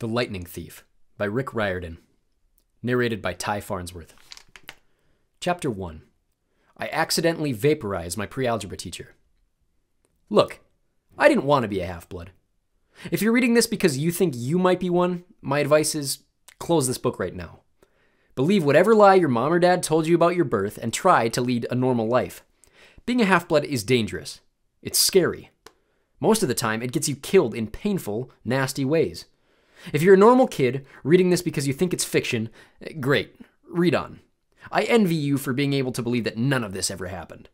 The Lightning Thief by Rick Riordan. Narrated by Ty Farnsworth. Chapter 1 I accidentally vaporized my pre algebra teacher. Look, I didn't want to be a half blood. If you're reading this because you think you might be one, my advice is close this book right now. Believe whatever lie your mom or dad told you about your birth and try to lead a normal life. Being a half blood is dangerous. It's scary. Most of the time, it gets you killed in painful, nasty ways. If you're a normal kid reading this because you think it's fiction, great, read on. I envy you for being able to believe that none of this ever happened.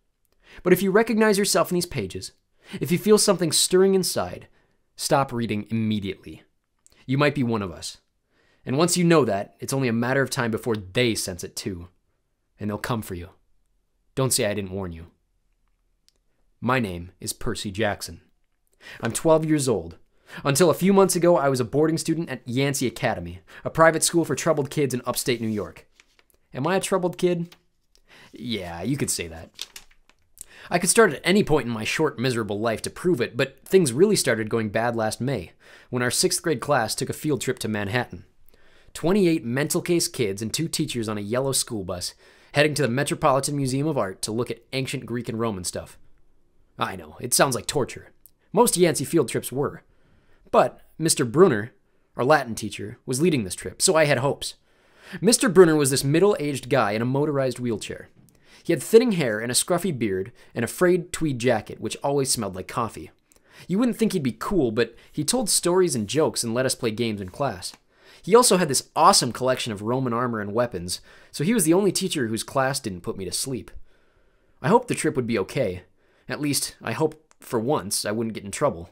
But if you recognize yourself in these pages, if you feel something stirring inside, stop reading immediately. You might be one of us. And once you know that, it's only a matter of time before they sense it too. And they'll come for you. Don't say I didn't warn you. My name is Percy Jackson. I'm 12 years old. Until a few months ago, I was a boarding student at Yancey Academy, a private school for troubled kids in upstate New York. Am I a troubled kid? Yeah, you could say that. I could start at any point in my short, miserable life to prove it, but things really started going bad last May, when our sixth grade class took a field trip to Manhattan. 28 mental case kids and two teachers on a yellow school bus, heading to the Metropolitan Museum of Art to look at ancient Greek and Roman stuff. I know, it sounds like torture. Most Yancey field trips were. But Mr. Brunner, our Latin teacher, was leading this trip, so I had hopes. Mr. Brunner was this middle aged guy in a motorized wheelchair. He had thinning hair and a scruffy beard and a frayed tweed jacket, which always smelled like coffee. You wouldn't think he'd be cool, but he told stories and jokes and let us play games in class. He also had this awesome collection of Roman armor and weapons, so he was the only teacher whose class didn't put me to sleep. I hoped the trip would be okay. At least, I hoped for once I wouldn't get in trouble.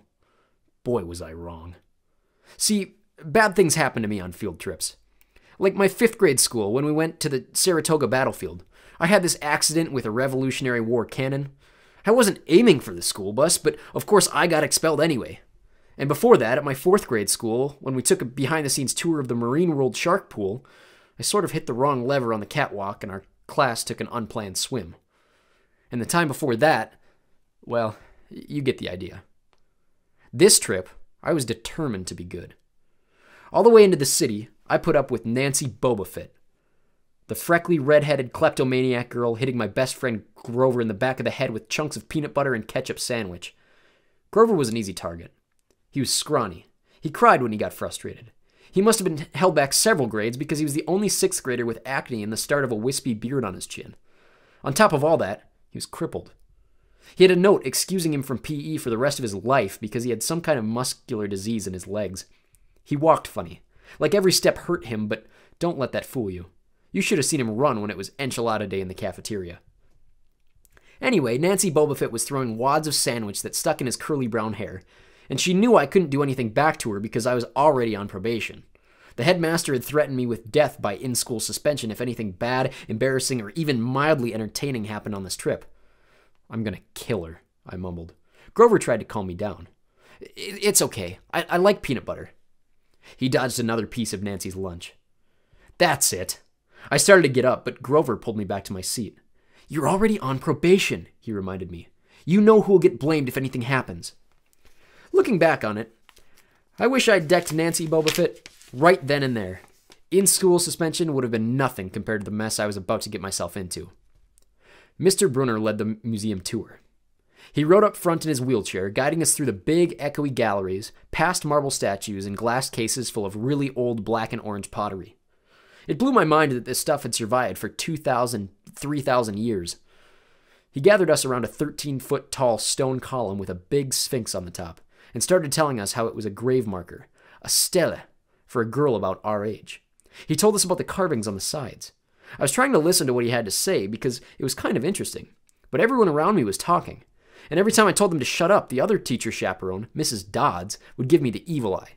Boy, was I wrong. See, bad things happen to me on field trips. Like my fifth grade school when we went to the Saratoga battlefield. I had this accident with a Revolutionary War cannon. I wasn't aiming for the school bus, but of course I got expelled anyway. And before that, at my fourth grade school, when we took a behind the scenes tour of the Marine World Shark Pool, I sort of hit the wrong lever on the catwalk and our class took an unplanned swim. And the time before that, well, you get the idea. This trip, I was determined to be good. All the way into the city, I put up with Nancy Bobofit, the freckly, red-headed kleptomaniac girl hitting my best friend Grover in the back of the head with chunks of peanut butter and ketchup sandwich. Grover was an easy target. He was scrawny. He cried when he got frustrated. He must have been held back several grades because he was the only sixth grader with acne and the start of a wispy beard on his chin. On top of all that, he was crippled. He had a note excusing him from PE for the rest of his life because he had some kind of muscular disease in his legs. He walked funny. Like every step hurt him, but don't let that fool you. You should have seen him run when it was enchilada day in the cafeteria. Anyway, Nancy Bobofit was throwing wads of sandwich that stuck in his curly brown hair, and she knew I couldn't do anything back to her because I was already on probation. The headmaster had threatened me with death by in school suspension if anything bad, embarrassing, or even mildly entertaining happened on this trip. I'm gonna kill her, I mumbled. Grover tried to calm me down. It's okay. I, I like peanut butter. He dodged another piece of Nancy's lunch. That's it. I started to get up, but Grover pulled me back to my seat. You're already on probation, he reminded me. You know who'll get blamed if anything happens. Looking back on it, I wish I'd decked Nancy Bobofit right then and there. In school suspension would have been nothing compared to the mess I was about to get myself into. Mr. Brunner led the museum tour. He rode up front in his wheelchair, guiding us through the big, echoey galleries, past marble statues and glass cases full of really old black and orange pottery. It blew my mind that this stuff had survived for 2,000, 3,000 years. He gathered us around a 13 foot tall stone column with a big sphinx on the top and started telling us how it was a grave marker, a stele, for a girl about our age. He told us about the carvings on the sides. I was trying to listen to what he had to say because it was kind of interesting, but everyone around me was talking. And every time I told them to shut up, the other teacher chaperone, Mrs. Dodds, would give me the evil eye.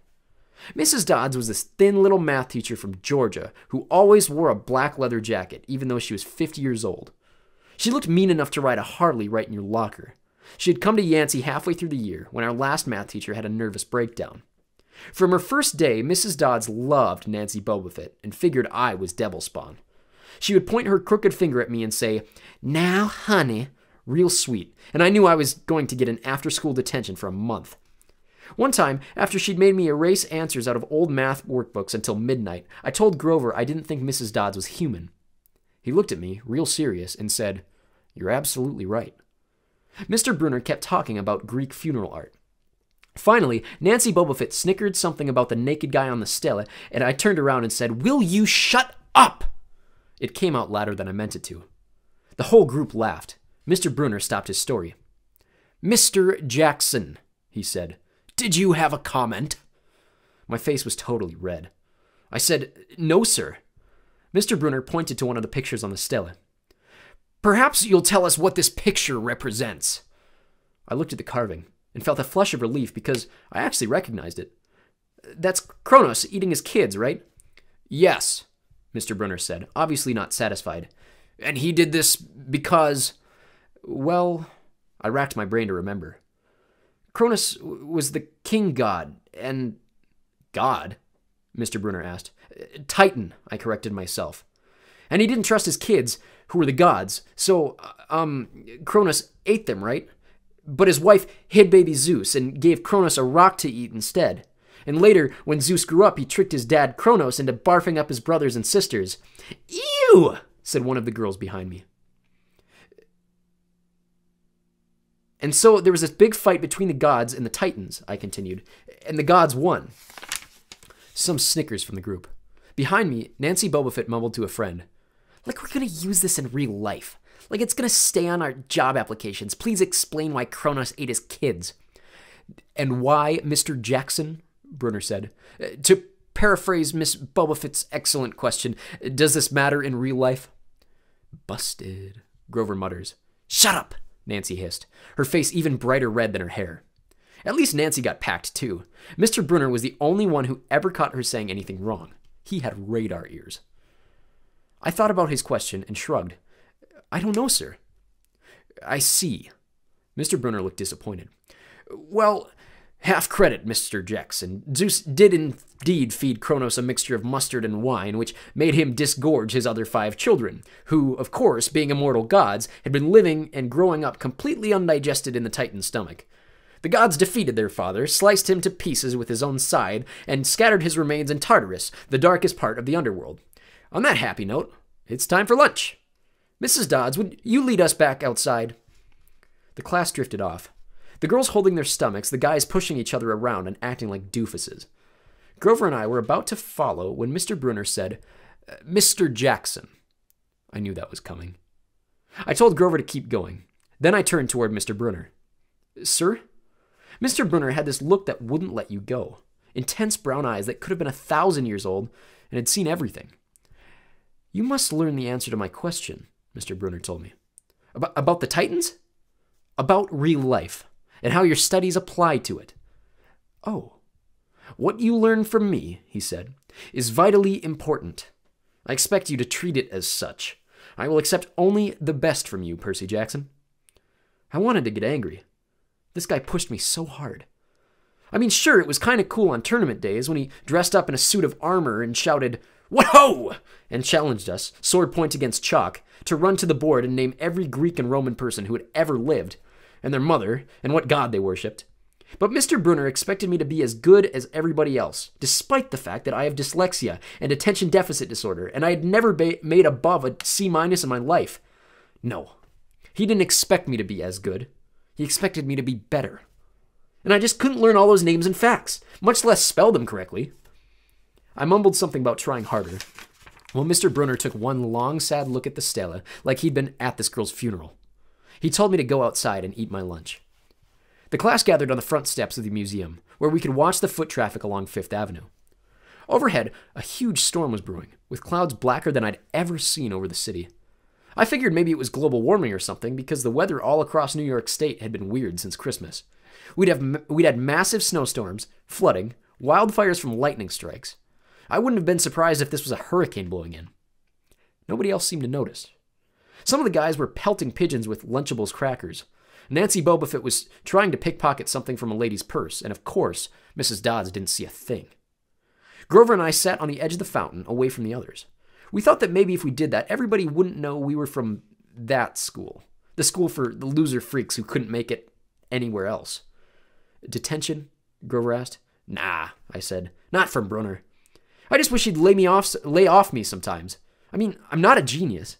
Mrs. Dodds was this thin little math teacher from Georgia who always wore a black leather jacket, even though she was 50 years old. She looked mean enough to ride a Harley right in your locker. She had come to Yancey halfway through the year when our last math teacher had a nervous breakdown. From her first day, Mrs. Dodds loved Nancy Bobofit and figured I was devil spawn. She would point her crooked finger at me and say, Now, honey, real sweet, and I knew I was going to get an after school detention for a month. One time, after she'd made me erase answers out of old math workbooks until midnight, I told Grover I didn't think Mrs. Dodds was human. He looked at me, real serious, and said, You're absolutely right. Mr. Brunner kept talking about Greek funeral art. Finally, Nancy Bobofit snickered something about the naked guy on the stele, and I turned around and said, Will you shut up? It came out louder than I meant it to. The whole group laughed. Mr. Brunner stopped his story. Mr. Jackson, he said, did you have a comment? My face was totally red. I said, No, sir. Mr. Brunner pointed to one of the pictures on the stele. Perhaps you'll tell us what this picture represents. I looked at the carving and felt a flush of relief because I actually recognized it. That's Kronos eating his kids, right? Yes, Mr. Brunner said, obviously not satisfied. And he did this because. Well, I racked my brain to remember. Kronos was the king god, and. God? Mr. Brunner asked. Titan, I corrected myself. And he didn't trust his kids, who were the gods, so, um, Kronos ate them, right? But his wife hid baby Zeus and gave Kronos a rock to eat instead. And later, when Zeus grew up, he tricked his dad Kronos into barfing up his brothers and sisters. Ew! said one of the girls behind me. And so there was this big fight between the gods and the Titans, I continued, and the gods won. Some snickers from the group. Behind me, Nancy Bobofit mumbled to a friend, Like we're gonna use this in real life. Like it's gonna stay on our job applications. Please explain why Kronos ate his kids. And why, Mr. Jackson? Brunner said. Uh, to paraphrase Miss Bobofit's excellent question, does this matter in real life? Busted, Grover mutters. Shut up, Nancy hissed, her face even brighter red than her hair. At least Nancy got packed, too. Mr. Brunner was the only one who ever caught her saying anything wrong. He had radar ears. I thought about his question and shrugged. I don't know, sir. I see. Mr. Brunner looked disappointed. Well, half credit, Mr. Jackson. Zeus did indeed feed Kronos a mixture of mustard and wine, which made him disgorge his other five children, who, of course, being immortal gods, had been living and growing up completely undigested in the Titan's stomach. The gods defeated their father, sliced him to pieces with his own scythe, and scattered his remains in Tartarus, the darkest part of the underworld. On that happy note, it's time for lunch. Mrs. Dodds, would you lead us back outside? The class drifted off. The girls holding their stomachs, the guys pushing each other around and acting like doofuses. Grover and I were about to follow when Mr. Brunner said, uh, Mr. Jackson. I knew that was coming. I told Grover to keep going. Then I turned toward Mr. Brunner. Sir? Mr. Brunner had this look that wouldn't let you go. Intense brown eyes that could have been a thousand years old and had seen everything. You must learn the answer to my question, Mr. Brunner told me. About, about the Titans? About real life and how your studies apply to it. Oh, what you learn from me, he said, is vitally important. I expect you to treat it as such. I will accept only the best from you, Percy Jackson. I wanted to get angry. This guy pushed me so hard. I mean, sure, it was kind of cool on tournament days when he dressed up in a suit of armor and shouted, Whoa! and challenged us, sword point against chalk, to run to the board and name every Greek and Roman person who had ever lived, and their mother, and what god they worshipped. But Mr. Brunner expected me to be as good as everybody else, despite the fact that I have dyslexia and attention deficit disorder, and I had never ba- made above a C minus in my life. No, he didn't expect me to be as good. He expected me to be better. And I just couldn't learn all those names and facts, much less spell them correctly. I mumbled something about trying harder. Well, Mr. Brunner took one long, sad look at the Stella, like he'd been at this girl's funeral. He told me to go outside and eat my lunch. The class gathered on the front steps of the museum, where we could watch the foot traffic along Fifth Avenue. Overhead, a huge storm was brewing, with clouds blacker than I'd ever seen over the city. I figured maybe it was global warming or something because the weather all across New York State had been weird since Christmas. We'd have we'd had massive snowstorms, flooding, wildfires from lightning strikes. I wouldn't have been surprised if this was a hurricane blowing in. Nobody else seemed to notice. Some of the guys were pelting pigeons with Lunchables crackers. Nancy Bobofit was trying to pickpocket something from a lady's purse, and of course, Mrs. Dodds didn't see a thing. Grover and I sat on the edge of the fountain, away from the others. We thought that maybe if we did that, everybody wouldn't know we were from that school. The school for the loser freaks who couldn't make it anywhere else. Detention, Grover asked. Nah, I said. Not from Brunner. I just wish he'd lay me off lay off me sometimes. I mean, I'm not a genius.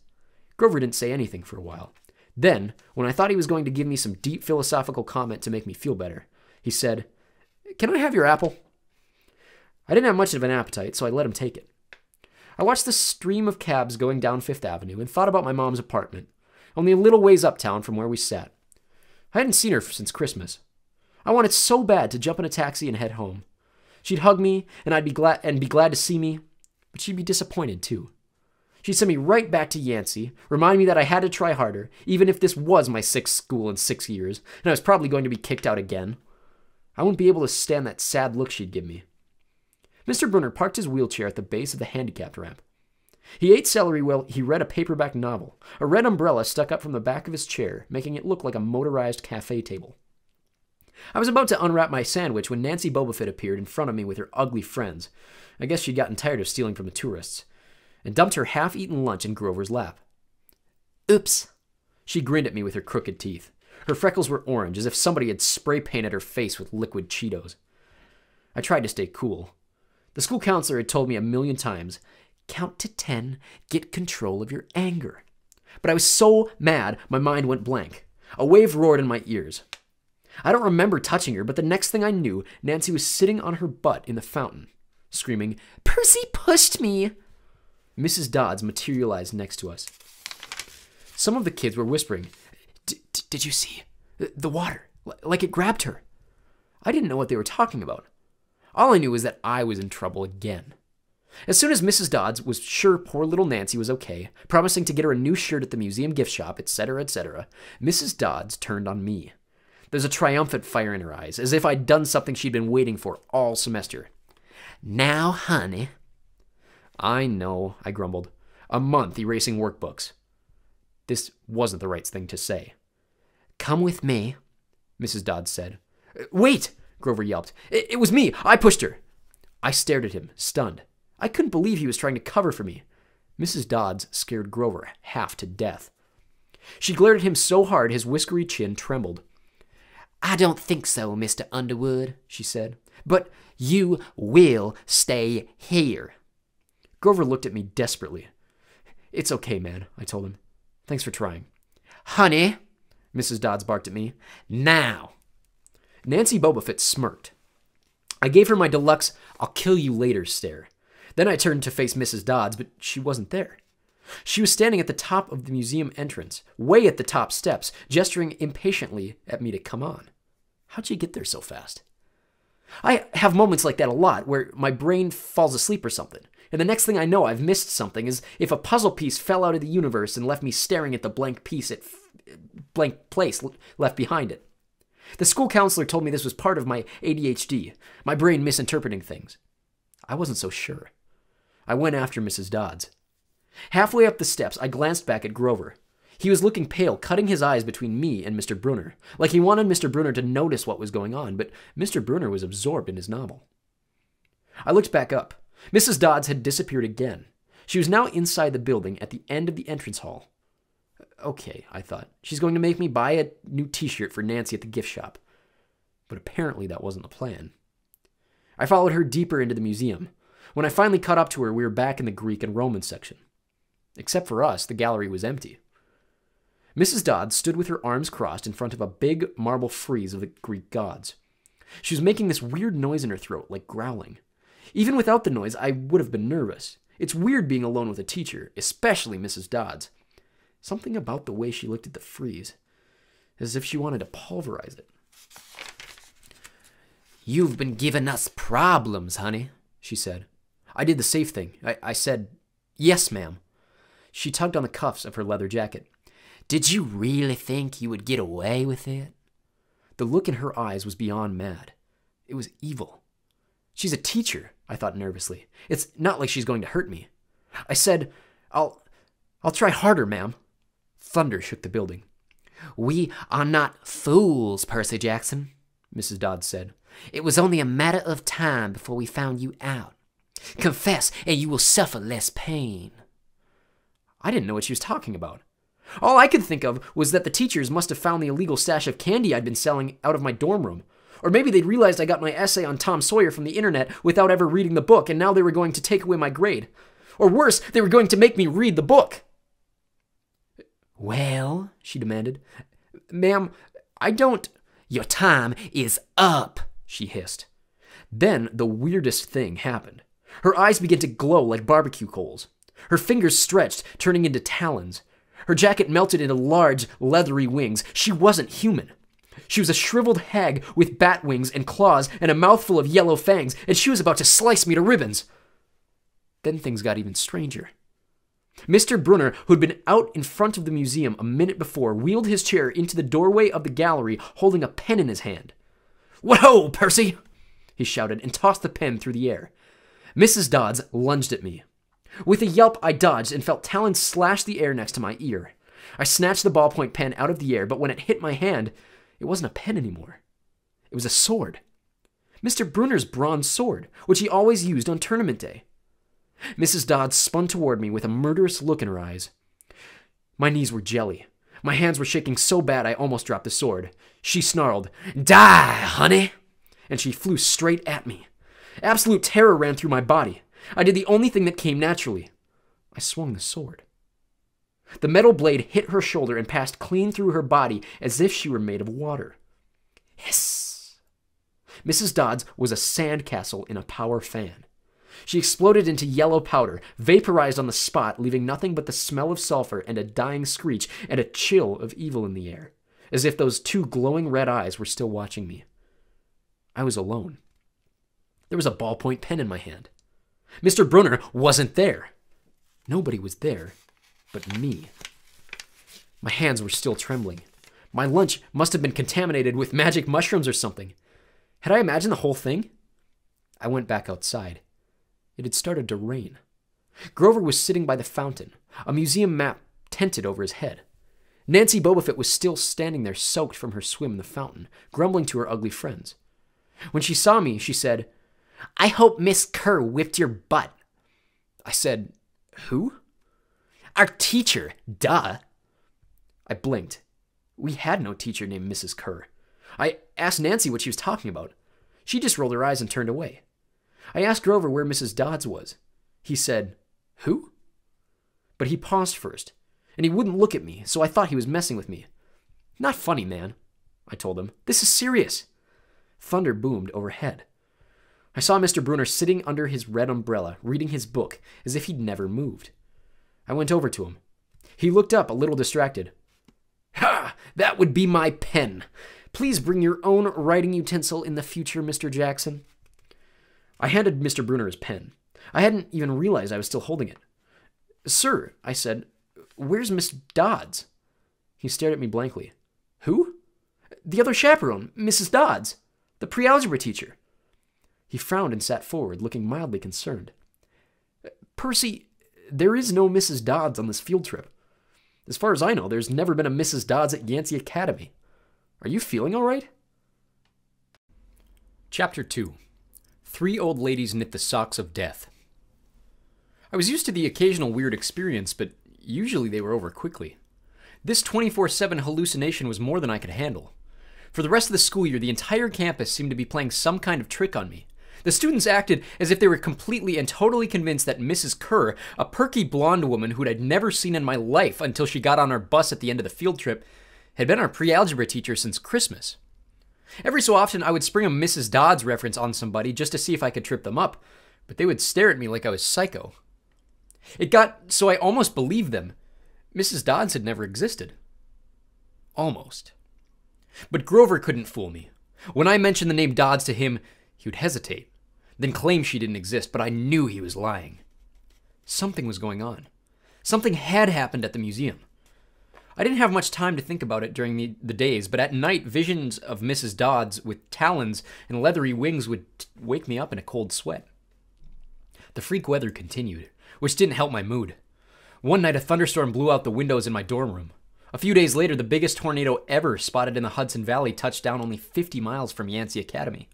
Grover didn't say anything for a while. Then, when I thought he was going to give me some deep philosophical comment to make me feel better, he said, Can I have your apple? I didn't have much of an appetite, so I let him take it. I watched the stream of cabs going down Fifth Avenue and thought about my mom's apartment, only a little ways uptown from where we sat. I hadn't seen her since Christmas. I wanted so bad to jump in a taxi and head home. She'd hug me and I'd be glad and be glad to see me, but she'd be disappointed too. She'd send me right back to Yancey, remind me that I had to try harder, even if this was my sixth school in six years, and I was probably going to be kicked out again. I wouldn't be able to stand that sad look she'd give me. Mr. Brunner parked his wheelchair at the base of the handicapped ramp. He ate celery while he read a paperback novel. A red umbrella stuck up from the back of his chair, making it look like a motorized cafe table. I was about to unwrap my sandwich when Nancy Bobofit appeared in front of me with her ugly friends. I guess she'd gotten tired of stealing from the tourists, and dumped her half eaten lunch in Grover's lap. Oops. She grinned at me with her crooked teeth. Her freckles were orange, as if somebody had spray painted her face with liquid Cheetos. I tried to stay cool. The school counselor had told me a million times count to ten, get control of your anger. But I was so mad, my mind went blank. A wave roared in my ears. I don't remember touching her, but the next thing I knew, Nancy was sitting on her butt in the fountain, screaming, Percy pushed me! Mrs. Dodds materialized next to us. Some of the kids were whispering, Did you see? The water, like it grabbed her. I didn't know what they were talking about. All I knew was that I was in trouble again. As soon as Mrs. Dodds was sure poor little Nancy was okay, promising to get her a new shirt at the museum gift shop, etc., etc., Mrs. Dodds turned on me. There's a triumphant fire in her eyes, as if I'd done something she'd been waiting for all semester. Now, honey. I know, I grumbled. A month erasing workbooks. This wasn't the right thing to say. Come with me, Mrs. Dodds said. Wait! Grover yelped. It, it was me! I pushed her! I stared at him, stunned. I couldn't believe he was trying to cover for me. Mrs. Dodds scared Grover half to death. She glared at him so hard his whiskery chin trembled. I don't think so, Mr. Underwood, she said. But you will stay here. Grover looked at me desperately. It's okay, man, I told him. Thanks for trying. Honey, Mrs. Dodds barked at me. Now. Nancy Bobofit smirked. I gave her my deluxe I'll kill you later stare. Then I turned to face Mrs. Dodds, but she wasn't there. She was standing at the top of the museum entrance, way at the top steps, gesturing impatiently at me to come on. How'd you get there so fast? I have moments like that a lot where my brain falls asleep or something, and the next thing I know, I've missed something Is if a puzzle piece fell out of the universe and left me staring at the blank piece at blank place left behind it. The school counselor told me this was part of my ADHD, my brain misinterpreting things. I wasn't so sure. I went after Mrs. Dodds. Halfway up the steps, I glanced back at Grover. He was looking pale, cutting his eyes between me and Mr. Brunner, like he wanted Mr. Brunner to notice what was going on, but Mr. Brunner was absorbed in his novel. I looked back up. Mrs. Dodds had disappeared again. She was now inside the building at the end of the entrance hall. Okay, I thought. She's going to make me buy a new t shirt for Nancy at the gift shop. But apparently that wasn't the plan. I followed her deeper into the museum. When I finally caught up to her, we were back in the Greek and Roman section. Except for us, the gallery was empty. Mrs. Dodd stood with her arms crossed in front of a big marble frieze of the Greek gods. She was making this weird noise in her throat, like growling. Even without the noise, I would have been nervous. It's weird being alone with a teacher, especially Mrs. Dodds. Something about the way she looked at the frieze, as if she wanted to pulverize it. You've been giving us problems, honey, she said. I did the safe thing. I, I said, Yes, ma'am. She tugged on the cuffs of her leather jacket. Did you really think you would get away with it? The look in her eyes was beyond mad. It was evil. She's a teacher, I thought nervously. It's not like she's going to hurt me. I said, I'll I'll try harder, ma'am. Thunder shook the building. We are not fools, Percy Jackson, Mrs. Dodd said. It was only a matter of time before we found you out. Confess, and you will suffer less pain. I didn't know what she was talking about. All I could think of was that the teachers must have found the illegal stash of candy I'd been selling out of my dorm room, Or maybe they'd realized I got my essay on Tom Sawyer from the internet without ever reading the book, and now they were going to take away my grade. Or worse, they were going to make me read the book. Well, she demanded. Ma'am, I don't. Your time is up, she hissed. Then the weirdest thing happened. Her eyes began to glow like barbecue coals. Her fingers stretched, turning into talons. Her jacket melted into large, leathery wings. She wasn't human. She was a shriveled hag with bat wings and claws and a mouthful of yellow fangs, and she was about to slice me to ribbons. Then things got even stranger. Mr. Brunner, who'd been out in front of the museum a minute before, wheeled his chair into the doorway of the gallery holding a pen in his hand. What ho, Percy! he shouted and tossed the pen through the air. Mrs. Dodds lunged at me. With a yelp, I dodged and felt talons slash the air next to my ear. I snatched the ballpoint pen out of the air, but when it hit my hand, it wasn't a pen anymore. It was a sword. Mr. Brunner's bronze sword, which he always used on tournament day. Mrs. Dodds spun toward me with a murderous look in her eyes. My knees were jelly. My hands were shaking so bad I almost dropped the sword. She snarled, Die, honey! And she flew straight at me. Absolute terror ran through my body. I did the only thing that came naturally. I swung the sword. The metal blade hit her shoulder and passed clean through her body as if she were made of water. Hiss! Mrs. Dodds was a sandcastle in a power fan. She exploded into yellow powder, vaporized on the spot, leaving nothing but the smell of sulfur and a dying screech and a chill of evil in the air, as if those two glowing red eyes were still watching me. I was alone. There was a ballpoint pen in my hand. Mr. Brunner wasn't there. Nobody was there but me. My hands were still trembling. My lunch must have been contaminated with magic mushrooms or something. Had I imagined the whole thing? I went back outside. It had started to rain. Grover was sitting by the fountain, a museum map tented over his head. Nancy Bobofit was still standing there soaked from her swim in the fountain, grumbling to her ugly friends. When she saw me, she said, I hope Miss Kerr whipped your butt. I said, Who? Our teacher, duh. I blinked. We had no teacher named Mrs. Kerr. I asked Nancy what she was talking about. She just rolled her eyes and turned away. I asked Grover where Mrs. Dodds was. He said, Who? But he paused first, and he wouldn't look at me, so I thought he was messing with me. Not funny, man, I told him. This is serious. Thunder boomed overhead. I saw Mr. Brunner sitting under his red umbrella, reading his book, as if he'd never moved. I went over to him. He looked up, a little distracted. Ha! That would be my pen. Please bring your own writing utensil in the future, Mr. Jackson. I handed Mr. Brunner his pen. I hadn't even realized I was still holding it. Sir, I said, where's Miss Dodds? He stared at me blankly. Who? The other chaperone, Mrs. Dodds, the pre algebra teacher. He frowned and sat forward, looking mildly concerned. Percy, there is no Mrs. Dodds on this field trip. As far as I know, there's never been a Mrs. Dodds at Yancey Academy. Are you feeling all right? Chapter 2 Three Old Ladies Knit the Socks of Death. I was used to the occasional weird experience, but usually they were over quickly. This 24 7 hallucination was more than I could handle. For the rest of the school year, the entire campus seemed to be playing some kind of trick on me. The students acted as if they were completely and totally convinced that Mrs. Kerr, a perky blonde woman who I'd never seen in my life until she got on our bus at the end of the field trip, had been our pre algebra teacher since Christmas. Every so often, I would spring a Mrs. Dodds reference on somebody just to see if I could trip them up, but they would stare at me like I was psycho. It got so I almost believed them. Mrs. Dodds had never existed. Almost. But Grover couldn't fool me. When I mentioned the name Dodds to him, he would hesitate then claim she didn't exist, but I knew he was lying. Something was going on. Something had happened at the museum. I didn't have much time to think about it during the, the days, but at night, visions of Mrs. Dodds with talons and leathery wings would wake me up in a cold sweat. The freak weather continued, which didn't help my mood. One night, a thunderstorm blew out the windows in my dorm room. A few days later, the biggest tornado ever spotted in the Hudson Valley touched down only 50 miles from Yancey Academy.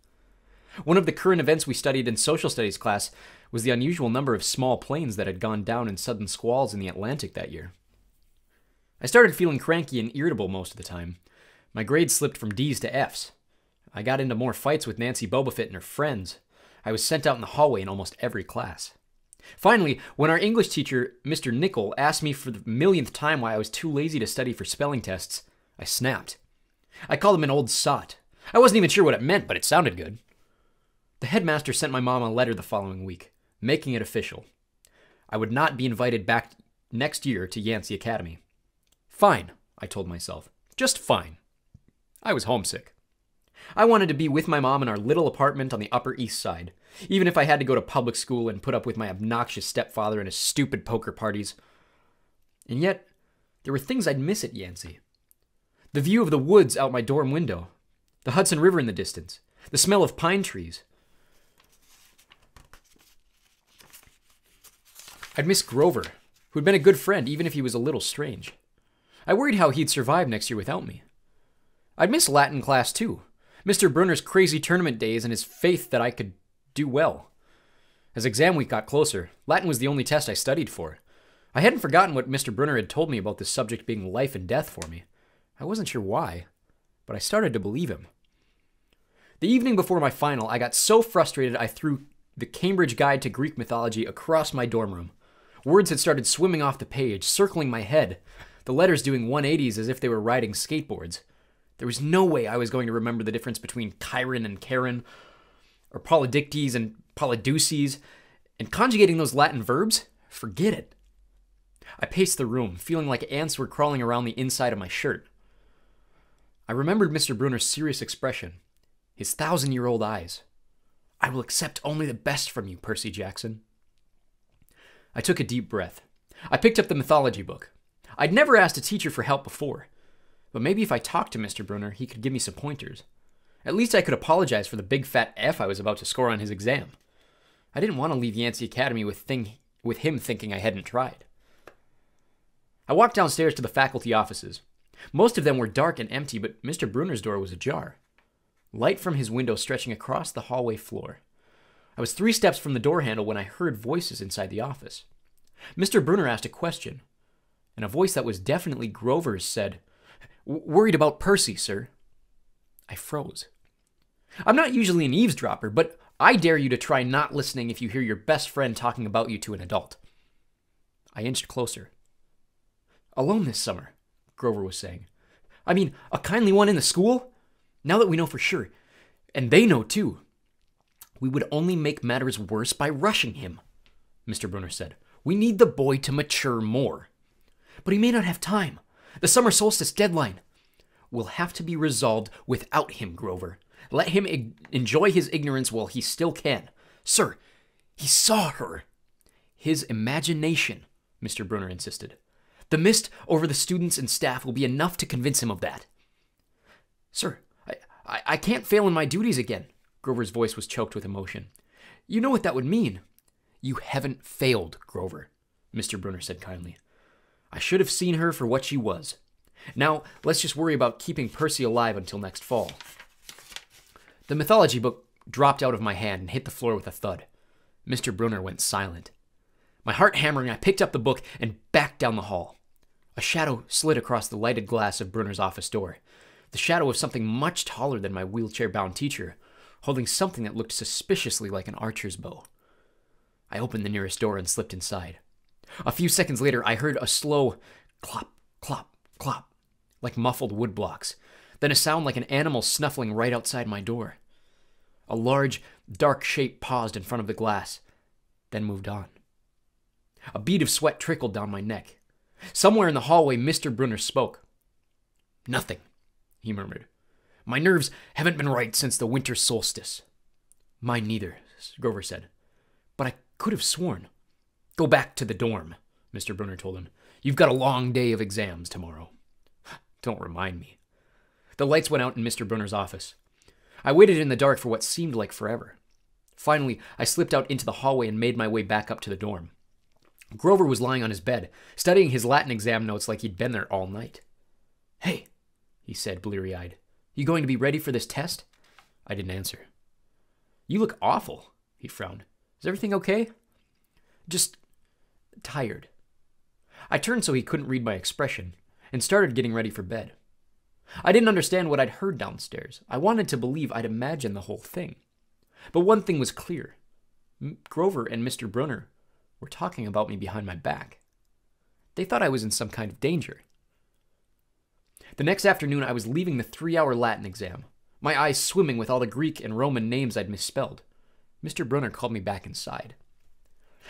One of the current events we studied in social studies class was the unusual number of small planes that had gone down in sudden squalls in the Atlantic that year. I started feeling cranky and irritable most of the time. My grades slipped from D's to F's. I got into more fights with Nancy Bobofit and her friends. I was sent out in the hallway in almost every class. Finally, when our English teacher, Mr. Nicoll, asked me for the millionth time why I was too lazy to study for spelling tests, I snapped. I called him an old sot. I wasn't even sure what it meant, but it sounded good. The headmaster sent my mom a letter the following week, making it official. I would not be invited back next year to Yancey Academy. Fine, I told myself. Just fine. I was homesick. I wanted to be with my mom in our little apartment on the Upper East Side, even if I had to go to public school and put up with my obnoxious stepfather and his stupid poker parties. And yet, there were things I'd miss at Yancey. The view of the woods out my dorm window, the Hudson River in the distance, the smell of pine trees. I'd miss Grover, who'd been a good friend even if he was a little strange. I worried how he'd survive next year without me. I'd miss Latin class too, Mr. Brunner's crazy tournament days and his faith that I could do well. As exam week got closer, Latin was the only test I studied for. I hadn't forgotten what Mr. Brunner had told me about this subject being life and death for me. I wasn't sure why, but I started to believe him. The evening before my final, I got so frustrated I threw the Cambridge Guide to Greek Mythology across my dorm room. Words had started swimming off the page, circling my head, the letters doing 180s as if they were riding skateboards. There was no way I was going to remember the difference between Chiron and Charon, or Polydictes and Polydeuces, and conjugating those Latin verbs? Forget it. I paced the room, feeling like ants were crawling around the inside of my shirt. I remembered Mr. Brunner's serious expression, his thousand year old eyes. I will accept only the best from you, Percy Jackson. I took a deep breath. I picked up the mythology book. I'd never asked a teacher for help before. But maybe if I talked to Mr. Brunner, he could give me some pointers. At least I could apologize for the big fat F I was about to score on his exam. I didn't want to leave Yancey Academy with, thing, with him thinking I hadn't tried. I walked downstairs to the faculty offices. Most of them were dark and empty, but Mr. Brunner's door was ajar. Light from his window stretching across the hallway floor. I was three steps from the door handle when I heard voices inside the office. Mr. Brunner asked a question, and a voice that was definitely Grover's said, Worried about Percy, sir. I froze. I'm not usually an eavesdropper, but I dare you to try not listening if you hear your best friend talking about you to an adult. I inched closer. Alone this summer, Grover was saying. I mean, a kindly one in the school? Now that we know for sure, and they know too. We would only make matters worse by rushing him, Mr. Brunner said. We need the boy to mature more. But he may not have time. The summer solstice deadline will have to be resolved without him, Grover. Let him enjoy his ignorance while he still can. Sir, he saw her. His imagination, Mr. Brunner insisted. The mist over the students and staff will be enough to convince him of that. Sir, I, I, I can't fail in my duties again. Grover's voice was choked with emotion. You know what that would mean. You haven't failed, Grover, Mr. Brunner said kindly. I should have seen her for what she was. Now, let's just worry about keeping Percy alive until next fall. The mythology book dropped out of my hand and hit the floor with a thud. Mr. Brunner went silent. My heart hammering, I picked up the book and backed down the hall. A shadow slid across the lighted glass of Brunner's office door. The shadow of something much taller than my wheelchair bound teacher, holding something that looked suspiciously like an archer's bow. I opened the nearest door and slipped inside. A few seconds later, I heard a slow clop, clop, clop, like muffled wood blocks, then a sound like an animal snuffling right outside my door. A large, dark shape paused in front of the glass, then moved on. A bead of sweat trickled down my neck. Somewhere in the hallway, Mr. Brunner spoke. Nothing, he murmured. My nerves haven't been right since the winter solstice. Mine neither, Grover said. But I could have sworn. Go back to the dorm, Mr. Brunner told him. You've got a long day of exams tomorrow. Don't remind me. The lights went out in Mr. Brunner's office. I waited in the dark for what seemed like forever. Finally, I slipped out into the hallway and made my way back up to the dorm. Grover was lying on his bed, studying his Latin exam notes like he'd been there all night. Hey, he said, bleary eyed. You going to be ready for this test? I didn't answer. You look awful, he frowned. Is everything okay? Just tired. I turned so he couldn't read my expression and started getting ready for bed. I didn't understand what I'd heard downstairs. I wanted to believe I'd imagined the whole thing. But one thing was clear Grover and Mr. Brunner were talking about me behind my back. They thought I was in some kind of danger. The next afternoon, I was leaving the three hour Latin exam, my eyes swimming with all the Greek and Roman names I'd misspelled. Mr. Brunner called me back inside.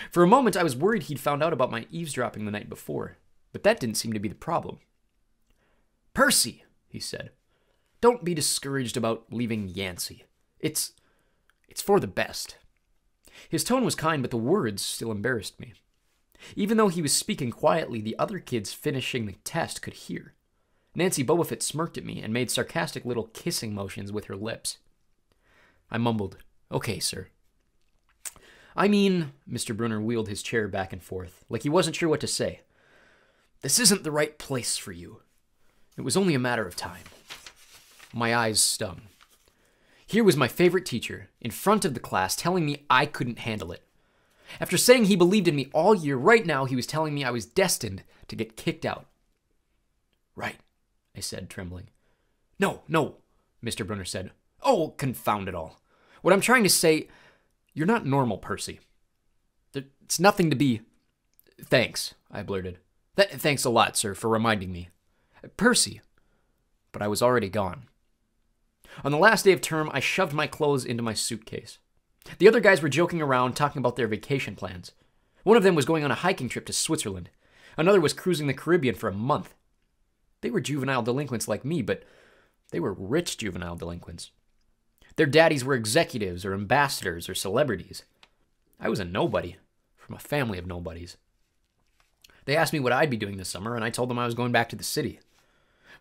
For a moment, I was worried he'd found out about my eavesdropping the night before, but that didn't seem to be the problem. Percy, he said, don't be discouraged about leaving Yancey. It's. it's for the best. His tone was kind, but the words still embarrassed me. Even though he was speaking quietly, the other kids finishing the test could hear. Nancy Bobofit smirked at me and made sarcastic little kissing motions with her lips. I mumbled, Okay, sir. I mean, Mr. Brunner wheeled his chair back and forth, like he wasn't sure what to say. This isn't the right place for you. It was only a matter of time. My eyes stung. Here was my favorite teacher, in front of the class, telling me I couldn't handle it. After saying he believed in me all year, right now he was telling me I was destined to get kicked out. Right, I said, trembling. No, no, Mr. Brunner said. Oh, confound it all. What I'm trying to say, you're not normal, Percy. It's nothing to be. Thanks, I blurted. Th- thanks a lot, sir, for reminding me. Percy. But I was already gone. On the last day of term, I shoved my clothes into my suitcase. The other guys were joking around, talking about their vacation plans. One of them was going on a hiking trip to Switzerland. Another was cruising the Caribbean for a month. They were juvenile delinquents like me, but they were rich juvenile delinquents. Their daddies were executives or ambassadors or celebrities. I was a nobody from a family of nobodies. They asked me what I'd be doing this summer, and I told them I was going back to the city.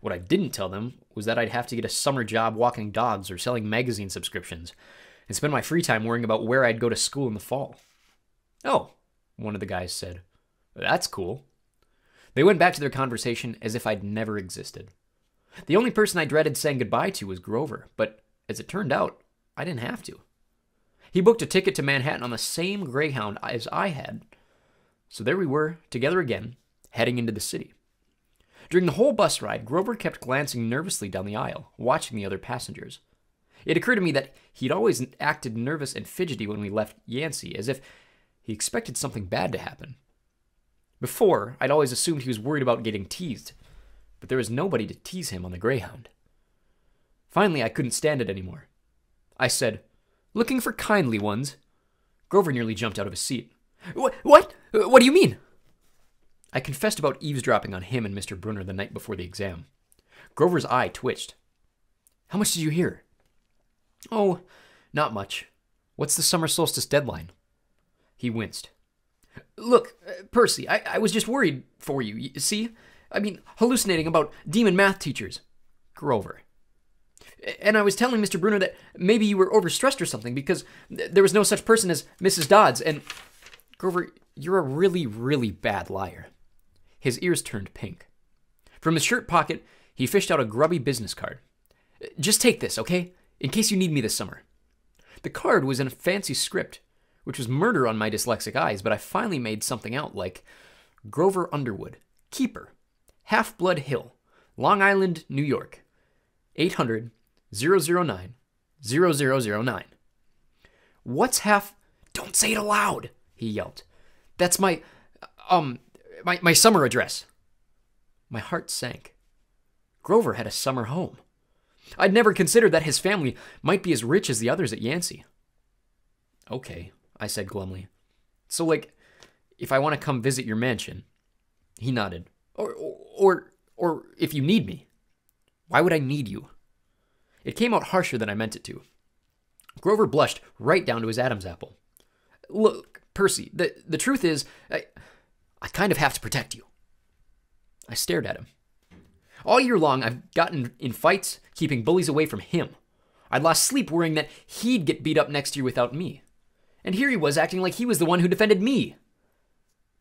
What I didn't tell them was that I'd have to get a summer job walking dogs or selling magazine subscriptions and spend my free time worrying about where I'd go to school in the fall. Oh, one of the guys said. That's cool. They went back to their conversation as if I'd never existed. The only person I dreaded saying goodbye to was Grover, but as it turned out, I didn't have to. He booked a ticket to Manhattan on the same Greyhound as I had. So there we were, together again, heading into the city. During the whole bus ride, Grover kept glancing nervously down the aisle, watching the other passengers. It occurred to me that he'd always acted nervous and fidgety when we left Yancey, as if he expected something bad to happen. Before, I'd always assumed he was worried about getting teased, but there was nobody to tease him on the Greyhound. Finally, I couldn't stand it anymore. I said, Looking for kindly ones. Grover nearly jumped out of his seat. What? What? What do you mean? I confessed about eavesdropping on him and Mr. Brunner the night before the exam. Grover's eye twitched. How much did you hear? Oh, not much. What's the summer solstice deadline? He winced. Look, uh, Percy, I, I was just worried for you. you. See? I mean, hallucinating about demon math teachers. Grover. And I was telling Mr. Brunner that maybe you were overstressed or something because th- there was no such person as Mrs. Dodds. And Grover, you're a really, really bad liar. His ears turned pink. From his shirt pocket, he fished out a grubby business card. Just take this, okay? In case you need me this summer. The card was in a fancy script, which was murder on my dyslexic eyes, but I finally made something out like Grover Underwood, Keeper, Half Blood Hill, Long Island, New York, 800 009 0009. What's half. Don't say it aloud, he yelped. That's my. Um, my, my summer address. My heart sank. Grover had a summer home. I'd never considered that his family might be as rich as the others at Yancey. Okay, I said glumly. So, like, if I want to come visit your mansion, he nodded. Or, or, or if you need me. Why would I need you? It came out harsher than I meant it to. Grover blushed right down to his Adam's apple. Look, Percy, the, the truth is, I, I kind of have to protect you. I stared at him. All year long, I've gotten in fights, keeping bullies away from him. I'd lost sleep worrying that he'd get beat up next year without me. And here he was acting like he was the one who defended me.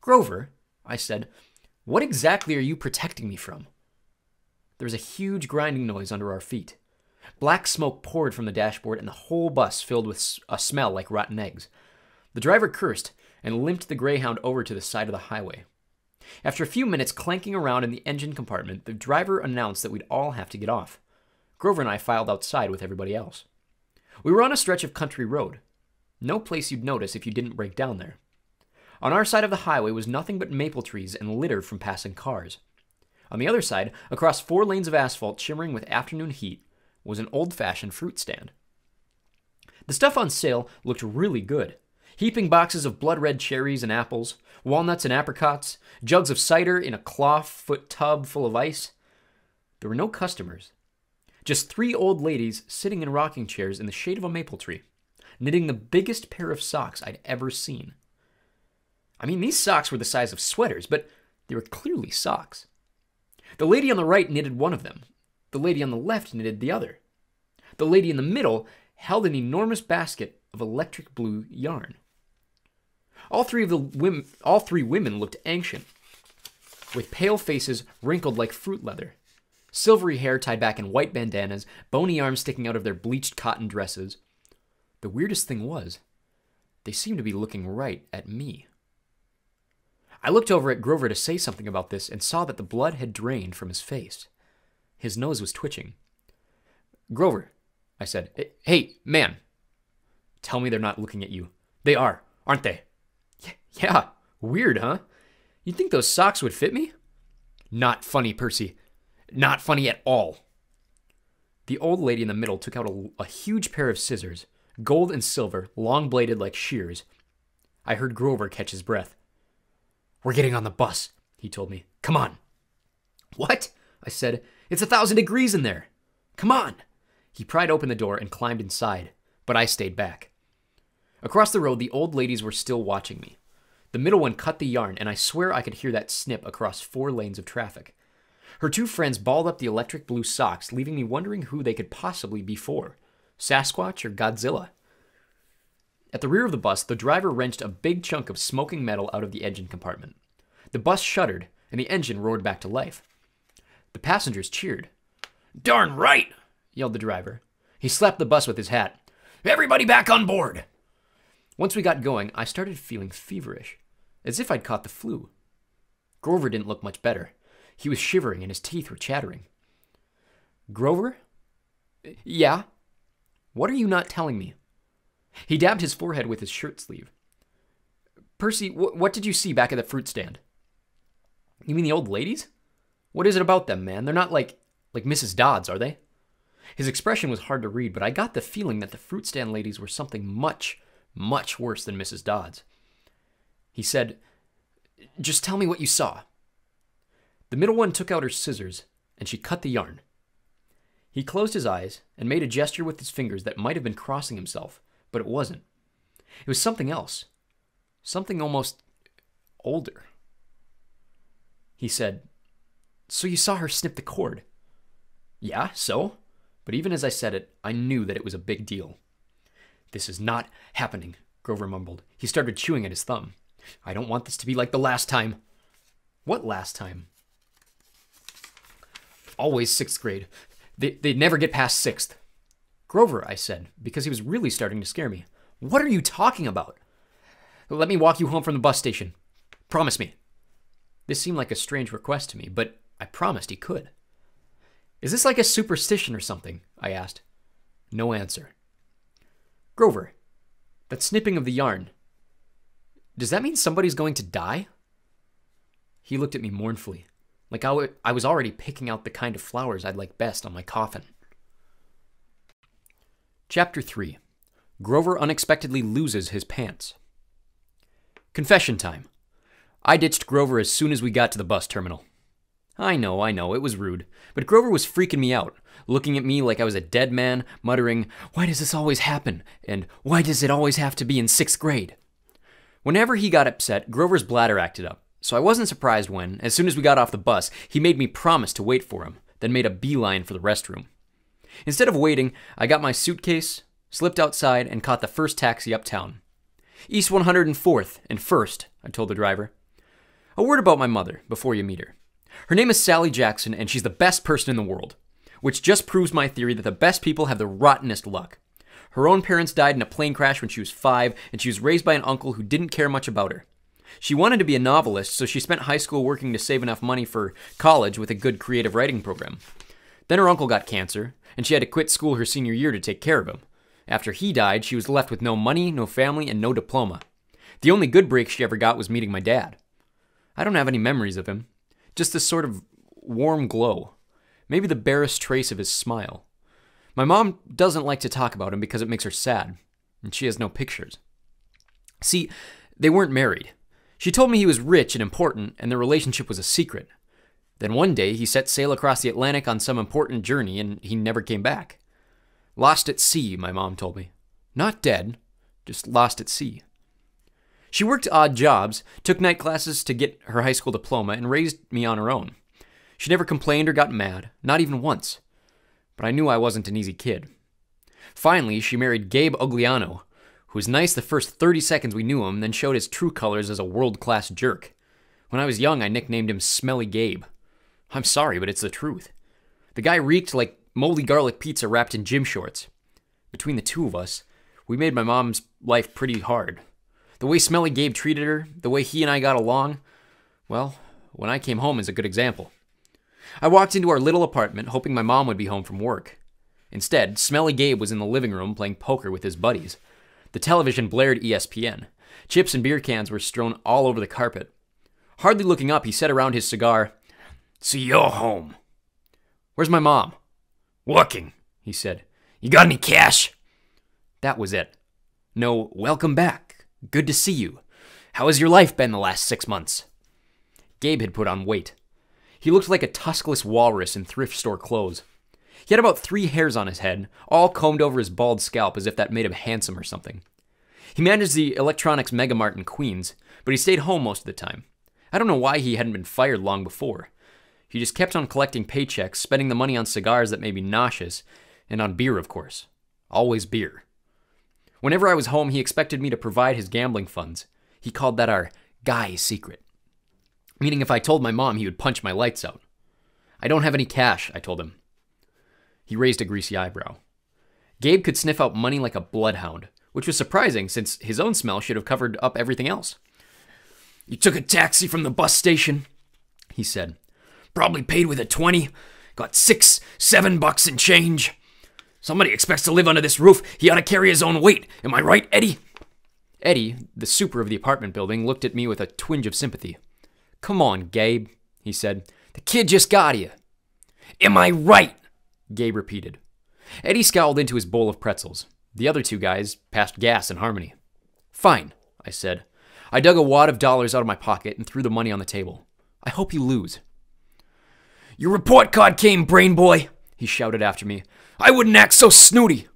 Grover, I said, what exactly are you protecting me from? There was a huge grinding noise under our feet. Black smoke poured from the dashboard, and the whole bus filled with a smell like rotten eggs. The driver cursed and limped the Greyhound over to the side of the highway. After a few minutes clanking around in the engine compartment, the driver announced that we'd all have to get off. Grover and I filed outside with everybody else. We were on a stretch of country road. No place you'd notice if you didn't break down there. On our side of the highway was nothing but maple trees and litter from passing cars. On the other side, across four lanes of asphalt shimmering with afternoon heat, was an old fashioned fruit stand. The stuff on sale looked really good heaping boxes of blood red cherries and apples, walnuts and apricots, jugs of cider in a cloth foot tub full of ice. There were no customers. Just three old ladies sitting in rocking chairs in the shade of a maple tree, knitting the biggest pair of socks I'd ever seen. I mean, these socks were the size of sweaters, but they were clearly socks. The lady on the right knitted one of them. The lady on the left knitted the other. The lady in the middle held an enormous basket of electric blue yarn. All three of the women, all three women looked ancient, with pale faces wrinkled like fruit leather, silvery hair tied back in white bandanas, bony arms sticking out of their bleached cotton dresses. The weirdest thing was, they seemed to be looking right at me. I looked over at Grover to say something about this and saw that the blood had drained from his face. His nose was twitching. Grover, I said, hey, man. Tell me they're not looking at you. They are, aren't they? Yeah, weird, huh? You'd think those socks would fit me? Not funny, Percy. Not funny at all. The old lady in the middle took out a, a huge pair of scissors, gold and silver, long bladed like shears. I heard Grover catch his breath. We're getting on the bus, he told me. Come on. What? I said. It's a thousand degrees in there. Come on. He pried open the door and climbed inside, but I stayed back. Across the road, the old ladies were still watching me. The middle one cut the yarn, and I swear I could hear that snip across four lanes of traffic. Her two friends balled up the electric blue socks, leaving me wondering who they could possibly be for Sasquatch or Godzilla. At the rear of the bus, the driver wrenched a big chunk of smoking metal out of the engine compartment. The bus shuddered, and the engine roared back to life. The passengers cheered. Darn right, yelled the driver. He slapped the bus with his hat. Everybody back on board! Once we got going, I started feeling feverish, as if I'd caught the flu. Grover didn't look much better. He was shivering and his teeth were chattering. Grover? Yeah? What are you not telling me? He dabbed his forehead with his shirt sleeve. Percy, wh- what did you see back at the fruit stand? You mean the old ladies? What is it about them, man? They're not like like Mrs. Dodds, are they? His expression was hard to read, but I got the feeling that the fruit stand ladies were something much, much worse than Mrs. Dodds. He said, Just tell me what you saw. The middle one took out her scissors, and she cut the yarn. He closed his eyes and made a gesture with his fingers that might have been crossing himself, but it wasn't. It was something else. Something almost older. He said, So you saw her snip the cord? Yeah, so? But even as I said it, I knew that it was a big deal. This is not happening, Grover mumbled. He started chewing at his thumb. I don't want this to be like the last time. What last time? Always sixth grade. They, they'd never get past sixth. Grover, I said, because he was really starting to scare me. What are you talking about? Let me walk you home from the bus station. Promise me. This seemed like a strange request to me, but I promised he could. Is this like a superstition or something? I asked. No answer. Grover, that snipping of the yarn, does that mean somebody's going to die? He looked at me mournfully, like I, w- I was already picking out the kind of flowers I'd like best on my coffin. Chapter 3 Grover unexpectedly loses his pants. Confession time. I ditched Grover as soon as we got to the bus terminal. I know, I know, it was rude, but Grover was freaking me out, looking at me like I was a dead man, muttering, Why does this always happen? And why does it always have to be in sixth grade? Whenever he got upset, Grover's bladder acted up, so I wasn't surprised when, as soon as we got off the bus, he made me promise to wait for him, then made a beeline for the restroom. Instead of waiting, I got my suitcase, slipped outside, and caught the first taxi uptown. East 104th and 1st, I told the driver. A word about my mother before you meet her. Her name is Sally Jackson, and she's the best person in the world, which just proves my theory that the best people have the rottenest luck. Her own parents died in a plane crash when she was five, and she was raised by an uncle who didn't care much about her. She wanted to be a novelist, so she spent high school working to save enough money for college with a good creative writing program. Then her uncle got cancer, and she had to quit school her senior year to take care of him. After he died, she was left with no money, no family, and no diploma. The only good break she ever got was meeting my dad. I don't have any memories of him, just this sort of warm glow, maybe the barest trace of his smile. My mom doesn't like to talk about him because it makes her sad, and she has no pictures. See, they weren't married. She told me he was rich and important, and their relationship was a secret. Then one day he set sail across the Atlantic on some important journey, and he never came back. Lost at sea, my mom told me. Not dead, just lost at sea. She worked odd jobs, took night classes to get her high school diploma, and raised me on her own. She never complained or got mad, not even once. But I knew I wasn't an easy kid. Finally, she married Gabe Ugliano, who was nice the first 30 seconds we knew him, then showed his true colors as a world class jerk. When I was young, I nicknamed him Smelly Gabe. I'm sorry, but it's the truth. The guy reeked like moldy garlic pizza wrapped in gym shorts. Between the two of us, we made my mom's life pretty hard. The way Smelly Gabe treated her, the way he and I got along, well, when I came home is a good example. I walked into our little apartment hoping my mom would be home from work. Instead, Smelly Gabe was in the living room playing poker with his buddies. The television blared ESPN. Chips and beer cans were strewn all over the carpet. Hardly looking up, he said around his cigar, So you're home. Where's my mom? Working, he said. You got any cash? That was it. No, welcome back. Good to see you. How has your life been the last six months? Gabe had put on weight. He looked like a tuskless walrus in thrift store clothes. He had about three hairs on his head, all combed over his bald scalp as if that made him handsome or something. He managed the electronics megamart in Queens, but he stayed home most of the time. I don't know why he hadn't been fired long before. He just kept on collecting paychecks, spending the money on cigars that made me nauseous, and on beer, of course. Always beer. Whenever I was home, he expected me to provide his gambling funds. He called that our guy secret. Meaning, if I told my mom, he would punch my lights out. I don't have any cash, I told him. He raised a greasy eyebrow. Gabe could sniff out money like a bloodhound, which was surprising since his own smell should have covered up everything else. You took a taxi from the bus station, he said. Probably paid with a 20. Got six, seven bucks in change. Somebody expects to live under this roof. He ought to carry his own weight. Am I right, Eddie? Eddie, the super of the apartment building, looked at me with a twinge of sympathy. Come on, Gabe, he said. The kid just got here. Am I right? Gabe repeated. Eddie scowled into his bowl of pretzels. The other two guys passed gas in harmony. Fine, I said. I dug a wad of dollars out of my pocket and threw the money on the table. I hope you lose. Your report card came, brain boy, he shouted after me. I wouldn't act so snooty.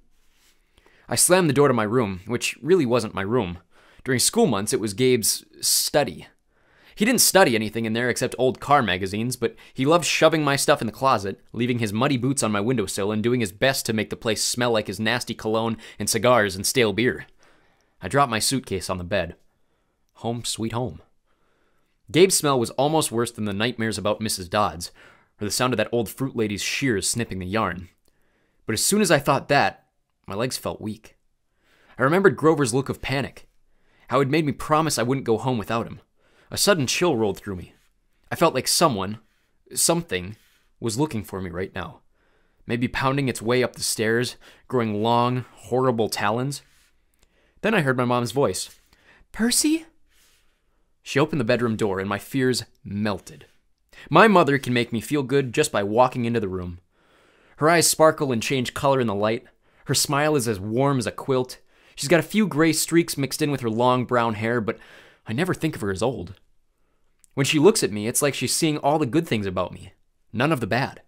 I slammed the door to my room, which really wasn't my room. During school months, it was Gabe's study. He didn't study anything in there except old car magazines, but he loved shoving my stuff in the closet, leaving his muddy boots on my windowsill, and doing his best to make the place smell like his nasty cologne and cigars and stale beer. I dropped my suitcase on the bed. Home sweet home. Gabe's smell was almost worse than the nightmares about Mrs. Dodds, or the sound of that old fruit lady's shears snipping the yarn. But as soon as I thought that, my legs felt weak. I remembered Grover's look of panic, how it made me promise I wouldn't go home without him. A sudden chill rolled through me. I felt like someone, something, was looking for me right now. Maybe pounding its way up the stairs, growing long, horrible talons. Then I heard my mom's voice Percy? She opened the bedroom door, and my fears melted. My mother can make me feel good just by walking into the room. Her eyes sparkle and change color in the light. Her smile is as warm as a quilt. She's got a few gray streaks mixed in with her long brown hair, but I never think of her as old. When she looks at me, it's like she's seeing all the good things about me, none of the bad.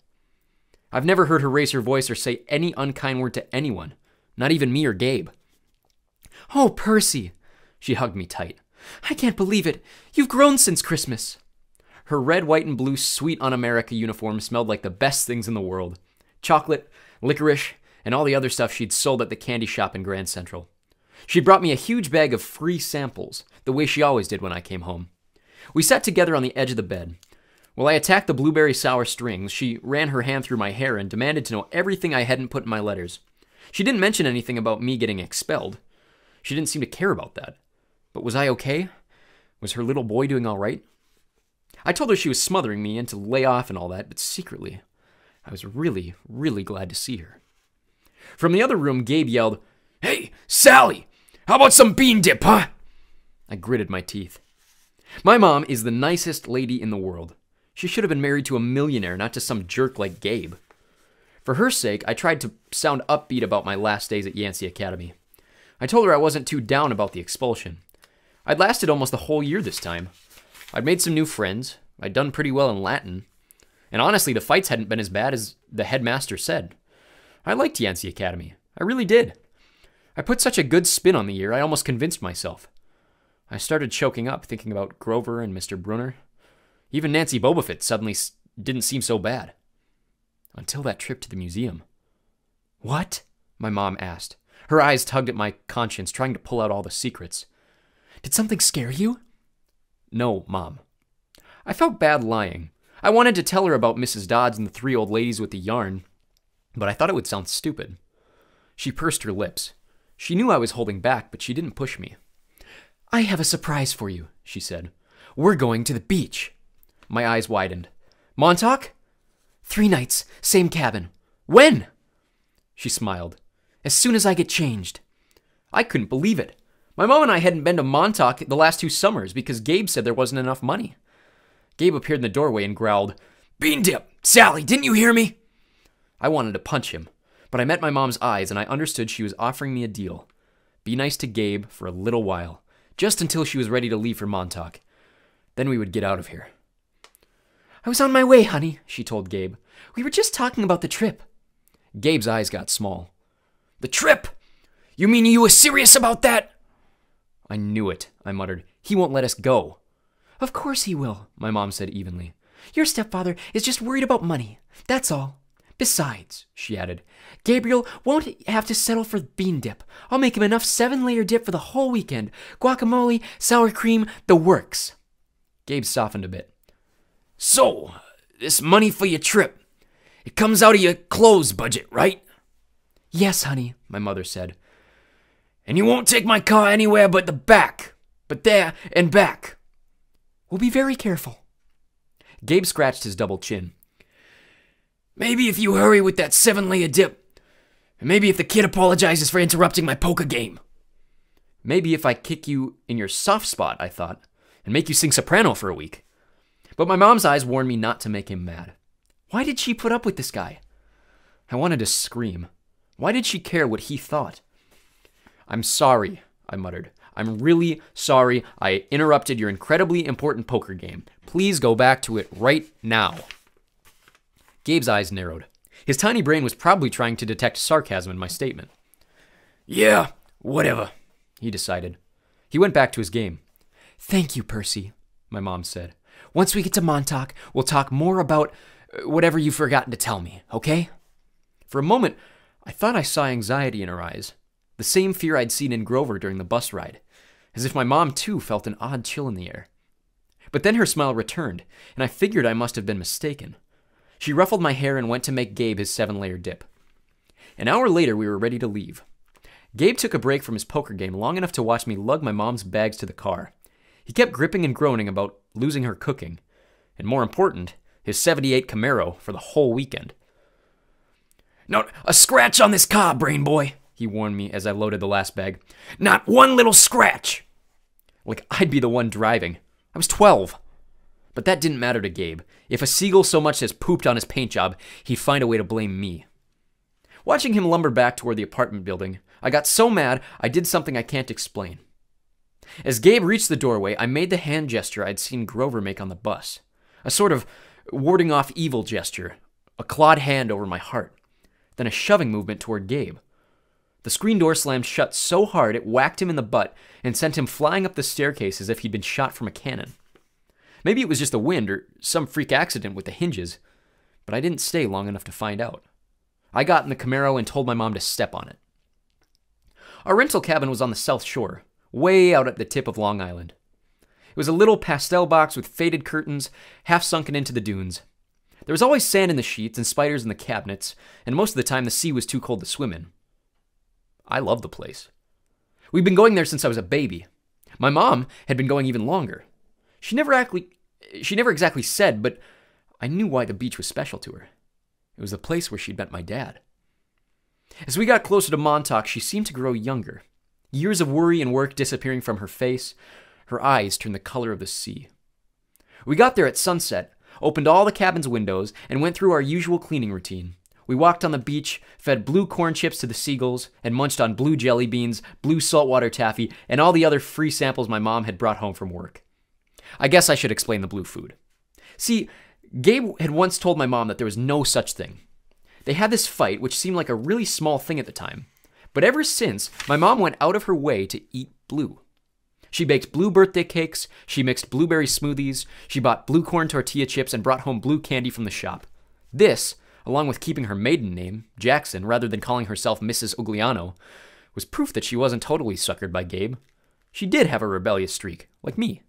I've never heard her raise her voice or say any unkind word to anyone, not even me or Gabe. Oh, Percy! She hugged me tight. I can't believe it. You've grown since Christmas. Her red, white, and blue Sweet on America uniform smelled like the best things in the world chocolate, licorice, and all the other stuff she'd sold at the candy shop in Grand Central. She brought me a huge bag of free samples, the way she always did when I came home. We sat together on the edge of the bed. While I attacked the blueberry sour strings, she ran her hand through my hair and demanded to know everything I hadn't put in my letters. She didn't mention anything about me getting expelled. She didn't seem to care about that. But was I okay? Was her little boy doing all right? I told her she was smothering me and to lay off and all that, but secretly, I was really, really glad to see her. From the other room, Gabe yelled, Hey, Sally, how about some bean dip, huh? I gritted my teeth. My mom is the nicest lady in the world. She should have been married to a millionaire, not to some jerk like Gabe. For her sake, I tried to sound upbeat about my last days at Yancey Academy. I told her I wasn't too down about the expulsion. I'd lasted almost the whole year this time. I'd made some new friends. I'd done pretty well in Latin. And honestly, the fights hadn't been as bad as the headmaster said. I liked Yancey Academy. I really did. I put such a good spin on the year, I almost convinced myself. I started choking up thinking about Grover and Mr. Brunner. Even Nancy Bobofit suddenly didn't seem so bad. Until that trip to the museum. What? My mom asked. Her eyes tugged at my conscience, trying to pull out all the secrets. Did something scare you? No, Mom. I felt bad lying. I wanted to tell her about Mrs. Dodds and the three old ladies with the yarn, but I thought it would sound stupid. She pursed her lips. She knew I was holding back, but she didn't push me. I have a surprise for you, she said. We're going to the beach. My eyes widened. Montauk? Three nights, same cabin. When? She smiled. As soon as I get changed. I couldn't believe it. My mom and I hadn't been to Montauk the last two summers because Gabe said there wasn't enough money. Gabe appeared in the doorway and growled, Bean dip! Sally, didn't you hear me? I wanted to punch him, but I met my mom's eyes and I understood she was offering me a deal. Be nice to Gabe for a little while, just until she was ready to leave for Montauk. Then we would get out of here. I was on my way, honey, she told Gabe. We were just talking about the trip. Gabe's eyes got small. The trip? You mean you were serious about that? I knew it, I muttered. He won't let us go. Of course he will, my mom said evenly. Your stepfather is just worried about money. That's all. Besides, she added, Gabriel won't have to settle for bean dip. I'll make him enough seven layer dip for the whole weekend. Guacamole, sour cream, the works. Gabe softened a bit. So, this money for your trip, it comes out of your clothes budget, right? Yes, honey, my mother said. And you won't take my car anywhere but the back, but there and back. We'll be very careful. Gabe scratched his double chin. Maybe if you hurry with that seven layer dip. And maybe if the kid apologizes for interrupting my poker game. Maybe if I kick you in your soft spot, I thought, and make you sing soprano for a week. But my mom's eyes warned me not to make him mad. Why did she put up with this guy? I wanted to scream. Why did she care what he thought? I'm sorry, I muttered. I'm really sorry I interrupted your incredibly important poker game. Please go back to it right now. Gabe's eyes narrowed. His tiny brain was probably trying to detect sarcasm in my statement. Yeah, whatever, he decided. He went back to his game. Thank you, Percy, my mom said. Once we get to Montauk, we'll talk more about uh, whatever you've forgotten to tell me, okay? For a moment, I thought I saw anxiety in her eyes, the same fear I'd seen in Grover during the bus ride, as if my mom too felt an odd chill in the air. But then her smile returned, and I figured I must have been mistaken. She ruffled my hair and went to make Gabe his seven layer dip. An hour later, we were ready to leave. Gabe took a break from his poker game long enough to watch me lug my mom's bags to the car. He kept gripping and groaning about losing her cooking, and more important, his 78 Camaro for the whole weekend. Not a scratch on this car, brain boy, he warned me as I loaded the last bag. Not one little scratch! Like I'd be the one driving. I was 12. But that didn't matter to Gabe. If a seagull so much as pooped on his paint job, he'd find a way to blame me. Watching him lumber back toward the apartment building, I got so mad I did something I can't explain. As Gabe reached the doorway, I made the hand gesture I'd seen Grover make on the bus a sort of warding off evil gesture, a clawed hand over my heart, then a shoving movement toward Gabe. The screen door slammed shut so hard it whacked him in the butt and sent him flying up the staircase as if he'd been shot from a cannon. Maybe it was just the wind or some freak accident with the hinges, but I didn't stay long enough to find out. I got in the Camaro and told my mom to step on it. Our rental cabin was on the South Shore, way out at the tip of Long Island. It was a little pastel box with faded curtains, half sunken into the dunes. There was always sand in the sheets and spiders in the cabinets, and most of the time the sea was too cold to swim in. I loved the place. We'd been going there since I was a baby. My mom had been going even longer. She never actually she never exactly said, but I knew why the beach was special to her. It was the place where she'd met my dad. As we got closer to Montauk, she seemed to grow younger. Years of worry and work disappearing from her face, her eyes turned the color of the sea. We got there at sunset, opened all the cabin's windows, and went through our usual cleaning routine. We walked on the beach, fed blue corn chips to the seagulls, and munched on blue jelly beans, blue saltwater taffy, and all the other free samples my mom had brought home from work. I guess I should explain the blue food. See, Gabe had once told my mom that there was no such thing. They had this fight, which seemed like a really small thing at the time. But ever since, my mom went out of her way to eat blue. She baked blue birthday cakes, she mixed blueberry smoothies, she bought blue corn tortilla chips, and brought home blue candy from the shop. This, along with keeping her maiden name, Jackson, rather than calling herself Mrs. Ugliano, was proof that she wasn't totally suckered by Gabe. She did have a rebellious streak, like me.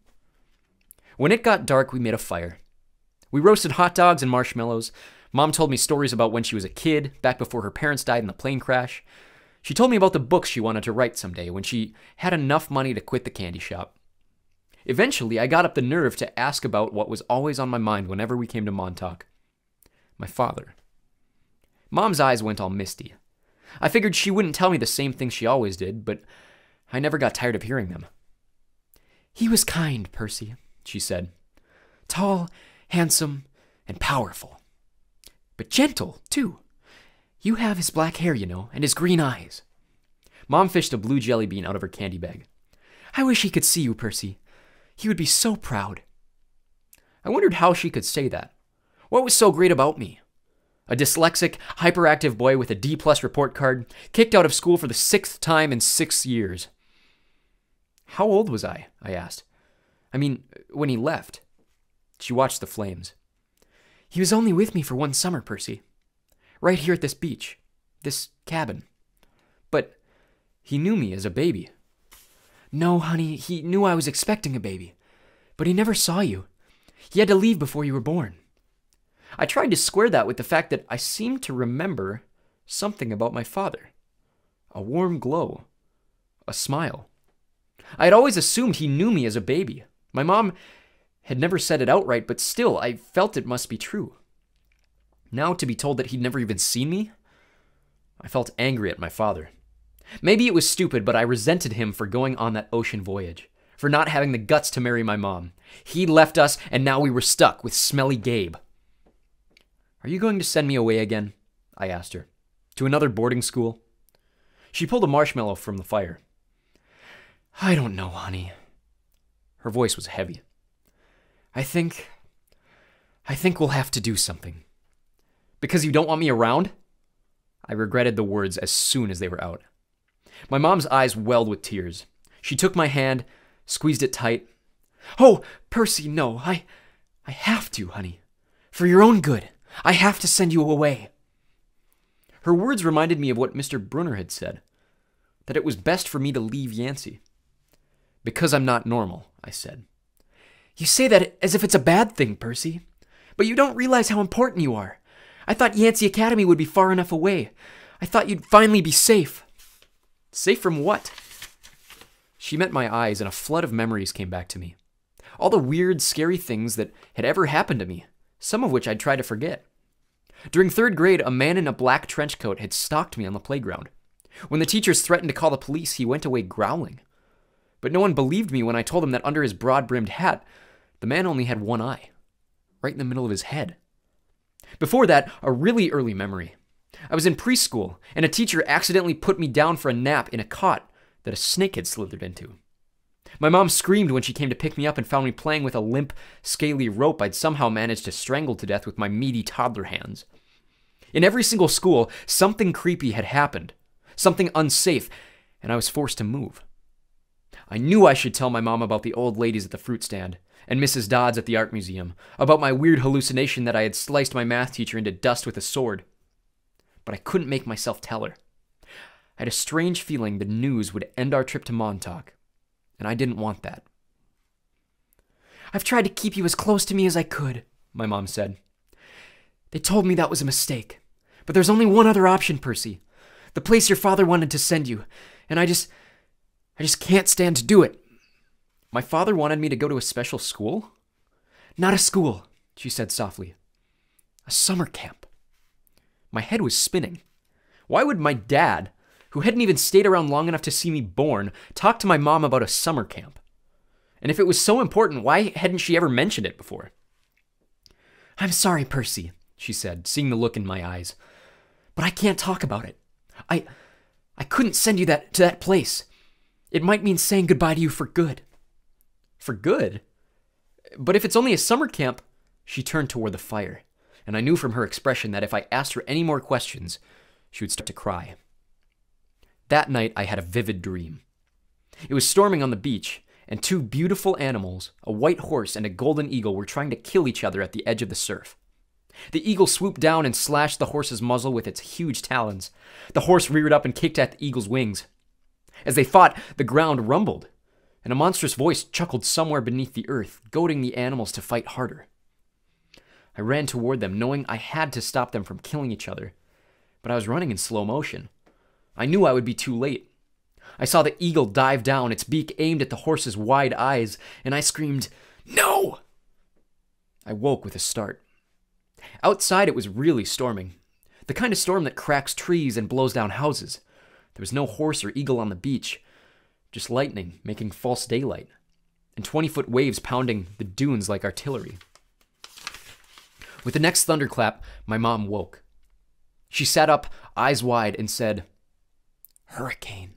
When it got dark, we made a fire. We roasted hot dogs and marshmallows. Mom told me stories about when she was a kid, back before her parents died in the plane crash. She told me about the books she wanted to write someday when she had enough money to quit the candy shop. Eventually, I got up the nerve to ask about what was always on my mind whenever we came to Montauk my father. Mom's eyes went all misty. I figured she wouldn't tell me the same things she always did, but I never got tired of hearing them. He was kind, Percy, she said. Tall, handsome, and powerful. But gentle, too. You have his black hair, you know, and his green eyes. Mom fished a blue jelly bean out of her candy bag. I wish he could see you, Percy. He would be so proud. I wondered how she could say that. What was so great about me? A dyslexic, hyperactive boy with a D plus report card, kicked out of school for the sixth time in six years. How old was I? I asked. I mean, when he left. She watched the flames. He was only with me for one summer, Percy. Right here at this beach. This cabin. But he knew me as a baby. No, honey, he knew I was expecting a baby. But he never saw you. He had to leave before you were born. I tried to square that with the fact that I seemed to remember something about my father a warm glow, a smile. I had always assumed he knew me as a baby. My mom had never said it outright, but still, I felt it must be true. Now, to be told that he'd never even seen me, I felt angry at my father. Maybe it was stupid, but I resented him for going on that ocean voyage, for not having the guts to marry my mom. He left us, and now we were stuck with smelly Gabe. Are you going to send me away again? I asked her. To another boarding school? She pulled a marshmallow from the fire. I don't know, honey. Her voice was heavy. I think. I think we'll have to do something. Because you don't want me around? I regretted the words as soon as they were out. My mom's eyes welled with tears. She took my hand, squeezed it tight. Oh, Percy, no. I I have to, honey. For your own good. I have to send you away. Her words reminded me of what Mr. Brunner had said that it was best for me to leave Yancey. Because I'm not normal, I said. You say that as if it's a bad thing, Percy. But you don't realize how important you are. I thought Yancey Academy would be far enough away. I thought you'd finally be safe. Safe from what? She met my eyes, and a flood of memories came back to me. All the weird, scary things that had ever happened to me, some of which I'd tried to forget. During third grade, a man in a black trench coat had stalked me on the playground. When the teachers threatened to call the police, he went away growling. But no one believed me when I told them that under his broad brimmed hat, the man only had one eye, right in the middle of his head. Before that, a really early memory. I was in preschool, and a teacher accidentally put me down for a nap in a cot that a snake had slithered into. My mom screamed when she came to pick me up and found me playing with a limp, scaly rope I'd somehow managed to strangle to death with my meaty toddler hands. In every single school, something creepy had happened, something unsafe, and I was forced to move. I knew I should tell my mom about the old ladies at the fruit stand and Mrs. Dodds at the art museum, about my weird hallucination that I had sliced my math teacher into dust with a sword. But I couldn't make myself tell her. I had a strange feeling the news would end our trip to Montauk, and I didn't want that. I've tried to keep you as close to me as I could, my mom said. They told me that was a mistake. But there's only one other option, Percy. The place your father wanted to send you. And I just. I just can't stand to do it. My father wanted me to go to a special school? Not a school, she said softly. A summer camp. My head was spinning. Why would my dad, who hadn't even stayed around long enough to see me born, talk to my mom about a summer camp? And if it was so important, why hadn't she ever mentioned it before? I'm sorry, Percy, she said, seeing the look in my eyes. But I can't talk about it. I I couldn't send you that to that place. It might mean saying goodbye to you for good. For good? But if it's only a summer camp, she turned toward the fire, and I knew from her expression that if I asked her any more questions, she would start to cry. That night I had a vivid dream. It was storming on the beach, and two beautiful animals, a white horse and a golden eagle, were trying to kill each other at the edge of the surf. The eagle swooped down and slashed the horse's muzzle with its huge talons. The horse reared up and kicked at the eagle's wings. As they fought, the ground rumbled, and a monstrous voice chuckled somewhere beneath the earth, goading the animals to fight harder. I ran toward them, knowing I had to stop them from killing each other, but I was running in slow motion. I knew I would be too late. I saw the eagle dive down, its beak aimed at the horse's wide eyes, and I screamed, No! I woke with a start. Outside, it was really storming. The kind of storm that cracks trees and blows down houses. There was no horse or eagle on the beach, just lightning making false daylight, and 20 foot waves pounding the dunes like artillery. With the next thunderclap, my mom woke. She sat up, eyes wide, and said, Hurricane.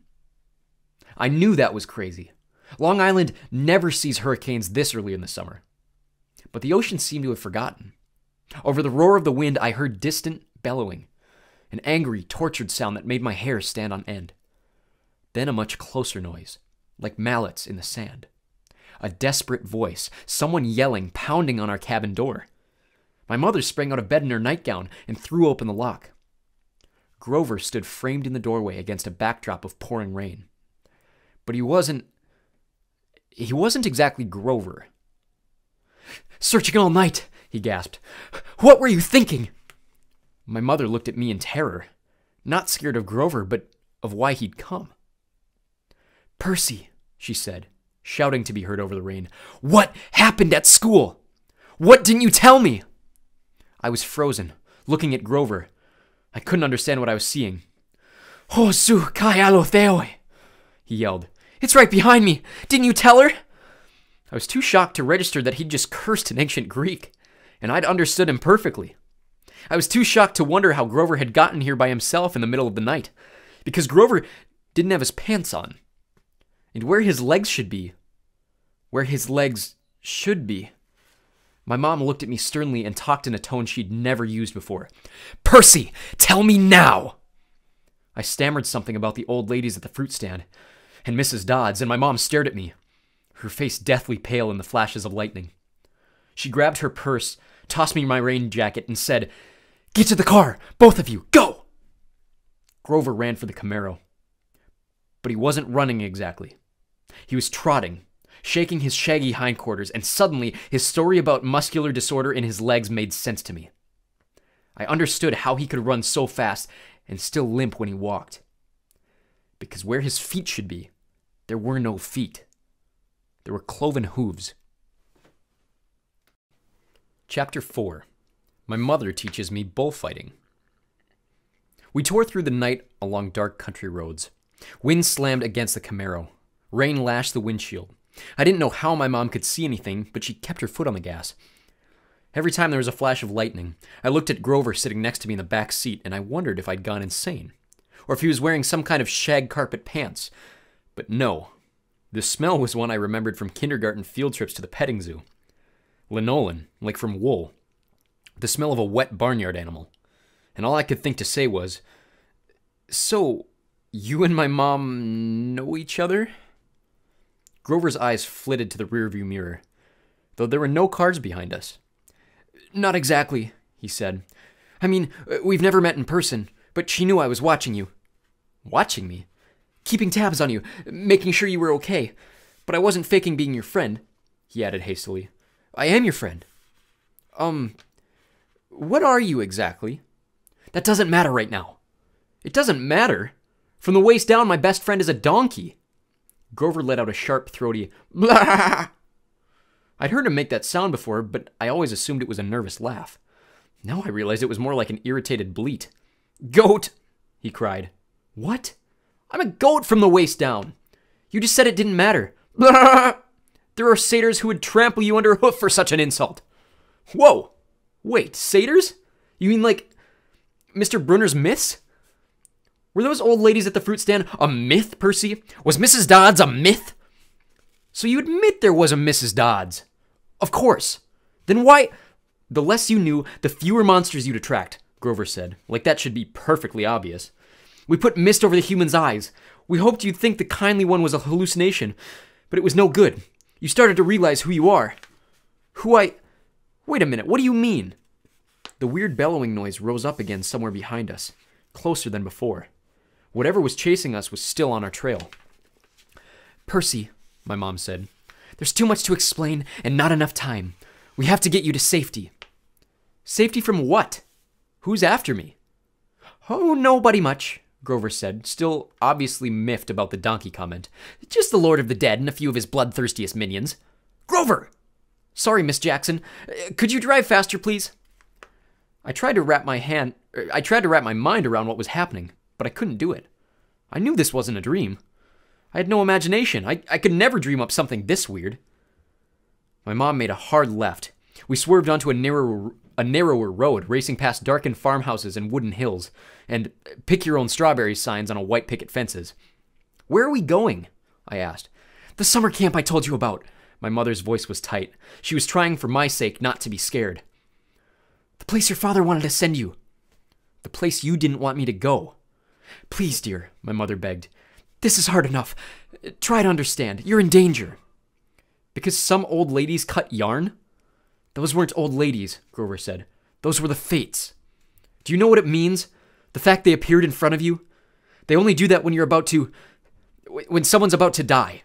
I knew that was crazy. Long Island never sees hurricanes this early in the summer. But the ocean seemed to have forgotten. Over the roar of the wind, I heard distant bellowing, an angry, tortured sound that made my hair stand on end. Then a much closer noise, like mallets in the sand. A desperate voice, someone yelling, pounding on our cabin door. My mother sprang out of bed in her nightgown and threw open the lock. Grover stood framed in the doorway against a backdrop of pouring rain. But he wasn't. He wasn't exactly Grover. Searching all night, he gasped. What were you thinking? My mother looked at me in terror, not scared of Grover, but of why he'd come. Percy, she said, shouting to be heard over the rain, what happened at school? What didn't you tell me? I was frozen, looking at Grover. I couldn't understand what I was seeing. Oh, Zeu kai alloi theoi, he yelled. It's right behind me. Didn't you tell her? I was too shocked to register that he'd just cursed in ancient Greek, and I'd understood him perfectly. I was too shocked to wonder how Grover had gotten here by himself in the middle of the night, because Grover didn't have his pants on. And where his legs should be, where his legs should be. My mom looked at me sternly and talked in a tone she'd never used before. Percy, tell me now! I stammered something about the old ladies at the fruit stand and Mrs. Dodds, and my mom stared at me, her face deathly pale in the flashes of lightning. She grabbed her purse, tossed me my rain jacket, and said, Get to the car, both of you, go! Grover ran for the Camaro. But he wasn't running exactly. He was trotting, shaking his shaggy hindquarters, and suddenly his story about muscular disorder in his legs made sense to me. I understood how he could run so fast and still limp when he walked. Because where his feet should be, there were no feet. There were cloven hooves. Chapter 4 My mother teaches me bullfighting. We tore through the night along dark country roads. Wind slammed against the Camaro. Rain lashed the windshield. I didn't know how my mom could see anything, but she kept her foot on the gas. Every time there was a flash of lightning, I looked at Grover sitting next to me in the back seat and I wondered if I'd gone insane, or if he was wearing some kind of shag carpet pants. But no. The smell was one I remembered from kindergarten field trips to the petting zoo. Lanolin, like from wool. The smell of a wet barnyard animal. And all I could think to say was, So, you and my mom know each other? Grover's eyes flitted to the rearview mirror, though there were no cars behind us. Not exactly, he said. I mean, we've never met in person, but she knew I was watching you. Watching me? Keeping tabs on you, making sure you were okay. But I wasn't faking being your friend, he added hastily. I am your friend. Um, what are you exactly? That doesn't matter right now. It doesn't matter. From the waist down, my best friend is a donkey. Grover let out a sharp, throaty blah. I'd heard him make that sound before, but I always assumed it was a nervous laugh. Now I realized it was more like an irritated bleat. Goat! he cried. What? I'm a goat from the waist down. You just said it didn't matter. Blah! There are satyrs who would trample you under hoof for such an insult. Whoa! Wait, satyrs? You mean like Mr. Brunner's myths? Were those old ladies at the fruit stand a myth, Percy? Was Mrs. Dodds a myth? So you admit there was a Mrs. Dodds? Of course. Then why? The less you knew, the fewer monsters you'd attract, Grover said. Like that should be perfectly obvious. We put mist over the human's eyes. We hoped you'd think the kindly one was a hallucination, but it was no good. You started to realize who you are. Who I. Wait a minute, what do you mean? The weird bellowing noise rose up again somewhere behind us, closer than before. Whatever was chasing us was still on our trail. Percy, my mom said, there's too much to explain and not enough time. We have to get you to safety. Safety from what? Who's after me? Oh, nobody much, Grover said, still obviously miffed about the donkey comment. Just the Lord of the Dead and a few of his bloodthirstiest minions. Grover! Sorry, Miss Jackson. Could you drive faster, please? I tried to wrap my hand er, I tried to wrap my mind around what was happening, but I couldn't do it. I knew this wasn't a dream. I had no imagination. I, I could never dream up something this weird. My mom made a hard left. We swerved onto a narrower, a narrower road, racing past darkened farmhouses and wooden hills, and pick your own strawberries signs on a white picket fences. Where are we going? I asked. The summer camp I told you about. My mother's voice was tight. She was trying for my sake not to be scared. The place your father wanted to send you. The place you didn't want me to go. Please, dear, my mother begged. This is hard enough. Try to understand. You're in danger. Because some old ladies cut yarn? Those weren't old ladies, Grover said. Those were the fates. Do you know what it means? The fact they appeared in front of you? They only do that when you're about to. when someone's about to die.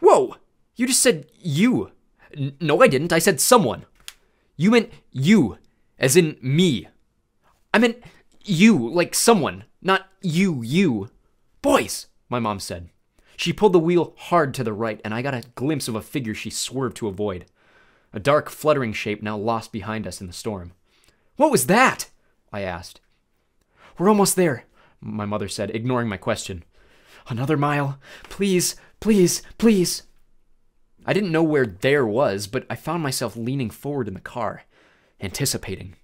Whoa! You just said you. N- no, I didn't. I said someone. You meant you, as in me. I meant you, like someone, not you, you. Boys, my mom said. She pulled the wheel hard to the right, and I got a glimpse of a figure she swerved to avoid. A dark, fluttering shape now lost behind us in the storm. What was that? I asked. We're almost there, my mother said, ignoring my question. Another mile. Please, please, please. I didn't know where there was, but I found myself leaning forward in the car, anticipating,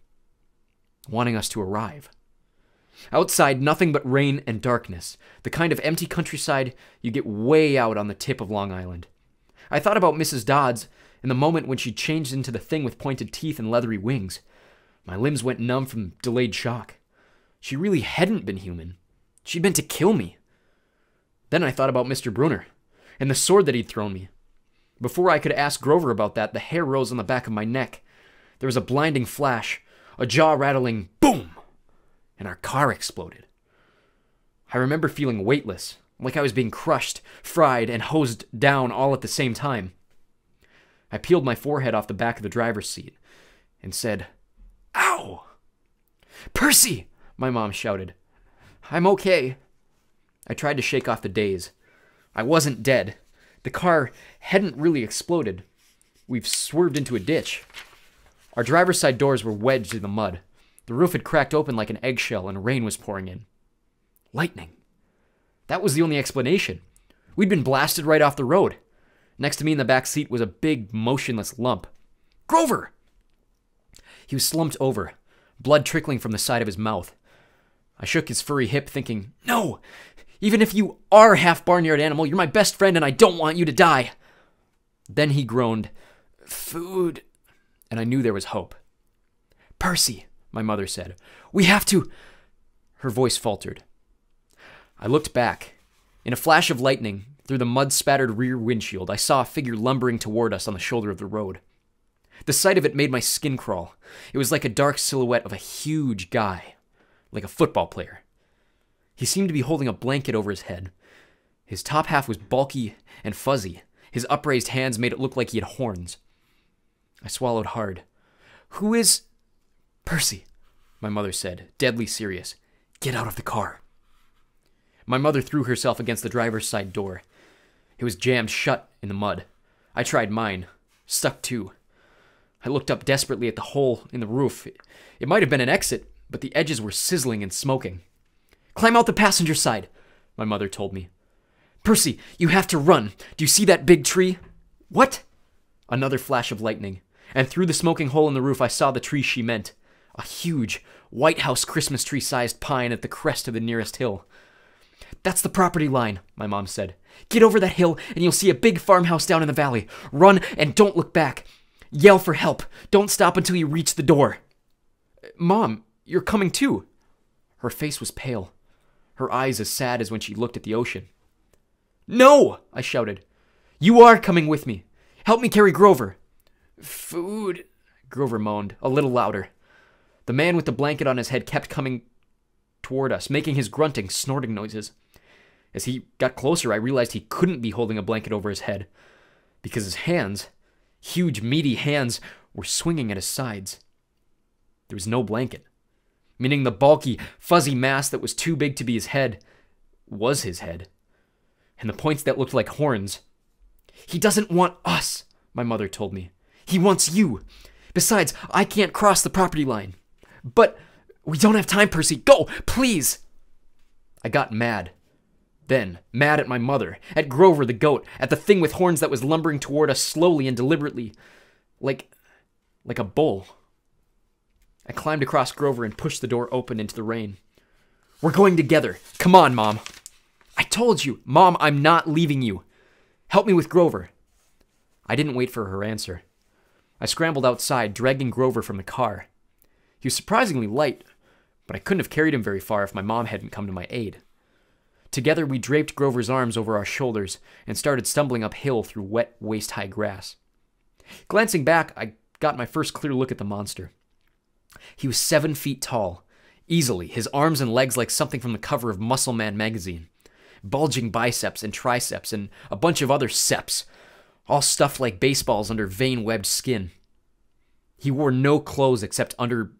wanting us to arrive. Outside, nothing but rain and darkness, the kind of empty countryside you get way out on the tip of Long Island. I thought about Mrs. Dodds in the moment when she changed into the thing with pointed teeth and leathery wings. My limbs went numb from delayed shock. She really hadn't been human. She'd meant to kill me. Then I thought about Mr. Brunner and the sword that he'd thrown me. Before I could ask Grover about that, the hair rose on the back of my neck. There was a blinding flash, a jaw rattling boom and our car exploded. I remember feeling weightless, like I was being crushed, fried, and hosed down all at the same time. I peeled my forehead off the back of the driver's seat and said, Ow! Percy! My mom shouted. I'm okay. I tried to shake off the daze. I wasn't dead. The car hadn't really exploded. We've swerved into a ditch. Our driver's side doors were wedged in the mud. The roof had cracked open like an eggshell and rain was pouring in. Lightning. That was the only explanation. We'd been blasted right off the road. Next to me in the back seat was a big, motionless lump. Grover! He was slumped over, blood trickling from the side of his mouth. I shook his furry hip, thinking, No! Even if you are half barnyard animal, you're my best friend and I don't want you to die. Then he groaned, Food. And I knew there was hope. Percy, my mother said. We have to. Her voice faltered. I looked back. In a flash of lightning, through the mud spattered rear windshield, I saw a figure lumbering toward us on the shoulder of the road. The sight of it made my skin crawl. It was like a dark silhouette of a huge guy, like a football player. He seemed to be holding a blanket over his head. His top half was bulky and fuzzy. His upraised hands made it look like he had horns. I swallowed hard. Who is. Percy, my mother said, deadly serious, get out of the car. My mother threw herself against the driver's side door. It was jammed shut in the mud. I tried mine. Stuck too. I looked up desperately at the hole in the roof. It might have been an exit, but the edges were sizzling and smoking. Climb out the passenger side, my mother told me. Percy, you have to run. Do you see that big tree? What? Another flash of lightning, and through the smoking hole in the roof I saw the tree she meant. A huge, White House Christmas tree sized pine at the crest of the nearest hill. That's the property line, my mom said. Get over that hill and you'll see a big farmhouse down in the valley. Run and don't look back. Yell for help. Don't stop until you reach the door. Mom, you're coming too. Her face was pale, her eyes as sad as when she looked at the ocean. No! I shouted. You are coming with me. Help me carry Grover. Food, Grover moaned, a little louder. The man with the blanket on his head kept coming toward us, making his grunting, snorting noises. As he got closer, I realized he couldn't be holding a blanket over his head, because his hands, huge, meaty hands, were swinging at his sides. There was no blanket, meaning the bulky, fuzzy mass that was too big to be his head was his head, and the points that looked like horns. He doesn't want us, my mother told me. He wants you. Besides, I can't cross the property line. But we don't have time, Percy. Go, please. I got mad. Then, mad at my mother, at Grover the goat, at the thing with horns that was lumbering toward us slowly and deliberately, like like a bull. I climbed across Grover and pushed the door open into the rain. We're going together. Come on, Mom. I told you, Mom, I'm not leaving you. Help me with Grover. I didn't wait for her answer. I scrambled outside, dragging Grover from the car. He was surprisingly light, but I couldn't have carried him very far if my mom hadn't come to my aid. Together, we draped Grover's arms over our shoulders and started stumbling uphill through wet, waist high grass. Glancing back, I got my first clear look at the monster. He was seven feet tall, easily, his arms and legs like something from the cover of Muscle Man magazine. Bulging biceps and triceps and a bunch of other seps, all stuffed like baseballs under vein webbed skin. He wore no clothes except under.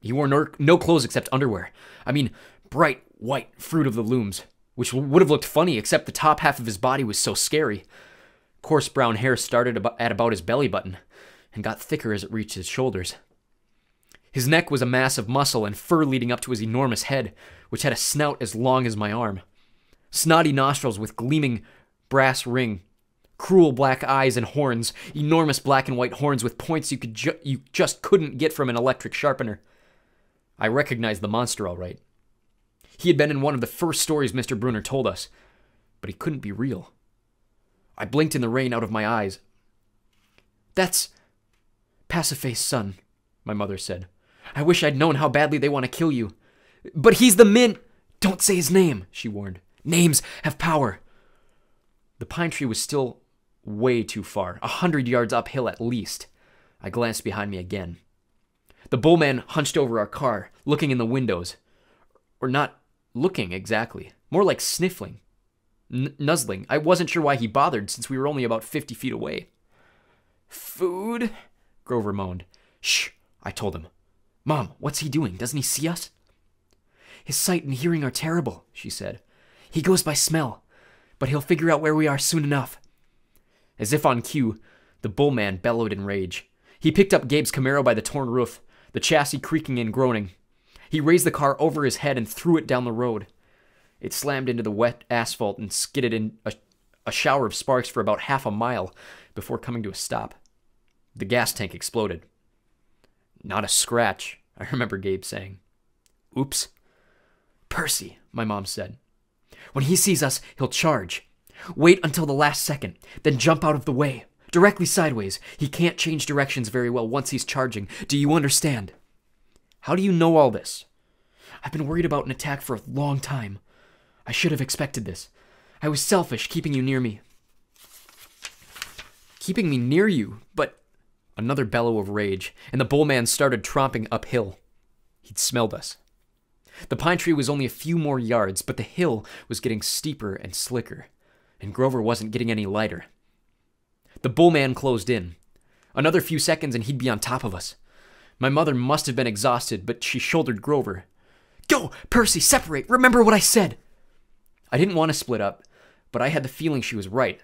He wore no, no clothes except underwear. I mean, bright white fruit of the looms, which would have looked funny except the top half of his body was so scary. Coarse brown hair started at about his belly button and got thicker as it reached his shoulders. His neck was a mass of muscle and fur leading up to his enormous head, which had a snout as long as my arm. Snotty nostrils with gleaming brass ring cruel black eyes and horns, enormous black and white horns with points you could ju- you just couldn't get from an electric sharpener. I recognized the monster all right. He had been in one of the first stories Mr. Brunner told us, but he couldn't be real. I blinked in the rain out of my eyes. That's Pasiphae's son, my mother said. I wish I'd known how badly they want to kill you. But he's the min. Don't say his name, she warned. Names have power. The pine tree was still way too far, a hundred yards uphill at least. I glanced behind me again. The bullman hunched over our car, looking in the windows. Or not looking exactly, more like sniffling, n- nuzzling. I wasn't sure why he bothered since we were only about 50 feet away. Food? Grover moaned. Shh, I told him. Mom, what's he doing? Doesn't he see us? His sight and hearing are terrible, she said. He goes by smell, but he'll figure out where we are soon enough. As if on cue, the bullman bellowed in rage. He picked up Gabe's Camaro by the torn roof, the chassis creaking and groaning. He raised the car over his head and threw it down the road. It slammed into the wet asphalt and skidded in a, a shower of sparks for about half a mile before coming to a stop. The gas tank exploded. Not a scratch, I remember Gabe saying. Oops. Percy, my mom said. When he sees us, he'll charge. Wait until the last second, then jump out of the way. Directly sideways. He can't change directions very well once he's charging. Do you understand? How do you know all this? I've been worried about an attack for a long time. I should have expected this. I was selfish keeping you near me. Keeping me near you, but. Another bellow of rage, and the bullman started tromping uphill. He'd smelled us. The pine tree was only a few more yards, but the hill was getting steeper and slicker and Grover wasn't getting any lighter. The bullman closed in. Another few seconds and he'd be on top of us. My mother must have been exhausted, but she shouldered Grover. Go, Percy, separate. Remember what I said. I didn't want to split up, but I had the feeling she was right.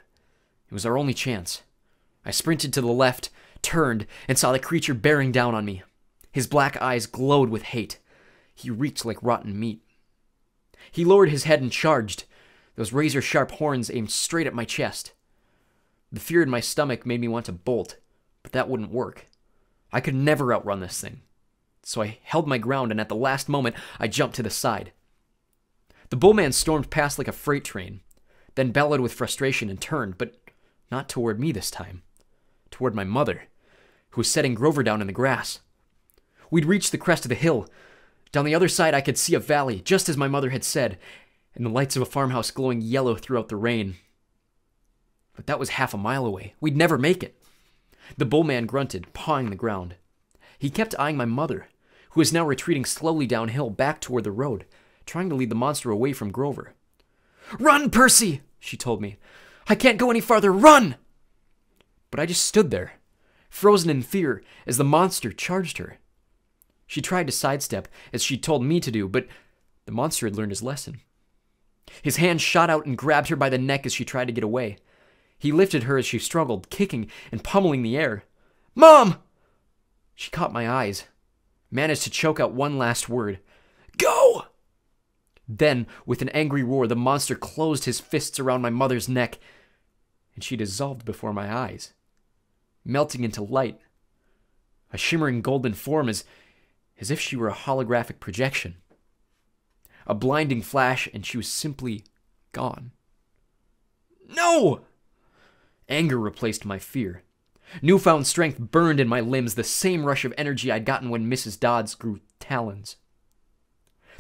It was our only chance. I sprinted to the left, turned, and saw the creature bearing down on me. His black eyes glowed with hate. He reeked like rotten meat. He lowered his head and charged, those razor sharp horns aimed straight at my chest. The fear in my stomach made me want to bolt, but that wouldn't work. I could never outrun this thing. So I held my ground, and at the last moment, I jumped to the side. The bullman stormed past like a freight train, then bellowed with frustration and turned, but not toward me this time. Toward my mother, who was setting Grover down in the grass. We'd reached the crest of the hill. Down the other side, I could see a valley, just as my mother had said, and the lights of a farmhouse glowing yellow throughout the rain. But that was half a mile away. We'd never make it. The bullman grunted, pawing the ground. He kept eyeing my mother, who was now retreating slowly downhill back toward the road, trying to lead the monster away from Grover. Run, Percy! she told me. I can't go any farther. Run! But I just stood there, frozen in fear, as the monster charged her. She tried to sidestep, as she'd told me to do, but the monster had learned his lesson. His hand shot out and grabbed her by the neck as she tried to get away. He lifted her as she struggled, kicking and pummeling the air. Mom! She caught my eyes, managed to choke out one last word Go! Then, with an angry roar, the monster closed his fists around my mother's neck, and she dissolved before my eyes, melting into light. A shimmering golden form as, as if she were a holographic projection. A blinding flash, and she was simply gone. No! Anger replaced my fear. Newfound strength burned in my limbs, the same rush of energy I'd gotten when Mrs. Dodds grew talons.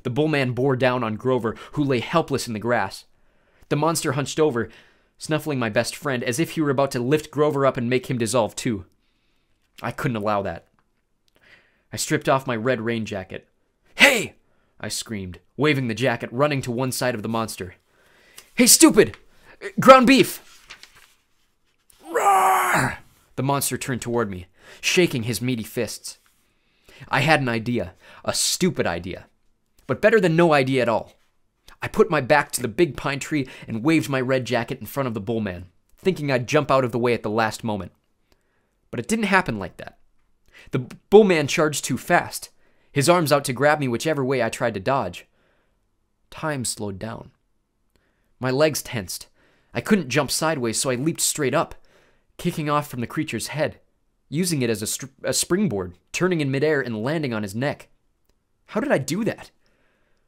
The bullman bore down on Grover, who lay helpless in the grass. The monster hunched over, snuffling my best friend, as if he were about to lift Grover up and make him dissolve too. I couldn't allow that. I stripped off my red rain jacket. Hey! I screamed, waving the jacket, running to one side of the monster. Hey, stupid! Ground beef! Roar! The monster turned toward me, shaking his meaty fists. I had an idea, a stupid idea, but better than no idea at all. I put my back to the big pine tree and waved my red jacket in front of the bullman, thinking I'd jump out of the way at the last moment. But it didn't happen like that. The bullman charged too fast, his arms out to grab me whichever way I tried to dodge. Time slowed down. My legs tensed. I couldn't jump sideways, so I leaped straight up, kicking off from the creature's head, using it as a, a springboard, turning in midair and landing on his neck. How did I do that?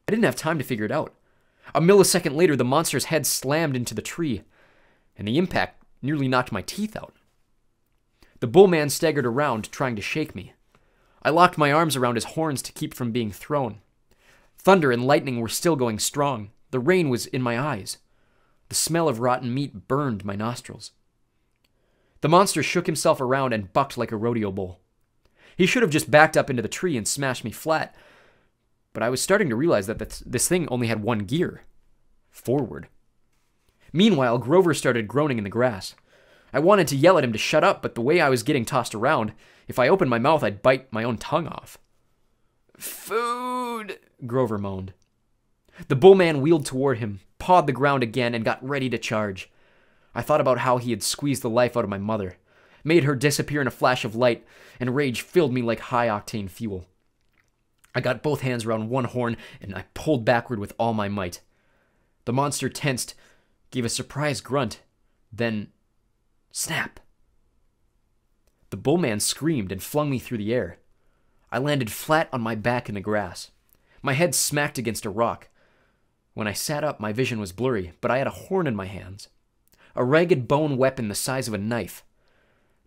I didn't have time to figure it out. A millisecond later, the monster's head slammed into the tree, and the impact nearly knocked my teeth out. The bullman staggered around, trying to shake me. I locked my arms around his horns to keep from being thrown. Thunder and lightning were still going strong. The rain was in my eyes. The smell of rotten meat burned my nostrils. The monster shook himself around and bucked like a rodeo bull. He should have just backed up into the tree and smashed me flat, but I was starting to realize that this thing only had one gear forward. Meanwhile, Grover started groaning in the grass. I wanted to yell at him to shut up, but the way I was getting tossed around, if I opened my mouth, I'd bite my own tongue off. Food, Grover moaned. The bullman wheeled toward him, pawed the ground again, and got ready to charge. I thought about how he had squeezed the life out of my mother, made her disappear in a flash of light, and rage filled me like high octane fuel. I got both hands around one horn and I pulled backward with all my might. The monster tensed, gave a surprised grunt, then snap. The bullman screamed and flung me through the air. I landed flat on my back in the grass. My head smacked against a rock. When I sat up, my vision was blurry, but I had a horn in my hands a ragged bone weapon the size of a knife.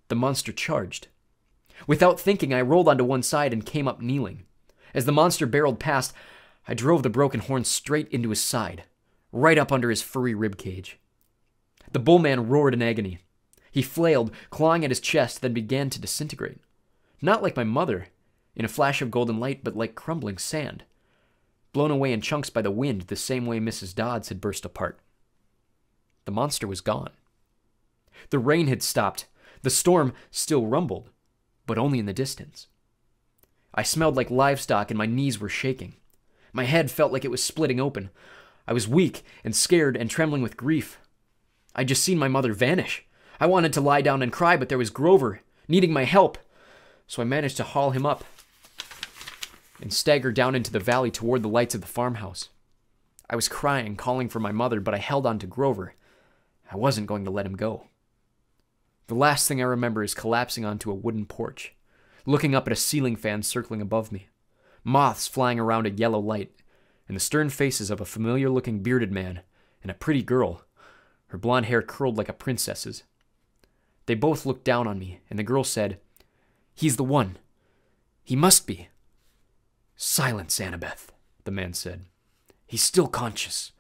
The monster charged. Without thinking, I rolled onto one side and came up kneeling. As the monster barreled past, I drove the broken horn straight into his side, right up under his furry rib cage. The bullman roared in agony. He flailed, clawing at his chest, then began to disintegrate. Not like my mother, in a flash of golden light, but like crumbling sand, blown away in chunks by the wind the same way Mrs. Dodds had burst apart. The monster was gone. The rain had stopped. The storm still rumbled, but only in the distance. I smelled like livestock and my knees were shaking. My head felt like it was splitting open. I was weak and scared and trembling with grief, I'd just seen my mother vanish. I wanted to lie down and cry, but there was Grover, needing my help. So I managed to haul him up and stagger down into the valley toward the lights of the farmhouse. I was crying, calling for my mother, but I held on to Grover. I wasn't going to let him go. The last thing I remember is collapsing onto a wooden porch, looking up at a ceiling fan circling above me, moths flying around a yellow light, and the stern faces of a familiar looking bearded man and a pretty girl, her blonde hair curled like a princess's. They both looked down on me, and the girl said, He's the one. He must be. Silence, Annabeth, the man said. He's still conscious.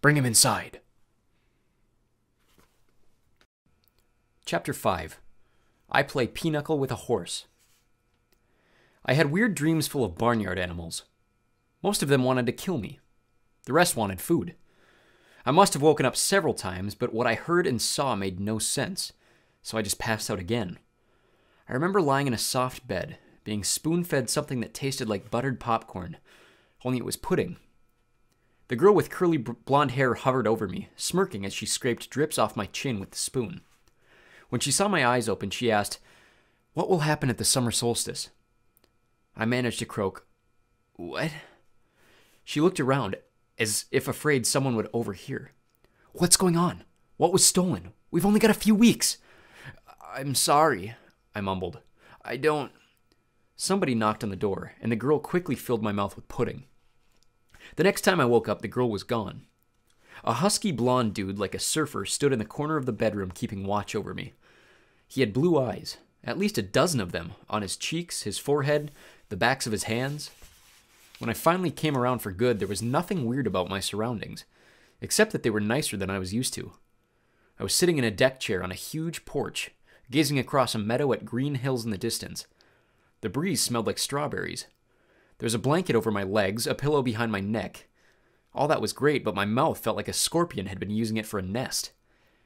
Bring him inside. Chapter 5 I Play Pinochle with a Horse. I had weird dreams full of barnyard animals. Most of them wanted to kill me, the rest wanted food. I must have woken up several times, but what I heard and saw made no sense, so I just passed out again. I remember lying in a soft bed, being spoon fed something that tasted like buttered popcorn, only it was pudding. The girl with curly blonde hair hovered over me, smirking as she scraped drips off my chin with the spoon. When she saw my eyes open, she asked, What will happen at the summer solstice? I managed to croak, What? She looked around, as if afraid someone would overhear. What's going on? What was stolen? We've only got a few weeks. I'm sorry, I mumbled. I don't. Somebody knocked on the door, and the girl quickly filled my mouth with pudding. The next time I woke up, the girl was gone. A husky blond dude like a surfer stood in the corner of the bedroom keeping watch over me. He had blue eyes, at least a dozen of them, on his cheeks, his forehead, the backs of his hands. When I finally came around for good, there was nothing weird about my surroundings, except that they were nicer than I was used to. I was sitting in a deck chair on a huge porch, gazing across a meadow at green hills in the distance. The breeze smelled like strawberries. There was a blanket over my legs, a pillow behind my neck. All that was great, but my mouth felt like a scorpion had been using it for a nest.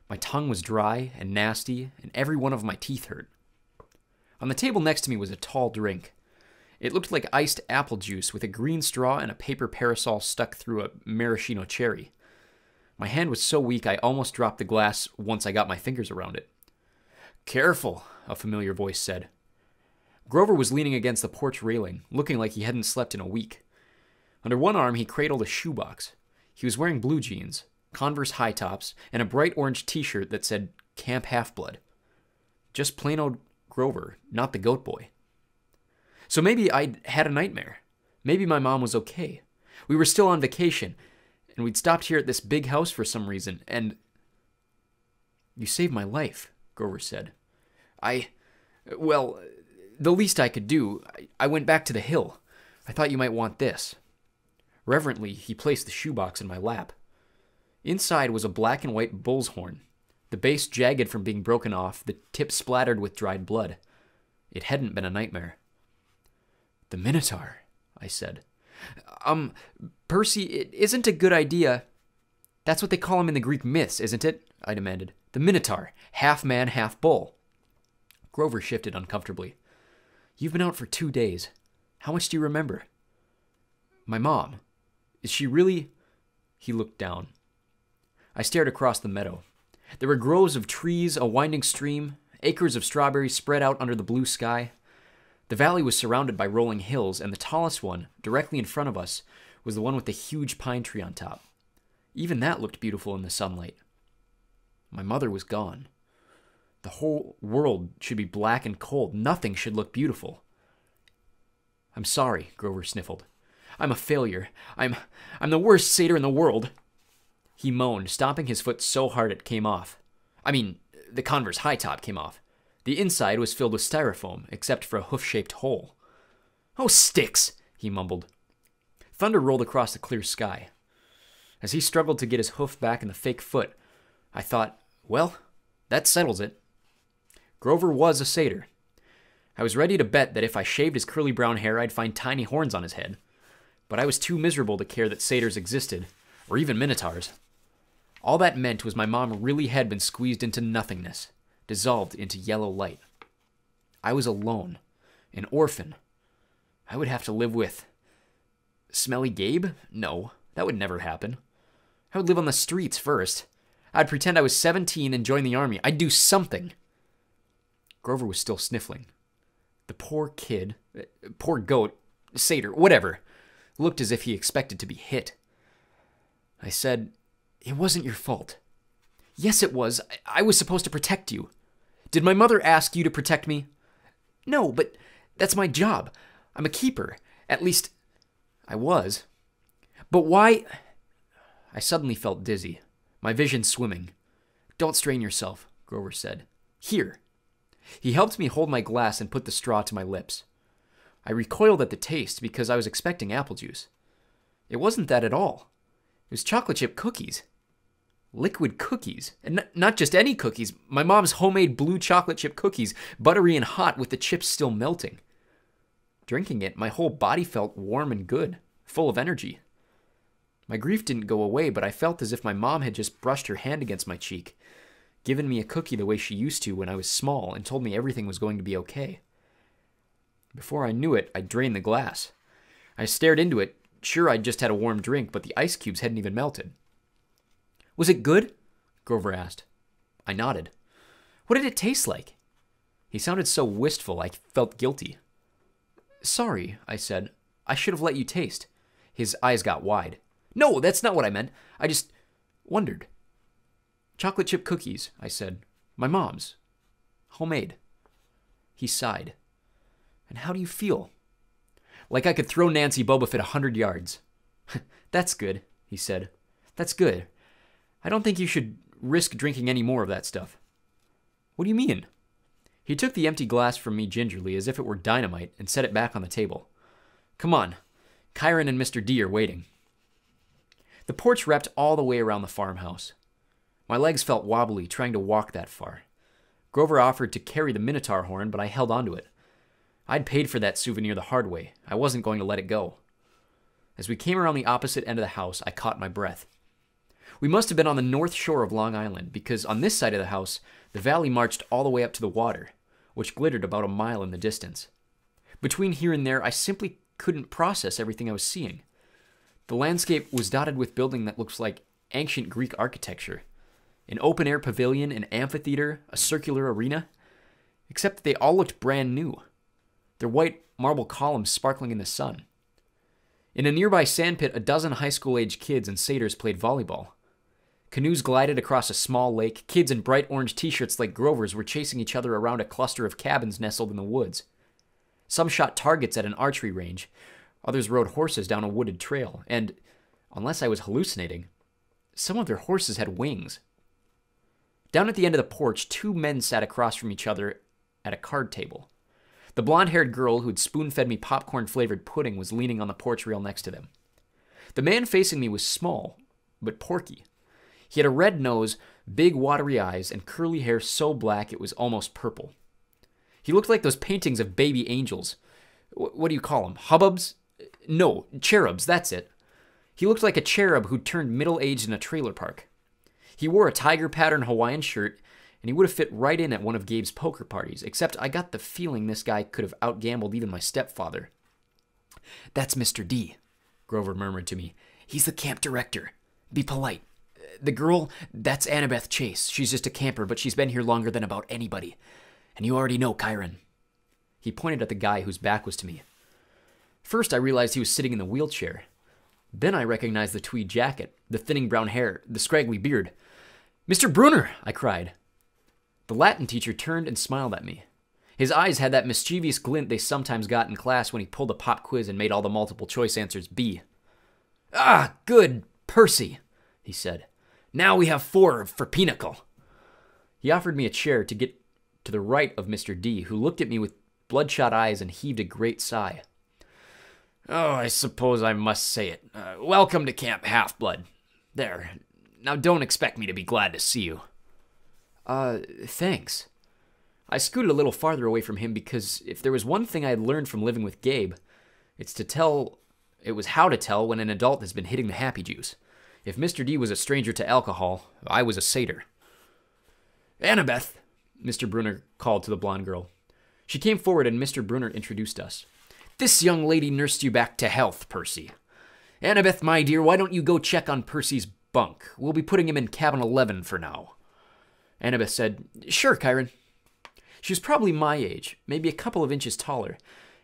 My tongue was dry and nasty, and every one of my teeth hurt. On the table next to me was a tall drink. It looked like iced apple juice with a green straw and a paper parasol stuck through a maraschino cherry. My hand was so weak I almost dropped the glass once I got my fingers around it. Careful, a familiar voice said. Grover was leaning against the porch railing, looking like he hadn't slept in a week. Under one arm, he cradled a shoebox. He was wearing blue jeans, Converse high tops, and a bright orange t shirt that said Camp Half Blood. Just plain old Grover, not the goat boy. So maybe I'd had a nightmare. Maybe my mom was okay. We were still on vacation, and we'd stopped here at this big house for some reason, and. You saved my life, Grover said. I. Well, the least I could do, I went back to the hill. I thought you might want this. Reverently, he placed the shoebox in my lap. Inside was a black and white bull's horn, the base jagged from being broken off, the tip splattered with dried blood. It hadn't been a nightmare. The Minotaur, I said. Um, Percy, it isn't a good idea. That's what they call him in the Greek myths, isn't it? I demanded. The Minotaur, half man, half bull. Grover shifted uncomfortably. You've been out for two days. How much do you remember? My mom. Is she really? He looked down. I stared across the meadow. There were groves of trees, a winding stream, acres of strawberries spread out under the blue sky. The valley was surrounded by rolling hills, and the tallest one, directly in front of us, was the one with the huge pine tree on top. Even that looked beautiful in the sunlight. My mother was gone. The whole world should be black and cold. Nothing should look beautiful. I'm sorry, Grover sniffled. I'm a failure. I'm I'm the worst satyr in the world. He moaned, stomping his foot so hard it came off. I mean, the Converse high top came off. The inside was filled with styrofoam, except for a hoof shaped hole. Oh, sticks, he mumbled. Thunder rolled across the clear sky. As he struggled to get his hoof back in the fake foot, I thought, well, that settles it. Grover was a satyr. I was ready to bet that if I shaved his curly brown hair, I'd find tiny horns on his head. But I was too miserable to care that satyrs existed, or even minotaurs. All that meant was my mom really had been squeezed into nothingness dissolved into yellow light. I was alone, an orphan. I would have to live with. Smelly Gabe? No, that would never happen. I would live on the streets first. I'd pretend I was 17 and join the army. I'd do something. Grover was still sniffling. The poor kid, poor goat, satyr, whatever, looked as if he expected to be hit. I said, It wasn't your fault. Yes, it was. I was supposed to protect you. Did my mother ask you to protect me? No, but that's my job. I'm a keeper. At least, I was. But why? I suddenly felt dizzy, my vision swimming. Don't strain yourself, Grover said. Here. He helped me hold my glass and put the straw to my lips. I recoiled at the taste because I was expecting apple juice. It wasn't that at all. It was chocolate chip cookies. Liquid cookies. And not just any cookies, my mom's homemade blue chocolate chip cookies, buttery and hot with the chips still melting. Drinking it, my whole body felt warm and good, full of energy. My grief didn't go away, but I felt as if my mom had just brushed her hand against my cheek, given me a cookie the way she used to when I was small, and told me everything was going to be okay. Before I knew it, I drained the glass. I stared into it, sure I'd just had a warm drink, but the ice cubes hadn't even melted. Was it good? Grover asked. I nodded. What did it taste like? He sounded so wistful, I felt guilty. Sorry, I said. I should have let you taste. His eyes got wide. No, that's not what I meant. I just wondered. Chocolate chip cookies, I said. My mom's. Homemade. He sighed. And how do you feel? Like I could throw Nancy Bobofit a hundred yards. That's good, he said. That's good. I don't think you should risk drinking any more of that stuff. What do you mean? He took the empty glass from me gingerly as if it were dynamite and set it back on the table. Come on. Chiron and Mr. D are waiting. The porch wrapped all the way around the farmhouse. My legs felt wobbly trying to walk that far. Grover offered to carry the Minotaur horn, but I held onto it. I'd paid for that souvenir the hard way. I wasn't going to let it go. As we came around the opposite end of the house, I caught my breath. We must have been on the north shore of Long Island, because on this side of the house, the valley marched all the way up to the water, which glittered about a mile in the distance. Between here and there, I simply couldn't process everything I was seeing. The landscape was dotted with building that looks like ancient Greek architecture. An open air pavilion, an amphitheater, a circular arena, except that they all looked brand new their white marble columns sparkling in the sun. In a nearby sandpit, a dozen high school age kids and satyrs played volleyball. Canoes glided across a small lake. Kids in bright orange t shirts like Grover's were chasing each other around a cluster of cabins nestled in the woods. Some shot targets at an archery range. Others rode horses down a wooded trail. And, unless I was hallucinating, some of their horses had wings. Down at the end of the porch, two men sat across from each other at a card table. The blonde haired girl who'd spoon fed me popcorn flavored pudding was leaning on the porch rail next to them. The man facing me was small, but porky. He had a red nose, big watery eyes, and curly hair so black it was almost purple. He looked like those paintings of baby angels. What do you call them? Hubbubs? No, cherubs, that's it. He looked like a cherub who'd turned middle aged in a trailer park. He wore a tiger pattern Hawaiian shirt and he would have fit right in at one of Gabe's poker parties, except I got the feeling this guy could have outgambled even my stepfather. That's Mr. D, Grover murmured to me. He's the camp director. Be polite. The girl, that's Annabeth Chase. She's just a camper, but she's been here longer than about anybody. And you already know Chiron. He pointed at the guy whose back was to me. First, I realized he was sitting in the wheelchair. Then I recognized the tweed jacket, the thinning brown hair, the scraggly beard. Mr. Brunner, I cried. The Latin teacher turned and smiled at me. His eyes had that mischievous glint they sometimes got in class when he pulled a pop quiz and made all the multiple choice answers B. Ah, good, Percy, he said. Now we have four for Pinochle. He offered me a chair to get to the right of Mr. D, who looked at me with bloodshot eyes and heaved a great sigh. Oh, I suppose I must say it. Uh, welcome to Camp Half Blood. There. Now don't expect me to be glad to see you. Uh, thanks. I scooted a little farther away from him because if there was one thing I had learned from living with Gabe, it's to tell. It was how to tell when an adult has been hitting the happy juice. If Mr. D was a stranger to alcohol, I was a satyr. Annabeth, Mr. Brunner called to the blonde girl. She came forward and Mr. Brunner introduced us. This young lady nursed you back to health, Percy. Annabeth, my dear, why don't you go check on Percy's bunk. We'll be putting him in cabin 11 for now. Annabeth said, Sure, Chiron. She was probably my age, maybe a couple of inches taller,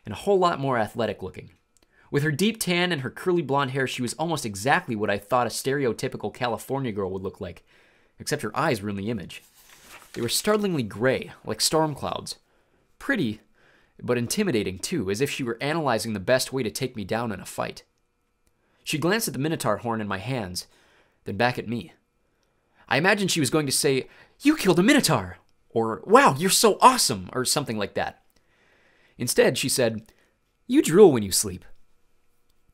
and a whole lot more athletic looking. With her deep tan and her curly blonde hair, she was almost exactly what I thought a stereotypical California girl would look like, except her eyes were in the image. They were startlingly gray, like storm clouds. Pretty, but intimidating too, as if she were analyzing the best way to take me down in a fight. She glanced at the Minotaur horn in my hands, then back at me. I imagined she was going to say, You killed a Minotaur! Or, Wow, you're so awesome! Or something like that. Instead, she said, You drool when you sleep.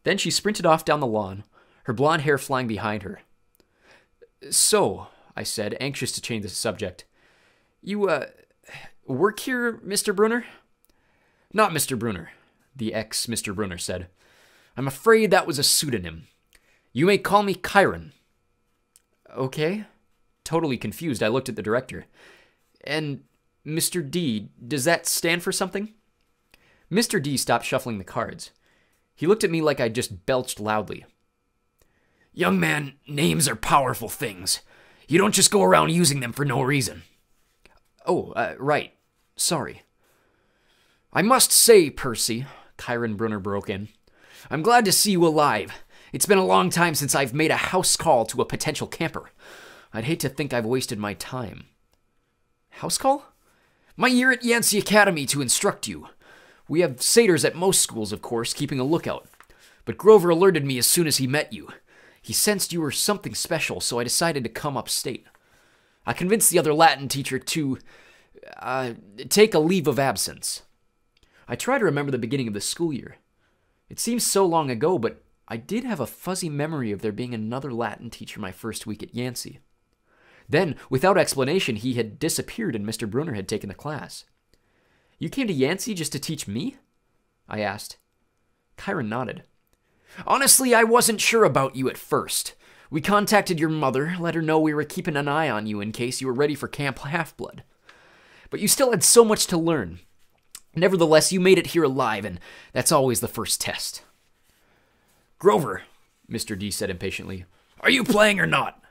Then she sprinted off down the lawn, her blonde hair flying behind her. So, I said, anxious to change the subject, you, uh, work here, Mr. Brunner? Not Mr. Brunner, the ex Mr. Brunner said. I'm afraid that was a pseudonym. You may call me Chiron. Okay. Totally confused, I looked at the director. And Mr. D, does that stand for something? Mr. D stopped shuffling the cards. He looked at me like I'd just belched loudly. Young man, names are powerful things. You don't just go around using them for no reason. Oh, uh, right. Sorry. I must say, Percy, Chiron Brunner broke in, I'm glad to see you alive. It's been a long time since I've made a house call to a potential camper. I'd hate to think I've wasted my time. House call? My year at Yancey Academy to instruct you. We have satyrs at most schools, of course, keeping a lookout. But Grover alerted me as soon as he met you. He sensed you were something special, so I decided to come upstate. I convinced the other Latin teacher to uh, take a leave of absence. I try to remember the beginning of the school year. It seems so long ago, but I did have a fuzzy memory of there being another Latin teacher my first week at Yancey. Then, without explanation, he had disappeared and Mr. Brunner had taken the class. You came to Yancey just to teach me? I asked. Chiron nodded. Honestly, I wasn't sure about you at first. We contacted your mother, let her know we were keeping an eye on you in case you were ready for Camp Half Blood. But you still had so much to learn. Nevertheless, you made it here alive, and that's always the first test. Grover, Mr. D said impatiently, are you playing or not?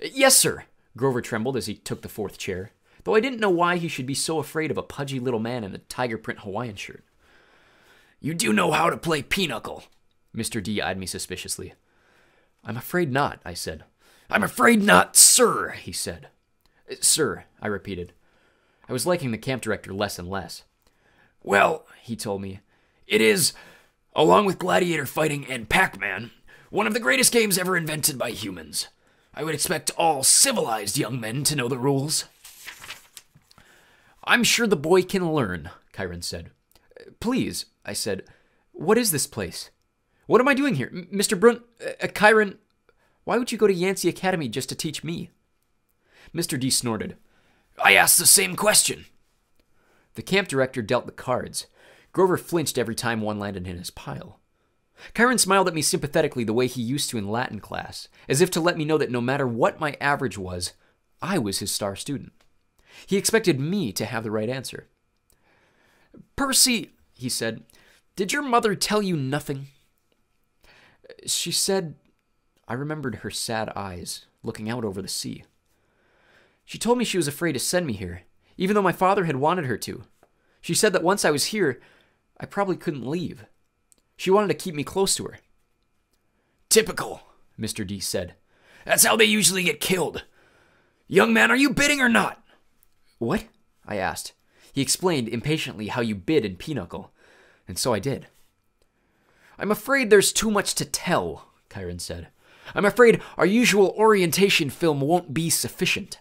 Yes, sir. Grover trembled as he took the fourth chair, though I didn't know why he should be so afraid of a pudgy little man in a tiger print Hawaiian shirt. You do know how to play pinochle, Mr. D eyed me suspiciously. I'm afraid not, I said. I'm afraid not, sir, he said. Uh, sir, I repeated. I was liking the camp director less and less. Well, he told me, it is, along with gladiator fighting and Pac Man, one of the greatest games ever invented by humans. I would expect all civilized young men to know the rules. I'm sure the boy can learn, Chiron said. Please, I said, what is this place? What am I doing here? M- Mr. Brun. Uh, Chiron. Why would you go to Yancey Academy just to teach me? Mr. D snorted. I asked the same question. The camp director dealt the cards. Grover flinched every time one landed in his pile. Chiron smiled at me sympathetically the way he used to in Latin class, as if to let me know that no matter what my average was, I was his star student. He expected me to have the right answer. Percy, he said, did your mother tell you nothing? She said, I remembered her sad eyes looking out over the sea. She told me she was afraid to send me here, even though my father had wanted her to. She said that once I was here, I probably couldn't leave. She wanted to keep me close to her. Typical, Mr. D said. That's how they usually get killed. Young man, are you bidding or not? What? I asked. He explained impatiently how you bid in Pinochle, and so I did. I'm afraid there's too much to tell, Chiron said. I'm afraid our usual orientation film won't be sufficient.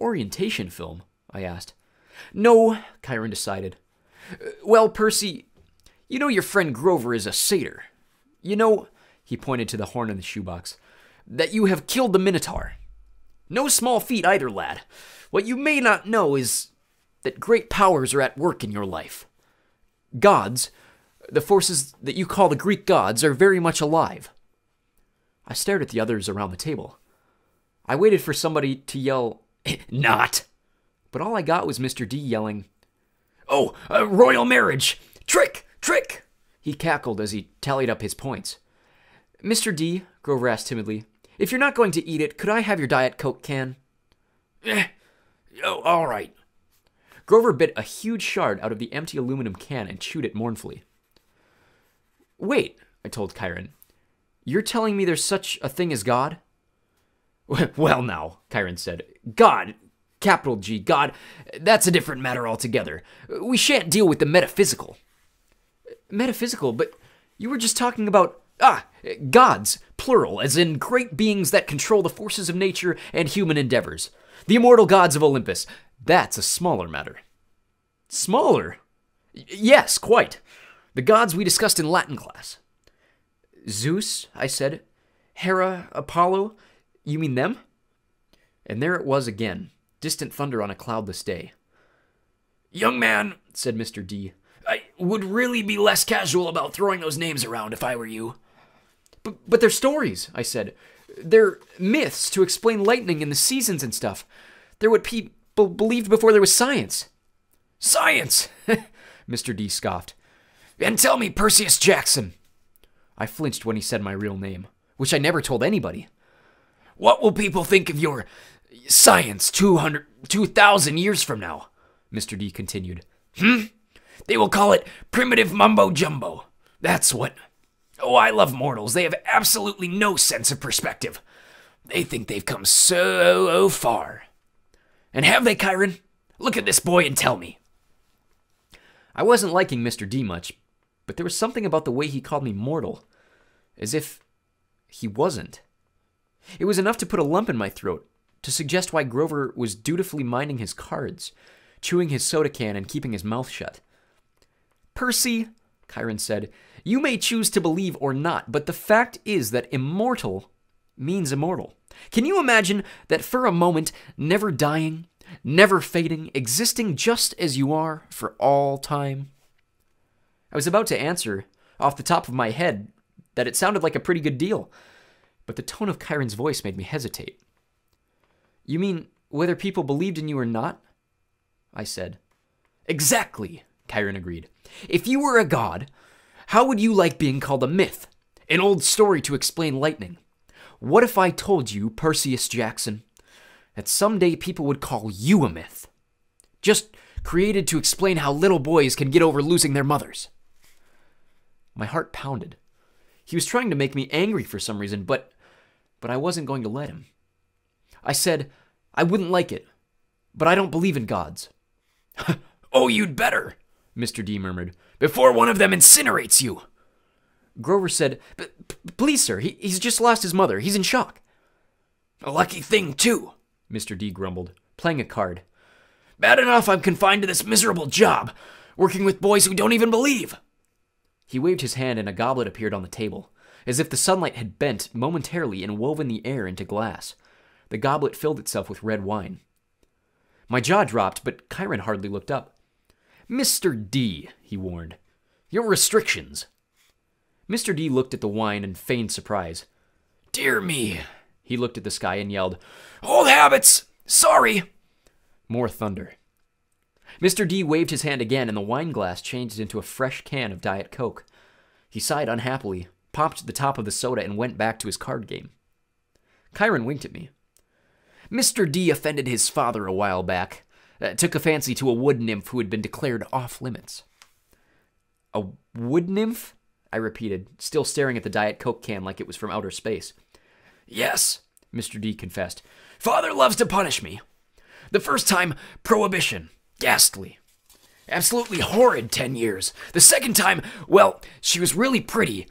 Orientation film? I asked. No, Chiron decided. Well, Percy, you know your friend Grover is a satyr. You know, he pointed to the horn in the shoebox, that you have killed the Minotaur. No small feat either, lad. What you may not know is that great powers are at work in your life. Gods, the forces that you call the Greek gods are very much alive. I stared at the others around the table. I waited for somebody to yell, Not! But all I got was Mr. D yelling, Oh, a royal marriage! Trick! Trick! He cackled as he tallied up his points. Mr. D, Grover asked timidly, If you're not going to eat it, could I have your Diet Coke can? Oh, all right. Grover bit a huge shard out of the empty aluminum can and chewed it mournfully. Wait, I told Chiron. You're telling me there's such a thing as God? Well, now, Chiron said. God, capital G, God, that's a different matter altogether. We shan't deal with the metaphysical. Metaphysical, but you were just talking about, ah, gods, plural, as in great beings that control the forces of nature and human endeavors. The immortal gods of Olympus. That's a smaller matter. Smaller? Y- yes, quite. The gods we discussed in Latin class. Zeus, I said. Hera, Apollo. You mean them? And there it was again, distant thunder on a cloudless day. Young man, said Mr. D, I would really be less casual about throwing those names around if I were you. But, but they're stories, I said. They're myths to explain lightning and the seasons and stuff. They're what people believed before there was science. Science! Mr. D scoffed. And tell me, Perseus Jackson. I flinched when he said my real name, which I never told anybody. What will people think of your science 200, 2,000 years from now? Mr. D continued. Hmm? They will call it primitive mumbo jumbo. That's what. Oh, I love mortals. They have absolutely no sense of perspective. They think they've come so far. And have they, Chiron? Look at this boy and tell me. I wasn't liking Mr. D much, but there was something about the way he called me mortal, as if he wasn't. It was enough to put a lump in my throat, to suggest why Grover was dutifully minding his cards, chewing his soda can and keeping his mouth shut. Percy, Chiron said, you may choose to believe or not, but the fact is that immortal means immortal. Can you imagine that for a moment, never dying, never fading, existing just as you are for all time? I was about to answer, off the top of my head, that it sounded like a pretty good deal, but the tone of Chiron's voice made me hesitate. You mean whether people believed in you or not? I said. Exactly, Chiron agreed. If you were a god, how would you like being called a myth? An old story to explain lightning? What if I told you, Perseus Jackson, that someday people would call you a myth? Just created to explain how little boys can get over losing their mothers. My heart pounded. He was trying to make me angry for some reason, but but I wasn't going to let him. I said, I wouldn't like it, but I don't believe in gods. oh, you'd better, Mr. D murmured, before one of them incinerates you. Grover said, Please, sir, he, he's just lost his mother. He's in shock. A lucky thing, too, Mr. D grumbled, playing a card. Bad enough I'm confined to this miserable job, working with boys who don't even believe. He waved his hand and a goblet appeared on the table, as if the sunlight had bent momentarily and woven the air into glass. The goblet filled itself with red wine. My jaw dropped, but Chiron hardly looked up. Mr. D, he warned, your restrictions. Mr. D looked at the wine and feigned surprise. Dear me. He looked at the sky and yelled, Old habits! Sorry! More thunder. Mr. D waved his hand again, and the wine glass changed into a fresh can of Diet Coke. He sighed unhappily, popped the top of the soda, and went back to his card game. Chiron winked at me. Mr. D offended his father a while back. Uh, took a fancy to a wood nymph who had been declared off limits. A wood nymph? I repeated, still staring at the Diet Coke can like it was from outer space. Yes, Mr. D confessed. Father loves to punish me. The first time, prohibition. Ghastly. Absolutely horrid 10 years. The second time, well, she was really pretty,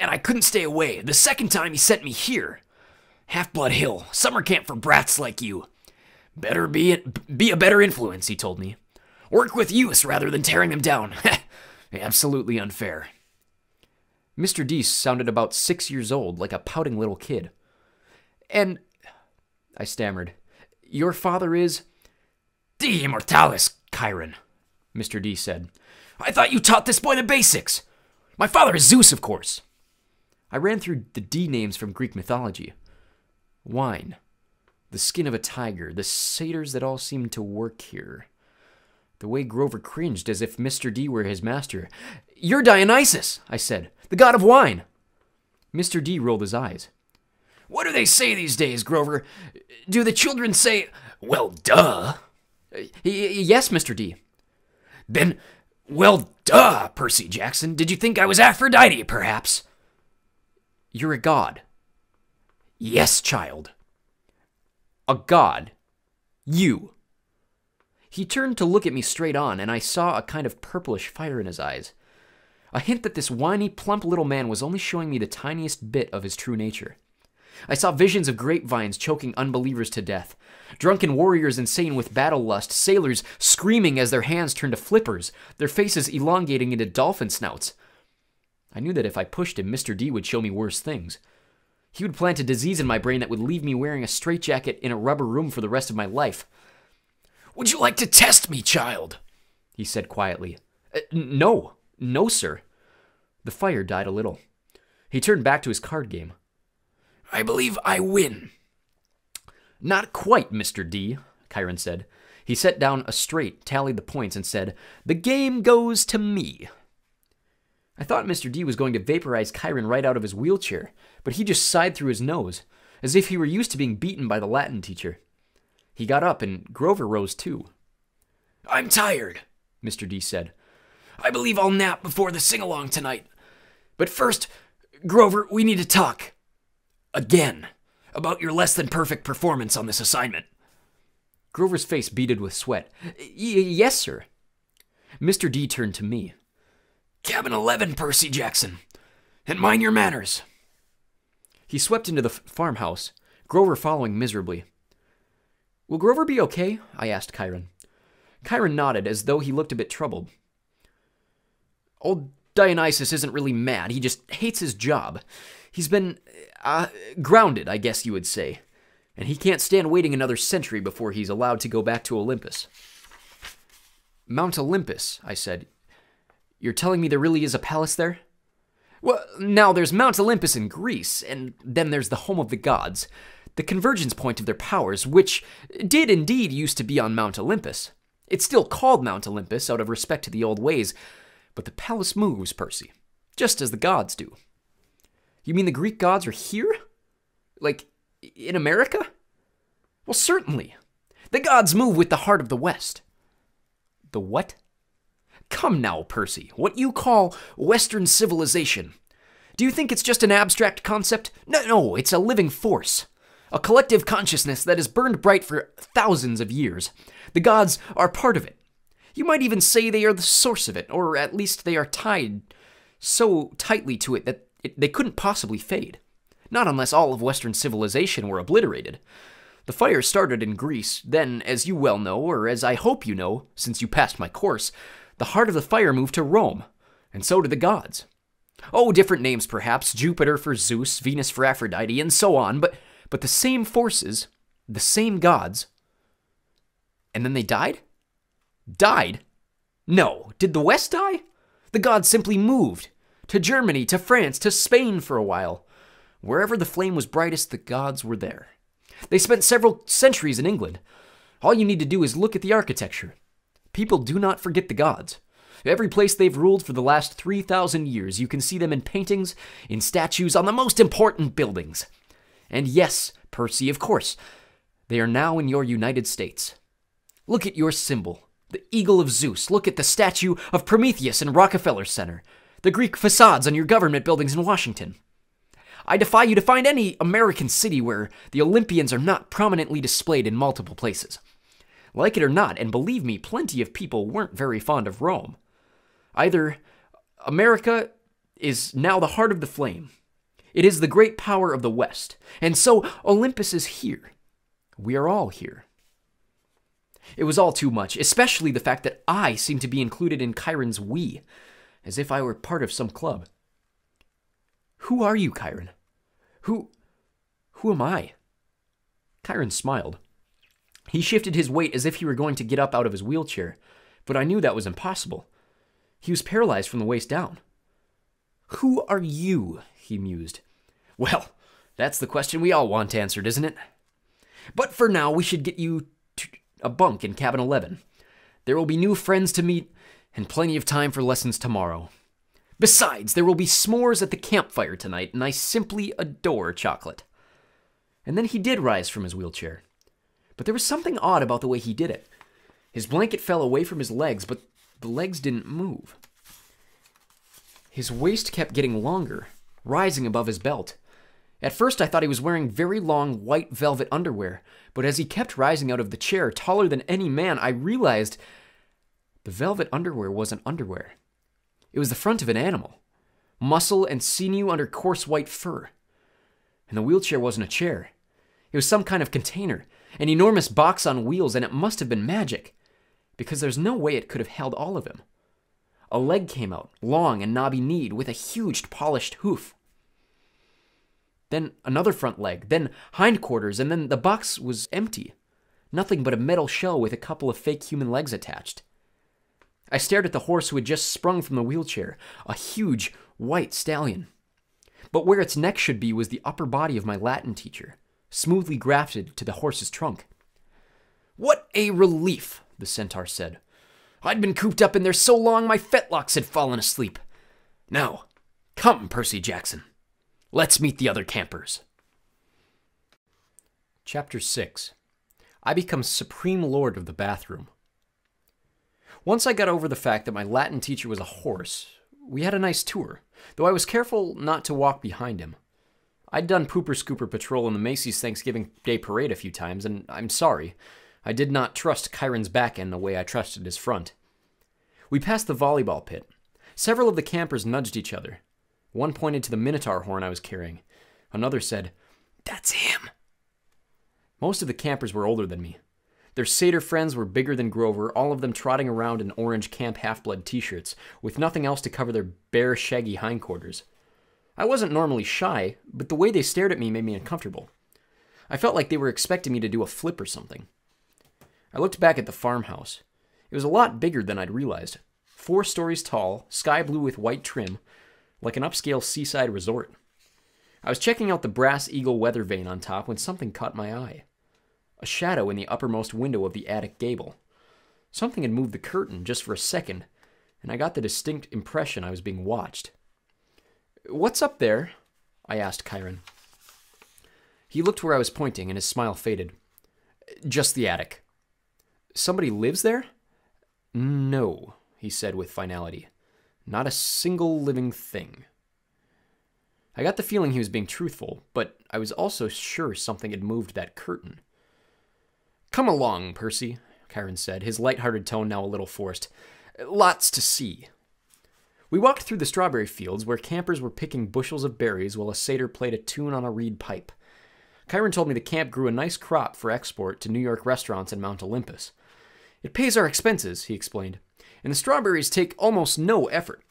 and I couldn't stay away. The second time, he sent me here. Half Blood Hill, summer camp for brats like you. Better be, be a better influence, he told me. Work with use rather than tearing them down. Absolutely unfair. Mr. D sounded about six years old, like a pouting little kid. And, I stammered, your father is. Di immortales, Chiron, Mr. D said. I thought you taught this boy the basics. My father is Zeus, of course. I ran through the D names from Greek mythology wine, the skin of a tiger, the satyrs that all seemed to work here. The way Grover cringed as if Mr. D were his master. You're Dionysus, I said, the god of wine. Mr. D rolled his eyes. What do they say these days, Grover? Do the children say, well, duh? Yes, Mr. D. Then, well, duh, Percy Jackson. Did you think I was Aphrodite, perhaps? You're a god. Yes, child. A god. You. He turned to look at me straight on, and I saw a kind of purplish fire in his eyes. A hint that this whiny, plump little man was only showing me the tiniest bit of his true nature. I saw visions of grapevines choking unbelievers to death, drunken warriors insane with battle lust, sailors screaming as their hands turned to flippers, their faces elongating into dolphin snouts. I knew that if I pushed him, Mr. D would show me worse things. He would plant a disease in my brain that would leave me wearing a straitjacket in a rubber room for the rest of my life. Would you like to test me, child? He said quietly. "Uh, no, no, sir. The fire died a little. He turned back to his card game. I believe I win. Not quite, Mr. D, Chiron said. He set down a straight, tallied the points, and said, The game goes to me. I thought Mr. D was going to vaporize Chiron right out of his wheelchair, but he just sighed through his nose, as if he were used to being beaten by the Latin teacher. He got up, and Grover rose too. I'm tired, Mr. D said. I believe I'll nap before the sing along tonight. But first, Grover, we need to talk. Again. About your less than perfect performance on this assignment. Grover's face beaded with sweat. Y- yes, sir. Mr. D turned to me. Cabin 11, Percy Jackson. And mind your manners. He swept into the farmhouse, Grover following miserably. Will Grover be okay? I asked Chiron. Chiron nodded as though he looked a bit troubled. Old Dionysus isn't really mad, he just hates his job. He's been, uh, grounded, I guess you would say. And he can't stand waiting another century before he's allowed to go back to Olympus. Mount Olympus, I said. You're telling me there really is a palace there? Well, now there's Mount Olympus in Greece, and then there's the home of the gods, the convergence point of their powers, which did indeed used to be on Mount Olympus. It's still called Mount Olympus out of respect to the old ways, but the palace moves, Percy, just as the gods do. You mean the Greek gods are here? Like, in America? Well, certainly. The gods move with the heart of the West. The what? Come now, Percy. What you call Western civilization. Do you think it's just an abstract concept? No, no, it's a living force. A collective consciousness that has burned bright for thousands of years. The gods are part of it. You might even say they are the source of it, or at least they are tied so tightly to it that it, they couldn't possibly fade. Not unless all of Western civilization were obliterated. The fire started in Greece, then, as you well know, or as I hope you know, since you passed my course, the heart of the fire moved to Rome, and so did the gods. Oh, different names perhaps Jupiter for Zeus, Venus for Aphrodite, and so on, but, but the same forces, the same gods. And then they died? Died? No. Did the West die? The gods simply moved to Germany, to France, to Spain for a while. Wherever the flame was brightest, the gods were there. They spent several centuries in England. All you need to do is look at the architecture. People do not forget the gods. Every place they've ruled for the last 3,000 years, you can see them in paintings, in statues, on the most important buildings. And yes, Percy, of course, they are now in your United States. Look at your symbol, the eagle of Zeus. Look at the statue of Prometheus in Rockefeller Center, the Greek facades on your government buildings in Washington. I defy you to find any American city where the Olympians are not prominently displayed in multiple places. Like it or not, and believe me, plenty of people weren't very fond of Rome. Either America is now the heart of the flame, it is the great power of the West, and so Olympus is here. We are all here. It was all too much, especially the fact that I seemed to be included in Chiron's we, as if I were part of some club. Who are you, Chiron? Who. who am I? Chiron smiled. He shifted his weight as if he were going to get up out of his wheelchair, but I knew that was impossible. He was paralyzed from the waist down. Who are you? he mused. Well, that's the question we all want answered, isn't it? But for now, we should get you to a bunk in cabin 11. There will be new friends to meet and plenty of time for lessons tomorrow. Besides, there will be s'mores at the campfire tonight, and I simply adore chocolate. And then he did rise from his wheelchair. But there was something odd about the way he did it. His blanket fell away from his legs, but the legs didn't move. His waist kept getting longer, rising above his belt. At first, I thought he was wearing very long white velvet underwear, but as he kept rising out of the chair, taller than any man, I realized the velvet underwear wasn't underwear. It was the front of an animal muscle and sinew under coarse white fur. And the wheelchair wasn't a chair, it was some kind of container, an enormous box on wheels, and it must have been magic, because there's no way it could have held all of him. A leg came out, long and knobby kneed, with a huge polished hoof. Then another front leg, then hindquarters, and then the box was empty. Nothing but a metal shell with a couple of fake human legs attached. I stared at the horse who had just sprung from the wheelchair, a huge white stallion. But where its neck should be was the upper body of my Latin teacher, smoothly grafted to the horse's trunk. What a relief, the centaur said. I'd been cooped up in there so long my fetlocks had fallen asleep. Now, come, Percy Jackson. Let's meet the other campers. Chapter 6 I become supreme lord of the bathroom. Once I got over the fact that my Latin teacher was a horse, we had a nice tour, though I was careful not to walk behind him. I'd done pooper scooper patrol in the Macy's Thanksgiving Day parade a few times, and I'm sorry. I did not trust Chiron's back end the way I trusted his front. We passed the volleyball pit. Several of the campers nudged each other. One pointed to the Minotaur horn I was carrying. Another said, That's him. Most of the campers were older than me. Their satyr friends were bigger than Grover, all of them trotting around in orange Camp Half Blood t shirts, with nothing else to cover their bare, shaggy hindquarters. I wasn't normally shy, but the way they stared at me made me uncomfortable. I felt like they were expecting me to do a flip or something. I looked back at the farmhouse. It was a lot bigger than I'd realized. Four stories tall, sky blue with white trim, like an upscale seaside resort. I was checking out the brass eagle weather vane on top when something caught my eye a shadow in the uppermost window of the attic gable. Something had moved the curtain just for a second, and I got the distinct impression I was being watched. What's up there? I asked Chiron. He looked where I was pointing, and his smile faded. Just the attic. Somebody lives there? No, he said with finality. Not a single living thing. I got the feeling he was being truthful, but I was also sure something had moved that curtain. Come along, Percy, Chiron said, his light-hearted tone now a little forced. Lots to see. We walked through the strawberry fields where campers were picking bushels of berries while a satyr played a tune on a reed pipe. Chiron told me the camp grew a nice crop for export to New York restaurants in Mount Olympus. It pays our expenses, he explained, and the strawberries take almost no effort.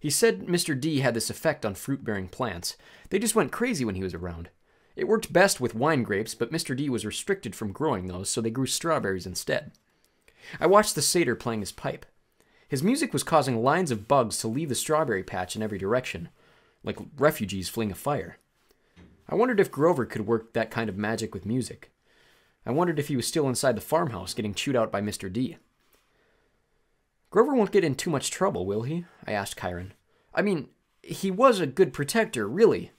He said Mr. D had this effect on fruit bearing plants. They just went crazy when he was around. It worked best with wine grapes, but Mr. D was restricted from growing those, so they grew strawberries instead. I watched the satyr playing his pipe. His music was causing lines of bugs to leave the strawberry patch in every direction, like refugees fleeing a fire. I wondered if Grover could work that kind of magic with music. I wondered if he was still inside the farmhouse getting chewed out by Mr. D. Grover won't get in too much trouble, will he? I asked Chiron. I mean, he was a good protector, really.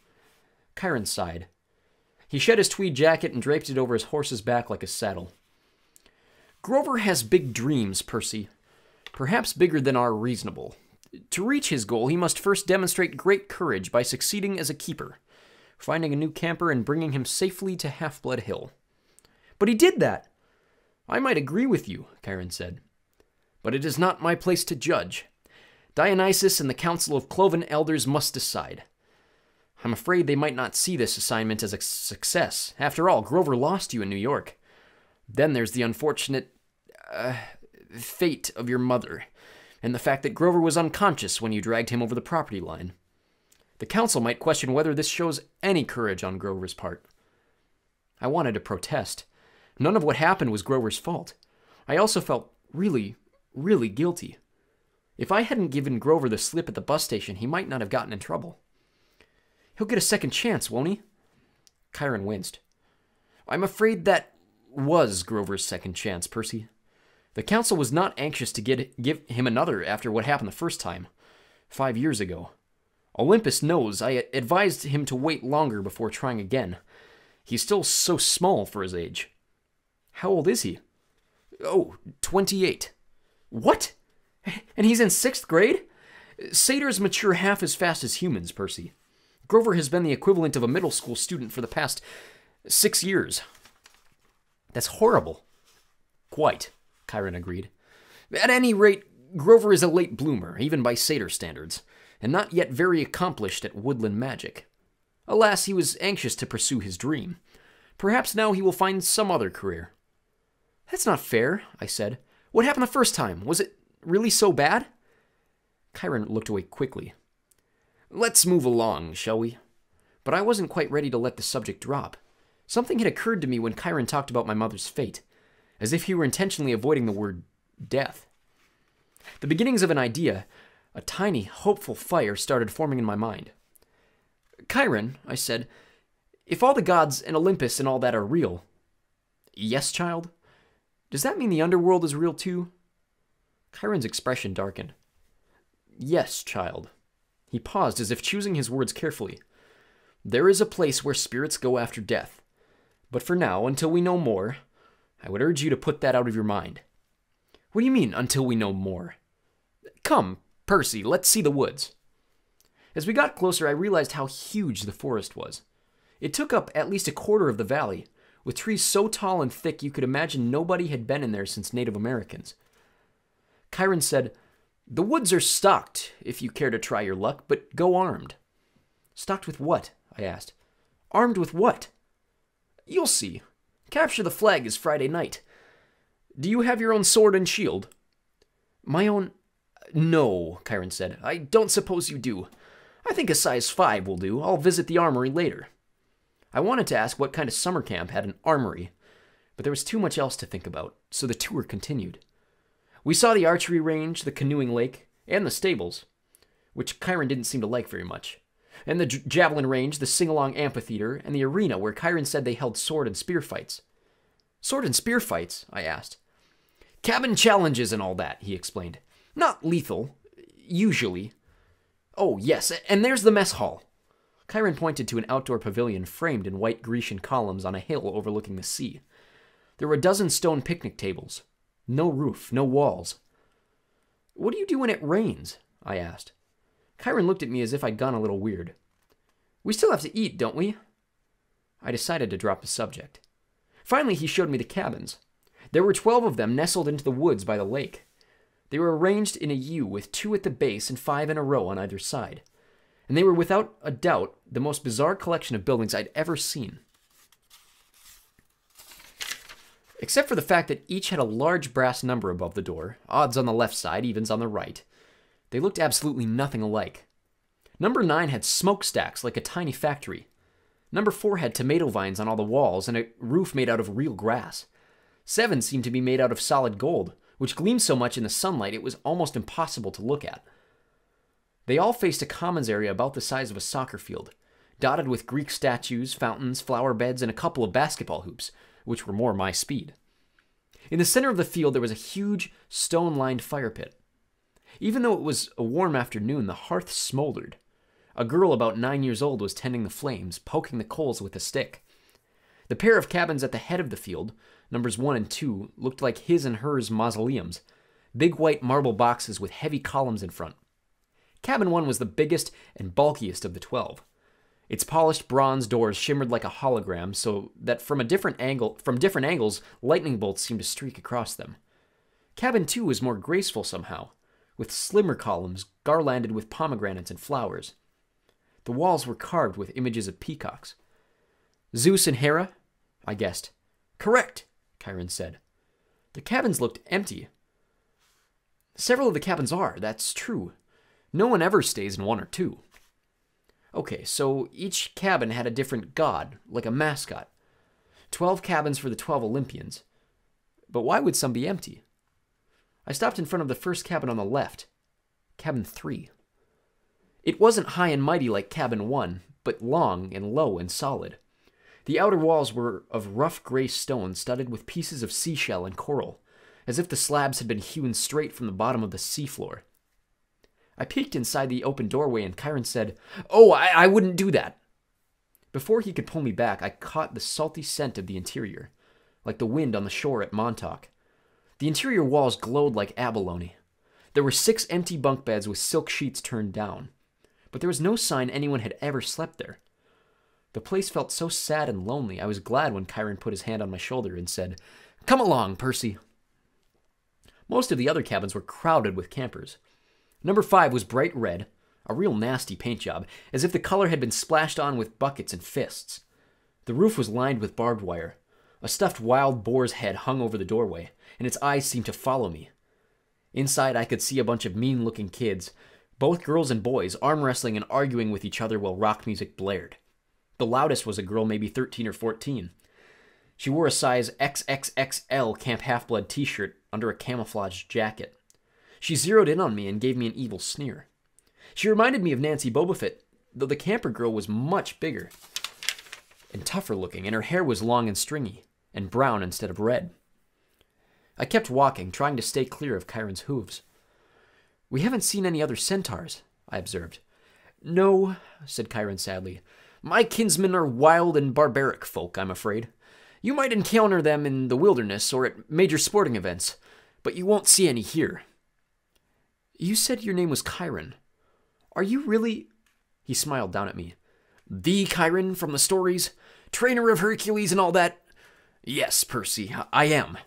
Chiron sighed. He shed his tweed jacket and draped it over his horse's back like a saddle. Grover has big dreams, Percy. Perhaps bigger than are reasonable. To reach his goal, he must first demonstrate great courage by succeeding as a keeper, finding a new camper and bringing him safely to Half Blood Hill. But he did that. I might agree with you, Chiron said. But it is not my place to judge. Dionysus and the Council of Cloven Elders must decide. I'm afraid they might not see this assignment as a success. After all, Grover lost you in New York. Then there's the unfortunate uh, fate of your mother, and the fact that Grover was unconscious when you dragged him over the property line. The council might question whether this shows any courage on Grover's part. I wanted to protest. None of what happened was Grover's fault. I also felt really, really guilty. If I hadn't given Grover the slip at the bus station, he might not have gotten in trouble. He'll get a second chance, won't he? Chiron winced. I'm afraid that was Grover's second chance, Percy. The council was not anxious to get, give him another after what happened the first time, five years ago. Olympus knows I advised him to wait longer before trying again. He's still so small for his age. How old is he? Oh, 28. What? And he's in sixth grade? Satyrs mature half as fast as humans, Percy. Grover has been the equivalent of a middle school student for the past six years. That's horrible. Quite, Chiron agreed. At any rate, Grover is a late bloomer, even by satyr standards, and not yet very accomplished at woodland magic. Alas, he was anxious to pursue his dream. Perhaps now he will find some other career. That's not fair, I said. What happened the first time? Was it really so bad? Chiron looked away quickly. Let's move along, shall we? But I wasn't quite ready to let the subject drop. Something had occurred to me when Chiron talked about my mother's fate, as if he were intentionally avoiding the word death. The beginnings of an idea, a tiny, hopeful fire started forming in my mind. Chiron, I said, if all the gods and Olympus and all that are real. Yes, child? Does that mean the underworld is real too? Chiron's expression darkened. Yes, child. He paused as if choosing his words carefully. There is a place where spirits go after death. But for now, until we know more, I would urge you to put that out of your mind. What do you mean, until we know more? Come, Percy, let's see the woods. As we got closer, I realized how huge the forest was. It took up at least a quarter of the valley, with trees so tall and thick you could imagine nobody had been in there since Native Americans. Chiron said, The woods are stocked, if you care to try your luck, but go armed. Stocked with what? I asked. Armed with what? You'll see. Capture the flag is Friday night. Do you have your own sword and shield? My own. No, Chiron said. I don't suppose you do. I think a size 5 will do. I'll visit the armory later. I wanted to ask what kind of summer camp had an armory, but there was too much else to think about, so the tour continued. We saw the archery range, the canoeing lake, and the stables, which Chiron didn't seem to like very much, and the javelin range, the sing along amphitheater, and the arena where Chiron said they held sword and spear fights. Sword and spear fights? I asked. Cabin challenges and all that, he explained. Not lethal, usually. Oh, yes, and there's the mess hall. Chiron pointed to an outdoor pavilion framed in white Grecian columns on a hill overlooking the sea. There were a dozen stone picnic tables. No roof, no walls. What do you do when it rains? I asked. Chiron looked at me as if I'd gone a little weird. We still have to eat, don't we? I decided to drop the subject. Finally, he showed me the cabins. There were 12 of them nestled into the woods by the lake. They were arranged in a U with two at the base and five in a row on either side. And they were without a doubt the most bizarre collection of buildings I'd ever seen. Except for the fact that each had a large brass number above the door, odds on the left side, evens on the right. They looked absolutely nothing alike. Number 9 had smokestacks like a tiny factory. Number 4 had tomato vines on all the walls and a roof made out of real grass. 7 seemed to be made out of solid gold, which gleamed so much in the sunlight it was almost impossible to look at. They all faced a commons area about the size of a soccer field, dotted with Greek statues, fountains, flower beds, and a couple of basketball hoops, which were more my speed. In the center of the field, there was a huge, stone lined fire pit. Even though it was a warm afternoon, the hearth smoldered. A girl about nine years old was tending the flames, poking the coals with a stick. The pair of cabins at the head of the field, numbers one and two, looked like his and hers mausoleums big white marble boxes with heavy columns in front. Cabin one was the biggest and bulkiest of the twelve. Its polished bronze doors shimmered like a hologram, so that from a different angle, from different angles, lightning bolts seemed to streak across them. Cabin two was more graceful somehow, with slimmer columns garlanded with pomegranates and flowers. The walls were carved with images of peacocks. Zeus and Hera? I guessed. Correct, Chiron said. The cabins looked empty. Several of the cabins are, that's true. No one ever stays in one or two. Okay, so each cabin had a different god, like a mascot. Twelve cabins for the twelve Olympians. But why would some be empty? I stopped in front of the first cabin on the left, cabin three. It wasn't high and mighty like cabin one, but long and low and solid. The outer walls were of rough gray stone studded with pieces of seashell and coral, as if the slabs had been hewn straight from the bottom of the seafloor. I peeked inside the open doorway and Chiron said, Oh, I, I wouldn't do that. Before he could pull me back, I caught the salty scent of the interior, like the wind on the shore at Montauk. The interior walls glowed like abalone. There were six empty bunk beds with silk sheets turned down, but there was no sign anyone had ever slept there. The place felt so sad and lonely, I was glad when Chiron put his hand on my shoulder and said, Come along, Percy. Most of the other cabins were crowded with campers. Number five was bright red, a real nasty paint job, as if the color had been splashed on with buckets and fists. The roof was lined with barbed wire. A stuffed wild boar's head hung over the doorway, and its eyes seemed to follow me. Inside, I could see a bunch of mean looking kids, both girls and boys, arm wrestling and arguing with each other while rock music blared. The loudest was a girl maybe 13 or 14. She wore a size XXXL Camp Half Blood t shirt under a camouflage jacket. She zeroed in on me and gave me an evil sneer. She reminded me of Nancy Bobofit, though the camper girl was much bigger and tougher looking, and her hair was long and stringy, and brown instead of red. I kept walking, trying to stay clear of Chiron's hooves. We haven't seen any other centaurs, I observed. No, said Chiron sadly. My kinsmen are wild and barbaric folk, I'm afraid. You might encounter them in the wilderness or at major sporting events, but you won't see any here. You said your name was Chiron. Are you really. He smiled down at me. The Chiron from the stories? Trainer of Hercules and all that? Yes, Percy, I am.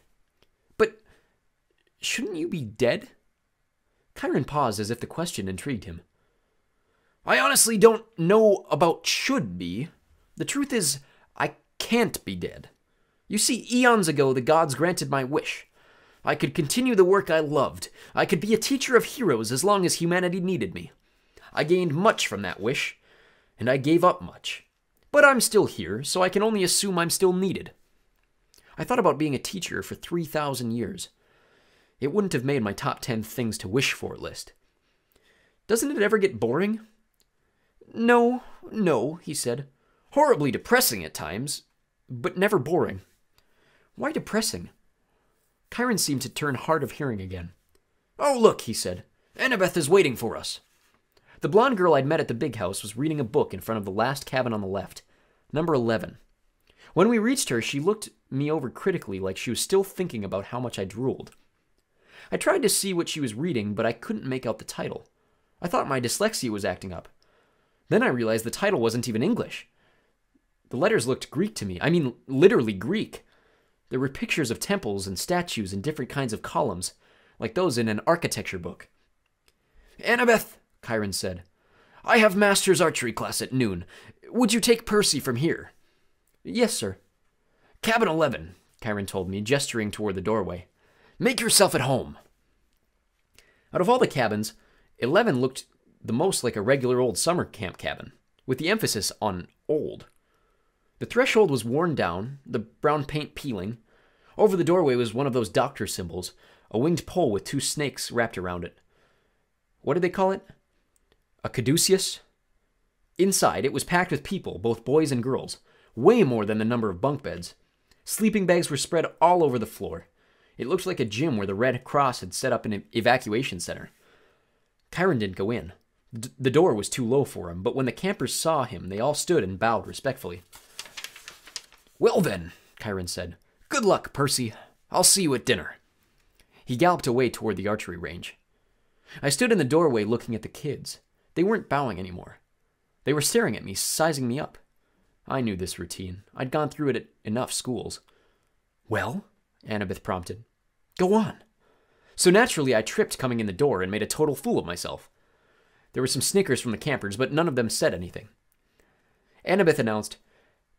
Shouldn't you be dead? Chiron paused as if the question intrigued him. I honestly don't know about should be. The truth is, I can't be dead. You see, eons ago, the gods granted my wish. I could continue the work I loved. I could be a teacher of heroes as long as humanity needed me. I gained much from that wish, and I gave up much. But I'm still here, so I can only assume I'm still needed. I thought about being a teacher for 3,000 years. It wouldn't have made my top 10 things to wish for list. Doesn't it ever get boring? No, no, he said. Horribly depressing at times, but never boring. Why depressing? Chiron seemed to turn hard of hearing again. Oh, look, he said. Annabeth is waiting for us. The blonde girl I'd met at the big house was reading a book in front of the last cabin on the left, number 11. When we reached her, she looked me over critically like she was still thinking about how much I drooled. I tried to see what she was reading, but I couldn't make out the title. I thought my dyslexia was acting up. Then I realized the title wasn't even English. The letters looked Greek to me. I mean, literally Greek. There were pictures of temples and statues and different kinds of columns, like those in an architecture book. Annabeth, Chiron said, I have master's archery class at noon. Would you take Percy from here? Yes, sir. Cabin 11, Chiron told me, gesturing toward the doorway. Make yourself at home. Out of all the cabins, 11 looked the most like a regular old summer camp cabin, with the emphasis on old. The threshold was worn down, the brown paint peeling. Over the doorway was one of those doctor symbols, a winged pole with two snakes wrapped around it. What did they call it? A caduceus? Inside, it was packed with people, both boys and girls, way more than the number of bunk beds. Sleeping bags were spread all over the floor. It looked like a gym where the Red Cross had set up an evacuation center. Chiron didn't go in. D- the door was too low for him, but when the campers saw him, they all stood and bowed respectfully. Well then, Chiron said. Good luck, Percy. I'll see you at dinner. He galloped away toward the archery range. I stood in the doorway looking at the kids. They weren't bowing anymore. They were staring at me, sizing me up. I knew this routine. I'd gone through it at enough schools. Well? Annabeth prompted. Go on. So naturally, I tripped coming in the door and made a total fool of myself. There were some snickers from the campers, but none of them said anything. Annabeth announced,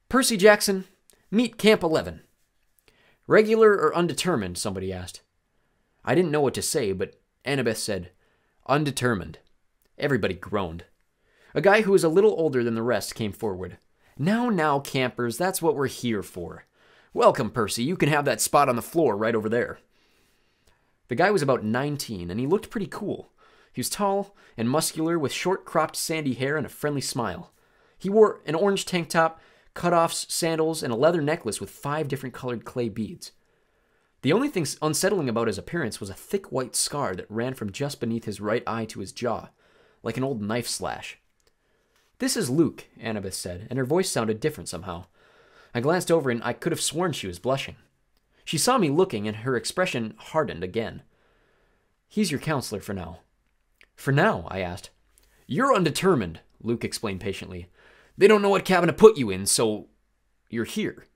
Percy Jackson, meet Camp 11. Regular or undetermined, somebody asked. I didn't know what to say, but Annabeth said, Undetermined. Everybody groaned. A guy who was a little older than the rest came forward. Now, now, campers, that's what we're here for. Welcome, Percy. You can have that spot on the floor right over there. The guy was about 19, and he looked pretty cool. He was tall and muscular, with short cropped sandy hair and a friendly smile. He wore an orange tank top, cut-offs, sandals, and a leather necklace with five different colored clay beads. The only thing unsettling about his appearance was a thick white scar that ran from just beneath his right eye to his jaw, like an old knife slash. This is Luke, Annabeth said, and her voice sounded different somehow. I glanced over and I could have sworn she was blushing. She saw me looking and her expression hardened again. He's your counselor for now. For now, I asked. You're undetermined, Luke explained patiently. They don't know what cabin to put you in, so you're here.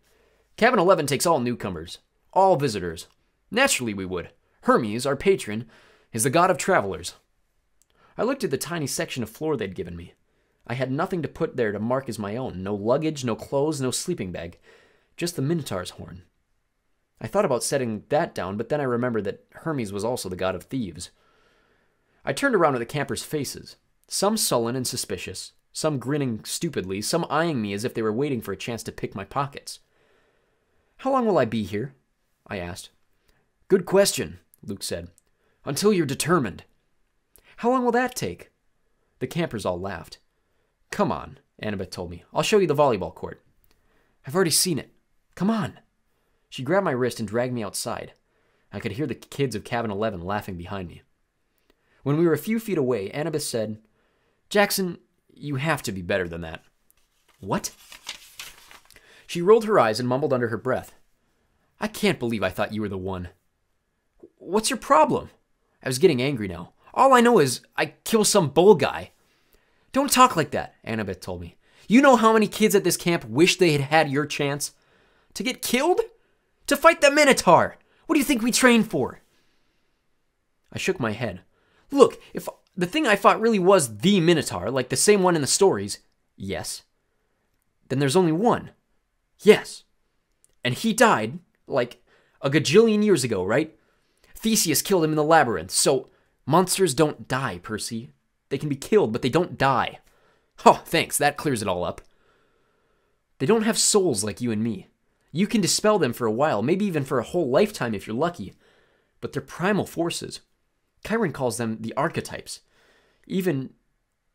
Cabin 11 takes all newcomers, all visitors. Naturally, we would. Hermes, our patron, is the god of travelers. I looked at the tiny section of floor they'd given me. I had nothing to put there to mark as my own no luggage, no clothes, no sleeping bag, just the Minotaur's horn. I thought about setting that down, but then I remembered that Hermes was also the god of thieves. I turned around at the campers' faces, some sullen and suspicious, some grinning stupidly, some eyeing me as if they were waiting for a chance to pick my pockets. How long will I be here? I asked. Good question, Luke said. Until you're determined. How long will that take? The campers all laughed. Come on, Annabeth told me. I'll show you the volleyball court. I've already seen it. Come on. She grabbed my wrist and dragged me outside. I could hear the kids of Cabin 11 laughing behind me. When we were a few feet away, Annabeth said, Jackson, you have to be better than that. What? She rolled her eyes and mumbled under her breath. I can't believe I thought you were the one. What's your problem? I was getting angry now. All I know is I kill some bull guy. Don't talk like that, Annabeth told me. You know how many kids at this camp wish they had had your chance? To get killed? To fight the Minotaur? What do you think we train for? I shook my head. Look, if the thing I fought really was the Minotaur, like the same one in the stories, yes. Then there's only one. Yes. And he died, like, a gajillion years ago, right? Theseus killed him in the labyrinth, so monsters don't die, Percy. They can be killed, but they don't die. Oh, thanks, that clears it all up. They don't have souls like you and me. You can dispel them for a while, maybe even for a whole lifetime if you're lucky, but they're primal forces. Chiron calls them the archetypes. Even,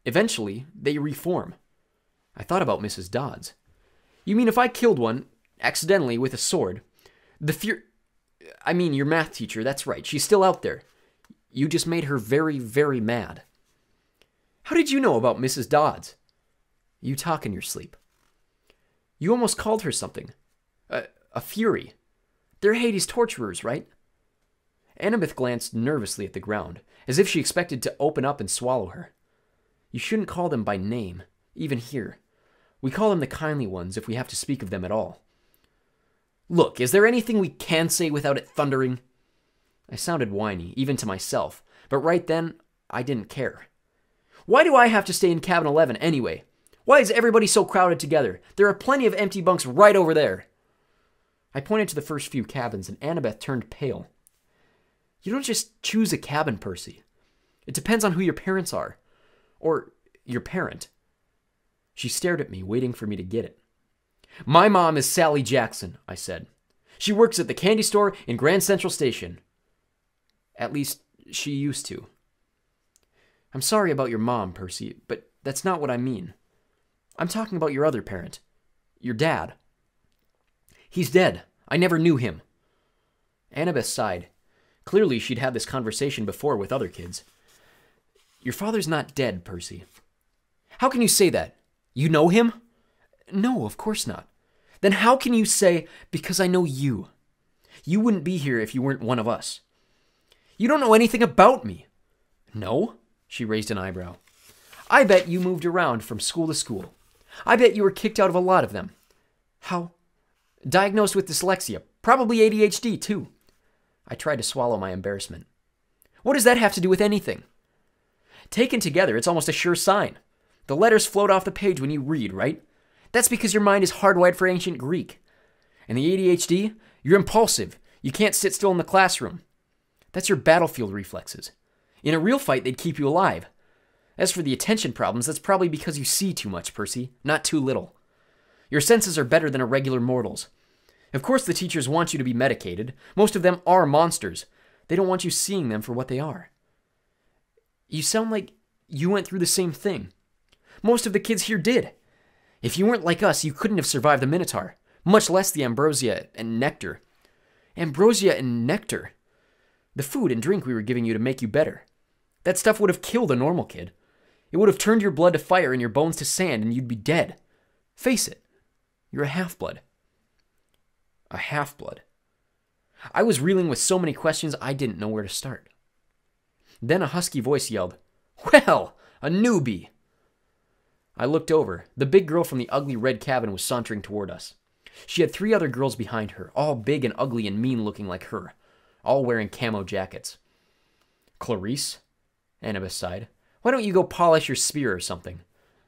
eventually, they reform. I thought about Mrs. Dodds. You mean if I killed one, accidentally, with a sword, the fear. I mean, your math teacher, that's right, she's still out there. You just made her very, very mad. How did you know about Mrs. Dodds? You talk in your sleep. You almost called her something. A, a fury. They're Hades' torturers, right? Annabeth glanced nervously at the ground, as if she expected to open up and swallow her. You shouldn't call them by name, even here. We call them the kindly ones if we have to speak of them at all. Look, is there anything we can say without it thundering? I sounded whiny, even to myself, but right then, I didn't care. Why do I have to stay in cabin 11 anyway? Why is everybody so crowded together? There are plenty of empty bunks right over there. I pointed to the first few cabins, and Annabeth turned pale. You don't just choose a cabin, Percy. It depends on who your parents are. Or your parent. She stared at me, waiting for me to get it. My mom is Sally Jackson, I said. She works at the candy store in Grand Central Station. At least, she used to. I'm sorry about your mom, Percy, but that's not what I mean. I'm talking about your other parent. Your dad. He's dead. I never knew him. Annabeth sighed. Clearly, she'd had this conversation before with other kids. Your father's not dead, Percy. How can you say that? You know him? No, of course not. Then how can you say, because I know you? You wouldn't be here if you weren't one of us. You don't know anything about me. No? She raised an eyebrow. I bet you moved around from school to school. I bet you were kicked out of a lot of them. How? Diagnosed with dyslexia, probably ADHD too. I tried to swallow my embarrassment. What does that have to do with anything? Taken together, it's almost a sure sign. The letters float off the page when you read, right? That's because your mind is hardwired for ancient Greek. And the ADHD, you're impulsive. You can't sit still in the classroom. That's your battlefield reflexes. In a real fight, they'd keep you alive. As for the attention problems, that's probably because you see too much, Percy, not too little. Your senses are better than a regular mortal's. Of course, the teachers want you to be medicated. Most of them are monsters. They don't want you seeing them for what they are. You sound like you went through the same thing. Most of the kids here did. If you weren't like us, you couldn't have survived the Minotaur, much less the ambrosia and nectar. Ambrosia and nectar. The food and drink we were giving you to make you better. That stuff would have killed a normal kid. It would have turned your blood to fire and your bones to sand, and you'd be dead. Face it, you're a half blood. A half blood. I was reeling with so many questions I didn't know where to start. Then a husky voice yelled, Well, a newbie! I looked over. The big girl from the ugly red cabin was sauntering toward us. She had three other girls behind her, all big and ugly and mean looking like her, all wearing camo jackets. Clarisse? Annabeth sighed. Why don't you go polish your spear or something?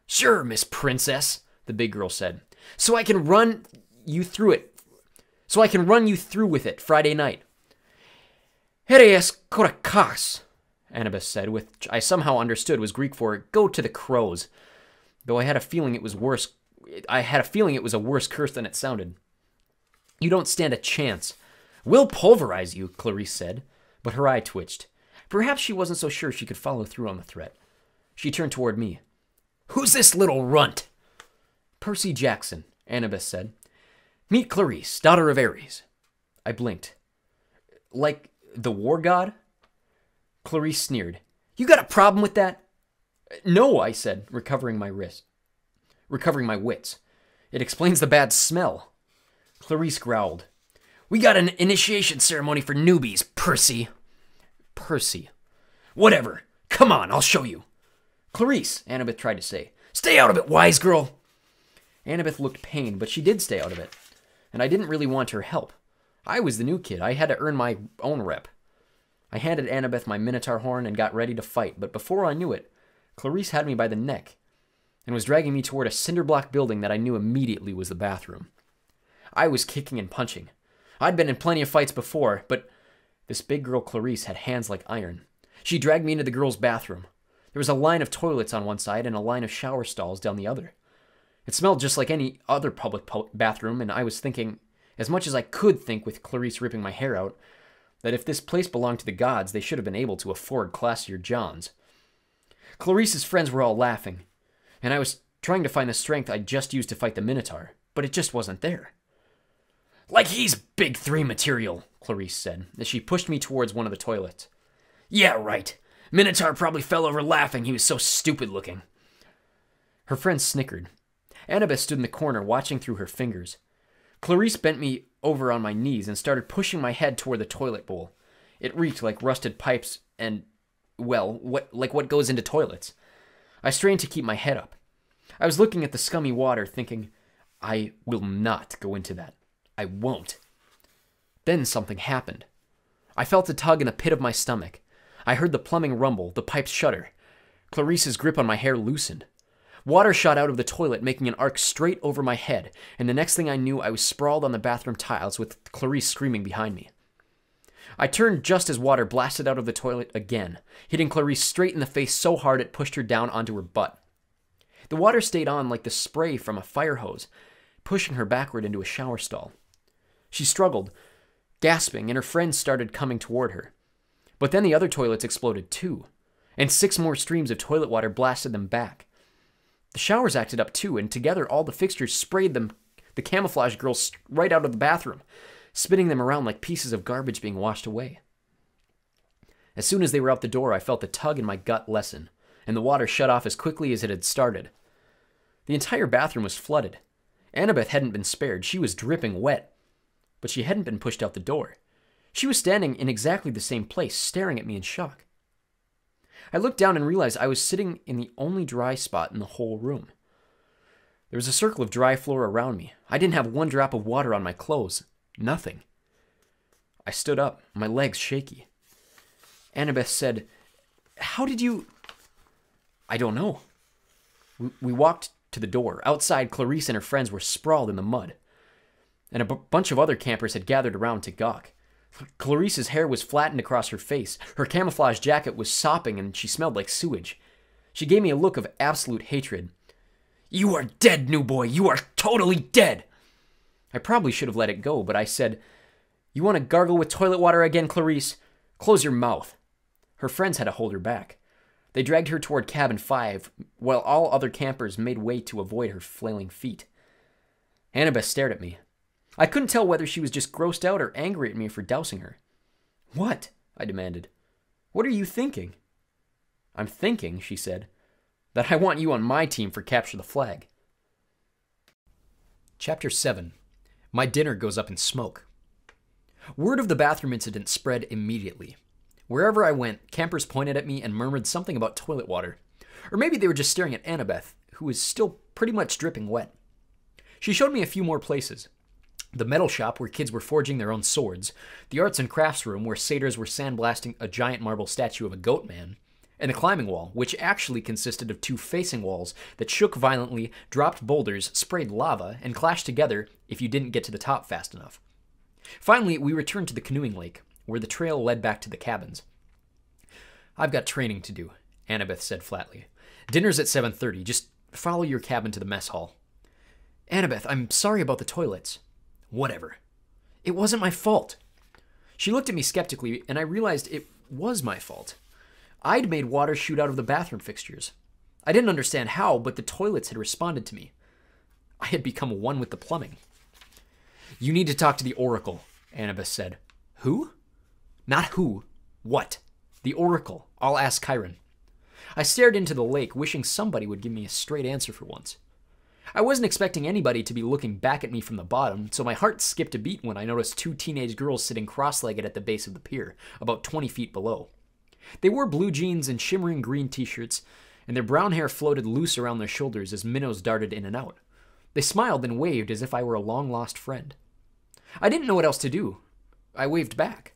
Sure, Miss Princess, the big girl said. So I can run you through it. So I can run you through with it Friday night. Hereas korakas, Annabeth said, which I somehow understood was Greek for go to the crows. Though I had a feeling it was worse I had a feeling it was a worse curse than it sounded. You don't stand a chance. We'll pulverize you, Clarisse said, but her eye twitched. Perhaps she wasn't so sure she could follow through on the threat. She turned toward me. Who's this little runt? Percy Jackson, Annabeth said. Meet Clarisse, daughter of Ares. I blinked. Like the war god? Clarisse sneered. You got a problem with that? No, I said, recovering my wrist. Recovering my wits. It explains the bad smell. Clarisse growled. We got an initiation ceremony for newbies, Percy. Percy. Whatever. Come on, I'll show you. Clarisse, Annabeth tried to say. Stay out of it, wise girl. Annabeth looked pained, but she did stay out of it. And I didn't really want her help. I was the new kid. I had to earn my own rep. I handed Annabeth my Minotaur horn and got ready to fight, but before I knew it, Clarisse had me by the neck and was dragging me toward a cinder block building that I knew immediately was the bathroom. I was kicking and punching. I'd been in plenty of fights before, but this big girl Clarisse had hands like iron. She dragged me into the girls' bathroom. There was a line of toilets on one side and a line of shower stalls down the other. It smelled just like any other public pu- bathroom, and I was thinking, as much as I could think with Clarisse ripping my hair out, that if this place belonged to the gods, they should have been able to afford classier Johns. Clarisse's friends were all laughing, and I was trying to find the strength I'd just used to fight the Minotaur, but it just wasn't there. Like he's big three material, Clarisse said, as she pushed me towards one of the toilets. Yeah, right. Minotaur probably fell over laughing, he was so stupid looking. Her friend snickered. Annabeth stood in the corner, watching through her fingers. Clarisse bent me over on my knees and started pushing my head toward the toilet bowl. It reeked like rusted pipes and, well, what like what goes into toilets. I strained to keep my head up. I was looking at the scummy water, thinking, I will not go into that. I won't. Then something happened. I felt a tug in the pit of my stomach. I heard the plumbing rumble, the pipes shudder. Clarisse's grip on my hair loosened. Water shot out of the toilet, making an arc straight over my head, and the next thing I knew, I was sprawled on the bathroom tiles with Clarisse screaming behind me. I turned just as water blasted out of the toilet again, hitting Clarisse straight in the face so hard it pushed her down onto her butt. The water stayed on like the spray from a fire hose, pushing her backward into a shower stall. She struggled, gasping, and her friends started coming toward her. But then the other toilets exploded too, and six more streams of toilet water blasted them back. The showers acted up too, and together all the fixtures sprayed them, the camouflage girls, right out of the bathroom, spinning them around like pieces of garbage being washed away. As soon as they were out the door, I felt the tug in my gut lessen, and the water shut off as quickly as it had started. The entire bathroom was flooded. Annabeth hadn't been spared. She was dripping wet, but she hadn't been pushed out the door. She was standing in exactly the same place, staring at me in shock. I looked down and realized I was sitting in the only dry spot in the whole room. There was a circle of dry floor around me. I didn't have one drop of water on my clothes. Nothing. I stood up, my legs shaky. Annabeth said, How did you. I don't know. We, we walked to the door. Outside, Clarisse and her friends were sprawled in the mud, and a bunch of other campers had gathered around to gawk. Clarisse's hair was flattened across her face. Her camouflage jacket was sopping and she smelled like sewage. She gave me a look of absolute hatred. You are dead, new boy. You are totally dead. I probably should have let it go, but I said, You want to gargle with toilet water again, Clarisse? Close your mouth. Her friends had to hold her back. They dragged her toward cabin five, while all other campers made way to avoid her flailing feet. Annabeth stared at me. I couldn't tell whether she was just grossed out or angry at me for dousing her. What? I demanded. What are you thinking? I'm thinking, she said, that I want you on my team for capture the flag. Chapter 7 My dinner goes up in smoke. Word of the bathroom incident spread immediately. Wherever I went, campers pointed at me and murmured something about toilet water. Or maybe they were just staring at Annabeth, who was still pretty much dripping wet. She showed me a few more places. The metal shop where kids were forging their own swords, the arts and crafts room where satyrs were sandblasting a giant marble statue of a goat man, and the climbing wall, which actually consisted of two facing walls that shook violently, dropped boulders, sprayed lava, and clashed together if you didn't get to the top fast enough. Finally, we returned to the canoeing lake, where the trail led back to the cabins. I've got training to do, Annabeth said flatly. Dinner's at 7:30. Just follow your cabin to the mess hall. Annabeth, I'm sorry about the toilets. Whatever. It wasn't my fault. She looked at me skeptically, and I realized it was my fault. I'd made water shoot out of the bathroom fixtures. I didn't understand how, but the toilets had responded to me. I had become one with the plumbing. You need to talk to the Oracle, Annabeth said. Who? Not who. What? The Oracle. I'll ask Chiron. I stared into the lake, wishing somebody would give me a straight answer for once. I wasn't expecting anybody to be looking back at me from the bottom, so my heart skipped a beat when I noticed two teenage girls sitting cross legged at the base of the pier, about 20 feet below. They wore blue jeans and shimmering green t shirts, and their brown hair floated loose around their shoulders as minnows darted in and out. They smiled and waved as if I were a long lost friend. I didn't know what else to do. I waved back.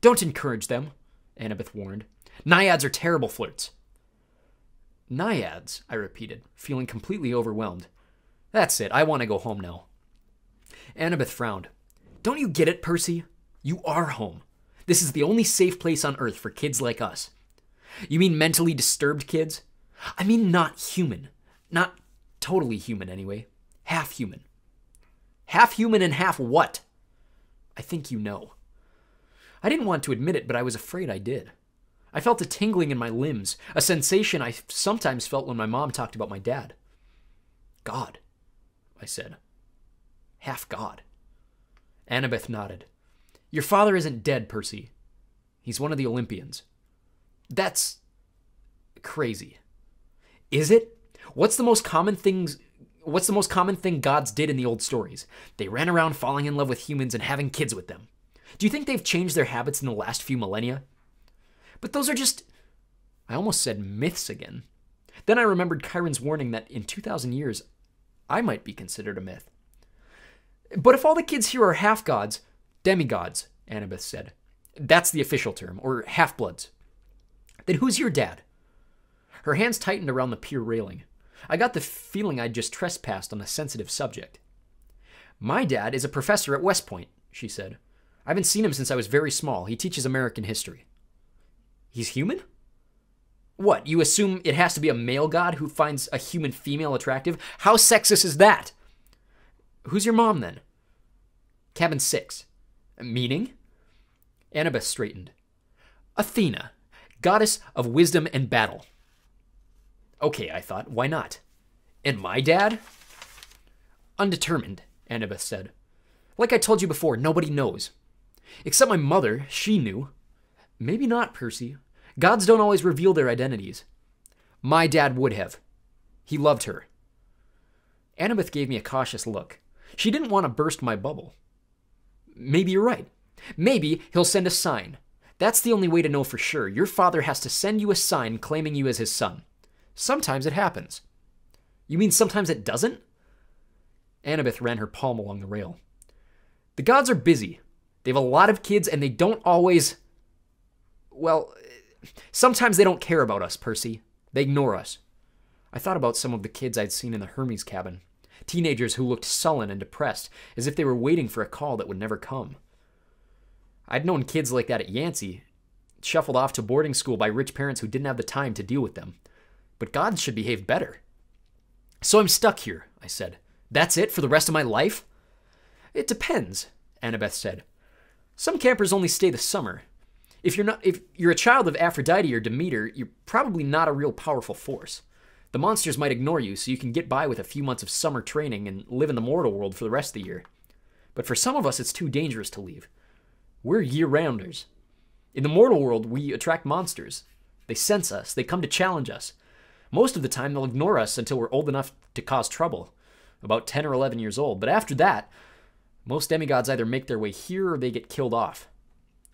Don't encourage them, Annabeth warned. Naiads are terrible flirts. Naiads, I repeated, feeling completely overwhelmed. That's it, I want to go home now. Annabeth frowned. Don't you get it, Percy? You are home. This is the only safe place on Earth for kids like us. You mean mentally disturbed kids? I mean not human. Not totally human, anyway. Half human. Half human and half what? I think you know. I didn't want to admit it, but I was afraid I did. I felt a tingling in my limbs, a sensation I sometimes felt when my mom talked about my dad. God, I said. Half God. Annabeth nodded. Your father isn't dead, Percy. He's one of the Olympians. That's crazy. Is it? What's the most common things what's the most common thing gods did in the old stories? They ran around falling in love with humans and having kids with them. Do you think they've changed their habits in the last few millennia? But those are just. I almost said myths again. Then I remembered Chiron's warning that in 2,000 years, I might be considered a myth. But if all the kids here are half gods, demigods, Annabeth said. That's the official term, or half bloods. Then who's your dad? Her hands tightened around the pier railing. I got the feeling I'd just trespassed on a sensitive subject. My dad is a professor at West Point, she said. I haven't seen him since I was very small. He teaches American history. He's human? What, you assume it has to be a male god who finds a human female attractive? How sexist is that? Who's your mom then? Cabin 6. Meaning? Annabeth straightened. Athena, goddess of wisdom and battle. Okay, I thought, why not? And my dad? Undetermined, Annabeth said. Like I told you before, nobody knows. Except my mother, she knew. Maybe not, Percy. Gods don't always reveal their identities. My dad would have. He loved her. Annabeth gave me a cautious look. She didn't want to burst my bubble. Maybe you're right. Maybe he'll send a sign. That's the only way to know for sure. Your father has to send you a sign claiming you as his son. Sometimes it happens. You mean sometimes it doesn't? Annabeth ran her palm along the rail. The gods are busy. They have a lot of kids and they don't always. Well, sometimes they don't care about us, Percy. They ignore us. I thought about some of the kids I'd seen in the Hermes cabin. Teenagers who looked sullen and depressed, as if they were waiting for a call that would never come. I'd known kids like that at Yancy, shuffled off to boarding school by rich parents who didn't have the time to deal with them. But gods should behave better. So I'm stuck here, I said. That's it for the rest of my life? It depends, Annabeth said. Some campers only stay the summer. If you're not if you're a child of Aphrodite or Demeter, you're probably not a real powerful force. The monsters might ignore you, so you can get by with a few months of summer training and live in the mortal world for the rest of the year. But for some of us, it's too dangerous to leave. We're year rounders. In the mortal world, we attract monsters. They sense us, they come to challenge us. Most of the time, they'll ignore us until we're old enough to cause trouble, about 10 or 11 years old. But after that, most demigods either make their way here or they get killed off.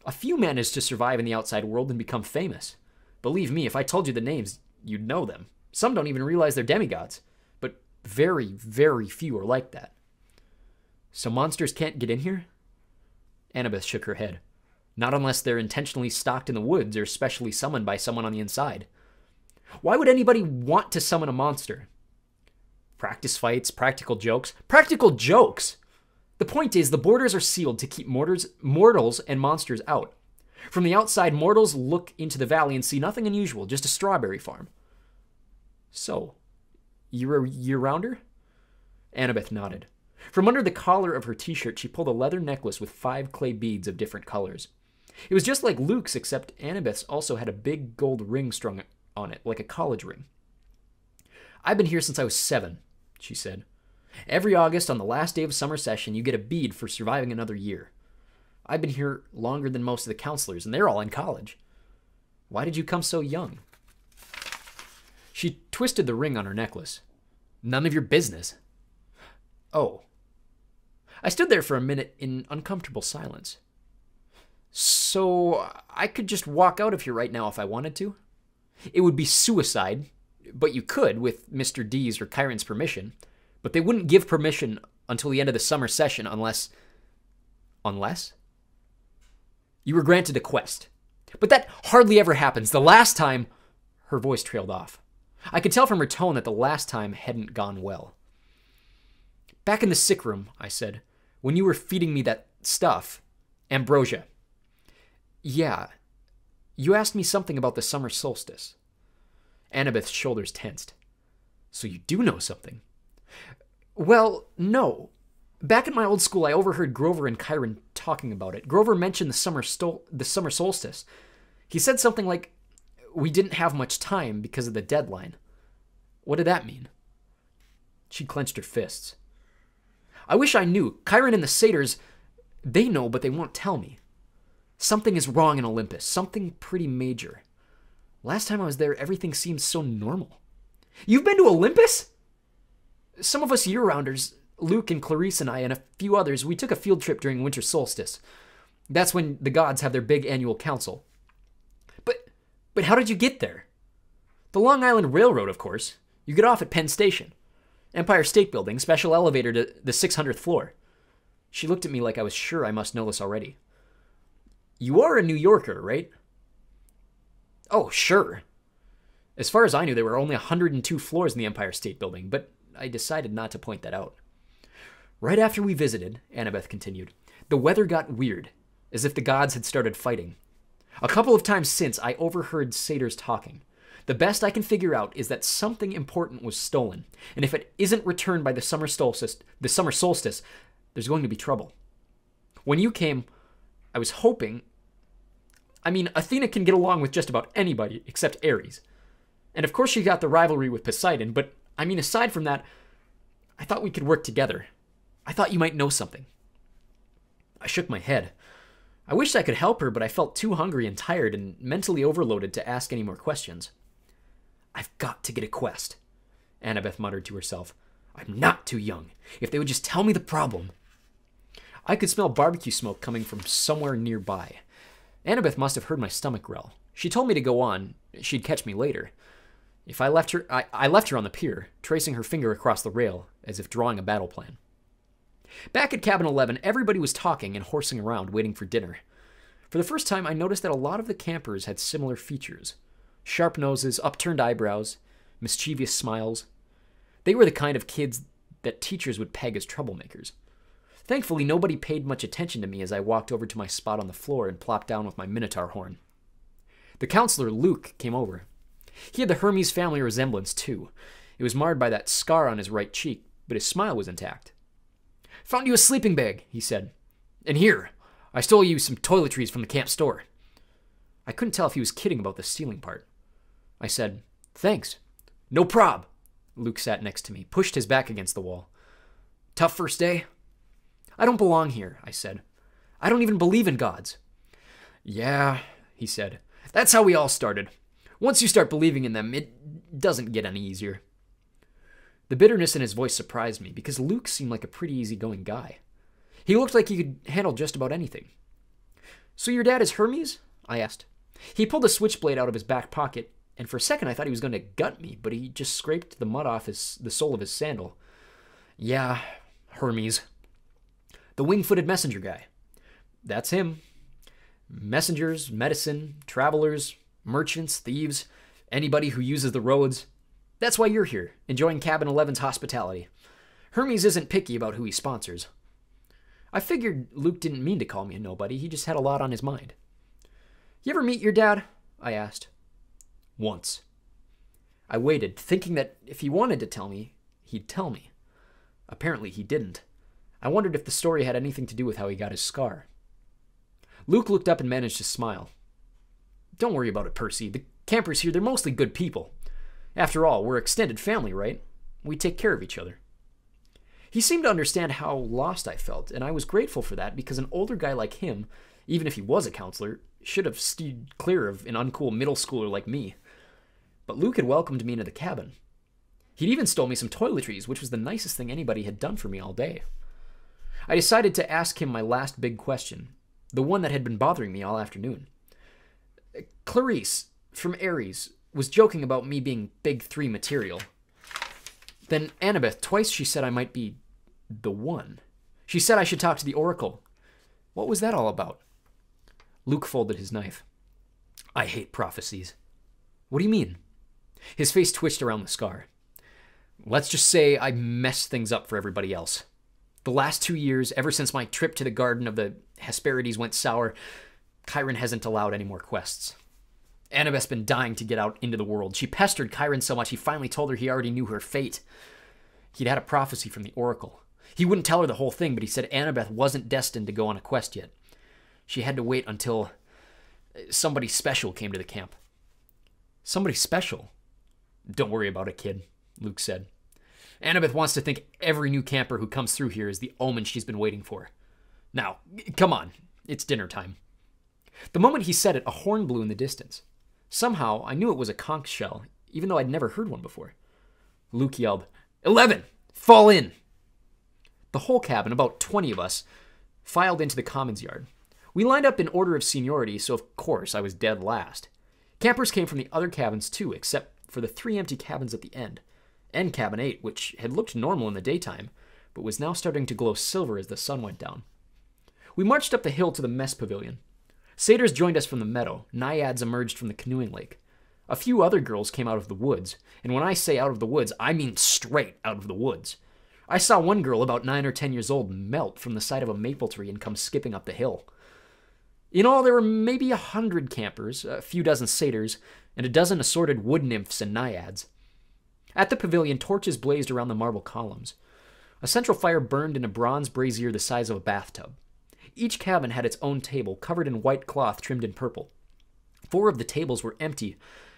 A few manage to survive in the outside world and become famous. Believe me, if I told you the names, you'd know them. Some don't even realize they're demigods, but very, very few are like that. So monsters can't get in here? Annabeth shook her head. Not unless they're intentionally stocked in the woods or specially summoned by someone on the inside. Why would anybody want to summon a monster? Practice fights, practical jokes. Practical jokes! The point is, the borders are sealed to keep mortars, mortals and monsters out. From the outside, mortals look into the valley and see nothing unusual, just a strawberry farm. So, you're a year rounder? Annabeth nodded. From under the collar of her t shirt, she pulled a leather necklace with five clay beads of different colors. It was just like Luke's, except Annabeth's also had a big gold ring strung on it, like a college ring. I've been here since I was seven, she said. Every August, on the last day of summer session, you get a bead for surviving another year. I've been here longer than most of the counselors, and they're all in college. Why did you come so young? She twisted the ring on her necklace. None of your business. Oh. I stood there for a minute in uncomfortable silence. So I could just walk out of here right now if I wanted to? It would be suicide, but you could with Mr. D's or Chiron's permission. But they wouldn't give permission until the end of the summer session unless. Unless? You were granted a quest. But that hardly ever happens. The last time. Her voice trailed off. I could tell from her tone that the last time hadn't gone well. Back in the sick room, I said, when you were feeding me that stuff, ambrosia. Yeah, you asked me something about the summer solstice. Annabeth's shoulders tensed. So you do know something? Well, no. Back at my old school, I overheard Grover and Chiron talking about it. Grover mentioned the summer the summer solstice. He said something like, "We didn't have much time because of the deadline." What did that mean? She clenched her fists. I wish I knew. Chiron and the satyrs, they know, but they won't tell me. Something is wrong in Olympus, something pretty major. Last time I was there, everything seemed so normal. You've been to Olympus? Some of us year rounders, Luke and Clarisse and I, and a few others, we took a field trip during winter solstice. That's when the gods have their big annual council. But but how did you get there? The Long Island Railroad, of course. You get off at Penn Station. Empire State Building, special elevator to the 600th floor. She looked at me like I was sure I must know this already. You are a New Yorker, right? Oh, sure. As far as I knew, there were only 102 floors in the Empire State Building, but I decided not to point that out. Right after we visited, Annabeth continued, the weather got weird, as if the gods had started fighting. A couple of times since, I overheard satyrs talking. The best I can figure out is that something important was stolen, and if it isn't returned by the summer solstice, the summer solstice, there's going to be trouble. When you came, I was hoping. I mean, Athena can get along with just about anybody except Ares. And of course, she got the rivalry with Poseidon, but I mean, aside from that, I thought we could work together. I thought you might know something. I shook my head. I wished I could help her, but I felt too hungry and tired and mentally overloaded to ask any more questions. I've got to get a quest, Annabeth muttered to herself. I'm not too young. If they would just tell me the problem. I could smell barbecue smoke coming from somewhere nearby. Annabeth must have heard my stomach growl. She told me to go on. She'd catch me later. If I left her, I, I left her on the pier, tracing her finger across the rail, as if drawing a battle plan. Back at cabin 11, everybody was talking and horsing around, waiting for dinner. For the first time, I noticed that a lot of the campers had similar features sharp noses, upturned eyebrows, mischievous smiles. They were the kind of kids that teachers would peg as troublemakers. Thankfully, nobody paid much attention to me as I walked over to my spot on the floor and plopped down with my minotaur horn. The counselor, Luke, came over. He had the Hermes family resemblance, too. It was marred by that scar on his right cheek, but his smile was intact. Found you a sleeping bag, he said. And here, I stole you some toiletries from the camp store. I couldn't tell if he was kidding about the stealing part. I said, Thanks. No prob. Luke sat next to me, pushed his back against the wall. Tough first day? I don't belong here, I said. I don't even believe in gods. Yeah, he said. That's how we all started. Once you start believing in them, it doesn't get any easier. The bitterness in his voice surprised me because Luke seemed like a pretty easygoing guy. He looked like he could handle just about anything. So your dad is Hermes? I asked. He pulled a switchblade out of his back pocket, and for a second I thought he was going to gut me, but he just scraped the mud off his, the sole of his sandal. Yeah, Hermes. The wing footed messenger guy. That's him. Messengers, medicine, travelers, merchants, thieves, anybody who uses the roads. That's why you're here, enjoying Cabin 11's hospitality. Hermes isn't picky about who he sponsors. I figured Luke didn't mean to call me a nobody, he just had a lot on his mind. You ever meet your dad? I asked. Once. I waited, thinking that if he wanted to tell me, he'd tell me. Apparently, he didn't. I wondered if the story had anything to do with how he got his scar. Luke looked up and managed to smile. Don't worry about it, Percy. The campers here, they're mostly good people. After all, we're extended family, right? We take care of each other. He seemed to understand how lost I felt, and I was grateful for that because an older guy like him, even if he was a counselor, should have steered clear of an uncool middle schooler like me. But Luke had welcomed me into the cabin. He'd even stole me some toiletries, which was the nicest thing anybody had done for me all day. I decided to ask him my last big question, the one that had been bothering me all afternoon. Clarisse, from Ares, was joking about me being big three material. Then Annabeth, twice she said I might be the one. She said I should talk to the Oracle. What was that all about? Luke folded his knife. I hate prophecies. What do you mean? His face twitched around the scar. Let's just say I messed things up for everybody else. The last two years, ever since my trip to the Garden of the Hesperides went sour, Chiron hasn't allowed any more quests. Annabeth's been dying to get out into the world. She pestered Chiron so much he finally told her he already knew her fate. He'd had a prophecy from the Oracle. He wouldn't tell her the whole thing, but he said Annabeth wasn't destined to go on a quest yet. She had to wait until somebody special came to the camp. Somebody special? Don't worry about it, kid, Luke said. Annabeth wants to think every new camper who comes through here is the omen she's been waiting for. Now, come on, it's dinner time. The moment he said it, a horn blew in the distance. Somehow, I knew it was a conch shell, even though I'd never heard one before. Luke yelled, Eleven! Fall in! The whole cabin, about 20 of us, filed into the commons yard. We lined up in order of seniority, so of course I was dead last. Campers came from the other cabins too, except for the three empty cabins at the end, and cabin 8, which had looked normal in the daytime, but was now starting to glow silver as the sun went down. We marched up the hill to the mess pavilion. Satyrs joined us from the meadow, naiads emerged from the canoeing lake. A few other girls came out of the woods, and when I say out of the woods, I mean straight out of the woods. I saw one girl about nine or ten years old melt from the side of a maple tree and come skipping up the hill. In all, there were maybe a hundred campers, a few dozen satyrs, and a dozen assorted wood nymphs and naiads. At the pavilion, torches blazed around the marble columns. A central fire burned in a bronze brazier the size of a bathtub. Each cabin had its own table, covered in white cloth trimmed in purple. Four of the tables were empty,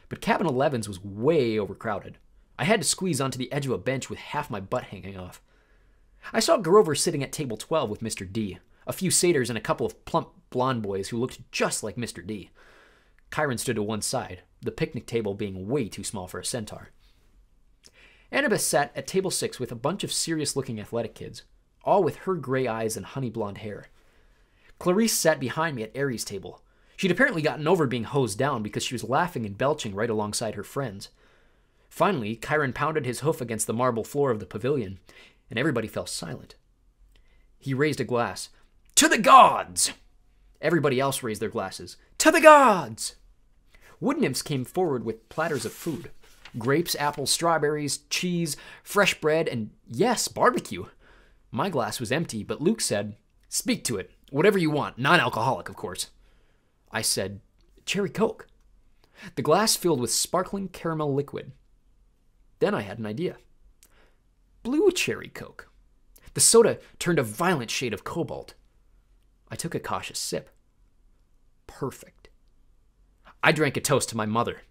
but cabin 11's was way overcrowded. I had to squeeze onto the edge of a bench with half my butt hanging off. I saw Grover sitting at table 12 with Mr. D, a few satyrs, and a couple of plump blonde boys who looked just like Mr. D. Chiron stood to one side, the picnic table being way too small for a centaur. Annabeth sat at table six with a bunch of serious looking athletic kids, all with her gray eyes and honey blonde hair. Clarisse sat behind me at Ares' table. She'd apparently gotten over being hosed down because she was laughing and belching right alongside her friends. Finally, Chiron pounded his hoof against the marble floor of the pavilion, and everybody fell silent. He raised a glass. To the gods! Everybody else raised their glasses. To the gods! Wood nymphs came forward with platters of food grapes, apples, strawberries, cheese, fresh bread, and yes, barbecue. My glass was empty, but Luke said, Speak to it. Whatever you want. Non alcoholic, of course. I said, Cherry Coke. The glass filled with sparkling caramel liquid. Then I had an idea. Blue cherry Coke. The soda turned a violent shade of cobalt. I took a cautious sip. Perfect. I drank a toast to my mother.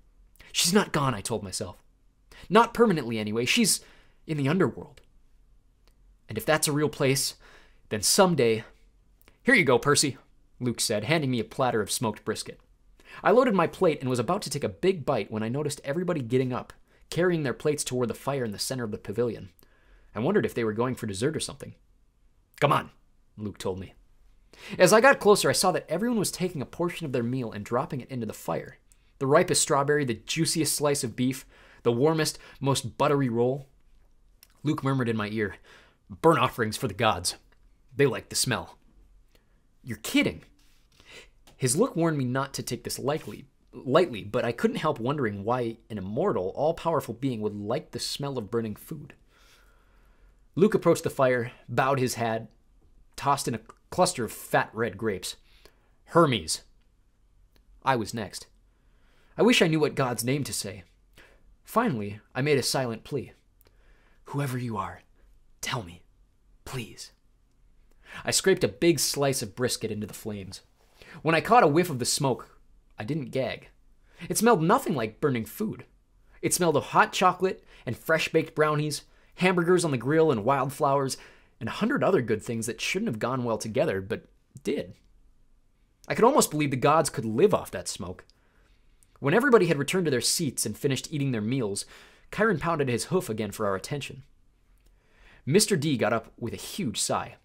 She's not gone, I told myself. Not permanently, anyway. She's in the underworld. And if that's a real place, then someday. Here you go, Percy, Luke said, handing me a platter of smoked brisket. I loaded my plate and was about to take a big bite when I noticed everybody getting up, carrying their plates toward the fire in the center of the pavilion. I wondered if they were going for dessert or something. Come on, Luke told me. As I got closer, I saw that everyone was taking a portion of their meal and dropping it into the fire. The ripest strawberry, the juiciest slice of beef, the warmest, most buttery roll. Luke murmured in my ear, Burn offerings for the gods. They like the smell. You're kidding. His look warned me not to take this lightly, lightly, but I couldn't help wondering why an immortal, all powerful being would like the smell of burning food. Luke approached the fire, bowed his head, tossed in a cluster of fat red grapes. Hermes. I was next. I wish I knew what God's name to say. Finally, I made a silent plea. Whoever you are, tell me, please. I scraped a big slice of brisket into the flames. When I caught a whiff of the smoke, I didn't gag. It smelled nothing like burning food. It smelled of hot chocolate and fresh baked brownies, hamburgers on the grill and wildflowers, and a hundred other good things that shouldn't have gone well together, but did. I could almost believe the gods could live off that smoke. When everybody had returned to their seats and finished eating their meals, Chiron pounded his hoof again for our attention. Mr. D got up with a huge sigh.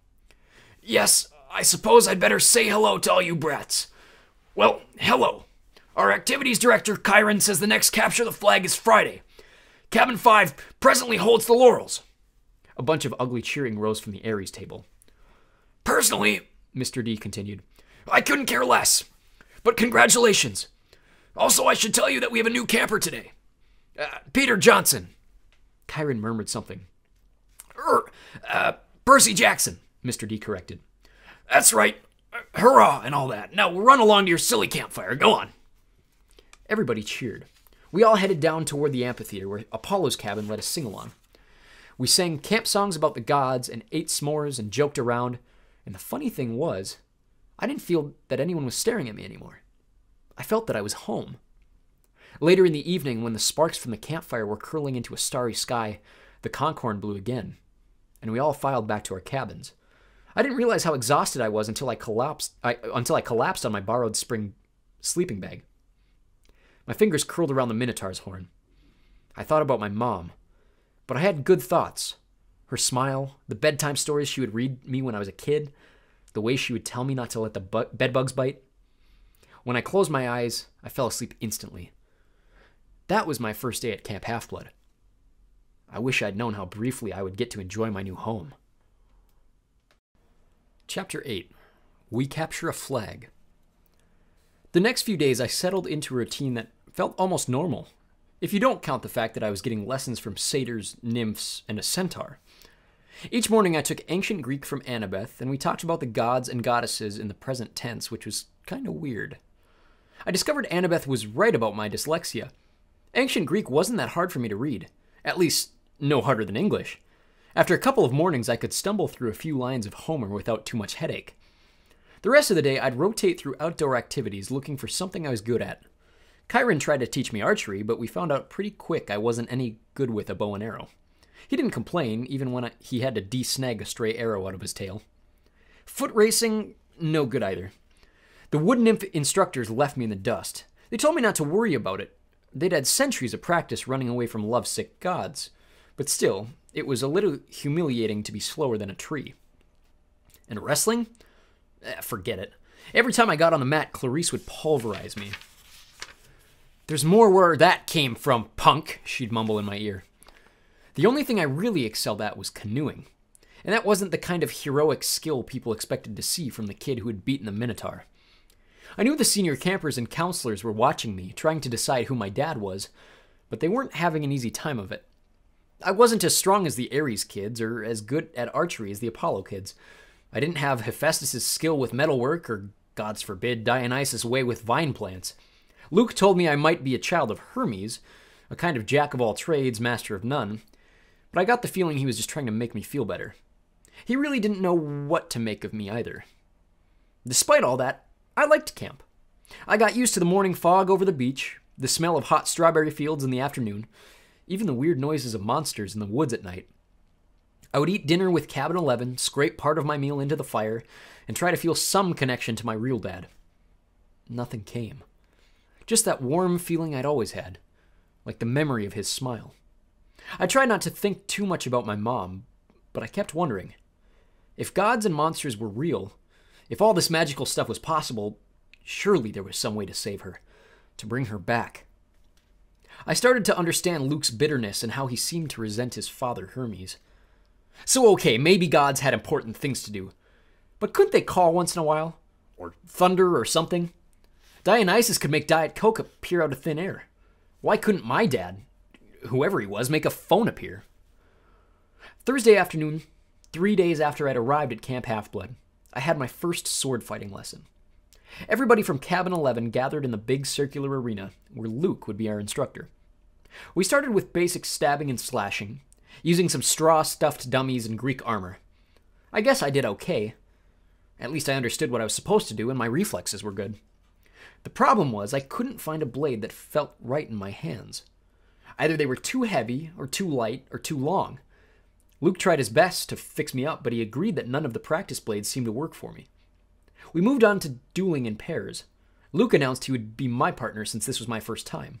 Yes, I suppose I'd better say hello to all you brats. Well, hello. Our activities director, Chiron, says the next capture the flag is Friday. Cabin 5 presently holds the laurels. A bunch of ugly cheering rose from the Ares table. Personally, Mr. D continued, I couldn't care less. But congratulations. Also, I should tell you that we have a new camper today. Uh, Peter Johnson. Chiron murmured something. Er, uh, Percy Jackson, Mr. D corrected. That's right. Hurrah and all that. Now run along to your silly campfire. Go on. Everybody cheered. We all headed down toward the amphitheater where Apollo's cabin let us sing along. We sang camp songs about the gods and ate s'mores and joked around. And the funny thing was, I didn't feel that anyone was staring at me anymore. I felt that I was home. Later in the evening, when the sparks from the campfire were curling into a starry sky, the conch-horn blew again, and we all filed back to our cabins. I didn't realize how exhausted I was until I collapsed I, until I collapsed on my borrowed spring sleeping bag. My fingers curled around the minotaur's horn. I thought about my mom, but I had good thoughts. Her smile, the bedtime stories she would read me when I was a kid, the way she would tell me not to let the bu- bedbugs bite. When I closed my eyes, I fell asleep instantly. That was my first day at Camp Half Blood. I wish I'd known how briefly I would get to enjoy my new home. Chapter 8 We Capture a Flag. The next few days, I settled into a routine that felt almost normal, if you don't count the fact that I was getting lessons from satyrs, nymphs, and a centaur. Each morning, I took ancient Greek from Annabeth, and we talked about the gods and goddesses in the present tense, which was kind of weird. I discovered Annabeth was right about my dyslexia. Ancient Greek wasn't that hard for me to read, at least, no harder than English. After a couple of mornings, I could stumble through a few lines of Homer without too much headache. The rest of the day, I'd rotate through outdoor activities looking for something I was good at. Chiron tried to teach me archery, but we found out pretty quick I wasn't any good with a bow and arrow. He didn't complain, even when I, he had to desnag a stray arrow out of his tail. Foot racing, no good either. The wood nymph instructors left me in the dust. They told me not to worry about it. They'd had centuries of practice running away from lovesick gods. But still, it was a little humiliating to be slower than a tree. And wrestling? Eh, forget it. Every time I got on the mat, Clarisse would pulverize me. There's more where that came from, punk, she'd mumble in my ear. The only thing I really excelled at was canoeing. And that wasn't the kind of heroic skill people expected to see from the kid who had beaten the Minotaur. I knew the senior campers and counselors were watching me, trying to decide who my dad was, but they weren't having an easy time of it. I wasn't as strong as the Ares kids, or as good at archery as the Apollo kids. I didn't have Hephaestus' skill with metalwork, or, gods forbid, Dionysus' way with vine plants. Luke told me I might be a child of Hermes, a kind of jack of all trades, master of none, but I got the feeling he was just trying to make me feel better. He really didn't know what to make of me either. Despite all that, I liked camp. I got used to the morning fog over the beach, the smell of hot strawberry fields in the afternoon, even the weird noises of monsters in the woods at night. I would eat dinner with Cabin 11, scrape part of my meal into the fire, and try to feel some connection to my real dad. Nothing came. Just that warm feeling I'd always had, like the memory of his smile. I tried not to think too much about my mom, but I kept wondering if gods and monsters were real, if all this magical stuff was possible, surely there was some way to save her, to bring her back. I started to understand Luke's bitterness and how he seemed to resent his father, Hermes. So, okay, maybe gods had important things to do, but couldn't they call once in a while? Or thunder or something? Dionysus could make Diet Coke appear out of thin air. Why couldn't my dad, whoever he was, make a phone appear? Thursday afternoon, three days after I'd arrived at Camp Half Blood, I had my first sword fighting lesson. Everybody from Cabin 11 gathered in the big circular arena where Luke would be our instructor. We started with basic stabbing and slashing, using some straw stuffed dummies and Greek armor. I guess I did okay. At least I understood what I was supposed to do, and my reflexes were good. The problem was I couldn't find a blade that felt right in my hands. Either they were too heavy, or too light, or too long. Luke tried his best to fix me up, but he agreed that none of the practice blades seemed to work for me. We moved on to dueling in pairs. Luke announced he would be my partner since this was my first time.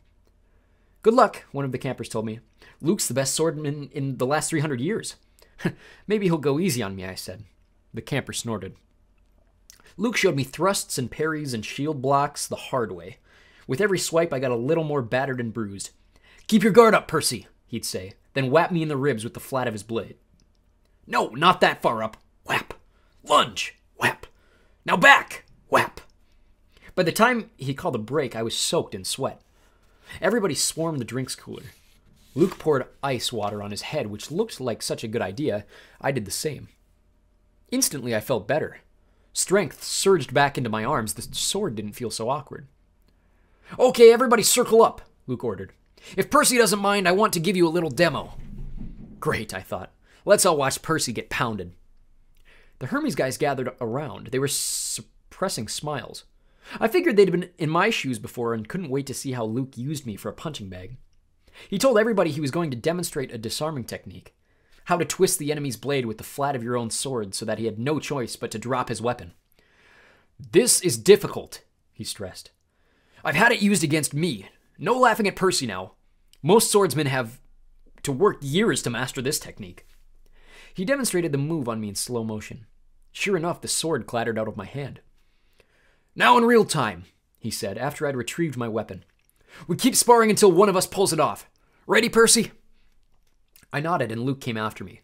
Good luck, one of the campers told me. Luke's the best swordman in the last 300 years. Maybe he'll go easy on me, I said. The camper snorted. Luke showed me thrusts and parries and shield blocks the hard way. With every swipe, I got a little more battered and bruised. Keep your guard up, Percy, he'd say, then whap me in the ribs with the flat of his blade. No, not that far up. Whap. Lunge. Whap. Now back. Whap. By the time he called a break, I was soaked in sweat. Everybody swarmed the drinks cooler. Luke poured ice water on his head, which looked like such a good idea. I did the same. Instantly, I felt better. Strength surged back into my arms. The sword didn't feel so awkward. Okay, everybody circle up, Luke ordered. If Percy doesn't mind, I want to give you a little demo. Great, I thought. Let's all watch Percy get pounded. The Hermes guys gathered around. They were suppressing smiles. I figured they'd been in my shoes before and couldn't wait to see how Luke used me for a punching bag. He told everybody he was going to demonstrate a disarming technique how to twist the enemy's blade with the flat of your own sword so that he had no choice but to drop his weapon. This is difficult, he stressed. I've had it used against me. No laughing at Percy now. Most swordsmen have to work years to master this technique. He demonstrated the move on me in slow motion. Sure enough, the sword clattered out of my hand. Now in real time, he said after I'd retrieved my weapon. We keep sparring until one of us pulls it off. Ready, Percy? I nodded and Luke came after me.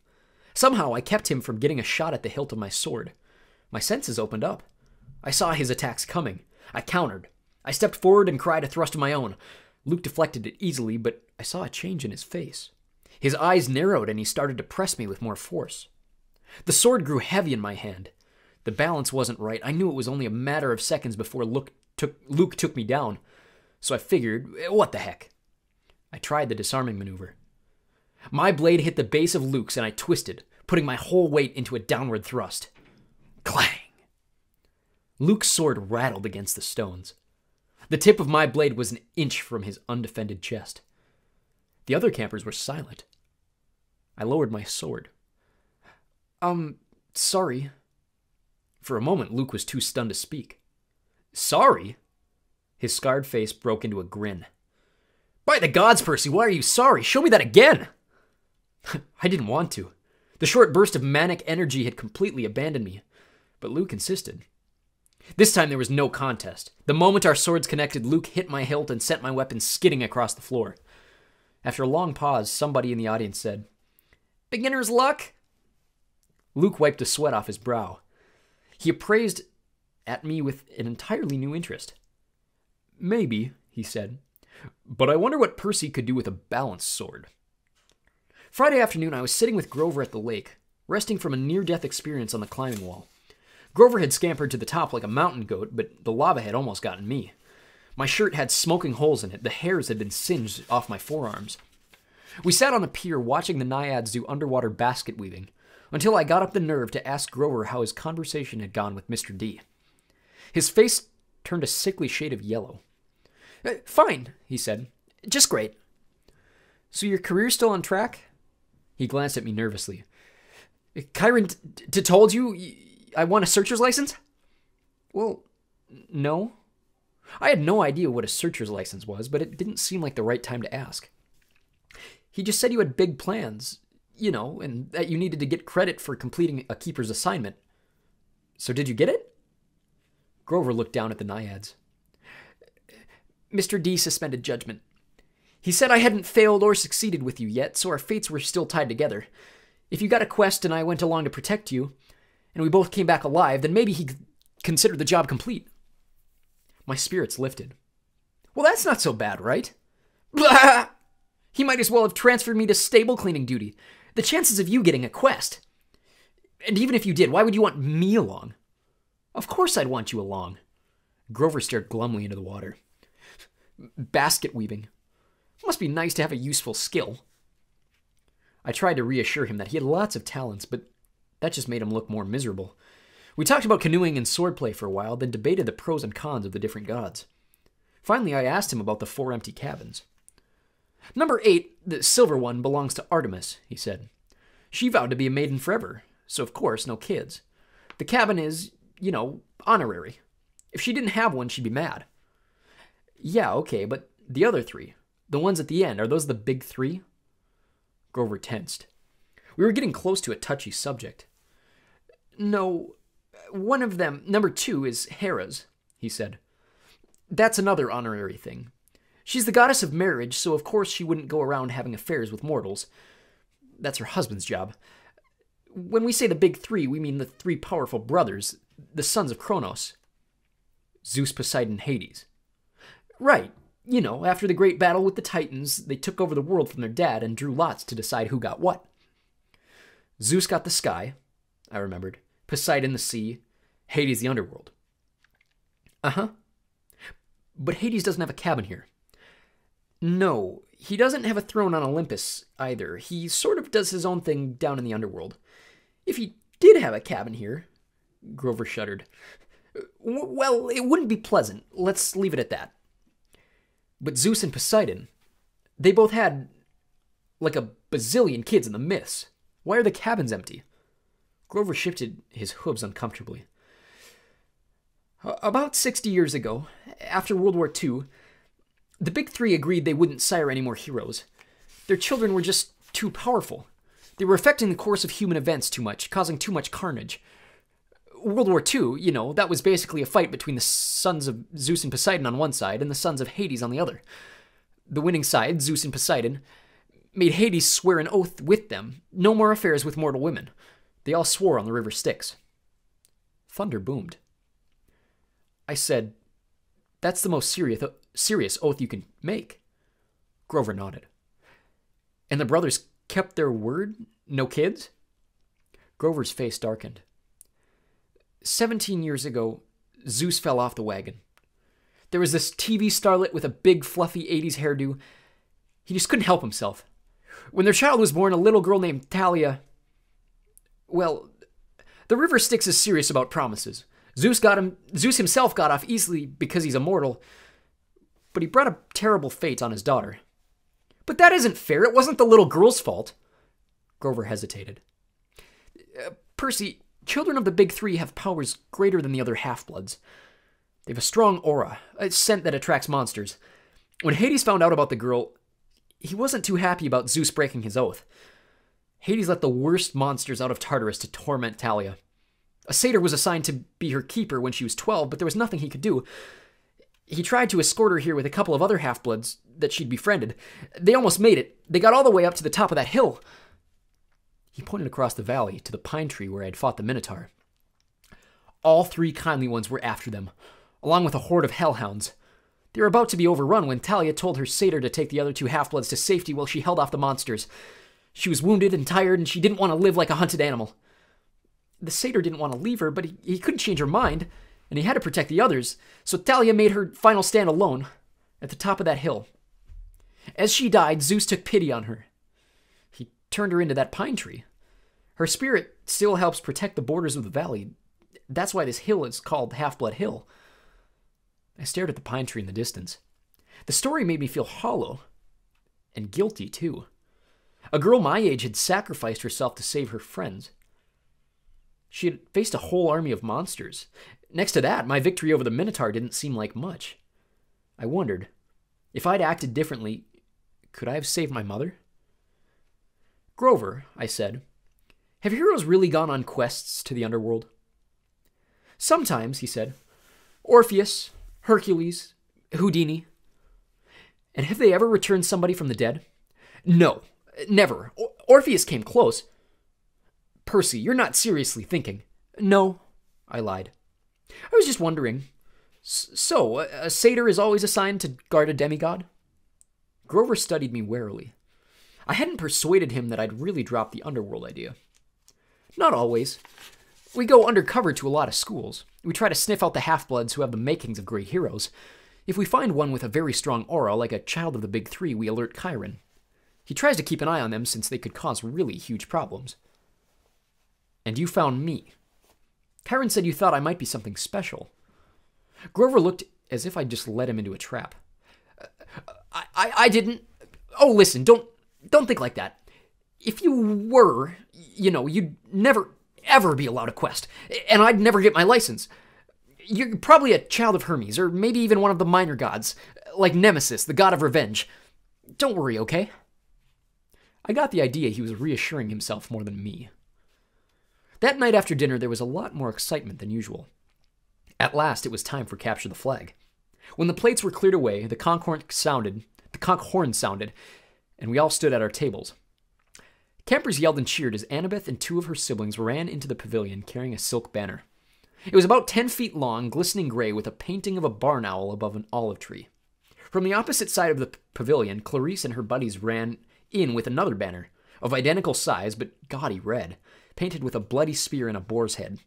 Somehow I kept him from getting a shot at the hilt of my sword. My senses opened up. I saw his attacks coming. I countered. I stepped forward and cried a thrust of my own. Luke deflected it easily, but I saw a change in his face. His eyes narrowed and he started to press me with more force. The sword grew heavy in my hand. The balance wasn't right. I knew it was only a matter of seconds before Luke took, Luke took me down. So I figured, eh, what the heck? I tried the disarming maneuver. My blade hit the base of Luke's and I twisted, putting my whole weight into a downward thrust. Clang! Luke's sword rattled against the stones. The tip of my blade was an inch from his undefended chest. The other campers were silent. I lowered my sword. Um, sorry. For a moment, Luke was too stunned to speak. Sorry? His scarred face broke into a grin. By the gods, Percy, why are you sorry? Show me that again! I didn't want to. The short burst of manic energy had completely abandoned me, but Luke insisted. This time there was no contest. The moment our swords connected, Luke hit my hilt and sent my weapon skidding across the floor. After a long pause, somebody in the audience said, Beginner's luck? Luke wiped the sweat off his brow. He appraised at me with an entirely new interest. Maybe, he said, but I wonder what Percy could do with a balanced sword. Friday afternoon, I was sitting with Grover at the lake, resting from a near death experience on the climbing wall. Grover had scampered to the top like a mountain goat, but the lava had almost gotten me. My shirt had smoking holes in it, the hairs had been singed off my forearms. We sat on the pier watching the naiads do underwater basket weaving, until I got up the nerve to ask Grover how his conversation had gone with Mr. D. His face turned a sickly shade of yellow. Uh, fine, he said. Just great. So your career's still on track? He glanced at me nervously. Chiron t- t- told you I want a searcher's license? Well, no. I had no idea what a searcher's license was, but it didn't seem like the right time to ask. He just said you had big plans, you know, and that you needed to get credit for completing a keeper's assignment. So did you get it? Grover looked down at the naiads. Mr. D suspended judgment. He said I hadn't failed or succeeded with you yet, so our fates were still tied together. If you got a quest and I went along to protect you, and we both came back alive, then maybe he'd consider the job complete. My spirits lifted. Well, that's not so bad, right? Blah! He might as well have transferred me to stable cleaning duty. The chances of you getting a quest. And even if you did, why would you want me along? Of course I'd want you along. Grover stared glumly into the water. Basket weaving. Must be nice to have a useful skill. I tried to reassure him that he had lots of talents, but that just made him look more miserable. We talked about canoeing and swordplay for a while, then debated the pros and cons of the different gods. Finally, I asked him about the four empty cabins. Number eight, the silver one, belongs to Artemis, he said. She vowed to be a maiden forever, so of course, no kids. The cabin is, you know, honorary. If she didn't have one, she'd be mad. Yeah, okay, but the other three, the ones at the end, are those the big three? Grover tensed. We were getting close to a touchy subject. No, one of them, number two, is Hera's, he said. That's another honorary thing. She's the goddess of marriage, so of course she wouldn't go around having affairs with mortals. That's her husband's job. When we say the big three, we mean the three powerful brothers, the sons of Kronos Zeus, Poseidon, Hades. Right. You know, after the great battle with the Titans, they took over the world from their dad and drew lots to decide who got what. Zeus got the sky, I remembered. Poseidon the sea, Hades the underworld. Uh huh. But Hades doesn't have a cabin here. No, he doesn't have a throne on Olympus either. He sort of does his own thing down in the underworld. If he did have a cabin here, Grover shuddered. Well, it wouldn't be pleasant. Let's leave it at that. But Zeus and Poseidon, they both had like a bazillion kids in the myths. Why are the cabins empty? Grover shifted his hooves uncomfortably. About 60 years ago, after World War II, the Big Three agreed they wouldn't sire any more heroes. Their children were just too powerful. They were affecting the course of human events too much, causing too much carnage. World War II, you know, that was basically a fight between the sons of Zeus and Poseidon on one side and the sons of Hades on the other. The winning side, Zeus and Poseidon, made Hades swear an oath with them no more affairs with mortal women. They all swore on the river Styx. Thunder boomed. I said, That's the most serious, serious oath you can make. Grover nodded. And the brothers kept their word? No kids? Grover's face darkened. Seventeen years ago, Zeus fell off the wagon. There was this TV starlet with a big, fluffy 80s hairdo. He just couldn't help himself. When their child was born, a little girl named Thalia. Well, the river Styx is serious about promises. Zeus got him Zeus himself got off easily because he's immortal, but he brought a terrible fate on his daughter. But that isn't fair. It wasn't the little girl's fault. Grover hesitated. Uh, Percy, children of the big three have powers greater than the other half-bloods. They have a strong aura, a scent that attracts monsters. When Hades found out about the girl, he wasn't too happy about Zeus breaking his oath. Hades let the worst monsters out of Tartarus to torment Thalia. A satyr was assigned to be her keeper when she was 12, but there was nothing he could do. He tried to escort her here with a couple of other half bloods that she'd befriended. They almost made it. They got all the way up to the top of that hill. He pointed across the valley to the pine tree where I had fought the Minotaur. All three kindly ones were after them, along with a horde of hellhounds. They were about to be overrun when Thalia told her satyr to take the other two half bloods to safety while she held off the monsters. She was wounded and tired, and she didn't want to live like a hunted animal. The satyr didn't want to leave her, but he, he couldn't change her mind, and he had to protect the others, so Thalia made her final stand alone at the top of that hill. As she died, Zeus took pity on her. He turned her into that pine tree. Her spirit still helps protect the borders of the valley. That's why this hill is called Half Blood Hill. I stared at the pine tree in the distance. The story made me feel hollow and guilty, too. A girl my age had sacrificed herself to save her friends. She had faced a whole army of monsters. Next to that, my victory over the Minotaur didn't seem like much. I wondered, if I'd acted differently, could I have saved my mother? Grover, I said, have heroes really gone on quests to the underworld? Sometimes, he said. Orpheus, Hercules, Houdini. And have they ever returned somebody from the dead? No, never. Or- Orpheus came close. Percy, you're not seriously thinking. No, I lied. I was just wondering. S- so, a, a satyr is always assigned to guard a demigod? Grover studied me warily. I hadn't persuaded him that I'd really dropped the underworld idea. Not always. We go undercover to a lot of schools. We try to sniff out the half bloods who have the makings of great heroes. If we find one with a very strong aura, like a child of the Big Three, we alert Chiron. He tries to keep an eye on them since they could cause really huge problems. And you found me. Chiron said you thought I might be something special. Grover looked as if I'd just led him into a trap. Uh, I, I, I didn't. Oh, listen, don't don't think like that. If you were, you know, you'd never ever be allowed a quest, and I'd never get my license. You're probably a child of Hermes, or maybe even one of the minor gods, like Nemesis, the god of revenge. Don't worry, okay? I got the idea he was reassuring himself more than me. That night after dinner, there was a lot more excitement than usual. At last, it was time for Capture the Flag. When the plates were cleared away, the conch sounded, the conch horn sounded, and we all stood at our tables. Campers yelled and cheered as Annabeth and two of her siblings ran into the pavilion carrying a silk banner. It was about ten feet long, glistening gray, with a painting of a barn owl above an olive tree. From the opposite side of the pavilion, Clarisse and her buddies ran in with another banner, of identical size but gaudy red, painted with a bloody spear and a boar's head.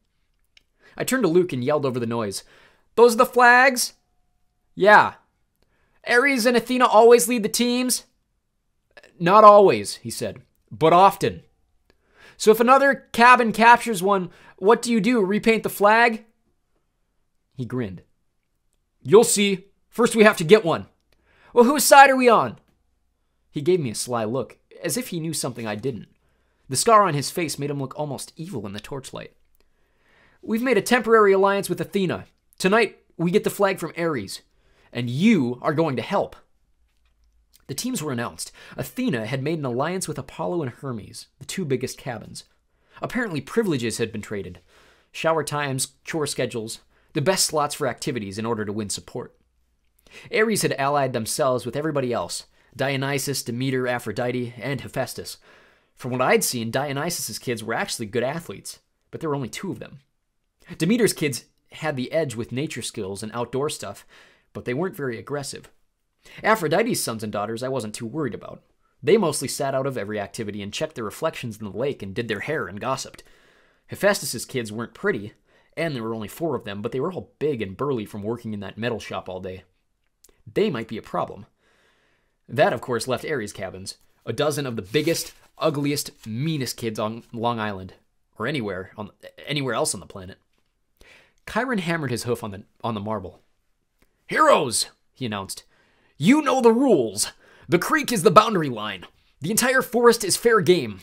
I turned to Luke and yelled over the noise, Those are the flags? Yeah. Ares and Athena always lead the teams? Not always, he said, but often. So if another cabin captures one, what do you do? Repaint the flag? He grinned. You'll see. First, we have to get one. Well, whose side are we on? He gave me a sly look, as if he knew something I didn't. The scar on his face made him look almost evil in the torchlight. We've made a temporary alliance with Athena. Tonight, we get the flag from Ares, and you are going to help. The teams were announced. Athena had made an alliance with Apollo and Hermes, the two biggest cabins. Apparently, privileges had been traded shower times, chore schedules, the best slots for activities in order to win support. Ares had allied themselves with everybody else Dionysus, Demeter, Aphrodite, and Hephaestus. From what I'd seen, Dionysus's kids were actually good athletes, but there were only two of them. Demeter's kids had the edge with nature skills and outdoor stuff, but they weren't very aggressive. Aphrodite's sons and daughters I wasn't too worried about. They mostly sat out of every activity and checked their reflections in the lake and did their hair and gossiped. Hephaestus's kids weren't pretty, and there were only four of them, but they were all big and burly from working in that metal shop all day. They might be a problem. That, of course, left Ares cabins, a dozen of the biggest, ugliest, meanest kids on Long Island, or anywhere on anywhere else on the planet. Chiron hammered his hoof on the on the marble. Heroes, he announced. You know the rules. The creek is the boundary line. The entire forest is fair game.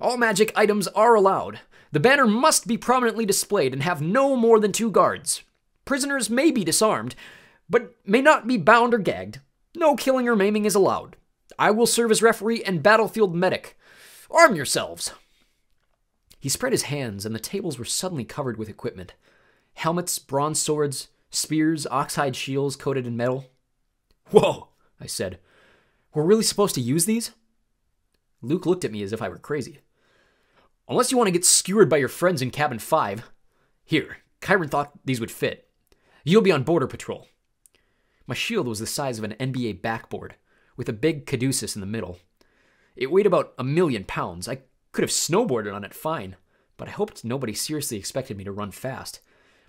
All magic items are allowed. The banner must be prominently displayed and have no more than two guards. Prisoners may be disarmed, but may not be bound or gagged. No killing or maiming is allowed. I will serve as referee and battlefield medic. Arm yourselves. He spread his hands, and the tables were suddenly covered with equipment helmets, bronze swords, spears, oxhide shields coated in metal. Whoa, I said. We're really supposed to use these? Luke looked at me as if I were crazy. Unless you want to get skewered by your friends in cabin 5. Here, Chiron thought these would fit. You'll be on border patrol. My shield was the size of an NBA backboard, with a big caduceus in the middle. It weighed about a million pounds. I could have snowboarded on it fine, but I hoped nobody seriously expected me to run fast.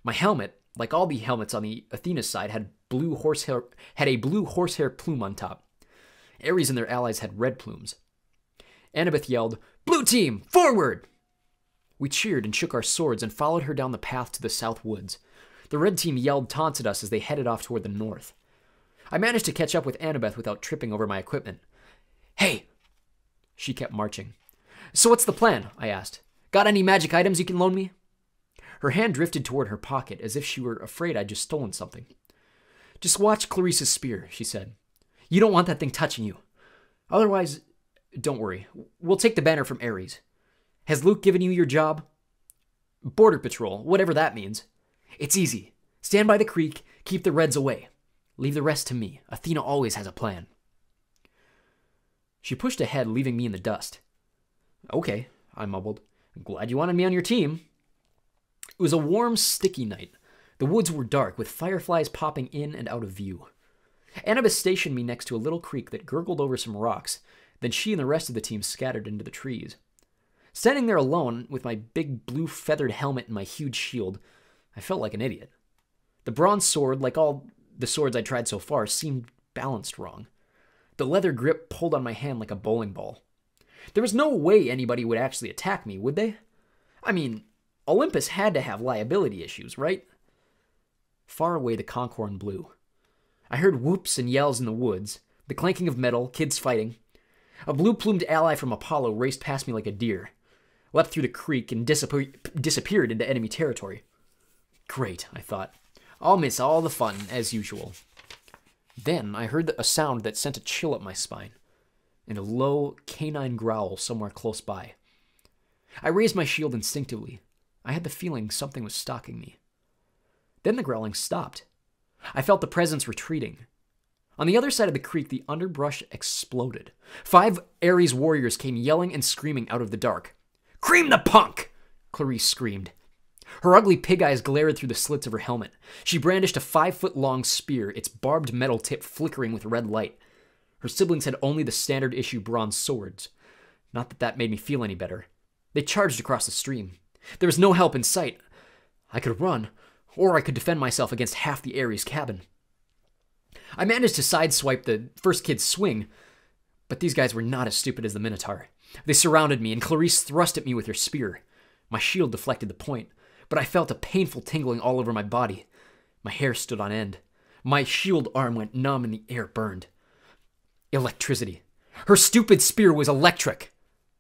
My helmet, like all the helmets on the Athena side, had blue horsehair had a blue horsehair plume on top. Ares and their allies had red plumes. Annabeth yelled, Blue team, forward! We cheered and shook our swords and followed her down the path to the south woods. The red team yelled taunts at us as they headed off toward the north. I managed to catch up with Annabeth without tripping over my equipment. Hey! She kept marching. So what's the plan? I asked. Got any magic items you can loan me? Her hand drifted toward her pocket as if she were afraid I'd just stolen something. Just watch Clarisse's spear, she said. You don't want that thing touching you. Otherwise, don't worry. We'll take the banner from Ares. Has Luke given you your job? Border Patrol, whatever that means. It's easy. Stand by the creek, keep the Reds away. Leave the rest to me. Athena always has a plan. She pushed ahead, leaving me in the dust. Okay, I mumbled. glad you wanted me on your team. It was a warm, sticky night. The woods were dark, with fireflies popping in and out of view. Annabeth stationed me next to a little creek that gurgled over some rocks, then she and the rest of the team scattered into the trees. Standing there alone, with my big blue feathered helmet and my huge shield, I felt like an idiot. The bronze sword, like all the swords I'd tried so far, seemed balanced wrong. The leather grip pulled on my hand like a bowling ball. There was no way anybody would actually attack me, would they? I mean, Olympus had to have liability issues, right? Far away, the conch horn blew. I heard whoops and yells in the woods, the clanking of metal, kids fighting. A blue plumed ally from Apollo raced past me like a deer, leapt through the creek, and disappeared into enemy territory. Great, I thought. I'll miss all the fun, as usual. Then I heard a sound that sent a chill up my spine, and a low canine growl somewhere close by. I raised my shield instinctively. I had the feeling something was stalking me. Then the growling stopped. I felt the presence retreating. On the other side of the creek, the underbrush exploded. Five Ares warriors came yelling and screaming out of the dark. Cream the punk! Clarisse screamed. Her ugly pig eyes glared through the slits of her helmet. She brandished a five foot long spear, its barbed metal tip flickering with red light. Her siblings had only the standard issue bronze swords. Not that that made me feel any better. They charged across the stream. There was no help in sight. I could run, or I could defend myself against half the Ares cabin. I managed to sideswipe the first kid's swing, but these guys were not as stupid as the Minotaur. They surrounded me, and Clarisse thrust at me with her spear. My shield deflected the point, but I felt a painful tingling all over my body. My hair stood on end. My shield arm went numb, and the air burned. Electricity. Her stupid spear was electric.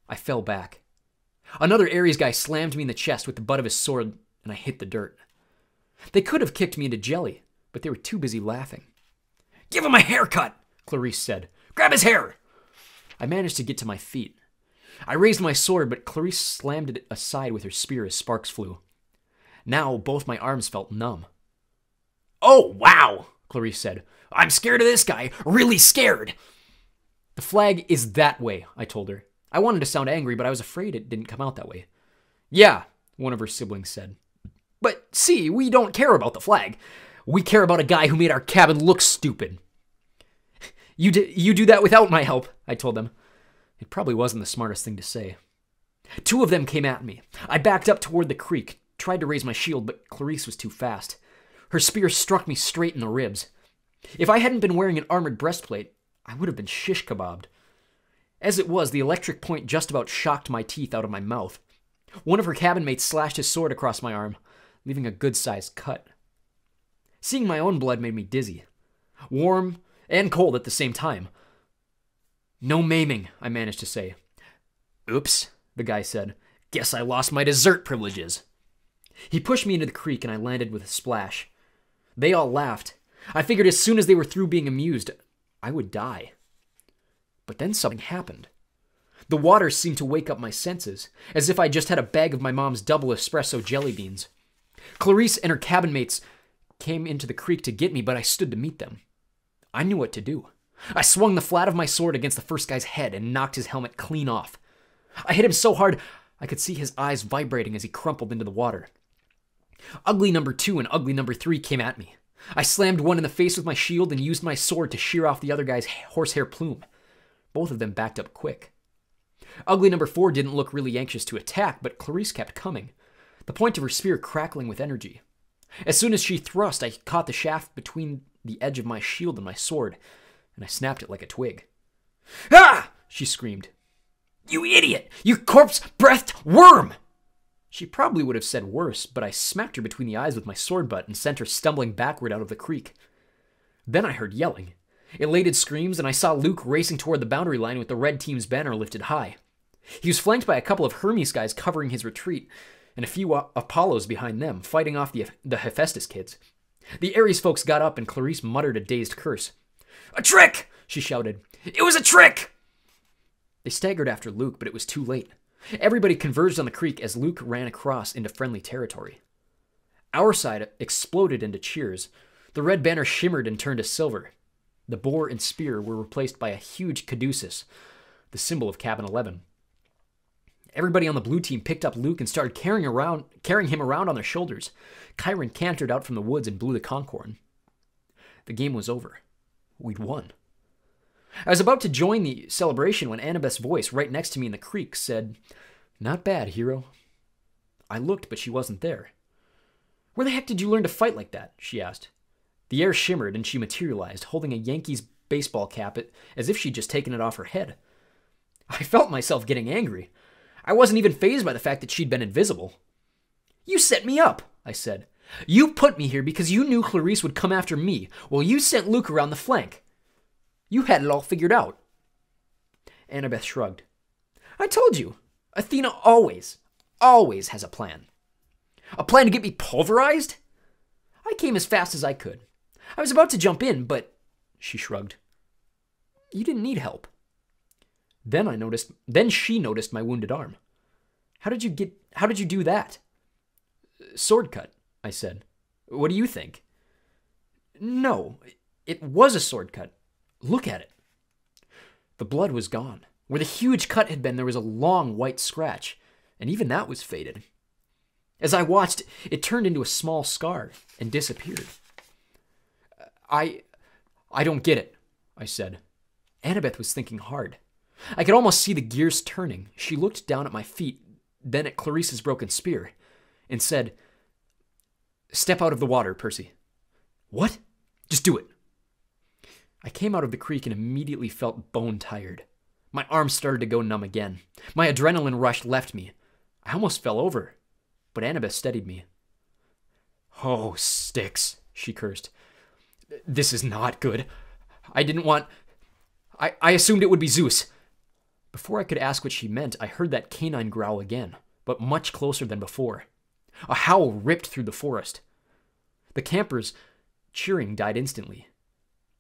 I fell back. Another Ares guy slammed me in the chest with the butt of his sword, and I hit the dirt. They could have kicked me into jelly, but they were too busy laughing. Give him a haircut, Clarisse said. Grab his hair. I managed to get to my feet. I raised my sword, but Clarisse slammed it aside with her spear as sparks flew. Now both my arms felt numb. Oh, wow, Clarisse said. I'm scared of this guy. Really scared. The flag is that way, I told her. I wanted to sound angry, but I was afraid it didn't come out that way. Yeah, one of her siblings said. But see, we don't care about the flag. We care about a guy who made our cabin look stupid. You, d- you do that without my help, I told them. It probably wasn't the smartest thing to say. Two of them came at me. I backed up toward the creek, tried to raise my shield, but Clarisse was too fast. Her spear struck me straight in the ribs. If I hadn't been wearing an armored breastplate, I would have been shish kebabbed. As it was, the electric point just about shocked my teeth out of my mouth. One of her cabin mates slashed his sword across my arm, leaving a good sized cut. Seeing my own blood made me dizzy, warm and cold at the same time. No maiming, I managed to say. Oops, the guy said. Guess I lost my dessert privileges. He pushed me into the creek and I landed with a splash. They all laughed. I figured as soon as they were through being amused, I would die. But then something happened. The water seemed to wake up my senses, as if I just had a bag of my mom's double espresso jelly beans. Clarisse and her cabin mates came into the creek to get me, but I stood to meet them. I knew what to do. I swung the flat of my sword against the first guy's head and knocked his helmet clean off. I hit him so hard I could see his eyes vibrating as he crumpled into the water. Ugly number two and ugly number three came at me. I slammed one in the face with my shield and used my sword to shear off the other guy's horsehair plume. Both of them backed up quick. Ugly number four didn't look really anxious to attack, but Clarisse kept coming, the point of her spear crackling with energy. As soon as she thrust, I caught the shaft between the edge of my shield and my sword, and I snapped it like a twig. Ah! she screamed. You idiot! You corpse breathed worm! She probably would have said worse, but I smacked her between the eyes with my sword butt and sent her stumbling backward out of the creek. Then I heard yelling, elated screams, and I saw Luke racing toward the boundary line with the red team's banner lifted high. He was flanked by a couple of Hermes guys covering his retreat, and a few Apollos behind them, fighting off the, the Hephaestus kids. The Ares folks got up and Clarisse muttered a dazed curse. A trick! she shouted. It was a trick! They staggered after Luke, but it was too late. Everybody converged on the creek as Luke ran across into friendly territory. Our side exploded into cheers. The red banner shimmered and turned to silver. The boar and spear were replaced by a huge caduceus, the symbol of Cabin 11. Everybody on the blue team picked up Luke and started carrying around, carrying him around on their shoulders. Chiron cantered out from the woods and blew the conch horn. The game was over. We'd won. I was about to join the celebration when Annabeth's voice, right next to me in the creek, said, Not bad, hero. I looked, but she wasn't there. Where the heck did you learn to fight like that? she asked. The air shimmered and she materialized, holding a Yankees baseball cap as if she'd just taken it off her head. I felt myself getting angry. I wasn't even phased by the fact that she'd been invisible. You set me up, I said. You put me here because you knew Clarisse would come after me, while you sent Luke around the flank. You had it all figured out. Annabeth shrugged. I told you, Athena always, always has a plan. A plan to get me pulverized? I came as fast as I could. I was about to jump in, but she shrugged. You didn't need help. Then I noticed then she noticed my wounded arm. How did you get how did you do that? Sword cut, I said. What do you think? No, it was a sword cut. Look at it. The blood was gone. Where the huge cut had been, there was a long white scratch, and even that was faded. As I watched, it turned into a small scar and disappeared. I. I don't get it, I said. Annabeth was thinking hard. I could almost see the gears turning. She looked down at my feet, then at Clarisse's broken spear, and said, Step out of the water, Percy. What? Just do it. I came out of the creek and immediately felt bone tired. My arms started to go numb again. My adrenaline rush left me. I almost fell over, but Annabeth steadied me. Oh, Styx, she cursed. This is not good. I didn't want. I, I assumed it would be Zeus. Before I could ask what she meant, I heard that canine growl again, but much closer than before. A howl ripped through the forest. The campers' cheering died instantly.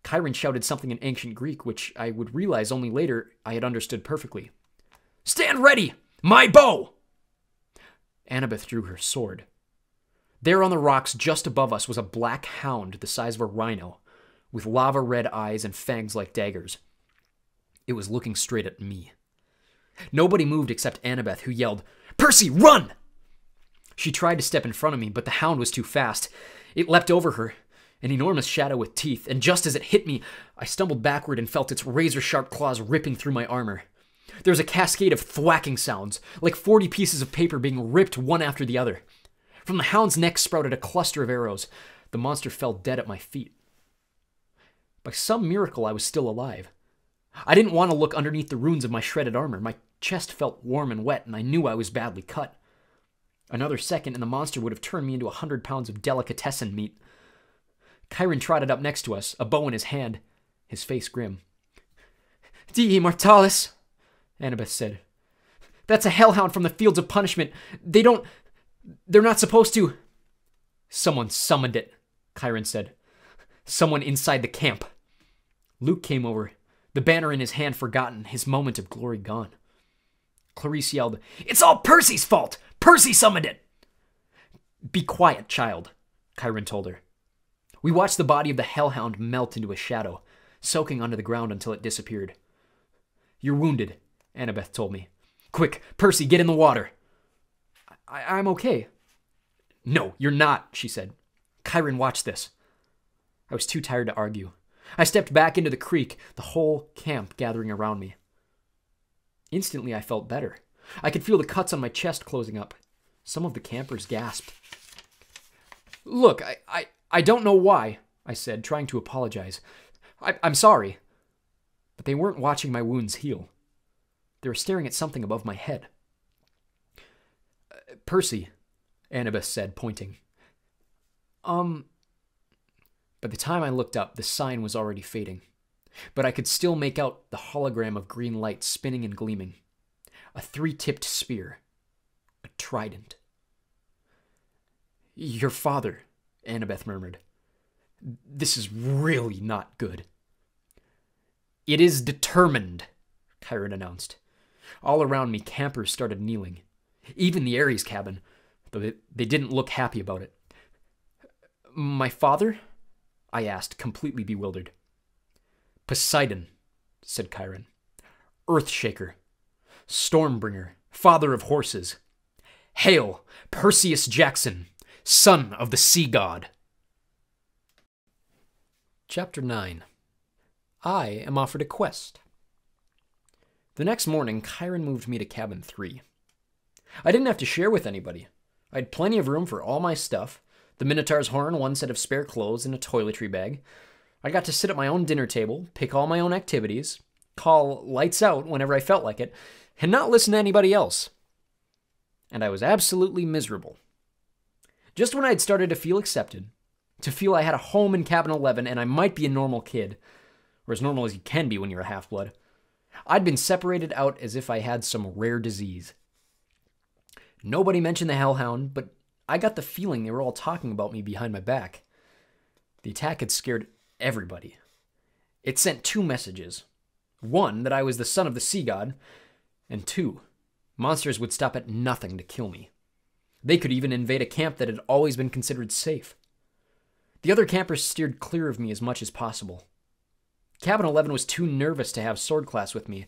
Chiron shouted something in ancient Greek, which I would realize only later I had understood perfectly. Stand ready! My bow! Annabeth drew her sword. There on the rocks just above us was a black hound the size of a rhino, with lava red eyes and fangs like daggers. It was looking straight at me. Nobody moved except Annabeth, who yelled, Percy, run! She tried to step in front of me, but the hound was too fast. It leapt over her, an enormous shadow with teeth, and just as it hit me, I stumbled backward and felt its razor sharp claws ripping through my armor. There was a cascade of thwacking sounds, like 40 pieces of paper being ripped one after the other. From the hound's neck sprouted a cluster of arrows. The monster fell dead at my feet. By some miracle, I was still alive. I didn't want to look underneath the ruins of my shredded armor. My chest felt warm and wet, and I knew I was badly cut. Another second, and the monster would have turned me into a hundred pounds of delicatessen meat. Chiron trotted up next to us, a bow in his hand, his face grim. Di immortales, Annabeth said. That's a hellhound from the fields of punishment. They don't. They're not supposed to. Someone summoned it, Chiron said. Someone inside the camp. Luke came over, the banner in his hand forgotten, his moment of glory gone. Clarisse yelled, It's all Percy's fault! Percy summoned it! Be quiet, child, Chiron told her. We watched the body of the hellhound melt into a shadow, soaking under the ground until it disappeared. You're wounded, Annabeth told me. Quick, Percy, get in the water. I- I'm okay. No, you're not, she said. Chiron, watch this. I was too tired to argue. I stepped back into the creek, the whole camp gathering around me. Instantly, I felt better. I could feel the cuts on my chest closing up. Some of the campers gasped. Look, I, I, I don't know why, I said, trying to apologize. I, I'm sorry. But they weren't watching my wounds heal. They were staring at something above my head. Percy, Annabeth said, pointing. Um. By the time I looked up, the sign was already fading, but I could still make out the hologram of green light spinning and gleaming. A three tipped spear. A trident. Your father, Annabeth murmured. This is really not good. It is determined, Chiron announced. All around me, campers started kneeling. Even the Ares cabin, though they, they didn't look happy about it. My father? I asked, completely bewildered. Poseidon, said Chiron. Earthshaker. Stormbringer. Father of horses. Hail, Perseus Jackson, son of the sea god. Chapter 9 I am offered a quest. The next morning, Chiron moved me to cabin 3. I didn't have to share with anybody. I had plenty of room for all my stuff the Minotaur's horn, one set of spare clothes, and a toiletry bag. I got to sit at my own dinner table, pick all my own activities, call lights out whenever I felt like it, and not listen to anybody else. And I was absolutely miserable. Just when I had started to feel accepted, to feel I had a home in Cabin 11 and I might be a normal kid, or as normal as you can be when you're a half blood, I'd been separated out as if I had some rare disease. Nobody mentioned the Hellhound, but I got the feeling they were all talking about me behind my back. The attack had scared everybody. It sent two messages one, that I was the son of the sea god, and two, monsters would stop at nothing to kill me. They could even invade a camp that had always been considered safe. The other campers steered clear of me as much as possible. Cabin 11 was too nervous to have sword class with me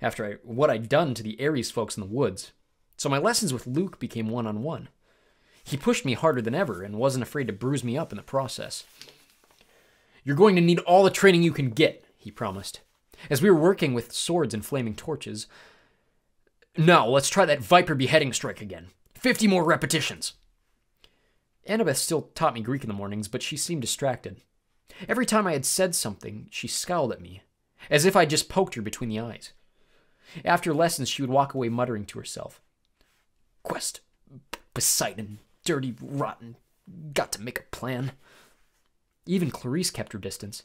after I, what I'd done to the Ares folks in the woods, so my lessons with Luke became one on one. He pushed me harder than ever and wasn't afraid to bruise me up in the process. You're going to need all the training you can get, he promised. As we were working with swords and flaming torches, now let's try that viper beheading strike again. 50 more repetitions. Annabeth still taught me Greek in the mornings, but she seemed distracted. Every time I had said something, she scowled at me, as if I'd just poked her between the eyes. After lessons, she would walk away muttering to herself Quest, Poseidon, dirty, rotten, got to make a plan. Even Clarisse kept her distance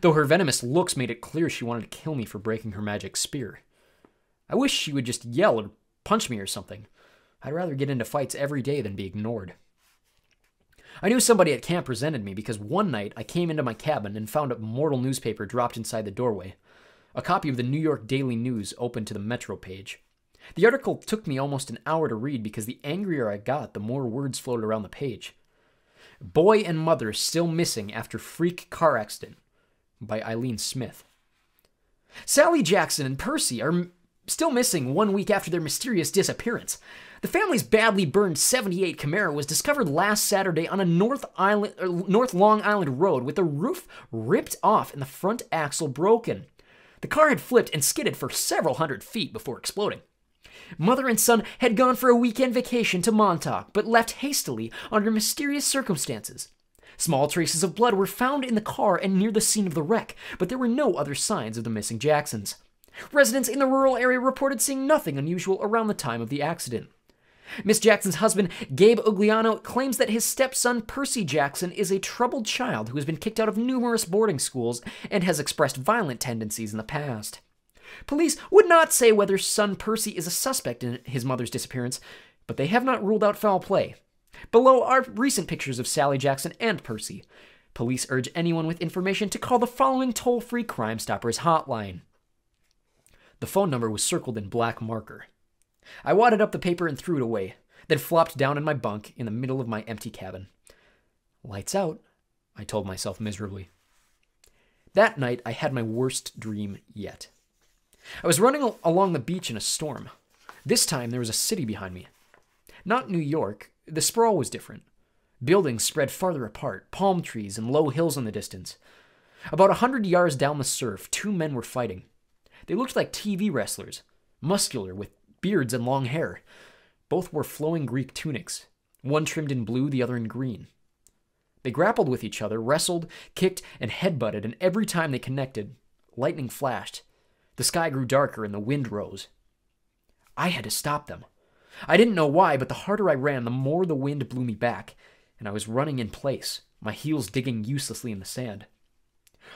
though her venomous looks made it clear she wanted to kill me for breaking her magic spear. I wish she would just yell or punch me or something. I'd rather get into fights every day than be ignored. I knew somebody at camp resented me because one night I came into my cabin and found a mortal newspaper dropped inside the doorway. A copy of the New York Daily News open to the Metro page. The article took me almost an hour to read because the angrier I got, the more words floated around the page. Boy and mother still missing after freak car accident by Eileen Smith. Sally Jackson and Percy are still missing one week after their mysterious disappearance. The family's badly burned 78 Camaro was discovered last Saturday on a North, Island, North Long Island road with the roof ripped off and the front axle broken. The car had flipped and skidded for several hundred feet before exploding. Mother and son had gone for a weekend vacation to Montauk, but left hastily under mysterious circumstances. Small traces of blood were found in the car and near the scene of the wreck, but there were no other signs of the missing Jacksons. Residents in the rural area reported seeing nothing unusual around the time of the accident. Miss Jackson's husband, Gabe Ugliano, claims that his stepson, Percy Jackson, is a troubled child who has been kicked out of numerous boarding schools and has expressed violent tendencies in the past. Police would not say whether son Percy is a suspect in his mother's disappearance, but they have not ruled out foul play. Below are recent pictures of Sally Jackson and Percy. Police urge anyone with information to call the following toll free Crime Stoppers hotline. The phone number was circled in black marker. I wadded up the paper and threw it away, then flopped down in my bunk in the middle of my empty cabin. Lights out, I told myself miserably. That night, I had my worst dream yet. I was running along the beach in a storm. This time, there was a city behind me. Not New York, the sprawl was different. Buildings spread farther apart, palm trees and low hills in the distance. About a hundred yards down the surf, two men were fighting. They looked like TV wrestlers, muscular, with beards and long hair. Both wore flowing Greek tunics, one trimmed in blue, the other in green. They grappled with each other, wrestled, kicked, and headbutted, and every time they connected, lightning flashed. The sky grew darker and the wind rose. I had to stop them. I didn't know why, but the harder I ran, the more the wind blew me back, and I was running in place, my heels digging uselessly in the sand.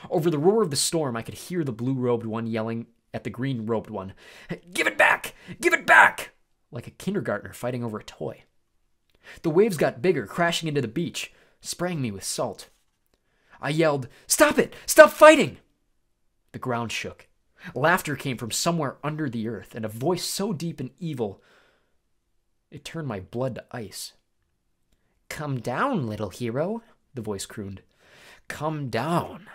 Over the roar of the storm, I could hear the blue robed one yelling at the green robed one, Give it back! Give it back! like a kindergartner fighting over a toy. The waves got bigger, crashing into the beach, spraying me with salt. I yelled, Stop it! Stop fighting! The ground shook. Laughter came from somewhere under the earth, and a voice so deep and evil it turned my blood to ice. Come down, little hero, the voice crooned. Come down.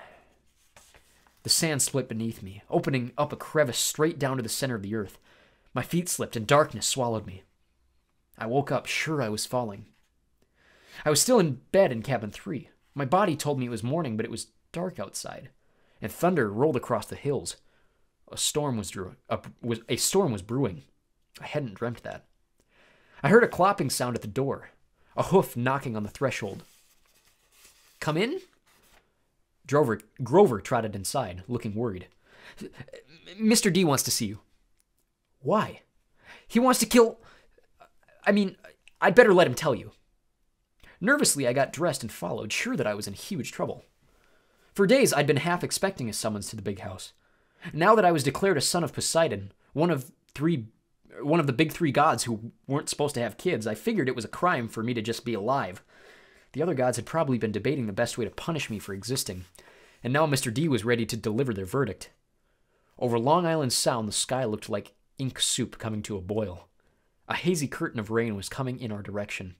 The sand split beneath me, opening up a crevice straight down to the center of the earth. My feet slipped, and darkness swallowed me. I woke up, sure I was falling. I was still in bed in cabin three. My body told me it was morning, but it was dark outside, and thunder rolled across the hills. A storm was, drew, a, was a storm was brewing. I hadn't dreamt that. I heard a clopping sound at the door, a hoof knocking on the threshold. Come in? Drover, Grover trotted inside, looking worried. Mr. D wants to see you. Why? He wants to kill. I mean, I'd better let him tell you. Nervously, I got dressed and followed, sure that I was in huge trouble. For days, I'd been half expecting a summons to the big house. Now that I was declared a son of Poseidon, one of three one of the big three gods who weren't supposed to have kids, I figured it was a crime for me to just be alive. The other gods had probably been debating the best way to punish me for existing, and now Mr. D was ready to deliver their verdict. Over Long Island Sound, the sky looked like ink soup coming to a boil. A hazy curtain of rain was coming in our direction.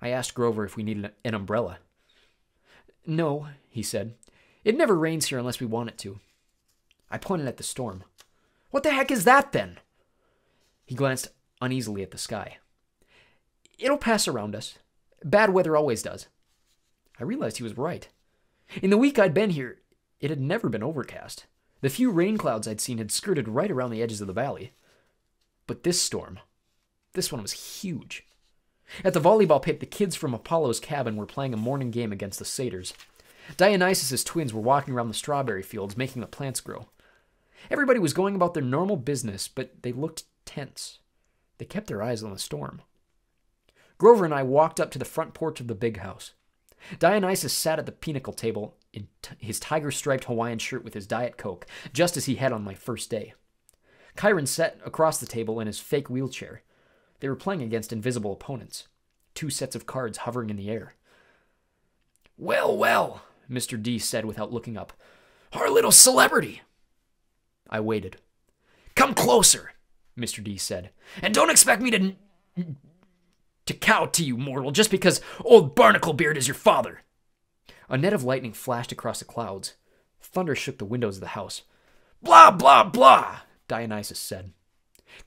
I asked Grover if we needed an umbrella. No, he said. It never rains here unless we want it to. I pointed at the storm. What the heck is that then? He glanced uneasily at the sky. It'll pass around us. Bad weather always does. I realized he was right. In the week I'd been here, it had never been overcast. The few rain clouds I'd seen had skirted right around the edges of the valley. But this storm, this one was huge. At the volleyball pit, the kids from Apollo's cabin were playing a morning game against the satyrs. Dionysus's twins were walking around the strawberry fields, making the plants grow. Everybody was going about their normal business, but they looked tense. They kept their eyes on the storm. Grover and I walked up to the front porch of the big house. Dionysus sat at the pinochle table in his tiger striped Hawaiian shirt with his Diet Coke, just as he had on my first day. Chiron sat across the table in his fake wheelchair. They were playing against invisible opponents, two sets of cards hovering in the air. Well, well, Mr. D said without looking up. Our little celebrity. I waited. Come closer, Mr. D said. And don't expect me to to cow to you, mortal, just because old Barnacle Beard is your father. A net of lightning flashed across the clouds. Thunder shook the windows of the house. Blah, blah, blah, Dionysus said.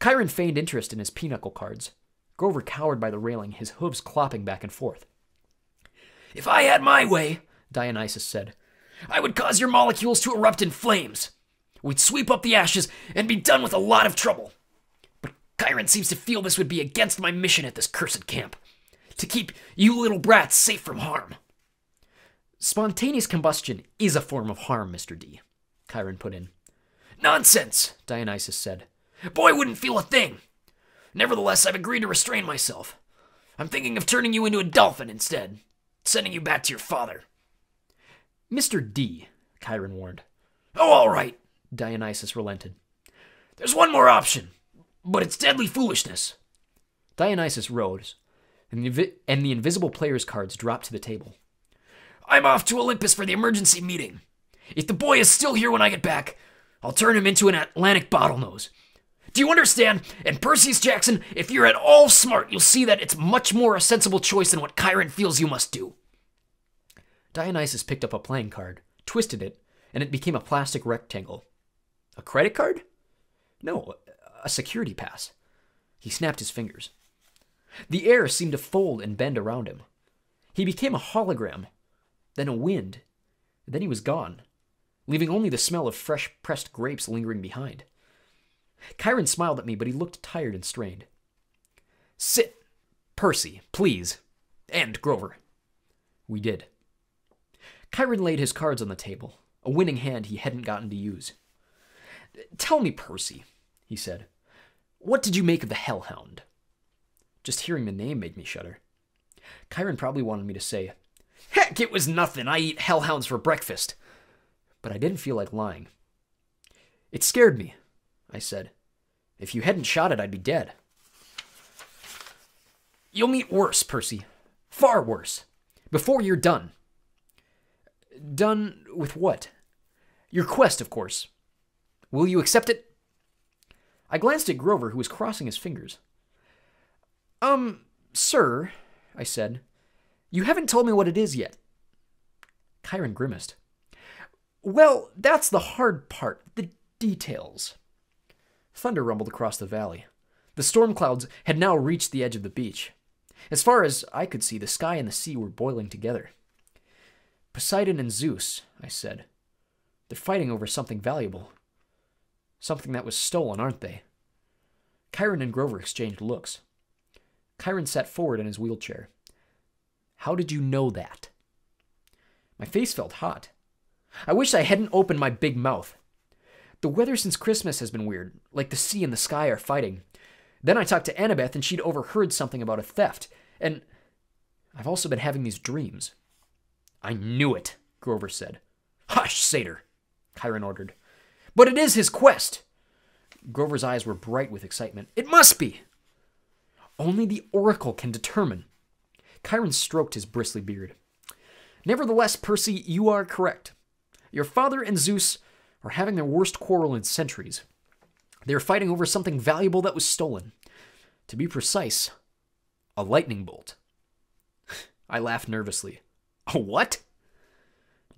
Chiron feigned interest in his pinochle cards. Grover cowered by the railing, his hooves clopping back and forth. If I had my way, Dionysus said, I would cause your molecules to erupt in flames. We'd sweep up the ashes and be done with a lot of trouble. Chiron seems to feel this would be against my mission at this cursed camp to keep you little brats safe from harm. Spontaneous combustion is a form of harm, Mr. D, Chiron put in. Nonsense, Dionysus said. Boy wouldn't feel a thing. Nevertheless, I've agreed to restrain myself. I'm thinking of turning you into a dolphin instead, sending you back to your father. Mr. D, Chiron warned. Oh, all right, Dionysus relented. There's one more option, but it's deadly foolishness. Dionysus rose, and the, and the invisible player's cards dropped to the table. I'm off to Olympus for the emergency meeting. If the boy is still here when I get back, I'll turn him into an Atlantic bottlenose. Do you understand? And Perseus Jackson, if you're at all smart, you'll see that it's much more a sensible choice than what Chiron feels you must do. Dionysus picked up a playing card, twisted it, and it became a plastic rectangle. A credit card? No, a security pass. He snapped his fingers. The air seemed to fold and bend around him. He became a hologram, then a wind, then he was gone, leaving only the smell of fresh pressed grapes lingering behind. Chiron smiled at me, but he looked tired and strained. Sit, Percy, please. And Grover. We did. Chiron laid his cards on the table, a winning hand he hadn't gotten to use. Tell me, Percy, he said, what did you make of the Hellhound? Just hearing the name made me shudder. Chiron probably wanted me to say, Heck, it was nothing. I eat hellhounds for breakfast. But I didn't feel like lying. It scared me, I said. If you hadn't shot it, I'd be dead. You'll meet worse, Percy. Far worse. Before you're done. Done with what? Your quest, of course. Will you accept it? I glanced at Grover, who was crossing his fingers. Um, sir, I said, you haven't told me what it is yet. Chiron grimaced. Well, that's the hard part, the details. Thunder rumbled across the valley. The storm clouds had now reached the edge of the beach. As far as I could see, the sky and the sea were boiling together. Poseidon and Zeus, I said. They're fighting over something valuable. Something that was stolen, aren't they? Chiron and Grover exchanged looks. Chiron sat forward in his wheelchair. How did you know that? My face felt hot. I wish I hadn't opened my big mouth. The weather since Christmas has been weird, like the sea and the sky are fighting. Then I talked to Annabeth and she'd overheard something about a theft. And I've also been having these dreams. I knew it, Grover said. Hush, satyr, Chiron ordered. But it is his quest. Grover's eyes were bright with excitement. It must be. Only the Oracle can determine. Chiron stroked his bristly beard. Nevertheless, Percy, you are correct. Your father and Zeus are having their worst quarrel in centuries. They are fighting over something valuable that was stolen. To be precise, a lightning bolt. I laughed nervously. A what?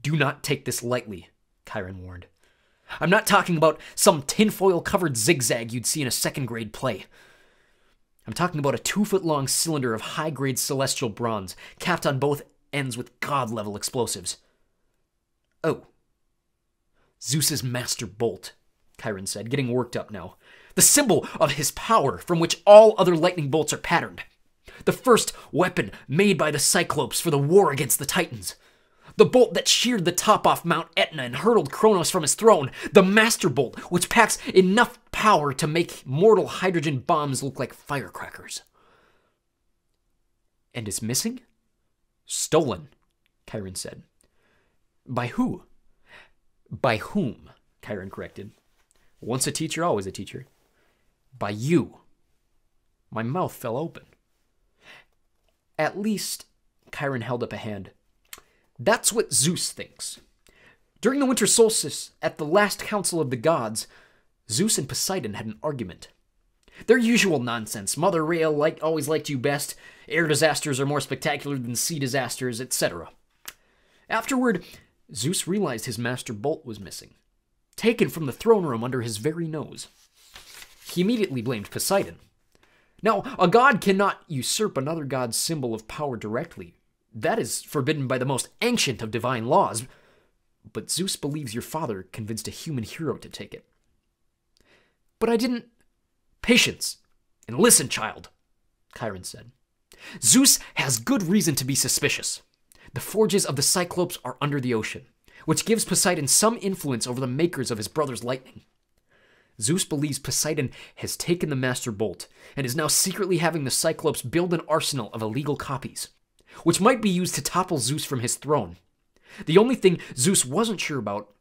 Do not take this lightly, Chiron warned. I'm not talking about some tinfoil covered zigzag you'd see in a second grade play. I'm talking about a two foot long cylinder of high grade celestial bronze, capped on both ends with god level explosives. Oh. Zeus's master bolt, Chiron said, getting worked up now. The symbol of his power from which all other lightning bolts are patterned. The first weapon made by the Cyclopes for the war against the Titans. The bolt that sheared the top off Mount Etna and hurled Kronos from his throne. The Master Bolt, which packs enough power to make mortal hydrogen bombs look like firecrackers. And is missing? Stolen, Chiron said. By who? By whom? Chiron corrected. Once a teacher, always a teacher. By you. My mouth fell open. At least, Chiron held up a hand. That's what Zeus thinks. During the winter solstice, at the last council of the gods, Zeus and Poseidon had an argument. Their usual nonsense. Mother Rhea like, always liked you best. Air disasters are more spectacular than sea disasters, etc. Afterward, Zeus realized his master bolt was missing, taken from the throne room under his very nose. He immediately blamed Poseidon. Now, a god cannot usurp another god's symbol of power directly. That is forbidden by the most ancient of divine laws. But Zeus believes your father convinced a human hero to take it. But I didn't. Patience, and listen, child, Chiron said. Zeus has good reason to be suspicious. The forges of the Cyclopes are under the ocean, which gives Poseidon some influence over the makers of his brother's lightning. Zeus believes Poseidon has taken the Master Bolt and is now secretly having the Cyclopes build an arsenal of illegal copies, which might be used to topple Zeus from his throne. The only thing Zeus wasn't sure about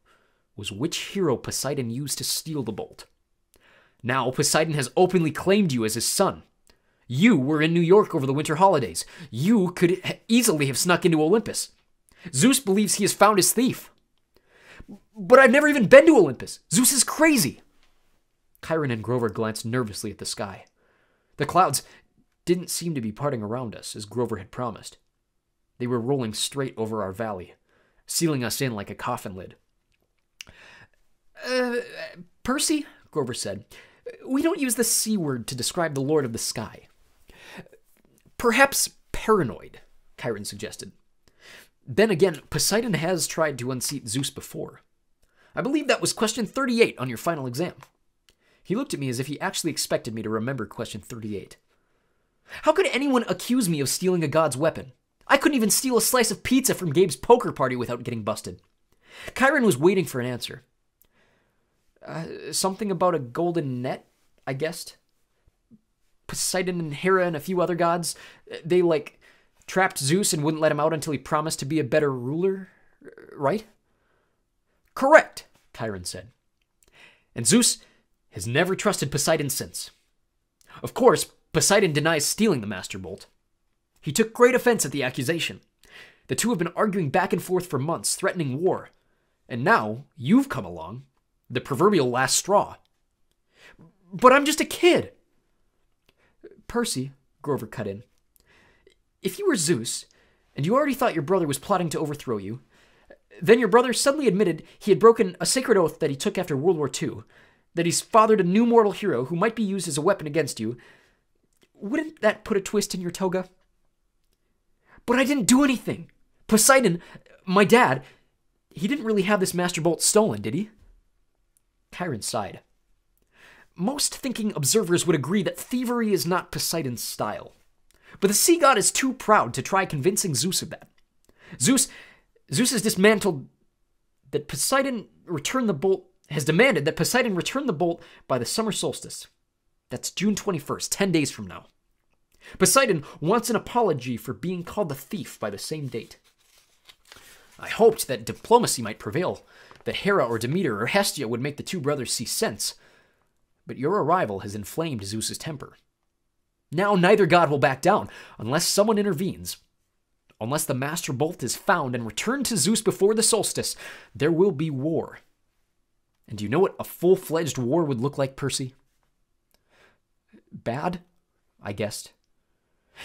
was which hero Poseidon used to steal the bolt. Now, Poseidon has openly claimed you as his son. You were in New York over the winter holidays. You could easily have snuck into Olympus. Zeus believes he has found his thief. But I've never even been to Olympus. Zeus is crazy. Chiron and Grover glanced nervously at the sky. The clouds didn't seem to be parting around us, as Grover had promised. They were rolling straight over our valley, sealing us in like a coffin lid. Uh, Percy, Grover said, we don't use the C word to describe the Lord of the Sky. Perhaps paranoid, Chiron suggested. Then again, Poseidon has tried to unseat Zeus before. I believe that was question 38 on your final exam. He looked at me as if he actually expected me to remember question 38. How could anyone accuse me of stealing a god's weapon? I couldn't even steal a slice of pizza from Gabe's poker party without getting busted. Chiron was waiting for an answer. Uh, something about a golden net, I guessed. Poseidon and Hera and a few other gods, they like trapped Zeus and wouldn't let him out until he promised to be a better ruler, right? Correct, Chiron said. And Zeus has never trusted Poseidon since. Of course, Poseidon denies stealing the Master Bolt. He took great offense at the accusation. The two have been arguing back and forth for months, threatening war. And now you've come along, the proverbial last straw. But I'm just a kid. Percy, Grover cut in. If you were Zeus, and you already thought your brother was plotting to overthrow you, then your brother suddenly admitted he had broken a sacred oath that he took after World War II, that he's fathered a new mortal hero who might be used as a weapon against you, wouldn't that put a twist in your toga? But I didn't do anything. Poseidon, my dad, he didn't really have this Master Bolt stolen, did he? Chiron sighed. Most thinking observers would agree that thievery is not Poseidon's style. But the sea god is too proud to try convincing Zeus of that. Zeus Zeus has dismantled that Poseidon return the bolt has demanded that Poseidon return the bolt by the summer solstice. That's June 21st, 10 days from now. Poseidon wants an apology for being called the thief by the same date. I hoped that diplomacy might prevail, that Hera or Demeter or Hestia would make the two brothers see sense. But your arrival has inflamed Zeus's temper. Now neither god will back down unless someone intervenes. Unless the Master Bolt is found and returned to Zeus before the solstice, there will be war. And do you know what a full fledged war would look like, Percy? Bad, I guessed.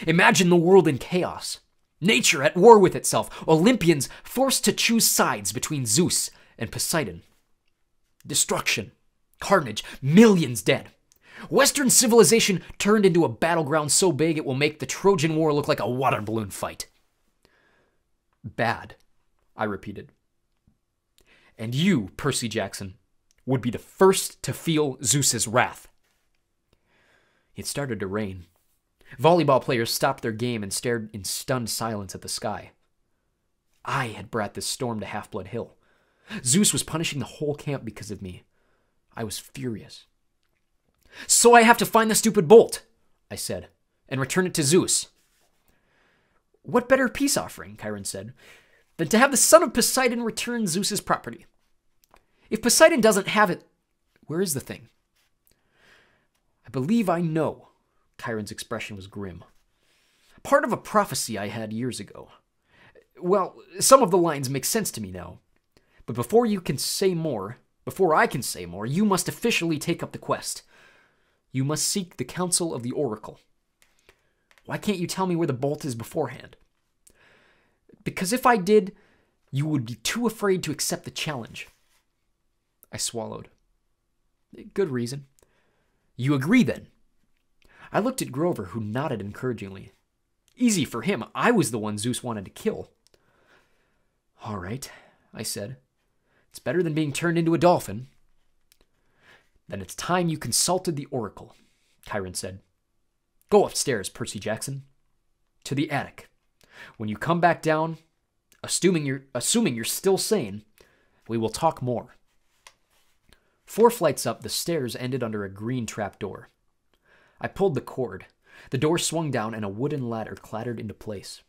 Imagine the world in chaos. Nature at war with itself. Olympians forced to choose sides between Zeus and Poseidon. Destruction, carnage, millions dead. Western civilization turned into a battleground so big it will make the Trojan War look like a water balloon fight. Bad, I repeated. And you, Percy Jackson, would be the first to feel Zeus's wrath. It started to rain. Volleyball players stopped their game and stared in stunned silence at the sky. I had brought this storm to Half Blood Hill. Zeus was punishing the whole camp because of me. I was furious. So I have to find the stupid bolt, I said, and return it to Zeus. What better peace offering, Chiron said, than to have the son of Poseidon return Zeus's property? If Poseidon doesn't have it, where is the thing? I believe I know. Chiron's expression was grim. Part of a prophecy I had years ago. Well, some of the lines make sense to me now. But before you can say more, before I can say more, you must officially take up the quest. You must seek the counsel of the oracle. Why can't you tell me where the bolt is beforehand? Because if I did, you would be too afraid to accept the challenge. I swallowed. Good reason. You agree then? I looked at Grover, who nodded encouragingly. Easy for him. I was the one Zeus wanted to kill. All right, I said. It's better than being turned into a dolphin. Then it's time you consulted the oracle, Chiron said. Go upstairs, Percy Jackson. To the attic. When you come back down, assuming you're assuming you're still sane, we will talk more. Four flights up, the stairs ended under a green trap door. I pulled the cord. The door swung down and a wooden ladder clattered into place.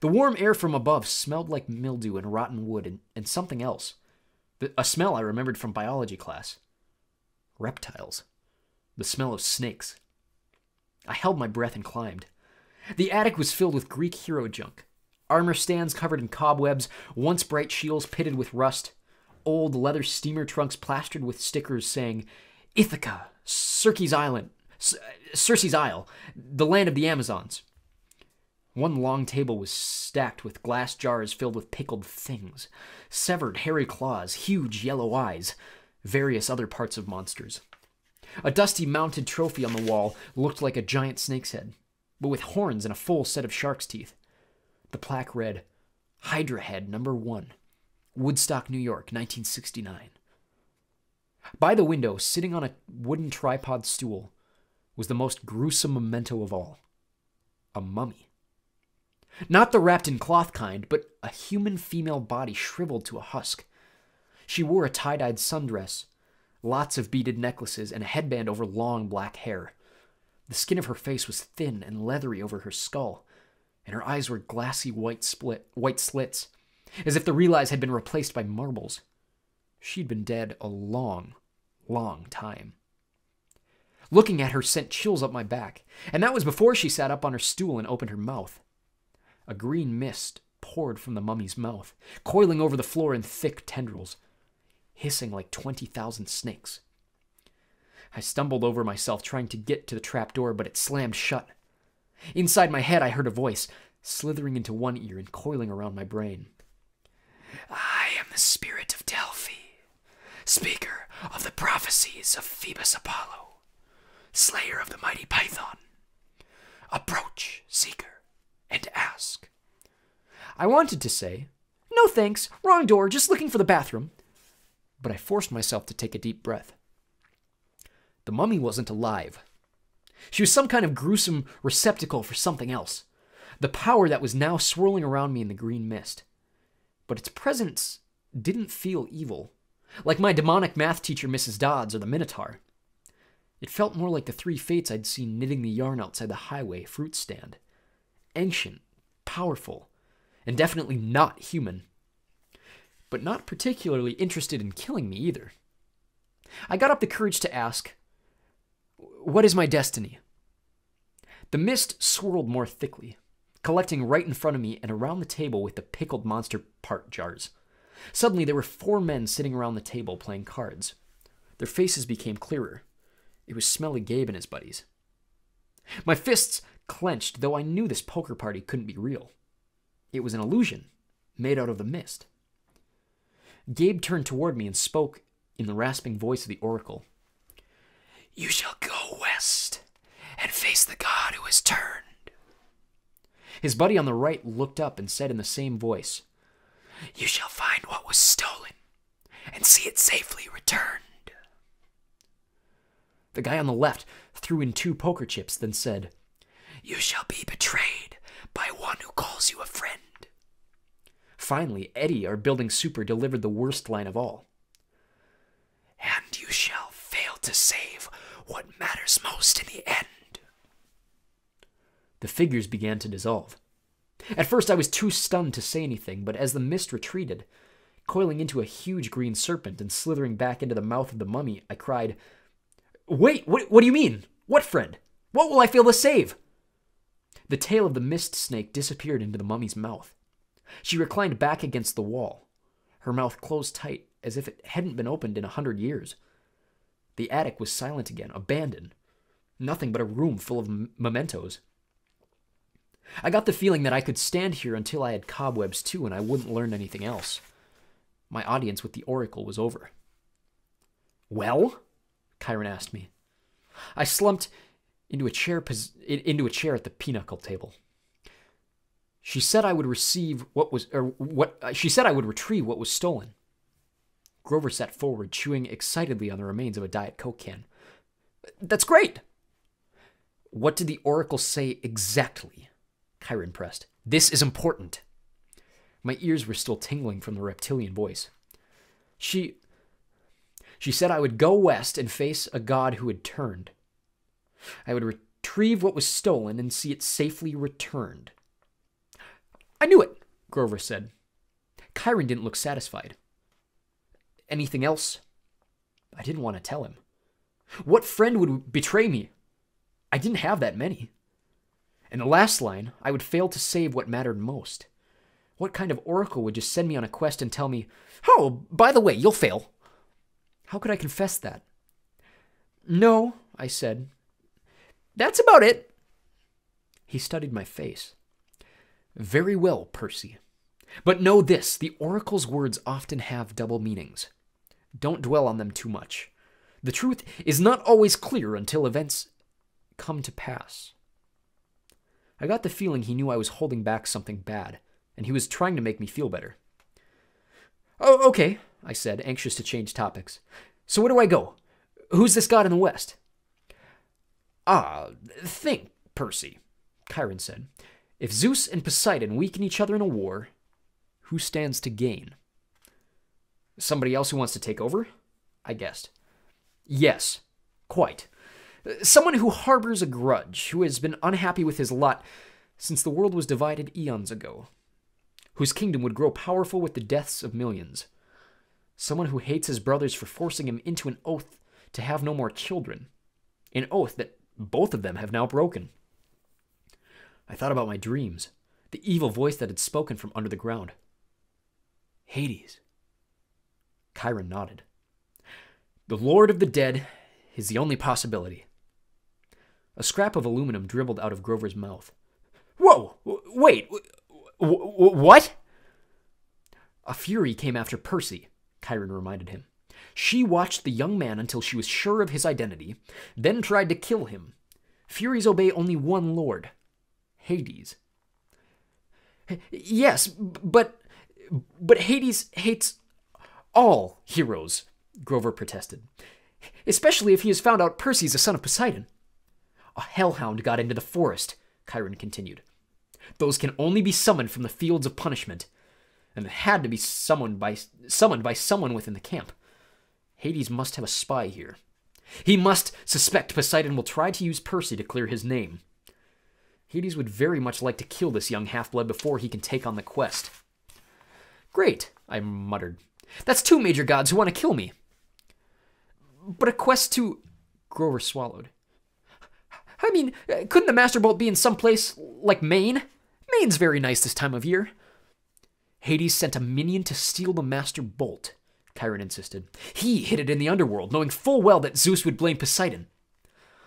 The warm air from above smelled like mildew and rotten wood and, and something else. a smell I remembered from biology class. Reptiles. The smell of snakes. I held my breath and climbed. The attic was filled with Greek hero junk. Armor stands covered in cobwebs, once bright shields pitted with rust, old leather steamer trunks plastered with stickers saying, Ithaca, Circe's Island, Circe's Isle, the land of the Amazons. One long table was stacked with glass jars filled with pickled things, severed hairy claws, huge yellow eyes, various other parts of monsters. A dusty mounted trophy on the wall looked like a giant snake's head, but with horns and a full set of shark's teeth. The plaque read, Hydra Head Number One, Woodstock, New York, 1969. By the window, sitting on a wooden tripod stool, was the most gruesome memento of all a mummy. Not the wrapped in cloth kind, but a human female body shriveled to a husk. She wore a tie dyed sundress, lots of beaded necklaces, and a headband over long black hair. The skin of her face was thin and leathery over her skull, and her eyes were glassy white split white slits, as if the real eyes had been replaced by marbles. She'd been dead a long, long time. Looking at her sent chills up my back, and that was before she sat up on her stool and opened her mouth. A green mist poured from the mummy's mouth, coiling over the floor in thick tendrils, hissing like 20,000 snakes. I stumbled over myself trying to get to the trap door, but it slammed shut. Inside my head, I heard a voice slithering into one ear and coiling around my brain. I am the spirit of Delphi, speaker of the prophecies of Phoebus Apollo, slayer of the mighty Python. Approach, seeker, and ask. I wanted to say, No thanks, wrong door, just looking for the bathroom. But I forced myself to take a deep breath. The mummy wasn't alive. She was some kind of gruesome receptacle for something else. The power that was now swirling around me in the green mist. But its presence didn't feel evil, like my demonic math teacher, Mrs. Dodds, or the Minotaur. It felt more like the three fates I'd seen knitting the yarn outside the highway fruit stand. Ancient, powerful, and definitely not human. But not particularly interested in killing me either. I got up the courage to ask, What is my destiny? The mist swirled more thickly, collecting right in front of me and around the table with the pickled monster part jars. Suddenly, there were four men sitting around the table playing cards. Their faces became clearer. It was Smelly Gabe and his buddies. My fists clenched, though I knew this poker party couldn't be real. It was an illusion, made out of the mist. Gabe turned toward me and spoke in the rasping voice of the oracle. You shall go west and face the god who has turned. His buddy on the right looked up and said in the same voice, You shall find what was stolen and see it safely returned. The guy on the left threw in two poker chips, then said, You shall be betrayed by one who calls you a friend. Finally, Eddie, our building super, delivered the worst line of all. And you shall fail to save what matters most in the end. The figures began to dissolve. At first, I was too stunned to say anything, but as the mist retreated, coiling into a huge green serpent and slithering back into the mouth of the mummy, I cried, Wait, what, what do you mean? What friend? What will I fail to save? The tail of the mist snake disappeared into the mummy's mouth. She reclined back against the wall, her mouth closed tight as if it hadn't been opened in a hundred years. The attic was silent again, abandoned. Nothing but a room full of mementos. I got the feeling that I could stand here until I had cobwebs too and I wouldn't learn anything else. My audience with the oracle was over. Well? Chiron asked me. I slumped into a chair into a chair at the pinochle table. She said I would receive what was or what uh, she said I would retrieve what was stolen. Grover sat forward, chewing excitedly on the remains of a Diet Coke can. That's great. What did the oracle say exactly? Chiron pressed. This is important. My ears were still tingling from the reptilian voice. She she said I would go west and face a god who had turned. I would retrieve what was stolen and see it safely returned. I knew it, Grover said. Chiron didn't look satisfied. Anything else? I didn't want to tell him. What friend would betray me? I didn't have that many. And the last line, I would fail to save what mattered most. What kind of oracle would just send me on a quest and tell me, Oh, by the way, you'll fail? How could I confess that? No, I said. That's about it. He studied my face. Very well, Percy. But know this the oracle's words often have double meanings. Don't dwell on them too much. The truth is not always clear until events come to pass. I got the feeling he knew I was holding back something bad, and he was trying to make me feel better. Oh, okay, I said, anxious to change topics. So where do I go? Who's this god in the west? Ah, think, Percy, Chiron said. If Zeus and Poseidon weaken each other in a war, who stands to gain? Somebody else who wants to take over? I guessed. Yes, quite. Someone who harbors a grudge, who has been unhappy with his lot since the world was divided eons ago, whose kingdom would grow powerful with the deaths of millions. Someone who hates his brothers for forcing him into an oath to have no more children, an oath that both of them have now broken. I thought about my dreams, the evil voice that had spoken from under the ground. Hades. Chiron nodded. The Lord of the Dead is the only possibility. A scrap of aluminum dribbled out of Grover's mouth. Whoa! Wait! What? A fury came after Percy, Chiron reminded him. She watched the young man until she was sure of his identity, then tried to kill him. Furies obey only one lord Hades. Yes, but. But Hades hates all heroes, Grover protested. Especially if he has found out Percy's a son of Poseidon. A hellhound got into the forest, Chiron continued. Those can only be summoned from the fields of punishment, and it had to be summoned by, summoned by someone within the camp. Hades must have a spy here. He must suspect Poseidon will try to use Percy to clear his name. Hades would very much like to kill this young half-blood before he can take on the quest. Great, I muttered. That's two major gods who want to kill me. But a quest to... Grover swallowed. I mean, couldn't the Master Bolt be in some place like Maine? Maine's very nice this time of year. Hades sent a minion to steal the Master Bolt, Chiron insisted. He hid it in the underworld, knowing full well that Zeus would blame Poseidon.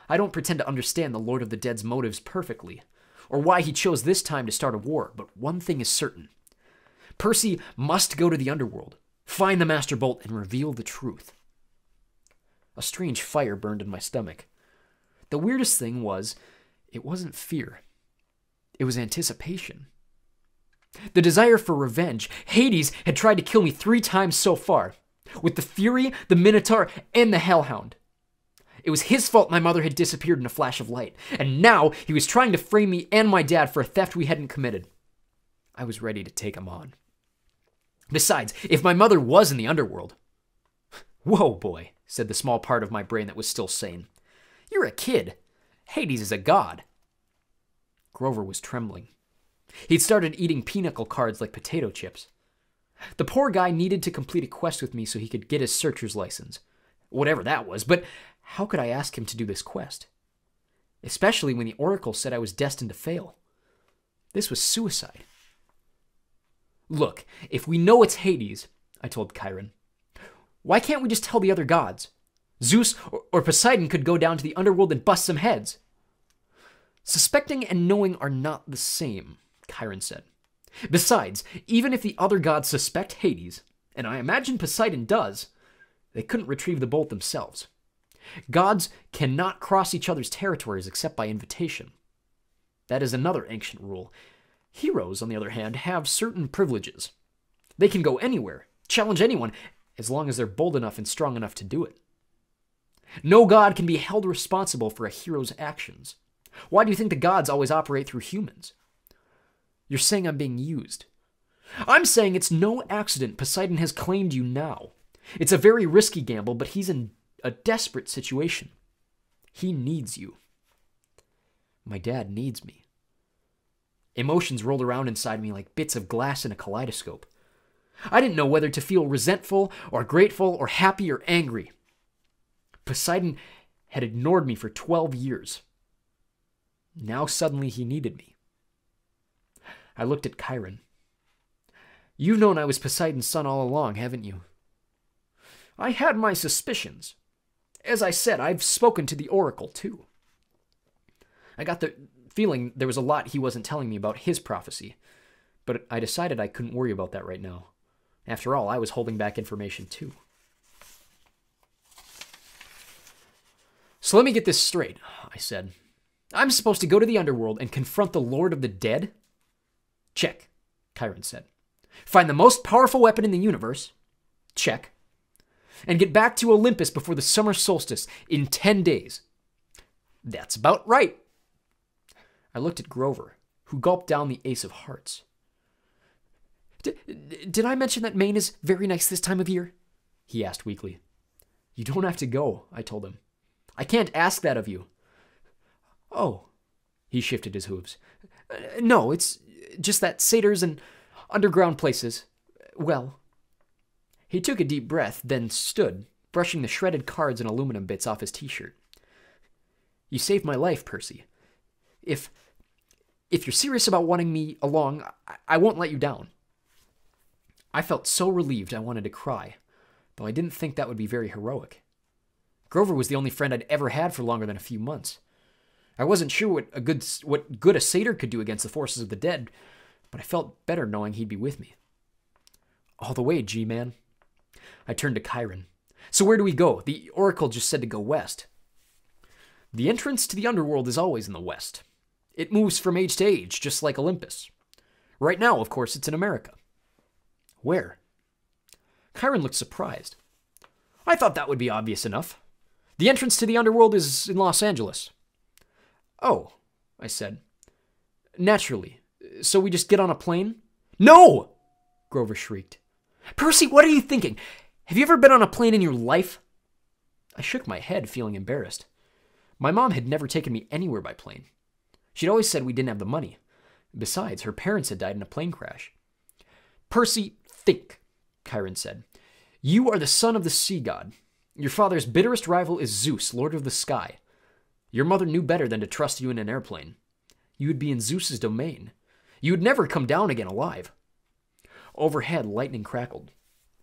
I don't pretend to understand the Lord of the Dead's motives perfectly, or why he chose this time to start a war, but one thing is certain. Percy must go to the underworld, find the Master Bolt, and reveal the truth. A strange fire burned in my stomach. The weirdest thing was, it wasn't fear, it was anticipation. The desire for revenge. Hades had tried to kill me three times so far with the Fury, the Minotaur, and the Hellhound. It was his fault my mother had disappeared in a flash of light, and now he was trying to frame me and my dad for a theft we hadn't committed. I was ready to take him on. Besides, if my mother was in the underworld. Whoa, boy, said the small part of my brain that was still sane. You're a kid. Hades is a god. Grover was trembling. He'd started eating pinochle cards like potato chips. The poor guy needed to complete a quest with me so he could get his searcher's license. Whatever that was, but how could I ask him to do this quest? Especially when the Oracle said I was destined to fail. This was suicide. Look, if we know it's Hades, I told Chiron, why can't we just tell the other gods? Zeus or, or Poseidon could go down to the underworld and bust some heads. Suspecting and knowing are not the same, Chiron said. Besides, even if the other gods suspect Hades, and I imagine Poseidon does, they couldn't retrieve the bolt themselves. Gods cannot cross each other's territories except by invitation. That is another ancient rule. Heroes, on the other hand, have certain privileges. They can go anywhere, challenge anyone, as long as they're bold enough and strong enough to do it. No god can be held responsible for a hero's actions. Why do you think the gods always operate through humans? You're saying I'm being used. I'm saying it's no accident Poseidon has claimed you now. It's a very risky gamble, but he's in a desperate situation. He needs you. My dad needs me. Emotions rolled around inside me like bits of glass in a kaleidoscope. I didn't know whether to feel resentful or grateful or happy or angry. Poseidon had ignored me for 12 years. Now suddenly he needed me. I looked at Chiron. You've known I was Poseidon's son all along, haven't you? I had my suspicions. As I said, I've spoken to the Oracle, too. I got the feeling there was a lot he wasn't telling me about his prophecy, but I decided I couldn't worry about that right now. After all, I was holding back information, too. So let me get this straight, I said. I'm supposed to go to the underworld and confront the Lord of the Dead? Check, Chiron said. Find the most powerful weapon in the universe? Check. And get back to Olympus before the summer solstice in 10 days? That's about right. I looked at Grover, who gulped down the ace of hearts. Did I mention that Maine is very nice this time of year? He asked weakly. You don't have to go, I told him. I can't ask that of you. Oh. He shifted his hooves. Uh, no, it's just that satyrs and underground places. Well. He took a deep breath, then stood, brushing the shredded cards and aluminum bits off his t shirt. You saved my life, Percy. If. if you're serious about wanting me along, I, I won't let you down. I felt so relieved I wanted to cry, though I didn't think that would be very heroic. Grover was the only friend I'd ever had for longer than a few months. I wasn't sure what a good what good a satyr could do against the forces of the dead, but I felt better knowing he'd be with me. All the way, G-man. I turned to Chiron. So where do we go? The oracle just said to go west. The entrance to the underworld is always in the west. It moves from age to age, just like Olympus. Right now, of course, it's in America. Where? Chiron looked surprised. I thought that would be obvious enough. The entrance to the underworld is in Los Angeles. Oh, I said. Naturally. So we just get on a plane? No! Grover shrieked. Percy, what are you thinking? Have you ever been on a plane in your life? I shook my head, feeling embarrassed. My mom had never taken me anywhere by plane. She'd always said we didn't have the money. Besides, her parents had died in a plane crash. Percy, think, Chiron said. You are the son of the sea god. Your father's bitterest rival is Zeus, lord of the sky. Your mother knew better than to trust you in an airplane. You would be in Zeus's domain. You would never come down again alive. Overhead, lightning crackled.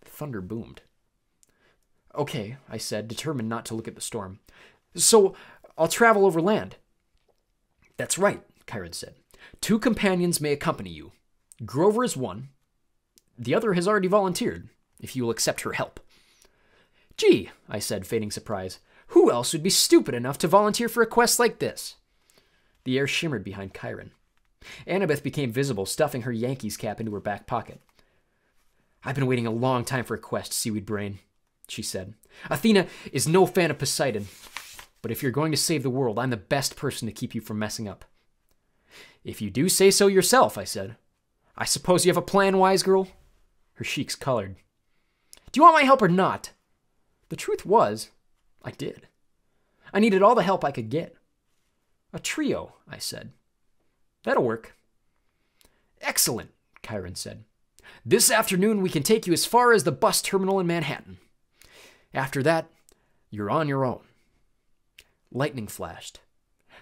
Thunder boomed. Okay, I said, determined not to look at the storm. So, I'll travel over land. That's right, Chiron said. Two companions may accompany you. Grover is one. The other has already volunteered, if you will accept her help. Gee, I said, feigning surprise. Who else would be stupid enough to volunteer for a quest like this? The air shimmered behind Chiron. Annabeth became visible, stuffing her Yankees cap into her back pocket. I've been waiting a long time for a quest, Seaweed Brain, she said. Athena is no fan of Poseidon, but if you're going to save the world, I'm the best person to keep you from messing up. If you do say so yourself, I said. I suppose you have a plan, wise girl? Her cheeks colored. Do you want my help or not? The truth was, I did. I needed all the help I could get. A trio, I said. That'll work. Excellent, Chiron said. This afternoon we can take you as far as the bus terminal in Manhattan. After that, you're on your own. Lightning flashed.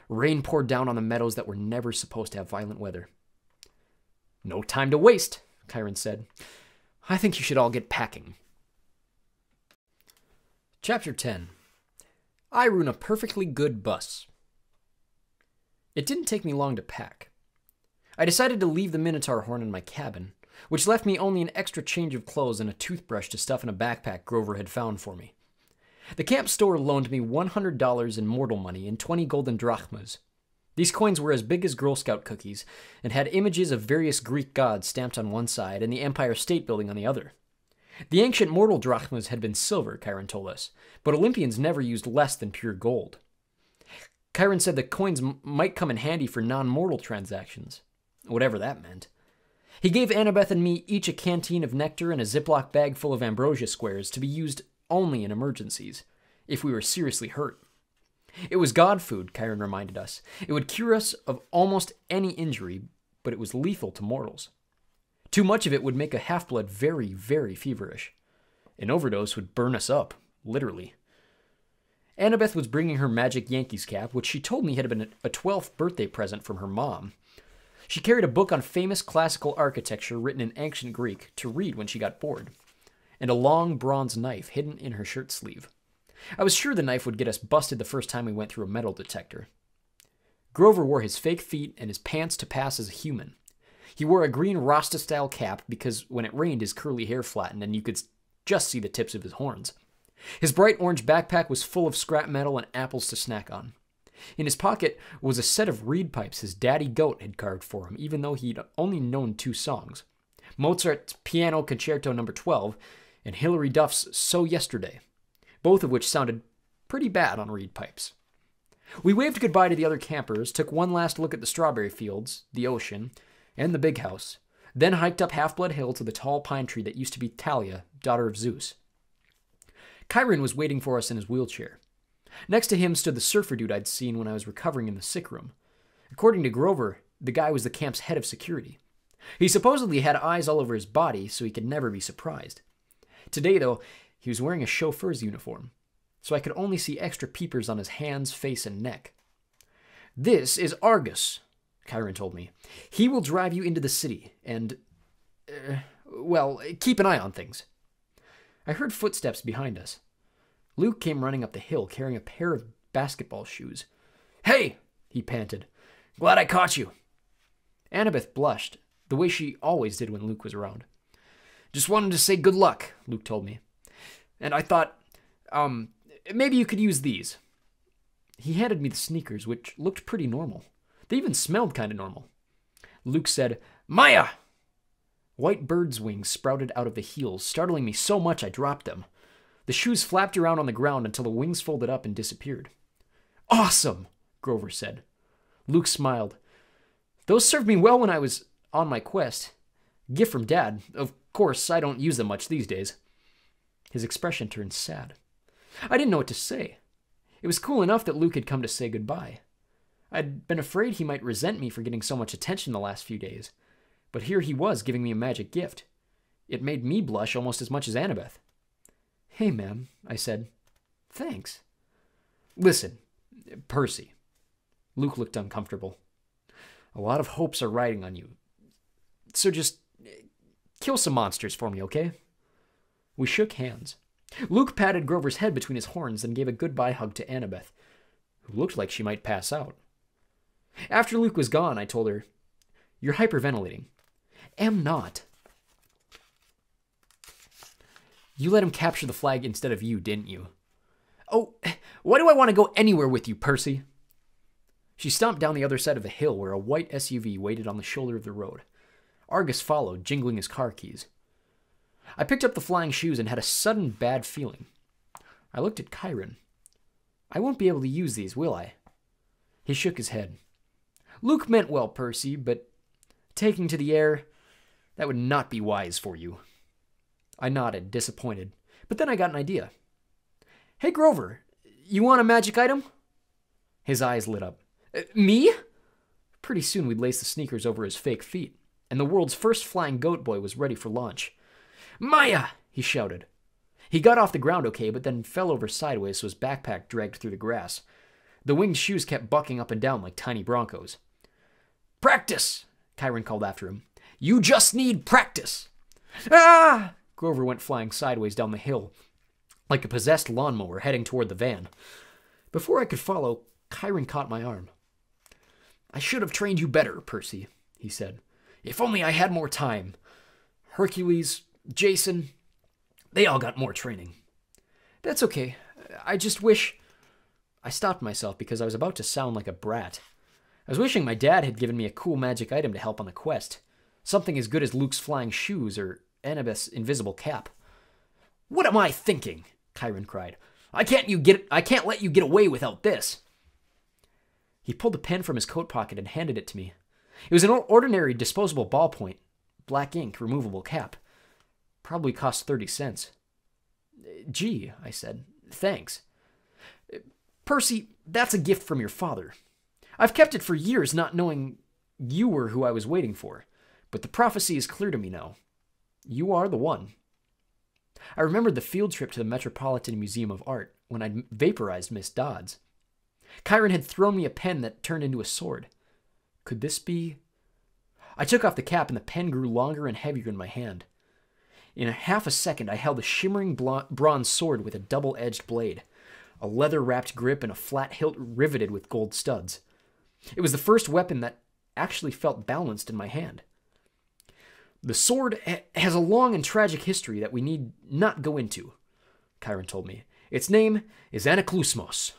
Rain poured down on the meadows that were never supposed to have violent weather. No time to waste, Chiron said. I think you should all get packing. Chapter 10 I run a perfectly good bus. It didn't take me long to pack. I decided to leave the Minotaur horn in my cabin, which left me only an extra change of clothes and a toothbrush to stuff in a backpack Grover had found for me. The camp store loaned me $100 in mortal money and 20 golden drachmas. These coins were as big as Girl Scout cookies and had images of various Greek gods stamped on one side and the Empire State Building on the other. The ancient mortal drachmas had been silver, Chiron told us, but Olympians never used less than pure gold. Chiron said the coins might come in handy for non mortal transactions, whatever that meant. He gave Annabeth and me each a canteen of nectar and a Ziploc bag full of ambrosia squares to be used only in emergencies, if we were seriously hurt. It was god food, Chiron reminded us. It would cure us of almost any injury, but it was lethal to mortals. Too much of it would make a half blood very, very feverish. An overdose would burn us up, literally. Annabeth was bringing her magic Yankees cap, which she told me had been a 12th birthday present from her mom. She carried a book on famous classical architecture written in ancient Greek to read when she got bored and a long bronze knife hidden in her shirt sleeve. I was sure the knife would get us busted the first time we went through a metal detector. Grover wore his fake feet and his pants to pass as a human. He wore a green Rasta style cap because when it rained, his curly hair flattened and you could just see the tips of his horns. His bright orange backpack was full of scrap metal and apples to snack on. In his pocket was a set of reed pipes his daddy goat had carved for him, even though he'd only known two songs Mozart's Piano Concerto No. 12 and Hilary Duff's So Yesterday, both of which sounded pretty bad on reed pipes. We waved goodbye to the other campers, took one last look at the strawberry fields, the ocean, and the big house, then hiked up Half Blood Hill to the tall pine tree that used to be Thalia, daughter of Zeus. Chiron was waiting for us in his wheelchair. Next to him stood the surfer dude I'd seen when I was recovering in the sick room. According to Grover, the guy was the camp's head of security. He supposedly had eyes all over his body, so he could never be surprised. Today, though, he was wearing a chauffeur's uniform, so I could only see extra peepers on his hands, face, and neck. This is Argus, Chiron told me. He will drive you into the city, and. Uh, well, keep an eye on things. I heard footsteps behind us. Luke came running up the hill carrying a pair of basketball shoes. Hey! he panted. Glad I caught you. Annabeth blushed, the way she always did when Luke was around. Just wanted to say good luck, Luke told me. And I thought, um, maybe you could use these. He handed me the sneakers, which looked pretty normal. They even smelled kind of normal. Luke said, Maia! White bird's wings sprouted out of the heels, startling me so much I dropped them. The shoes flapped around on the ground until the wings folded up and disappeared. Awesome, Grover said. Luke smiled. Those served me well when I was on my quest. Gift from Dad. Of course, I don't use them much these days. His expression turned sad. I didn't know what to say. It was cool enough that Luke had come to say goodbye. I'd been afraid he might resent me for getting so much attention the last few days, but here he was giving me a magic gift. It made me blush almost as much as Annabeth. Hey, ma'am, I said. Thanks. Listen, Percy. Luke looked uncomfortable. A lot of hopes are riding on you. So just kill some monsters for me, okay? We shook hands. Luke patted Grover's head between his horns and gave a goodbye hug to Annabeth, who looked like she might pass out. After Luke was gone, I told her, You're hyperventilating. Am not. You let him capture the flag instead of you, didn't you? Oh, why do I want to go anywhere with you, Percy? She stomped down the other side of the hill where a white SUV waited on the shoulder of the road. Argus followed, jingling his car keys. I picked up the flying shoes and had a sudden bad feeling. I looked at Chiron. I won't be able to use these, will I? He shook his head. Luke meant well, Percy, but taking to the air, that would not be wise for you. I nodded, disappointed, but then I got an idea. Hey, Grover, you want a magic item? His eyes lit up. Uh, me? Pretty soon we'd lace the sneakers over his fake feet, and the world's first flying goat boy was ready for launch. Maia! he shouted. He got off the ground okay, but then fell over sideways so his backpack dragged through the grass. The winged shoes kept bucking up and down like tiny broncos. Practice! Chiron called after him. You just need practice! Ah! Grover went flying sideways down the hill, like a possessed lawnmower heading toward the van. Before I could follow, Chiron caught my arm. I should have trained you better, Percy, he said. If only I had more time. Hercules, Jason, they all got more training. That's okay. I just wish. I stopped myself because I was about to sound like a brat. I was wishing my dad had given me a cool magic item to help on the quest. Something as good as Luke's flying shoes or Annabeth's invisible cap. What am I thinking? Chiron cried. I can't you get I can't let you get away without this. He pulled a pen from his coat pocket and handed it to me. It was an ordinary disposable ballpoint, black ink, removable cap. Probably cost 30 cents. Gee, I said. Thanks. Percy, that's a gift from your father. I've kept it for years, not knowing you were who I was waiting for, but the prophecy is clear to me now. You are the one. I remembered the field trip to the Metropolitan Museum of Art when I'd vaporized Miss Dodds. Chiron had thrown me a pen that turned into a sword. Could this be? I took off the cap and the pen grew longer and heavier in my hand. In a half a second, I held a shimmering bronze sword with a double edged blade, a leather wrapped grip, and a flat hilt riveted with gold studs. It was the first weapon that actually felt balanced in my hand. The sword ha- has a long and tragic history that we need not go into, Chiron told me. Its name is Anaklusmos.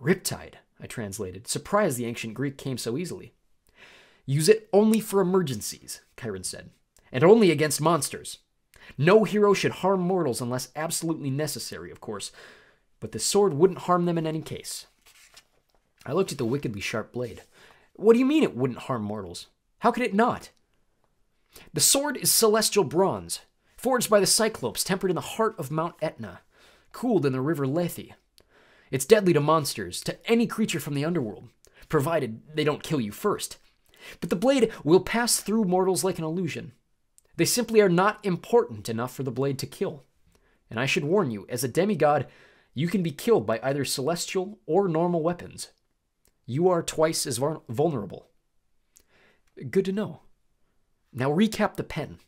Riptide, I translated, surprised the ancient Greek came so easily. Use it only for emergencies, Chiron said, and only against monsters. No hero should harm mortals unless absolutely necessary, of course, but the sword wouldn't harm them in any case. I looked at the wickedly sharp blade. What do you mean it wouldn't harm mortals? How could it not? The sword is celestial bronze, forged by the Cyclopes, tempered in the heart of Mount Etna, cooled in the river Lethe. It's deadly to monsters, to any creature from the underworld, provided they don't kill you first. But the blade will pass through mortals like an illusion. They simply are not important enough for the blade to kill. And I should warn you, as a demigod, you can be killed by either celestial or normal weapons. You are twice as vulnerable. Good to know. Now recap the pen.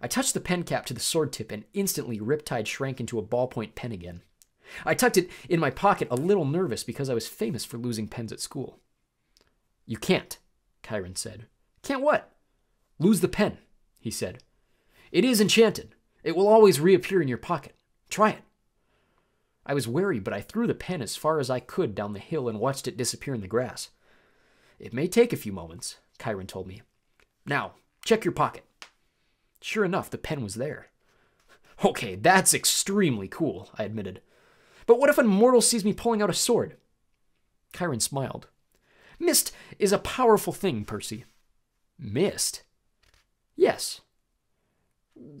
I touched the pen cap to the sword tip and instantly Riptide shrank into a ballpoint pen again. I tucked it in my pocket, a little nervous because I was famous for losing pens at school. You can't, Chiron said. Can't what? Lose the pen, he said. It is enchanted. It will always reappear in your pocket. Try it. I was wary, but I threw the pen as far as I could down the hill and watched it disappear in the grass. It may take a few moments, Chiron told me. Now, check your pocket. Sure enough, the pen was there. Okay, that's extremely cool, I admitted. But what if a mortal sees me pulling out a sword? Chiron smiled. Mist is a powerful thing, Percy. Mist? Yes.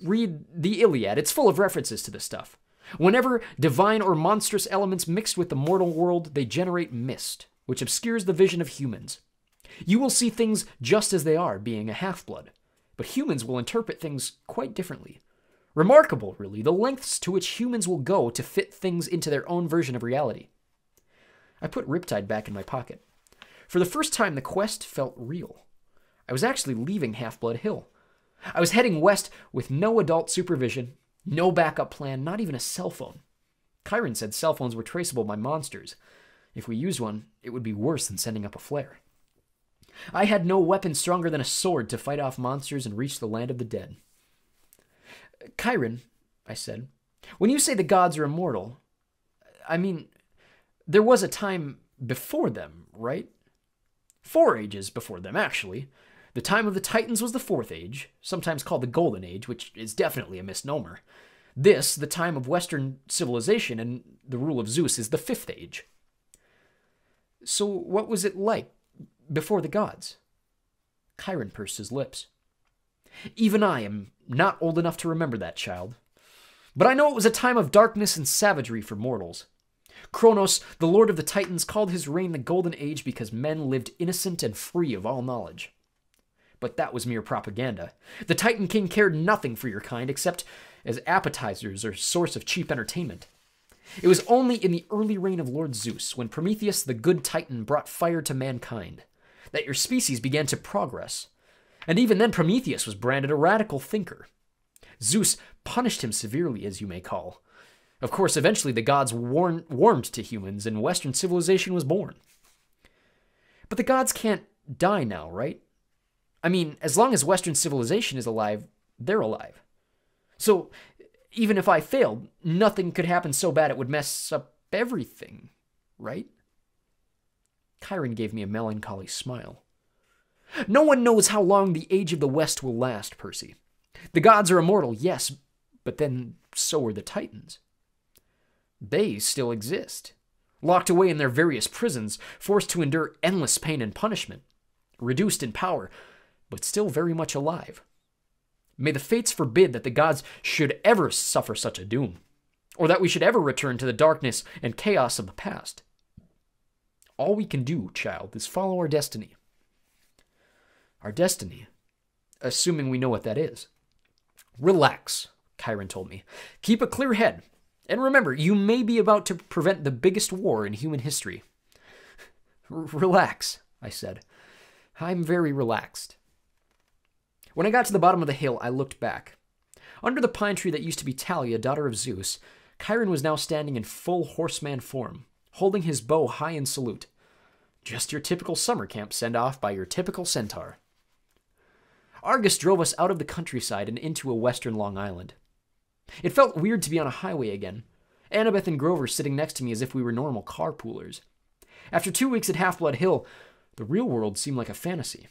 Read the Iliad. It's full of references to this stuff. Whenever divine or monstrous elements mix with the mortal world, they generate mist, which obscures the vision of humans. You will see things just as they are, being a half blood, but humans will interpret things quite differently. Remarkable, really, the lengths to which humans will go to fit things into their own version of reality. I put Riptide back in my pocket. For the first time, the quest felt real. I was actually leaving Half Blood Hill. I was heading west with no adult supervision, no backup plan, not even a cell phone. Chiron said cell phones were traceable by monsters. If we used one, it would be worse than sending up a flare. I had no weapon stronger than a sword to fight off monsters and reach the land of the dead. Chiron, I said, when you say the gods are immortal, I mean, there was a time before them, right? Four ages before them, actually. The time of the Titans was the fourth age, sometimes called the Golden Age, which is definitely a misnomer. This, the time of Western civilization and the rule of Zeus, is the fifth age. So, what was it like before the gods? Chiron pursed his lips. Even I am not old enough to remember that, child. But I know it was a time of darkness and savagery for mortals. Kronos, the lord of the Titans, called his reign the Golden Age because men lived innocent and free of all knowledge. But that was mere propaganda. The Titan King cared nothing for your kind except as appetizers or source of cheap entertainment. It was only in the early reign of Lord Zeus, when Prometheus the good Titan brought fire to mankind, that your species began to progress. And even then, Prometheus was branded a radical thinker. Zeus punished him severely, as you may call. Of course, eventually the gods warmed to humans and Western civilization was born. But the gods can't die now, right? I mean, as long as Western civilization is alive, they're alive. So, even if I failed, nothing could happen so bad it would mess up everything, right? Chiron gave me a melancholy smile. No one knows how long the age of the West will last, Percy. The gods are immortal, yes, but then so are the Titans. They still exist, locked away in their various prisons, forced to endure endless pain and punishment, reduced in power, but still very much alive. May the fates forbid that the gods should ever suffer such a doom, or that we should ever return to the darkness and chaos of the past. All we can do, child, is follow our destiny. Our destiny, assuming we know what that is. Relax, Chiron told me. Keep a clear head. And remember, you may be about to prevent the biggest war in human history. relax, I said. I'm very relaxed. When I got to the bottom of the hill, I looked back. Under the pine tree that used to be Thalia, daughter of Zeus, Chiron was now standing in full horseman form, holding his bow high in salute. Just your typical summer camp send off by your typical centaur. Argus drove us out of the countryside and into a western Long Island. It felt weird to be on a highway again. Annabeth and Grover sitting next to me as if we were normal carpoolers. After two weeks at Half Blood Hill, the real world seemed like a fantasy.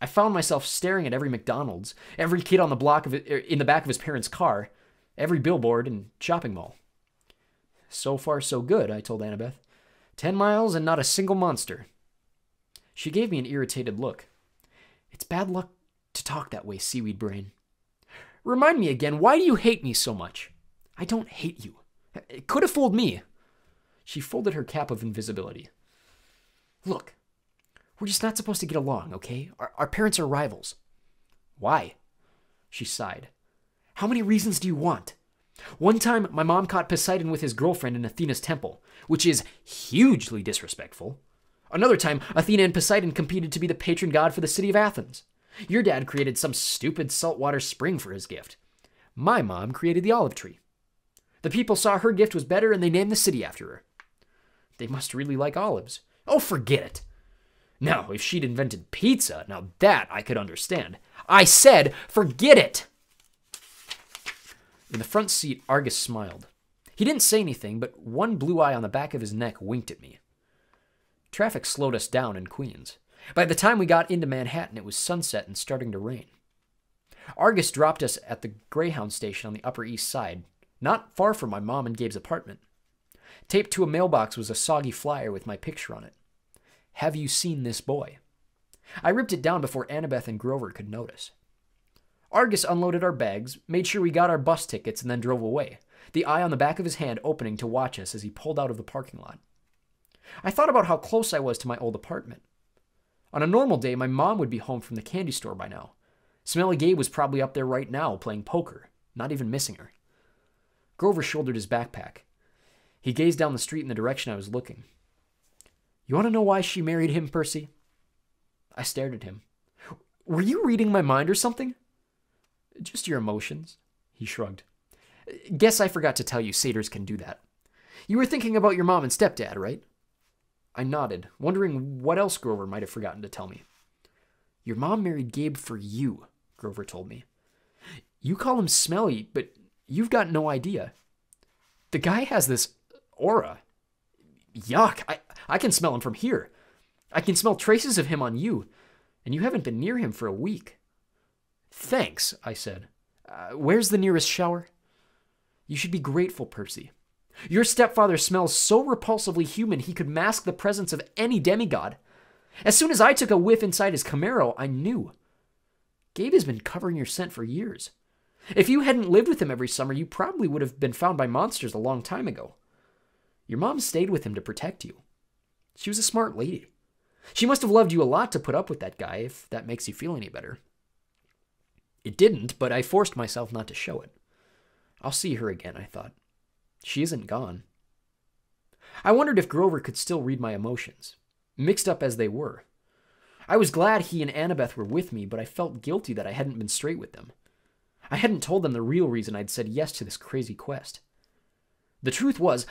I found myself staring at every McDonald's, every kid on the block of er, in the back of his parents' car, every billboard and shopping mall. So far, so good, I told Annabeth. Ten miles and not a single monster. She gave me an irritated look. It's bad luck to talk that way, seaweed brain. Remind me again, why do you hate me so much? I don't hate you. It could have fooled me. She folded her cap of invisibility. Look, we're just not supposed to get along, okay? Our, our parents are rivals. Why? She sighed. How many reasons do you want? One time, my mom caught Poseidon with his girlfriend in Athena's temple, which is hugely disrespectful. Another time, Athena and Poseidon competed to be the patron god for the city of Athens. Your dad created some stupid saltwater spring for his gift. My mom created the olive tree. The people saw her gift was better and they named the city after her. They must really like olives. Oh, forget it. Now, if she'd invented pizza, now that I could understand. I said, forget it! In the front seat, Argus smiled. He didn't say anything, but one blue eye on the back of his neck winked at me. Traffic slowed us down in Queens. By the time we got into Manhattan, it was sunset and starting to rain. Argus dropped us at the Greyhound station on the Upper East Side, not far from my mom and Gabe's apartment. Taped to a mailbox was a soggy flyer with my picture on it. Have you seen this boy? I ripped it down before Annabeth and Grover could notice. Argus unloaded our bags, made sure we got our bus tickets, and then drove away, the eye on the back of his hand opening to watch us as he pulled out of the parking lot. I thought about how close I was to my old apartment. On a normal day, my mom would be home from the candy store by now. Smelly Gabe was probably up there right now playing poker, not even missing her. Grover shouldered his backpack. He gazed down the street in the direction I was looking. You want to know why she married him, Percy? I stared at him. Were you reading my mind or something? Just your emotions, he shrugged. Guess I forgot to tell you satyrs can do that. You were thinking about your mom and stepdad, right? I nodded, wondering what else Grover might have forgotten to tell me. Your mom married Gabe for you, Grover told me. You call him smelly, but you've got no idea. The guy has this aura. Yuck, I, I can smell him from here. I can smell traces of him on you, and you haven't been near him for a week. Thanks, I said. Uh, where's the nearest shower? You should be grateful, Percy. Your stepfather smells so repulsively human he could mask the presence of any demigod. As soon as I took a whiff inside his Camaro, I knew. Gabe has been covering your scent for years. If you hadn't lived with him every summer, you probably would have been found by monsters a long time ago. Your mom stayed with him to protect you. She was a smart lady. She must have loved you a lot to put up with that guy, if that makes you feel any better. It didn't, but I forced myself not to show it. I'll see her again, I thought. She isn't gone. I wondered if Grover could still read my emotions, mixed up as they were. I was glad he and Annabeth were with me, but I felt guilty that I hadn't been straight with them. I hadn't told them the real reason I'd said yes to this crazy quest. The truth was,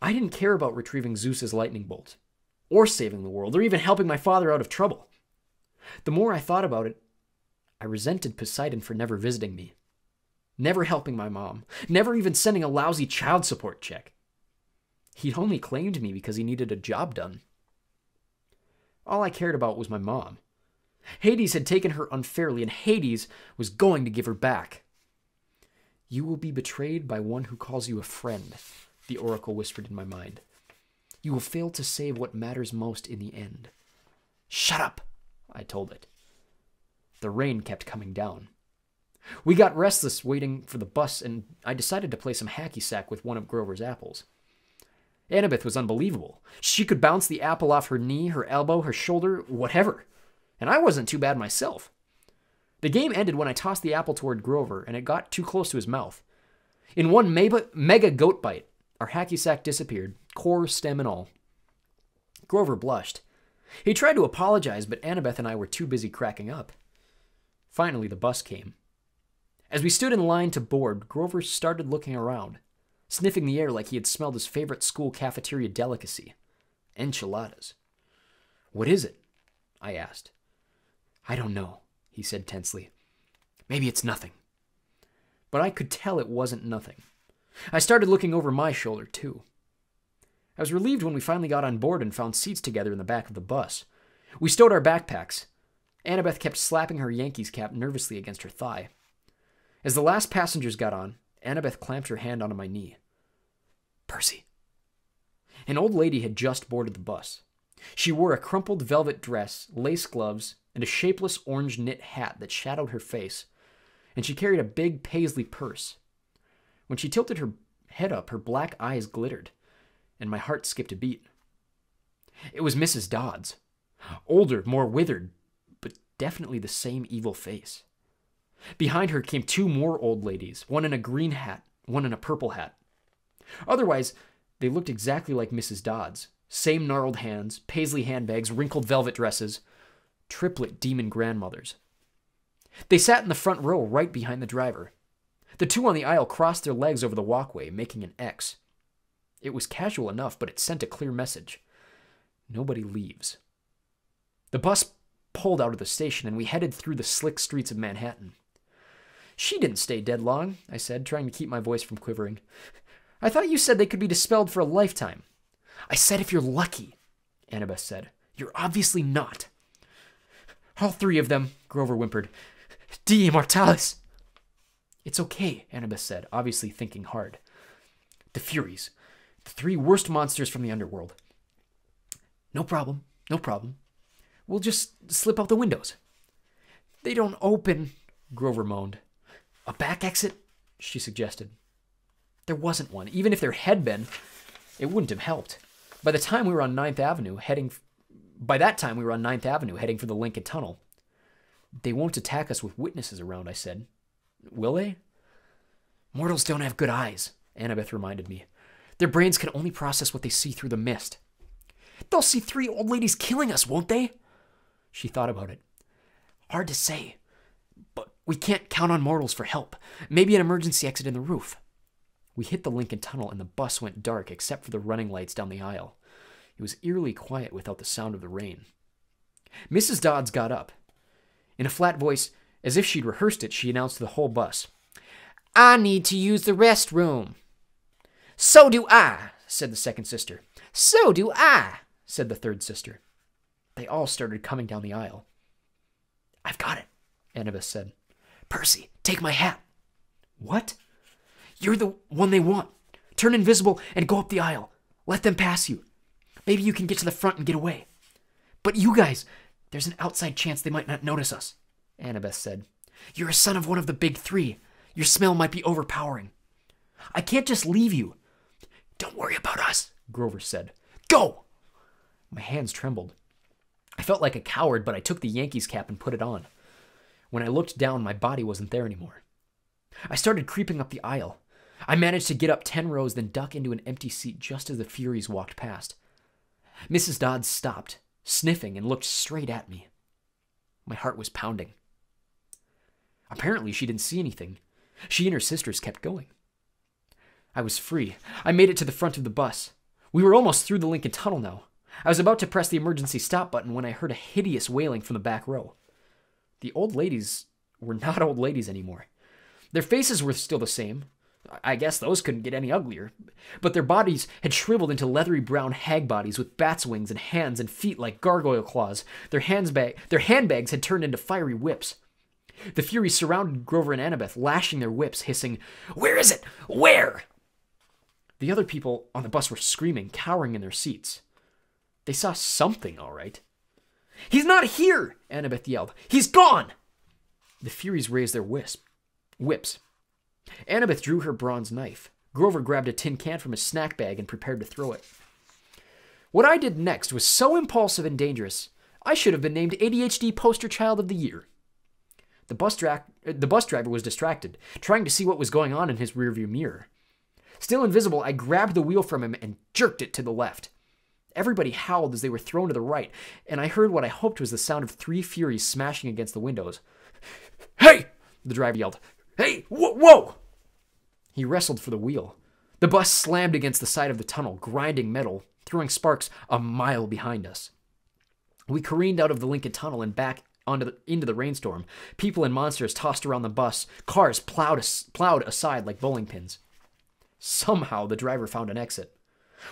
I didn't care about retrieving Zeus's lightning bolt, or saving the world, or even helping my father out of trouble. The more I thought about it, I resented Poseidon for never visiting me never helping my mom, never even sending a lousy child support check. He'd only claimed me because he needed a job done. All I cared about was my mom. Hades had taken her unfairly, and Hades was going to give her back. You will be betrayed by one who calls you a friend, the oracle whispered in my mind. You will fail to save what matters most in the end. Shut up, I told it. The rain kept coming down. We got restless waiting for the bus, and I decided to play some hacky sack with one of Grover's apples. Annabeth was unbelievable. She could bounce the apple off her knee, her elbow, her shoulder, whatever. And I wasn't too bad myself. The game ended when I tossed the apple toward Grover, and it got too close to his mouth. In one mega, goat bite, our hacky sack disappeared, core, stem, and all. Grover blushed. He tried to apologize, but Annabeth and I were too busy cracking up. Finally, the bus came. As we stood in line to board, Grover started looking around, sniffing the air like he had smelled his favorite school cafeteria delicacy enchiladas. What is it? I asked. I don't know, he said tensely. Maybe it's nothing. But I could tell it wasn't nothing. I started looking over my shoulder, too. I was relieved when we finally got on board and found seats together in the back of the bus. We stowed our backpacks. Annabeth kept slapping her Yankees cap nervously against her thigh. As the last passengers got on, Annabeth clamped her hand onto my knee. Percy. An old lady had just boarded the bus. She wore a crumpled velvet dress, lace gloves, and a shapeless orange knit hat that shadowed her face, and she carried a big paisley purse. When she tilted her head up, her black eyes glittered, and my heart skipped a beat. It was Mrs. Dodds. Older, more withered, but definitely the same evil face. Behind her came two more old ladies, one in a green hat, one in a purple hat. Otherwise, they looked exactly like Mrs. Dodds, Same gnarled hands, paisley handbags, wrinkled velvet dresses, triplet demon grandmothers. They sat in the front row right behind the driver. The two on the aisle crossed their legs over the walkway, making an X. It was casual enough, but it sent a clear message. Nobody leaves. The bus pulled out of the station and we headed through the slick streets of Manhattan. She didn't stay dead long, I said, trying to keep my voice from quivering. I thought you said they could be dispelled for a lifetime. I said if you're lucky, Annabeth said. You're obviously not. All three of them, Grover whimpered. Di immortales. It's okay, Annabeth said, obviously thinking hard. The Furies, the three worst monsters from the underworld. No problem, no problem. We'll just slip out the windows. They don't open, Grover moaned. A back exit? She suggested. There wasn't one. Even if there had been, it wouldn't have helped. By the time we were on Ninth Avenue, heading. By that time, we were on Ninth Avenue, heading for the Lincoln Tunnel. They won't attack us with witnesses around, I said. Will they? Mortals don't have good eyes, Annabeth reminded me. Their brains can only process what they see through the mist. They'll see three old ladies killing us, won't they? She thought about it. Hard to say. But we can't count on mortals for help. Maybe an emergency exit in the roof. We hit the Lincoln Tunnel and the bus went dark except for the running lights down the aisle. It was eerily quiet without the sound of the rain. Mrs. Dodds got up. In a flat voice, as if she'd rehearsed it, she announced to the whole bus I need to use the restroom. So do I, said the second sister. So do I, said the third sister. They all started coming down the aisle. I've got it, Annabeth said. Percy, take my hat. What? You're the one they want. Turn invisible and go up the aisle. Let them pass you. Maybe you can get to the front and get away. But you guys, there's an outside chance they might not notice us, Annabeth said. You're a son of one of the big three. Your smell might be overpowering. I can't just leave you. Don't worry about us, Grover said. Go! My hands trembled. I felt like a coward, but I took the Yankees cap and put it on. When I looked down, my body wasn't there anymore. I started creeping up the aisle. I managed to get up 10 rows, then duck into an empty seat just as the Furies walked past. Mrs. Dodds stopped, sniffing, and looked straight at me. My heart was pounding. Apparently, she didn't see anything. She and her sisters kept going. I was free. I made it to the front of the bus. We were almost through the Lincoln Tunnel now. I was about to press the emergency stop button when I heard a hideous wailing from the back row. The old ladies were not old ladies anymore. Their faces were still the same. I guess those couldn't get any uglier. But their bodies had shriveled into leathery brown hag bodies with bats' wings and hands and feet like gargoyle claws. Their, hands their handbags had turned into fiery whips. The Furies surrounded Grover and Annabeth, lashing their whips, hissing, Where is it? Where? The other people on the bus were screaming, cowering in their seats. They saw something, all right. He's not here, Annabeth yelled. He's gone! The Furies raised their wisp, whips. Annabeth drew her bronze knife. Grover grabbed a tin can from his snack bag and prepared to throw it. What I did next was so impulsive and dangerous, I should have been named ADHD Poster Child of the Year. The bus, dra- the bus driver was distracted, trying to see what was going on in his rearview mirror. Still invisible, I grabbed the wheel from him and jerked it to the left. Everybody howled as they were thrown to the right, and I heard what I hoped was the sound of three Furies smashing against the windows. Hey! The driver yelled. Hey! Whoa! whoa! He wrestled for the wheel. The bus slammed against the side of the tunnel, grinding metal, throwing sparks a mile behind us. We careened out of the Lincoln Tunnel and back onto the, into the rainstorm. People and monsters tossed around the bus. Cars plowed, plowed aside like bowling pins. Somehow the driver found an exit.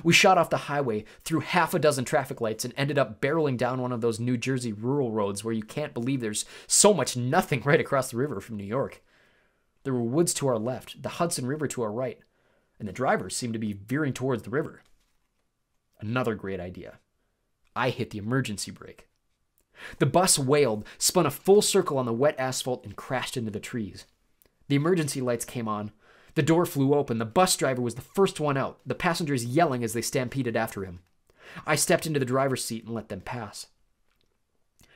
We shot off the highway through half a dozen traffic lights and ended up barreling down one of those New Jersey rural roads where you can't believe there's so much nothing right across the river from New York. There were woods to our left, the Hudson River to our right, and the driver seemed to be veering towards the river. Another great idea. I hit the emergency brake. The bus wailed, spun a full circle on the wet asphalt, and crashed into the trees. The emergency lights came on, the door flew open. The bus driver was the first one out, the passengers yelling as they stampeded after him. I stepped into the driver's seat and let them pass.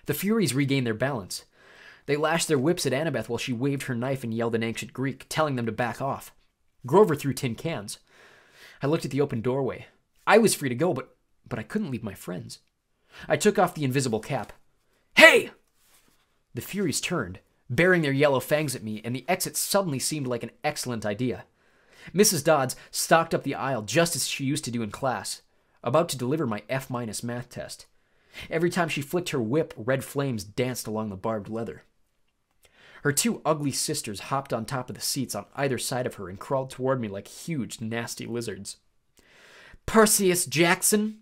The Furies regained their balance. They lashed their whips at Annabeth while she waved her knife and yelled in ancient Greek, telling them to back off. Grover threw tin cans. I looked at the open doorway. I was free to go, but but I couldn't leave my friends. I took off the invisible cap. Hey! The Furies turned, baring their yellow fangs at me, and the exit suddenly seemed like an excellent idea. Mrs. Dodds stalked up the aisle just as she used to do in class, about to deliver my F minus math test. Every time she flicked her whip, red flames danced along the barbed leather. Her two ugly sisters hopped on top of the seats on either side of her and crawled toward me like huge, nasty lizards. Perseus Jackson,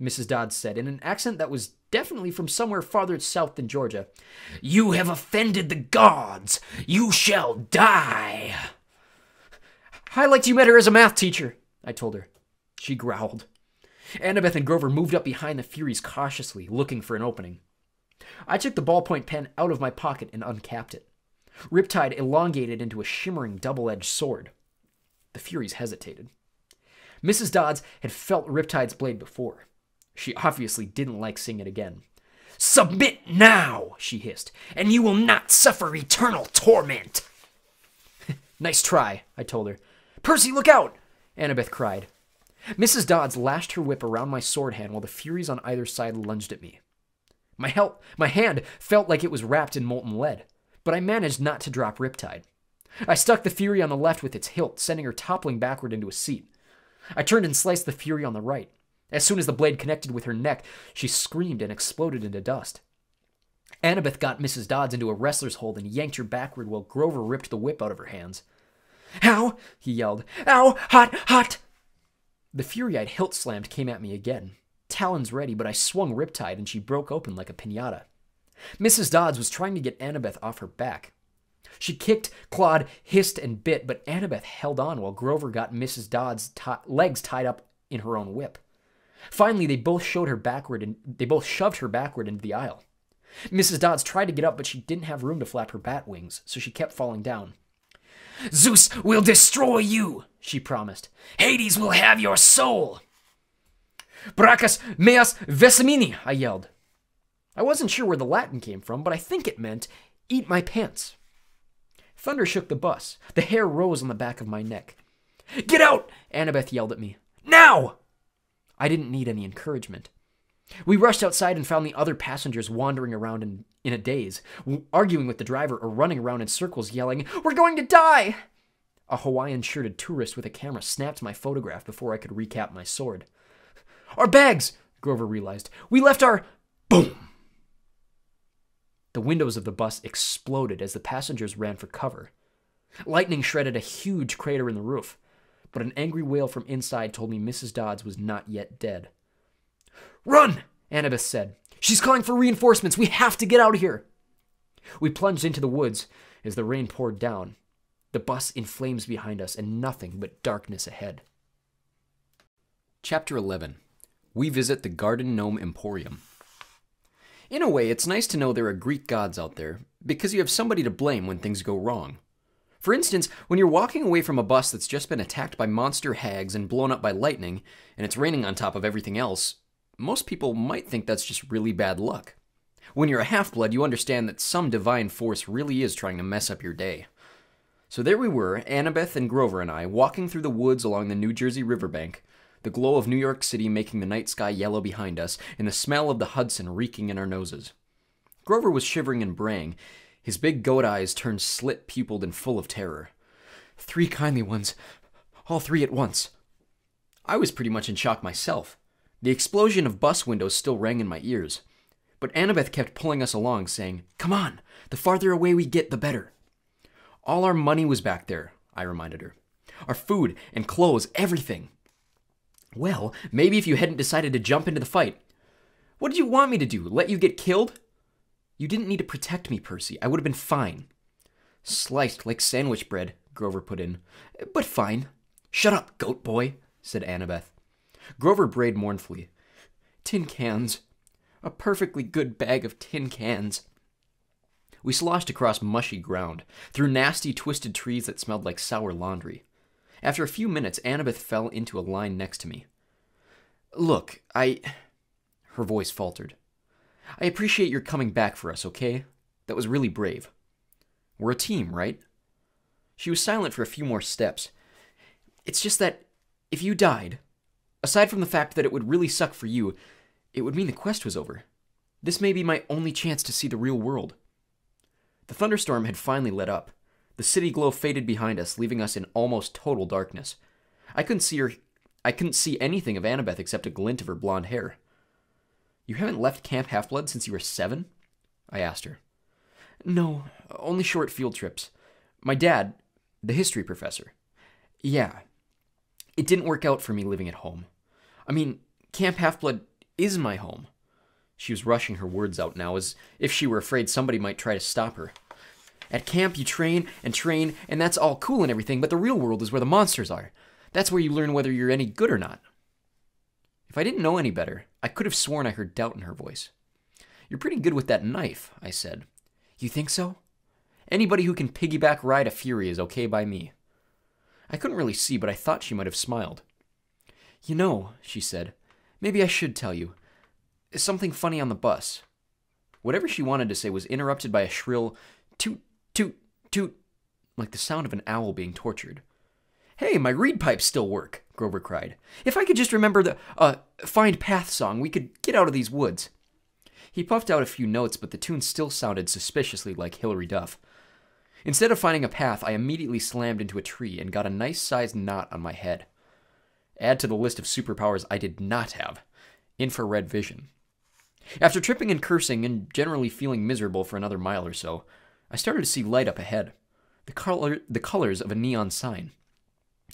Mrs. Dodds said in an accent that was definitely from somewhere farther south than Georgia. You have offended the gods. You shall die. I liked you better as a math teacher, I told her. She growled. Annabeth and Grover moved up behind the Furies cautiously, looking for an opening. I took the ballpoint pen out of my pocket and uncapped it. Riptide elongated into a shimmering double edged sword. The Furies hesitated. Mrs. Dodds had felt Riptide's blade before. She obviously didn't like seeing it again. Submit now, she hissed, and you will not suffer eternal torment. nice try, I told her. Percy, look out! Annabeth cried. Mrs. Dodds lashed her whip around my sword hand while the Furies on either side lunged at me. My, hel- my hand felt like it was wrapped in molten lead, but I managed not to drop Riptide. I stuck the Fury on the left with its hilt, sending her toppling backward into a seat. I turned and sliced the Fury on the right. As soon as the blade connected with her neck, she screamed and exploded into dust. Annabeth got Mrs. Dodds into a wrestler's hold and yanked her backward while Grover ripped the whip out of her hands. Ow! he yelled. Ow! Hot! Hot! The fury I'd hilt slammed came at me again. Talons ready, but I swung Riptide and she broke open like a pinata. Mrs. Dodds was trying to get Annabeth off her back. She kicked, clawed, hissed, and bit, but Annabeth held on while Grover got Mrs. Dodds' legs tied up in her own whip. Finally, they both showed her backward and they both shoved her backward into the aisle. Mrs. Dodds tried to get up, but she didn't have room to flap her bat wings, so she kept falling down. Zeus will destroy you, she promised. Hades will have your soul. Braccas meas vescimini, I yelled. I wasn't sure where the Latin came from, but I think it meant eat my pants. Thunder shook the bus. The hair rose on the back of my neck. Get out! Annabeth yelled at me. Now! I didn't need any encouragement. We rushed outside and found the other passengers wandering around in, in a daze, arguing with the driver or running around in circles yelling, We're going to die! A Hawaiian shirted tourist with a camera snapped my photograph before I could recap my sword. Our bags! Grover realized. We left our. Boom! The windows of the bus exploded as the passengers ran for cover. Lightning shredded a huge crater in the roof but an angry wail from inside told me Mrs. Dodds was not yet dead. Run! Annabeth said. She's calling for reinforcements. We have to get out of here. We plunged into the woods as the rain poured down. The bus in flames behind us and nothing but darkness ahead. Chapter 11 We Visit the Garden Gnome Emporium. In a way, it's nice to know there are Greek gods out there, because you have somebody to blame when things go wrong. For instance, when you're walking away from a bus that's just been attacked by monster hags and blown up by lightning, and it's raining on top of everything else, most people might think that's just really bad luck. When you're a half blood, you understand that some divine force really is trying to mess up your day. So there we were, Annabeth and Grover and I, walking through the woods along the New Jersey riverbank, the glow of New York City making the night sky yellow behind us, and the smell of the Hudson reeking in our noses. Grover was shivering and braying, his big goat eyes turned slit pupiled and full of terror. Three kindly ones, all three at once. I was pretty much in shock myself. The explosion of bus windows still rang in my ears. But Annabeth kept pulling us along, saying, Come on, the farther away we get, the better. All our money was back there, I reminded her. Our food and clothes, everything. Well, maybe if you hadn't decided to jump into the fight. What did you want me to do? Let you get killed? You didn't need to protect me, Percy. I would have been fine. Sliced like sandwich bread, Grover put in. But fine. Shut up, goat boy, said Annabeth. Grover brayed mournfully. Tin cans. A perfectly good bag of tin cans. We sloshed across mushy ground, through nasty, twisted trees that smelled like sour laundry. After a few minutes, Annabeth fell into a line next to me. Look, I. Her voice faltered. I appreciate your coming back for us, okay? That was really brave. We're a team, right? She was silent for a few more steps. It's just that if you died, Aside from the fact that it would really suck for you, it would mean the quest was over. This may be my only chance to see the real world. The thunderstorm had finally let up. The city glow faded behind us, leaving us in almost total darkness. I couldn't see her I couldn't see anything of Annabeth except a glint of her blonde hair. You haven't left Camp Half Blood since you were seven? I asked her. No, only short field trips. My dad, the history professor. Yeah. It didn't work out for me living at home. I mean, Camp Half Blood is my home. She was rushing her words out now as if she were afraid somebody might try to stop her. At camp, you train and train, and that's all cool and everything, but the real world is where the monsters are. That's where you learn whether you're any good or not. If I didn't know any better, I could have sworn I heard doubt in her voice. You're pretty good with that knife, I said. You think so? Anybody who can piggyback ride a Fury is okay by me. I couldn't really see, but I thought she might have smiled. You know, she said, maybe I should tell you. Something funny on the bus. Whatever she wanted to say was interrupted by a shrill toot, toot, toot, like the sound of an owl being tortured. Hey, my reed pipes still work, Grover cried. If I could just remember the uh, Find Path song, we could get out of these woods. He puffed out a few notes, but the tune still sounded suspiciously like Hilary Duff. Instead of finding a path, I immediately slammed into a tree and got a nice sized knot on my head. Add to the list of superpowers I did not have infrared vision. After tripping and cursing and generally feeling miserable for another mile or so, I started to see light up ahead, the, color, the colors of a neon sign.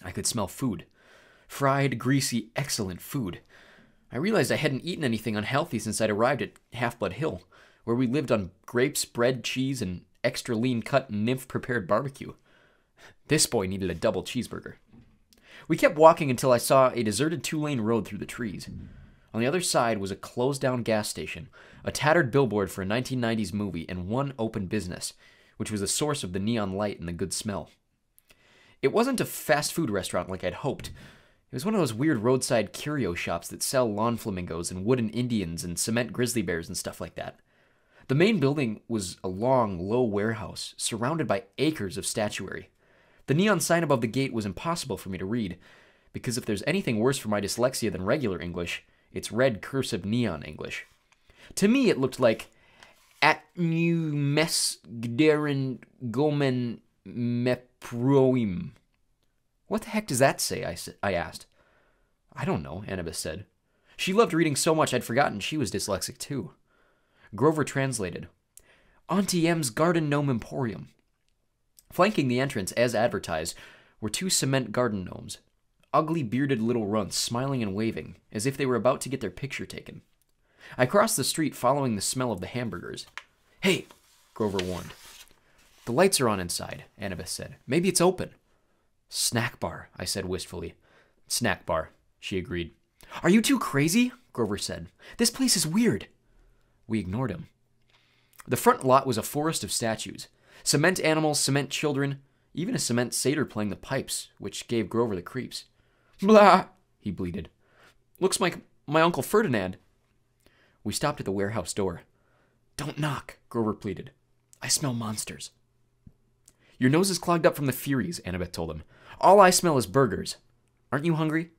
I could smell food. Fried, greasy, excellent food. I realized I hadn't eaten anything unhealthy since I'd arrived at Half Blood Hill, where we lived on grapes, bread, cheese, and extra lean cut nymph prepared barbecue. This boy needed a double cheeseburger. We kept walking until I saw a deserted two lane road through the trees. On the other side was a closed down gas station, a tattered billboard for a 1990s movie, and one open business, which was the source of the neon light and the good smell. It wasn't a fast food restaurant like I'd hoped. It was one of those weird roadside curio shops that sell lawn flamingos and wooden Indians and cement grizzly bears and stuff like that. The main building was a long, low warehouse surrounded by acres of statuary. The neon sign above the gate was impossible for me to read, because if there's anything worse for my dyslexia than regular English, it's red cursive neon English. To me, it looked like at new mes gomen meproim. What the heck does that say? I, I asked. I don't know, Annabeth said. She loved reading so much I'd forgotten she was dyslexic too. Grover translated. Auntie M's Garden Gnome Emporium. Flanking the entrance, as advertised, were two cement garden gnomes, ugly bearded little runts smiling and waving, as if they were about to get their picture taken. I crossed the street following the smell of the hamburgers. Hey, Grover warned. The lights are on inside, Annabeth said. Maybe it's open. Snack bar, I said wistfully. Snack bar, she agreed. Are you too crazy? Grover said. This place is weird. We ignored him. The front lot was a forest of statues cement animals, cement children, even a cement satyr playing the pipes, which gave Grover the creeps. Blah, he bleated. Looks like my Uncle Ferdinand. We stopped at the warehouse door. Don't knock, Grover pleaded. I smell monsters. Your nose is clogged up from the Furies, Annabeth told him. All I smell is burgers. Aren't you hungry?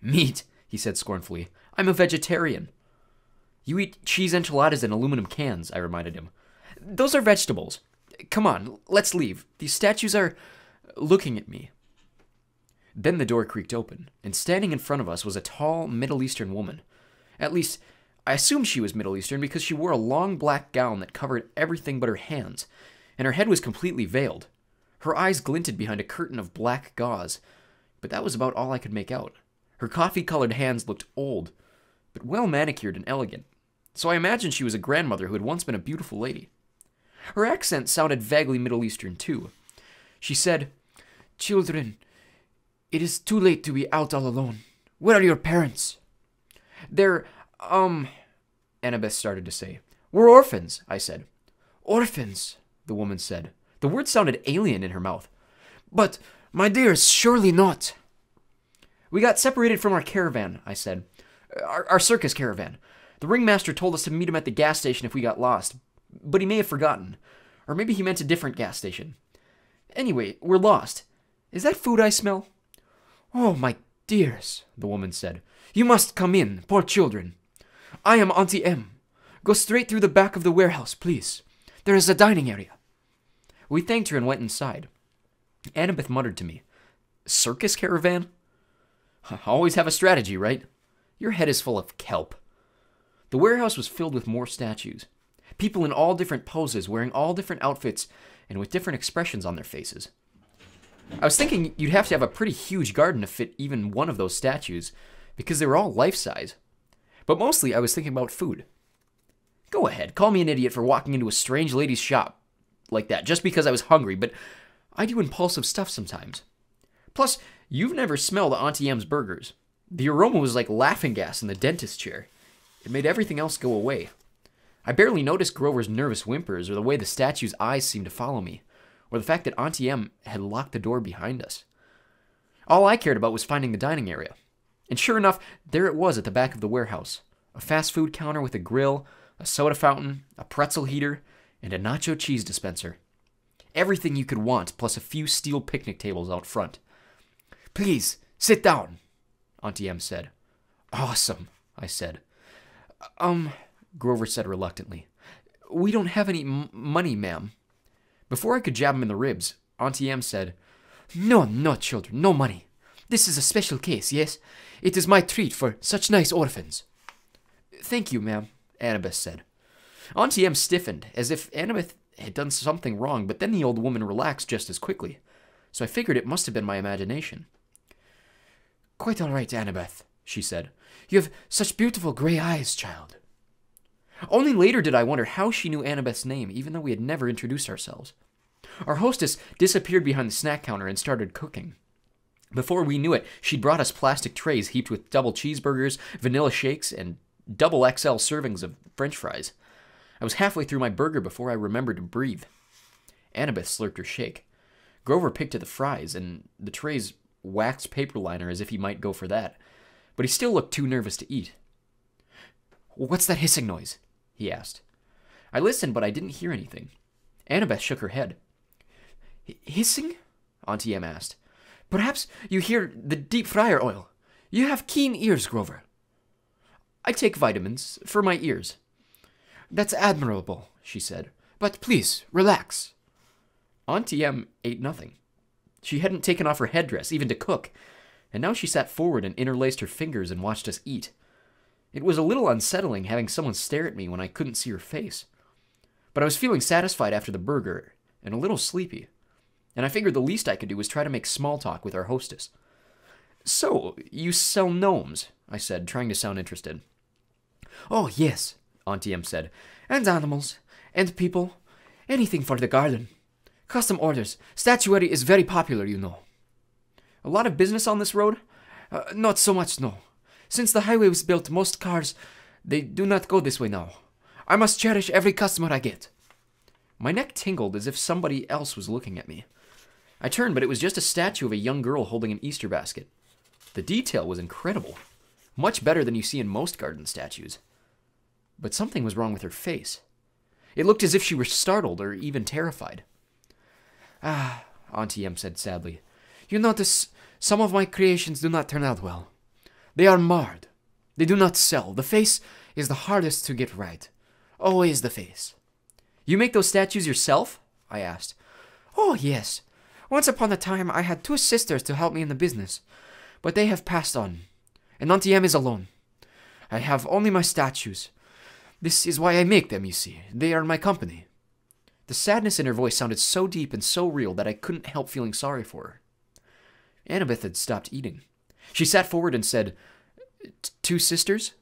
Meat, he said scornfully. I'm a vegetarian. You eat cheese enchiladas in aluminum cans, I reminded him. Those are vegetables. Come on, let's leave. These statues are looking at me. Then the door creaked open, and standing in front of us was a tall Middle Eastern woman. At least, I assumed she was Middle Eastern because she wore a long black gown that covered everything but her hands, and her head was completely veiled. Her eyes glinted behind a curtain of black gauze, but that was about all I could make out. Her coffee colored hands looked old, but well manicured and elegant, so I imagined she was a grandmother who had once been a beautiful lady. Her accent sounded vaguely Middle Eastern, too. She said, Children, it is too late to be out all alone. Where are your parents? They're, um, Annabeth started to say. We're orphans, I said. Orphans, the woman said. The word sounded alien in her mouth. But, my dears, surely not. We got separated from our caravan, I said. Our, our circus caravan. The ringmaster told us to meet him at the gas station if we got lost, but he may have forgotten. Or maybe he meant a different gas station. Anyway, we're lost. Is that food I smell? Oh my Dears, the woman said, you must come in, poor children. I am Auntie M. Go straight through the back of the warehouse, please. There is a dining area. We thanked her and went inside. Annabeth muttered to me, Circus caravan? I Always have a strategy, right? Your head is full of kelp. The warehouse was filled with more statues. People in all different poses, wearing all different outfits, and with different expressions on their faces. I was thinking you'd have to have a pretty huge garden to fit even one of those statues, because they were all life size. But mostly I was thinking about food. Go ahead, call me an idiot for walking into a strange lady's shop like that just because I was hungry, but I do impulsive stuff sometimes. Plus, you've never smelled Auntie M's burgers. The aroma was like laughing gas in the dentist chair. It made everything else go away. I barely noticed Grover's nervous whimpers or the way the statue's eyes seemed to follow me, or the fact that Auntie M had locked the door behind us. All I cared about was finding the dining area. And sure enough, there it was at the back of the warehouse a fast food counter with a grill, a soda fountain, a pretzel heater, and a nacho cheese dispenser. Everything you could want, plus a few steel picnic tables out front. Please, sit down, Auntie M said. Awesome, I said. Um, Grover said reluctantly. We don't have any money, ma'am. Before I could jab him in the ribs, Auntie M said, No, no, children, no money. This is a special case, yes? It is my treat for such nice orphans. Thank you, ma'am, Annabeth said. Auntie M stiffened, as if Annabeth had done something wrong, but then the old woman relaxed just as quickly, so I figured it must have been my imagination. Quite all right, Annabeth, she said. You have such beautiful gray eyes, child. Only later did I wonder how she knew Annabeth's name, even though we had never introduced ourselves. Our hostess disappeared behind the snack counter and started cooking. Before we knew it, she'd brought us plastic trays heaped with double cheeseburgers, vanilla shakes, and double XL servings of french fries. I was halfway through my burger before I remembered to breathe. Annabeth slurped her shake. Grover picked at the fries and the tray's waxed paper liner as if he might go for that, but he still looked too nervous to eat. What's that hissing noise? he asked. I listened, but I didn't hear anything. Annabeth shook her head. Hissing? Auntie M asked. Perhaps you hear the deep fryer oil. You have keen ears, Grover. I take vitamins for my ears. That's admirable, she said. But please, relax. Auntie M ate nothing. She hadn't taken off her headdress, even to cook, and now she sat forward and interlaced her fingers and watched us eat. It was a little unsettling having someone stare at me when I couldn't see her face. But I was feeling satisfied after the burger and a little sleepy, and I figured the least I could do was try to make small talk with our hostess. So, you sell gnomes, I said, trying to sound interested. Oh, yes, Auntie M said, and animals, and people, anything for the garden. Custom orders. Statuary is very popular, you know. A lot of business on this road? Uh, not so much, no. Since the highway was built, most cars, they do not go this way now. I must cherish every customer I get. My neck tingled as if somebody else was looking at me. I turned, but it was just a statue of a young girl holding an Easter basket. The detail was incredible, much better than you see in most garden statues. But something was wrong with her face. It looked as if she were startled or even terrified. Ah, Auntie M said sadly, you notice some of my creations do not turn out well. They are marred. They do not sell. The face is the hardest to get right. Always the face. You make those statues yourself? I asked. Oh, yes. Once upon a time, I had two sisters to help me in the business, but they have passed on, and Auntie M is alone. I have only my statues. This is why I make them, you see. They are my company. The sadness in her voice sounded so deep and so real that I couldn't help feeling sorry for her. Annabeth had stopped eating. She sat forward and said, Two sisters?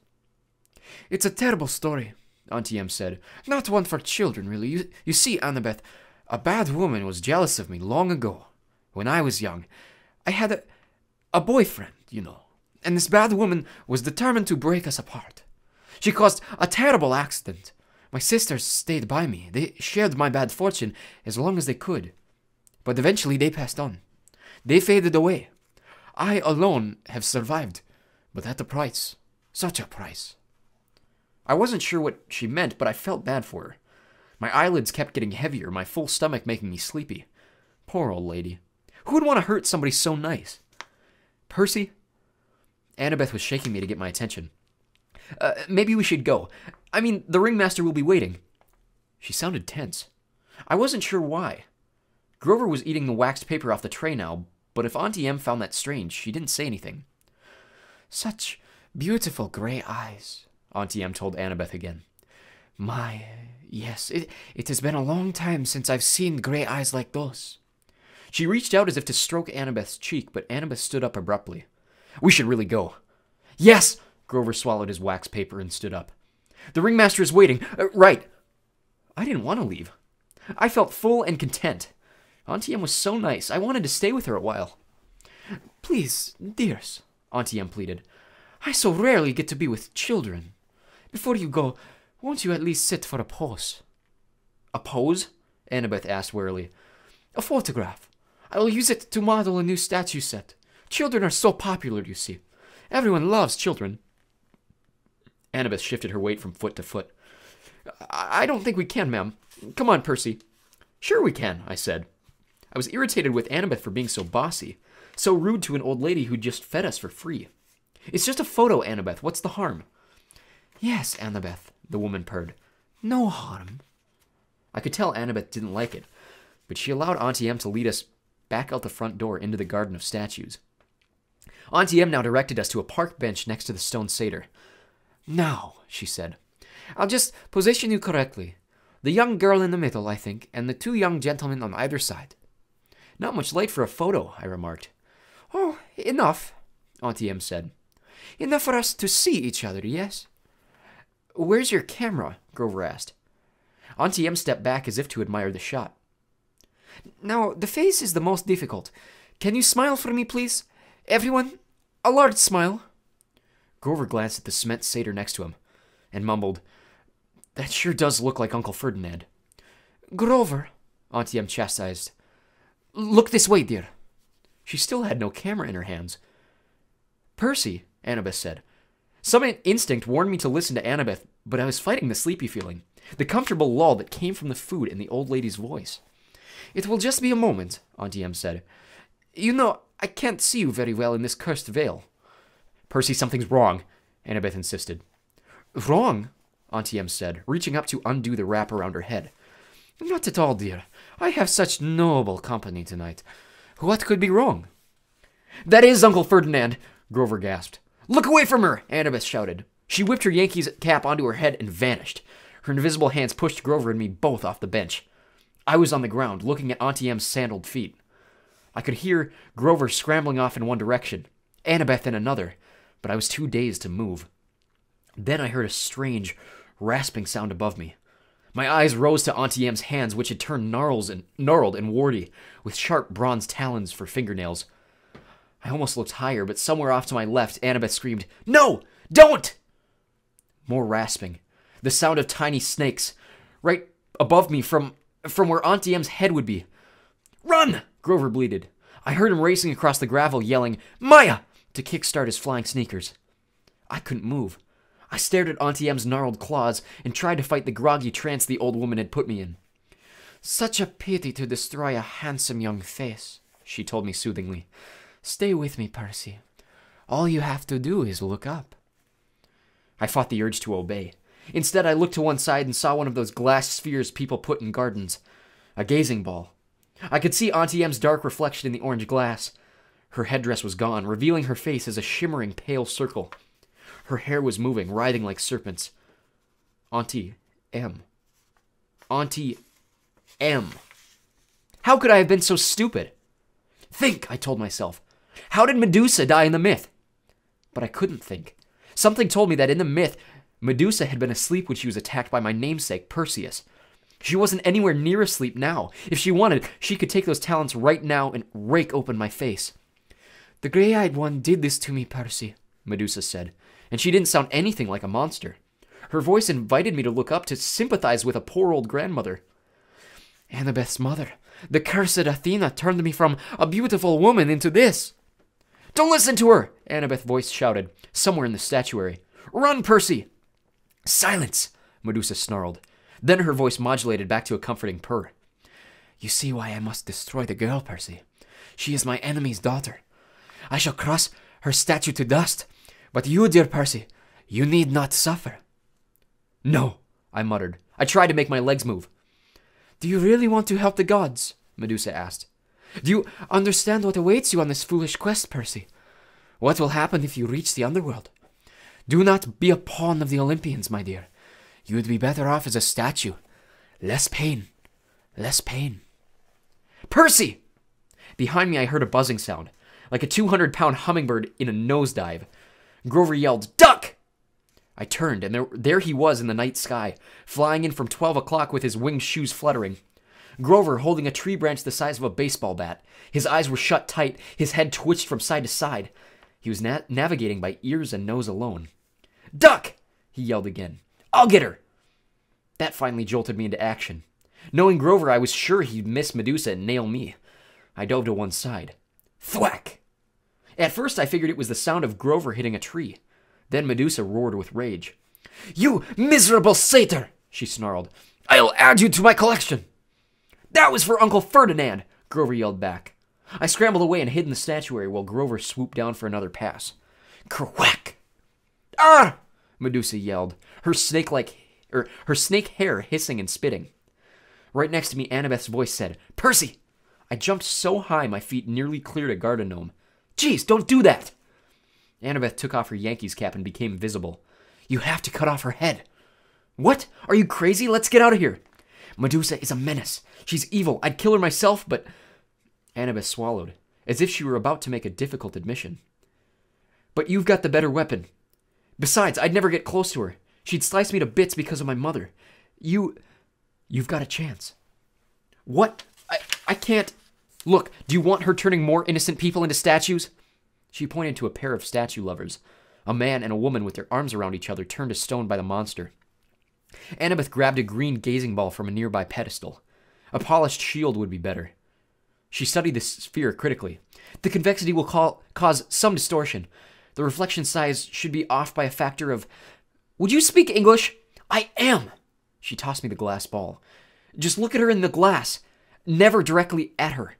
It's a terrible story, Auntie M said. Not one for children, really. You, you see, Annabeth, a bad woman was jealous of me long ago, when I was young. I had a, a boyfriend, you know, and this bad woman was determined to break us apart. She caused a terrible accident. My sisters stayed by me. They shared my bad fortune as long as they could. But eventually they passed on. They faded away. I alone have survived, but at a price. Such a price. I wasn't sure what she meant, but I felt bad for her. My eyelids kept getting heavier, my full stomach making me sleepy. Poor old lady. Who would want to hurt somebody so nice? Percy? Annabeth was shaking me to get my attention. Uh, maybe we should go. I mean, the ringmaster will be waiting. She sounded tense. I wasn't sure why. Grover was eating the waxed paper off the tray now, but if Auntie Em found that strange, she didn't say anything. Such beautiful gray eyes, Auntie Em told Annabeth again. My, yes, it, it has been a long time since I've seen gray eyes like those. She reached out as if to stroke Annabeth's cheek, but Annabeth stood up abruptly. We should really go. Yes! Grover swallowed his wax paper and stood up. The ringmaster is waiting. Uh, right. I didn't want to leave. I felt full and content. Auntie Em was so nice. I wanted to stay with her a while. Please, dears, Auntie Em pleaded. I so rarely get to be with children. Before you go, won't you at least sit for a pose? A pose? Annabeth asked wearily. A photograph. I will use it to model a new statue set. Children are so popular, you see. Everyone loves children. Annabeth shifted her weight from foot to foot. I don't think we can, ma'am. Come on, Percy. Sure we can, I said. I was irritated with Annabeth for being so bossy, so rude to an old lady who just fed us for free. It's just a photo, Annabeth. What's the harm? Yes, Annabeth, the woman purred. No harm. I could tell Annabeth didn't like it, but she allowed Auntie Em to lead us back out the front door into the garden of statues. Auntie Em now directed us to a park bench next to the stone satyr. Now, she said, I'll just position you correctly. The young girl in the middle, I think, and the two young gentlemen on either side. Not much light for a photo, I remarked. Oh, enough, Auntie M said. Enough for us to see each other, yes? Where's your camera? Grover asked. Auntie M stepped back as if to admire the shot. Now, the face is the most difficult. Can you smile for me, please? Everyone, a large smile. Grover glanced at the cement satyr next to him and mumbled, That sure does look like Uncle Ferdinand. Grover, Auntie Em chastised. Look this way, dear. She still had no camera in her hands. Percy, Annabeth said. Some instinct warned me to listen to Annabeth, but I was fighting the sleepy feeling, the comfortable lull that came from the food and the old lady's voice. It will just be a moment, Auntie Em said. You know, I can't see you very well in this cursed veil. Percy, something's wrong, Annabeth insisted. Wrong? Auntie M said, reaching up to undo the wrap around her head. Not at all, dear. I have such noble company tonight. What could be wrong? That is Uncle Ferdinand, Grover gasped. Look away from her, Annabeth shouted. She whipped her Yankee's cap onto her head and vanished. Her invisible hands pushed Grover and me both off the bench. I was on the ground, looking at Auntie M's sandaled feet. I could hear Grover scrambling off in one direction, Annabeth in another, but I was too dazed to move. Then I heard a strange, rasping sound above me. My eyes rose to Auntie Em's hands, which had turned gnarls and, gnarled and warty, with sharp bronze talons for fingernails. I almost looked higher, but somewhere off to my left, Annabeth screamed, No! Don't! More rasping. The sound of tiny snakes. Right above me from from where Auntie Em's head would be. Run! Grover bleated. I heard him racing across the gravel, yelling, Maia! To kickstart his flying sneakers. I couldn't move. I stared at Auntie M's gnarled claws and tried to fight the groggy trance the old woman had put me in. Such a pity to destroy a handsome young face, she told me soothingly. Stay with me, Percy. All you have to do is look up. I fought the urge to obey. Instead, I looked to one side and saw one of those glass spheres people put in gardens a gazing ball. I could see Auntie M's dark reflection in the orange glass. Her headdress was gone, revealing her face as a shimmering pale circle. Her hair was moving, writhing like serpents. Auntie M. Auntie M. How could I have been so stupid? Think, I told myself. How did Medusa die in the myth? But I couldn't think. Something told me that in the myth, Medusa had been asleep when she was attacked by my namesake, Perseus. She wasn't anywhere near asleep now. If she wanted, she could take those talons right now and rake open my face. The gray eyed one did this to me, Percy, Medusa said, and she didn't sound anything like a monster. Her voice invited me to look up to sympathize with a poor old grandmother. Annabeth's mother, the cursed Athena, turned me from a beautiful woman into this. Don't listen to her, Annabeth's voice shouted, somewhere in the statuary. Run, Percy! Silence, Medusa snarled. Then her voice modulated back to a comforting purr. You see why I must destroy the girl, Percy. She is my enemy's daughter. I shall crush her statue to dust, But you, dear Percy, you need not suffer. No, I muttered. I tried to make my legs move. Do you really want to help the gods? Medusa asked. Do you understand what awaits you on this foolish quest, Percy? What will happen if you reach the underworld? Do not be a pawn of the Olympians, my dear. You would be better off as a statue. Less pain. Less pain. Percy! Behind me, I heard a buzzing sound, like a 200 pound hummingbird in a nosedive. Grover yelled, Duck! I turned, and there, there he was in the night sky, flying in from 12 o'clock with his winged shoes fluttering. Grover holding a tree branch the size of a baseball bat. His eyes were shut tight, his head twitched from side to side. He was na- navigating by ears and nose alone. Duck! he yelled again. I'll get her! That finally jolted me into action. Knowing Grover, I was sure he'd miss Medusa and nail me. I dove to one side. Thwack! At first, I figured it was the sound of Grover hitting a tree. Then Medusa roared with rage. You miserable satyr! she snarled. I'll add you to my collection! That was for Uncle Ferdinand! Grover yelled back. I scrambled away and hid in the statuary while Grover swooped down for another pass. Crack! Ah! Medusa yelled, her snake-like, er, her snake hair hissing and spitting. Right next to me, Annabeth's voice said, "Percy!" I jumped so high my feet nearly cleared a garden gnome. Geez, don't do that! Annabeth took off her Yankees cap and became visible. You have to cut off her head. What? Are you crazy? Let's get out of here. Medusa is a menace. She's evil. I'd kill her myself, but. Annabeth swallowed, as if she were about to make a difficult admission. But you've got the better weapon. Besides, I'd never get close to her. She'd slice me to bits because of my mother. You. You've got a chance. What? I, I can't. Look, do you want her turning more innocent people into statues? She pointed to a pair of statue lovers. A man and a woman with their arms around each other turned to stone by the monster. Annabeth grabbed a green gazing ball from a nearby pedestal. A polished shield would be better. She studied the sphere critically. The convexity will call, cause some distortion. The reflection size should be off by a factor of. Would you speak English? I am! She tossed me the glass ball. Just look at her in the glass, never directly at her.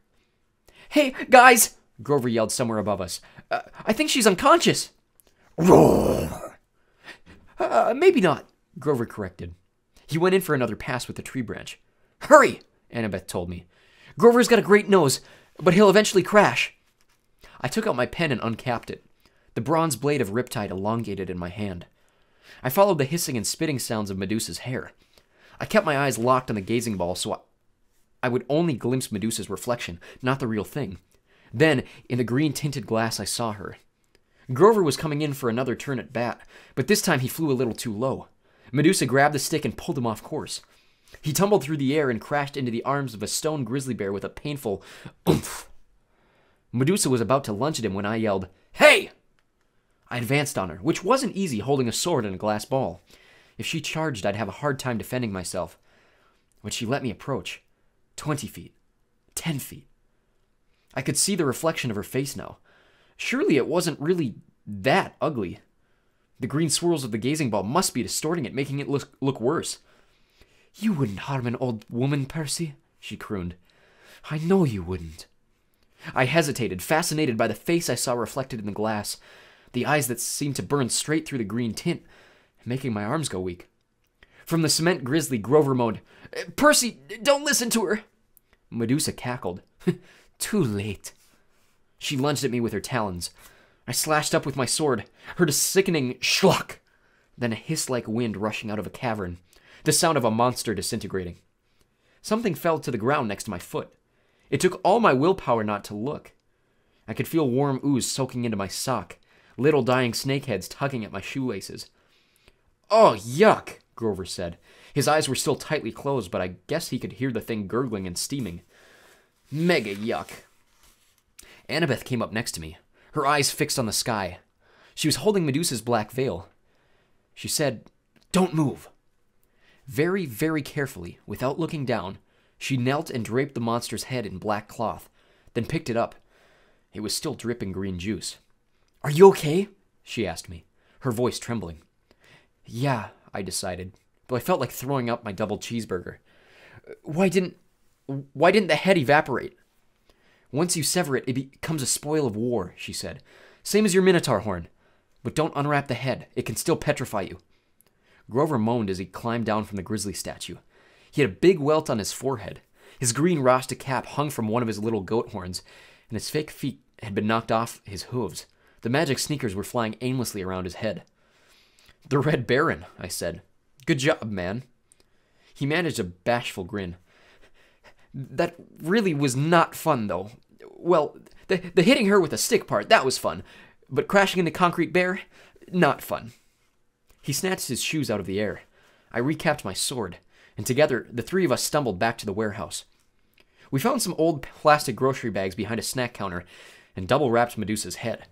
Hey, guys! Grover yelled somewhere above us. Uh, I think she's unconscious. Roar! Uh, maybe not, Grover corrected. He went in for another pass with the tree branch. Hurry, Annabeth told me. Grover's got a great nose, but he'll eventually crash. I took out my pen and uncapped it. The bronze blade of Riptide elongated in my hand. I followed the hissing and spitting sounds of Medusa's hair. I kept my eyes locked on the gazing ball so I, would only glimpse Medusa's reflection, not the real thing. Then, in the green tinted glass, I saw her. Grover was coming in for another turn at bat, but this time he flew a little too low. Medusa grabbed the stick and pulled him off course. He tumbled through the air and crashed into the arms of a stone grizzly bear with a painful oomph. Medusa was about to lunge at him when I yelled, Hey! I advanced on her, which wasn't easy holding a sword and a glass ball. If she charged, I'd have a hard time defending myself. But she let me approach. Twenty feet. Ten feet. I could see the reflection of her face now. Surely it wasn't really that ugly. The green swirls of the gazing ball must be distorting it, making it look, look worse. You wouldn't harm an old woman, Percy, she crooned. I know you wouldn't. I hesitated, fascinated by the face I saw reflected in the glass, the eyes that seemed to burn straight through the green tint, making my arms go weak. From the cement grizzly, Grover moaned, Percy, don't listen to her. Medusa cackled. Too late. She lunged at me with her talons. I slashed up with my sword, heard a sickening schluck, then a hiss like wind rushing out of a cavern, the sound of a monster disintegrating. Something fell to the ground next to my foot. It took all my willpower not to look. I could feel warm ooze soaking into my sock, little dying snakeheads tugging at my shoelaces. Oh, yuck, Grover said. His eyes were still tightly closed, but I guess he could hear the thing gurgling and steaming. Mega yuck. Annabeth came up next to me, her eyes fixed on the sky. She was holding Medusa's black veil. She said, Don't move. Very, very carefully, without looking down, she knelt and draped the monster's head in black cloth, then picked it up. It was still dripping green juice. Are you okay? she asked me, her voice trembling. Yeah, I decided, though I felt like throwing up my double cheeseburger. Why didn't why didn't the head evaporate? Once you sever it, it becomes a spoil of war, she said. Same as your minotaur horn. But don't unwrap the head, it can still petrify you. Grover moaned as he climbed down from the grizzly statue. He had a big welt on his forehead. His green Rasta cap hung from one of his little goat horns, and his fake feet had been knocked off his hooves. The magic sneakers were flying aimlessly around his head. The Red Baron, I said. Good job, man. He managed a bashful grin. That really was not fun, though. Well, the, the hitting her with a stick part, that was fun. But crashing into Concrete Bear, not fun. He snatched his shoes out of the air. I recapped my sword, and together the three of us stumbled back to the warehouse. We found some old plastic grocery bags behind a snack counter and double wrapped Medusa's head.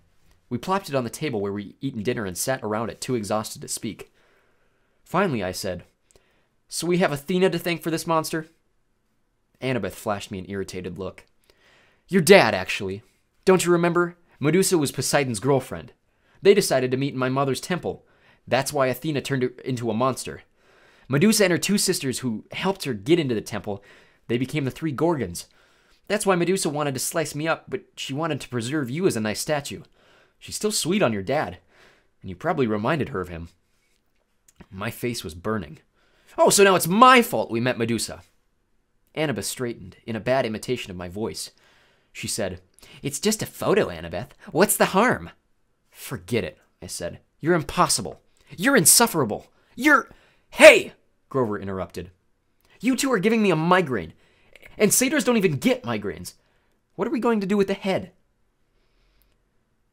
We plopped it on the table where we'd eaten dinner and sat around it, too exhausted to speak. Finally, I said, So we have Athena to thank for this monster? Annabeth flashed me an irritated look. Your dad, actually. Don't you remember? Medusa was Poseidon's girlfriend. They decided to meet in my mother's temple. That's why Athena turned into a monster. Medusa and her two sisters, who helped her get into the temple, they became the three Gorgons. That's why Medusa wanted to slice me up, but she wanted to preserve you as a nice statue. She's still sweet on your dad, and you probably reminded her of him. My face was burning. Oh, so now it's my fault we met Medusa. Annabeth straightened in a bad imitation of my voice. She said, It's just a photo, Annabeth. What's the harm? Forget it, I said. You're impossible. You're insufferable. You're. Hey! Grover interrupted. You two are giving me a migraine. And satyrs don't even get migraines. What are we going to do with the head?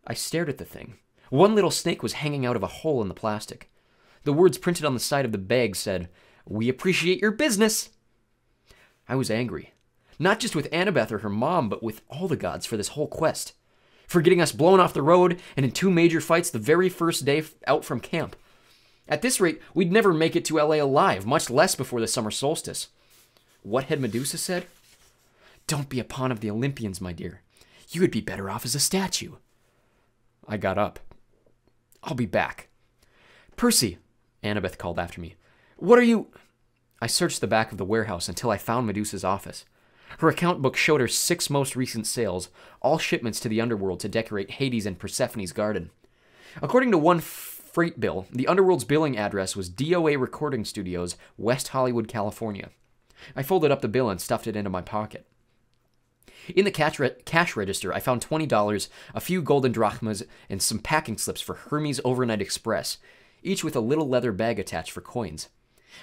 I stared at the thing. One little snake was hanging out of a hole in the plastic. The words printed on the side of the bag said, We appreciate your business. I was angry. Not just with Annabeth or her mom, but with all the gods for this whole quest. For getting us blown off the road and in two major fights the very first day out from camp. At this rate, we'd never make it to LA alive, much less before the summer solstice. What had Medusa said? Don't be a pawn of the Olympians, my dear. You would be better off as a statue. I got up. I'll be back. Percy, Annabeth called after me. What are you. I searched the back of the warehouse until I found Medusa's office. Her account book showed her six most recent sales, all shipments to the underworld to decorate Hades and Persephone's garden. According to one freight bill, the underworld's billing address was DOA Recording Studios, West Hollywood, California. I folded up the bill and stuffed it into my pocket. In the cash, re- cash register, I found $20, a few golden drachmas, and some packing slips for Hermes Overnight Express, each with a little leather bag attached for coins.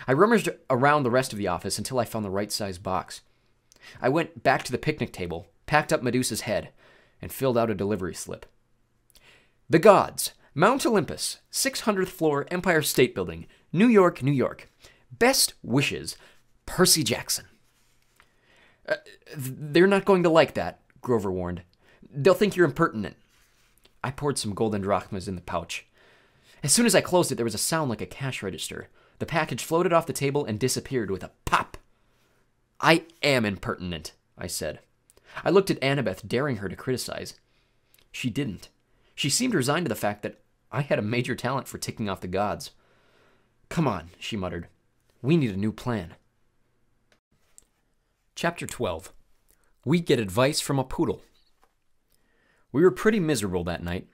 I rummaged around the rest of the office until I found the right size box. I went back to the picnic table, packed up Medusa's head, and filled out a delivery slip. The Gods, Mount Olympus, 600th floor, Empire State Building, New York, New York. Best wishes, Percy Jackson. They're not going to like that, Grover warned. They'll think you're impertinent. I poured some golden drachmas in the pouch. As soon as I closed it, there was a sound like a cash register. The package floated off the table and disappeared with a pop. I am impertinent, I said. I looked at Annabeth, daring her to criticize. She didn't. She seemed resigned to the fact that I had a major talent for ticking off the gods. Come on, she muttered. We need a new plan. Chapter 12 We Get Advice from a Poodle. We were pretty miserable that night.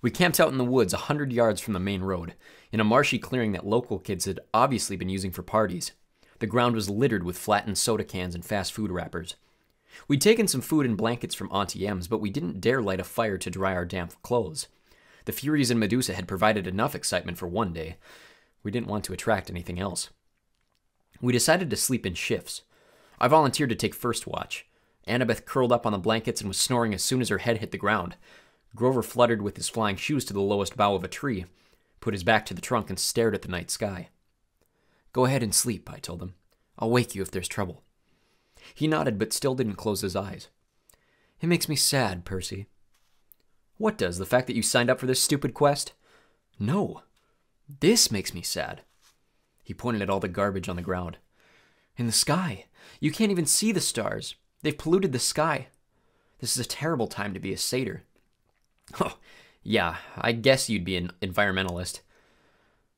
We camped out in the woods a hundred yards from the main road, in a marshy clearing that local kids had obviously been using for parties. The ground was littered with flattened soda cans and fast food wrappers. We'd taken some food and blankets from Auntie M's, but we didn't dare light a fire to dry our damp clothes. The Furies and Medusa had provided enough excitement for one day. We didn't want to attract anything else. We decided to sleep in shifts. I volunteered to take first watch. Annabeth curled up on the blankets and was snoring as soon as her head hit the ground. Grover fluttered with his flying shoes to the lowest bough of a tree, put his back to the trunk, and stared at the night sky. Go ahead and sleep, I told him. I'll wake you if there's trouble. He nodded, but still didn't close his eyes. It makes me sad, Percy. What does? The fact that you signed up for this stupid quest? No. This makes me sad. He pointed at all the garbage on the ground. In the sky. You can't even see the stars. They've polluted the sky. This is a terrible time to be a satyr. Oh, yeah, I guess you'd be an environmentalist.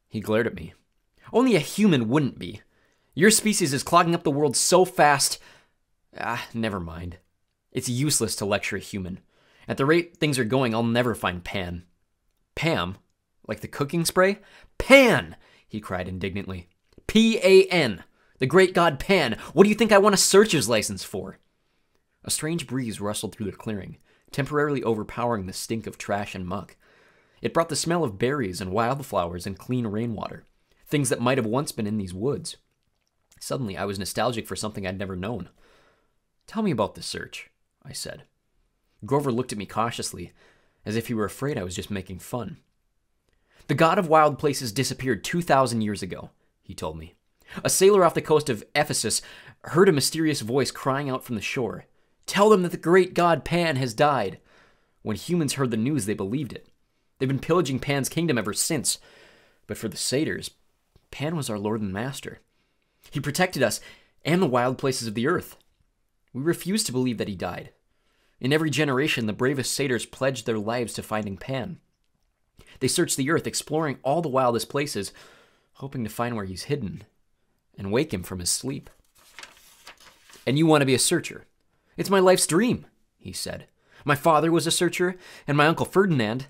He glared at me. Only a human wouldn't be. Your species is clogging up the world so fast. Ah, never mind. It's useless to lecture a human. At the rate things are going, I'll never find Pan. Pam? Like the cooking spray? Pan! he cried indignantly. P A N. The great god Pan. What do you think I want a searcher's license for? A strange breeze rustled through the clearing, temporarily overpowering the stink of trash and muck. It brought the smell of berries and wildflowers and clean rainwater, things that might have once been in these woods. Suddenly, I was nostalgic for something I'd never known. Tell me about the search, I said. Grover looked at me cautiously, as if he were afraid I was just making fun. The god of wild places disappeared 2,000 years ago, he told me. A sailor off the coast of Ephesus heard a mysterious voice crying out from the shore Tell them that the great god Pan has died. When humans heard the news, they believed it. They've been pillaging Pan's kingdom ever since. But for the satyrs, Pan was our lord and master. He protected us and the wild places of the earth. We refused to believe that he died. In every generation, the bravest satyrs pledged their lives to finding Pan. They searched the earth, exploring all the wildest places, hoping to find where he's hidden and wake him from his sleep. And you want to be a searcher? It's my life's dream, he said. My father was a searcher, and my uncle Ferdinand,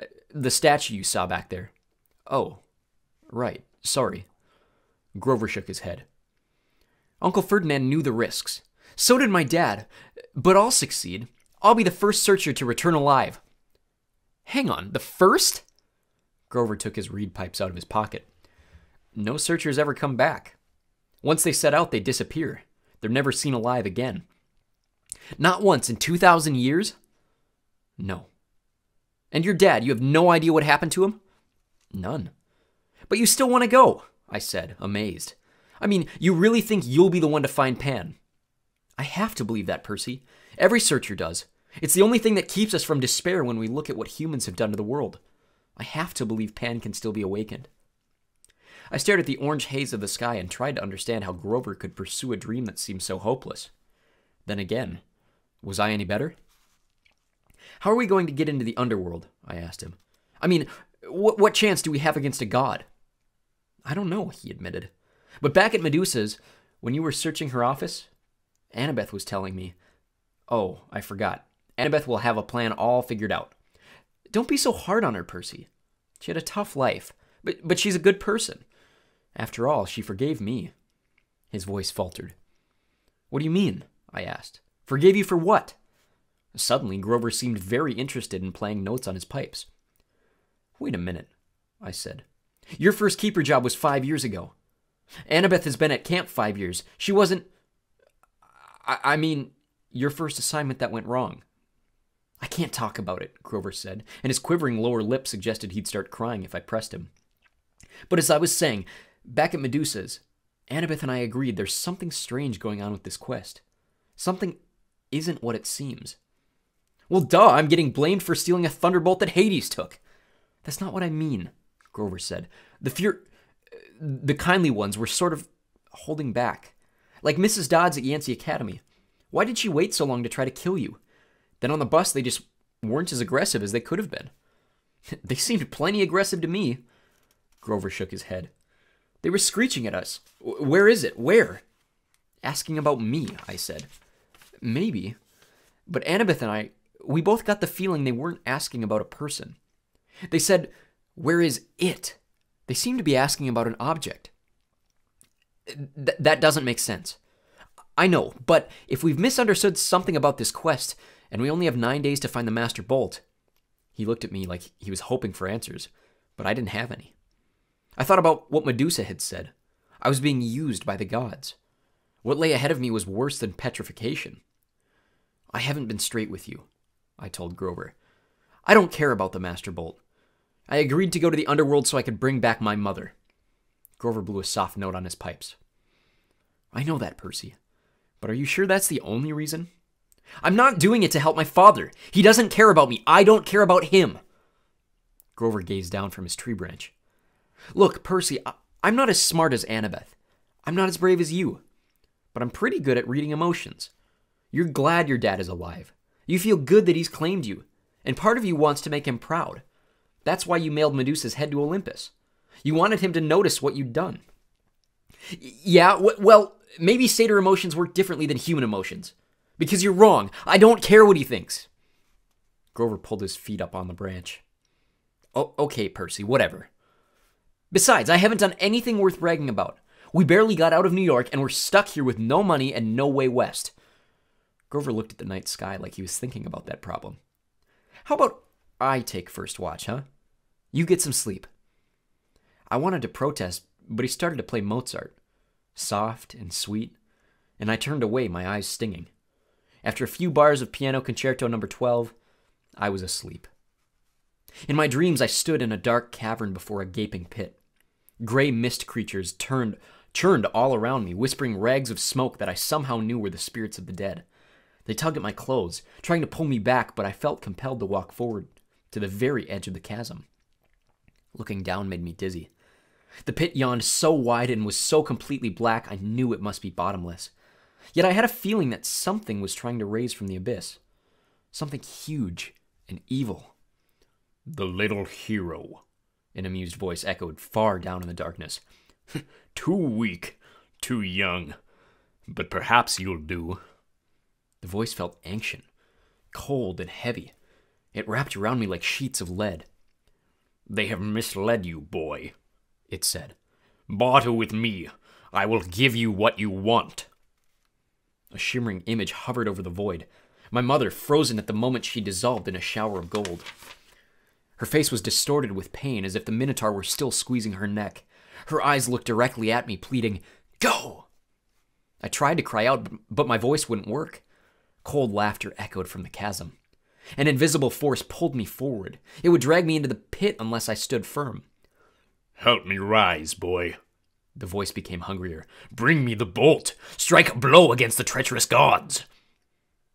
uh, the statue you saw back there. Oh, right, sorry. Grover shook his head. Uncle Ferdinand knew the risks. So did my dad. But I'll succeed. I'll be the first searcher to return alive. Hang on, the first? Grover took his reed pipes out of his pocket. No searchers ever come back. Once they set out, they disappear. They're never seen alive again. Not once in 2,000 years? No. And your dad, you have no idea what happened to him? None. But you still want to go, I said, amazed. I mean, you really think you'll be the one to find Pan? I have to believe that, Percy. Every searcher does. It's the only thing that keeps us from despair when we look at what humans have done to the world. I have to believe Pan can still be awakened. I stared at the orange haze of the sky and tried to understand how Grover could pursue a dream that seemed so hopeless. Then again, was I any better? How are we going to get into the underworld? I asked him. I mean, wh- what chance do we have against a god? I don't know, he admitted. But back at Medusa's, when you were searching her office, Annabeth was telling me. Oh, I forgot. Annabeth will have a plan all figured out. Don't be so hard on her, Percy. She had a tough life, but, but she's a good person. After all, she forgave me. His voice faltered. What do you mean? I asked. Forgave you for what? Suddenly, Grover seemed very interested in playing notes on his pipes. Wait a minute, I said. Your first keeper job was five years ago. Annabeth has been at camp five years. She wasn't. I, I mean, your first assignment that went wrong. I can't talk about it, Grover said, and his quivering lower lip suggested he'd start crying if I pressed him. But as I was saying, back at Medusa's, Annabeth and I agreed there's something strange going on with this quest. Something isn't what it seems. Well, duh, I'm getting blamed for stealing a thunderbolt that Hades took. That's not what I mean, Grover said. The fear. The kindly ones were sort of holding back. Like Mrs. Dodds at Yancy Academy. Why did she wait so long to try to kill you? Then on the bus, they just weren't as aggressive as they could have been. they seemed plenty aggressive to me. Grover shook his head. They were screeching at us. Where is it? Where? Asking about me, I said. Maybe. But Annabeth and I, we both got the feeling they weren't asking about a person. They said, Where is it? They seemed to be asking about an object. Th- that doesn't make sense. I know, but if we've misunderstood something about this quest, and we only have nine days to find the Master Bolt. He looked at me like he was hoping for answers, but I didn't have any. I thought about what Medusa had said. I was being used by the gods. What lay ahead of me was worse than petrification. I haven't been straight with you, I told Grover. I don't care about the Master Bolt. I agreed to go to the underworld so I could bring back my mother. Grover blew a soft note on his pipes. I know that, Percy. But are you sure that's the only reason? I'm not doing it to help my father. He doesn't care about me. I don't care about him. Grover gazed down from his tree branch. Look, Percy, I- am not as smart as Annabeth. I'm not as brave as you. But I'm pretty good at reading emotions. You're glad your dad is alive. You feel good that he's claimed you. And part of you wants to make him proud. That's why you mailed Medusa's head to Olympus. You wanted him to notice what you'd done. Yeah, w- well, maybe satyr emotions work differently than human emotions. Because you're wrong. I don't care what he thinks. Grover pulled his feet up on the branch. Oh, okay, Percy, whatever. Besides, I haven't done anything worth bragging about. We barely got out of New York and we're stuck here with no money and no way west. Grover looked at the night sky like he was thinking about that problem. How about I take first watch, huh? You get some sleep. I wanted to protest, but he started to play Mozart, soft and sweet, and I turned away, my eyes stinging. After a few bars of Piano Concerto number 12, I was asleep. In my dreams, I stood in a dark cavern before a gaping pit. Gray mist creatures turned, churned all around me, whispering rags of smoke that I somehow knew were the spirits of the dead. They tugged at my clothes, trying to pull me back, but I felt compelled to walk forward to the very edge of the chasm. Looking down made me dizzy. The pit yawned so wide and was so completely black, I knew it must be bottomless. Yet I had a feeling that something was trying to raise from the abyss. Something huge and evil. The little hero, an amused voice echoed far down in the darkness. too weak, too young, but perhaps you'll do. The voice felt ancient, cold, and heavy. It wrapped around me like sheets of lead. They have misled you, boy, it said. Barter with me. I will give you what you want. A shimmering image hovered over the void. My mother, frozen at the moment she dissolved in a shower of gold. Her face was distorted with pain as if the Minotaur were still squeezing her neck. Her eyes looked directly at me, pleading, Go! I tried to cry out, but my voice wouldn't work. Cold laughter echoed from the chasm. An invisible force pulled me forward. It would drag me into the pit unless I stood firm. Help me rise, boy. The voice became hungrier. Bring me the bolt. Strike a blow against the treacherous gods.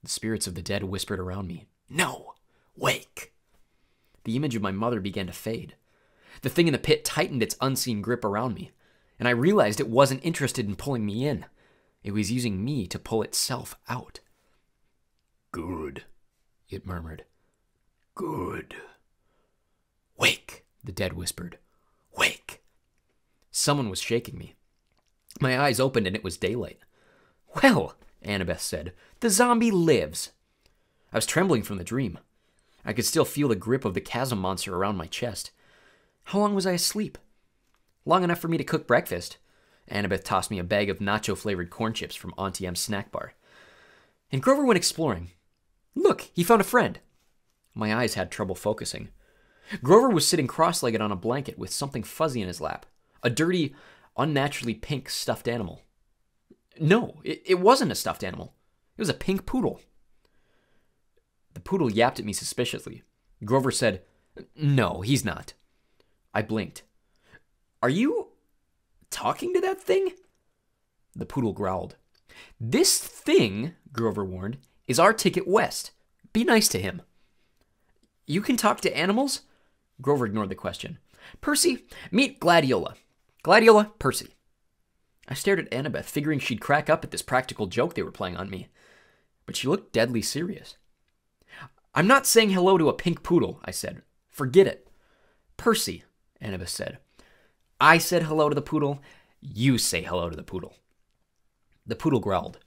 The spirits of the dead whispered around me. No! Wake! The image of my mother began to fade. The thing in the pit tightened its unseen grip around me, and I realized it wasn't interested in pulling me in. It was using me to pull itself out. Good, it murmured. Good. Wake, the dead whispered. Wake. Someone was shaking me. My eyes opened and it was daylight. Well, Annabeth said, the zombie lives. I was trembling from the dream. I could still feel the grip of the chasm monster around my chest. How long was I asleep? Long enough for me to cook breakfast. Annabeth tossed me a bag of nacho flavored corn chips from Auntie M's snack bar. And Grover went exploring. Look, he found a friend. My eyes had trouble focusing. Grover was sitting cross legged on a blanket with something fuzzy in his lap a dirty, unnaturally pink stuffed animal. No, it, it wasn't a stuffed animal, it was a pink poodle. The poodle yapped at me suspiciously. Grover said, No, he's not. I blinked. Are you talking to that thing? The poodle growled. This thing, Grover warned, is our ticket west. Be nice to him. You can talk to animals? Grover ignored the question. Percy, meet Gladiola. Gladiola, Percy. I stared at Annabeth, figuring she'd crack up at this practical joke they were playing on me. But she looked deadly serious. I'm not saying hello to a pink poodle, I said. Forget it. Percy, Annabeth said. I said hello to the poodle. You say hello to the poodle. The poodle growled.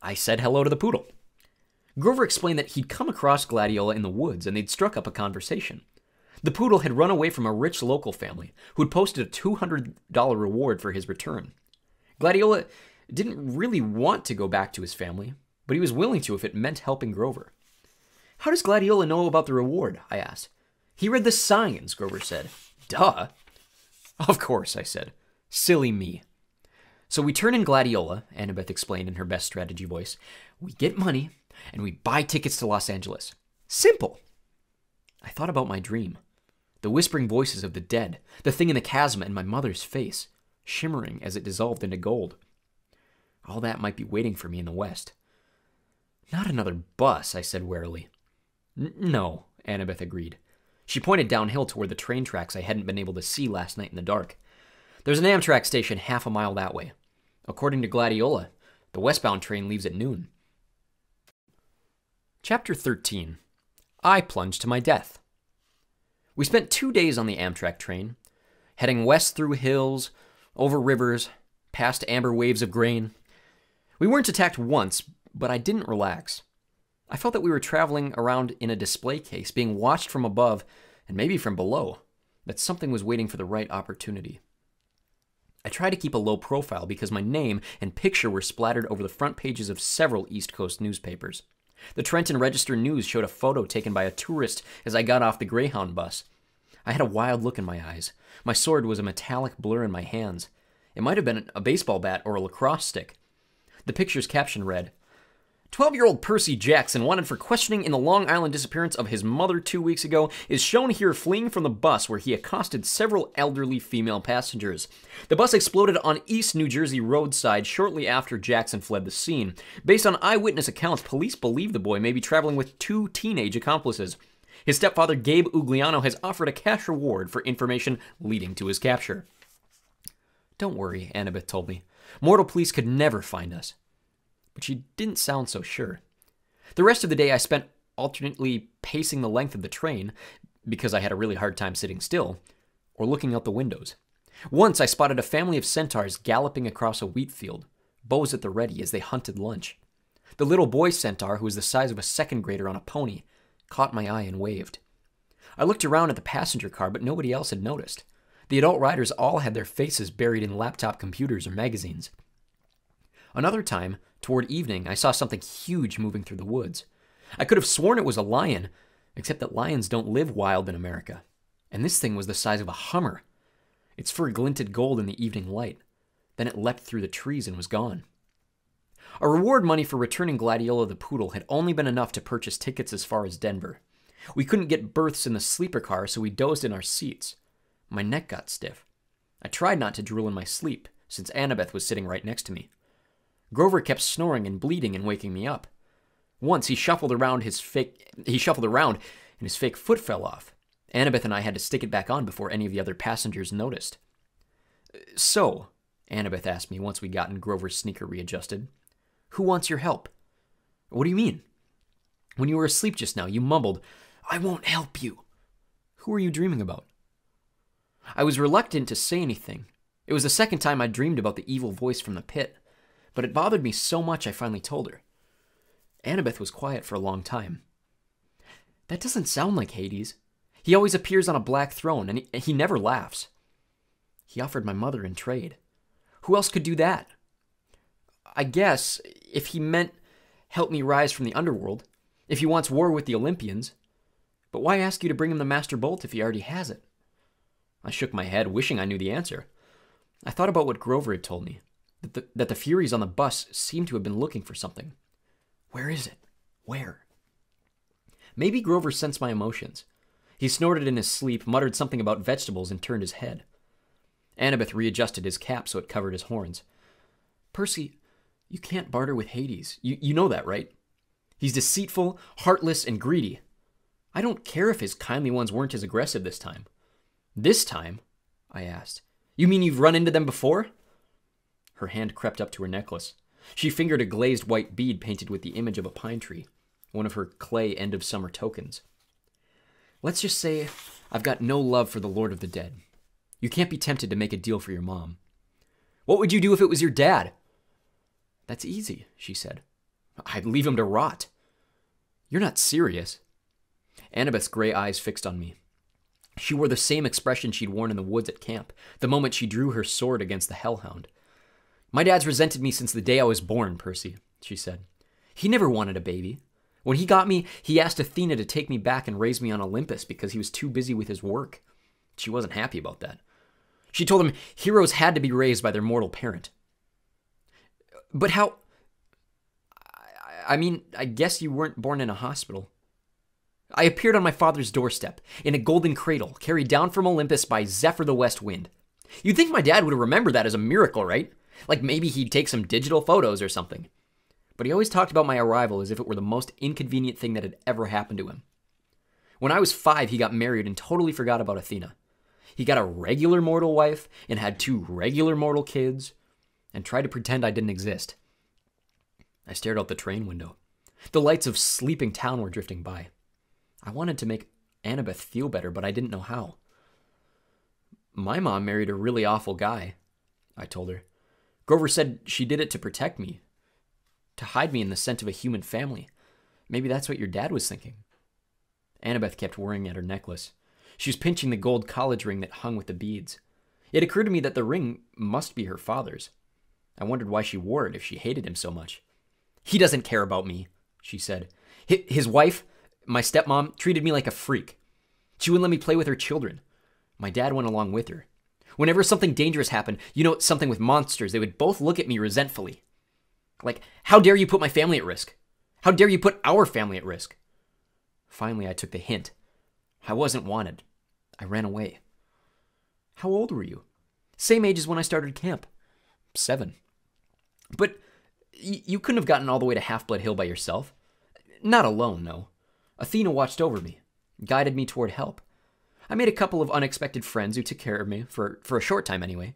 I said hello to the poodle. Grover explained that he'd come across Gladiola in the woods and they'd struck up a conversation. The poodle had run away from a rich local family who'd posted a $200 reward for his return. Gladiola didn't really want to go back to his family, but he was willing to if it meant helping Grover. How does Gladiola know about the reward? I asked. He read the signs, Grover said. Duh. Of course, I said. Silly me. So we turn in Gladiola, Annabeth explained in her best strategy voice. We get money, and we buy tickets to Los Angeles. Simple. I thought about my dream the whispering voices of the dead, the thing in the chasm, and my mother's face, shimmering as it dissolved into gold. All that might be waiting for me in the West. Not another bus, I said warily. No, Annabeth agreed. She pointed downhill toward the train tracks I hadn't been able to see last night in the dark. There's an Amtrak station half a mile that way. According to Gladiola, the westbound train leaves at noon. Chapter 13 I Plunge to My Death. We spent two days on the Amtrak train, heading west through hills, over rivers, past amber waves of grain. We weren't attacked once, but I didn't relax. I felt that we were traveling around in a display case, being watched from above and maybe from below. that something was waiting for the right opportunity. I tried to keep a low profile because my name and picture were splattered over the front pages of several East Coast newspapers. The Trenton Register News showed a photo taken by a tourist as I got off the Greyhound bus. I had a wild look in my eyes. My sword was a metallic blur in my hands. It might have been a baseball bat or a lacrosse stick. The picture's caption read 12 year old Percy Jackson, wanted for questioning in the Long Island disappearance of his mother two weeks ago, is shown here fleeing from the bus where he accosted several elderly female passengers. The bus exploded on East New Jersey roadside shortly after Jackson fled the scene. Based on eyewitness accounts, police believe the boy may be traveling with two teenage accomplices. His stepfather, Gabe Ugliano, has offered a cash reward for information leading to his capture. Don't worry, Annabeth told me. Mortal police could never find us but she didn't sound so sure. The rest of the day I spent alternately pacing the length of the train, because I had a really hard time sitting still, or looking out the windows. Once I spotted a family of centaurs galloping across a wheat field, bows at the ready as they hunted lunch. The little boy centaur, who was the size of a second grader on a pony, caught my eye and waved. I looked around at the passenger car, but nobody else had noticed. The adult riders all had their faces buried in laptop computers or magazines. Another time, Toward evening, I saw something huge moving through the woods. I could have sworn it was a lion, except that lions don't live wild in America. And this thing was the size of a Hummer. Its fur glinted gold in the evening light. Then it leapt through the trees and was gone. Our reward money for returning Gladiola the poodle had only been enough to purchase tickets as far as Denver. We couldn't get berths in the sleeper car, so we dozed in our seats. My neck got stiff. I tried not to drool in my sleep, since Annabeth was sitting right next to me. Grover kept snoring and bleeding and waking me up. Once he shuffled around his fake he shuffled around and his fake foot fell off. Annabeth and I had to stick it back on before any of the other passengers noticed. So, Annabeth asked me once we gotten Grover's sneaker readjusted, who wants your help? What do you mean? When you were asleep just now, you mumbled, I won't help you. Who are you dreaming about? I was reluctant to say anything. It was the second time I'd dreamed about the evil voice from the pit but it bothered me so much I finally told her. Annabeth was quiet for a long time. That doesn't sound like Hades. He always appears on a black throne, and he, he never laughs. He offered my mother in trade. Who else could do that? I guess, if he meant help me rise from the underworld, if he wants war with the Olympians, but why ask you to bring him the Master Bolt if he already has it? I shook my head, wishing I knew the answer. I thought about what Grover had told me that the, that the Furies on the bus seem to have been looking for something. Where is it? Where? Maybe Grover sensed my emotions. He snorted in his sleep, muttered something about vegetables, and turned his head. Annabeth readjusted his cap so it covered his horns. Percy, you can't barter with Hades. You, you know that, right? He's deceitful, heartless, and greedy. I don't care if his kindly ones weren't as aggressive this time. This time? I asked. You mean you've run into them before? Her hand crept up to her necklace. She fingered a glazed white bead painted with the image of a pine tree, one of her clay end of summer tokens. Let's just say I've got no love for the Lord of the Dead. You can't be tempted to make a deal for your mom. What would you do if it was your dad? That's easy, she said. I'd leave him to rot. You're not serious. Annabeth's gray eyes fixed on me. She wore the same expression she'd worn in the woods at camp, the moment she drew her sword against the hellhound. My dad's resented me since the day I was born, Percy, she said. He never wanted a baby. When he got me, he asked Athena to take me back and raise me on Olympus because he was too busy with his work. She wasn't happy about that. She told him heroes had to be raised by their mortal parent. But how. I mean, I guess you weren't born in a hospital. I appeared on my father's doorstep, in a golden cradle, carried down from Olympus by Zephyr the West Wind. You'd think my dad would remember that as a miracle, right? Like maybe he'd take some digital photos or something. But he always talked about my arrival as if it were the most inconvenient thing that had ever happened to him. When I was five, he got married and totally forgot about Athena. He got a regular mortal wife and had two regular mortal kids and tried to pretend I didn't exist. I stared out the train window. The lights of sleeping town were drifting by. I wanted to make Annabeth feel better, but I didn't know how. My mom married a really awful guy, I told her. Grover said she did it to protect me, to hide me in the scent of a human family. Maybe that's what your dad was thinking. Annabeth kept worrying at her necklace. She was pinching the gold college ring that hung with the beads. It occurred to me that the ring must be her father's. I wondered why she wore it if she hated him so much. He doesn't care about me, she said. His wife, my stepmom, treated me like a freak. She wouldn't let me play with her children. My dad went along with her. Whenever something dangerous happened, you know, something with monsters, they would both look at me resentfully. Like, how dare you put my family at risk? How dare you put our family at risk? Finally, I took the hint. I wasn't wanted. I ran away. How old were you? Same age as when I started camp. Seven. But you couldn't have gotten all the way to Half Blood Hill by yourself. Not alone, no. Athena watched over me, guided me toward help. I made a couple of unexpected friends who took care of me, for, for a short time anyway.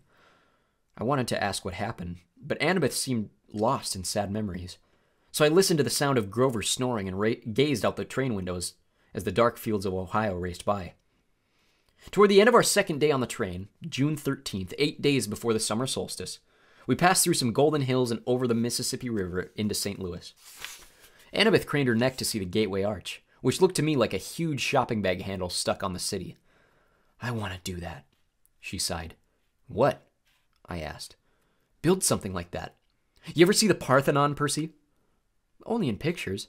I wanted to ask what happened, but Annabeth seemed lost in sad memories. So I listened to the sound of Grover snoring and gazed out the train windows as the dark fields of Ohio raced by. Toward the end of our second day on the train, June 13th, eight days before the summer solstice, we passed through some golden hills and over the Mississippi River into St. Louis. Annabeth craned her neck to see the Gateway Arch, which looked to me like a huge shopping bag handle stuck on the city. I want to do that, she sighed. What? I asked. Build something like that. You ever see the Parthenon, Percy? Only in pictures.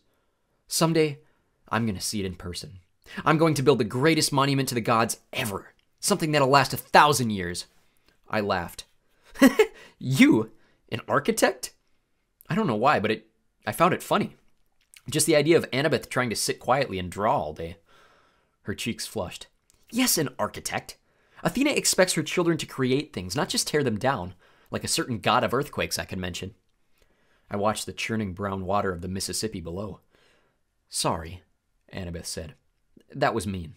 Someday, I'm going to see it in person. I'm going to build the greatest monument to the gods ever. Something that'll last a thousand years. I laughed. you? An architect? I don't know why, but it I found it funny. Just the idea of Annabeth trying to sit quietly and draw all day. Her cheeks flushed. Yes, an architect. Athena expects her children to create things, not just tear them down, like a certain god of earthquakes I can mention. I watched the churning brown water of the Mississippi below. Sorry, Annabeth said. That was mean.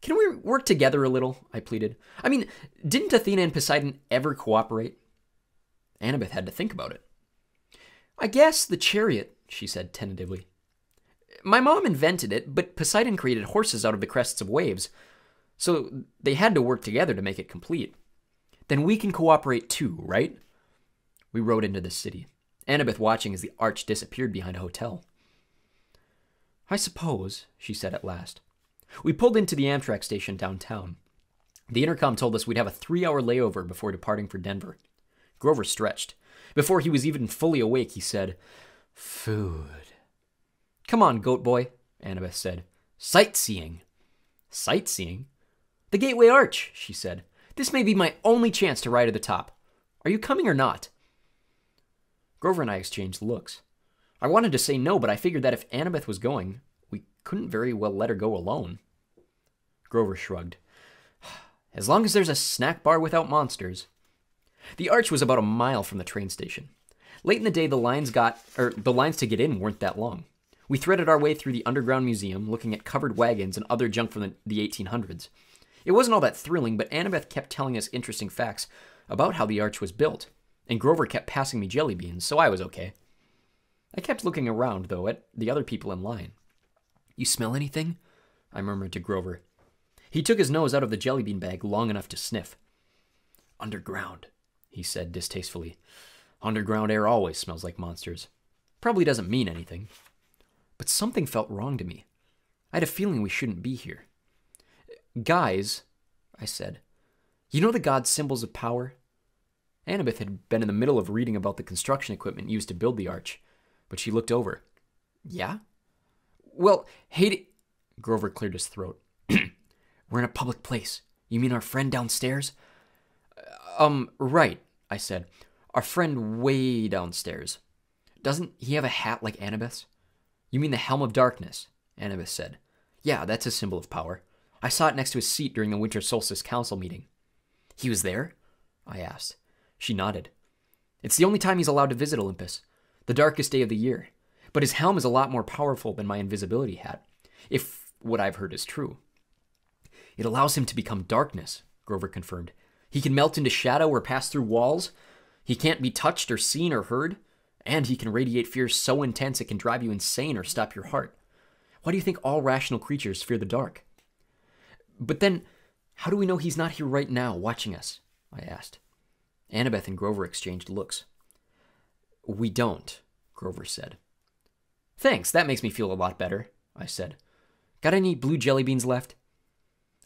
Can we work together a little? I pleaded. I mean, didn't Athena and Poseidon ever cooperate? Annabeth had to think about it. I guess the chariot, she said tentatively. My mom invented it, but Poseidon created horses out of the crests of waves, so they had to work together to make it complete. Then we can cooperate too, right? We rode into the city, Annabeth watching as the arch disappeared behind a hotel. I suppose, she said at last. We pulled into the Amtrak station downtown. The intercom told us we'd have a three hour layover before departing for Denver. Grover stretched. Before he was even fully awake, he said, Food. Come on, goat boy, Annabeth said. Sightseeing. Sightseeing? The Gateway Arch, she said. This may be my only chance to ride to the top. Are you coming or not? Grover and I exchanged looks. I wanted to say no, but I figured that if Annabeth was going, we couldn't very well let her go alone. Grover shrugged. As long as there's a snack bar without monsters. The arch was about a mile from the train station. Late in the day, the lines got, or the lines to get in weren't that long. We threaded our way through the underground museum, looking at covered wagons and other junk from the, the 1800s. It wasn't all that thrilling, but Annabeth kept telling us interesting facts about how the arch was built, and Grover kept passing me jelly beans, so I was okay. I kept looking around, though, at the other people in line. You smell anything? I murmured to Grover. He took his nose out of the jelly bean bag long enough to sniff. Underground, he said distastefully. Underground air always smells like monsters. Probably doesn't mean anything. But something felt wrong to me. I had a feeling we shouldn't be here. Guys, I said, you know the god's symbols of power? Annabeth had been in the middle of reading about the construction equipment used to build the arch, but she looked over. Yeah? Well, hate Grover cleared his throat. We're in a public place. You mean our friend downstairs? Um, right, I said. Our friend way downstairs. Doesn't he have a hat like Annabeth's? You mean the Helm of Darkness, Annabeth said. Yeah, that's a symbol of power. I saw it next to his seat during the Winter Solstice Council meeting. He was there? I asked. She nodded. It's the only time he's allowed to visit Olympus, the darkest day of the year. But his helm is a lot more powerful than my invisibility hat, if what I've heard is true. It allows him to become darkness, Grover confirmed. He can melt into shadow or pass through walls. He can't be touched or seen or heard. And he can radiate fear so intense it can drive you insane or stop your heart. Why do you think all rational creatures fear the dark? But then, how do we know he's not here right now watching us? I asked. Annabeth and Grover exchanged looks. We don't, Grover said. Thanks, that makes me feel a lot better, I said. Got any blue jelly beans left?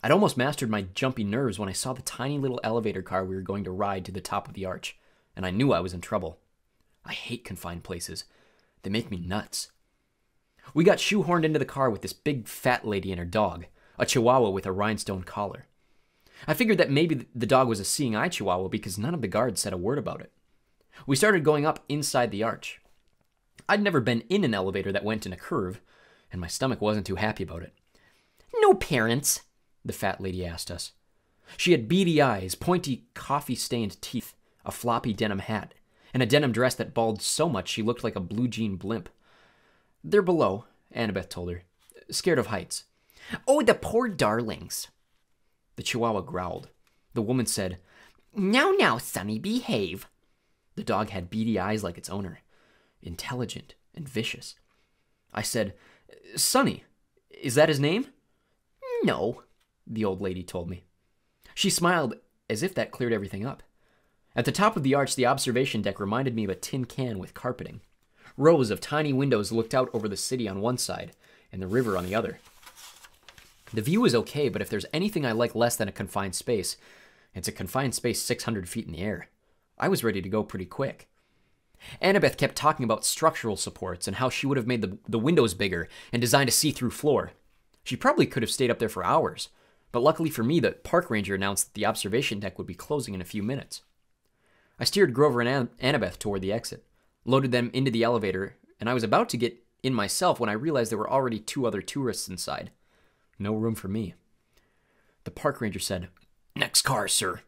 I'd almost mastered my jumpy nerves when I saw the tiny little elevator car we were going to ride to the top of the arch, and I knew I was in trouble. I hate confined places. They make me nuts. We got shoehorned into the car with this big fat lady and her dog, a chihuahua with a rhinestone collar. I figured that maybe the dog was a seeing eye chihuahua because none of the guards said a word about it. We started going up inside the arch. I'd never been in an elevator that went in a curve, and my stomach wasn't too happy about it. No parents, the fat lady asked us. She had beady eyes, pointy, coffee stained teeth, a floppy denim hat, and a denim dress that balled so much she looked like a blue jean blimp. They're below, Annabeth told her, scared of heights. Oh, the poor darlings. The chihuahua growled. The woman said, Now, now, Sonny, behave. The dog had beady eyes like its owner, intelligent and vicious. I said, Sonny, is that his name? No, the old lady told me. She smiled as if that cleared everything up. At the top of the arch, the observation deck reminded me of a tin can with carpeting. Rows of tiny windows looked out over the city on one side and the river on the other. The view is okay, but if there's anything I like less than a confined space, it's a confined space 600 feet in the air. I was ready to go pretty quick. Annabeth kept talking about structural supports and how she would have made the, the windows bigger and designed a see through floor. She probably could have stayed up there for hours, but luckily for me, the park ranger announced that the observation deck would be closing in a few minutes. I steered Grover and Annabeth toward the exit, loaded them into the elevator, and I was about to get in myself when I realized there were already two other tourists inside. No room for me. The park ranger said, Next car, sir.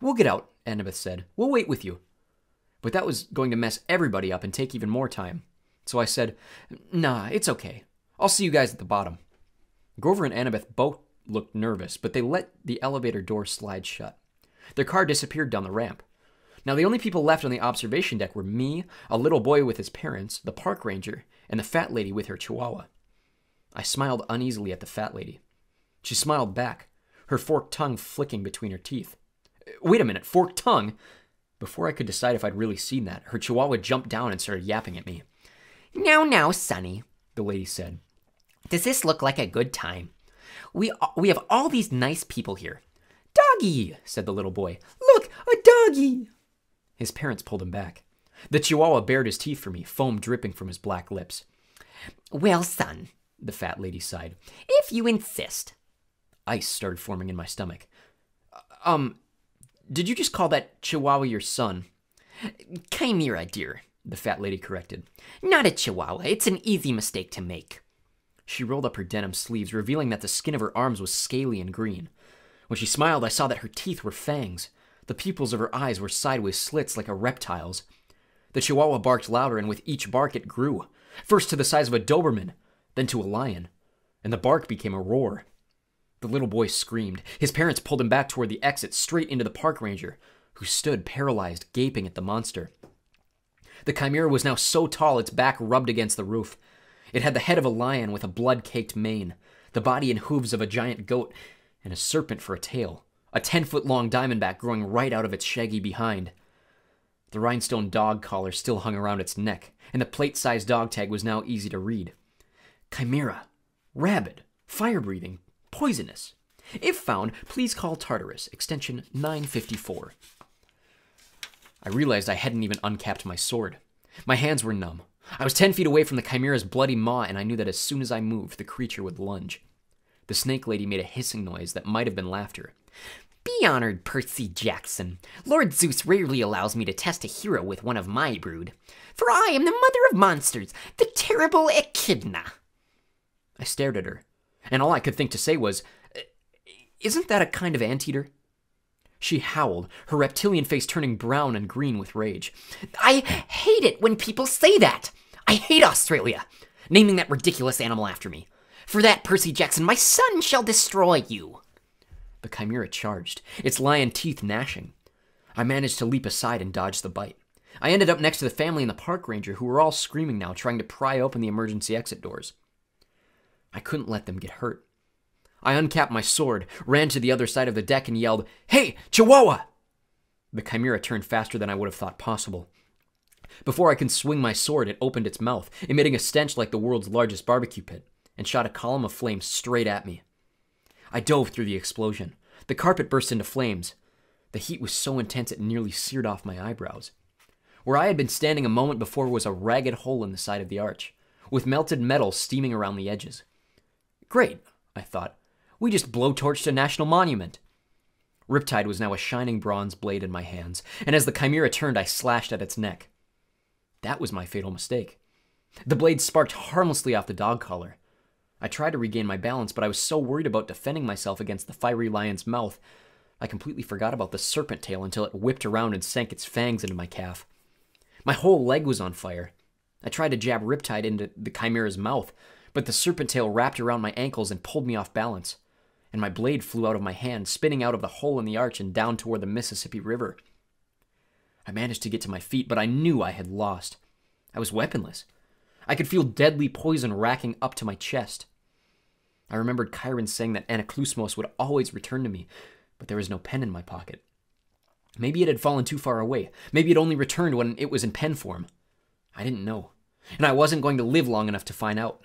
We'll get out, Annabeth said. We'll wait with you. But that was going to mess everybody up and take even more time. So I said, Nah, it's okay. I'll see you guys at the bottom. Grover and Annabeth both looked nervous, but they let the elevator door slide shut. Their car disappeared down the ramp. Now, the only people left on the observation deck were me, a little boy with his parents, the park ranger, and the fat lady with her chihuahua. I smiled uneasily at the fat lady. She smiled back, her forked tongue flicking between her teeth. Wait a minute, forked tongue? Before I could decide if I'd really seen that, her chihuahua jumped down and started yapping at me. Now, now, Sonny, the lady said. Does this look like a good time? We, we have all these nice people here. Doggy, said the little boy. Look, a doggy. His parents pulled him back. The chihuahua bared his teeth for me, foam dripping from his black lips. Well, son, the fat lady sighed, if you insist. Ice started forming in my stomach. Um, did you just call that chihuahua your son? Chimera, dear, the fat lady corrected. Not a chihuahua. It's an easy mistake to make. She rolled up her denim sleeves, revealing that the skin of her arms was scaly and green. When she smiled, I saw that her teeth were fangs. The pupils of her eyes were sideways slits like a reptile's. The chihuahua barked louder, and with each bark it grew, first to the size of a Doberman, then to a lion, and the bark became a roar. The little boy screamed. His parents pulled him back toward the exit, straight into the park ranger, who stood paralyzed, gaping at the monster. The chimera was now so tall its back rubbed against the roof. It had the head of a lion with a blood caked mane, the body and hooves of a giant goat, and a serpent for a tail, a ten foot long diamondback growing right out of its shaggy behind. The rhinestone dog collar still hung around its neck, and the plate sized dog tag was now easy to read. Chimera, rabid, fire breathing, poisonous. If found, please call Tartarus, extension 954. I realized I hadn't even uncapped my sword. My hands were numb. I was 10 feet away from the chimera's bloody maw, and I knew that as soon as I moved, the creature would lunge. The snake lady made a hissing noise that might have been laughter. Be honored, Percy Jackson. Lord Zeus rarely allows me to test a hero with one of my brood. For I am the mother of monsters, the terrible Echidna. I stared at her, and all I could think to say was, Isn't that a kind of anteater? She howled, her reptilian face turning brown and green with rage. I hate it when people say that. I hate Australia, naming that ridiculous animal after me. For that, Percy Jackson, my son shall destroy you. The chimera charged, its lion teeth gnashing. I managed to leap aside and dodge the bite. I ended up next to the family and the park ranger, who were all screaming now, trying to pry open the emergency exit doors. I couldn't let them get hurt. I uncapped my sword, ran to the other side of the deck, and yelled, Hey, Chihuahua! The chimera turned faster than I would have thought possible. Before I could swing my sword, it opened its mouth, emitting a stench like the world's largest barbecue pit, and shot a column of flame straight at me. I dove through the explosion. The carpet burst into flames. The heat was so intense it nearly seared off my eyebrows. Where I had been standing a moment before was a ragged hole in the side of the arch, with melted metal steaming around the edges. Great, I thought. We just blowtorched a national monument. Riptide was now a shining bronze blade in my hands, and as the chimera turned, I slashed at its neck. That was my fatal mistake. The blade sparked harmlessly off the dog collar. I tried to regain my balance, but I was so worried about defending myself against the fiery lion's mouth, I completely forgot about the serpent tail until it whipped around and sank its fangs into my calf. My whole leg was on fire. I tried to jab Riptide into the chimera's mouth, but the serpent tail wrapped around my ankles and pulled me off balance, and my blade flew out of my hand, spinning out of the hole in the arch and down toward the Mississippi River. I managed to get to my feet, but I knew I had lost. I was weaponless. I could feel deadly poison racking up to my chest. I remembered Chiron saying that Anaklusmos would always return to me, but there was no pen in my pocket. Maybe it had fallen too far away. Maybe it only returned when it was in pen form. I didn't know, and I wasn't going to live long enough to find out.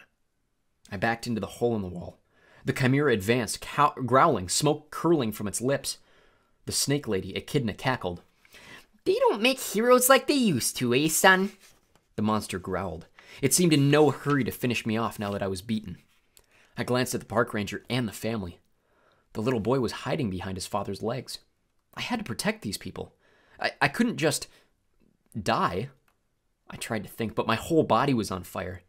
I backed into the hole in the wall. The chimera advanced, cow- growling, smoke curling from its lips. The snake lady, Echidna, cackled. They don't make heroes like they used to, eh, son? The monster growled. It seemed in no hurry to finish me off now that I was beaten. I glanced at the park ranger and the family. The little boy was hiding behind his father's legs. I had to protect these people. I, I couldn't just die. I tried to think, but my whole body was on fire.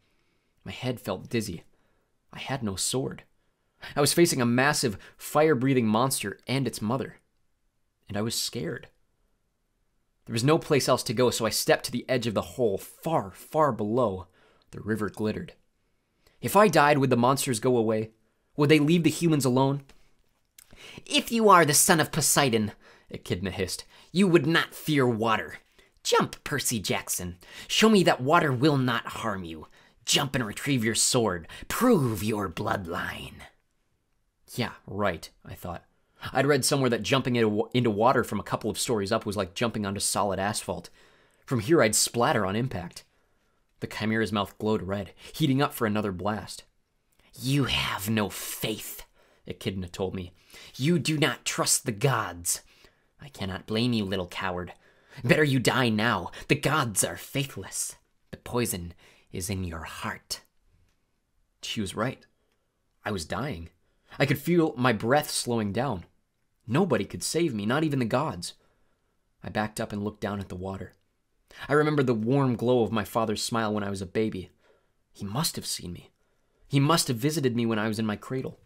My head felt dizzy. I had no sword. I was facing a massive, fire breathing monster and its mother. And I was scared. There was no place else to go, so I stepped to the edge of the hole, far, far below. The river glittered. If I died, would the monsters go away? Would they leave the humans alone? If you are the son of Poseidon, Echidna hissed, you would not fear water. Jump, Percy Jackson. Show me that water will not harm you. Jump and retrieve your sword. Prove your bloodline. Yeah, right, I thought. I'd read somewhere that jumping into water from a couple of stories up was like jumping onto solid asphalt. From here, I'd splatter on impact. The chimera's mouth glowed red, heating up for another blast. You have no faith, Echidna told me. You do not trust the gods. I cannot blame you, little coward. Better you die now. The gods are faithless. The poison is in your heart. She was right. I was dying. I could feel my breath slowing down. Nobody could save me, not even the gods. I backed up and looked down at the water. I remember the warm glow of my father's smile when I was a baby. He must have seen me. He must have visited me when I was in my cradle.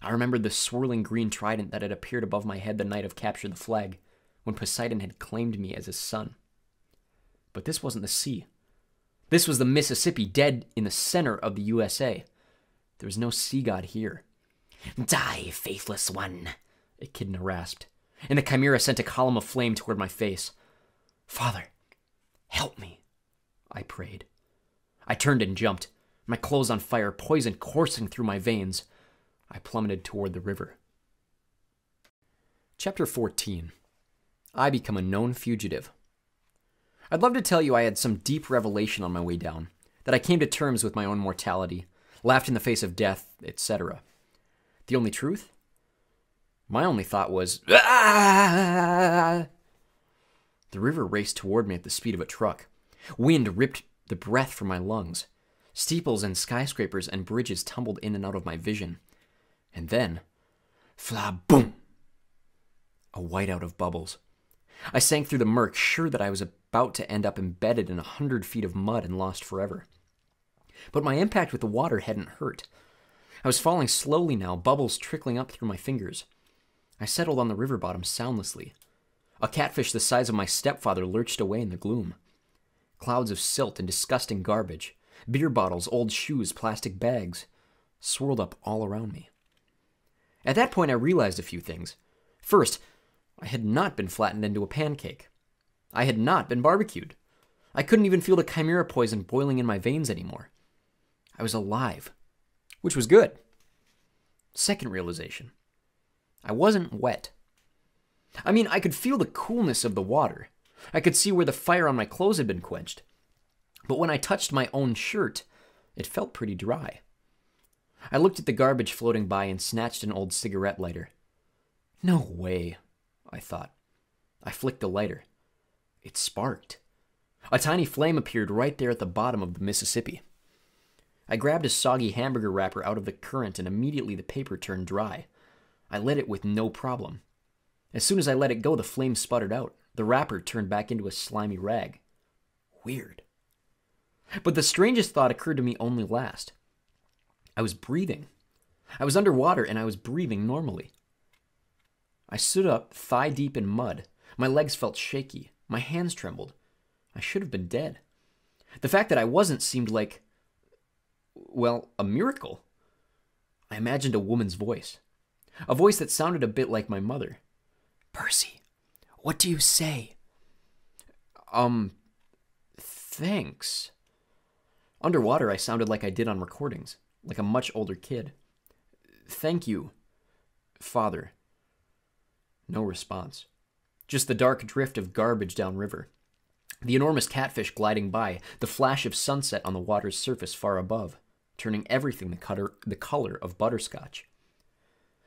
I remembered the swirling green trident that had appeared above my head the night of Capture the Flag, when Poseidon had claimed me as his son. But this wasn't the sea. This was the Mississippi, dead in the center of the USA. There was no sea god here. Die, faithless one, Echidna rasped, and the chimera sent a column of flame toward my face. Father, help me, I prayed. I turned and jumped, my clothes on fire, poison coursing through my veins. I plummeted toward the river. Chapter 14 I Become a Known Fugitive. I'd love to tell you I had some deep revelation on my way down, that I came to terms with my own mortality, laughed in the face of death, etc. The only truth? My only thought was, ah! The river raced toward me at the speed of a truck. Wind ripped the breath from my lungs. Steeples and skyscrapers and bridges tumbled in and out of my vision. And then, fla boom! A whiteout of bubbles. I sank through the murk, sure that I was about to end up embedded in a hundred feet of mud and lost forever. But my impact with the water hadn't hurt. I was falling slowly now, bubbles trickling up through my fingers. I settled on the river bottom soundlessly. A catfish the size of my stepfather lurched away in the gloom. Clouds of silt and disgusting garbage, beer bottles, old shoes, plastic bags, swirled up all around me. At that point, I realized a few things. First, I had not been flattened into a pancake. I had not been barbecued. I couldn't even feel the chimera poison boiling in my veins anymore. I was alive, which was good. Second realization I wasn't wet. I mean, I could feel the coolness of the water. I could see where the fire on my clothes had been quenched. But when I touched my own shirt, it felt pretty dry. I looked at the garbage floating by and snatched an old cigarette lighter. No way, I thought. I flicked the lighter. It sparked. A tiny flame appeared right there at the bottom of the Mississippi. I grabbed a soggy hamburger wrapper out of the current and immediately the paper turned dry. I lit it with no problem. As soon as I let it go, the flame sputtered out. The wrapper turned back into a slimy rag. Weird. But the strangest thought occurred to me only last. I was breathing. I was underwater and I was breathing normally. I stood up, thigh deep in mud. My legs felt shaky. My hands trembled. I should have been dead. The fact that I wasn't seemed like, well, a miracle. I imagined a woman's voice, a voice that sounded a bit like my mother. Percy, what do you say? Um, thanks. Underwater, I sounded like I did on recordings, like a much older kid. Thank you, father. No response. Just the dark drift of garbage downriver. The enormous catfish gliding by, the flash of sunset on the water's surface far above, turning everything the, cutter, the color of butterscotch.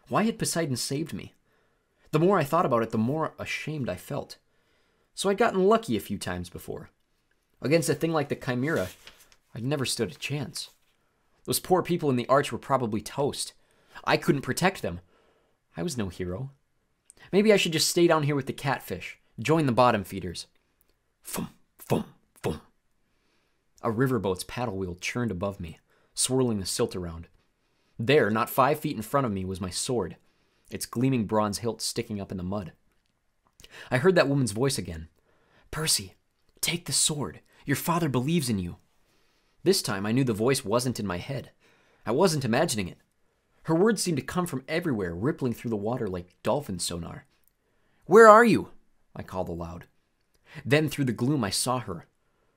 Why had Poseidon saved me? The more I thought about it, the more ashamed I felt. So I'd gotten lucky a few times before. Against a thing like the Chimera, I'd never stood a chance. Those poor people in the arch were probably toast. I couldn't protect them. I was no hero. Maybe I should just stay down here with the catfish, join the bottom feeders. Fum, fum, fum. A riverboat's paddle wheel churned above me, swirling the silt around. There, not five feet in front of me, was my sword, its gleaming bronze hilt sticking up in the mud. I heard that woman's voice again. Percy, take the sword. Your father believes in you. This time I knew the voice wasn't in my head. I wasn't imagining it. Her words seemed to come from everywhere, rippling through the water like dolphin sonar. Where are you? I called aloud. Then through the gloom I saw her,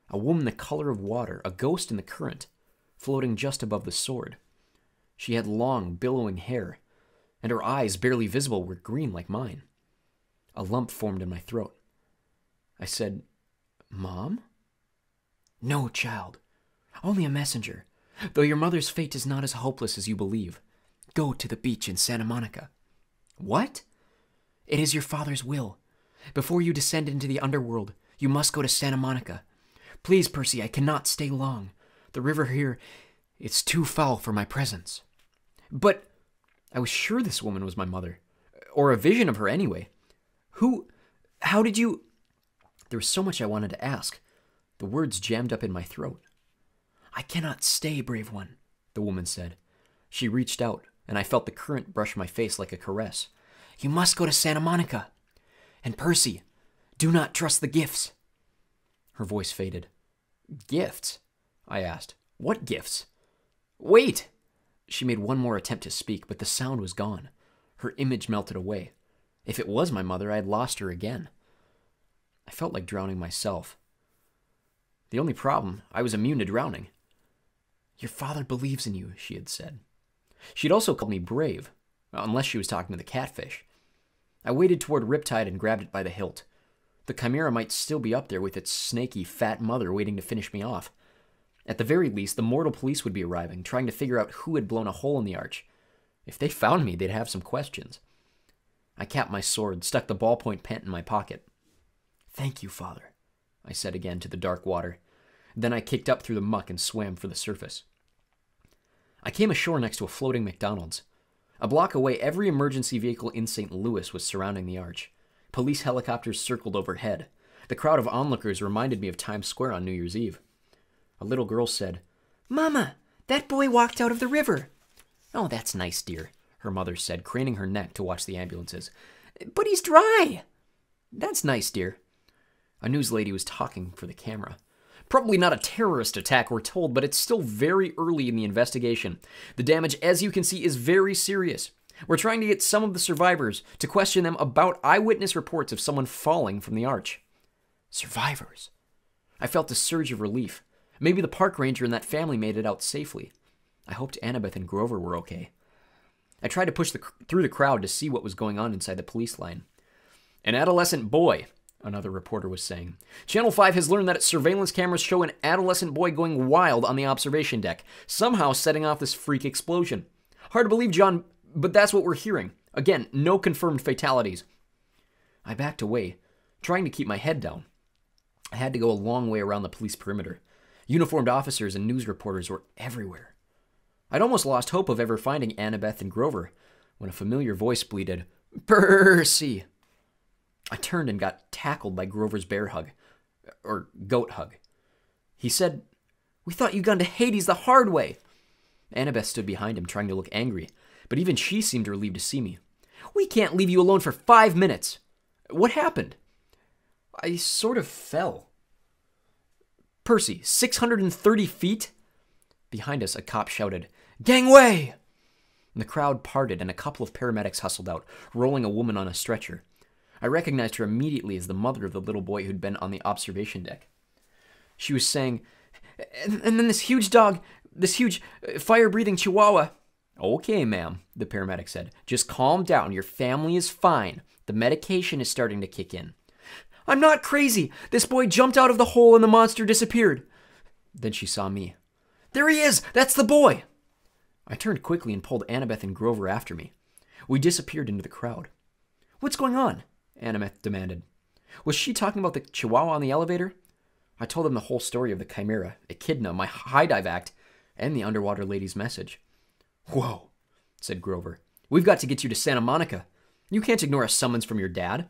a woman the color of water, a ghost in the current, floating just above the sword. She had long, billowing hair, and her eyes, barely visible, were green like mine. A lump formed in my throat. I said, Mom? No, child. Only a messenger, though your mother's fate is not as hopeless as you believe. Go to the beach in Santa Monica. What? It is your father's will. Before you descend into the underworld, you must go to Santa Monica. Please, Percy, I cannot stay long. The river here, it's too foul for my presence. But I was sure this woman was my mother, or a vision of her anyway. Who, how did you? There was so much I wanted to ask. The words jammed up in my throat. I cannot stay, brave one, the woman said. She reached out, and I felt the current brush my face like a caress. You must go to Santa Monica. And Percy, do not trust the gifts. Her voice faded. Gifts? I asked. What gifts? Wait! She made one more attempt to speak, but the sound was gone. Her image melted away. If it was my mother, I had lost her again. I felt like drowning myself. The only problem, I was immune to drowning. Your father believes in you, she had said. She'd also called me brave, unless she was talking to the catfish. I waded toward Riptide and grabbed it by the hilt. The Chimera might still be up there with its snaky, fat mother waiting to finish me off. At the very least, the mortal police would be arriving, trying to figure out who had blown a hole in the arch. If they found me, they'd have some questions. I capped my sword, stuck the ballpoint pen in my pocket. Thank you, father, I said again to the dark water. Then I kicked up through the muck and swam for the surface. I came ashore next to a floating McDonald's. A block away, every emergency vehicle in St. Louis was surrounding the arch. Police helicopters circled overhead. The crowd of onlookers reminded me of Times Square on New Year's Eve. A little girl said, Mama, that boy walked out of the river. Oh, that's nice, dear, her mother said, craning her neck to watch the ambulances. But he's dry. That's nice, dear. A news lady was talking for the camera. Probably not a terrorist attack, we're told, but it's still very early in the investigation. The damage, as you can see, is very serious. We're trying to get some of the survivors to question them about eyewitness reports of someone falling from the arch. Survivors. I felt a surge of relief. Maybe the park ranger and that family made it out safely. I hoped Annabeth and Grover were okay. I tried to push the, through the crowd to see what was going on inside the police line. An adolescent boy, another reporter was saying. Channel 5 has learned that its surveillance cameras show an adolescent boy going wild on the observation deck, somehow setting off this freak explosion. Hard to believe, John, but that's what we're hearing. Again, no confirmed fatalities. I backed away, trying to keep my head down. I had to go a long way around the police perimeter. Uniformed officers and news reporters were everywhere. I'd almost lost hope of ever finding Annabeth and Grover when a familiar voice bleated, Percy! I turned and got tackled by Grover's bear hug, or goat hug. He said, We thought you'd gone to Hades the hard way. Annabeth stood behind him, trying to look angry, but even she seemed relieved to see me. We can't leave you alone for five minutes. What happened? I sort of fell. Percy, 630 feet? Behind us, a cop shouted, Gangway! And the crowd parted, and a couple of paramedics hustled out, rolling a woman on a stretcher. I recognized her immediately as the mother of the little boy who'd been on the observation deck. She was saying, and, and then this huge dog, this huge uh, fire breathing chihuahua. Okay, ma'am, the paramedic said. Just calm down. Your family is fine. The medication is starting to kick in. I'm not crazy. This boy jumped out of the hole and the monster disappeared. Then she saw me. There he is! That's the boy! I turned quickly and pulled Annabeth and Grover after me. We disappeared into the crowd. What's going on? Annabeth demanded. Was she talking about the chihuahua on the elevator? I told them the whole story of the chimera, echidna, my high dive act, and the underwater lady's message. Whoa, said Grover. We've got to get you to Santa Monica. You can't ignore a summons from your dad.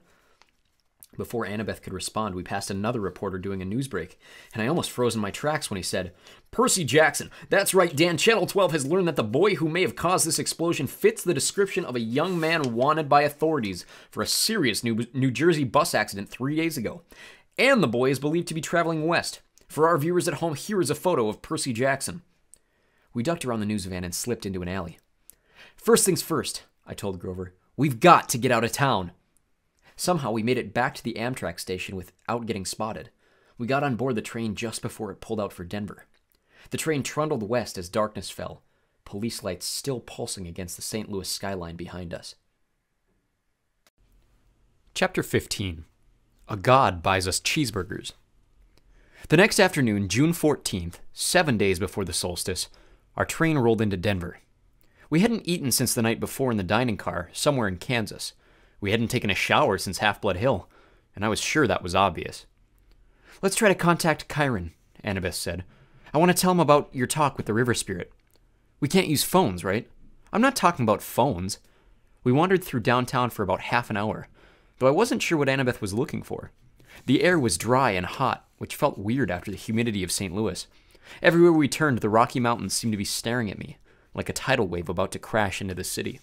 Before Annabeth could respond, we passed another reporter doing a news break, and I almost froze in my tracks when he said, Percy Jackson, that's right, Dan. Channel 12 has learned that the boy who may have caused this explosion fits the description of a young man wanted by authorities for a serious New, New Jersey bus accident three days ago. And the boy is believed to be traveling west. For our viewers at home, here is a photo of Percy Jackson. We ducked around the news van and slipped into an alley. First things first, I told Grover. We've got to get out of town. Somehow we made it back to the Amtrak station without getting spotted. We got on board the train just before it pulled out for Denver. The train trundled west as darkness fell, police lights still pulsing against the St. Louis skyline behind us. Chapter 15 A God Buys Us Cheeseburgers. The next afternoon, June 14th, seven days before the solstice, our train rolled into Denver. We hadn't eaten since the night before in the dining car, somewhere in Kansas. We hadn't taken a shower since Half Blood Hill, and I was sure that was obvious. Let's try to contact Chiron, Annabeth said. I want to tell him about your talk with the river spirit. We can't use phones, right? I'm not talking about phones. We wandered through downtown for about half an hour, though I wasn't sure what Annabeth was looking for. The air was dry and hot, which felt weird after the humidity of St. Louis. Everywhere we turned, the Rocky Mountains seemed to be staring at me, like a tidal wave about to crash into the city.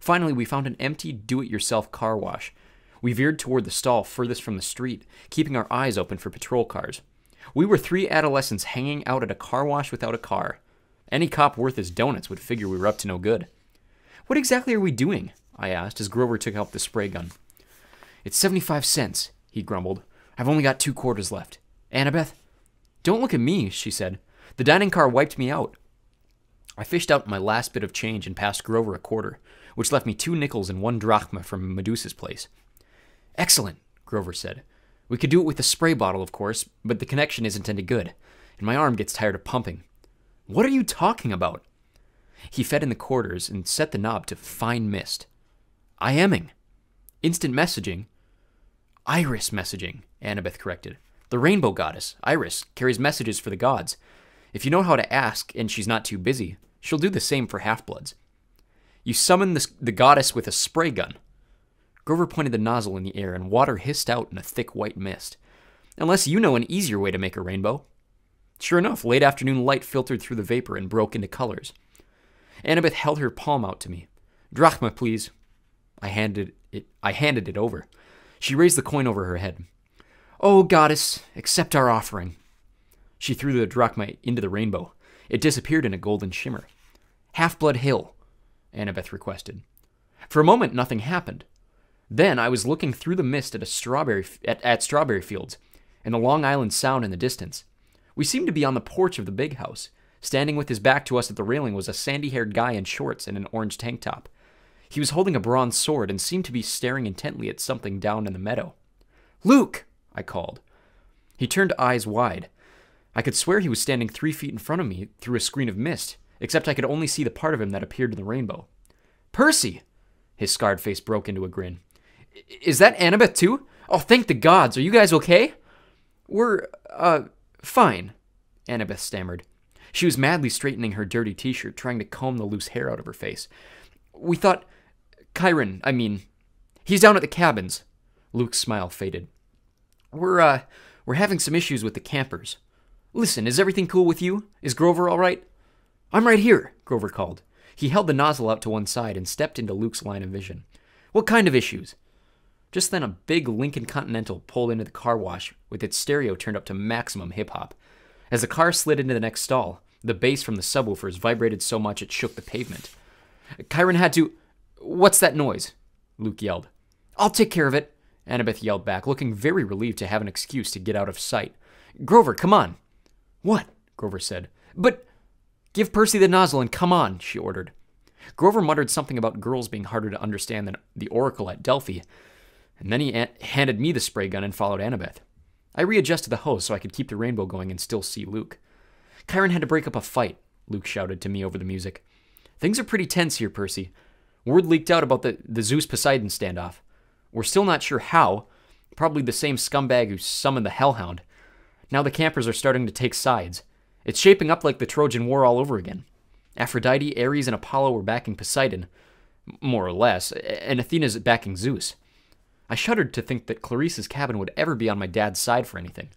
Finally, we found an empty do it yourself car wash. We veered toward the stall furthest from the street, keeping our eyes open for patrol cars. We were three adolescents hanging out at a car wash without a car. Any cop worth his donuts would figure we were up to no good. What exactly are we doing? I asked as Grover took out the spray gun. It's 75 cents, he grumbled. I've only got two quarters left. Annabeth? Don't look at me, she said. The dining car wiped me out. I fished out my last bit of change and passed Grover a quarter, which left me two nickels and one drachma from Medusa's place. Excellent, Grover said. We could do it with a spray bottle, of course, but the connection isn't any good, and my arm gets tired of pumping. What are you talking about? He fed in the quarters and set the knob to fine mist. IMing. Instant messaging. Iris messaging, Annabeth corrected. The rainbow goddess, Iris, carries messages for the gods. If you know how to ask and she's not too busy, she'll do the same for half bloods. You summon the, the goddess with a spray gun. Grover pointed the nozzle in the air, and water hissed out in a thick white mist. Unless you know an easier way to make a rainbow. Sure enough, late afternoon light filtered through the vapor and broke into colors. Annabeth held her palm out to me. Drachma, please. I handed it I handed it over. She raised the coin over her head. Oh, goddess, accept our offering. She threw the drachma into the rainbow. It disappeared in a golden shimmer. Half Blood Hill, Annabeth requested. For a moment, nothing happened. Then I was looking through the mist at a strawberry at, at strawberry fields and the Long Island Sound in the distance. We seemed to be on the porch of the big house. Standing with his back to us at the railing was a sandy-haired guy in shorts and an orange tank top. He was holding a bronze sword and seemed to be staring intently at something down in the meadow. Luke! I called. He turned eyes wide. I could swear he was standing three feet in front of me through a screen of mist, except I could only see the part of him that appeared in the rainbow. Percy! His scarred face broke into a grin. Is that Annabeth too? Oh, thank the gods. Are you guys okay? We're, uh, fine, Annabeth stammered. She was madly straightening her dirty t shirt, trying to comb the loose hair out of her face. We thought. Chiron, I mean. He's down at the cabins. Luke's smile faded. We're, uh, we're having some issues with the campers. Listen, is everything cool with you? Is Grover all right? I'm right here, Grover called. He held the nozzle out to one side and stepped into Luke's line of vision. What kind of issues? Just then, a big Lincoln Continental pulled into the car wash with its stereo turned up to maximum hip hop. As the car slid into the next stall, the bass from the subwoofers vibrated so much it shook the pavement. Chiron had to. What's that noise? Luke yelled. I'll take care of it, Annabeth yelled back, looking very relieved to have an excuse to get out of sight. Grover, come on. What? Grover said. But give Percy the nozzle and come on, she ordered. Grover muttered something about girls being harder to understand than the Oracle at Delphi, and then he handed me the spray gun and followed Annabeth. I readjusted the hose so I could keep the rainbow going and still see Luke. Chiron had to break up a fight, Luke shouted to me over the music. Things are pretty tense here, Percy. Word leaked out about the, the Zeus Poseidon standoff. We're still not sure how. Probably the same scumbag who summoned the Hellhound. Now the campers are starting to take sides. It's shaping up like the Trojan War all over again. Aphrodite, Ares, and Apollo were backing Poseidon, more or less, and Athena's backing Zeus. I shuddered to think that Clarisse's cabin would ever be on my dad's side for anything.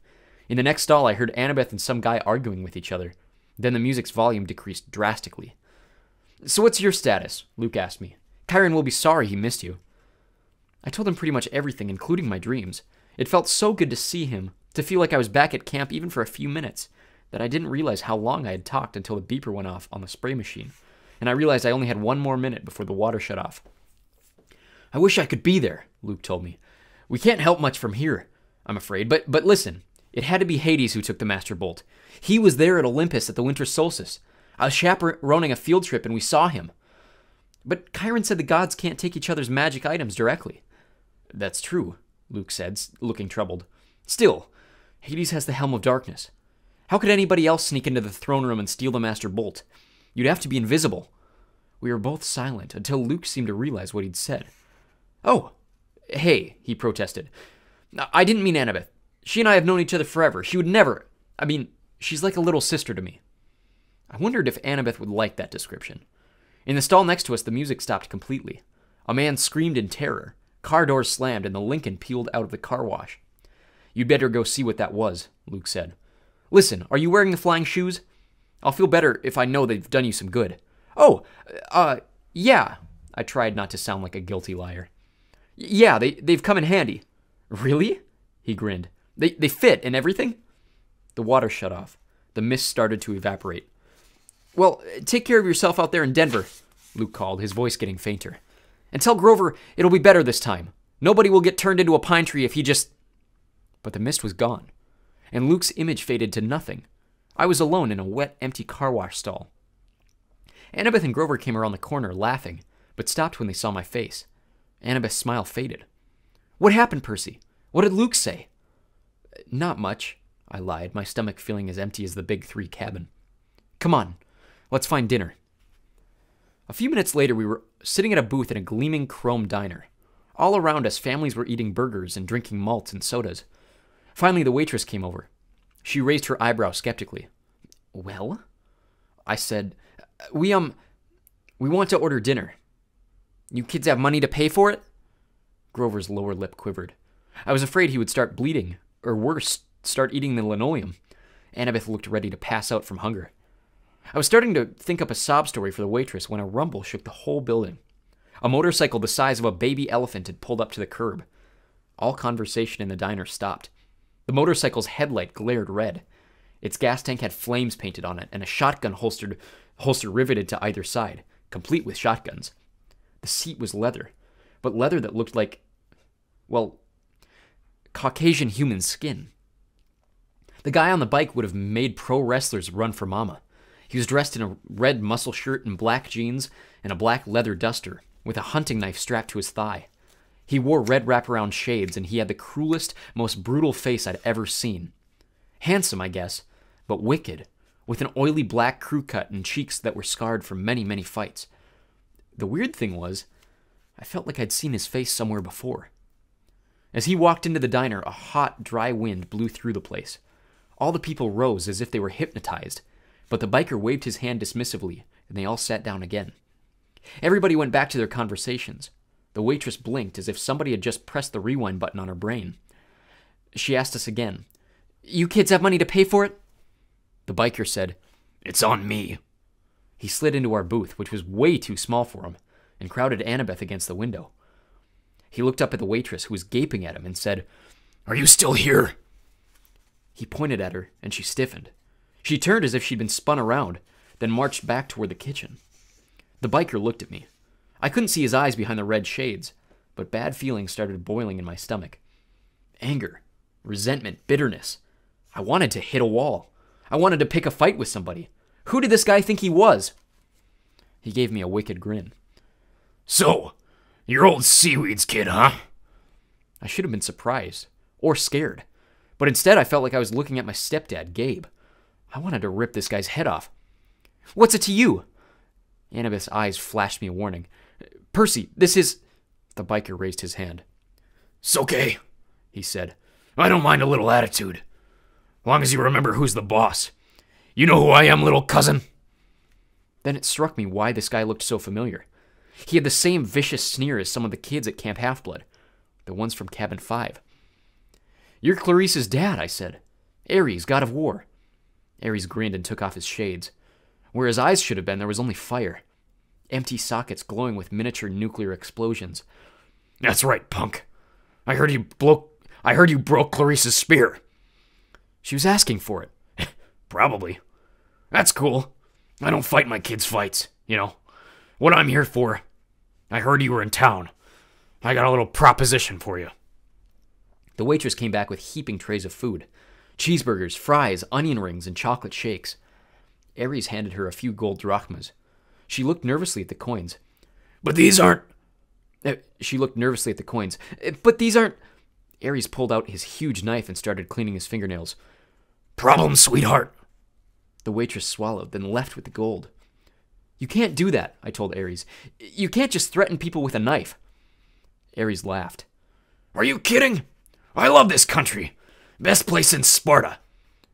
In the next stall, I heard Annabeth and some guy arguing with each other. Then the music's volume decreased drastically. So, what's your status? Luke asked me. Chiron will be sorry he missed you. I told him pretty much everything, including my dreams. It felt so good to see him, to feel like I was back at camp even for a few minutes, that I didn't realize how long I had talked until the beeper went off on the spray machine, and I realized I only had one more minute before the water shut off. I wish I could be there, Luke told me. We can't help much from here, I'm afraid, but but listen, it had to be Hades who took the Master Bolt. He was there at Olympus at the winter solstice. I was chaperoning a field trip and we saw him. But Chiron said the gods can't take each other's magic items directly. That's true, Luke said, looking troubled. Still, Hades has the Helm of Darkness. How could anybody else sneak into the throne room and steal the Master Bolt? You'd have to be invisible. We were both silent until Luke seemed to realize what he'd said. Oh, hey, he protested. I didn't mean Annabeth. She and I have known each other forever. She would never. I mean, she's like a little sister to me. I wondered if Annabeth would like that description. In the stall next to us, the music stopped completely. A man screamed in terror. Car doors slammed, and the Lincoln peeled out of the car wash. You'd better go see what that was, Luke said. Listen, are you wearing the flying shoes? I'll feel better if I know they've done you some good. Oh, uh, yeah. I tried not to sound like a guilty liar. Yeah, they, they've come in handy. Really? He grinned. They, they fit and everything? The water shut off. The mist started to evaporate. Well, take care of yourself out there in Denver, Luke called, his voice getting fainter. And tell Grover it'll be better this time. Nobody will get turned into a pine tree if he just. But the mist was gone, and Luke's image faded to nothing. I was alone in a wet, empty car wash stall. Annabeth and Grover came around the corner, laughing, but stopped when they saw my face. Annabeth's smile faded. What happened, Percy? What did Luke say? Not much, I lied, my stomach feeling as empty as the Big Three cabin. Come on, let's find dinner. A few minutes later, we were sitting at a booth in a gleaming chrome diner. All around us, families were eating burgers and drinking malts and sodas. Finally, the waitress came over. She raised her eyebrow skeptically. Well? I said, We, um, we want to order dinner. You kids have money to pay for it? Grover's lower lip quivered. I was afraid he would start bleeding, or worse, start eating the linoleum. Annabeth looked ready to pass out from hunger. I was starting to think up a sob story for the waitress when a rumble shook the whole building. A motorcycle the size of a baby elephant had pulled up to the curb. All conversation in the diner stopped. The motorcycle's headlight glared red. Its gas tank had flames painted on it and a shotgun holstered holster riveted to either side, complete with shotguns. The seat was leather, but leather that looked like well, Caucasian human skin. The guy on the bike would have made pro wrestlers run for mama. He was dressed in a red muscle shirt and black jeans and a black leather duster, with a hunting knife strapped to his thigh. He wore red wraparound shades, and he had the cruelest, most brutal face I'd ever seen. Handsome, I guess, but wicked, with an oily black crew cut and cheeks that were scarred from many, many fights. The weird thing was, I felt like I'd seen his face somewhere before. As he walked into the diner, a hot, dry wind blew through the place. All the people rose as if they were hypnotized, but the biker waved his hand dismissively, and they all sat down again. Everybody went back to their conversations. The waitress blinked as if somebody had just pressed the rewind button on her brain. She asked us again, You kids have money to pay for it? The biker said, It's on me. He slid into our booth, which was way too small for him, and crowded Annabeth against the window. He looked up at the waitress, who was gaping at him, and said, Are you still here? He pointed at her, and she stiffened. She turned as if she'd been spun around, then marched back toward the kitchen. The biker looked at me. I couldn't see his eyes behind the red shades, but bad feelings started boiling in my stomach. Anger, resentment, bitterness. I wanted to hit a wall. I wanted to pick a fight with somebody. Who did this guy think he was? He gave me a wicked grin. So, you're old seaweeds kid, huh? I should have been surprised or scared, but instead I felt like I was looking at my stepdad, Gabe. I wanted to rip this guy's head off. What's it to you? Annabeth's eyes flashed me a warning. Percy, this is. The biker raised his hand. It's okay, he said. I don't mind a little attitude. Long as you remember who's the boss. You know who I am, little cousin? Then it struck me why this guy looked so familiar. He had the same vicious sneer as some of the kids at Camp Half Blood, the ones from Cabin 5. You're Clarisse's dad, I said. Ares, god of war. Ares grinned and took off his shades. Where his eyes should have been, there was only fire. Empty sockets glowing with miniature nuclear explosions. That's right, punk. I heard you broke I heard you broke Clarisse's spear. She was asking for it. Probably. That's cool. I don't fight my kids' fights, you know. What I'm here for. I heard you were in town. I got a little proposition for you. The waitress came back with heaping trays of food cheeseburgers, fries, onion rings, and chocolate shakes. Ares handed her a few gold drachmas. She looked nervously at the coins. But these aren't. Uh, she looked nervously at the coins. Uh, but these aren't. Ares pulled out his huge knife and started cleaning his fingernails. Problem, sweetheart. The waitress swallowed, then left with the gold. You can't do that, I told Ares. You can't just threaten people with a knife. Ares laughed. Are you kidding? I love this country. Best place in Sparta.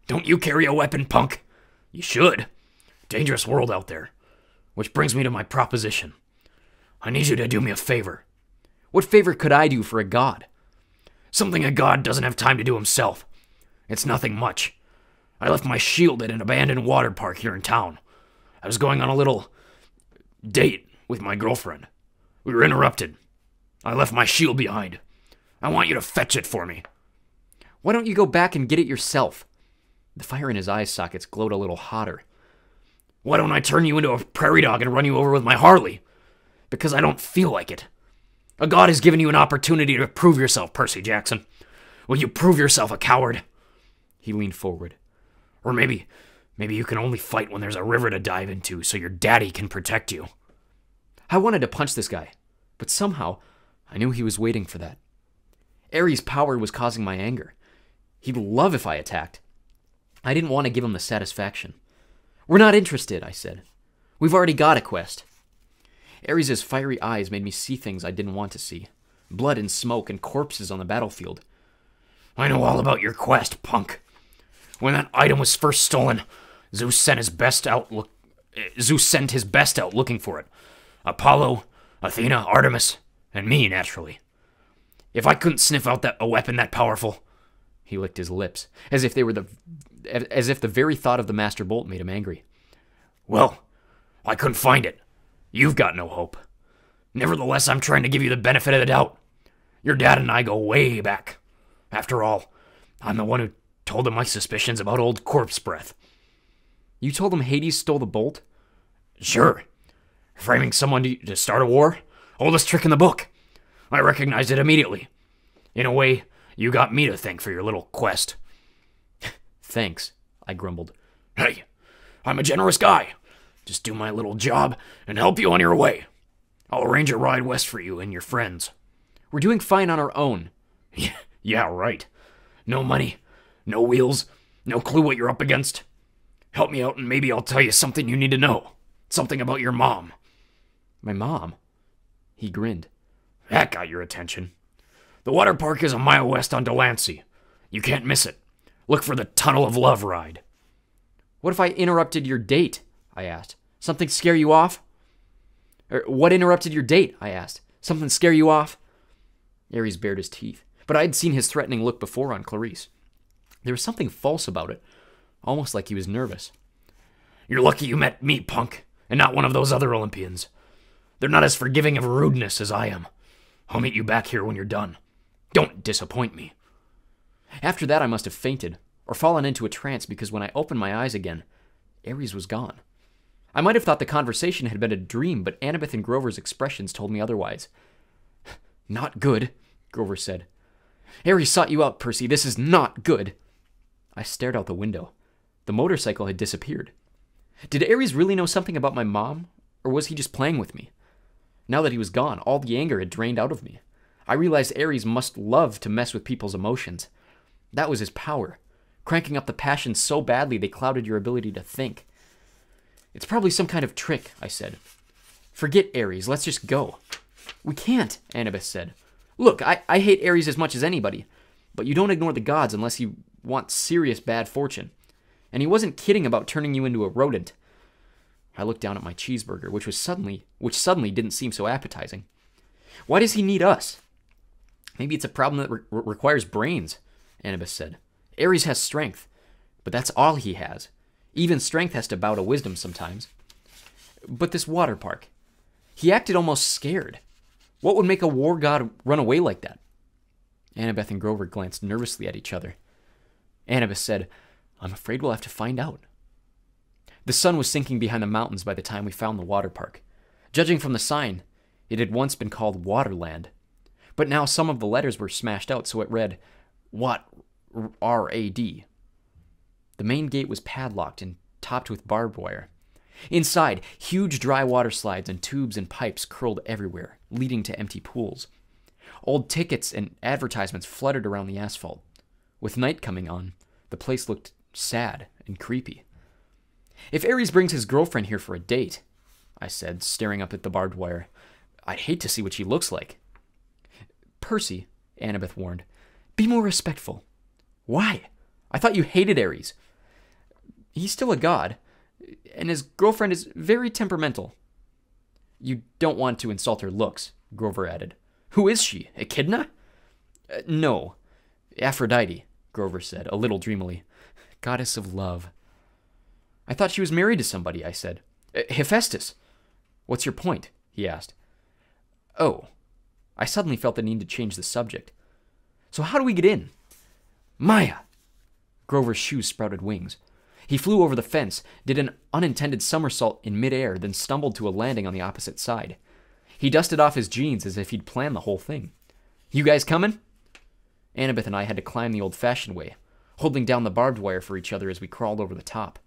Don't you carry a weapon, punk? You should. Dangerous world out there. Which brings me to my proposition. I need you to do me a favor. What favor could I do for a god? Something a god doesn't have time to do himself. It's nothing much. I left my shield at an abandoned water park here in town. I was going on a little date with my girlfriend. We were interrupted. I left my shield behind. I want you to fetch it for me. Why don't you go back and get it yourself? The fire in his eye sockets glowed a little hotter. Why don't I turn you into a prairie dog and run you over with my Harley? Because I don't feel like it. A god has given you an opportunity to prove yourself, Percy Jackson. Will you prove yourself a coward? He leaned forward. Or maybe, maybe you can only fight when there's a river to dive into so your daddy can protect you. I wanted to punch this guy, but somehow I knew he was waiting for that. Ares' power was causing my anger. He'd love if I attacked. I didn't want to give him the satisfaction. We're not interested, I said. We've already got a quest. Ares' fiery eyes made me see things I didn't want to see blood and smoke and corpses on the battlefield. I know all about your quest, punk. When that item was first stolen, Zeus sent his best out look Zeus sent his best out looking for it. Apollo, Athena, Artemis, and me, naturally. If I couldn't sniff out that a weapon that powerful, he licked his lips, as if they were the as if the very thought of the master bolt made him angry. Well, I couldn't find it. You've got no hope. Nevertheless, I'm trying to give you the benefit of the doubt. Your dad and I go way back. After all, I'm the one who told him my suspicions about old corpse breath. You told him Hades stole the bolt? Sure. Framing someone to, to start a war? Oldest trick in the book. I recognized it immediately. In a way, you got me to thank for your little quest. Thanks, I grumbled. Hey, I'm a generous guy. Just do my little job and help you on your way. I'll arrange a ride west for you and your friends. We're doing fine on our own. Yeah, right. No money, no wheels, no clue what you're up against. Help me out and maybe I'll tell you something you need to know. Something about your mom. My mom? He grinned. That got your attention. The water park is a mile west on Delancey. You can't miss it. Look for the Tunnel of Love ride. What if I interrupted your date? I asked. Something scare you off? Er, what interrupted your date? I asked. Something scare you off? Ares bared his teeth, but I had seen his threatening look before on Clarisse. There was something false about it, almost like he was nervous. You're lucky you met me, punk, and not one of those other Olympians. They're not as forgiving of rudeness as I am. I'll meet you back here when you're done. Don't disappoint me. After that, I must have fainted or fallen into a trance because when I opened my eyes again, Ares was gone. I might have thought the conversation had been a dream, but Annabeth and Grover's expressions told me otherwise. Not good, Grover said. Ares sought you out, Percy. This is not good. I stared out the window. The motorcycle had disappeared. Did Ares really know something about my mom, or was he just playing with me? Now that he was gone, all the anger had drained out of me. I realized Ares must love to mess with people's emotions. That was his power, cranking up the passions so badly they clouded your ability to think. It's probably some kind of trick, I said. Forget Ares, let's just go. We can't, Annabeth said. Look, I, I hate Ares as much as anybody, but you don't ignore the gods unless you want serious bad fortune. And he wasn't kidding about turning you into a rodent. I looked down at my cheeseburger, which was suddenly which suddenly didn't seem so appetizing. Why does he need us? Maybe it's a problem that re- requires brains, Annabeth said. Ares has strength, but that's all he has. Even strength has to bow to wisdom sometimes. But this water park, he acted almost scared. What would make a war god run away like that? Annabeth and Grover glanced nervously at each other. Annabeth said, I'm afraid we'll have to find out. The sun was sinking behind the mountains by the time we found the water park. Judging from the sign, it had once been called Waterland. But now some of the letters were smashed out, so it read, Wat R A D. The main gate was padlocked and topped with barbed wire. Inside, huge dry water slides and tubes and pipes curled everywhere, leading to empty pools. Old tickets and advertisements fluttered around the asphalt. With night coming on, the place looked sad and creepy. If Ares brings his girlfriend here for a date, I said, staring up at the barbed wire, I'd hate to see what she looks like. Percy, Annabeth warned, be more respectful. Why? I thought you hated Ares. He's still a god, and his girlfriend is very temperamental. You don't want to insult her looks, Grover added. Who is she? Echidna? Uh, no. Aphrodite, Grover said, a little dreamily. Goddess of love. I thought she was married to somebody, I said. Uh, Hephaestus. What's your point? he asked. Oh. I suddenly felt the need to change the subject. So how do we get in? Maia! Grover's shoes sprouted wings. He flew over the fence, did an unintended somersault in midair, then stumbled to a landing on the opposite side. He dusted off his jeans as if he'd planned the whole thing. You guys coming? Annabeth and I had to climb the old fashioned way, holding down the barbed wire for each other as we crawled over the top.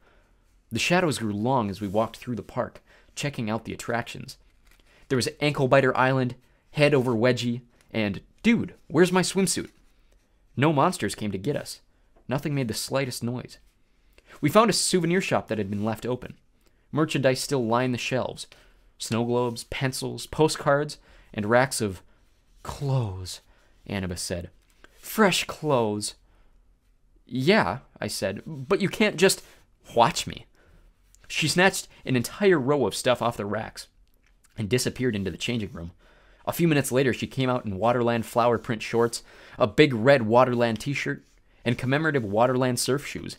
The shadows grew long as we walked through the park, checking out the attractions. There was Ankle Biter Island, Head over Wedgie, and Dude, where's my swimsuit? No monsters came to get us. Nothing made the slightest noise. We found a souvenir shop that had been left open. Merchandise still lined the shelves snow globes, pencils, postcards, and racks of clothes, Annabeth said. Fresh clothes. Yeah, I said, but you can't just watch me. She snatched an entire row of stuff off the racks and disappeared into the changing room. A few minutes later, she came out in Waterland flower print shorts, a big red Waterland t shirt, and commemorative Waterland surf shoes.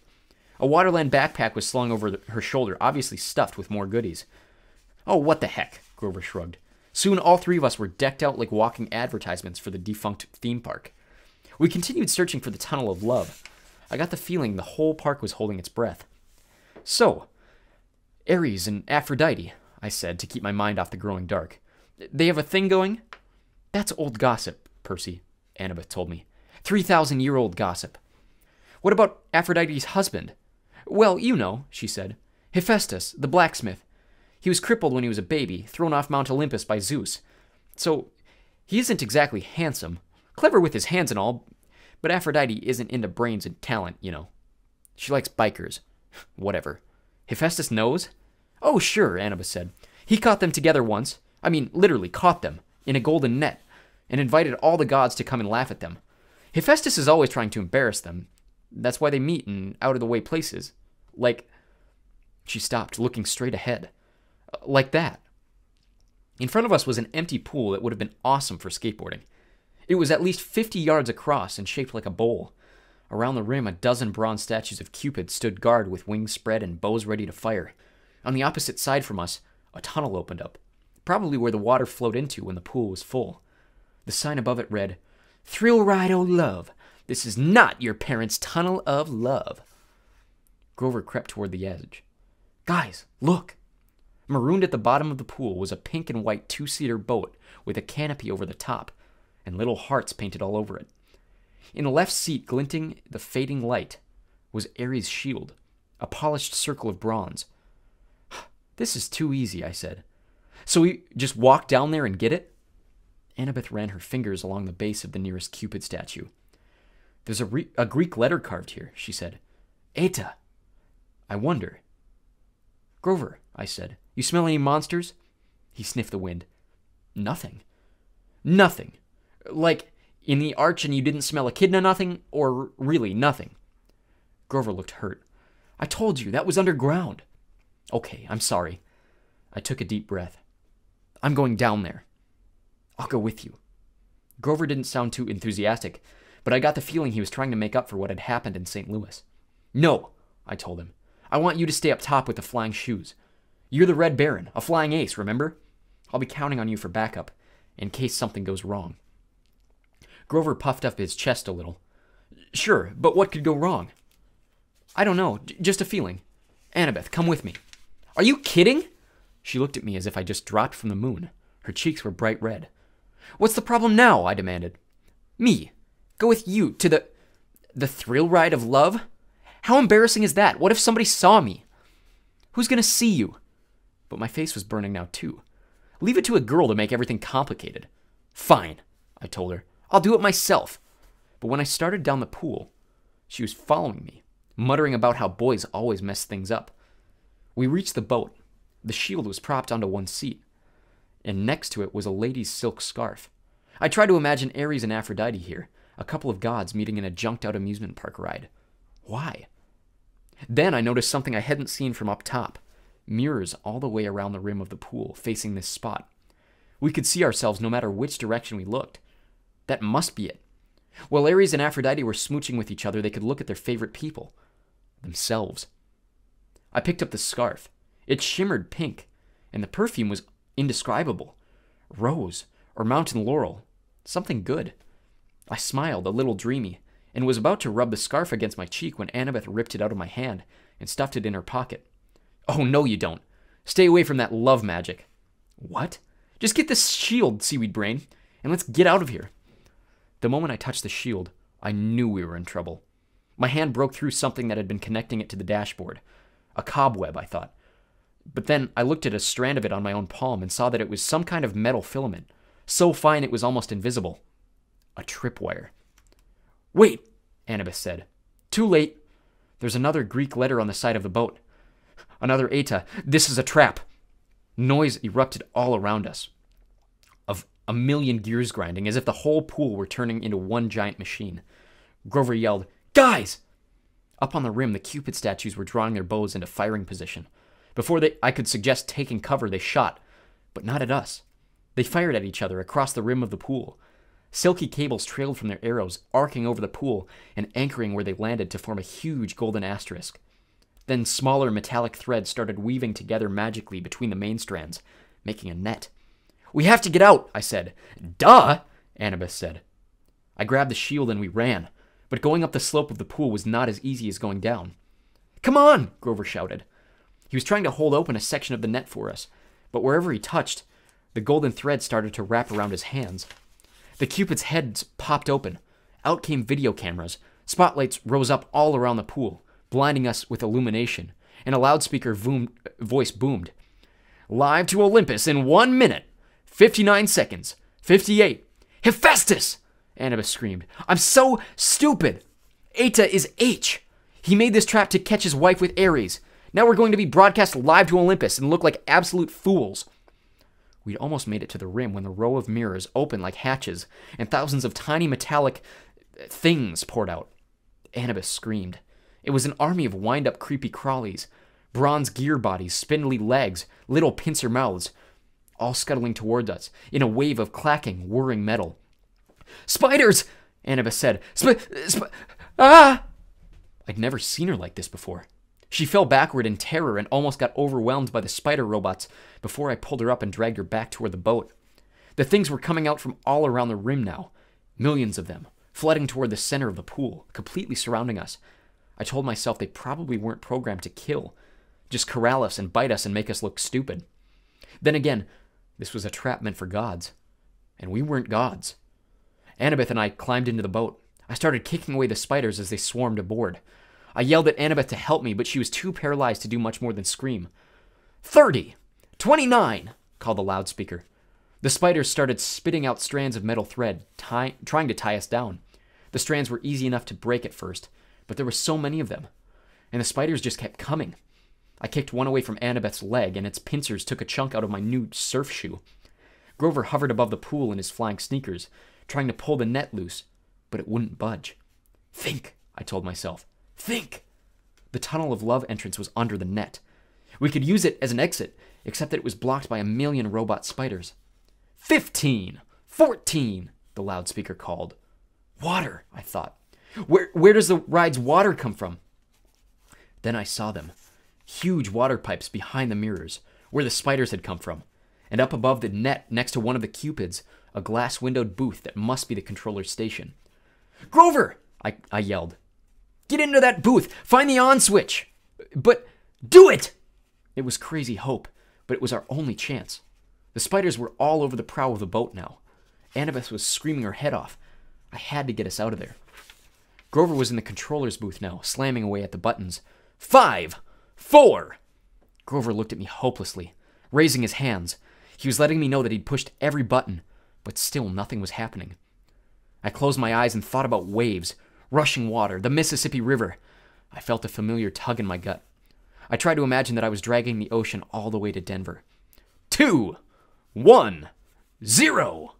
A Waterland backpack was slung over her shoulder, obviously stuffed with more goodies. Oh, what the heck, Grover shrugged. Soon all three of us were decked out like walking advertisements for the defunct theme park. We continued searching for the Tunnel of Love. I got the feeling the whole park was holding its breath. So, Ares and Aphrodite, I said to keep my mind off the growing dark. They have a thing going? That's old gossip, Percy, Annabeth told me. Three thousand year old gossip. What about Aphrodite's husband? Well, you know, she said. Hephaestus, the blacksmith. He was crippled when he was a baby, thrown off Mount Olympus by Zeus. So He isn't exactly handsome, clever with his hands and all, but Aphrodite isn't into brains and talent, you know. She likes bikers. Whatever. Hephaestus knows? Oh, sure, Annabeth said. He caught them together once. I mean, literally caught them in a golden net and invited all the gods to come and laugh at them. Hephaestus is always trying to embarrass them. That's why they meet in out of the way places. Like. She stopped, looking straight ahead. Uh, like that. In front of us was an empty pool that would have been awesome for skateboarding. It was at least 50 yards across and shaped like a bowl. Around the rim, a dozen bronze statues of Cupid stood guard with wings spread and bows ready to fire. On the opposite side from us, a tunnel opened up, probably where the water flowed into when the pool was full. The sign above it read, Thrill Ride, O love, this is not your parents' tunnel of love. Grover crept toward the edge. Guys, look! Marooned at the bottom of the pool was a pink and white two seater boat with a canopy over the top and little hearts painted all over it. In the left seat, glinting the fading light, was Ares' shield, a polished circle of bronze. This is too easy, I said. So we just walk down there and get it? Annabeth ran her fingers along the base of the nearest Cupid statue. There's a, re- a Greek letter carved here, she said. Eta. I wonder. Grover, I said, you smell any monsters? He sniffed the wind. Nothing. Nothing. Like, in the arch and you didn't smell echidna nothing, or really nothing? Grover looked hurt. I told you, that was underground. Okay, I'm sorry. I took a deep breath. I'm going down there. I'll go with you. Grover didn't sound too enthusiastic, but I got the feeling he was trying to make up for what had happened in St. Louis. No, I told him. I want you to stay up top with the flying shoes. You're the Red Baron, a flying ace, remember? I'll be counting on you for backup, in case something goes wrong. Grover puffed up his chest a little. Sure, but what could go wrong? I don't know, just a feeling. Annabeth, come with me. Are you kidding? She looked at me as if I just dropped from the moon. Her cheeks were bright red. What's the problem now? I demanded. Me. Go with you to the. the thrill ride of love? How embarrassing is that? What if somebody saw me? Who's gonna see you? But my face was burning now, too. Leave it to a girl to make everything complicated. Fine, I told her. I'll do it myself. But when I started down the pool, she was following me, muttering about how boys always mess things up. We reached the boat. The shield was propped onto one seat, and next to it was a lady's silk scarf. I tried to imagine Ares and Aphrodite here, a couple of gods meeting in a junked out amusement park ride. Why? Then I noticed something I hadn't seen from up top mirrors all the way around the rim of the pool, facing this spot. We could see ourselves no matter which direction we looked. That must be it. While Ares and Aphrodite were smooching with each other, they could look at their favorite people themselves. I picked up the scarf. It shimmered pink, and the perfume was indescribable rose or mountain laurel, something good. I smiled, a little dreamy, and was about to rub the scarf against my cheek when Annabeth ripped it out of my hand and stuffed it in her pocket. Oh, no, you don't. Stay away from that love magic. What? Just get this shield, seaweed brain, and let's get out of here. The moment I touched the shield, I knew we were in trouble. My hand broke through something that had been connecting it to the dashboard. A cobweb, I thought. But then I looked at a strand of it on my own palm and saw that it was some kind of metal filament, so fine it was almost invisible. A tripwire. Wait, Annabeth said. Too late. There's another Greek letter on the side of the boat. Another Eta. This is a trap. Noise erupted all around us. Of a million gears grinding, as if the whole pool were turning into one giant machine. Grover yelled, Guys! Up on the rim, the Cupid statues were drawing their bows into firing position. Before they, I could suggest taking cover, they shot, but not at us. They fired at each other across the rim of the pool. Silky cables trailed from their arrows, arcing over the pool and anchoring where they landed to form a huge golden asterisk. Then smaller metallic threads started weaving together magically between the main strands, making a net. We have to get out, I said. Duh, Annabeth said. I grabbed the shield and we ran, but going up the slope of the pool was not as easy as going down. Come on, Grover shouted. He was trying to hold open a section of the net for us, but wherever he touched, the golden thread started to wrap around his hands. The Cupid's heads popped open. Out came video cameras. Spotlights rose up all around the pool, blinding us with illumination, and a loudspeaker voice boomed. Live to Olympus in one minute, 59 seconds, 58, Hephaestus! Annabeth screamed. I'm so stupid! Eta is H. He made this trap to catch his wife with Ares. Now we're going to be broadcast live to Olympus and look like absolute fools. We'd almost made it to the rim when the row of mirrors opened like hatches and thousands of tiny metallic uh, things poured out. Annabeth screamed. It was an army of wind up creepy crawlies, bronze gear bodies, spindly legs, little pincer mouths, all scuttling towards us in a wave of clacking, whirring metal. Spiders! Annabeth said. Sp- sp- ah! I'd never seen her like this before. She fell backward in terror and almost got overwhelmed by the spider robots before I pulled her up and dragged her back toward the boat. The things were coming out from all around the rim now, millions of them, flooding toward the center of the pool, completely surrounding us. I told myself they probably weren't programmed to kill, just corral us and bite us and make us look stupid. Then again, this was a trap meant for gods, and we weren't gods. Annabeth and I climbed into the boat. I started kicking away the spiders as they swarmed aboard. I yelled at Annabeth to help me, but she was too paralyzed to do much more than scream. Thirty! Twenty-nine! called the loudspeaker. The spiders started spitting out strands of metal thread, tie- trying to tie us down. The strands were easy enough to break at first, but there were so many of them. And the spiders just kept coming. I kicked one away from Annabeth's leg, and its pincers took a chunk out of my new surf shoe. Grover hovered above the pool in his flying sneakers, trying to pull the net loose, but it wouldn't budge. Think, I told myself. Think! The tunnel of love entrance was under the net. We could use it as an exit, except that it was blocked by a million robot spiders. Fifteen! Fourteen! The loudspeaker called. Water, I thought. Where, where does the ride's water come from? Then I saw them. Huge water pipes behind the mirrors, where the spiders had come from. And up above the net, next to one of the cupids, a glass windowed booth that must be the controller's station. Grover! I, I yelled. Get into that booth. Find the on switch. But do it! It was crazy hope, but it was our only chance. The spiders were all over the prow of the boat now. Annabeth was screaming her head off. I had to get us out of there. Grover was in the controller's booth now, slamming away at the buttons. Five! Four! Grover looked at me hopelessly, raising his hands. He was letting me know that he'd pushed every button, but still nothing was happening. I closed my eyes and thought about waves, rushing water, the Mississippi River. I felt a familiar tug in my gut. I tried to imagine that I was dragging the ocean all the way to Denver. Two, one, zero!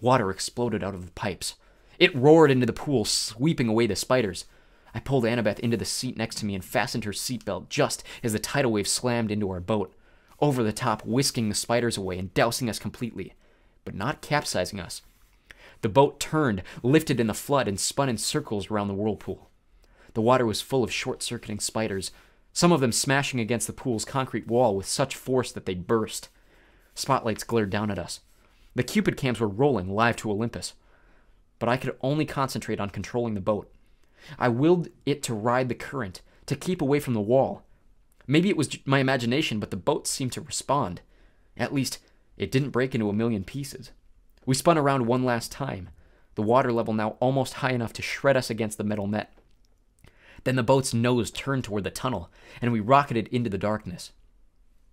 Water exploded out of the pipes. It roared into the pool, sweeping away the spiders. I pulled Annabeth into the seat next to me and fastened her seatbelt just as the tidal wave slammed into our boat, over the top, whisking the spiders away and dousing us completely, but not capsizing us. The boat turned, lifted in the flood, and spun in circles around the whirlpool. The water was full of short circuiting spiders, some of them smashing against the pool's concrete wall with such force that they burst. Spotlights glared down at us. The Cupid cams were rolling live to Olympus. But I could only concentrate on controlling the boat. I willed it to ride the current, to keep away from the wall. Maybe it was my imagination, but the boat seemed to respond. At least, it didn't break into a million pieces. We spun around one last time, the water level now almost high enough to shred us against the metal net. Then the boat's nose turned toward the tunnel, and we rocketed into the darkness.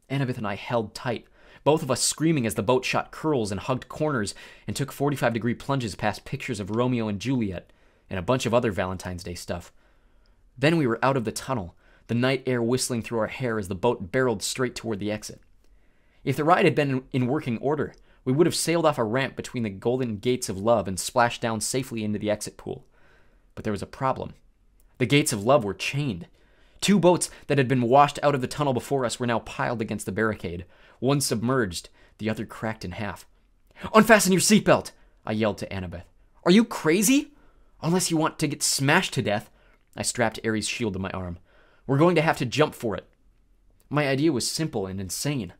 Annabeth and I held tight, both of us screaming as the boat shot curls and hugged corners and took 45 degree plunges past pictures of Romeo and Juliet and a bunch of other Valentine's Day stuff. Then we were out of the tunnel, the night air whistling through our hair as the boat barreled straight toward the exit. If the ride had been in working order, we would have sailed off a ramp between the golden gates of love and splashed down safely into the exit pool. But there was a problem. The gates of love were chained. Two boats that had been washed out of the tunnel before us were now piled against the barricade, one submerged, the other cracked in half. Unfasten your seatbelt! I yelled to Annabeth. Are you crazy? Unless you want to get smashed to death. I strapped Ares' shield to my arm. We're going to have to jump for it. My idea was simple and insane.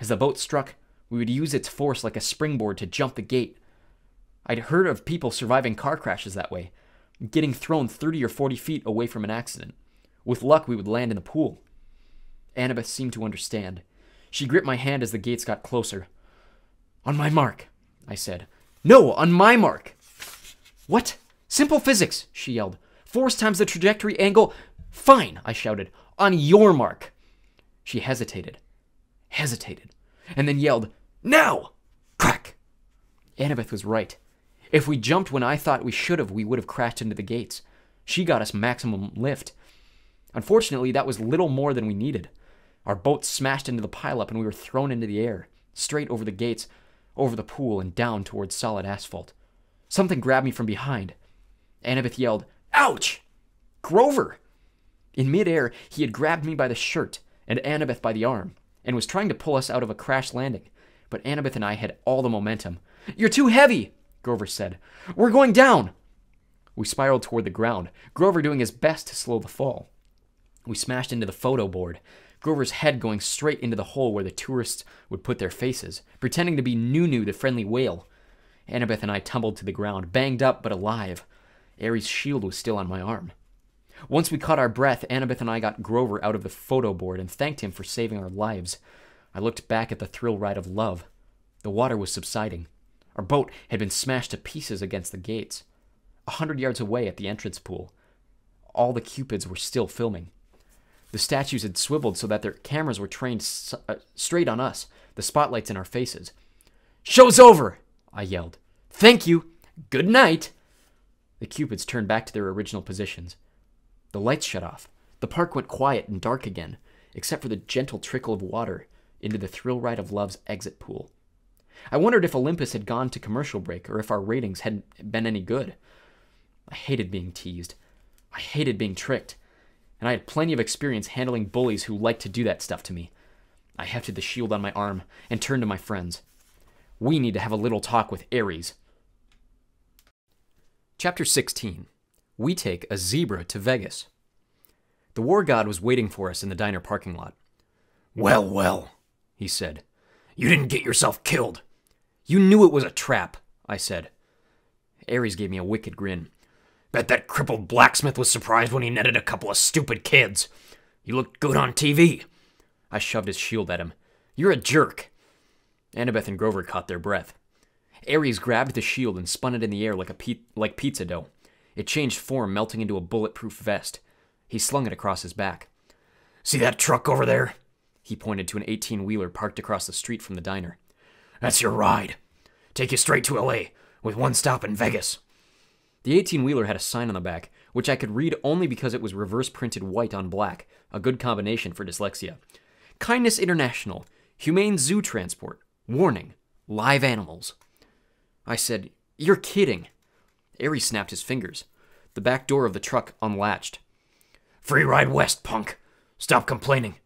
As the boat struck, we would use its force like a springboard to jump the gate. I'd heard of people surviving car crashes that way, getting thrown 30 or 40 feet away from an accident. With luck, we would land in the pool. Annabeth seemed to understand. She gripped my hand as the gates got closer. On my mark, I said. No, on my mark. What? Simple physics, she yelled. Force times the trajectory angle. Fine, I shouted. On your mark. She hesitated, hesitated, and then yelled, Now! Crack! Annabeth was right. If we jumped when I thought we should have, we would have crashed into the gates. She got us maximum lift. Unfortunately, that was little more than we needed. Our boat smashed into the pileup and we were thrown into the air, straight over the gates, over the pool, and down towards solid asphalt. Something grabbed me from behind. Annabeth yelled, Ouch! Grover! In midair, he had grabbed me by the shirt and Annabeth by the arm and was trying to pull us out of a crash landing. But Annabeth and I had all the momentum. You're too heavy, Grover said. We're going down. We spiraled toward the ground, Grover doing his best to slow the fall. We smashed into the photo board, Grover's head going straight into the hole where the tourists would put their faces, pretending to be Nunu the friendly whale. Annabeth and I tumbled to the ground, banged up but alive. Ares' shield was still on my arm. Once we caught our breath, Annabeth and I got Grover out of the photo board and thanked him for saving our lives. I looked back at the thrill ride of love. The water was subsiding. Our boat had been smashed to pieces against the gates. A hundred yards away at the entrance pool, all the cupids were still filming. The statues had swiveled so that their cameras were trained uh, straight on us, the spotlights in our faces. Show's over! I yelled. Thank you. Good night. The cupids turned back to their original positions. The lights shut off. The park went quiet and dark again, except for the gentle trickle of water into the thrill ride of love's exit pool. I wondered if Olympus had gone to commercial break or if our ratings hadn't been any good. I hated being teased. I hated being tricked. And I had plenty of experience handling bullies who liked to do that stuff to me. I hefted the shield on my arm and turned to my friends. We need to have a little talk with Ares. Chapter 16 We take a zebra to Vegas. The war god was waiting for us in the diner parking lot. Well, well, He said, you didn't get yourself killed. You knew it was a trap, I said. Ares gave me a wicked grin. Bet that crippled blacksmith was surprised when he netted a couple of stupid kids. You looked good on TV. I shoved his shield at him. You're a jerk. Annabeth and Grover caught their breath. Ares grabbed the shield and spun it in the air like a pe- like pizza dough. It changed form, melting into a bulletproof vest. He slung it across his back. See that truck over there? He pointed to an 18 wheeler parked across the street from the diner. That's your ride. Take you straight to LA, with one stop in Vegas. The 18 wheeler had a sign on the back, which I could read only because it was reverse printed white on black, a good combination for dyslexia. Kindness International, Humane Zoo Transport, Warning, Live Animals. I said, You're kidding. Ares snapped his fingers. The back door of the truck unlatched. Free ride west, punk. Stop complaining.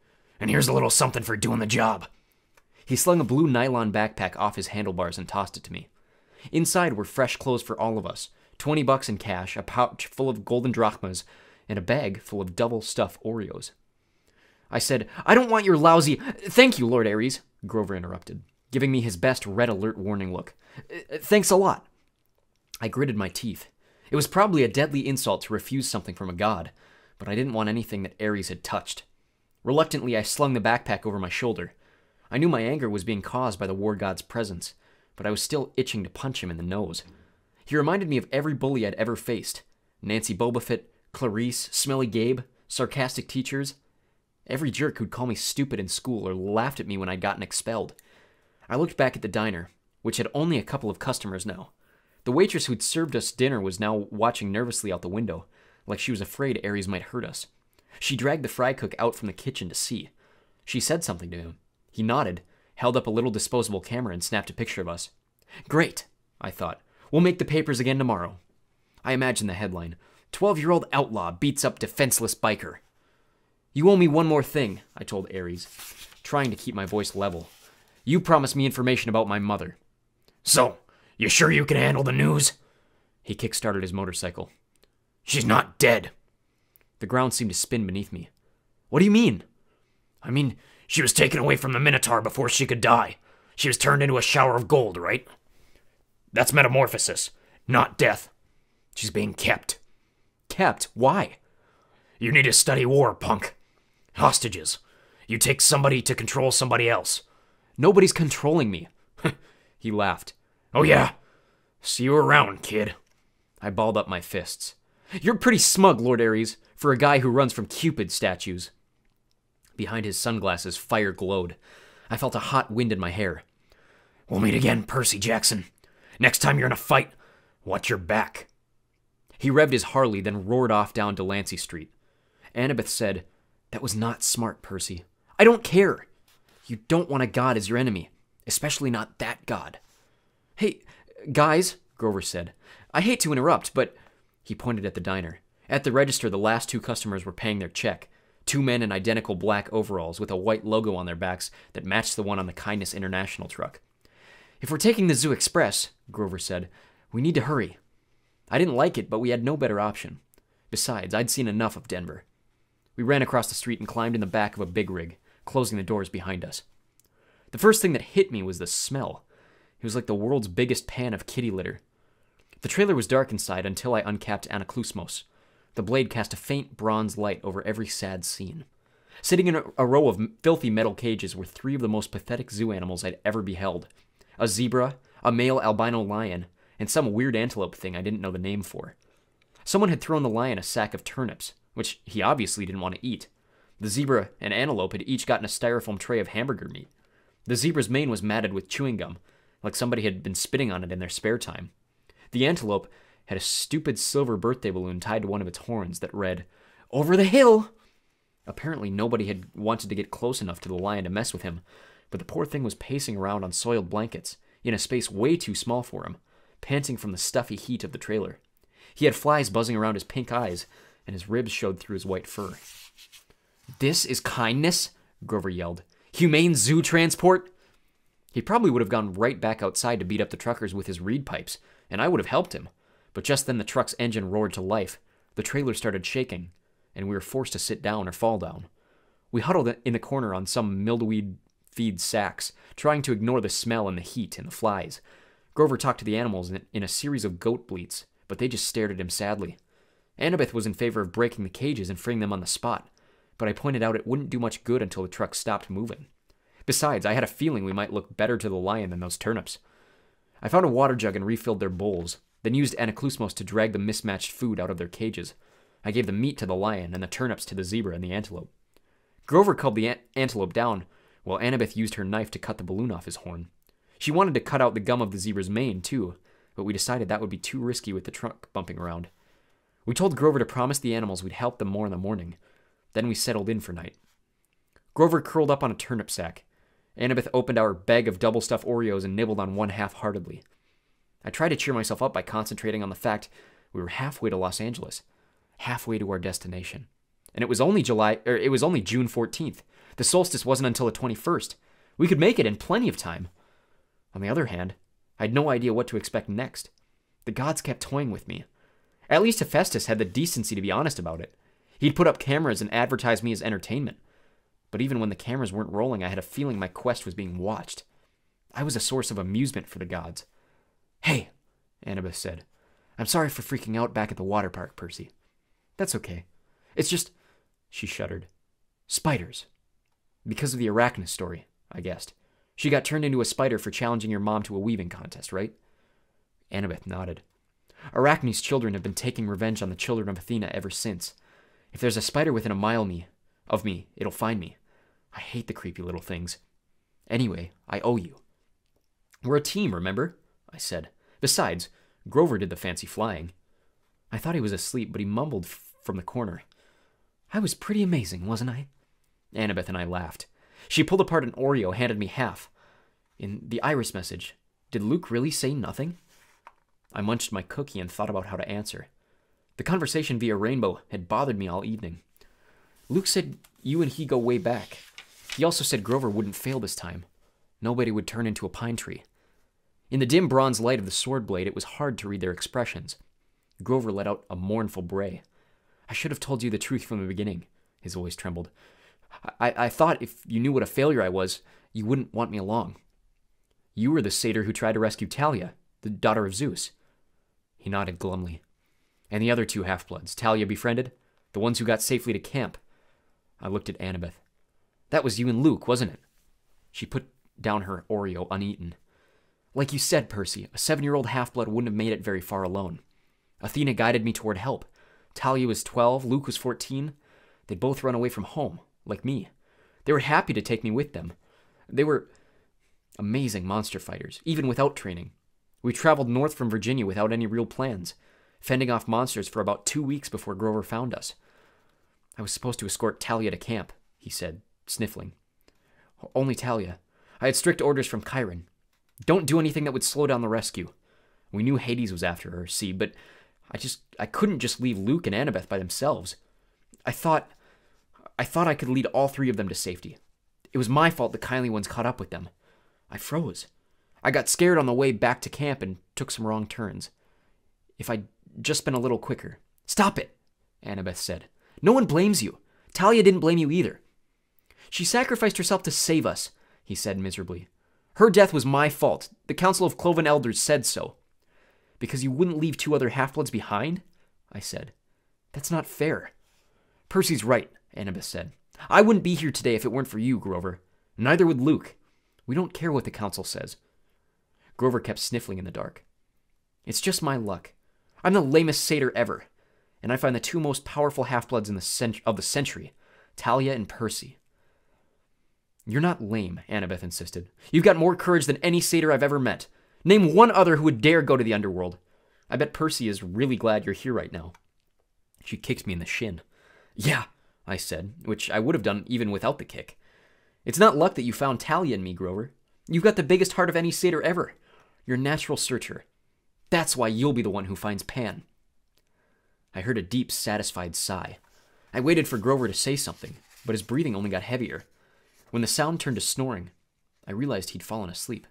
And here's a little something for doing the job. He slung a blue nylon backpack off his handlebars and tossed it to me. Inside were fresh clothes for all of us 20 bucks in cash, a pouch full of golden drachmas, and a bag full of double stuffed Oreos. I said, I don't want your lousy. Thank you, Lord Ares, Grover interrupted, giving me his best red alert warning look. "Uh, Thanks a lot. I gritted my teeth. It was probably a deadly insult to refuse something from a god, but I didn't want anything that Ares had touched. Reluctantly, I slung the backpack over my shoulder. I knew my anger was being caused by the war god's presence, but I was still itching to punch him in the nose. He reminded me of every bully I'd ever faced Nancy Bobofit, Clarisse, Smelly Gabe, sarcastic teachers, every jerk who'd call me stupid in school or laughed at me when I'd gotten expelled. I looked back at the diner, which had only a couple of customers now. The waitress who'd served us dinner was now watching nervously out the window, like she was afraid Ares might hurt us. She dragged the fry cook out from the kitchen to see. She said something to him. He nodded, held up a little disposable camera, and snapped a picture of us. Great, I thought. We'll make the papers again tomorrow. I imagined the headline 12 year old outlaw beats up defenseless biker. You owe me one more thing, I told Ares, trying to keep my voice level. You promised me information about my mother. So, you sure you can handle the news? He kick-started his motorcycle. She's not dead. The ground seemed to spin beneath me. What do you mean? I mean, she was taken away from the Minotaur before she could die. She was turned into a shower of gold, right? That's metamorphosis, not death. She's being kept. Kept? Why? You need to study war, punk. Hostages. You take somebody to control somebody else. Nobody's controlling me. he laughed. Oh, yeah. See you around, kid. I balled up my fists. You're pretty smug, Lord Ares, for a guy who runs from Cupid statues. Behind his sunglasses, fire glowed. I felt a hot wind in my hair. We'll meet again, Percy Jackson. Next time you're in a fight, Watch your back. He revved his Harley, then roared off down Delancey Street. Annabeth said, That was not smart, Percy. I don't care. You don't want a god as your enemy, especially not that god. Hey, guys, Grover said, I hate to interrupt, but. He pointed at the diner. At the register, the last two customers were paying their check. Two men in identical black overalls with a white logo on their backs that matched the one on the Kindness International truck. If we're taking the Zoo Express, Grover said, we need to hurry. I didn't like it, but we had no better option. Besides, I'd seen enough of Denver. We ran across the street and climbed in the back of a big rig, closing the doors behind us. The first thing that hit me was the smell. It was like the world's biggest pan of kitty litter. The trailer was dark inside until I uncapped Anaklusmos. The blade cast a faint bronze light over every sad scene. Sitting in a, row of filthy metal cages were three of the most pathetic zoo animals I'd ever beheld a zebra, a male albino lion, and some weird antelope thing I didn't know the name for. Someone had thrown the lion a sack of turnips, which he obviously didn't want to eat. The zebra and antelope had each gotten a styrofoam tray of hamburger meat. The zebra's mane was matted with chewing gum, like somebody had been spitting on it in their spare time. The antelope had a stupid silver birthday balloon tied to one of its horns that read, Over the hill! Apparently, nobody had wanted to get close enough to the lion to mess with him, but the poor thing was pacing around on soiled blankets, in a space way too small for him, panting from the stuffy heat of the trailer. He had flies buzzing around his pink eyes, and his ribs showed through his white fur. This is kindness? Grover yelled. Humane zoo transport? He probably would have gone right back outside to beat up the truckers with his reed pipes, and I would have helped him. But just then the truck's engine roared to life. The trailer started shaking, and we were forced to sit down or fall down. We huddled in the corner on some mildeweed feed sacks, trying to ignore the smell and the heat and the flies. Grover talked to the animals in a series of goat bleats, but they just stared at him sadly. Annabeth was in favor of breaking the cages and freeing them on the spot, but I pointed out it wouldn't do much good until the truck stopped moving. Besides, I had a feeling we might look better to the lion than those turnips. I found a water jug and refilled their bowls, then used Anaklusmos to drag the mismatched food out of their cages. I gave the meat to the lion and the turnips to the zebra and the antelope. Grover called the an- antelope down, while Annabeth used her knife to cut the balloon off his horn. She wanted to cut out the gum of the zebra's mane, too, but we decided that would be too risky with the trunk bumping around. We told Grover to promise the animals we'd help them more in the morning. Then we settled in for night. Grover curled up on a turnip sack. Annabeth opened our bag of double stuffed Oreos and nibbled on one half heartedly. I tried to cheer myself up by concentrating on the fact we were halfway to Los Angeles, halfway to our destination. And it was only July or it was only June 14th. The solstice wasn't until the 21st. We could make it in plenty of time. On the other hand, I had no idea what to expect next. The gods kept toying with me. At least Hephaestus had the decency to be honest about it. He'd put up cameras and advertise me as entertainment. But even when the cameras weren't rolling, I had a feeling my quest was being watched. I was a source of amusement for the gods. Hey, Annabeth said. I'm sorry for freaking out back at the water park, Percy. That's okay. It's just. She shuddered. Spiders. Because of the Arachne story, I guessed. She got turned into a spider for challenging your mom to a weaving contest, right? Annabeth nodded. Arachne's children have been taking revenge on the children of Athena ever since. If there's a spider within a mile me, of me, it'll find me. I hate the creepy little things. Anyway, I owe you. We're a team, remember? I said. Besides, Grover did the fancy flying. I thought he was asleep, but he mumbled from the corner. I was pretty amazing, wasn't I? Annabeth and I laughed. She pulled apart an Oreo, handed me half. In the iris message, did Luke really say nothing? I munched my cookie and thought about how to answer. The conversation via Rainbow had bothered me all evening. Luke said you and he go way back. He also said Grover wouldn't fail this time. Nobody would turn into a pine tree. In the dim bronze light of the sword blade, it was hard to read their expressions. Grover let out a mournful bray. I should have told you the truth from the beginning. His voice trembled. I, I thought if you knew what a failure I was, you wouldn't want me along. You were the satyr who tried to rescue Thalia, the daughter of Zeus. He nodded glumly. And the other two half-bloods, Thalia befriended? The ones who got safely to camp? I looked at Annabeth. That was you and Luke, wasn't it? She put down her Oreo uneaten. Like you said, Percy, a seven year old half blood wouldn't have made it very far alone. Athena guided me toward help. Thalia was 12, Luke was 14. They'd both run away from home, like me. They were happy to take me with them. They were amazing monster fighters, even without training. We traveled north from Virginia without any real plans, fending off monsters for about two weeks before Grover found us. I was supposed to escort Thalia to camp, he said, sniffling. Only Thalia. I had strict orders from Chiron. Don't do anything that would slow down the rescue. We knew Hades was after her, see, but I just I couldn't just leave Luke and Annabeth by themselves. I thought I thought I could lead all three of them to safety. It was my fault the kindly ones caught up with them. I froze. I got scared on the way back to camp and took some wrong turns. If I'd just been a little quicker. Stop it, Annabeth said. No one blames you. Thalia didn't blame you either. She sacrificed herself to save us, he said miserably. Her death was my fault. The Council of Cloven Elders said so. Because you wouldn't leave two other half bloods behind? I said. That's not fair. Percy's right, Annabeth said. I wouldn't be here today if it weren't for you, Grover. Neither would Luke. We don't care what the Council says. Grover kept sniffling in the dark. It's just my luck. I'm the lamest satyr ever, and I find the two most powerful the cent- of the century, Thalia and Percy. You're not lame, Annabeth insisted. You've got more courage than any satyr I've ever met. Name one other who would dare go to the underworld. I bet Percy is really glad you're here right now. She kicked me in the shin. Yeah, I said, which I would have done even without the kick. It's not luck that you found Thalia in me, Grover. You've got the biggest heart of any satyr ever. You're a natural searcher. That's why you'll be the one who finds Pan. I heard a deep, satisfied sigh. I waited for Grover to say something, but his breathing only got heavier. When the sound turned to snoring, I realized he'd fallen asleep.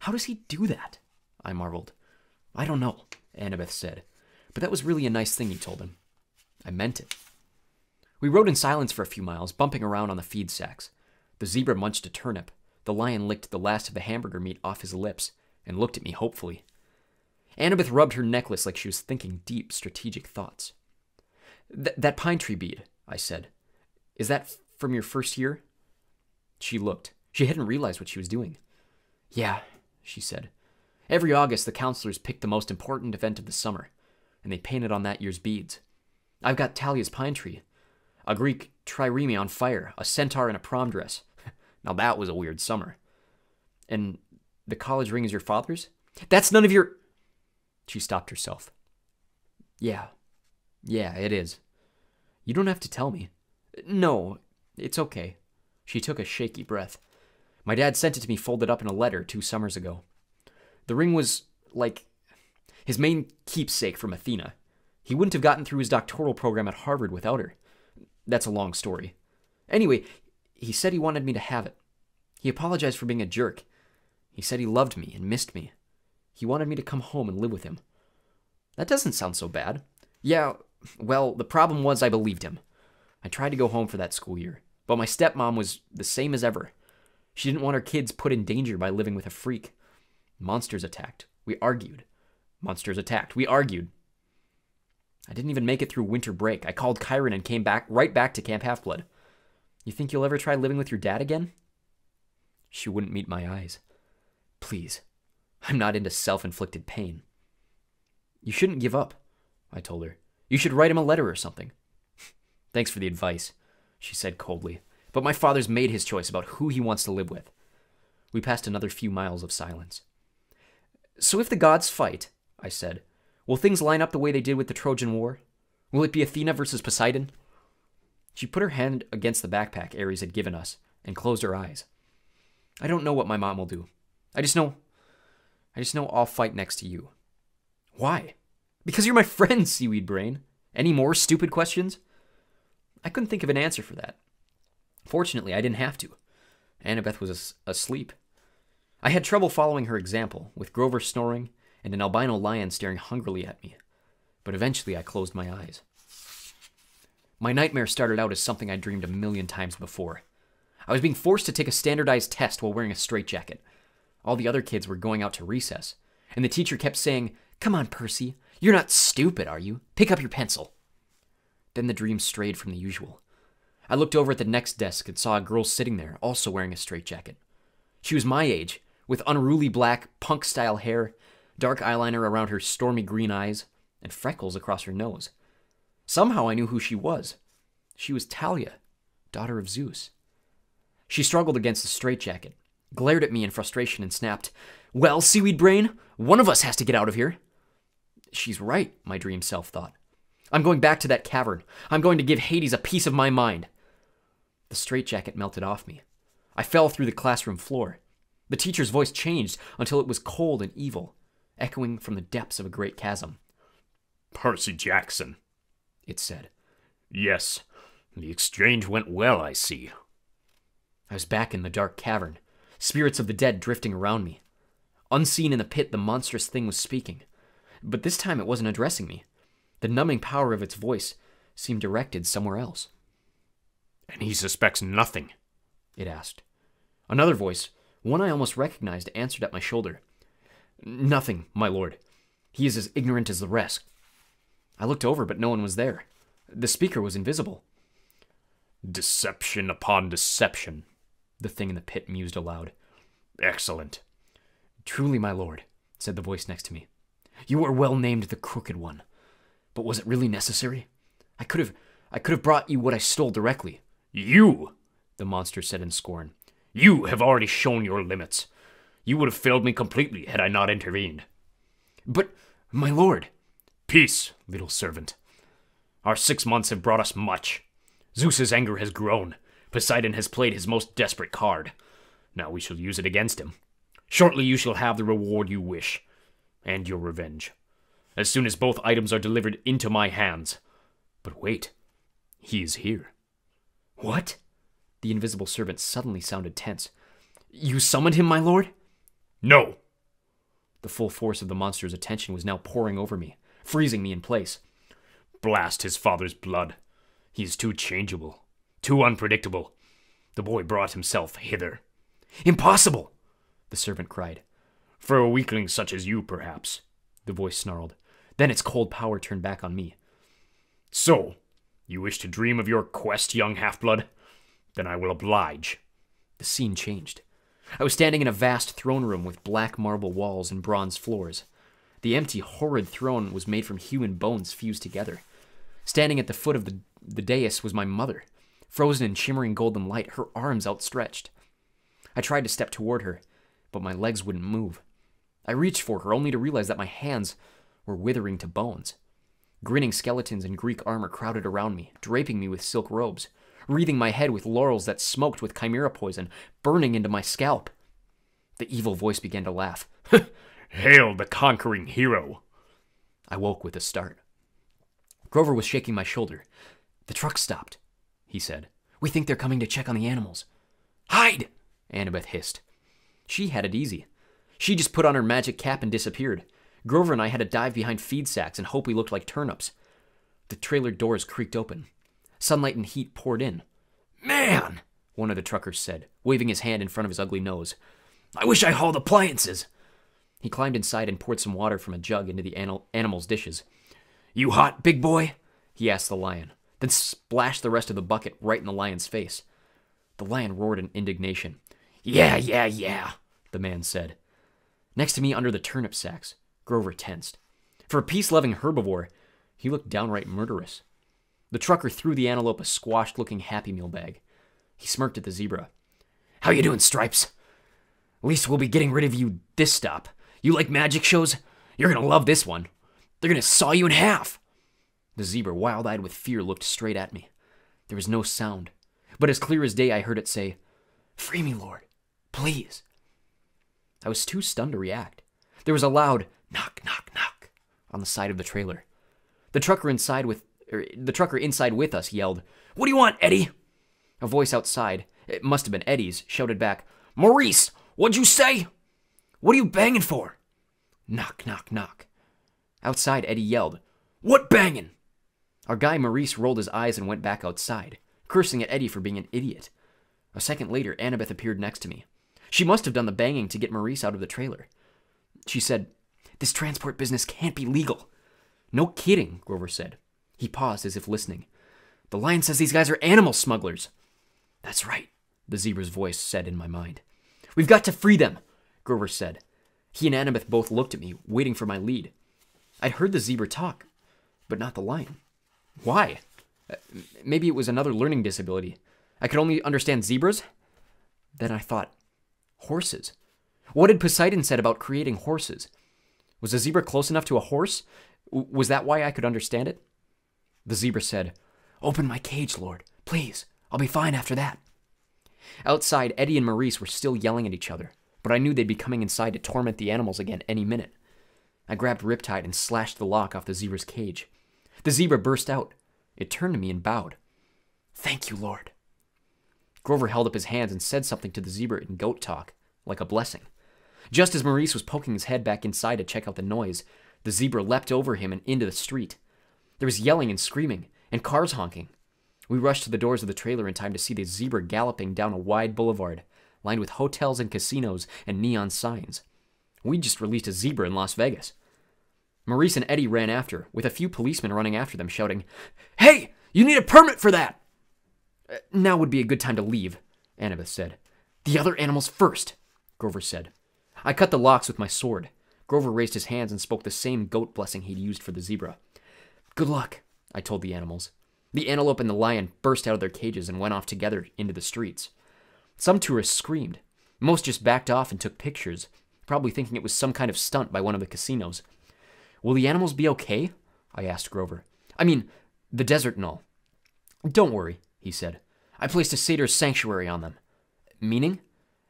How does he do that? I marveled. I don't know, Annabeth said, but that was really a nice thing you told him. I meant it. We rode in silence for a few miles, bumping around on the feed sacks. The zebra munched a turnip. The lion licked the last of the hamburger meat off his lips and looked at me hopefully. Annabeth rubbed her necklace like she was thinking deep, strategic thoughts. Th- that pine tree bead, I said. Is that from your first year? She looked. She hadn't realized what she was doing. Yeah, she said. Every August, the counselors pick the most important event of the summer, and they painted on that year's beads. I've got Thalia's pine tree, a Greek trireme on fire, a centaur in a prom dress. now that was a weird summer. And the college ring is your father's? That's none of your. She stopped herself. Yeah. Yeah, it is. You don't have to tell me. No, it's okay. She took a shaky breath. My dad sent it to me folded up in a letter two summers ago. The ring was, like, his main keepsake from Athena. He wouldn't have gotten through his doctoral program at Harvard without her. That's a long story. Anyway, he said he wanted me to have it. He apologized for being a jerk. He said he loved me and missed me. He wanted me to come home and live with him. That doesn't sound so bad. Yeah, well, the problem was I believed him. I tried to go home for that school year, but my stepmom was the same as ever. She didn't want her kids put in danger by living with a freak. Monsters attacked. We argued. Monsters attacked. We argued. I didn't even make it through winter break. I called Chiron and came back right back to Camp Half Blood. You think you'll ever try living with your dad again? She wouldn't meet my eyes. Please, I'm not into self inflicted pain. You shouldn't give up, I told her. You should write him a letter or something. Thanks for the advice, she said coldly, but my father's made his choice about who he wants to live with. We passed another few miles of silence. So if the gods fight, I said, will things line up the way they did with the Trojan War? Will it be Athena versus Poseidon? She put her hand against the backpack Ares had given us and closed her eyes. I don't know what my mom will do. I just know. I just know I'll fight next to you. Why? Because you're my friend, Seaweed Brain. Any more stupid questions? I couldn't think of an answer for that. Fortunately, I didn't have to. Annabeth was as- asleep. I had trouble following her example, with Grover snoring and an albino lion staring hungrily at me. But eventually I closed my eyes. My nightmare started out as something I dreamed a million times before. I was being forced to take a standardized test while wearing a straitjacket. All the other kids were going out to recess, and the teacher kept saying, Come on, Percy. You're not stupid, are you? Pick up your pencil. Then the dream strayed from the usual. I looked over at the next desk and saw a girl sitting there, also wearing a straitjacket. She was my age, with unruly black, punk style hair, dark eyeliner around her stormy green eyes, and freckles across her nose. Somehow I knew who she was. She was Thalia, daughter of Zeus. She struggled against the straitjacket, glared at me in frustration and snapped, Well, Seaweed Brain, one of us has to get out of here. She's right, my dream self thought. I'm going back to that cavern. I'm going to give Hades a piece of my mind. The straitjacket melted off me. I fell through the classroom floor. The teacher's voice changed until it was cold and evil, echoing from the depths of a great chasm. Percy Jackson, It said. Yes, the exchange went well, I see. I was back in the dark cavern, spirits of the dead drifting around me. Unseen in the pit, the monstrous thing was speaking. But this time it wasn't addressing me. The numbing power of its voice seemed directed somewhere else. And he suspects nothing. It asked. Another voice, one I almost recognized, answered at my shoulder. Nothing, my lord. He is as ignorant as the rest. I looked over, but no one was there. The speaker was invisible. Deception upon deception. The thing in the pit mused aloud. Excellent. Truly, my lord, said the voice next to me. You are well named the Crooked One. But was it really necessary? I could have I could have brought you what I stole directly. You, The monster said in scorn. you have already shown your limits. You would have failed me completely had I not intervened. But, my lord, Peace, little servant. Our six months have brought us much. Zeus's anger has grown. Poseidon has played his most desperate card. Now we shall use it against him. Shortly you shall have the reward you wish, and your revenge. As soon as both items are delivered into my hands. But wait, he is here. What? The invisible servant suddenly sounded tense. You summoned him, my lord? No, The full force of the monster's attention was now pouring over me, freezing me in place. blast his father's blood. He is too changeable, too unpredictable. The boy brought himself hither. Impossible! The servant cried. For a weakling such as you, perhaps. The voice snarled. Then its cold power turned back on me. So, you wish to dream of your quest, young half-blood? Then I will oblige. The scene changed. I was standing in a vast throne room with black marble walls and bronze floors. The empty, horrid throne was made from human bones fused together. Standing at the foot of the, the dais was my mother, frozen in shimmering golden light, her arms outstretched. I tried to step toward her, but my legs wouldn't move. I reached for her only to realize that my hands were withering to bones. Grinning skeletons in Greek armor crowded around me, draping me with silk robes, wreathing my head with laurels that smoked with chimera poison, burning into my scalp. The evil voice began to laugh. Hail the conquering hero! I woke with a start. Grover was shaking my shoulder. The truck stopped, he said. We think they're coming to check on the animals. Hide! Annabeth hissed. She had it easy. She just put on her magic cap and disappeared. Grover and I had to dive behind feed sacks and hope we looked like turnips. The trailer doors creaked open. Sunlight and heat poured in. Man, one of the truckers said, waving his hand in front of his ugly nose. I wish I hauled appliances. He climbed inside and poured some water from a jug into the animals' dishes. You hot, big boy? he asked the lion, then splashed the rest of the bucket right in the lion's face. The lion roared in indignation. Yeah, yeah, yeah, the man said. Next to me, under the turnip sacks, Grover tensed. For a peace loving herbivore, he looked downright murderous. The trucker threw the antelope a squashed looking Happy Meal bag. He smirked at the zebra. How you doing, Stripes? At least we'll be getting rid of you this stop. You like magic shows? You're gonna love this one. They're gonna saw you in half. The zebra, wild eyed with fear, looked straight at me. There was no sound, but as clear as day, I heard it say, Free me, Lord, please. I was too stunned to react. There was a loud knock, knock, knock on the side of the trailer. The trucker inside with er, the trucker inside with us yelled, "What do you want, Eddie?" A voice outside, it must have been Eddie's, shouted back, "Maurice, what'd you say? What are you banging for?" Knock, knock, knock. Outside, Eddie yelled, "What banging?" Our guy Maurice rolled his eyes and went back outside, cursing at Eddie for being an idiot. A second later, Annabeth appeared next to me. She must have done the banging to get Maurice out of the trailer. She said, This transport business can't be legal. No kidding, Grover said. He paused as if listening. The lion says these guys are animal smugglers. That's right, the zebra's voice said in my mind. We've got to free them, Grover said. He and Annabeth both looked at me, waiting for my lead. I'd heard the zebra talk, but not the lion. Why? Uh, Maybe it was another learning disability. I could only understand zebras? Then I thought, Horses. What had Poseidon said about creating horses? Was a zebra close enough to a horse? Was that why I could understand it? The zebra said, Open my cage, Lord. Please. I'll be fine after that. Outside, Eddie and Maurice were still yelling at each other, but I knew they'd be coming inside to torment the animals again any minute. I grabbed Riptide and slashed the lock off the zebra's cage. The zebra burst out. It turned to me and bowed. Thank you, Lord. Grover held up his hands and said something to the zebra in goat talk, like a blessing. Just as Maurice was poking his head back inside to check out the noise, the zebra leapt over him and into the street. There was yelling and screaming, and cars honking. We rushed to the doors of the trailer in time to see the zebra galloping down a wide boulevard, lined with hotels and casinos and neon signs. We just released a zebra in Las Vegas. Maurice and Eddie ran after, with a few policemen running after them, shouting, Hey, you need a permit for that! "Uh, Now would be a good time to leave, Annabeth said. The other animals first, Grover said. I cut the locks with my sword. Grover raised his hands and spoke the same goat blessing he'd used for the zebra. Good luck, I told the animals. The antelope and the lion burst out of their cages and went off together into the streets. Some tourists screamed. Most just backed off and took pictures, probably thinking it was some kind of stunt by one of the casinos. Will the animals be okay? I asked Grover. I mean, the desert and all. Don't worry, he said. I placed a satyr's sanctuary on them. Meaning?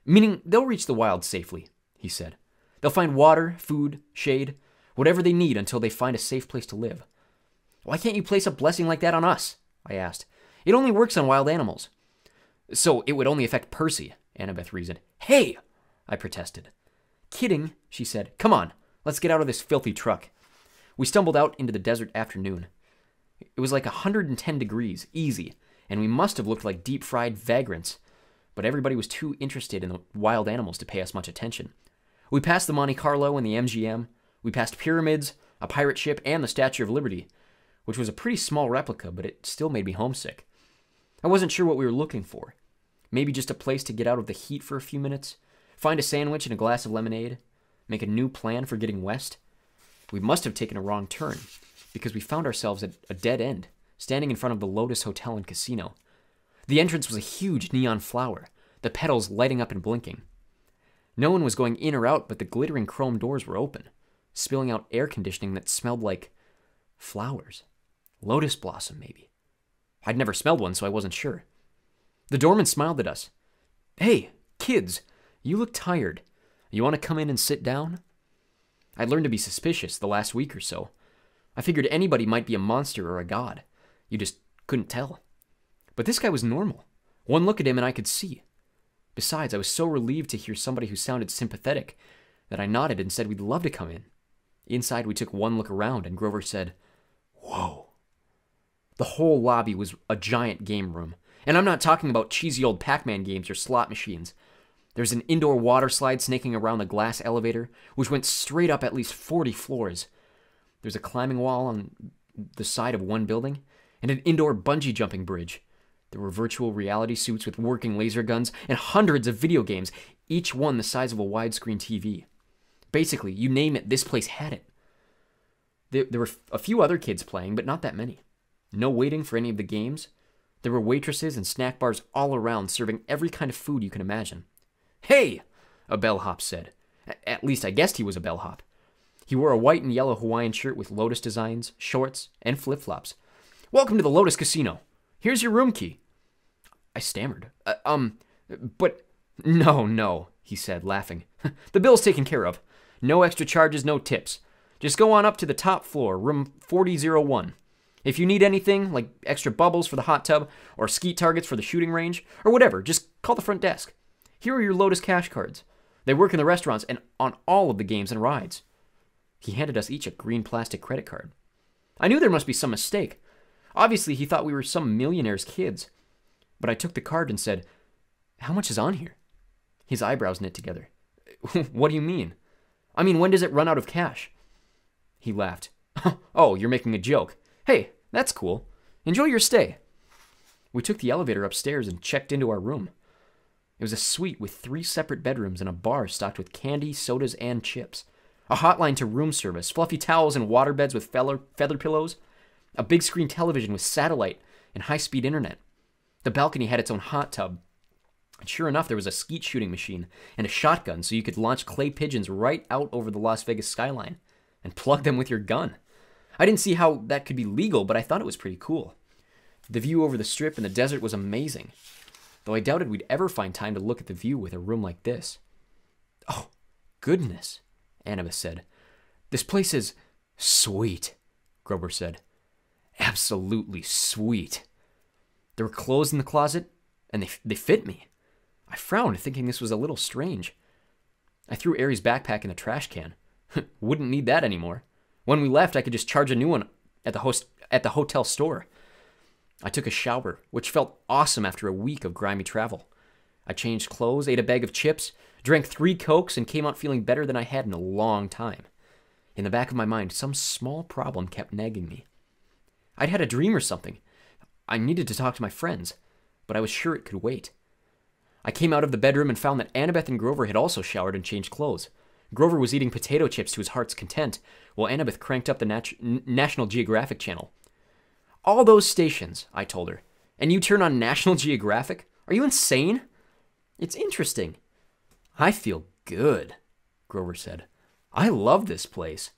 Meaning they'll reach the wild safely, he said. They'll find water, food, shade, whatever they need until they find a safe place to live. Why can't you place a blessing like that on us? I asked. It only works on wild animals. So it would only affect Percy, Annabeth reasoned. Hey! I protested. Kidding, she said. Come on, let's get out of this filthy truck. We stumbled out into the desert afternoon. It was like 110 degrees, easy, and we must have looked like deep fried vagrants, but everybody was too interested in the wild animals to pay us much attention. We passed the Monte Carlo and the MGM. We passed pyramids, a pirate ship, and the Statue of Liberty, which was a pretty small replica, but it still made me homesick. I wasn't sure what we were looking for. Maybe just a place to get out of the heat for a few minutes, find a sandwich and a glass of lemonade, make a new plan for getting west. We must have taken a wrong turn, because we found ourselves at a dead end, standing in front of the Lotus Hotel and Casino. The entrance was a huge neon flower, the petals lighting up and blinking. No one was going in or out, but the glittering chrome doors were open, spilling out air conditioning that smelled like flowers. Lotus blossom, maybe. I'd never smelled one, so I wasn't sure. The doorman smiled at us. Hey, kids, you look tired. You want to come in and sit down? I'd learned to be suspicious the last week or so. I figured anybody might be a monster or a god. You just couldn't tell. But this guy was normal. One look at him and I could see. Besides, I was so relieved to hear somebody who sounded sympathetic that I nodded and said we'd love to come in. Inside, we took one look around, and Grover said, Whoa. The whole lobby was a giant game room. And I'm not talking about cheesy old Pac Man games or slot machines. There's an indoor water slide snaking around the glass elevator, which went straight up at least 40 floors. There's a climbing wall on the side of one building, and an indoor bungee jumping bridge. There were virtual reality suits with working laser guns, and hundreds of video games, each one the size of a widescreen TV. Basically, you name it, this place had it. There, there were a few other kids playing, but not that many. No waiting for any of the games. There were waitresses and snack bars all around serving every kind of food you can imagine. Hey! A bellhop said. At least I guessed he was a bellhop. He wore a white and yellow Hawaiian shirt with lotus designs, shorts, and flip flops. Welcome to the Lotus Casino. Here's your room key. I stammered. Uh, um, but no, no, he said, laughing. the bill's taken care of. No extra charges, no tips. Just go on up to the top floor, room 4001. If you need anything, like extra bubbles for the hot tub, or skeet targets for the shooting range, or whatever, just call the front desk. Here are your Lotus cash cards. They work in the restaurants and on all of the games and rides. He handed us each a green plastic credit card. I knew there must be some mistake. Obviously, he thought we were some millionaire's kids. But I took the card and said, How much is on here? His eyebrows knit together. what do you mean? I mean, when does it run out of cash? He laughed. oh, you're making a joke. Hey, that's cool. Enjoy your stay. We took the elevator upstairs and checked into our room. It was a suite with three separate bedrooms and a bar stocked with candy, sodas, and chips. A hotline to room service, fluffy towels and water beds with feather, feather pillows, a big screen television with satellite and high speed internet. The balcony had its own hot tub. And sure enough, there was a skeet shooting machine and a shotgun so you could launch clay pigeons right out over the Las Vegas skyline and plug them with your gun. I didn't see how that could be legal, but I thought it was pretty cool. The view over the strip and the desert was amazing, though I doubted we'd ever find time to look at the view with a room like this. Oh, goodness, Annabeth said. This place is sweet, Grover said. Absolutely sweet. There were clothes in the closet, and they, they fit me. I frowned, thinking this was a little strange. I threw Ares' backpack in the trash can. Wouldn't need that anymore. When we left, I could just charge a new one at the host at the hotel store. I took a shower, which felt awesome after a week of grimy travel. I changed clothes, ate a bag of chips, drank three cokes, and came out feeling better than I had in a long time. In the back of my mind, some small problem kept nagging me. I'd had a dream or something. I needed to talk to my friends, but I was sure it could wait. I came out of the bedroom and found that Annabeth and Grover had also showered and changed clothes. Grover was eating potato chips to his heart's content, while Annabeth cranked up the Nat- National Geographic channel. All those stations, I told her. And you turn on National Geographic? Are you insane? It's interesting. I feel good, Grover said. I love this place.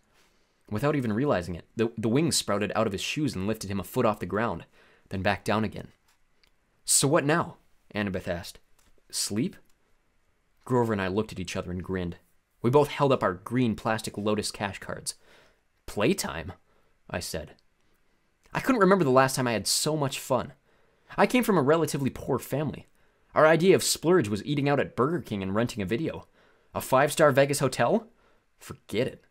Without even realizing it, the, the wings sprouted out of his shoes and lifted him a foot off the ground, then back down again. So what now? Annabeth asked. Sleep? Grover and I looked at each other and grinned. We both held up our green plastic Lotus cash cards. Playtime, I said. I couldn't remember the last time I had so much fun. I came from a relatively poor family. Our idea of splurge was eating out at Burger King and renting a video. A five star Vegas hotel? Forget it.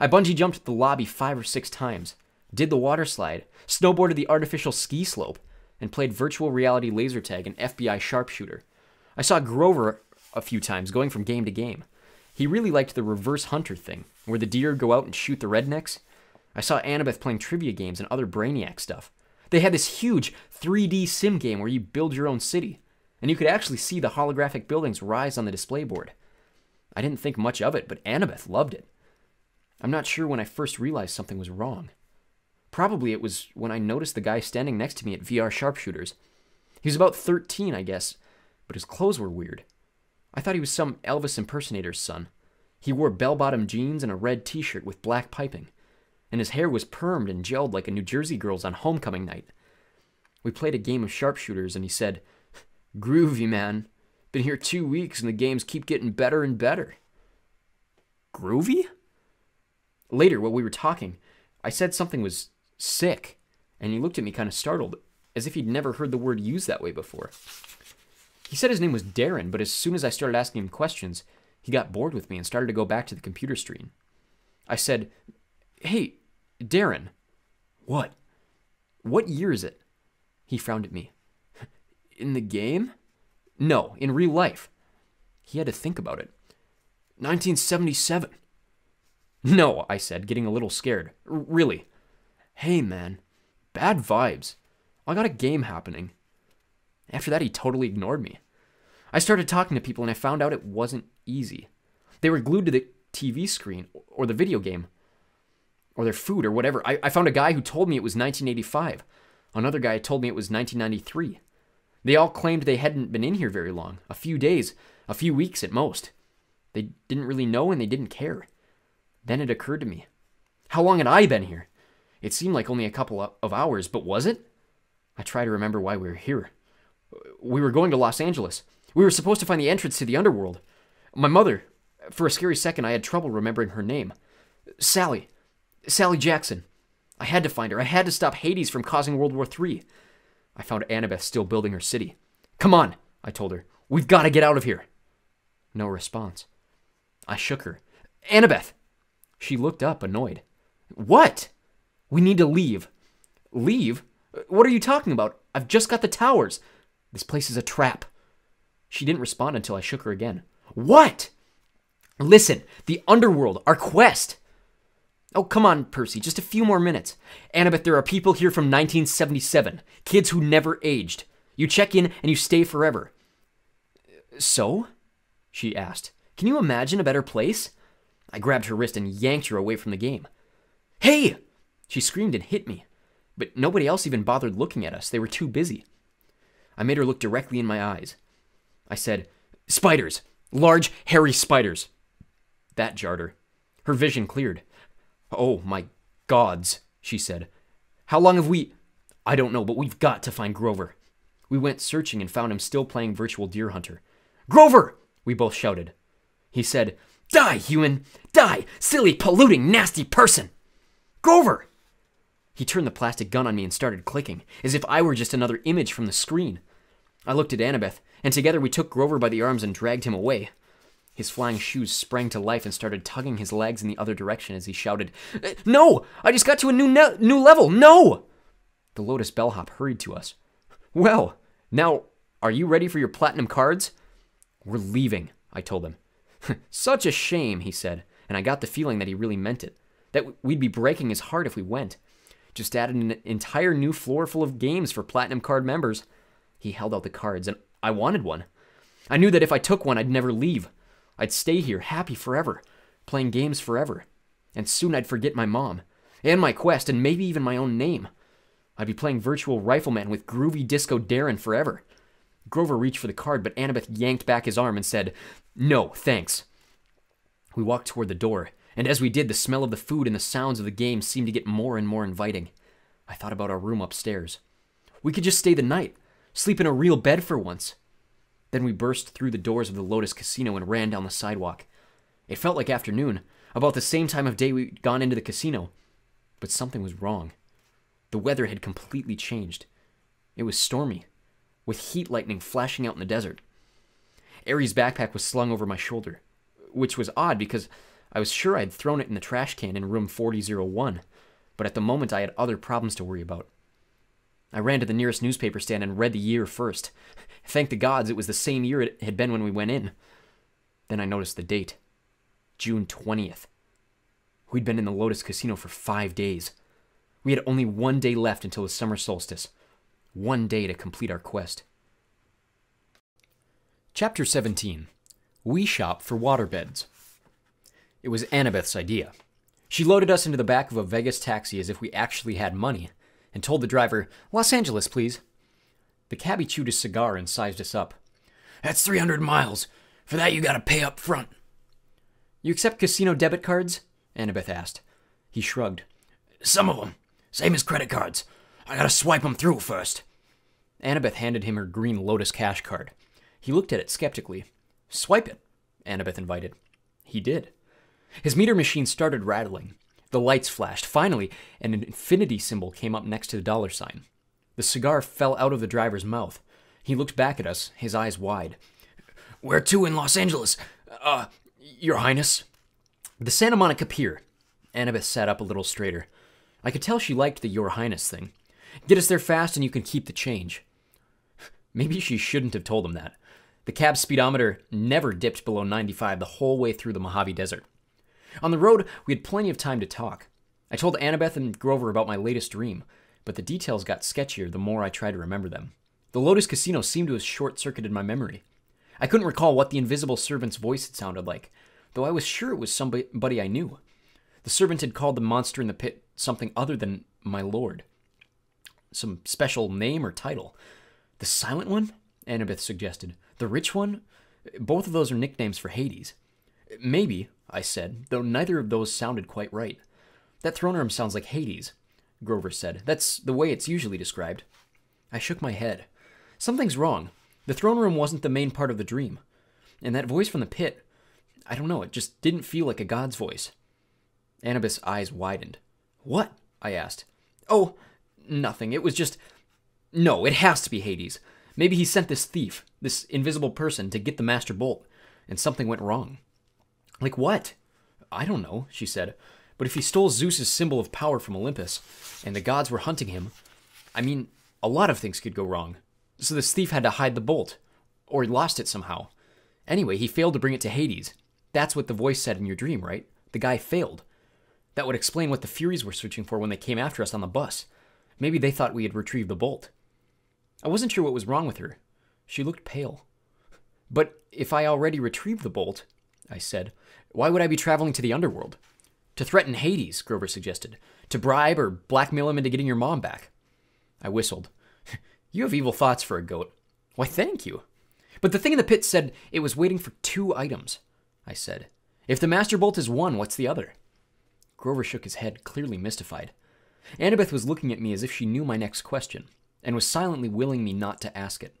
I bungee jumped the lobby five or six times, did the water slide, snowboarded the artificial ski slope, and played virtual reality laser tag and FBI sharpshooter. I saw Grover a few times going from game to game. He really liked the reverse hunter thing, where the deer go out and shoot the rednecks. I saw Annabeth playing trivia games and other Brainiac stuff. They had this huge 3D sim game where you build your own city, and you could actually see the holographic buildings rise on the display board. I didn't think much of it, but Annabeth loved it. I'm not sure when I first realized something was wrong. Probably it was when I noticed the guy standing next to me at VR Sharpshooters. He was about 13, I guess, but his clothes were weird. I thought he was some Elvis impersonator's son. He wore bell bottom jeans and a red t shirt with black piping and his hair was permed and gelled like a New Jersey girl's on homecoming night. We played a game of sharpshooters, and he said, Groovy, man. Been here two weeks, and the games keep getting better and better. Groovy? Later, while we were talking, I said something was sick, and he looked at me kind of startled, as if he'd never heard the word used that way before. He said his name was Darren, but as soon as I started asking him questions, he got bored with me and started to go back to the computer screen. I said, Hey, Darren. What? What year is it? He frowned at me. In the game? No, in real life. He had to think about it. 1977. No, I said, getting a little scared. Really. Hey, man. Bad vibes. I got a game happening. After that, he totally ignored me. I started talking to people and I found out it wasn't easy. They were glued to the TV screen or the video game or their food or whatever. I, I found a guy who told me it was 1985. Another guy told me it was 1993. They all claimed they hadn't been in here very long a few days, a few weeks at most. They didn't really know and they didn't care. Then it occurred to me how long had I been here? It seemed like only a couple of hours, but was it? I try to remember why we were here. We were going to Los Angeles. We were supposed to find the entrance to the underworld. My mother, for a scary second, I had trouble remembering her name. Sally. Sally Jackson. I had to find her. I had to stop Hades from causing World War III. I found Annabeth still building her city. Come on, I told her. We've got to get out of here. No response. I shook her. Annabeth! She looked up, annoyed. What? We need to leave. Leave? What are you talking about? I've just got the towers. This place is a trap. She didn't respond until I shook her again. What? Listen, the underworld, our quest. Oh, come on, Percy, just a few more minutes. Annabeth, there are people here from 1977, kids who never aged. You check in and you stay forever. So? She asked. Can you imagine a better place? I grabbed her wrist and yanked her away from the game. Hey! She screamed and hit me. But nobody else even bothered looking at us. They were too busy. I made her look directly in my eyes. I said. Spiders. Large, hairy spiders. That jarred her. Her vision cleared. Oh, my gods, she said. How long have we. I don't know, but we've got to find Grover. We went searching and found him still playing Virtual Deer Hunter. Grover! We both shouted. He said, Die, human! Die, silly, polluting, nasty person! Grover! He turned the plastic gun on me and started clicking, as if I were just another image from the screen. I looked at Annabeth, and together we took Grover by the arms and dragged him away. His flying shoes sprang to life and started tugging his legs in the other direction as he shouted, uh, No! I just got to a new ne- new level! No! The Lotus bellhop hurried to us. Well, now, are you ready for your platinum cards? We're leaving, I told him. Such a shame, he said, and I got the feeling that he really meant it. That we'd be breaking his heart if we went. Just added an entire new floor full of games for platinum card members. He held out the cards, and I wanted one. I knew that if I took one, I'd never leave. I'd stay here, happy forever, playing games forever. And soon I'd forget my mom, and my quest, and maybe even my own name. I'd be playing Virtual Rifleman with Groovy Disco Darren forever. Grover reached for the card, but Annabeth yanked back his arm and said, No, thanks. We walked toward the door, and as we did, the smell of the food and the sounds of the game seemed to get more and more inviting. I thought about our room upstairs. We could just stay the night, sleep in a real bed for once. Then we burst through the doors of the Lotus Casino and ran down the sidewalk. It felt like afternoon, about the same time of day we'd gone into the casino. But something was wrong. The weather had completely changed. It was stormy, with heat lightning flashing out in the desert. Ares' backpack was slung over my shoulder, which was odd because I was sure I'd thrown it in the trash can in room 4001, but at the moment I had other problems to worry about. I ran to the nearest newspaper stand and read the year first. Thank the gods it was the same year it had been when we went in. Then I noticed the date June 20th. We'd been in the Lotus Casino for five days. We had only one day left until the summer solstice. One day to complete our quest. Chapter 17 We Shop for Waterbeds. It was Annabeth's idea. She loaded us into the back of a Vegas taxi as if we actually had money and told the driver, Los Angeles, please. The cabbie chewed his cigar and sized us up. That's 300 miles. For that, you gotta pay up front. You accept casino debit cards? Annabeth asked. He shrugged. Some of them. Same as credit cards. I gotta swipe them through first. Annabeth handed him her green Lotus cash card. He looked at it skeptically. Swipe it, Annabeth invited. He did. His meter machine started rattling. The lights flashed. Finally, an infinity symbol came up next to the dollar sign. The cigar fell out of the driver's mouth. He looked back at us, his eyes wide. Where to in Los Angeles? Uh, Your Highness? The Santa Monica Pier. Annabeth sat up a little straighter. I could tell she liked the Your Highness thing. Get us there fast and you can keep the change. Maybe she shouldn't have told him that. The cab speedometer never dipped below 95 the whole way through the Mojave Desert. On the road, we had plenty of time to talk. I told Annabeth and Grover about my latest dream, but the details got sketchier the more I tried to remember them. The Lotus Casino seemed to have short circuited my memory. I couldn't recall what the invisible servant's voice had sounded like, though I was sure it was somebody I knew. The servant had called the monster in the pit something other than my lord. Some special name or title. The Silent One? Annabeth suggested. The Rich One? Both of those are nicknames for Hades. Maybe, I said, though neither of those sounded quite right. That throne room sounds like Hades, Grover said. That's the way it's usually described. I shook my head. Something's wrong. The throne room wasn't the main part of the dream. And that voice from the pit, I don't know, it just didn't feel like a god's voice. Annabeth's eyes widened. What? I asked. Oh, nothing. It was just. No, it has to be Hades. Maybe he sent this thief, this invisible person, to get the Master Bolt, and something went wrong. Like what? I don't know, she said. But if he stole Zeus's symbol of power from Olympus, and the gods were hunting him, I mean, a lot of things could go wrong. So this thief had to hide the bolt, or he lost it somehow. Anyway, he failed to bring it to Hades. That's what the voice said in your dream, right? The guy failed. That would explain what the Furies were searching for when they came after us on the bus. Maybe they thought we had retrieved the bolt. I wasn't sure what was wrong with her. She looked pale. But if I already retrieved the bolt, I said, why would I be traveling to the underworld? To threaten Hades, Grover suggested. To bribe or blackmail him into getting your mom back. I whistled. you have evil thoughts for a goat. Why, thank you. But the thing in the pit said it was waiting for two items, I said. If the Master Bolt is one, what's the other? Grover shook his head, clearly mystified. Annabeth was looking at me as if she knew my next question, and was silently willing me not to ask it.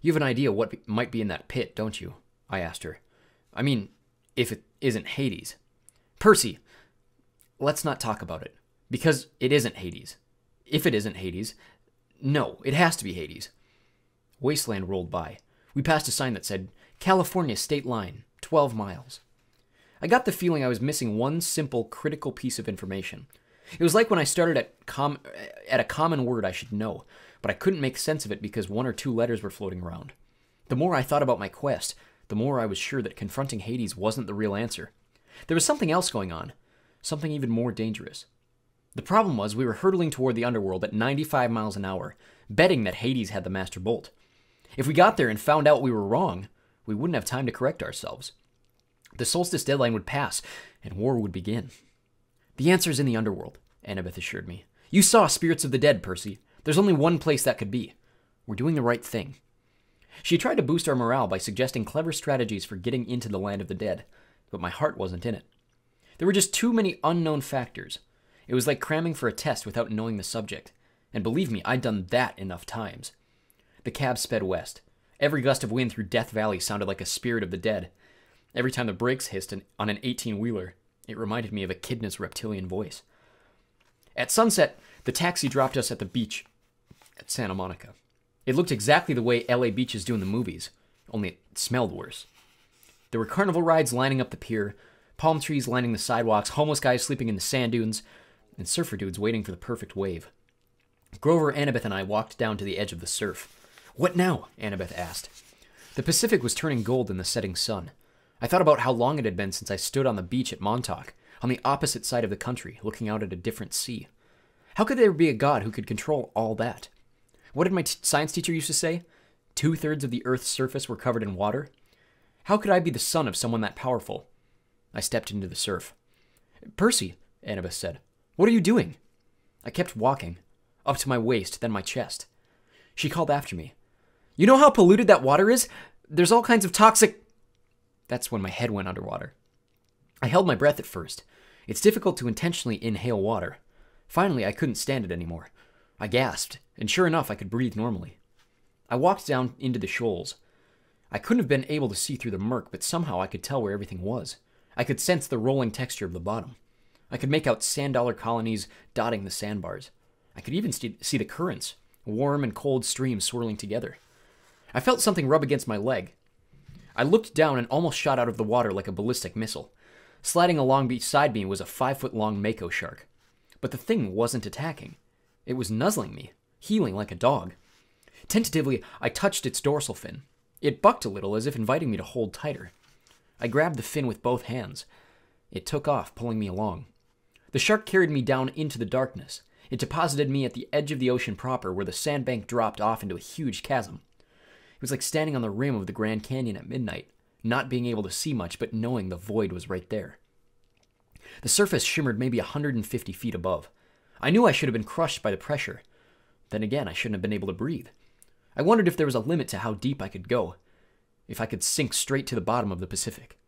You have an idea what might be in that pit, don't you? I asked her. I mean, if it isn't Hades. Percy, let's not talk about it, because it isn't Hades. If it isn't Hades, no, it has to be Hades. Wasteland rolled by. We passed a sign that said, California State Line, 12 miles. I got the feeling I was missing one simple, critical piece of information. It was like when I started at, com- at a common word I should know, but I couldn't make sense of it because one or two letters were floating around. The more I thought about my quest, the more I was sure that confronting Hades wasn't the real answer. There was something else going on, something even more dangerous. The problem was we were hurtling toward the underworld at 95 miles an hour, betting that Hades had the Master Bolt. If we got there and found out we were wrong, we wouldn't have time to correct ourselves. The solstice deadline would pass, and war would begin. The answer's in the underworld, Annabeth assured me. You saw Spirits of the Dead, Percy. There's only one place that could be. We're doing the right thing. She tried to boost our morale by suggesting clever strategies for getting into the land of the dead, but my heart wasn't in it. There were just too many unknown factors. It was like cramming for a test without knowing the subject. And believe me, I'd done that enough times. The cab sped west. Every gust of wind through Death Valley sounded like a spirit of the dead. Every time the brakes hissed on an 18 wheeler, it reminded me of a kidness reptilian voice. At sunset, the taxi dropped us at the beach at Santa Monica. It looked exactly the way LA beaches do in the movies, only it smelled worse. There were carnival rides lining up the pier, palm trees lining the sidewalks, homeless guys sleeping in the sand dunes, and surfer dudes waiting for the perfect wave. Grover, Annabeth, and I walked down to the edge of the surf. What now? Annabeth asked. The Pacific was turning gold in the setting sun. I thought about how long it had been since I stood on the beach at Montauk, on the opposite side of the country, looking out at a different sea. How could there be a god who could control all that? What did my science teacher used to say? Two thirds of the Earth's surface were covered in water? How could I be the son of someone that powerful? I stepped into the surf. Percy, Annabeth said, what are you doing? I kept walking, up to my waist, then my chest. She called after me. You know how polluted that water is? There's all kinds of toxic. That's when my head went underwater. I held my breath at first. It's difficult to intentionally inhale water. Finally, I couldn't stand it anymore. I gasped, and sure enough, I could breathe normally. I walked down into the shoals. I couldn't have been able to see through the murk, but somehow I could tell where everything was. I could sense the rolling texture of the bottom. I could make out sand dollar colonies dotting the sandbars. I could even see the currents, warm and cold streams swirling together. I felt something rub against my leg. I looked down and almost shot out of the water like a ballistic missile. Sliding along beside me was a five foot long mako shark. But the thing wasn't attacking. It was nuzzling me, heeling like a dog. Tentatively, I touched its dorsal fin. It bucked a little as if inviting me to hold tighter. I grabbed the fin with both hands. It took off, pulling me along. The shark carried me down into the darkness. It deposited me at the edge of the ocean proper, where the sandbank dropped off into a huge chasm. It was like standing on the rim of the Grand Canyon at midnight, not being able to see much, but knowing the void was right there. The surface shimmered maybe a 150 feet above. I knew I should have been crushed by the pressure. Then again, I shouldn't have been able to breathe. I wondered if there was a limit to how deep I could go, if I could sink straight to the bottom of the Pacific.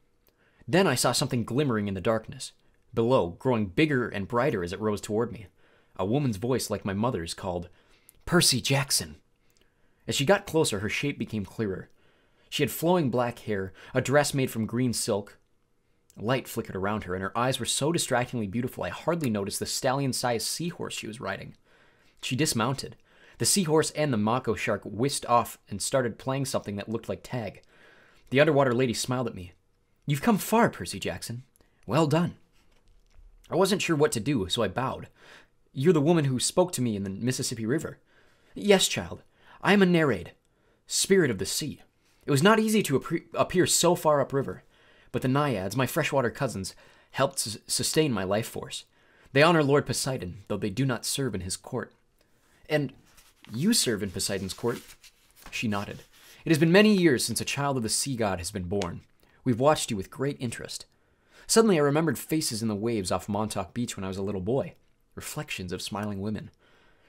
Then I saw something glimmering in the darkness, below, growing bigger and brighter as it rose toward me. A woman's voice, like my mother's, called, Percy Jackson. As she got closer, her shape became clearer. She had flowing black hair, a dress made from green silk. Light flickered around her, and her eyes were so distractingly beautiful I hardly noticed the stallion sized seahorse she was riding. She dismounted. The seahorse and the mako shark whisked off and started playing something that looked like tag. The underwater lady smiled at me. You've come far, Percy Jackson. Well done. I wasn't sure what to do, so I bowed. You're the woman who spoke to me in the Mississippi River. Yes, child. I am a Nereid, spirit of the sea. It was not easy to appear so far upriver, but the Naiads, my freshwater cousins, helped su- sustain my life force. They honor Lord Poseidon, though they do not serve in his court. And you serve in Poseidon's court? She nodded. It has been many years since a child of the sea god has been born. We've watched you with great interest. Suddenly, I remembered faces in the waves off Montauk Beach when I was a little boy reflections of smiling women.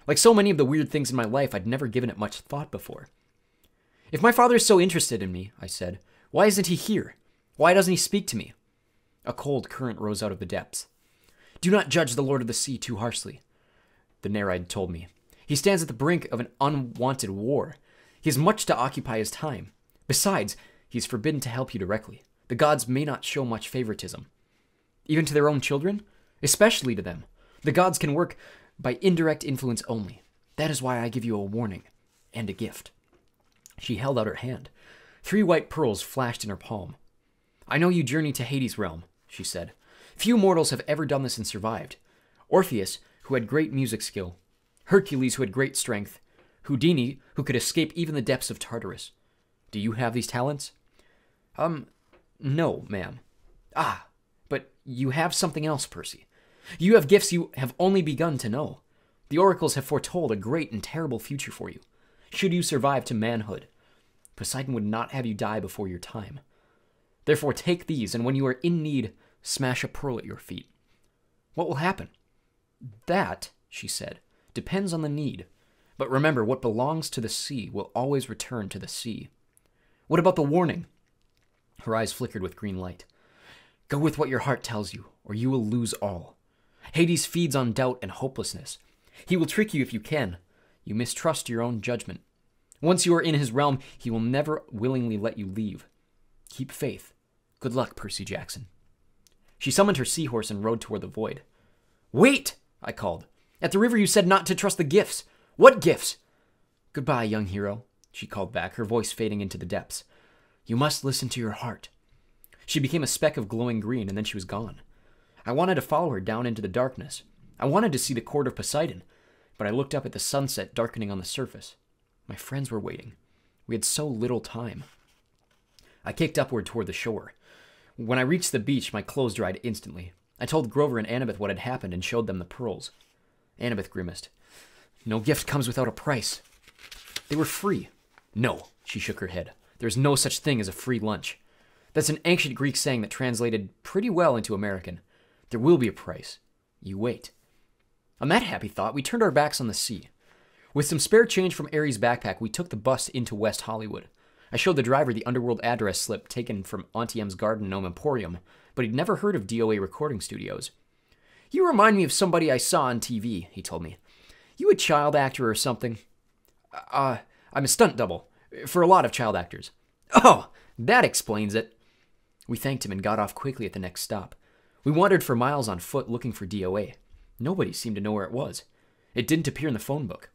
Like so many of the weird things in my life, I'd never given it much thought before. If my father is so interested in me, I said, why isn't he here? Why doesn't he speak to me? A cold current rose out of the depths. Do not judge the Lord of the Sea too harshly, the Nereid told me. He stands at the brink of an unwanted war. He has much to occupy his time. Besides, he is forbidden to help you directly. The gods may not show much favoritism. Even to their own children? Especially to them. The gods can work by indirect influence only. That is why I give you a warning and a gift. She held out her hand. Three white pearls flashed in her palm. I know you journey to Hades' realm, she said. Few mortals have ever done this and survived. Orpheus, who had great music skill, Hercules, who had great strength, Houdini, who could escape even the depths of Tartarus. Do you have these talents? Um, no, ma'am. Ah, but you have something else, Percy. You have gifts you have only begun to know. The oracles have foretold a great and terrible future for you, should you survive to manhood. Poseidon would not have you die before your time. Therefore, take these, and when you are in need, smash a pearl at your feet. What will happen? That, she said, depends on the need. But remember, what belongs to the sea will always return to the sea. What about the warning? Her eyes flickered with green light. Go with what your heart tells you, or you will lose all. Hades feeds on doubt and hopelessness. He will trick you if you can. You mistrust your own judgment. Once you are in his realm, he will never willingly let you leave. Keep faith. Good luck, Percy Jackson. She summoned her seahorse and rode toward the void. Wait! I called. At the river, you said not to trust the gifts. What gifts? Goodbye, young hero, she called back, her voice fading into the depths. You must listen to your heart. She became a speck of glowing green, and then she was gone. I wanted to follow her down into the darkness. I wanted to see the court of Poseidon, but I looked up at the sunset darkening on the surface. My friends were waiting. We had so little time. I kicked upward toward the shore. When I reached the beach, my clothes dried instantly. I told Grover and Annabeth what had happened and showed them the pearls. Annabeth grimaced. No gift comes without a price. They were free. No, she shook her head. There's no such thing as a free lunch. That's an ancient Greek saying that translated pretty well into American. There will be a price. You wait. On that happy thought, we turned our backs on the sea. With some spare change from Ares' backpack, we took the bus into West Hollywood. I showed the driver the underworld address slip taken from Auntie M's garden gnome emporium, but he'd never heard of DOA recording studios. You remind me of somebody I saw on TV, he told me. You a child actor or something? Uh, I'm a stunt double for a lot of child actors. Oh, that explains it. We thanked him and got off quickly at the next stop. We wandered for miles on foot looking for DOA. Nobody seemed to know where it was. It didn't appear in the phone book.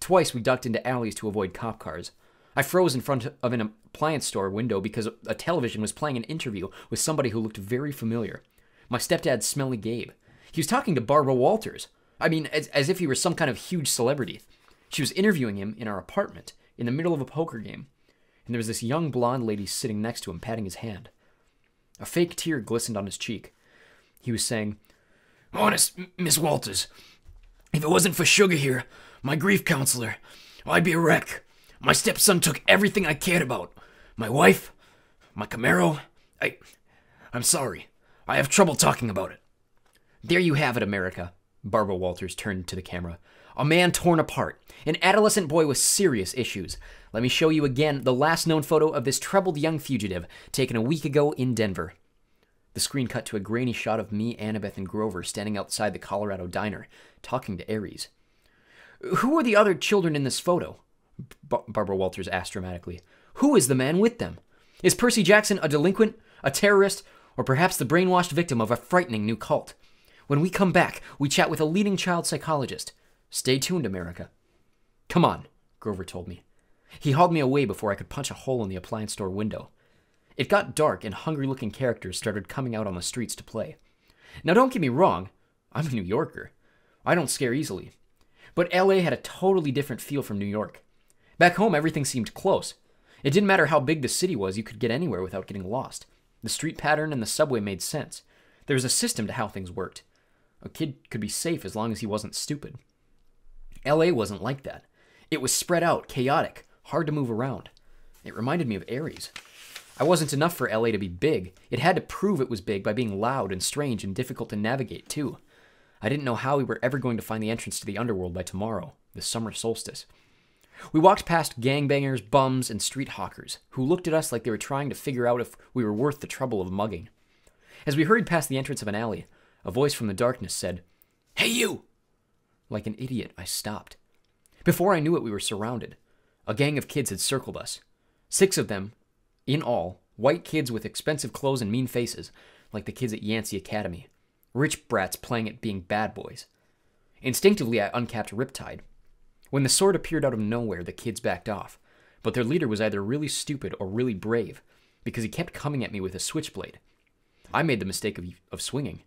Twice we ducked into alleys to avoid cop cars. I froze in front of an appliance store window because a television was playing an interview with somebody who looked very familiar. My stepdad, Smelly Gabe. He was talking to Barbara Walters. I mean, as, as if he were some kind of huge celebrity. She was interviewing him in our apartment, in the middle of a poker game, and there was this young blonde lady sitting next to him, patting his hand. A fake tear glistened on his cheek. He was saying, Honest, Miss Walters, if it wasn't for Sugar here, my grief counselor, I'd be a wreck. My stepson took everything I cared about. My wife, my Camaro. I. I'm sorry. I have trouble talking about it. There you have it, America. Barbara Walters turned to the camera. A man torn apart. An adolescent boy with serious issues. Let me show you again the last known photo of this troubled young fugitive, taken a week ago in Denver. The screen cut to a grainy shot of me, Annabeth, and Grover standing outside the Colorado diner, talking to Ares. Who are the other children in this photo? Barbara Walters asked dramatically. Who is the man with them? Is Percy Jackson a delinquent, a terrorist, or perhaps the brainwashed victim of a frightening new cult? When we come back, we chat with a leading child psychologist. Stay tuned, America. Come on, Grover told me. He hauled me away before I could punch a hole in the appliance store window. It got dark and hungry looking characters started coming out on the streets to play. Now, don't get me wrong, I'm a New Yorker. I don't scare easily. But LA had a totally different feel from New York. Back home, everything seemed close. It didn't matter how big the city was, you could get anywhere without getting lost. The street pattern and the subway made sense. There was a system to how things worked. A kid could be safe as long as he wasn't stupid. LA wasn't like that. It was spread out, chaotic, hard to move around. It reminded me of Ares. I wasn't enough for LA to be big. It had to prove it was big by being loud and strange and difficult to navigate, too. I didn't know how we were ever going to find the entrance to the underworld by tomorrow, the summer solstice. We walked past gangbangers, bums, and street hawkers, who looked at us like they were trying to figure out if we were worth the trouble of mugging. As we hurried past the entrance of an alley, a voice from the darkness said, Hey, you! Like an idiot, I stopped. Before I knew it, we were surrounded. A gang of kids had circled us. Six of them, in all, white kids with expensive clothes and mean faces, like the kids at Yancy Academy. Rich brats playing at being bad boys. Instinctively, I uncapped Riptide. When the sword appeared out of nowhere, the kids backed off. But their leader was either really stupid or really brave, because he kept coming at me with a switchblade. I made the mistake of, of swinging.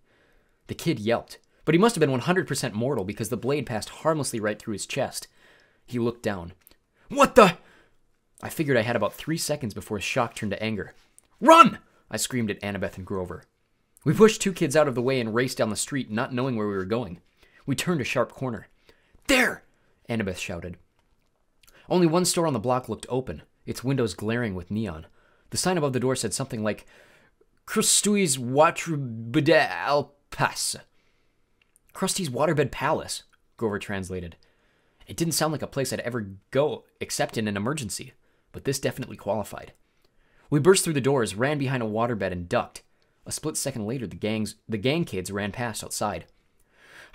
The kid yelped, but he must have been 100% mortal because the blade passed harmlessly right through his chest. He looked down. What the? I figured I had about three seconds before shock turned to anger. Run! I screamed at Annabeth and Grover. We pushed two kids out of the way and raced down the street, not knowing where we were going. We turned a sharp corner. There! Annabeth shouted. Only one store on the block looked open, its windows glaring with neon. The sign above the door said something like, Krustui's Watrubeda Al Pas. Crusty's Waterbed Palace, Grover translated. It didn't sound like a place I'd ever go except in an emergency, but this definitely qualified. We burst through the doors, ran behind a waterbed, and ducked. A split second later, the gangs, the gang kids ran past outside.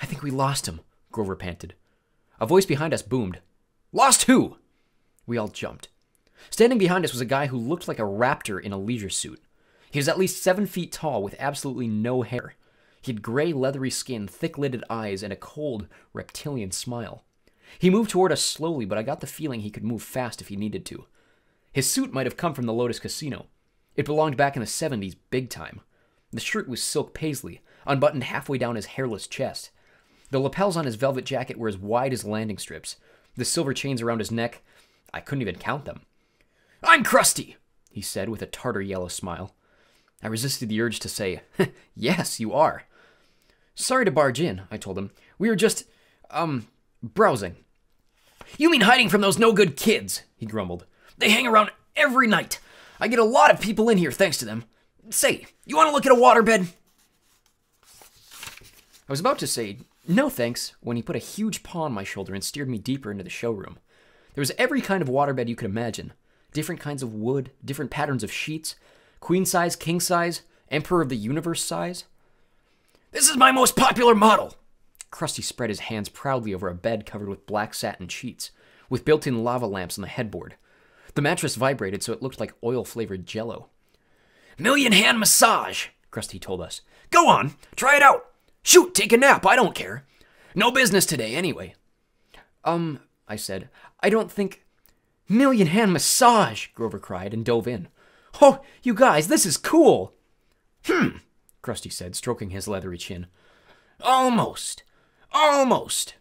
I think we lost him, Grover panted. A voice behind us boomed. Lost who? We all jumped. Standing behind us was a guy who looked like a raptor in a leisure suit. He was at least seven feet tall with absolutely no hair. He had gray, leathery skin, thick lidded eyes, and a cold, reptilian smile. He moved toward us slowly, but I got the feeling he could move fast if he needed to. His suit might have come from the Lotus Casino. It belonged back in the 70s, big time. The shirt was silk paisley, unbuttoned halfway down his hairless chest. The lapels on his velvet jacket were as wide as landing strips. The silver chains around his neck, I couldn't even count them. I'm Crusty, he said with a tartar yellow smile. I resisted the urge to say, Yes, you are. Sorry to barge in, I told him. We were just, um, browsing. You mean hiding from those no good kids, he grumbled. They hang around every night. I get a lot of people in here thanks to them. Say, you want to look at a waterbed? I was about to say, no thanks, when he put a huge paw on my shoulder and steered me deeper into the showroom. There was every kind of waterbed you could imagine different kinds of wood, different patterns of sheets, queen size, king size, emperor of the universe size. This is my most popular model. Crusty spread his hands proudly over a bed covered with black satin sheets, with built in lava lamps on the headboard. The mattress vibrated so it looked like oil flavored jello. Million hand massage, Crusty told us. Go on, try it out. Shoot, take a nap, I don't care. No business today, anyway. Um, I said, I don't think. Million hand massage, Grover cried and dove in. Oh, you guys, this is cool. Hmm, Crusty said, stroking his leathery chin. Almost. Almost.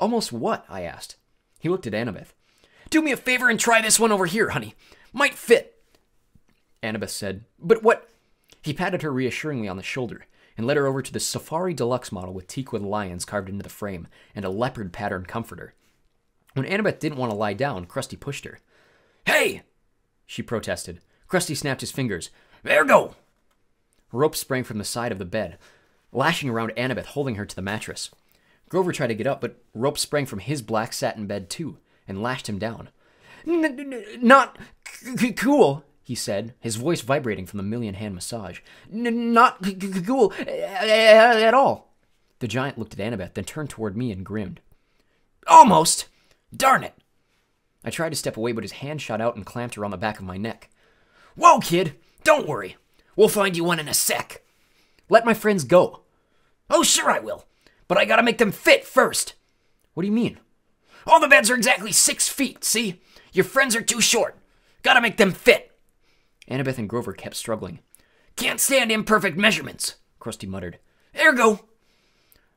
Almost what? I asked. He looked at Annabeth. Do me a favor and try this one over here, honey. Might fit. Annabeth said, But what? He patted her reassuringly on the shoulder and led her over to the Safari Deluxe model with teakwood lions carved into the frame and a leopard pattern comforter. When Annabeth didn't want to lie down, Crusty pushed her. Hey! She protested. Crusty snapped his fingers. There go! Rope sprang from the side of the bed, lashing around Annabeth, holding her to the mattress. Grover tried to get up, but Rope sprang from his black satin bed too and lashed him down. Not cool, he said, his voice vibrating from the million hand massage. Not cool at all. The giant looked at Annabeth, then turned toward me and grinned. Almost! Darn it! I tried to step away, but his hand shot out and clamped around the back of my neck. Whoa, kid! Don't worry. We'll find you one in a sec. Let my friends go. Oh, sure I will. But I gotta make them fit first. What do you mean? All the beds are exactly six feet, see? Your friends are too short. Gotta make them fit. Annabeth and Grover kept struggling. Can't stand imperfect measurements, Crusty muttered. Ergo.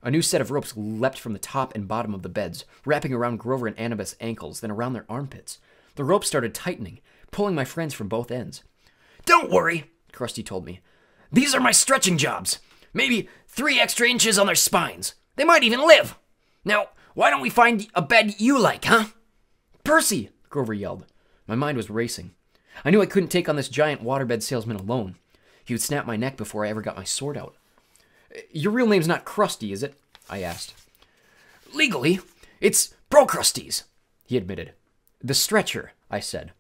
A new set of ropes leapt from the top and bottom of the beds, wrapping around Grover and Annabeth's ankles, then around their armpits. The rope started tightening, pulling my friends from both ends. Don't worry, Crusty told me. These are my stretching jobs. Maybe three extra inches on their spines. They might even live. Now, why don't we find a bed you like, huh? Percy! Grover yelled. My mind was racing. I knew I couldn't take on this giant waterbed salesman alone. He would snap my neck before I ever got my sword out. Your real name's not Crusty, is it? I asked. Legally, it's Procrustes, he admitted. The stretcher, I said.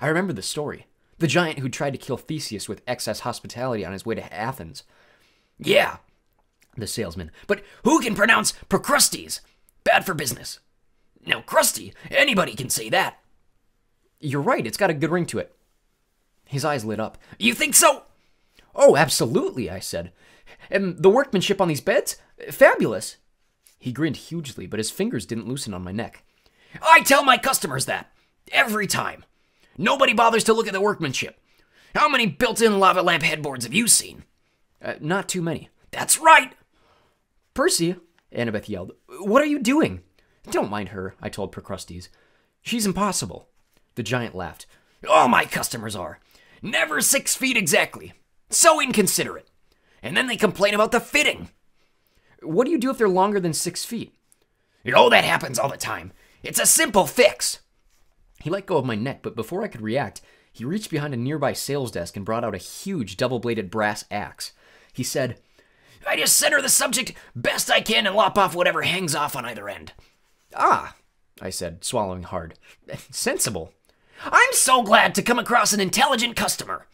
I remember the story. The giant who tried to kill Theseus with excess hospitality on his way to Athens. Yeah, the salesman. But who can pronounce Procrustes? Bad for business. Now, Crusty, anybody can say that. You're right, it's got a good ring to it. His eyes lit up. You think so? Oh, absolutely, I said. And the workmanship on these beds? Fabulous. He grinned hugely, but his fingers didn't loosen on my neck. I tell my customers that. Every time. Nobody bothers to look at the workmanship. How many built in lava lamp headboards have you seen? Uh, not too many. That's right. Percy, Annabeth yelled, what are you doing? Don't mind her, I told Procrustes. She's impossible. The giant laughed. All my customers are. Never six feet exactly. So inconsiderate. And then they complain about the fitting. What do you do if they're longer than six feet? Oh, that happens all the time. It's a simple fix. He let go of my neck, but before I could react, he reached behind a nearby sales desk and brought out a huge double bladed brass axe. He said, I just center the subject best I can and lop off whatever hangs off on either end. Ah, I said, swallowing hard. Sensible. I'm so glad to come across an intelligent customer.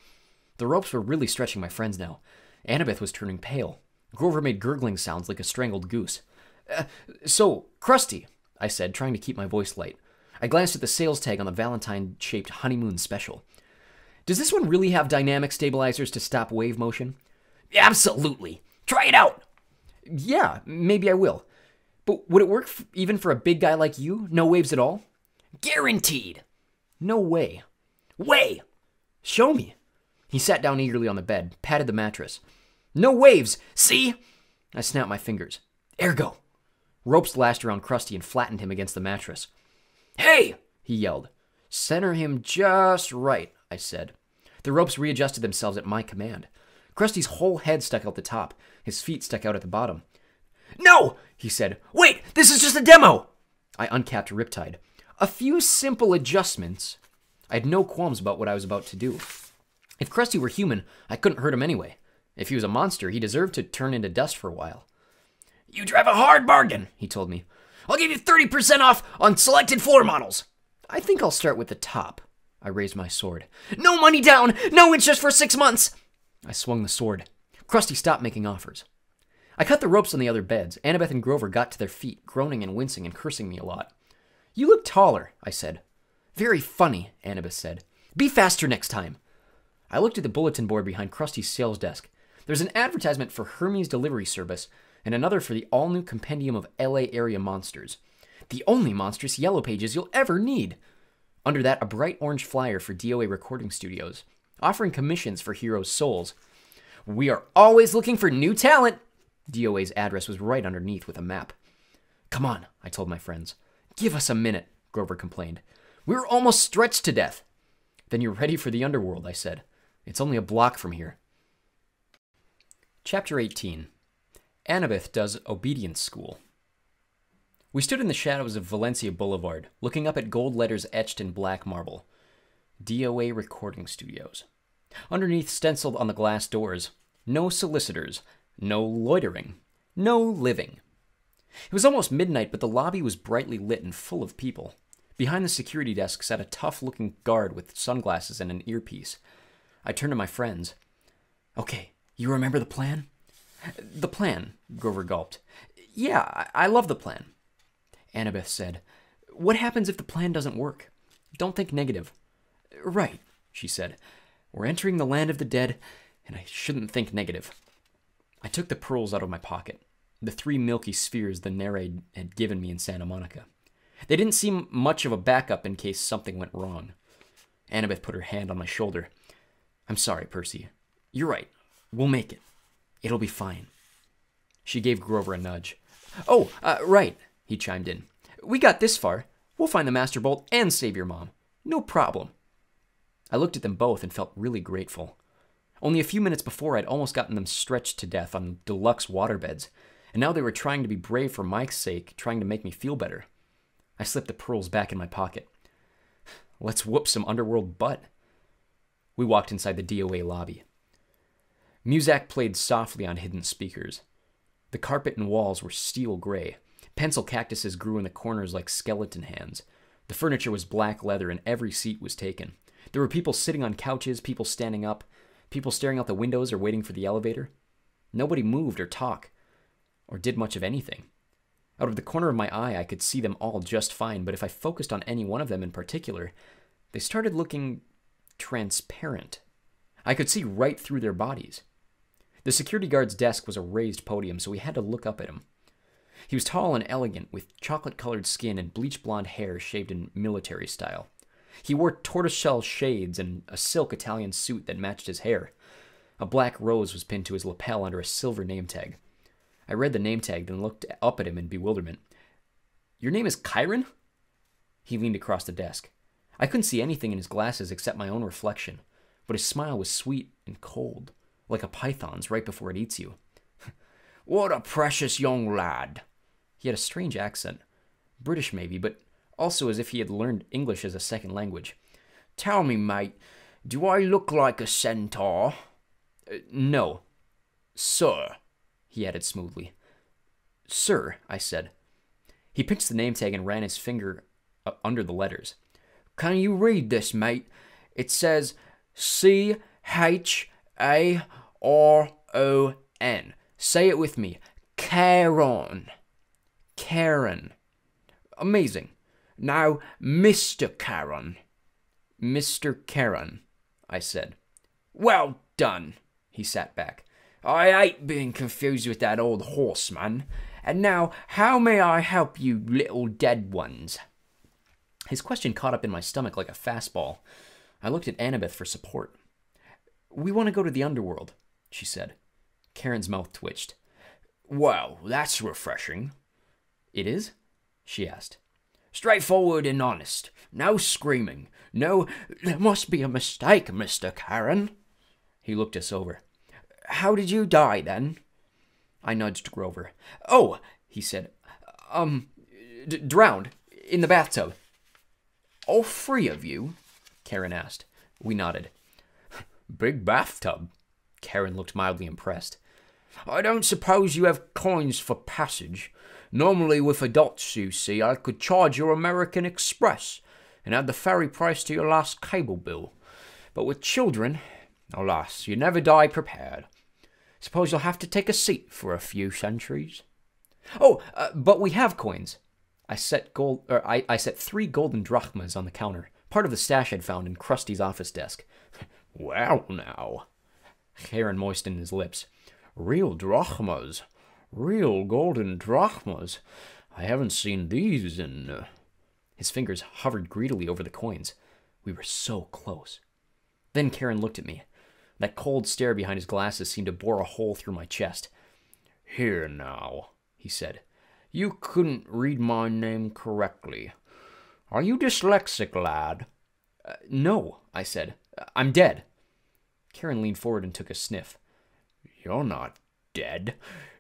The ropes were really stretching my friends now. Annabeth was turning pale. Grover made gurgling sounds like a strangled goose. Uh, so, Crusty, I said, trying to keep my voice light. I glanced at the sales tag on the Valentine shaped honeymoon special. Does this one really have dynamic stabilizers to stop wave motion? Absolutely. Try it out. Yeah, maybe I will. But would it work f- even for a big guy like you? No waves at all? Guaranteed. No way. Way. Show me. He sat down eagerly on the bed, patted the mattress. No waves. See? I snapped my fingers. Ergo. Ropes lashed around Crusty and flattened him against the mattress. Hey! He yelled. Center him just right, I said. The ropes readjusted themselves at my command. Crusty's whole head stuck out the top. His feet stuck out at the bottom. No! He said. Wait! This is just a demo! I uncapped Riptide. A few simple adjustments. I had no qualms about what I was about to do. If Crusty were human, I couldn't hurt him anyway. If he was a monster, he deserved to turn into dust for a while. You drive a hard bargain, he told me. I'll give you 30% off on selected floor models. I think I'll start with the top. I raised my sword. No money down! No interest for six months! I swung the sword. Crusty stopped making offers. I cut the ropes on the other beds. Annabeth and Grover got to their feet, groaning and wincing and cursing me a lot. You look taller, I said. Very funny, Annabeth said. Be faster next time. I looked at the bulletin board behind Crusty's sales desk. There's an advertisement for Hermes Delivery Service and another for the all new compendium of LA area monsters. The only monstrous yellow pages you'll ever need. Under that, a bright orange flyer for DOA recording studios, offering commissions for heroes' souls. We are always looking for new talent. DOA's address was right underneath with a map. Come on, I told my friends. Give us a minute, Grover complained. We're almost stretched to death. Then you're ready for the underworld, I said. It's only a block from here. Chapter 18 Annabeth does obedience school. We stood in the shadows of Valencia Boulevard, looking up at gold letters etched in black marble. DOA Recording Studios. Underneath, stenciled on the glass doors, no solicitors, no loitering, no living. It was almost midnight, but the lobby was brightly lit and full of people. Behind the security desk sat a tough looking guard with sunglasses and an earpiece. I turned to my friends. Okay, you remember the plan? The plan, Grover gulped. Yeah, I, love the plan. Annabeth said, What happens if the plan doesn't work? Don't think negative. Right, she said. We're entering the land of the dead, and I shouldn't think negative. I took the pearls out of my pocket, the three milky spheres the Nereid had given me in Santa Monica. They didn't seem much of a backup in case something went wrong. Annabeth put her hand on my shoulder. I'm sorry, Percy. You're right. We'll make it. It'll be fine. She gave Grover a nudge. Oh, uh, right, he chimed in. We got this far. We'll find the Master Bolt and save your mom. No problem. I looked at them both and felt really grateful. Only a few minutes before, I'd almost gotten them stretched to death on deluxe waterbeds, and now they were trying to be brave for Mike's sake, trying to make me feel better. I slipped the pearls back in my pocket. Let's whoop some underworld butt. We walked inside the DOA lobby. Muzak played softly on hidden speakers. The carpet and walls were steel gray. Pencil cactuses grew in the corners like skeleton hands. The furniture was black leather and every seat was taken. There were people sitting on couches, people standing up, people staring out the windows or waiting for the elevator. Nobody moved or talked or did much of anything. Out of the corner of my eye, I could see them all just fine, but if I focused on any one of them in particular, they started looking transparent. I could see right through their bodies. The security guard's desk was a raised podium, so we had to look up at him. He was tall and elegant, with chocolate colored skin and bleach blonde hair shaved in military style. He wore tortoiseshell shades and a silk Italian suit that matched his hair. A black rose was pinned to his lapel under a silver name tag. I read the name tag, then looked up at him in bewilderment. Your name is Chiron? He leaned across the desk. I couldn't see anything in his glasses except my own reflection, but his smile was sweet and cold, like a python's right before it eats you. what a precious young lad, he had a strange accent. British, maybe, but also as if he had learned English as a second language. Tell me, mate, do I look like a centaur? Uh, no. Sir, he added smoothly. Sir, I said. He pinched the name tag and ran his finger under the letters. Can you read this, mate? It says C H A R O N. Say it with me. Charon. Karen. Amazing. Now, Mr. Charon. Mr. Charon, I said. Well done. He sat back. I hate being confused with that old horseman. And now, how may I help you, little dead ones? His question caught up in my stomach like a fastball. I looked at Annabeth for support. We want to go to the underworld, she said. Charon's mouth twitched. Well, that's refreshing. It is? she asked. Straightforward and honest. No screaming. No, there must be a mistake, Mr. Charon. He looked us over. How did you die, then? I nudged Grover. Oh, he said. Um, drowned. In the bathtub. All three of you? Charon asked. We nodded. Big bathtub. Charon looked mildly impressed. I don't suppose you have coins for passage. Normally, with adults, you see, I could charge your American Express and add the ferry price to your last cable bill. But with children, alas, you never die prepared. Suppose you'll have to take a seat for a few centuries. Oh, uh, but we have coins. I set gold, or I, I set three golden drachmas on the counter, part of the stash I'd found in Crusty's office desk. well, now, Charon moistened his lips. Real drachmas. Real golden drachmas. I haven't seen these in. Uh... His fingers hovered greedily over the coins. We were so close. Then Charon looked at me. That cold stare behind his glasses seemed to bore a hole through my chest. Here now, he said. You couldn't read my name correctly. Are you dyslexic, lad? Uh, no, I said. I'm dead. Charon leaned forward and took a sniff. You're not dead.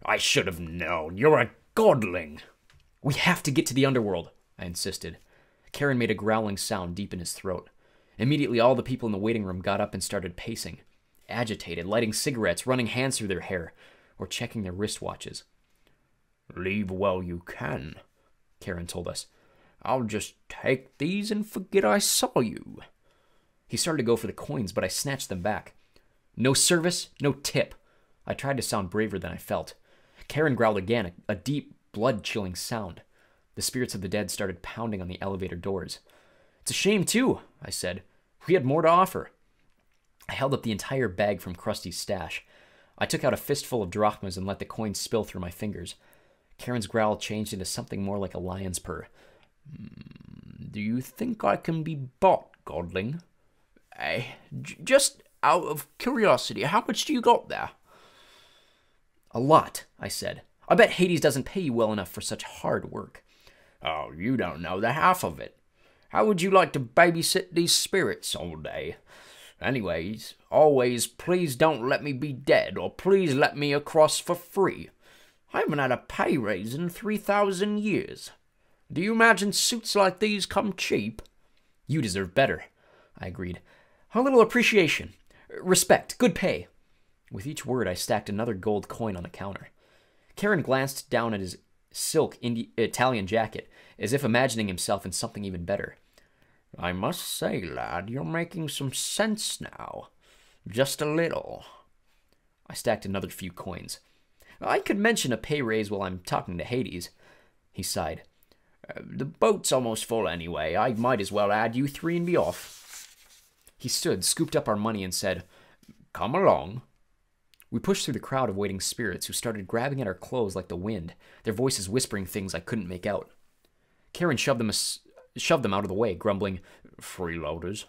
I should have known. You're a godling. We have to get to the underworld, I insisted. Charon made a growling sound deep in his throat. Immediately, all the people in the waiting room got up and started pacing, agitated, lighting cigarettes, running hands through their hair, or checking their wristwatches. Leave while you can, Charon told us. I'll just take these and forget I saw you. He started to go for the coins, but I snatched them back. No service, no tip. I tried to sound braver than I felt. Charon growled again, a, deep, blood chilling sound. The spirits of the dead started pounding on the elevator doors. It's a shame, too, I said. We had more to offer. I held up the entire bag from Crusty's stash. I took out a fistful of drachmas and let the coins spill through my fingers. Charon's growl changed into something more like a lion's purr. Mm, do you think I can be bought, Godling? Eh, just out of curiosity, how much do you got there? A lot, I said. I bet Hades doesn't pay you well enough for such hard work. Oh, you don't know the half of it. How would you like to babysit these spirits all day? Anyways, always please don't let me be dead, or please let me across for free. I haven't had a pay raise in 3,000 years. Do you imagine suits like these come cheap? You deserve better, I agreed. A little appreciation, respect, good pay. With each word, I stacked another gold coin on the counter. Charon glanced down at his silk Indi- Italian jacket, as if imagining himself in something even better. I must say, lad, you're making some sense now. Just a little. I stacked another few coins. I could mention a pay raise while I'm talking to Hades. He sighed. Uh, the boat's almost full anyway. I might as well add you three and be off. He stood, scooped up our money, and said, Come along. We pushed through the crowd of waiting spirits who started grabbing at our clothes like the wind, their voices whispering things I couldn't make out. Charon shoved them, shoved them out of the way, grumbling, Freeloaders.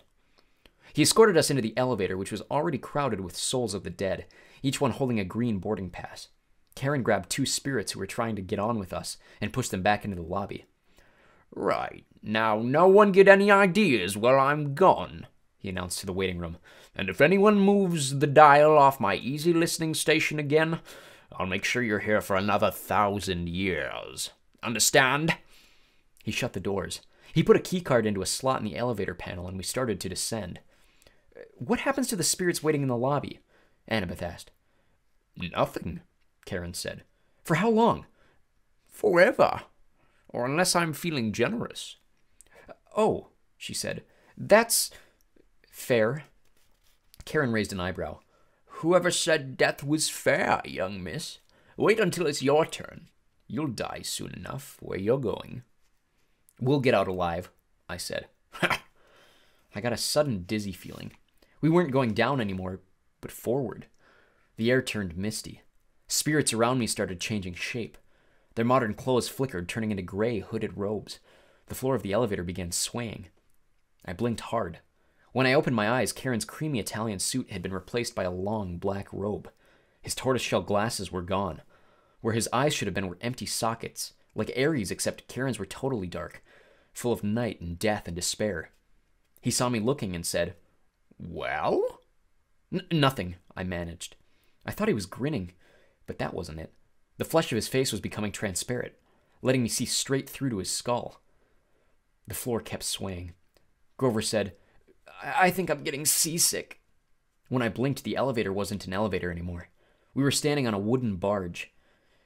He escorted us into the elevator, which was already crowded with souls of the dead, each one holding a green boarding pass. Charon grabbed two spirits who were trying to get on with us and pushed them back into the lobby. Right, now no one get any ideas while I'm gone, he announced to the waiting room. And if anyone moves the dial off my easy listening station again, I'll make sure you're here for another thousand years. Understand? He shut the doors. He put a keycard into a slot in the elevator panel and we started to descend. What happens to the spirits waiting in the lobby? Annabeth asked. Nothing, Charon said. For how long? Forever. Or unless I'm feeling generous. Oh, she said. That's fair. Charon raised an eyebrow. Whoever said death was fair, young miss? Wait until it's your turn. You'll die soon enough where you're going. We'll get out alive, I said. I got a sudden dizzy feeling. We weren't going down anymore, but forward. The air turned misty. Spirits around me started changing shape. Their modern clothes flickered, turning into gray, hooded robes. The floor of the elevator began swaying. I blinked hard. When I opened my eyes, Charon's creamy Italian suit had been replaced by a long black robe. His tortoiseshell glasses were gone. Where his eyes should have been were empty sockets, like Ares, except Charon's were totally dark, full of night and death and despair. He saw me looking and said, Well? N- nothing, I managed. I thought he was grinning, but that wasn't it. The flesh of his face was becoming transparent, letting me see straight through to his skull. The floor kept swaying. Grover said, I, think I'm getting seasick. When I blinked, the elevator wasn't an elevator anymore. We were standing on a wooden barge.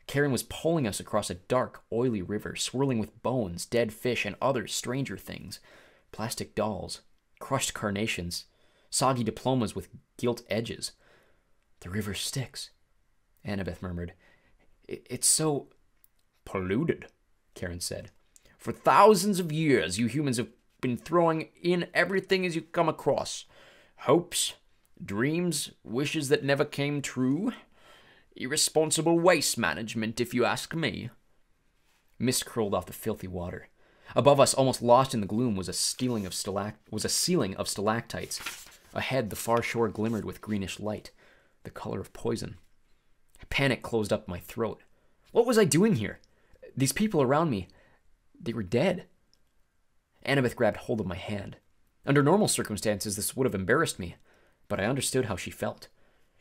Charon was pulling us across a dark, oily river, swirling with bones, dead fish, and other stranger things plastic dolls, crushed carnations, soggy diplomas with gilt edges. The river Styx, Annabeth murmured. It's so polluted, Charon said. For thousands of years, you humans have been throwing in everything as you come across hopes, dreams, wishes that never came true. Irresponsible waste management, if you ask me. Mist curled off the filthy water. Above us, almost lost in the gloom, was a ceiling of stalact- was a ceiling of stalactites. Ahead, the far shore glimmered with greenish light, the color of poison. Panic closed up my throat. What was I doing here? These people around me, they were dead. Annabeth grabbed hold of my hand. Under normal circumstances, this would have embarrassed me, but I understood how she felt.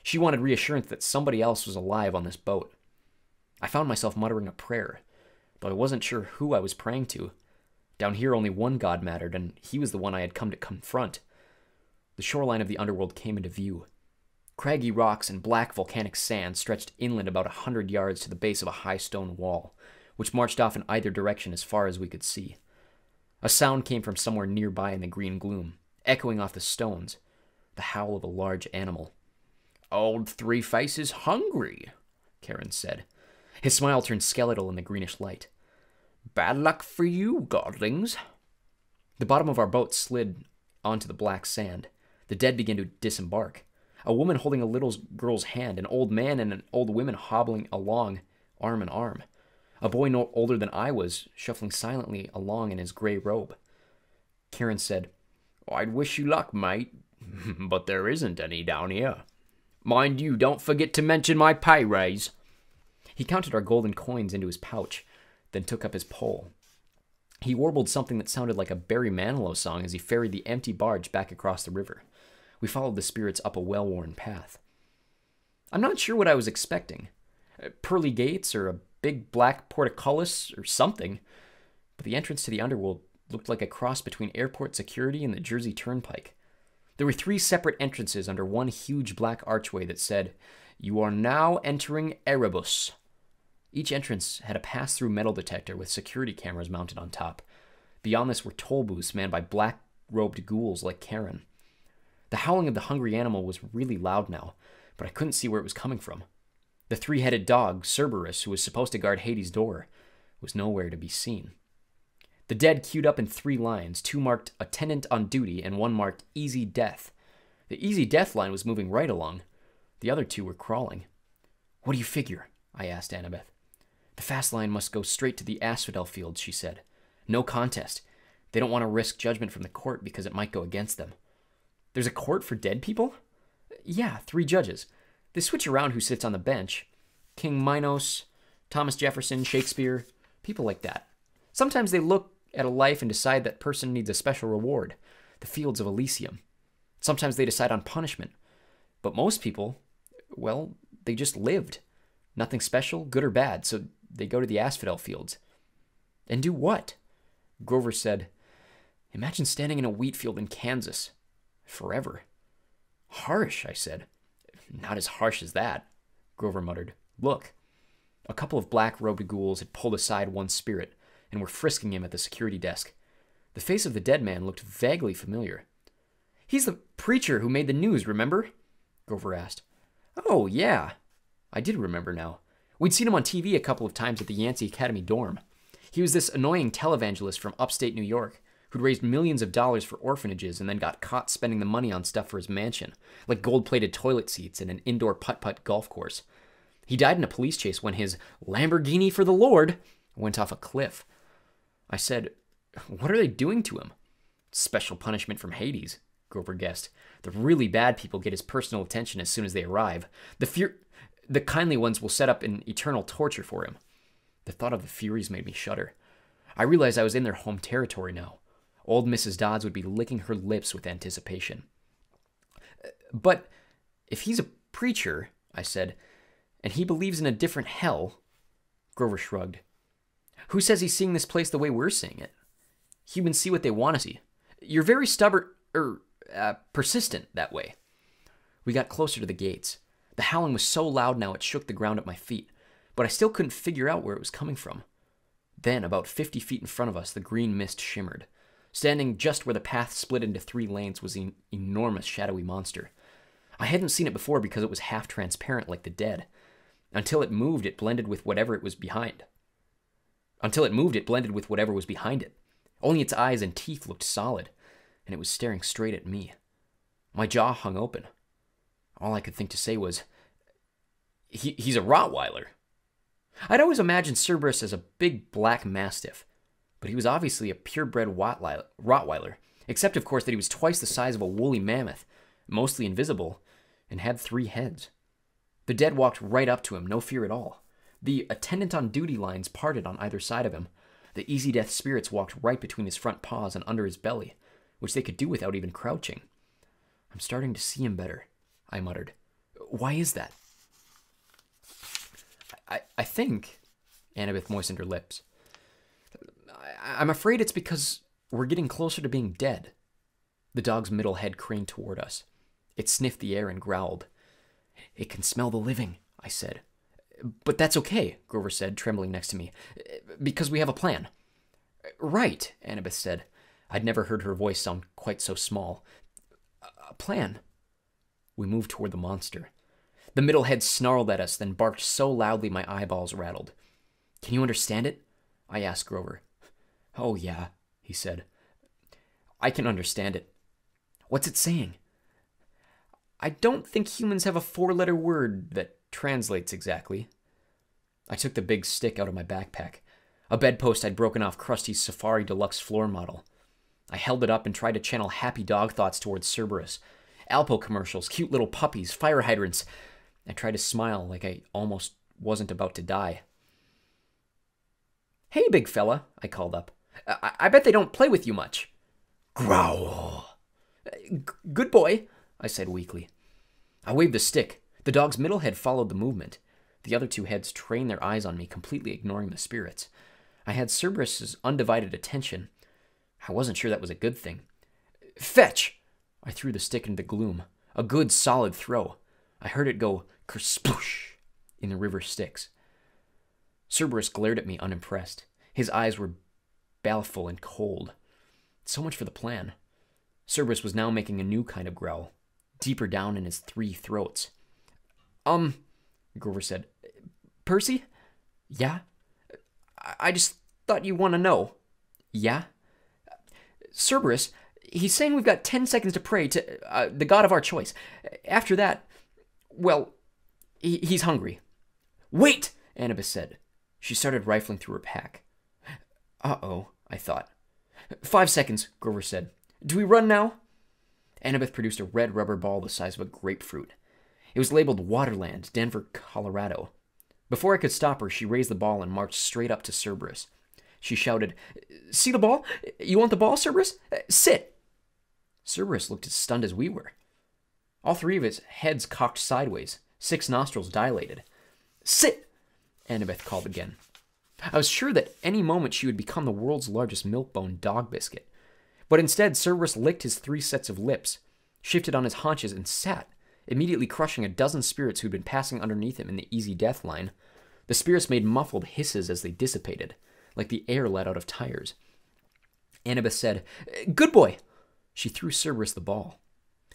She wanted reassurance that somebody else was alive on this boat. I found myself muttering a prayer, though I wasn't sure who I was praying to. Down here, only one god mattered, and he was the one I had come to confront. The shoreline of the underworld came into view. Craggy rocks and black volcanic sand stretched inland about a hundred yards to the base of a high stone wall, which marched off in either direction as far as we could see. A sound came from somewhere nearby in the green gloom, echoing off the stones, the howl of a large animal. Old Three Faces hungry, Charon said. His smile turned skeletal in the greenish light. Bad luck for you, godlings. The bottom of our boat slid onto the black sand. The dead began to disembark. A woman holding a little girl's hand, an old man and an old woman hobbling along arm in arm. A boy no older than I was, shuffling silently along in his gray robe. Charon said, I'd wish you luck, mate, but there isn't any down here. Mind you, don't forget to mention my pay raise. He counted our golden coins into his pouch, then took up his pole. He warbled something that sounded like a Barry Manilow song as he ferried the empty barge back across the river. We followed the spirits up a well worn path. I'm not sure what I was expecting pearly gates or a big black portcullis or something, but the entrance to the underworld looked like a cross between airport security and the Jersey Turnpike. There were three separate entrances under one huge black archway that said, You are now entering Erebus. Each entrance had a pass through metal detector with security cameras mounted on top. Beyond this were toll booths manned by black robed ghouls like Charon. The howling of the hungry animal was really loud now, but I couldn't see where it was coming from. The three headed dog, Cerberus, who was supposed to guard Hades' door, was nowhere to be seen. The dead queued up in three lines two marked attendant on duty and one marked easy death. The easy death line was moving right along. The other two were crawling. What do you figure? I asked Annabeth. The fast line must go straight to the asphodel fields, she said. No contest. They don't want to risk judgment from the court because it might go against them. There's a court for dead people? Yeah, three judges. They switch around who sits on the bench. King Minos, Thomas Jefferson, Shakespeare, people like that. Sometimes they look at a life and decide that person needs a special reward, the fields of Elysium. Sometimes they decide on punishment. But most people, well, they just lived. Nothing special, good or bad, so they go to the asphodel fields. And do what? Grover said, Imagine standing in a wheat field in Kansas. Forever. Harsh, I said. Not as harsh as that, Grover muttered. Look. A couple of black robed ghouls had pulled aside one spirit and were frisking him at the security desk. The face of the dead man looked vaguely familiar. He's the preacher who made the news, remember? Grover asked. Oh, yeah. I did remember now. We'd seen him on TV a couple of times at the Yancy Academy dorm. He was this annoying televangelist from upstate New York who'd raised millions of dollars for orphanages and then got caught spending the money on stuff for his mansion, like gold plated toilet seats and an indoor putt putt golf course. He died in a police chase when his Lamborghini for the Lord went off a cliff. I said, What are they doing to him? Special punishment from Hades, Grover guessed. The really bad people get his personal attention as soon as they arrive. The fear. The kindly ones will set up an eternal torture for him. The thought of the Furies made me shudder. I realized I was in their home territory now. Old Mrs. Dodds would be licking her lips with anticipation. But if he's a preacher, I said, and he believes in a different hell, Grover shrugged. Who says he's seeing this place the way we're seeing it? Humans see what they want to see. You're very stubborn, er, uh, persistent that way. We got closer to the gates. The howling was so loud now it shook the ground at my feet, but I still couldn't figure out where it was coming from. Then, about 50 feet in front of us, the green mist shimmered. Standing just where the path split into three lanes was an enormous shadowy monster. I hadn't seen it before because it was half transparent like the dead. Until it moved, it blended with whatever it was behind. Until it moved, it blended with whatever was behind it. Only its eyes and teeth looked solid, and it was staring straight at me. My jaw hung open. All I could think to say was, he, he's a Rottweiler. I'd always imagined Cerberus as a big black mastiff, but he was obviously a purebred Rottweiler, except, of course, that he was twice the size of a woolly mammoth, mostly invisible, and had three heads. The dead walked right up to him, no fear at all. The attendant on duty lines parted on either side of him. The easy death spirits walked right between his front paws and under his belly, which they could do without even crouching. I'm starting to see him better, I muttered. Why is that? I, I think, Annabeth moistened her lips. I'm afraid it's because we're getting closer to being dead. The dog's middle head craned toward us. It sniffed the air and growled. It can smell the living, I said. But that's okay, Grover said, trembling next to me, because we have a plan. Right, Annabeth said. I'd never heard her voice sound quite so small. A plan. We moved toward the monster. The middle head snarled at us, then barked so loudly my eyeballs rattled. Can you understand it? I asked Grover. Oh, yeah, he said. I can understand it. What's it saying? I don't think humans have a four letter word that translates exactly. I took the big stick out of my backpack, a bedpost I'd broken off Crusty's Safari Deluxe floor model. I held it up and tried to channel happy dog thoughts towards Cerberus. Alpo commercials, cute little puppies, fire hydrants. I tried to smile like I almost wasn't about to die. Hey, big fella, I called up. I, I bet they don't play with you much. Growl. G- good boy, I said weakly. I waved the stick. The dog's middle head followed the movement. The other two heads trained their eyes on me, completely ignoring the spirits. I had Cerberus's undivided attention. I wasn't sure that was a good thing. Fetch! I threw the stick into the gloom. A good, solid throw. I heard it go kersploosh in the river Styx. Cerberus glared at me unimpressed. His eyes were baleful and cold. So much for the plan. Cerberus was now making a new kind of growl, deeper down in his three throats. Um, Grover said. Percy? Yeah? I- I just thought you want to know. Yeah? Cerberus, he's saying we've got 10 seconds to pray to uh, the god of our choice. After that, well, he- he's hungry. Wait, Annabeth said. She started rifling through her pack. Uh oh, I thought. Five seconds, Grover said. Do we run now? Annabeth produced a red rubber ball the size of a grapefruit. It was labeled Waterland, Denver, Colorado. Before I could stop her, she raised the ball and marched straight up to Cerberus. She shouted, See the ball? You want the ball, Cerberus? Sit! Cerberus looked as stunned as we were. All three of his heads cocked sideways, six nostrils dilated. Sit! Annabeth called again. I was sure that any moment she would become the world's largest milk-bone dog biscuit. But instead, Cerberus licked his three sets of lips, shifted on his haunches, and sat, immediately crushing a dozen spirits who'd been passing underneath him in the easy death line. The spirits made muffled hisses as they dissipated, like the air let out of tires. Annabeth said, Good boy! She threw Cerberus the ball.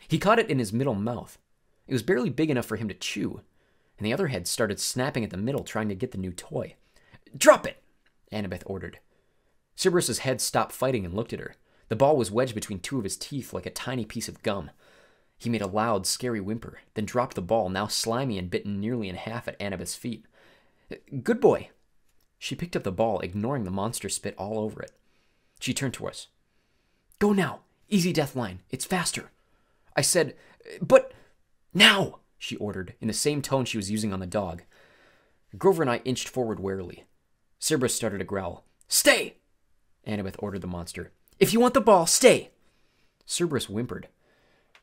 He caught it in his middle mouth. It was barely big enough for him to chew, and the other head started snapping at the middle, trying to get the new toy. Drop it! Annabeth ordered. Cerberus's head stopped fighting and looked at her. The ball was wedged between two of his teeth like a tiny piece of gum. He made a loud, scary whimper, then dropped the ball, now slimy and bitten nearly in half at Annabeth's feet. Good boy. She picked up the ball, ignoring the monster spit all over it. She turned to us. Go now. Easy death line. It's faster. I said, but now, she ordered, in the same tone she was using on the dog. Grover and I inched forward warily. Cerberus started to growl. Stay! Annabeth ordered the monster. If you want the ball, stay! Cerberus whimpered,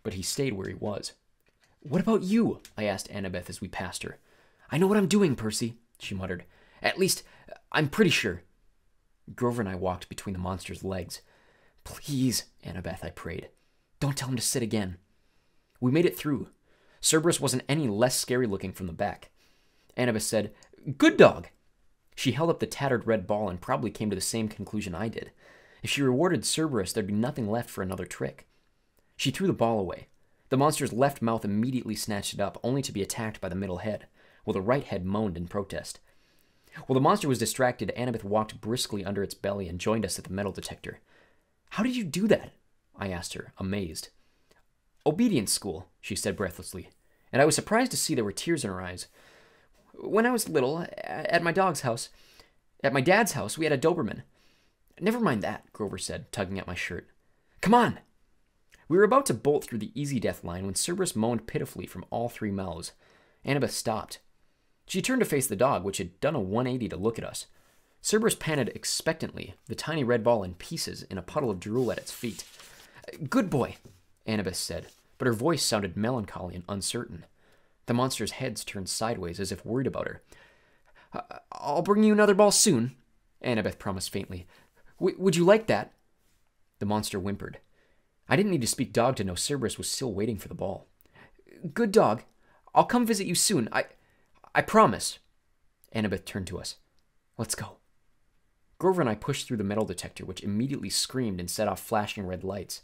but he stayed where he was. What about you? I asked Annabeth as we passed her. I know what I'm doing, Percy, she muttered. At least, I'm pretty sure. Grover and I walked between the monster's legs. Please, Annabeth, I prayed. Don't tell him to sit again. We made it through. Cerberus wasn't any less scary looking from the back. Annabeth said, Good dog. She held up the tattered red ball and probably came to the same conclusion I did. If she rewarded Cerberus, there'd be nothing left for another trick. She threw the ball away. The monster's left mouth immediately snatched it up, only to be attacked by the middle head, while the right head moaned in protest. While the monster was distracted, Annabeth walked briskly under its belly and joined us at the metal detector. How did you do that? I asked her, amazed. Obedience school, she said breathlessly, and I was surprised to see there were tears in her eyes. When I was little, at my dog's house, at my dad's house, we had a Doberman. Never mind that, Grover said, tugging at my shirt. Come on! We were about to bolt through the easy death line when Cerberus moaned pitifully from all three mouths. Annabeth stopped. She turned to face the dog, which had done a 180 to look at us. Cerberus panted expectantly, the tiny red ball in pieces in a puddle of drool at its feet. Good boy, Annabeth said, but her voice sounded melancholy and uncertain. The monster's heads turned sideways as if worried about her. I'll bring you another ball soon, Annabeth promised faintly. Would you like that? The monster whimpered. I didn't need to speak dog to know Cerberus was still waiting for the ball. Good dog. I'll come visit you soon. I I promise. Annabeth turned to us. Let's go. Grover and I pushed through the metal detector, which immediately screamed and set off flashing red lights.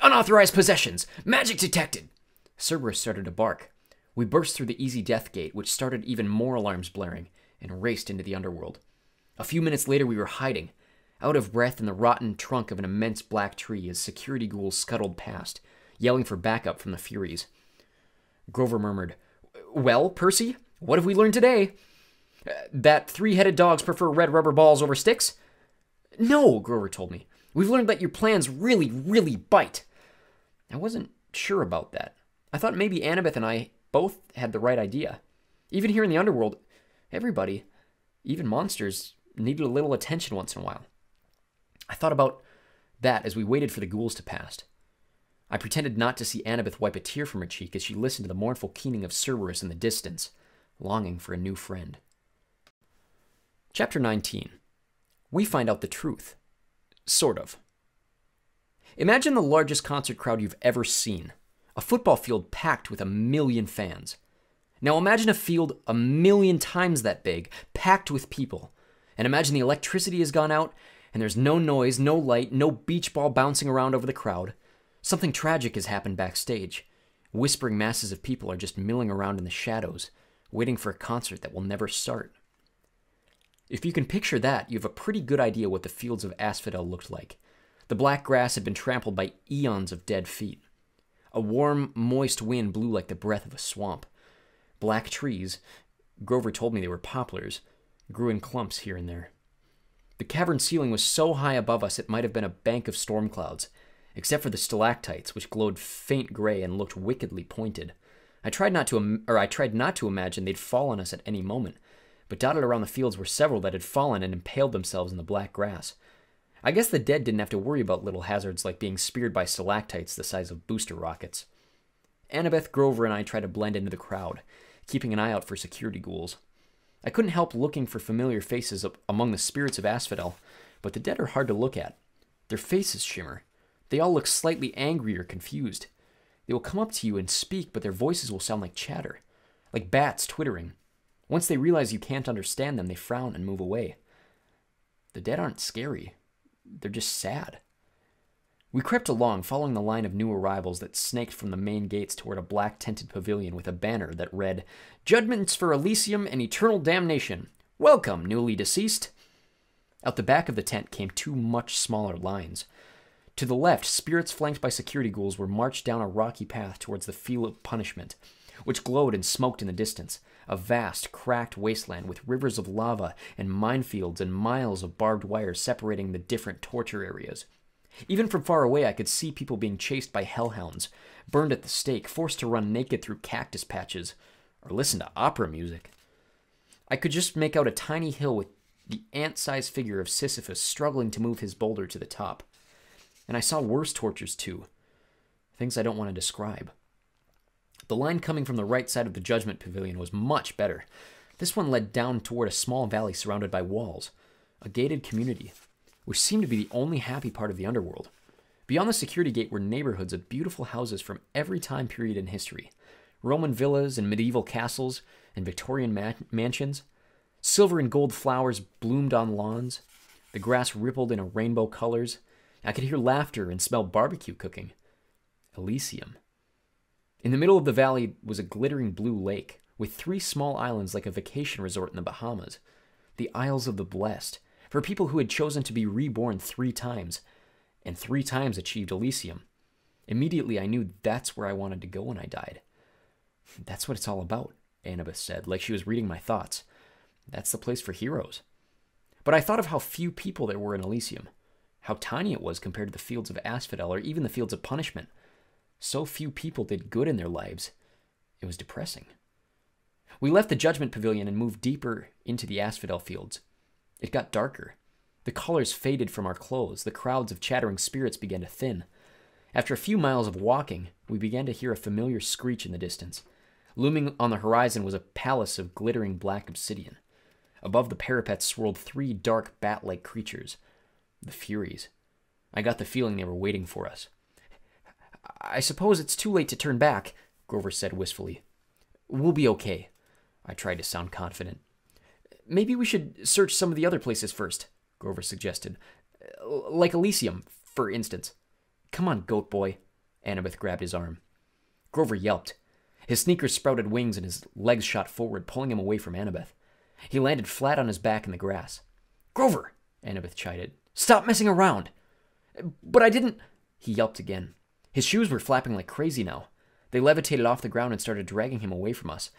Unauthorized possessions! Magic detected! Cerberus started to bark. We burst through the easy death gate, which started even more alarms blaring, and raced into the underworld. A few minutes later, we were hiding, out of breath in the rotten trunk of an immense black tree as security ghouls scuttled past, yelling for backup from the Furies. Grover murmured, Well, Percy, what have we learned today? That three headed dogs prefer red rubber balls over sticks? No, Grover told me. We've learned that your plans really, really bite. I wasn't sure about that. I thought maybe Annabeth and I both had the right idea. Even here in the underworld, everybody, even monsters, needed a little attention once in a while. I thought about that as we waited for the ghouls to pass. I pretended not to see Annabeth wipe a tear from her cheek as she listened to the mournful keening of Cerberus in the distance, longing for a new friend. Chapter 19 We find out the truth. Sort of. Imagine the largest concert crowd you've ever seen a football field packed with a million fans. Now imagine a field a million times that big, packed with people. And imagine the electricity has gone out, and there's no noise, no light, no beach ball bouncing around over the crowd. Something tragic has happened backstage. Whispering masses of people are just milling around in the shadows, waiting for a concert that will never start. If you can picture that, you have a pretty good idea what the fields of Asphodel looked like. The black grass had been trampled by eons of dead feet. A warm, moist wind blew like the breath of a swamp. Black trees, Grover told me they were poplars, grew in clumps here and there. The cavern ceiling was so high above us it might have been a bank of storm clouds, except for the stalactites, which glowed faint gray and looked wickedly pointed. I tried not to, Im- or I tried not to imagine they'd fall on us at any moment, but dotted around the fields were several that had fallen and impaled themselves in the black grass. I guess the dead didn't have to worry about little hazards like being speared by stalactites the size of booster rockets. Annabeth Grover and I try to blend into the crowd, keeping an eye out for security ghouls. I couldn't help looking for familiar faces among the spirits of Asphodel, but the dead are hard to look at. Their faces shimmer. They all look slightly angry or confused. They will come up to you and speak, but their voices will sound like chatter, like bats twittering. Once they realize you can't understand them, they frown and move away. The dead aren't scary, they're just sad. We crept along, following the line of new arrivals that snaked from the main gates toward a black tented pavilion with a banner that read, Judgments for Elysium and Eternal Damnation. Welcome, newly deceased. Out the back of the tent came two much smaller lines. To the left, spirits flanked by security ghouls were marched down a rocky path towards the field of punishment, which glowed and smoked in the distance, a vast, cracked wasteland with rivers of lava and minefields and miles of barbed wire separating the different torture areas. Even from far away, I could see people being chased by hellhounds, burned at the stake, forced to run naked through cactus patches, or listen to opera music. I could just make out a tiny hill with the ant sized figure of Sisyphus struggling to move his boulder to the top. And I saw worse tortures too. Things I don't want to describe. The line coming from the right side of the Judgment Pavilion was much better. This one led down toward a small valley surrounded by walls, a gated community, which seemed to be the only happy part of the underworld. Beyond the security gate were neighborhoods of beautiful houses from every time period in history Roman villas and medieval castles and Victorian mansions. Silver and gold flowers bloomed on lawns. The grass rippled in rainbow colors. I could hear laughter and smell barbecue cooking. Elysium. In the middle of the valley was a glittering blue lake with three small islands like a vacation resort in the Bahamas. The Isles of the Blessed, for people who had chosen to be reborn three times, and three times achieved Elysium. Immediately I knew that's where I wanted to go when I died. That's what it's all about, Annabeth said, like she was reading my thoughts. That's the place for heroes. But I thought of how few people there were in Elysium, how tiny it was compared to the fields of Asphodel or even the fields of punishment. So few people did good in their lives. It was depressing. We left the Judgment Pavilion and moved deeper into the asphodel fields. It got darker. The colors faded from our clothes. The crowds of chattering spirits began to thin. After a few miles of walking, we began to hear a familiar screech in the distance. Looming on the horizon was a palace of glittering black obsidian. Above the parapet swirled three dark bat like creatures the Furies. I got the feeling they were waiting for us. I suppose it's too late to turn back, Grover said wistfully. We'll be okay. I tried to sound confident. Maybe we should search some of the other places first, Grover suggested. Like Elysium, for instance. Come on, goat boy. Annabeth grabbed his arm. Grover yelped. His sneakers sprouted wings and his legs shot forward, pulling him away from Annabeth. He landed flat on his back in the grass. Grover! Annabeth chided. Stop messing around! But I didn't. He yelped again. His shoes were flapping like crazy now. They levitated off the ground and started dragging him away from us.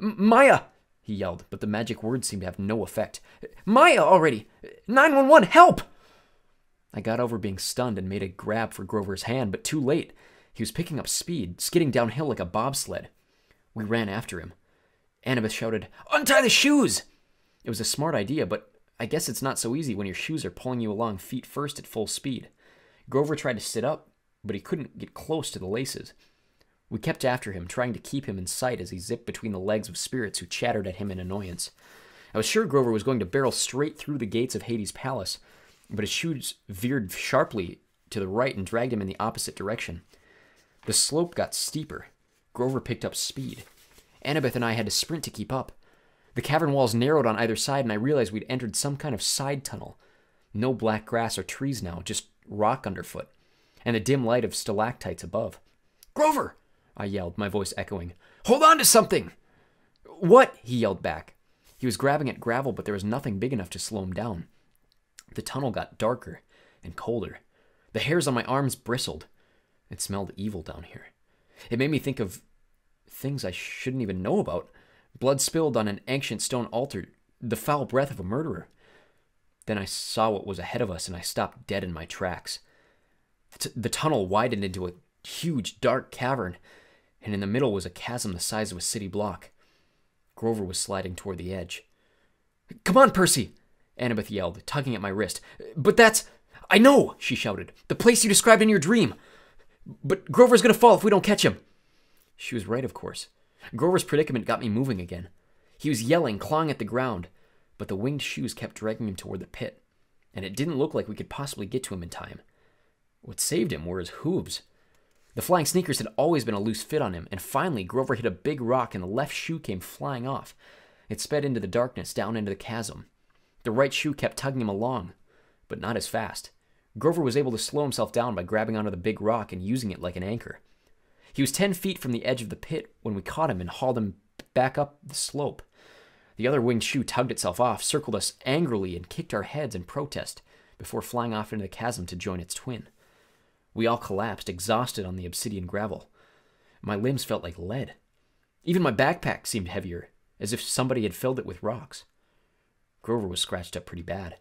Maia! he yelled, but the magic words seemed to have no effect. Maia already! 911, help! I got over being stunned and made a grab for Grover's hand, but too late. He was picking up speed, skidding downhill like a bobsled. We ran after him. Annabeth shouted, Untie the shoes! It was a smart idea, but I guess it's not so easy when your shoes are pulling you along feet first at full speed. Grover tried to sit up, but he couldn't get close to the laces. We kept after him, trying to keep him in sight as he zipped between the legs of spirits who chattered at him in annoyance. I was sure Grover was going to barrel straight through the gates of Hades' palace, but his shoes veered sharply to the right and dragged him in the opposite direction. The slope got steeper. Grover picked up speed. Annabeth and I had to sprint to keep up. The cavern walls narrowed on either side, and I realized we'd entered some kind of side tunnel. No black grass or trees now, just rock underfoot. And the dim light of stalactites above. Grover! I yelled, my voice echoing. Hold on to something! What? he yelled back. He was grabbing at gravel, but there was nothing big enough to slow him down. The tunnel got darker and colder. The hairs on my arms bristled. It smelled evil down here. It made me think of things I shouldn't even know about. Blood spilled on an ancient stone altar, the foul breath of a murderer. Then I saw what was ahead of us and I stopped dead in my tracks. The, tunnel widened into a huge, dark cavern, and in the middle was a chasm the size of a city block. Grover was sliding toward the edge. Come on, Percy! Annabeth yelled, tugging at my wrist. But that's. I know! she shouted. The place you described in your dream! But Grover's gonna fall if we don't catch him! She was right, of course. Grover's predicament got me moving again. He was yelling, clawing at the ground, but the winged shoes kept dragging him toward the pit, and it didn't look like we could possibly get to him in time. What saved him were his hooves. The flying sneakers had always been a loose fit on him, and finally Grover hit a big rock and the left shoe came flying off. It sped into the darkness, down into the chasm. The right shoe kept tugging him along, but not as fast. Grover was able to slow himself down by grabbing onto the big rock and using it like an anchor. He was ten feet from the edge of the pit when we caught him and hauled him back up the slope. The other winged shoe tugged itself off, circled us angrily, and kicked our heads in protest before flying off into the chasm to join its twin. We all collapsed, exhausted on the obsidian gravel. My limbs felt like lead. Even my backpack seemed heavier, as if somebody had filled it with rocks. Grover was scratched up pretty bad.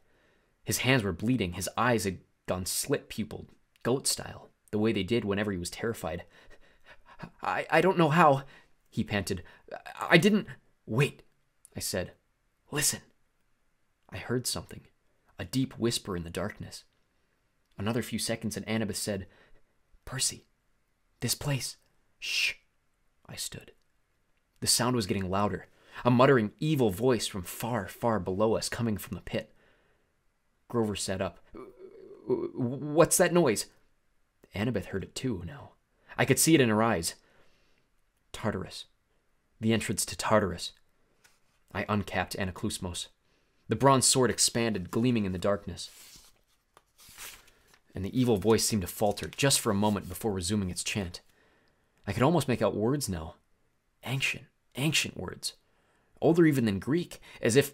His hands were bleeding, his eyes had gone slit pupiled, goat style, the way they did whenever he was terrified. I, I don't know how, he panted. I didn't. Wait, I said. Listen. I heard something, a deep whisper in the darkness. Another few seconds, and Annabeth said, Percy, this place. Shh. I stood. The sound was getting louder, a muttering, evil voice from far, far below us coming from the pit. Grover sat up. What's that noise? Annabeth heard it too now. I could see it in her eyes. Tartarus. The entrance to Tartarus. I uncapped Anaklusmos. The bronze sword expanded, gleaming in the darkness. And the evil voice seemed to falter just for a moment before resuming its chant. I could almost make out words now. Ancient, ancient words. Older even than Greek, as if.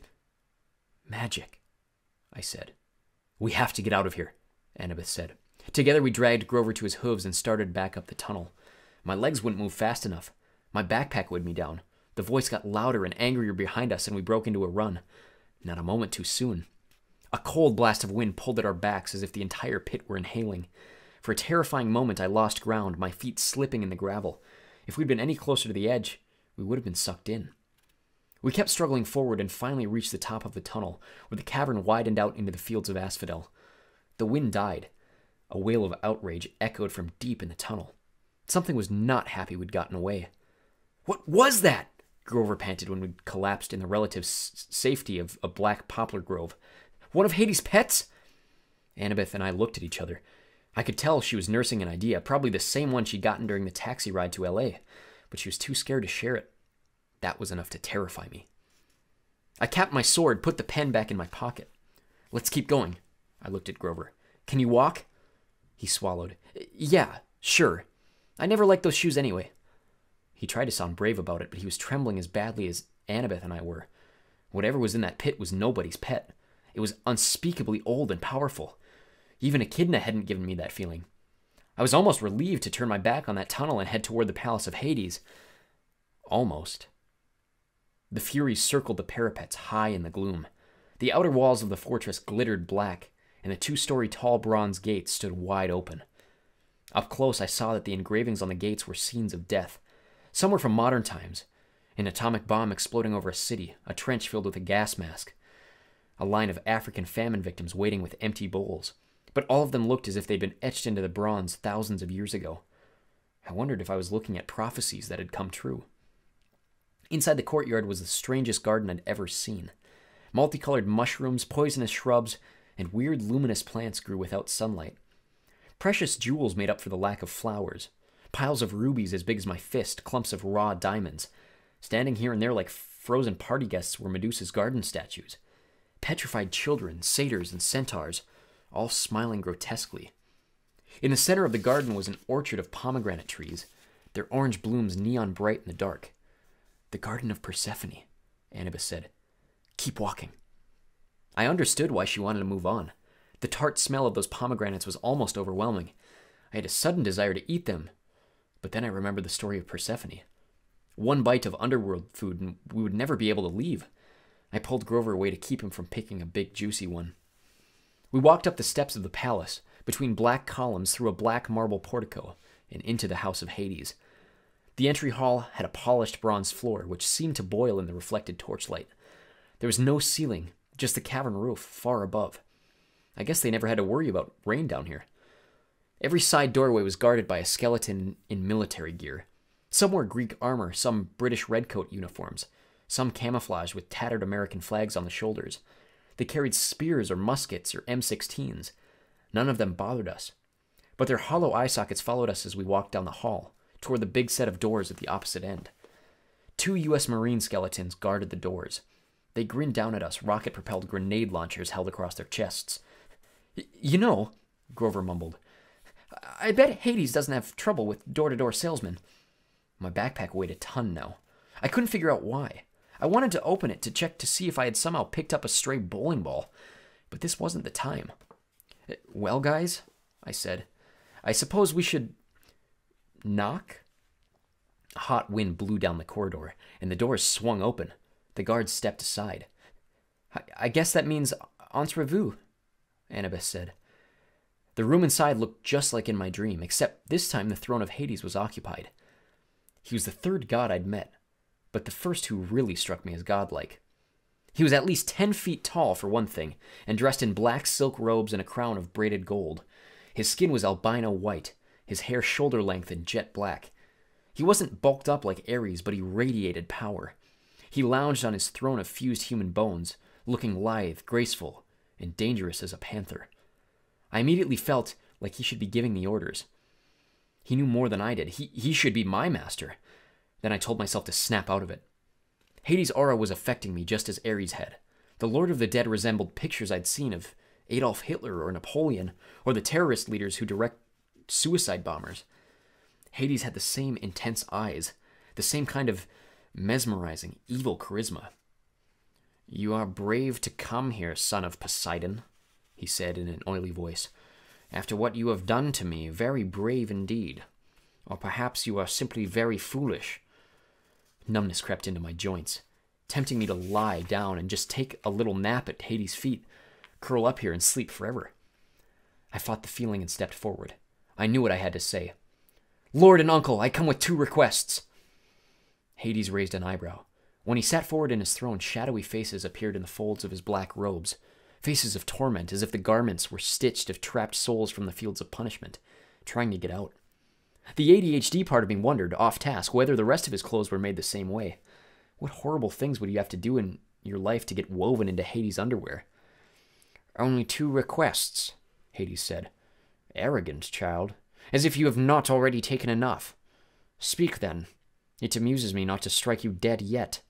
Magic, I said. We have to get out of here, Annabeth said. Together we dragged Grover to his hooves and started back up the tunnel. My legs wouldn't move fast enough. My backpack weighed me down. The voice got louder and angrier behind us, and we broke into a run. Not a moment too soon. A cold blast of wind pulled at our backs as if the entire pit were inhaling. For a terrifying moment, I lost ground, my feet slipping in the gravel. If we'd been any closer to the edge, we would have been sucked in. We kept struggling forward and finally reached the top of the tunnel, where the cavern widened out into the fields of asphodel. The wind died. A wail of outrage echoed from deep in the tunnel. Something was not happy we'd gotten away. What was that? Grover panted when we'd collapsed in the relative safety of a black poplar grove. One of Hades' pets? Annabeth and I looked at each other. I could tell she was nursing an idea, probably the same one she'd gotten during the taxi ride to LA, but she was too scared to share it. That was enough to terrify me. I capped my sword, put the pen back in my pocket. Let's keep going. I looked at Grover. Can you walk? He swallowed. Yeah, sure. I never liked those shoes anyway. He tried to sound brave about it, but he was trembling as badly as Annabeth and I were. Whatever was in that pit was nobody's pet. It was unspeakably old and powerful. Even Echidna hadn't given me that feeling. I was almost relieved to turn my back on that tunnel and head toward the Palace of Hades. Almost. The Furies circled the parapets high in the gloom. The outer walls of the fortress glittered black, and the two story tall bronze gates stood wide open. Up close, I saw that the engravings on the gates were scenes of death. Some were from modern times an atomic bomb exploding over a city, a trench filled with a gas mask, a line of African famine victims waiting with empty bowls. But all of them looked as if they'd been etched into the bronze thousands of years ago. I wondered if I was looking at prophecies that had come true. Inside the courtyard was the strangest garden I'd ever seen. Multicolored mushrooms, poisonous shrubs, and weird luminous plants grew without sunlight. Precious jewels made up for the lack of flowers. Piles of rubies as big as my fist, clumps of raw diamonds. Standing here and there like frozen party guests were Medusa's garden statues. Petrified children, satyrs, and centaurs, all smiling grotesquely. In the center of the garden was an orchard of pomegranate trees, their orange blooms neon bright in the dark. The Garden of Persephone, Annabeth said. Keep walking. I understood why she wanted to move on. The tart smell of those pomegranates was almost overwhelming. I had a sudden desire to eat them, but then I remembered the story of Persephone. One bite of underworld food, and we would never be able to leave. I pulled Grover away to keep him from picking a big, juicy one. We walked up the steps of the palace, between black columns through a black marble portico, and into the house of Hades. The entry hall had a polished bronze floor, which seemed to boil in the reflected torchlight. There was no ceiling, just the cavern roof far above. I guess they never had to worry about rain down here. Every side doorway was guarded by a skeleton in military gear. Some wore Greek armor, some British redcoat uniforms, some camouflage with tattered American flags on the shoulders. They carried spears or muskets or M16s. None of them bothered us. But their hollow eye sockets followed us as we walked down the hall, toward the big set of doors at the opposite end. Two U.S. Marine skeletons guarded the doors. They grinned down at us, rocket propelled grenade launchers held across their chests. You know, Grover mumbled, I bet Hades doesn't have trouble with door to door salesmen. My backpack weighed a ton now. I couldn't figure out why. I wanted to open it to check to see if I had somehow picked up a stray bowling ball, but this wasn't the time. Well, guys, I said, I suppose we should knock? A hot wind blew down the corridor, and the doors swung open. The guards stepped aside. I, I guess that means entrez-vous, Annabeth said. The room inside looked just like in my dream, except this time the throne of Hades was occupied. He was the third god I'd met, but the first who really struck me as godlike. He was at least ten feet tall, for one thing, and dressed in black silk robes and a crown of braided gold. His skin was albino white, his hair shoulder length and jet black. He wasn't bulked up like Ares, but he radiated power. He lounged on his throne of fused human bones, looking lithe, graceful, and dangerous as a panther. I immediately felt like he should be giving the orders. He knew more than I did. He, he should be my master. Then I told myself to snap out of it. Hades' aura was affecting me just as Ares had. The Lord of the Dead resembled pictures I'd seen of Adolf Hitler or Napoleon, or the terrorist leaders who direct suicide bombers. Hades had the same intense eyes, the same kind of mesmerizing, evil charisma. You are brave to come here, son of Poseidon, he said in an oily voice. After what you have done to me, very brave indeed. Or perhaps you are simply very foolish. Numbness crept into my joints, tempting me to lie down and just take a little nap at Hades' feet, curl up here and sleep forever. I fought the feeling and stepped forward. I knew what I had to say. Lord and uncle, I come with two requests. Hades raised an eyebrow. When he sat forward in his throne, shadowy faces appeared in the folds of his black robes faces of torment as if the garments were stitched of trapped souls from the fields of punishment, trying to get out. The ADHD part of me wondered, off task, whether the rest of his clothes were made the same way. What horrible things would you have to do in your life to get woven into Hades' underwear? Only two requests, Hades said. Arrogant, child. As if you have not already taken enough. Speak then. It amuses me not to strike you dead yet.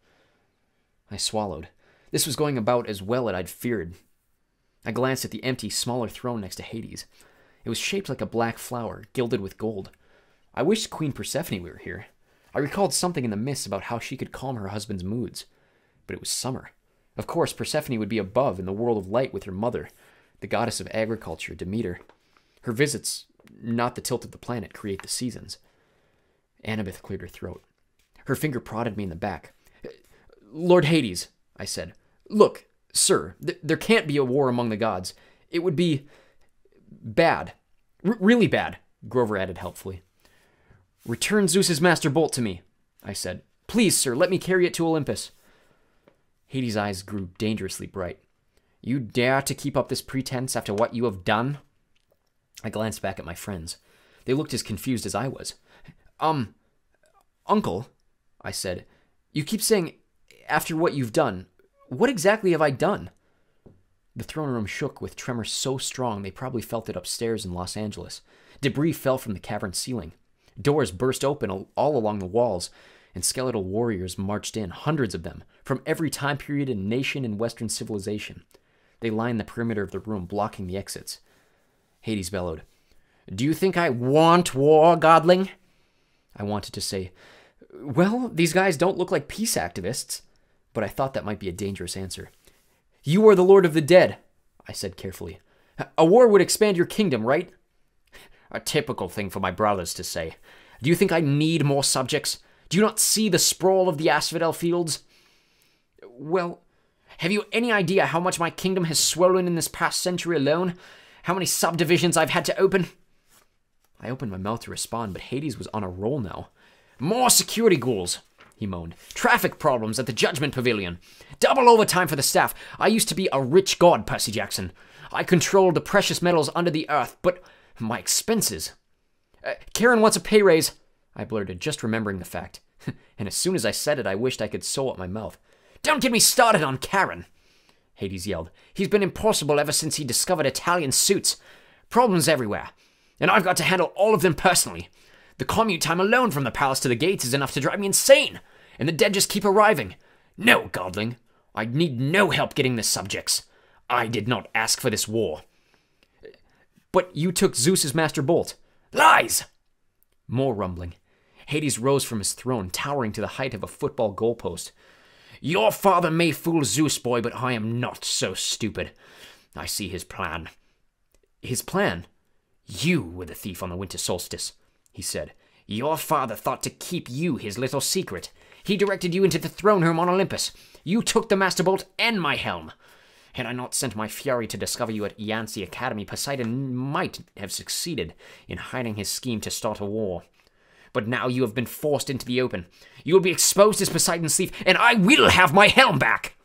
I swallowed. This was going about as well as I'd feared. I glanced at the empty, smaller throne next to Hades. It was shaped like a black flower, gilded with gold. I wished Queen Persephone were here. I recalled something in the mists about how she could calm her husband's moods. But it was summer. Of course, Persephone would be above in the world of light with her mother, the goddess of agriculture, Demeter. Her visits, not the tilt of the planet, create the seasons. Annabeth cleared her throat. Her finger prodded me in the back. Lord Hades, I said, look, Sir, th- there can't be a war among the gods. It would be bad. R- really bad, Grover added helpfully. Return Zeus's master bolt to me, I said. Please, sir, let me carry it to Olympus. Hades' eyes grew dangerously bright. You dare to keep up this pretense after what you have done? I glanced back at my friends. They looked as confused as I was. Um, Uncle, I said, you keep saying after what you've done. What exactly have I done? The throne room shook with tremors so strong they probably felt it upstairs in Los Angeles. Debris fell from the cavern ceiling. Doors burst open all along the walls, and skeletal warriors marched in, hundreds of them, from every time period and nation in Western civilization. They lined the perimeter of the room, blocking the exits. Hades bellowed, Do you think I want war, Godling? I wanted to say, Well, these guys don't look like peace activists, but I thought that might be a dangerous answer. You are the Lord of the Dead, I said carefully. A war would expand your kingdom, right? A typical thing for my brothers to say. Do you think I need more subjects? Do you not see the sprawl of the Asphodel fields? Well, have you any idea how much my kingdom has swollen in this past century alone? How many subdivisions I've had to open? I opened my mouth to respond, but Hades was on a roll now. More security ghouls, he moaned. Traffic problems at the Judgment Pavilion. Double overtime for the staff. I used to be a rich god, Percy Jackson. I controlled the precious metals under the earth, but my expenses. Uh, Charon wants a pay raise, I blurted, just remembering the fact. and as soon as I said it, I wished I could sew up my mouth. Don't get me started on Charon, Hades yelled. He's been impossible ever since he discovered Italian suits. Problems everywhere. And I've got to handle all of them personally. The commute time alone from the palace to the gates is enough to drive me insane. And the dead just keep arriving. No, Godling. I need no help getting the subjects. I did not ask for this war. But you took Zeus's master bolt. Lies! More rumbling. Hades rose from his throne, towering to the height of a football goalpost. Your father may fool Zeus, boy, but I am not so stupid. I see his plan. His plan? You were the thief on the winter solstice, he said. Your father thought to keep you his little secret. He directed you into the throne room on Olympus. You took the Master Bolt and my helm. Had I not sent my fury to discover you at Yancy Academy, Poseidon might have succeeded in hiding his scheme to start a war. But now you have been forced into the open. You will be exposed as Poseidon's thief, and I will have my helm back!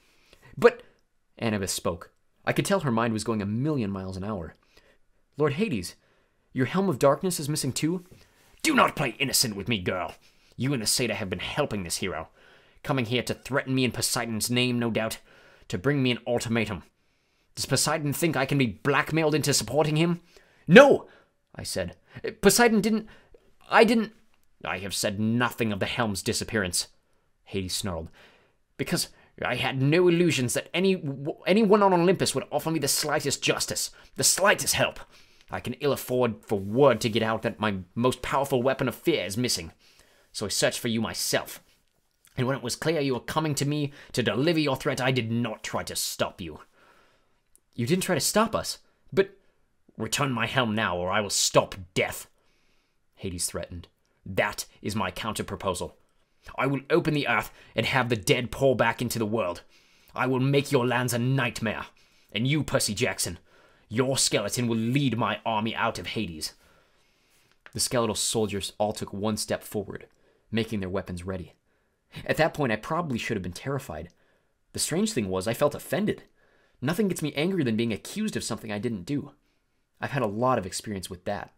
But. Annabeth spoke. I could tell her mind was going a million miles an hour. Lord Hades, your Helm of Darkness is missing too? Do not play innocent with me, girl. You and the satyr have been helping this hero. Coming here to threaten me in Poseidon's name, no doubt. To bring me an ultimatum. Does Poseidon think I can be blackmailed into supporting him? No, I said. Poseidon didn't. I didn't. I have said nothing of the helm's disappearance, Hades snarled, because I had no illusions that any anyone on Olympus would offer me the slightest justice, the slightest help. I can ill afford for word to get out that my most powerful weapon of fear is missing. So I searched for you myself. And when it was clear you were coming to me to deliver your threat, I did not try to stop you. You didn't try to stop us, but. Return my helm now, or I will stop death, Hades threatened. That is my counter proposal. I will open the earth and have the dead pour back into the world. I will make your lands a nightmare. And you, Percy Jackson, your skeleton will lead my army out of Hades. The skeletal soldiers all took one step forward, making their weapons ready. At that point, I probably should have been terrified. The strange thing was, I felt offended. Nothing gets me angrier than being accused of something I didn't do. I've had a lot of experience with that.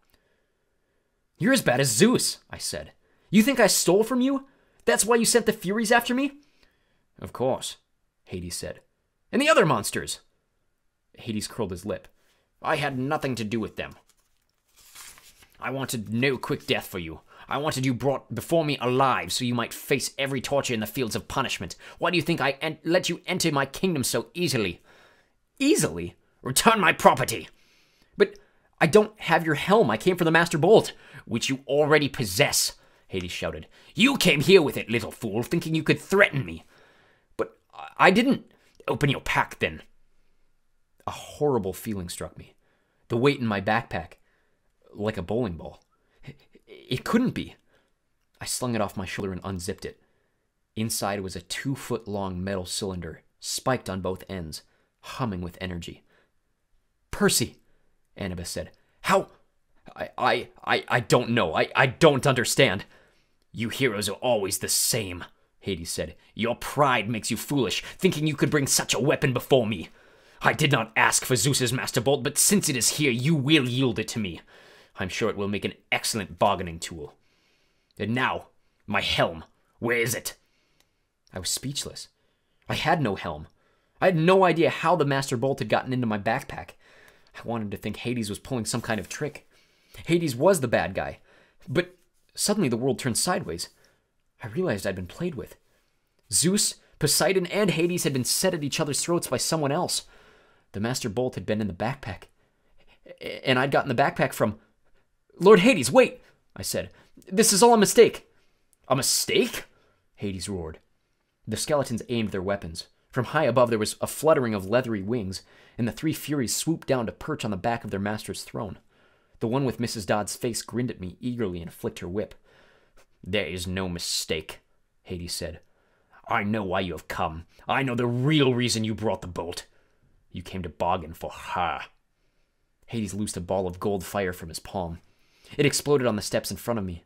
You're as bad as Zeus, I said. You think I stole from you? That's why you sent the Furies after me? Of course, Hades said. And the other monsters? Hades curled his lip. I had nothing to do with them. I wanted no quick death for you. I wanted you brought before me alive so you might face every torture in the fields of punishment. Why do you think I let you enter my kingdom so easily? Easily? Return my property! But I don't have your helm. I came for the Master Bolt which you already possess, Hades shouted. You came here with it, little fool, thinking you could threaten me. But I didn't. Open your pack, then. A horrible feeling struck me. The weight in my backpack, like a bowling ball. It couldn't be. I slung it off my shoulder and unzipped it. Inside was a two foot long metal cylinder, spiked on both ends, humming with energy. Percy, Annabeth said. How I, I, I, I don't know. I, I don't understand. You heroes are always the same, Hades said. Your pride makes you foolish, thinking you could bring such a weapon before me. I did not ask for Zeus's Master Bolt, but since it is here, you will yield it to me. I'm sure it will make an excellent bargaining tool. And now, my helm. Where is it? I was speechless. I had no helm. I had no idea how the Master Bolt had gotten into my backpack. I wanted to think Hades was pulling some kind of trick. Hades was the bad guy. But suddenly the world turned sideways. I realized I'd been played with. Zeus, Poseidon, and Hades had been set at each other's throats by someone else. The Master Bolt had been in the backpack. And I'd gotten the backpack from. Lord Hades, wait! I said. This is all a mistake. A mistake? Hades roared. The skeletons aimed their weapons. From high above, there was a fluttering of leathery wings, and the three Furies swooped down to perch on the back of their master's throne. The one with Mrs. Dodd's face grinned at me eagerly and flicked her whip. There is no mistake, Hades said. I know why you have come. I know the real reason you brought the bolt. You came to bargain for her. Hades loosed a ball of gold fire from his palm. It exploded on the steps in front of me,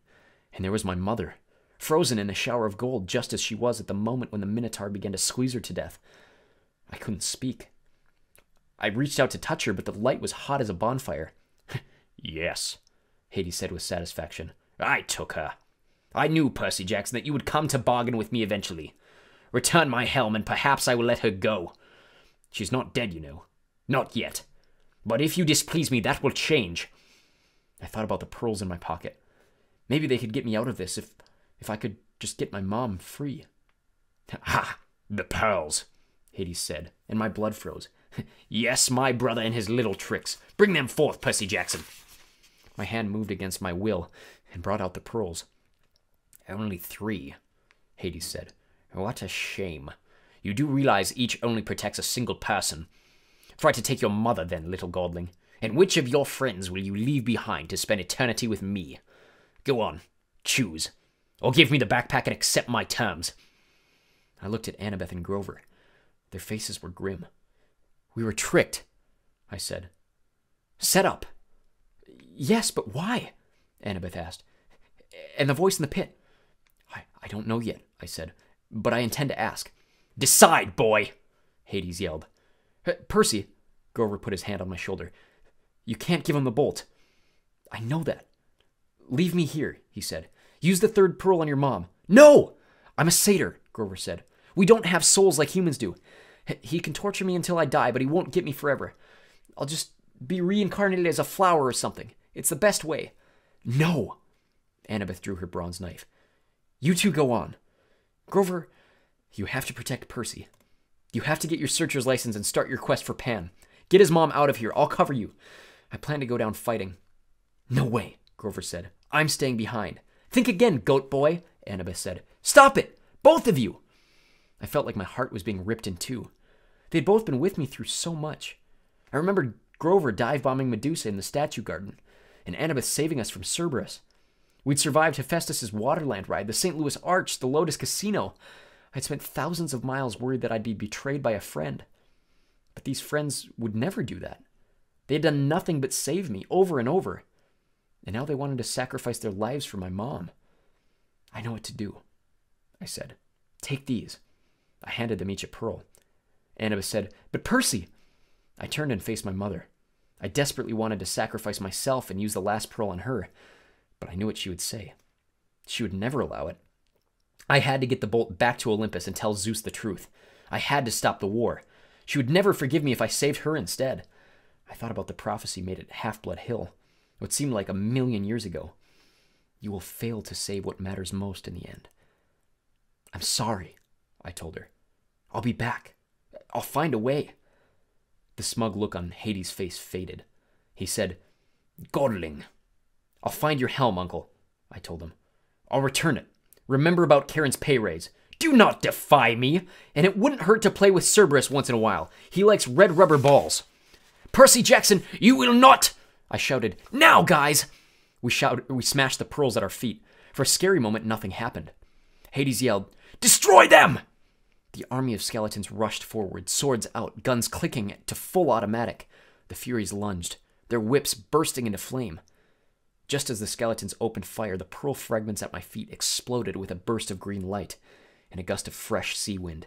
and there was my mother, frozen in a shower of gold just as she was at the moment when the Minotaur began to squeeze her to death. I couldn't speak. I reached out to touch her, but the light was hot as a bonfire. yes, Hades said with satisfaction. I took her. I knew, Percy Jackson, that you would come to bargain with me eventually. Return my helm, and perhaps I will let her go. She's not dead, you know. Not yet. But if you displease me, that will change. I thought about the pearls in my pocket. Maybe they could get me out of this if if I could just get my mom free. Ha! The pearls, Hades said, and my blood froze. yes, my brother and his little tricks. Bring them forth, Percy Jackson. My hand moved against my will and brought out the pearls. Only three, Hades said. What a shame. You do realize each only protects a single person. Try to take your mother, then, little godling. And which of your friends will you leave behind to spend eternity with me? Go on, choose. Or give me the backpack and accept my terms. I looked at Annabeth and Grover. Their faces were grim. We were tricked, I said. Set up. Yes, but why? Annabeth asked. And the voice in the pit. I, I don't know yet, I said, but I intend to ask. Decide, boy, Hades yelled. Percy, Grover put his hand on my shoulder. You can't give him the bolt. I know that. Leave me here, he said. Use the third pearl on your mom. No! I'm a satyr, Grover said. We don't have souls like humans do. He can torture me until I die, but he won't get me forever. I'll just be reincarnated as a flower or something. It's the best way. No! Annabeth drew her bronze knife. You two go on. Grover, you have to protect Percy. You have to get your searcher's license and start your quest for Pan. Get his mom out of here. I'll cover you. I plan to go down fighting. No way, Grover said. I'm staying behind. Think again, goat boy, Annabeth said. Stop it! Both of you! I felt like my heart was being ripped in two. They'd both been with me through so much. I remembered Grover dive bombing Medusa in the statue garden, and Annabeth saving us from Cerberus. We'd survived Hephaestus's Waterland ride, the St. Louis Arch, the Lotus Casino. I'd spent thousands of miles worried that I'd be betrayed by a friend. But these friends would never do that. They had done nothing but save me over and over. And now they wanted to sacrifice their lives for my mom. I know what to do, I said. Take these. I handed them each a pearl. Annabeth said, But Percy! I turned and faced my mother. I desperately wanted to sacrifice myself and use the last pearl on her, but I knew what she would say. She would never allow it. I had to get the bolt back to Olympus and tell Zeus the truth. I had to stop the war. She would never forgive me if I saved her instead. I thought about the prophecy made at Half Blood Hill, what seemed like a million years ago. You will fail to save what matters most in the end. I'm sorry, I told her. I'll be back. I'll find a way. The smug look on Hades' face faded. He said, Godling. I'll find your helm, uncle, I told him. I'll return it. Remember about Charon's pay raise. Do not defy me. And it wouldn't hurt to play with Cerberus once in a while. He likes red rubber balls. Percy Jackson, you will not! I shouted. Now, guys! We shouted, we smashed the pearls at our feet. For a scary moment, nothing happened. Hades yelled, Destroy them! The army of skeletons rushed forward, swords out, guns clicking to full automatic. The Furies lunged, their whips bursting into flame. Just as the skeletons opened fire, the pearl fragments at my feet exploded with a burst of green light and a gust of fresh sea wind.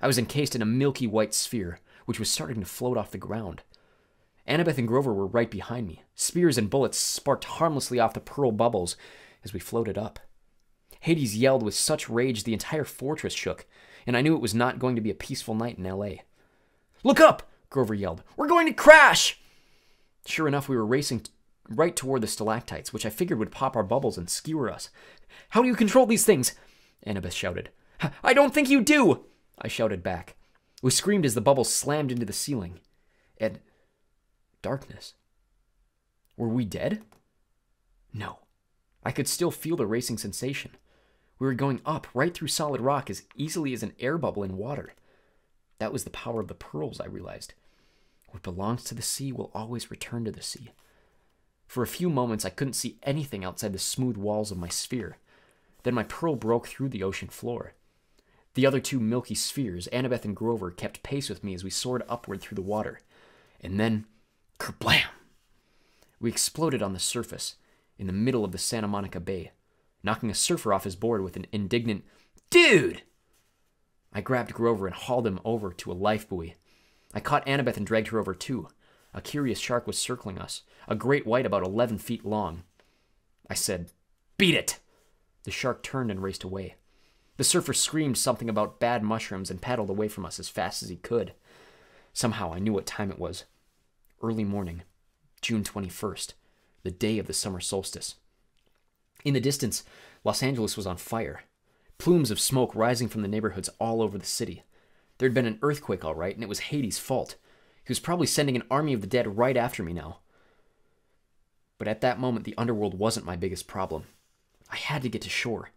I was encased in a milky white sphere, which was starting to float off the ground. Annabeth and Grover were right behind me. Spears and bullets sparked harmlessly off the pearl bubbles as we floated up. Hades yelled with such rage the entire fortress shook, and I knew it was not going to be a peaceful night in L.A. Look up! Grover yelled. We're going to crash! Sure enough, we were racing right toward the stalactites, which I figured would pop our bubbles and skewer us. How do you control these things? Annabeth shouted. I don't think you do! I shouted back. We screamed as the bubbles slammed into the ceiling. And darkness. Were we dead? No. I could still feel the racing sensation. We were going up right through solid rock as easily as an air bubble in water. That was the power of the pearls, I realized. What belongs to the sea will always return to the sea. For a few moments, I couldn't see anything outside the smooth walls of my sphere. Then my pearl broke through the ocean floor. The other two milky spheres, Annabeth and Grover, kept pace with me as we soared upward through the water. And then, kerblam! We exploded on the surface, in the middle of the Santa Monica Bay, knocking a surfer off his board with an indignant, Dude! I grabbed Grover and hauled him over to a life buoy. I caught Annabeth and dragged her over too. A curious shark was circling us, a great white about 11 feet long. I said, Beat it! The shark turned and raced away. The surfer screamed something about bad mushrooms and paddled away from us as fast as he could. Somehow I knew what time it was. Early morning, June 21st, the day of the summer solstice. In the distance, Los Angeles was on fire, plumes of smoke rising from the neighborhoods all over the city. There had been an earthquake, all right, and it was Hades' fault. He was probably sending an army of the dead right after me now. But at that moment, the underworld wasn't my biggest problem. I had to get to shore.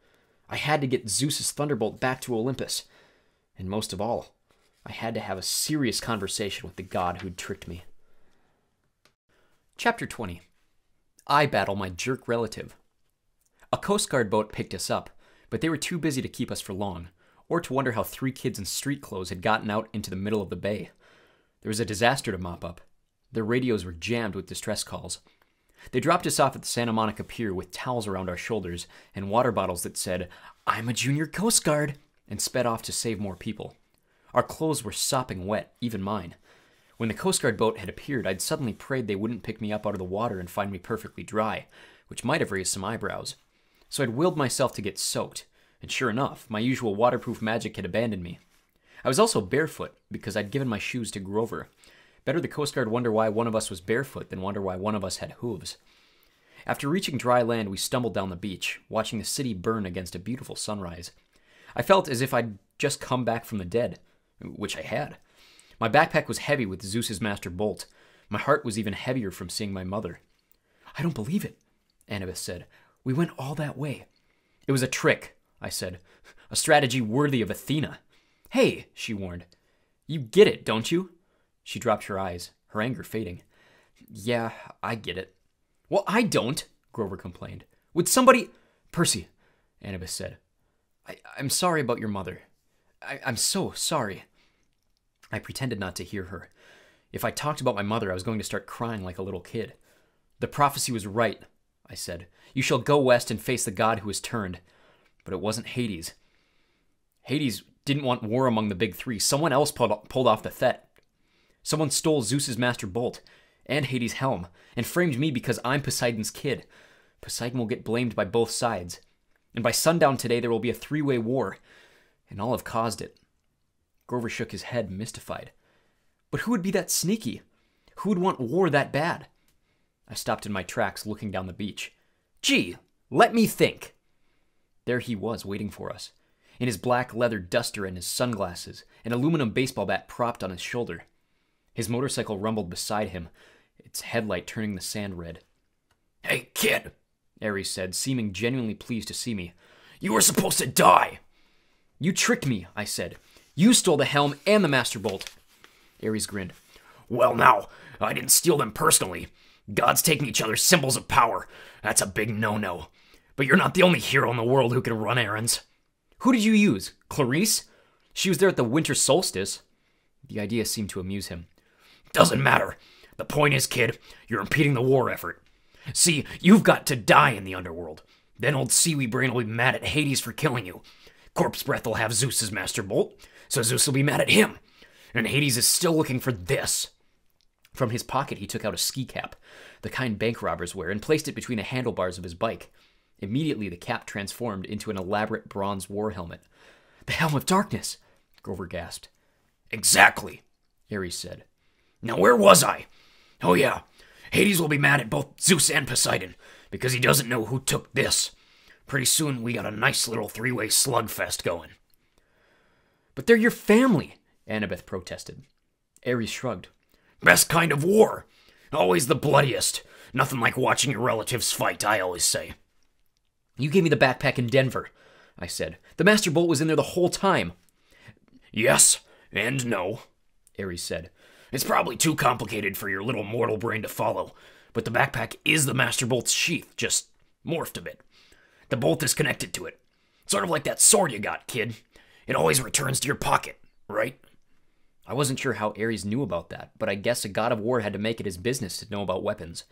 I had to get Zeus's thunderbolt back to Olympus. And most of all, I had to have a serious conversation with the god who'd tricked me. Chapter 20 I battle my jerk relative. A Coast Guard boat picked us up, but they were too busy to keep us for long, or to wonder how three kids in street clothes had gotten out into the middle of the bay. There was a disaster to mop up. Their radios were jammed with distress calls. They dropped us off at the Santa Monica Pier with towels around our shoulders and water bottles that said, I'm a junior Coast Guard, and sped off to save more people. Our clothes were sopping wet, even mine. When the Coast Guard boat had appeared, I'd suddenly prayed they wouldn't pick me up out of the water and find me perfectly dry, which might have raised some eyebrows. So I'd willed myself to get soaked, and sure enough, my usual waterproof magic had abandoned me. I was also barefoot because I'd given my shoes to Grover. Better the Coast Guard wonder why one of us was barefoot than wonder why one of us had hooves. After reaching dry land, we stumbled down the beach, watching the city burn against a beautiful sunrise. I felt as if I'd just come back from the dead, which I had. My backpack was heavy with Zeus's master bolt. My heart was even heavier from seeing my mother. I don't believe it, Annabeth said. We went all that way. It was a trick, I said. A strategy worthy of Athena. Hey, she warned. You get it, don't you? She dropped her eyes, her anger fading. Yeah, I get it. Well, I don't, Grover complained. Would somebody. Percy, Annabeth said. I, I'm sorry about your mother. I, I'm so sorry. I pretended not to hear her. If I talked about my mother, I was going to start crying like a little kid. The prophecy was right, I said. You shall go west and face the god who has turned. But it wasn't Hades. Hades didn't want war among the big three. Someone else pulled, pulled off the Thet. Someone stole Zeus's master bolt and Hades' helm and framed me because I'm Poseidon's kid. Poseidon will get blamed by both sides. And by sundown today, there will be a three way war, and I'll have caused it. Grover shook his head, mystified. But who would be that sneaky? Who would want war that bad? I stopped in my tracks, looking down the beach. Gee, let me think. There he was, waiting for us, in his black leather duster and his sunglasses, an aluminum baseball bat propped on his shoulder. His motorcycle rumbled beside him, its headlight turning the sand red. Hey, kid, Ares said, seeming genuinely pleased to see me. You were supposed to die. You tricked me, I said. You stole the helm and the Master Bolt. Ares grinned. Well, now, I didn't steal them personally. Gods taking each other's symbols of power. That's a big no no. But you're not the only hero in the world who can run errands. Who did you use? Clarisse? She was there at the winter solstice. The idea seemed to amuse him. Doesn't matter. The point is, kid, you're impeding the war effort. See, you've got to die in the underworld. Then old Seaweed Brain will be mad at Hades for killing you. Corpse Breath will have Zeus's Master Bolt, so Zeus will be mad at him. And Hades is still looking for this. From his pocket, he took out a ski cap, the kind bank robbers wear, and placed it between the handlebars of his bike. Immediately, the cap transformed into an elaborate bronze war helmet. The Helm of Darkness! Grover gasped. Exactly, Ares said. Now, where was I? Oh, yeah. Hades will be mad at both Zeus and Poseidon because he doesn't know who took this. Pretty soon, we got a nice little three way slugfest going. But they're your family, Annabeth protested. Ares shrugged. Best kind of war. Always the bloodiest. Nothing like watching your relatives fight, I always say. You gave me the backpack in Denver, I said. The Master Bolt was in there the whole time. Yes, and no, Ares said. It's probably too complicated for your little mortal brain to follow, but the backpack is the Master Bolt's sheath, just morphed a bit. The bolt is connected to it. Sort of like that sword you got, kid. It always returns to your pocket, right? I wasn't sure how Ares knew about that, but I guess a god of war had to make it his business to know about weapons.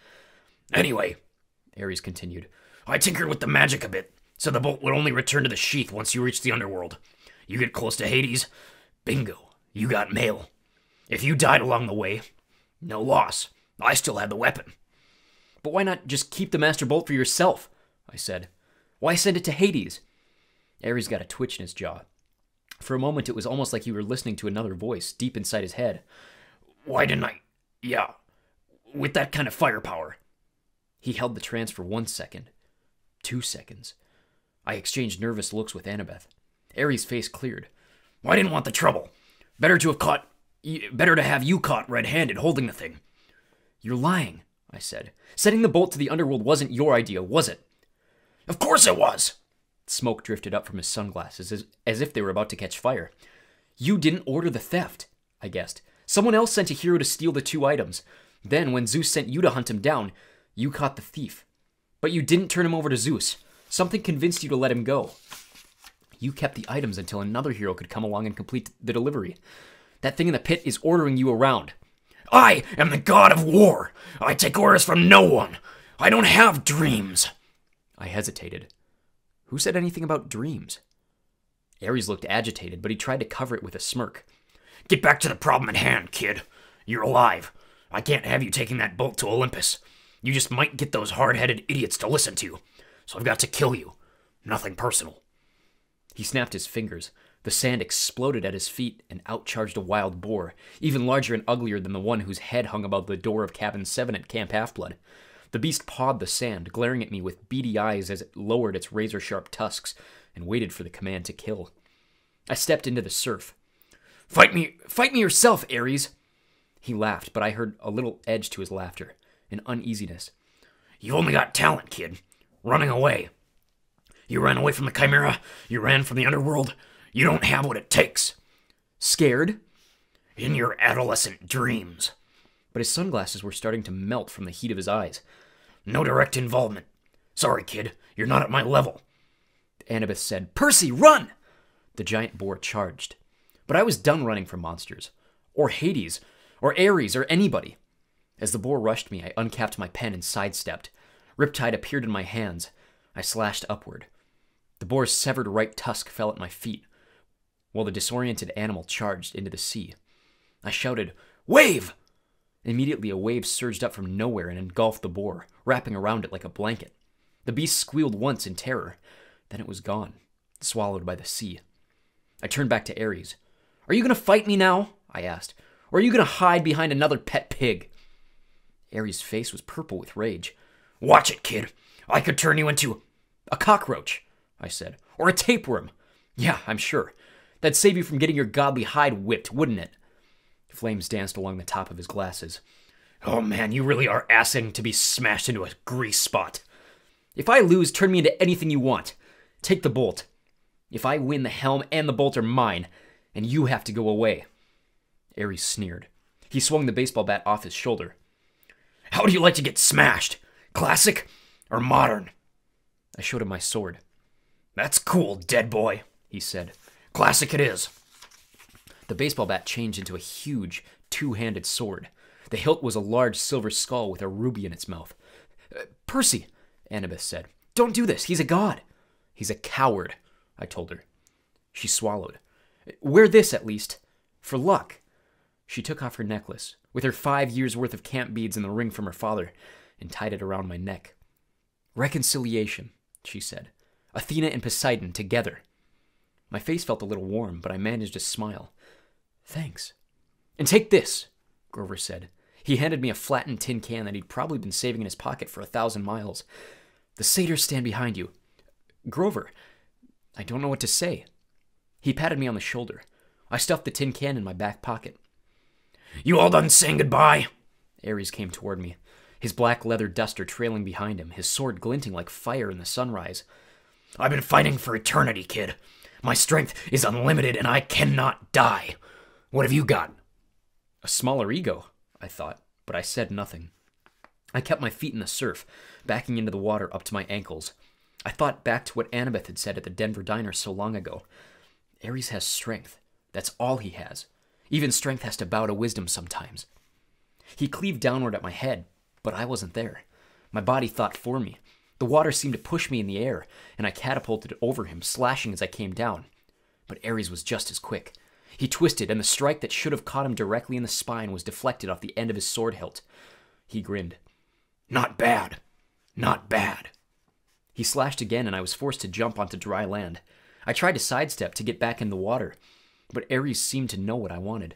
Anyway, Ares continued, I tinkered with the magic a bit, so the bolt would only return to the sheath once you reach the underworld. You get close to Hades, bingo, you got mail. If you died along the way, no loss. I still had the weapon. But why not just keep the Master Bolt for yourself? I said. Why send it to Hades? Ares got a twitch in his jaw. For a moment, it was almost like you were listening to another voice deep inside his head. Why didn't I? Yeah, with that kind of firepower. He held the trance for one second, two seconds. I exchanged nervous looks with Annabeth. Ares' face cleared. I didn't want the trouble. Better to have caught. Better to have you caught red handed holding the thing. You're lying, I said. Setting the bolt to the underworld wasn't your idea, was it? Of course it was! Smoke drifted up from his sunglasses as, as if they were about to catch fire. You didn't order the theft, I guessed. Someone else sent a hero to steal the two items. Then, when Zeus sent you to hunt him down, you caught the thief. But you didn't turn him over to Zeus. Something convinced you to let him go. You kept the items until another hero could come along and complete the delivery. That thing in the pit is ordering you around. I am the god of war. I take orders from no one. I don't have dreams. I hesitated. Who said anything about dreams? Ares looked agitated, but he tried to cover it with a smirk. Get back to the problem at hand, kid. You're alive. I can't have you taking that bolt to Olympus. You just might get those hard headed idiots to listen to. You. So I've got to kill you. Nothing personal. He snapped his fingers. The sand exploded at his feet and outcharged a wild boar, even larger and uglier than the one whose head hung above the door of cabin 7 at Camp Half Blood. The beast pawed the sand, glaring at me with beady eyes as it lowered its razor sharp tusks and waited for the command to kill. I stepped into the surf. Fight me, fight me yourself, Ares. He laughed, but I heard a little edge to his laughter, an uneasiness. You've only got talent, kid. Running away. You ran away from the Chimera. You ran from the underworld. You don't have what it takes. Scared? In your adolescent dreams. But his sunglasses were starting to melt from the heat of his eyes. No direct involvement. Sorry, kid. You're not at my level. Annabeth said, Percy, run! The giant boar charged. But I was done running from monsters. Or Hades. Or Ares. Or anybody. As the boar rushed me, I uncapped my pen and sidestepped. Riptide appeared in my hands. I slashed upward. The boar's severed right tusk fell at my feet, while the disoriented animal charged into the sea. I shouted, Wave! Immediately, a wave surged up from nowhere and engulfed the boar, wrapping around it like a blanket. The beast squealed once in terror, then it was gone, swallowed by the sea. I turned back to Ares. Are you going to fight me now? I asked. Or are you going to hide behind another pet pig? Ares' face was purple with rage. Watch it, kid. I could turn you into a cockroach, I said. Or a tapeworm. Yeah, I'm sure. That'd save you from getting your godly hide whipped, wouldn't it? Flames danced along the top of his glasses. Oh man, you really are asking to be smashed into a grease spot. If I lose, turn me into anything you want. Take the bolt. If I win, the helm and the bolt are mine, and you have to go away. Ares sneered. He swung the baseball bat off his shoulder. How do you like to get smashed? Classic or modern? I showed him my sword. That's cool, dead boy, he said. Classic it is. The baseball bat changed into a huge, two handed sword. The hilt was a large silver skull with a ruby in its mouth. Uh, Percy, Annabeth said, don't do this. He's a god. He's a coward, I told her. She swallowed. Wear this, at least. For luck. She took off her necklace, with her five years' worth of camp beads and the ring from her father, and tied it around my neck. Reconciliation, she said. Athena and Poseidon together. My face felt a little warm, but I managed a smile. Thanks. And take this, Grover said. He handed me a flattened tin can that he'd probably been saving in his pocket for a thousand miles. The satyrs stand behind you. Grover, I don't know what to say. He patted me on the shoulder. I stuffed the tin can in my back pocket. You all done saying goodbye? Ares came toward me. his black leather duster trailing behind him, his sword glinting like fire in the sunrise. I've been fighting for eternity, kid. My strength is unlimited and I cannot die. What have you got? A smaller ego, I thought, but I said nothing. I kept my feet in the surf, backing into the water up to my ankles. I thought back to what Annabeth had said at the Denver diner so long ago. Ares has strength. That's all he has. Even strength has to bow to wisdom sometimes. He cleaved downward at my head, but I wasn't there. My body thought for me. The water seemed to push me in the air, and I catapulted over him, slashing as I came down. But Ares was just as quick. He twisted, and the strike that should have caught him directly in the spine was deflected off the end of his sword hilt. He grinned. Not bad. Not bad. He slashed again, and I was forced to jump onto dry land. I tried to sidestep to get back in the water, but Ares seemed to know what I wanted.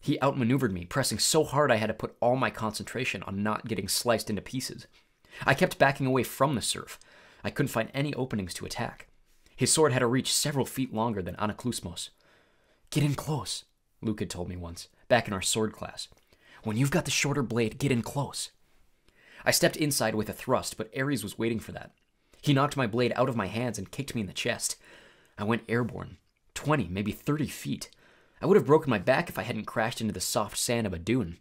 He outmaneuvered me, pressing so hard I had to put all my concentration on not getting sliced into pieces. I kept backing away from the surf. I couldn't find any openings to attack. His sword had a reach several feet longer than Anaklusmos. Get in close, Luke had told me once, back in our sword class. When you've got the shorter blade, get in close. I stepped inside with a thrust, but Ares was waiting for that. He knocked my blade out of my hands and kicked me in the chest. I went airborne, 20, maybe 30 feet. I would have broken my back if I hadn't crashed into the soft sand of a dune.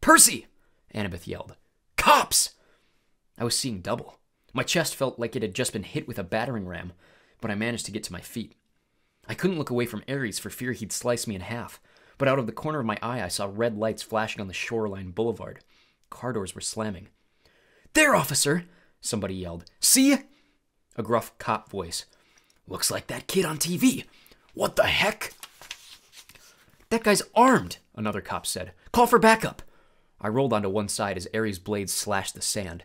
Percy! Annabeth yelled. Cops! I was seeing double. My chest felt like it had just been hit with a battering ram, but I managed to get to my feet. I couldn't look away from Ares for fear he'd slice me in half, but out of the corner of my eye I saw red lights flashing on the shoreline boulevard. Car doors were slamming. There, officer! Somebody yelled. See? A gruff cop voice. Looks like that kid on TV. What the heck? That guy's armed, another cop said. Call for backup. I rolled onto one side as Ares' blade slashed the sand.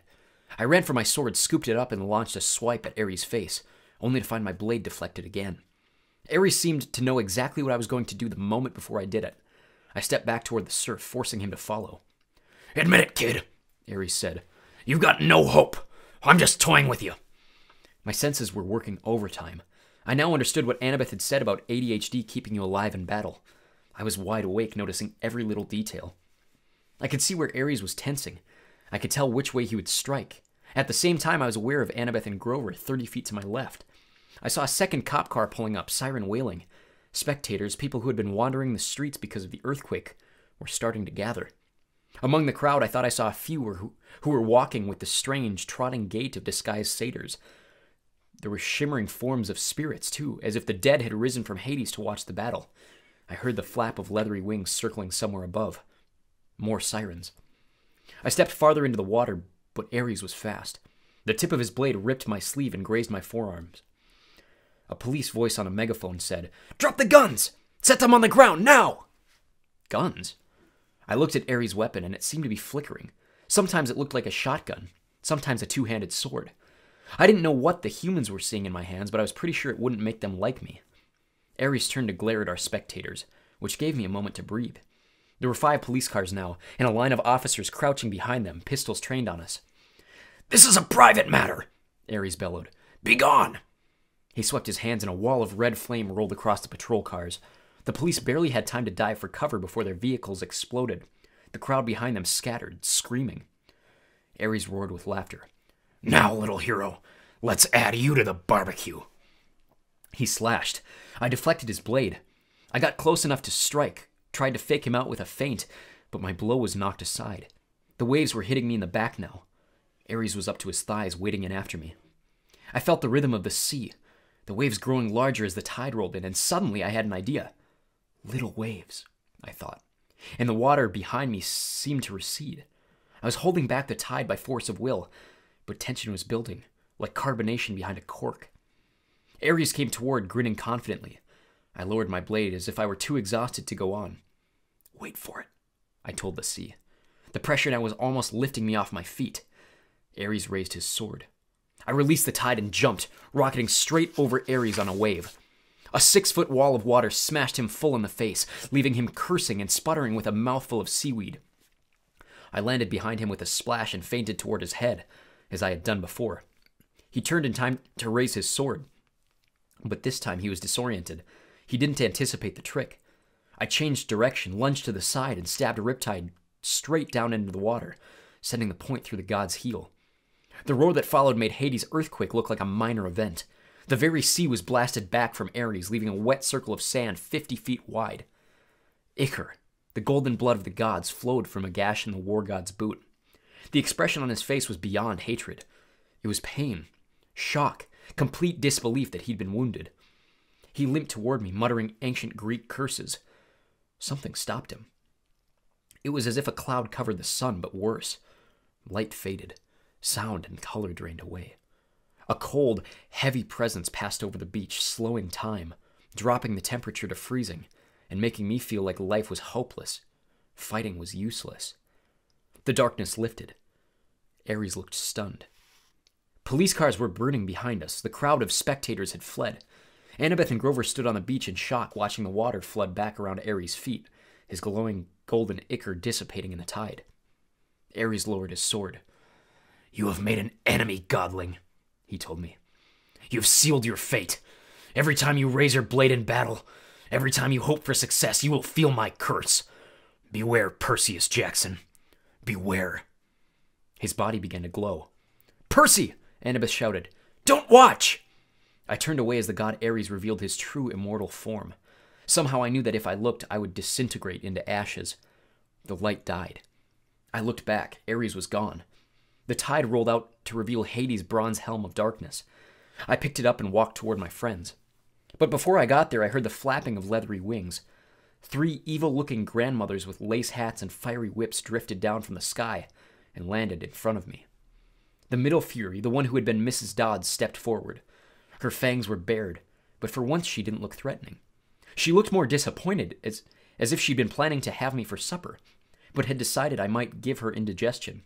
I ran for my sword, scooped it up, and launched a swipe at Ares' face, only to find my blade deflected again. Ares seemed to know exactly what I was going to do the moment before I did it. I stepped back toward the surf, forcing him to follow. Admit it, kid, Ares said. You've got no hope. I'm just toying with you. My senses were working overtime. I now understood what Annabeth had said about ADHD keeping you alive in battle. I was wide awake, noticing every little detail. I could see where Ares was tensing. I could tell which way he would strike. At the same time, I was aware of Annabeth and Grover 30 feet to my left. I saw a second cop car pulling up, siren wailing. Spectators, people who had been wandering the streets because of the earthquake, were starting to gather. Among the crowd, I thought I saw a few who, who were walking with the strange, trotting gait of disguised satyrs. There were shimmering forms of spirits, too, as if the dead had risen from Hades to watch the battle. I heard the flap of leathery wings circling somewhere above. More sirens. I stepped farther into the water, but Ares was fast. The tip of his blade ripped my sleeve and grazed my forearms. A police voice on a megaphone said, Drop the guns! Set them on the ground, now! Guns? I looked at Ares' weapon and it seemed to be flickering. Sometimes it looked like a shotgun, sometimes a two handed sword. I didn't know what the humans were seeing in my hands, but I was pretty sure it wouldn't make them like me. Ares turned to glare at our spectators, which gave me a moment to breathe. There were five police cars now, and a line of officers crouching behind them, pistols trained on us. This is a private matter, Ares bellowed. Begone! He swept his hands, and a wall of red flame rolled across the patrol cars. The police barely had time to dive for cover before their vehicles exploded. The crowd behind them scattered, screaming. Ares roared with laughter. Now, little hero, let's add you to the barbecue. He slashed. I deflected his blade. I got close enough to strike, tried to fake him out with a feint, but my blow was knocked aside. The waves were hitting me in the back now. Ares was up to his thighs, wading in after me. I felt the rhythm of the sea, the waves growing larger as the tide rolled in, and suddenly I had an idea. Little waves, I thought, and the water behind me seemed to recede. I was holding back the tide by force of will, but tension was building, like carbonation behind a cork. Ares came toward, grinning confidently. I lowered my blade as if I were too exhausted to go on. Wait for it, I told the sea. The pressure now was almost lifting me off my feet. Ares raised his sword. I released the tide and jumped, rocketing straight over Ares on a wave. A six foot wall of water smashed him full in the face, leaving him cursing and sputtering with a mouthful of seaweed. I landed behind him with a splash and feinted toward his head, as I had done before. He turned in time to raise his sword, but this time he was disoriented. He didn't anticipate the trick. I changed direction, lunged to the side, and stabbed a Riptide straight down into the water. sending the point through the god's heel. The roar that followed made Hades' earthquake look like a minor event. The very sea was blasted back from Ares, leaving a wet circle of sand 50 feet wide. Ichor, the golden blood of the gods, flowed from a gash in the war god's boot. The expression on his face was beyond hatred. It was pain, shock, complete disbelief that he'd been wounded. He limped toward me, muttering ancient Greek curses. Something stopped him. It was as if a cloud covered the sun, but worse. Light faded, sound and color drained away. A cold, heavy presence passed over the beach, slowing time, dropping the temperature to freezing, and making me feel like life was hopeless. Fighting was useless. The darkness lifted. Ares looked stunned. Police cars were burning behind us. The crowd of spectators had fled. Annabeth and Grover stood on the beach in shock, watching the water flood back around Ares' feet, his glowing golden ichor dissipating in the tide. Ares lowered his sword. You have made an enemy, godling, he told me. You have sealed your fate. Every time you raise your blade in battle, every time you hope for success, you will feel my curse. Beware, Perseus Jackson. Beware. His body began to glow. Percy! Annabeth shouted. Don't watch! I turned away as the god Ares revealed his true immortal form. Somehow I knew that if I looked, I would disintegrate into ashes. The light died. I looked back. Ares was gone. The tide rolled out to reveal Hades' bronze helm of darkness. I picked it up and walked toward my friends. But before I got there, I heard the flapping of leathery wings. Three evil looking grandmothers with lace hats and fiery whips drifted down from the sky and landed in front of me. The middle Fury, the one who had been Mrs. Dodds, stepped forward. Her fangs were bared, but for once she didn't look threatening. She looked more disappointed, as, as if she'd been planning to have me for supper, but had decided I might give her indigestion.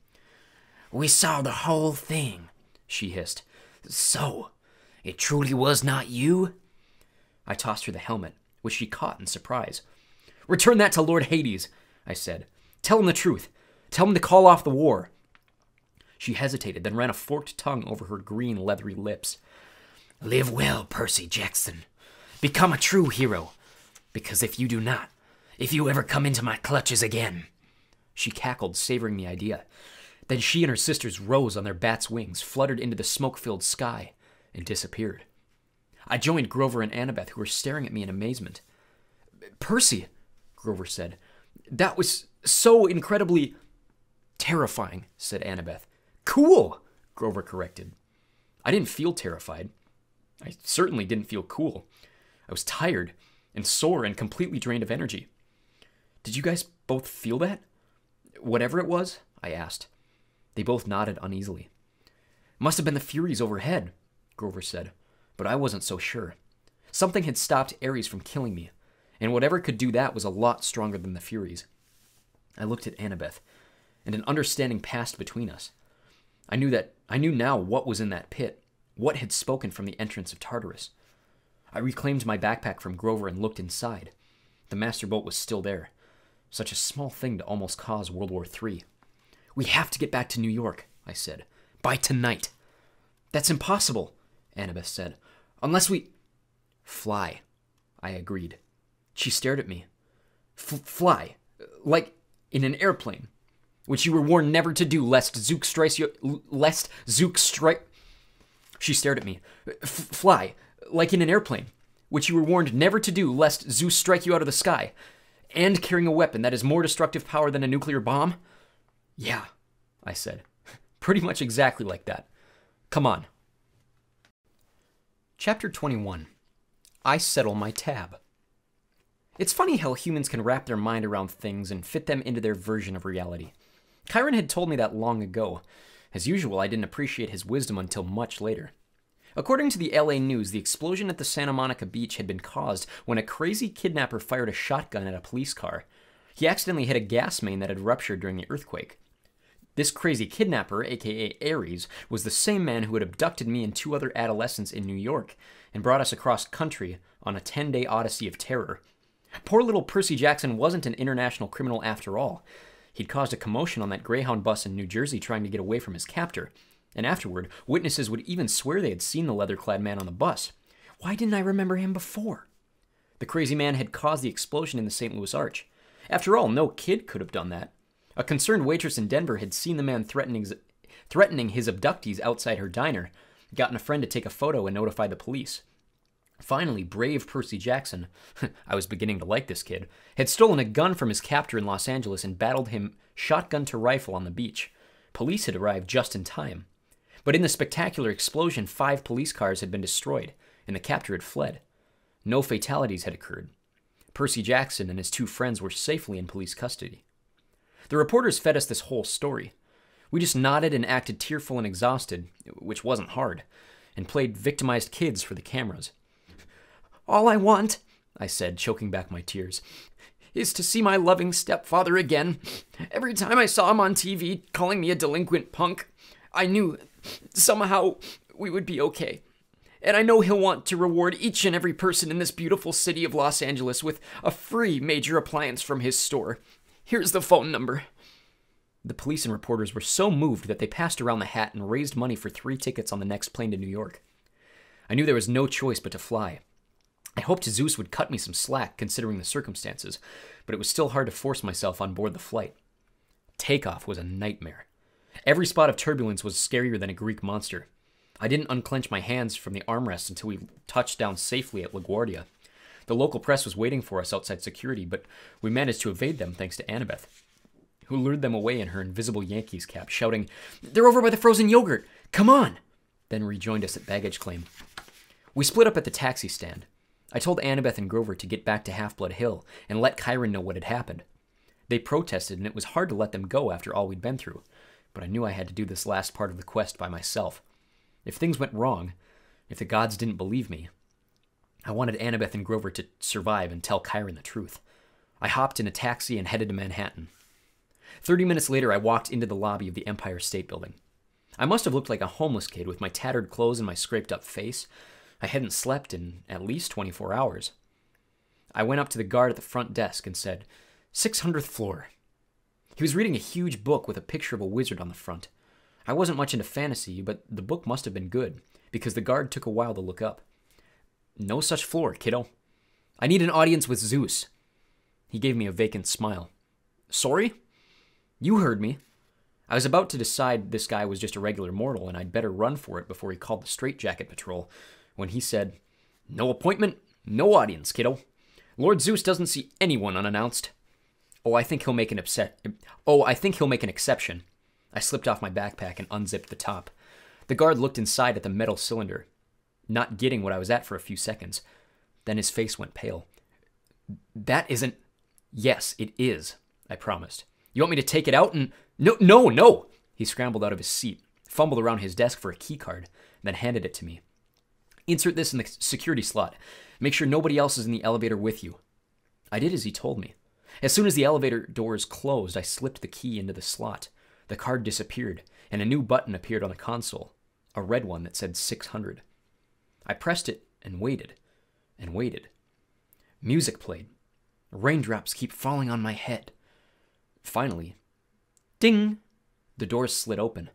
We saw the whole thing, she hissed. So, it truly was not you? I tossed her the helmet, which she caught in surprise. Return that to Lord Hades, I said. Tell him the truth. Tell him to call off the war. She hesitated, then ran a forked tongue over her green, leathery lips. Live well, Percy Jackson. Become a true hero. Because if you do not, if you ever come into my clutches again. She cackled, savoring the idea. Then she and her sisters rose on their bat's wings, fluttered into the smoke filled sky, and disappeared. I joined Grover and Annabeth, who were staring at me in amazement. Percy, Grover said, that was so incredibly terrifying, said Annabeth. Cool, Grover corrected. I didn't feel terrified. I certainly didn't feel cool. I was tired and sore and completely drained of energy. Did you guys both feel that? Whatever it was? I asked. They both nodded uneasily. Must have been the Furies overhead, Grover said, but I wasn't so sure. Something had stopped Ares from killing me, and whatever could do that was a lot stronger than the Furies. I looked at Annabeth, and an understanding passed between us. I knew that I knew now what was in that pit, what had spoken from the entrance of Tartarus. I reclaimed my backpack from Grover and looked inside. The master bolt was still there. Such a small thing to almost cause World War III. We have to get back to New York, I said. By tonight. That's impossible, Annabeth said. Unless we. Fly, I agreed. She stared at me. fly. Like in an airplane. Which you were warned never to do, lest Zeus strike you. Lest Zeus strike. She stared at me. fly like in an airplane, which you were warned never to do lest Zeus strike you out of the sky, and carrying a weapon that has more destructive power than a nuclear bomb? Yeah, I said. Pretty much exactly like that. Come on. Chapter 21 I Settle My Tab. It's funny how humans can wrap their mind around things and fit them into their version of reality. Chiron had told me that long ago. As usual, I didn't appreciate his wisdom until much later. According to the LA News, the explosion at the Santa Monica beach had been caused when a crazy kidnapper fired a shotgun at a police car. He accidentally hit a gas main that had ruptured during the earthquake. This crazy kidnapper, aka Ares, was the same man who had abducted me and two other adolescents in New York and brought us across country on a 10 day odyssey of terror. Poor little Percy Jackson wasn't an international criminal after all. He'd caused a commotion on that Greyhound bus in New Jersey trying to get away from his captor. And afterward, witnesses would even swear they had seen the leather clad man on the bus. Why didn't I remember him before? The crazy man had caused the explosion in the St. Louis Arch. After all, no kid could have done that. A concerned waitress in Denver had seen the man threatening, threatening his abductees outside her diner, gotten a friend to take a photo and notify the police. Finally, brave Percy Jackson, I was beginning to like this kid, had stolen a gun from his captor in Los Angeles and battled him shotgun to rifle on the beach. Police had arrived just in time. But in the spectacular explosion, five police cars had been destroyed, and the captor had fled. No fatalities had occurred. Percy Jackson and his two friends were safely in police custody. The reporters fed us this whole story. We just nodded and acted tearful and exhausted, which wasn't hard, and played victimized kids for the cameras. All I want, I said, choking back my tears, is to see my loving stepfather again. Every time I saw him on TV calling me a delinquent punk, I knew somehow we would be okay. And I know he'll want to reward each and every person in this beautiful city of Los Angeles with a free major appliance from his store. Here's the phone number. The police and reporters were so moved that they passed around the hat and raised money for three tickets on the next plane to New York. I knew there was no choice but to fly. I hoped Zeus would cut me some slack considering the circumstances, but it was still hard to force myself on board the flight. Takeoff was a nightmare. Every spot of turbulence was scarier than a Greek monster. I didn't unclench my hands from the armrest until we touched down safely at LaGuardia. The local press was waiting for us outside security, but we managed to evade them thanks to Annabeth, who lured them away in her invisible Yankees cap, shouting, They're over by the frozen yogurt! Come on! Then rejoined us at baggage claim. We split up at the taxi stand. I told Annabeth and Grover to get back to Half Blood Hill and let Chiron know what had happened. They protested, and it was hard to let them go after all we'd been through, but I knew I had to do this last part of the quest by myself. If things went wrong, if the gods didn't believe me, I wanted Annabeth and Grover to survive and tell Chiron the truth. I hopped in a taxi and headed to Manhattan. Thirty minutes later, I walked into the lobby of the Empire State Building. I must have looked like a homeless kid with my tattered clothes and my scraped up face, I hadn't slept in at least 24 hours. I went up to the guard at the front desk and said, 600th floor. He was reading a huge book with a picture of a wizard on the front. I wasn't much into fantasy, but the book must have been good, because the guard took a while to look up. No such floor, kiddo. I need an audience with Zeus. He gave me a vacant smile. Sorry? You heard me. I was about to decide this guy was just a regular mortal and I'd better run for it before he called the straitjacket patrol when he said, No appointment, no audience, kiddo. Lord Zeus doesn't see anyone unannounced. Oh, I think he'll make an upset. Oh, I think he'll make an exception. I slipped off my backpack and unzipped the top. The guard looked inside at the metal cylinder, not getting what I was at for a few seconds. Then his face went pale. That isn't. Yes, it is, I promised. You want me to take it out and. No, no, no! He scrambled out of his seat, fumbled around his desk for a key card, then handed it to me. Insert this in the security slot. Make sure nobody else is in the elevator with you. I did as he told me. As soon as the elevator doors closed, I slipped the key into the slot. The card disappeared, and a new button appeared on the console a red one that said 600. I pressed it and waited and waited. Music played. Raindrops keep falling on my head. Finally, ding! The door slid open.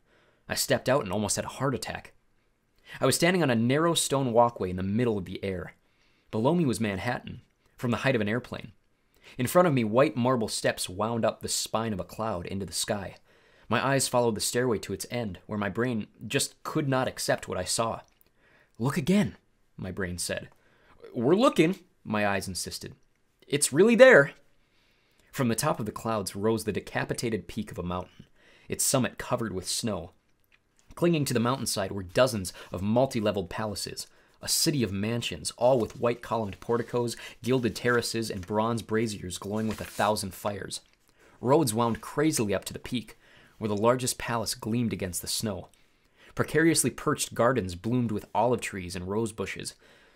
I stepped out and almost had a heart attack. I was standing on a narrow stone walkway in the middle of the air. Below me was Manhattan, from the height of an airplane. In front of me, white marble steps wound up the spine of a cloud into the sky. My eyes followed the stairway to its end, where my brain just could not accept what I saw. Look again, my brain said. We're looking, my eyes insisted. It's really there. From the top of the clouds rose the decapitated peak of a mountain, its summit covered with snow, Clinging to the mountainside were dozens of multi leveled palaces, a city of mansions, all with white columned porticos, gilded terraces, and bronze braziers glowing with a thousand fires. Roads wound crazily up to the peak, where the largest palace gleamed against the snow. Precariously perched gardens bloomed with olive trees and rose bushes.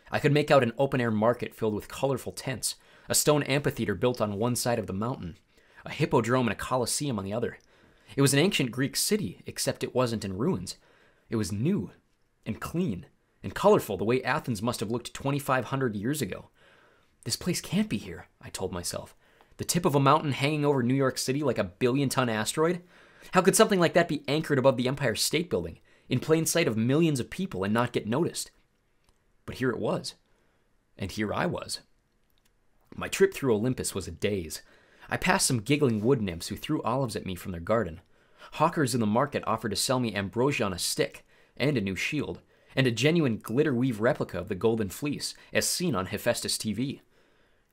I could make out an open air market filled with colorful tents, a stone amphitheater built on one side of the mountain, a hippodrome and a coliseum on the other. It was an ancient Greek city, except it wasn't in ruins. It was new and clean and colorful the way Athens must have looked 2,500 years ago. This place can't be here, I told myself. The tip of a mountain hanging over New York City like a billion ton asteroid? How could something like that be anchored above the Empire State Building, in plain sight of millions of people, and not get noticed? But here it was. And here I was. My trip through Olympus was a daze. I passed some giggling wood nymphs who threw olives at me from their garden. Hawkers in the market offered to sell me ambrosia on a stick and a new shield, and a genuine glitter weave replica of the Golden Fleece, as seen on Hephaestus TV.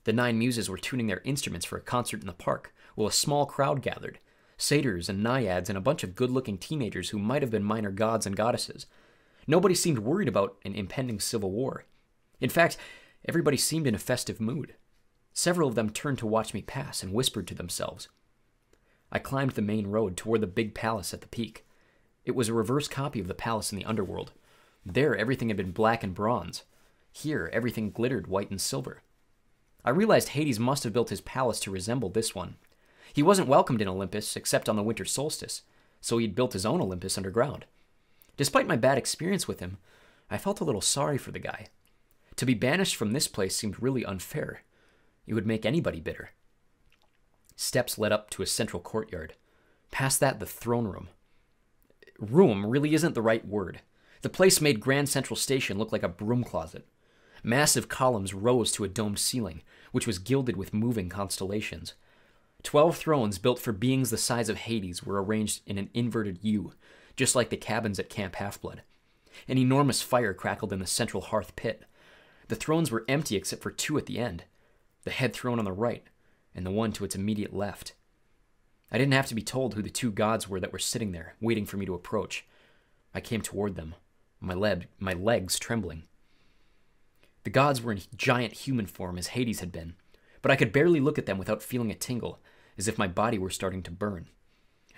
The nine muses were tuning their instruments for a concert in the park, while a small crowd gathered satyrs and naiads and a bunch of good looking teenagers who might have been minor gods and goddesses. Nobody seemed worried about an impending civil war. In fact, everybody seemed in a festive mood. Several of them turned to watch me pass and whispered to themselves. I climbed the main road toward the big palace at the peak. It was a reverse copy of the palace in the underworld. There, everything had been black and bronze. Here, everything glittered white and silver. I realized Hades must have built his palace to resemble this one. He wasn't welcomed in Olympus except on the winter solstice, so he'd built his own Olympus underground. Despite my bad experience with him, I felt a little sorry for the guy. To be banished from this place seemed really unfair. It would make anybody bitter. Steps led up to a central courtyard. Past that, the throne room. Room really isn't the right word. The place made Grand Central Station look like a broom closet. Massive columns rose to a domed ceiling, which was gilded with moving constellations. Twelve thrones built for beings the size of Hades were arranged in an inverted U, just like the cabins at Camp Half Blood. An enormous fire crackled in the central hearth pit. The thrones were empty except for two at the end the head throne on the right, and the one to its immediate left. I didn't have to be told who the two gods were that were sitting there, waiting for me to approach. I came toward them, my, my legs trembling. The gods were in giant human form as Hades had been, but I could barely look at them without feeling a tingle, as if my body were starting to burn.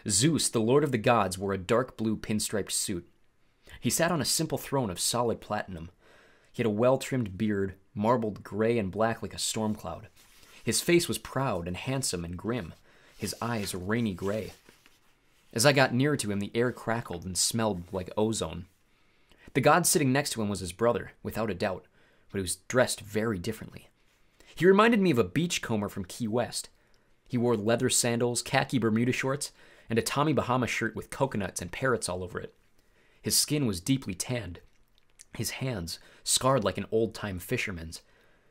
Zeus, the lord of the gods, wore a dark blue pinstriped suit. He sat on a simple throne of solid platinum. He had a well trimmed beard, marbled gray and black like a storm cloud. His face was proud and handsome and grim, his eyes a rainy gray. As I got nearer to him, the air crackled and smelled like ozone. The god sitting next to him was his brother, without a doubt, but he was dressed very differently. He reminded me of a beachcomber from Key West. He wore leather sandals, khaki Bermuda shorts, and a Tommy Bahama shirt with coconuts and parrots all over it. His skin was deeply tanned, his hands scarred like an old time fisherman's.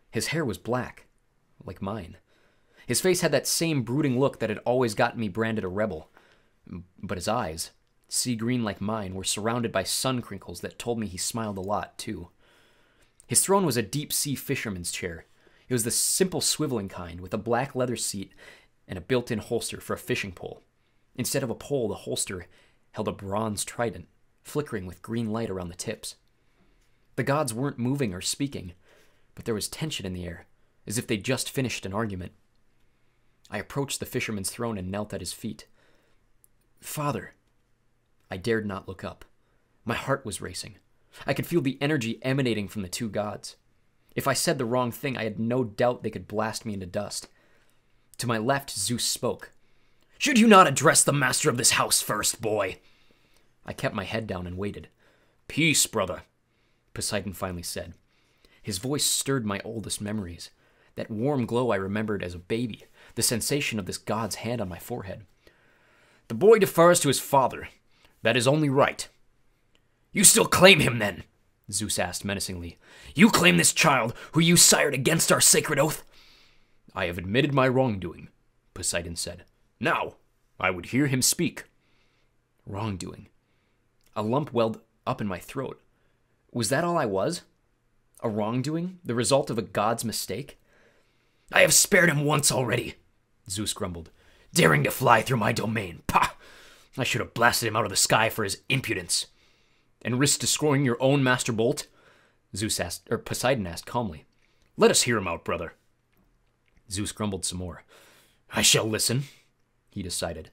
His hair was black, like mine. His face had that same brooding look that had always gotten me branded a rebel. But his eyes, sea green like mine, were surrounded by sun crinkles that told me he smiled a lot, too. His throne was a deep sea fisherman's chair. It was the simple swiveling kind, with a black leather seat and a built in holster for a fishing pole. Instead of a pole, the holster held a bronze trident, flickering with green light around the tips. The gods weren't moving or speaking, but there was tension in the air, as if they'd just finished an argument. I approached the fisherman's throne and knelt at his feet. Father. I dared not look up. My heart was racing. I could feel the energy emanating from the two gods. If I said the wrong thing, I had no doubt they could blast me into dust. To my left, Zeus spoke. Should you not address the master of this house first, boy? I kept my head down and waited. Peace, brother, Poseidon finally said. His voice stirred my oldest memories. That warm glow I remembered as a baby, the sensation of this god's hand on my forehead. The boy defers to his father. That is only right. You still claim him, then? Zeus asked menacingly. You claim this child, who you sired against our sacred oath? I have admitted my wrongdoing, Poseidon said. Now, I would hear him speak. Wrongdoing. A lump welled up in my throat. Was that all I was? A wrongdoing? The result of a god's mistake? I have spared him once already, Zeus grumbled. Daring to fly through my domain. Pah! I should have blasted him out of the sky for his impudence. And risked destroying your own master bolt? Zeus asked, or Poseidon asked calmly. Let us hear him out, brother. Zeus grumbled some more. I shall listen, he decided.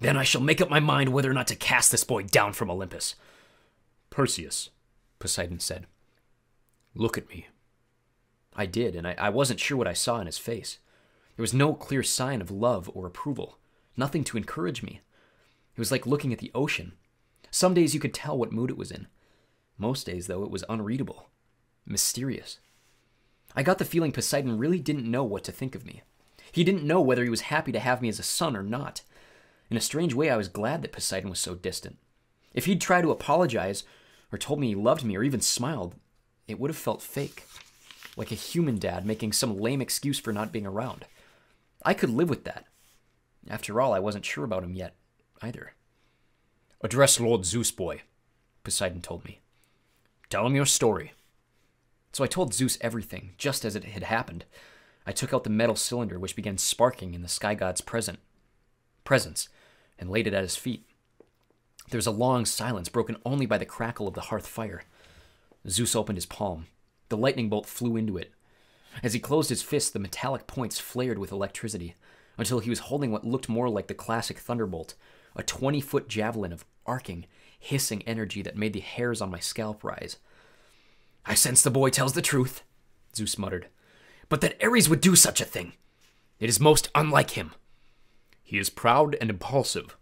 Then I shall make up my mind whether or not to cast this boy down from Olympus. Perseus, Poseidon said, look at me. I did, and I, I wasn't sure what I saw in his face. There was no clear sign of love or approval, nothing to encourage me. It was like looking at the ocean. Some days you could tell what mood it was in. Most days, though, it was unreadable, mysterious. I got the feeling Poseidon really didn't know what to think of me. He didn't know whether he was happy to have me as a son or not. In a strange way, I was glad that Poseidon was so distant. If he'd tried to apologize, or told me he loved me, or even smiled, it would have felt fake like a human dad making some lame excuse for not being around. I could live with that. After all, I wasn't sure about him yet, either. Address Lord Zeus, boy, Poseidon told me. Tell him your story. So I told Zeus everything, just as it had happened. I took out the metal cylinder, which began sparking in the sky god's present presence, and laid it at his feet. There was a long silence, broken only by the crackle of the hearth fire. Zeus opened his palm. The lightning bolt flew into it. As he closed his fist, the metallic points flared with electricity, until he was holding what looked more like the classic thunderbolt, a 20 foot javelin of arcing, hissing energy that made the hairs on my scalp rise. I sense the boy tells the truth, Zeus muttered. But that Ares would do such a thing. It is most unlike him. He is proud and impulsive,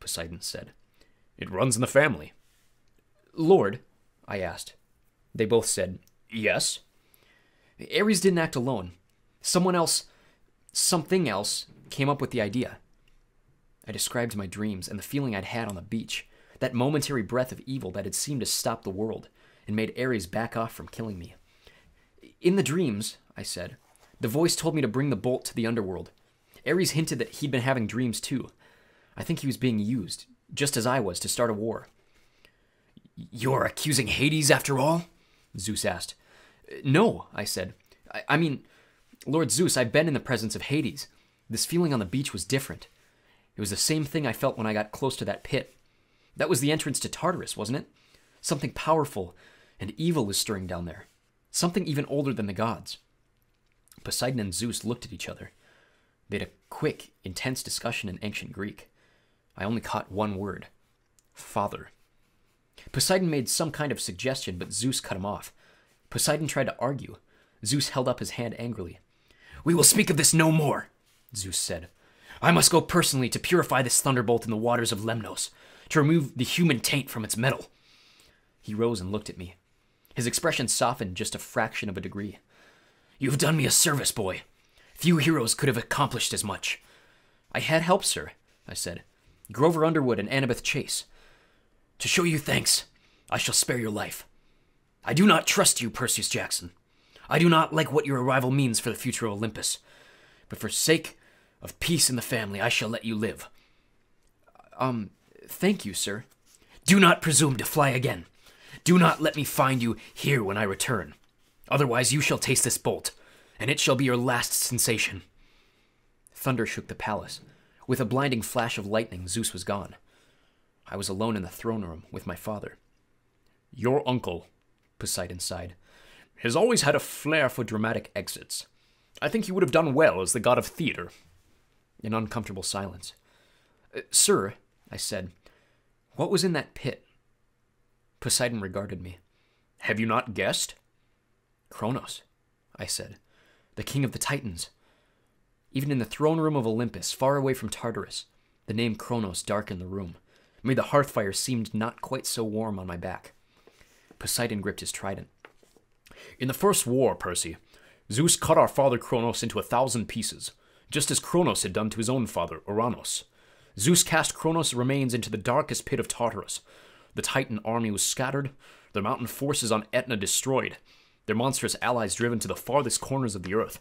Poseidon said. It runs in the family. Lord, I asked. They both said, Yes. Ares didn't act alone. Someone else, something else, came up with the idea. I described my dreams and the feeling I'd had on the beach, that momentary breath of evil that had seemed to stop the world and made Ares back off from killing me. In the dreams, I said, the voice told me to bring the bolt to the underworld. Ares hinted that he'd been having dreams too. I think he was being used, just as I was, to start a war. You're accusing Hades after all? Zeus asked. No, I said. I, I mean, Lord Zeus, I've been in the presence of Hades. This feeling on the beach was different. It was the same thing I felt when I got close to that pit. That was the entrance to Tartarus, wasn't it? Something powerful and evil is stirring down there. Something even older than the gods. Poseidon and Zeus looked at each other. They had a quick, intense discussion in ancient Greek. I only caught one word Father. Poseidon made some kind of suggestion, but Zeus cut him off. Poseidon tried to argue. Zeus held up his hand angrily. We will speak of this no more, Zeus said. I must go personally to purify this thunderbolt in the waters of Lemnos, to remove the human taint from its metal. He rose and looked at me. His expression softened just a fraction of a degree. You've done me a service, boy. Few heroes could have accomplished as much. I had help, sir, I said. Grover Underwood and Annabeth Chase. To show you thanks, I shall spare your life. I do not trust you, Perseus Jackson. I do not like what your arrival means for the future of Olympus. But for sake of peace in the family, I shall let you live. Um, thank you, sir. Do not presume to fly again. Do not let me find you here when I return. Otherwise, you shall taste this bolt, and it shall be your last sensation. Thunder shook the palace. With a blinding flash of lightning, Zeus was gone. I was alone in the throne room with my father. Your uncle, Poseidon sighed, has always had a flair for dramatic exits. I think he would have done well as the god of theater. An uncomfortable silence. Sir, I said, what was in that pit? Poseidon regarded me. Have you not guessed? Kronos, I said, the king of the Titans. Even in the throne room of Olympus, far away from Tartarus, the name Kronos darkened the room, made the hearth fire seem not quite so warm on my back. Poseidon gripped his trident. In the first war, Percy, Zeus cut our father Kronos into a thousand pieces, just as Kronos had done to his own father, Ouranos. Zeus cast Kronos' remains into the darkest pit of Tartarus. The Titan army was scattered, their mountain forces on Etna destroyed, their monstrous allies driven to the farthest corners of the earth.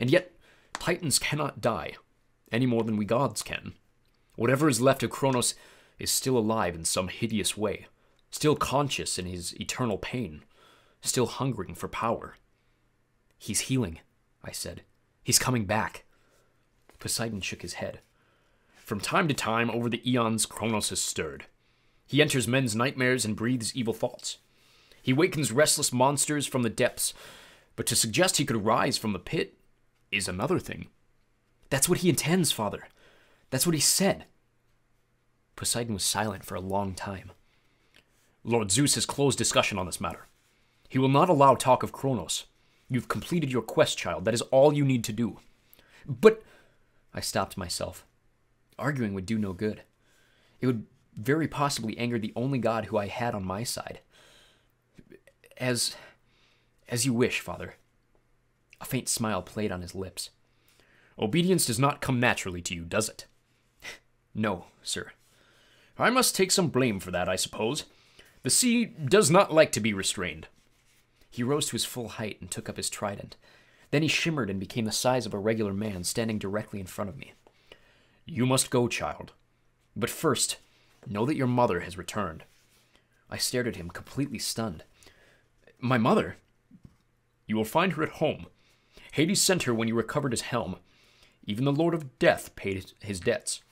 And yet, Titans cannot die, any more than we gods can. Whatever is left of Kronos is still alive in some hideous way, still conscious in his eternal pain, still hungering for power. He's healing, I said. He's coming back. Poseidon shook his head. From time to time, over the eons, Kronos has stirred. He enters men's nightmares and breathes evil thoughts. He wakens restless monsters from the depths, but to suggest he could rise from the pit is another thing. That's what he intends, father. That's what he said. Poseidon was silent for a long time. Lord Zeus has closed discussion on this matter. He will not allow talk of Kronos. You've completed your quest, child. That is all you need to do. But I stopped myself. Arguing would do no good. It would very possibly anger the only god who I had on my side. As as you wish, father. A faint smile played on his lips. Obedience does not come naturally to you, does it? no, sir. I must take some blame for that, I suppose. The sea does not like to be restrained. He rose to his full height and took up his trident. Then he shimmered and became the size of a regular man standing directly in front of me. You must go, child. But first, know that your mother has returned. I stared at him, completely stunned. My mother? You will find her at home. Hades sent her when you recovered his helm. Even the Lord of Death paid his debts.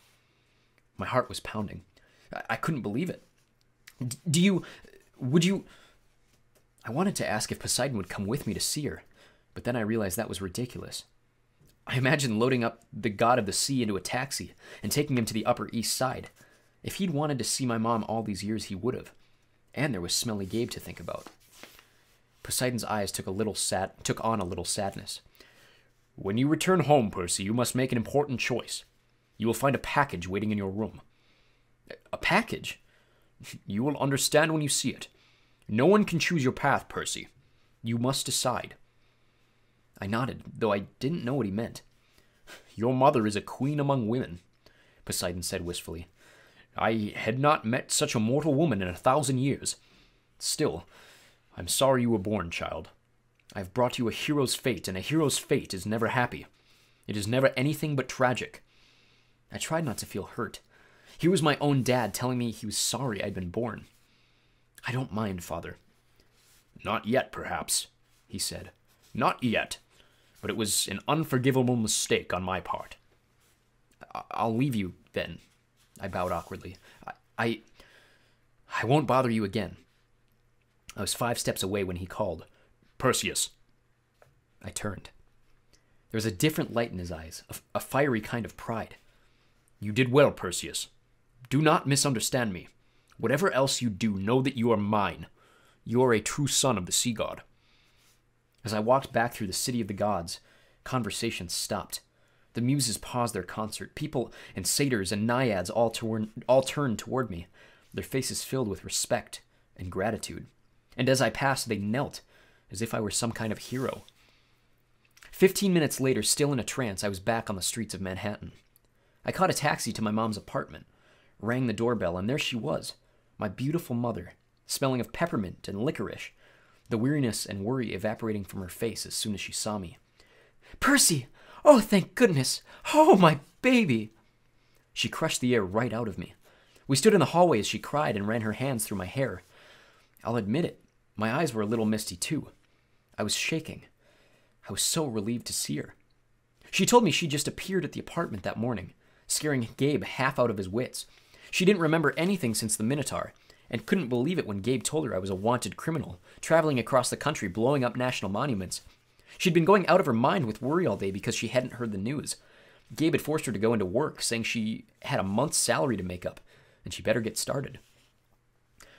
My heart was pounding. I, I couldn't believe it. D- do you. Would you. I wanted to ask if Poseidon would come with me to see her, but then I realized that was ridiculous. I imagined loading up the god of the sea into a taxi and taking him to the Upper East Side. If he'd wanted to see my mom all these years, he would have. And there was Smelly Gabe to think about. Poseidon's eyes took a little sad took on a little sadness. When you return home, Percy, you must make an important choice. You will find a package waiting in your room. A package? You will understand when you see it. No one can choose your path, Percy. You must decide. I nodded, though I didn't know what he meant. Your mother is a queen among women, Poseidon said wistfully. I had not met such a mortal woman in a thousand years. Still, I'm sorry you were born, child. I have brought you a hero's fate, and a hero's fate is never happy. It is never anything but tragic. I tried not to feel hurt. Here was my own dad telling me he was sorry I'd been born. I don't mind, father. Not yet, perhaps, he said. Not yet. But it was an unforgivable mistake on my part. I'll leave you then. I bowed awkwardly. I, I, I won't bother you again. I was five steps away when he called. Perseus. I turned. There was a different light in his eyes, a, a fiery kind of pride. You did well, Perseus. Do not misunderstand me. Whatever else you do, know that you are mine. You are a true son of the sea god. As I walked back through the city of the gods, conversation stopped. The muses paused their concert. People and satyrs and naiads all, torn, all turned toward me, their faces filled with respect and gratitude. And as I passed, they knelt, as if I were some kind of hero. Fifteen minutes later, still in a trance, I was back on the streets of Manhattan. I caught a taxi to my mom's apartment, rang the doorbell, and there she was, my beautiful mother, smelling of peppermint and licorice, the weariness and worry evaporating from her face as soon as she saw me. Percy! Oh, thank goodness! Oh, my baby! She crushed the air right out of me. We stood in the hallway as she cried and ran her hands through my hair. I'll admit it, my eyes were a little misty too. I was shaking. I was so relieved to see her. She told me she just appeared at the apartment that morning, scaring Gabe half out of his wits. She didn't remember anything since the Minotaur, and couldn't believe it when Gabe told her I was a wanted criminal, traveling across the country blowing up national monuments. She'd been going out of her mind with worry all day because she hadn't heard the news. Gabe had forced her to go into work, saying she had a month's salary to make up, and she better get started.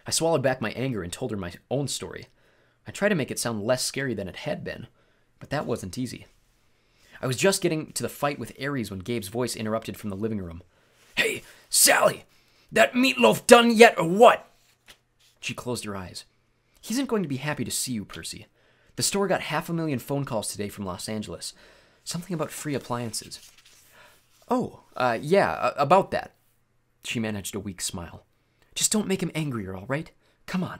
I swallowed back my anger and told her my own story. I tried to make it sound less scary than it had been, but that wasn't easy. I was just getting to the fight with Ares when Gabe's voice interrupted from the living room. Hey, Sally! That meatloaf done yet or what? She closed her eyes. He isn't going to be happy to see you, Percy. The store got half a million phone calls today from Los Angeles. Something about free appliances. Oh, uh, yeah, uh, about that. She managed a weak smile. Just don't make him angrier, all right? Come on.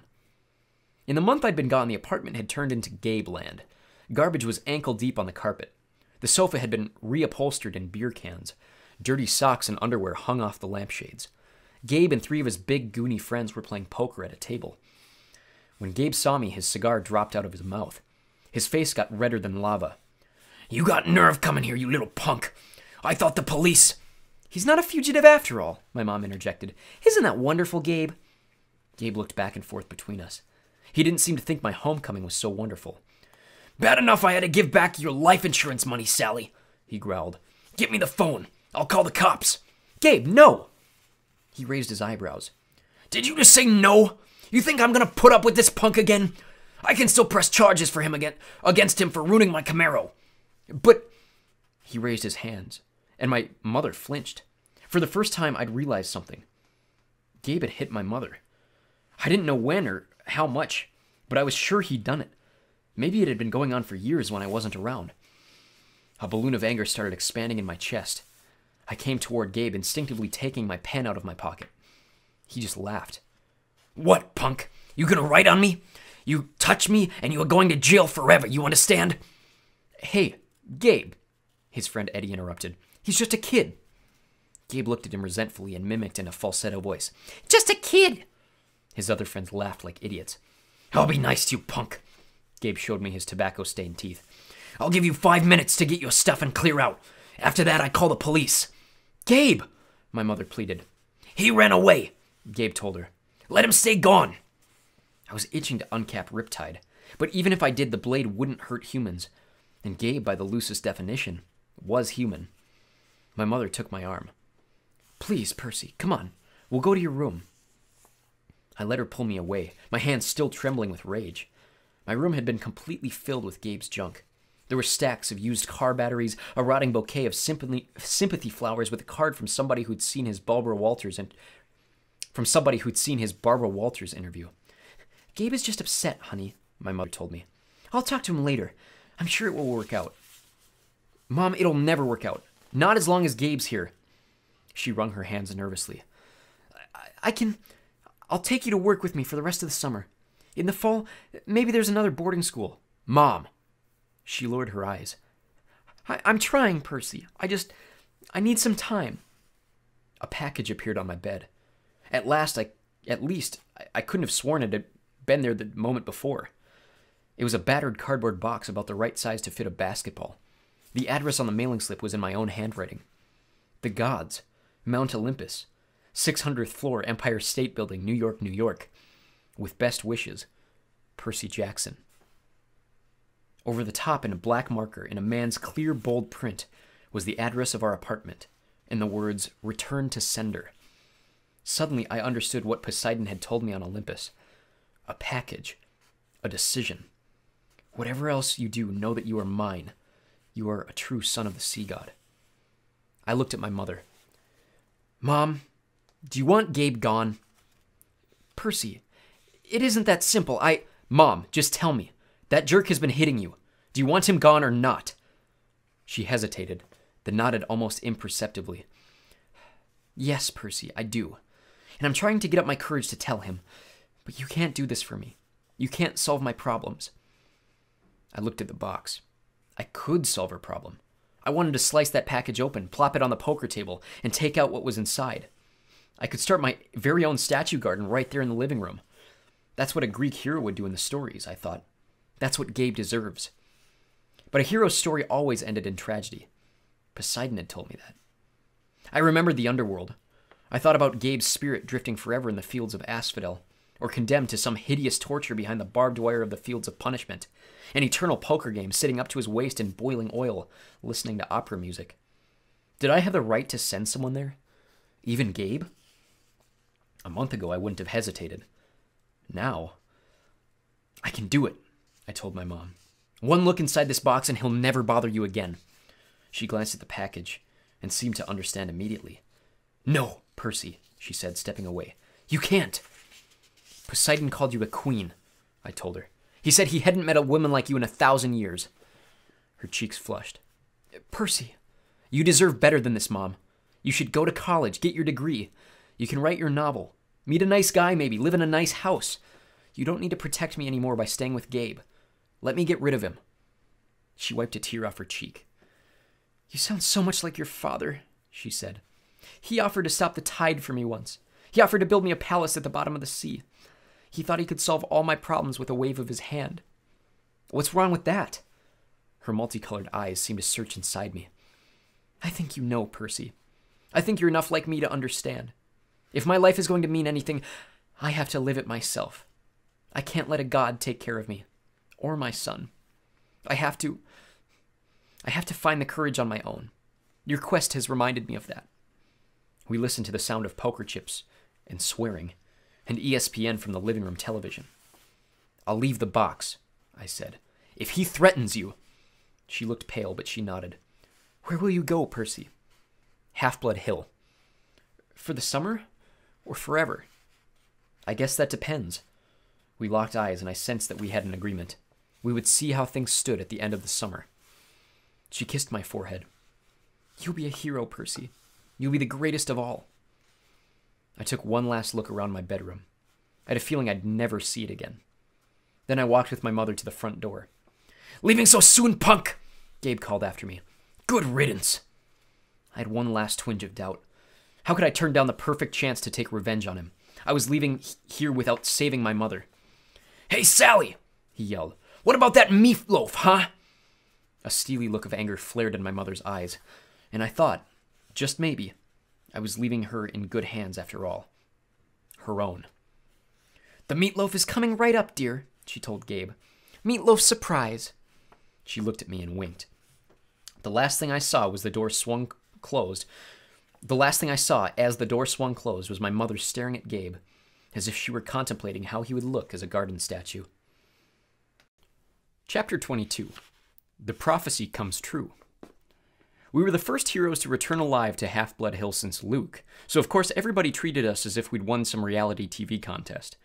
In the month I'd been gone, the apartment had turned into Gabe land. Garbage was ankle deep on the carpet. The sofa had been reupholstered in beer cans. Dirty socks and underwear hung off the lampshades. Gabe and three of his big, goony friends were playing poker at a table. When Gabe saw me, his cigar dropped out of his mouth. His face got redder than lava. You got nerve coming here, you little punk. I thought the police. He's not a fugitive after all, my mom interjected. Isn't that wonderful, Gabe? Gabe looked back and forth between us. He didn't seem to think my homecoming was so wonderful. Bad enough I had to give back your life insurance money, Sally, he growled. Get me the phone. I'll call the cops. Gabe, no! He raised his eyebrows. Did you just say no? You think I'm gonna put up with this punk again? I can still press charges for him again against him for ruining my Camaro. But he raised his hands, and my mother flinched. For the first time, I'd realized something. Gabe had hit my mother. I didn't know when or how much, but I was sure he'd done it. Maybe it had been going on for years when I wasn't around. A balloon of anger started expanding in my chest. I came toward Gabe, instinctively taking my pen out of my pocket. He just laughed. What, punk? You gonna write on me? You touch me and you are going to jail forever, you understand? Hey, Gabe, his friend Eddie interrupted. He's just a kid. Gabe looked at him resentfully and mimicked in a falsetto voice. Just a kid. His other friends laughed like idiots. I'll be nice to you, punk. Gabe showed me his tobacco stained teeth. I'll give you five minutes to get your stuff and clear out. After that, I call the police. Gabe, my mother pleaded. He ran away, Gabe told her. Let him stay gone. I was itching to uncap Riptide, but even if I did, the blade wouldn't hurt humans. And Gabe, by the loosest definition, was human. My mother took my arm. Please, Percy, come on. We'll go to your room. I let her pull me away, my hands still trembling with rage. My room had been completely filled with Gabe's junk. There were stacks of used car batteries, a rotting bouquet of sympathy, sympathy flowers with a card from somebody who'd seen his Barbara Walters and from somebody who'd seen his Barbara Walters interview. Gabe is just upset, honey, my mother told me. I'll talk to him later. I'm sure it will work out. Mom, it'll never work out. Not as long as Gabe's here. She wrung her hands nervously. I, I can. I'll take you to work with me for the rest of the summer. In the fall, maybe there's another boarding school. Mom. She lowered her eyes. I, I'm trying, Percy. I just. I need some time. A package appeared on my bed. At last, I. At least, I, I couldn't have sworn it had been there the moment before. It was a battered cardboard box about the right size to fit a basketball. The address on the mailing slip was in my own handwriting. The gods, Mount Olympus, 600th floor, Empire State Building, New York, New York. With best wishes, Percy Jackson. Over the top, in a black marker, in a man's clear, bold print, was the address of our apartment and the words, Return to Sender. Suddenly, I understood what Poseidon had told me on Olympus a package, a decision. Whatever else you do, know that you are mine. You are a true son of the sea god. I looked at my mother. Mom, do you want Gabe gone? Percy, it isn't that simple. I. Mom, just tell me. That jerk has been hitting you. Do you want him gone or not? She hesitated, then nodded almost imperceptibly. Yes, Percy, I do. And I'm trying to get up my courage to tell him. But you can't do this for me. You can't solve my problems. I looked at the box. I could solve her problem. I wanted to slice that package open, plop it on the poker table, and take out what was inside. I could start my very own statue garden right there in the living room. That's what a Greek hero would do in the stories, I thought. That's what Gabe deserves. But a hero's story always ended in tragedy. Poseidon had told me that. I remembered the underworld. I thought about Gabe's spirit drifting forever in the fields of asphodel, or condemned to some hideous torture behind the barbed wire of the fields of punishment, an eternal poker game sitting up to his waist in boiling oil, listening to opera music. Did I have the right to send someone there? Even Gabe? A month ago, I wouldn't have hesitated. Now, I can do it, I told my mom. One look inside this box and he'll never bother you again. She glanced at the package and seemed to understand immediately. No, Percy, she said, stepping away. You can't. Poseidon called you a queen, I told her. He said he hadn't met a woman like you in a thousand years. Her cheeks flushed. Percy, you deserve better than this, Mom. You should go to college, get your degree. You can write your novel. Meet a nice guy, maybe. Live in a nice house. You don't need to protect me anymore by staying with Gabe. Let me get rid of him. She wiped a tear off her cheek. You sound so much like your father, she said. He offered to stop the tide for me once. He offered to build me a palace at the bottom of the sea. He thought he could solve all my problems with a wave of his hand. What's wrong with that? Her multicolored eyes seemed to search inside me. I think you know, Percy. I think you're enough like me to understand. If my life is going to mean anything, I have to live it myself. I can't let a god take care of me, or my son. I have to. I have to find the courage on my own. Your quest has reminded me of that. We listened to the sound of poker chips and swearing and ESPN from the living room television. I'll leave the box, I said. If he threatens you. She looked pale, but she nodded. Where will you go, Percy? Half Blood Hill. For the summer? Or forever? I guess that depends. We locked eyes, and I sensed that we had an agreement. We would see how things stood at the end of the summer. She kissed my forehead. You'll be a hero, Percy. You'll be the greatest of all. I took one last look around my bedroom. I had a feeling I'd never see it again. Then I walked with my mother to the front door. Leaving so soon, punk! Gabe called after me. Good riddance. I had one last twinge of doubt. How could I turn down the perfect chance to take revenge on him? I was leaving here without saving my mother. Hey, Sally! he yelled. What about that meatloaf, huh? A steely look of anger flared in my mother's eyes, and I thought, just maybe, I was leaving her in good hands after all. Her own. The meatloaf is coming right up, dear, she told Gabe. Meatloaf surprise. She looked at me and winked. The last thing I saw was the door swung closed. The last thing I saw as the door swung closed was my mother staring at Gabe, as if she were contemplating how he would look as a garden statue. Chapter 22 The Prophecy Comes True. We were the first heroes to return alive to Half Blood Hill since Luke, so of course everybody treated us as if we'd won some reality TV contest.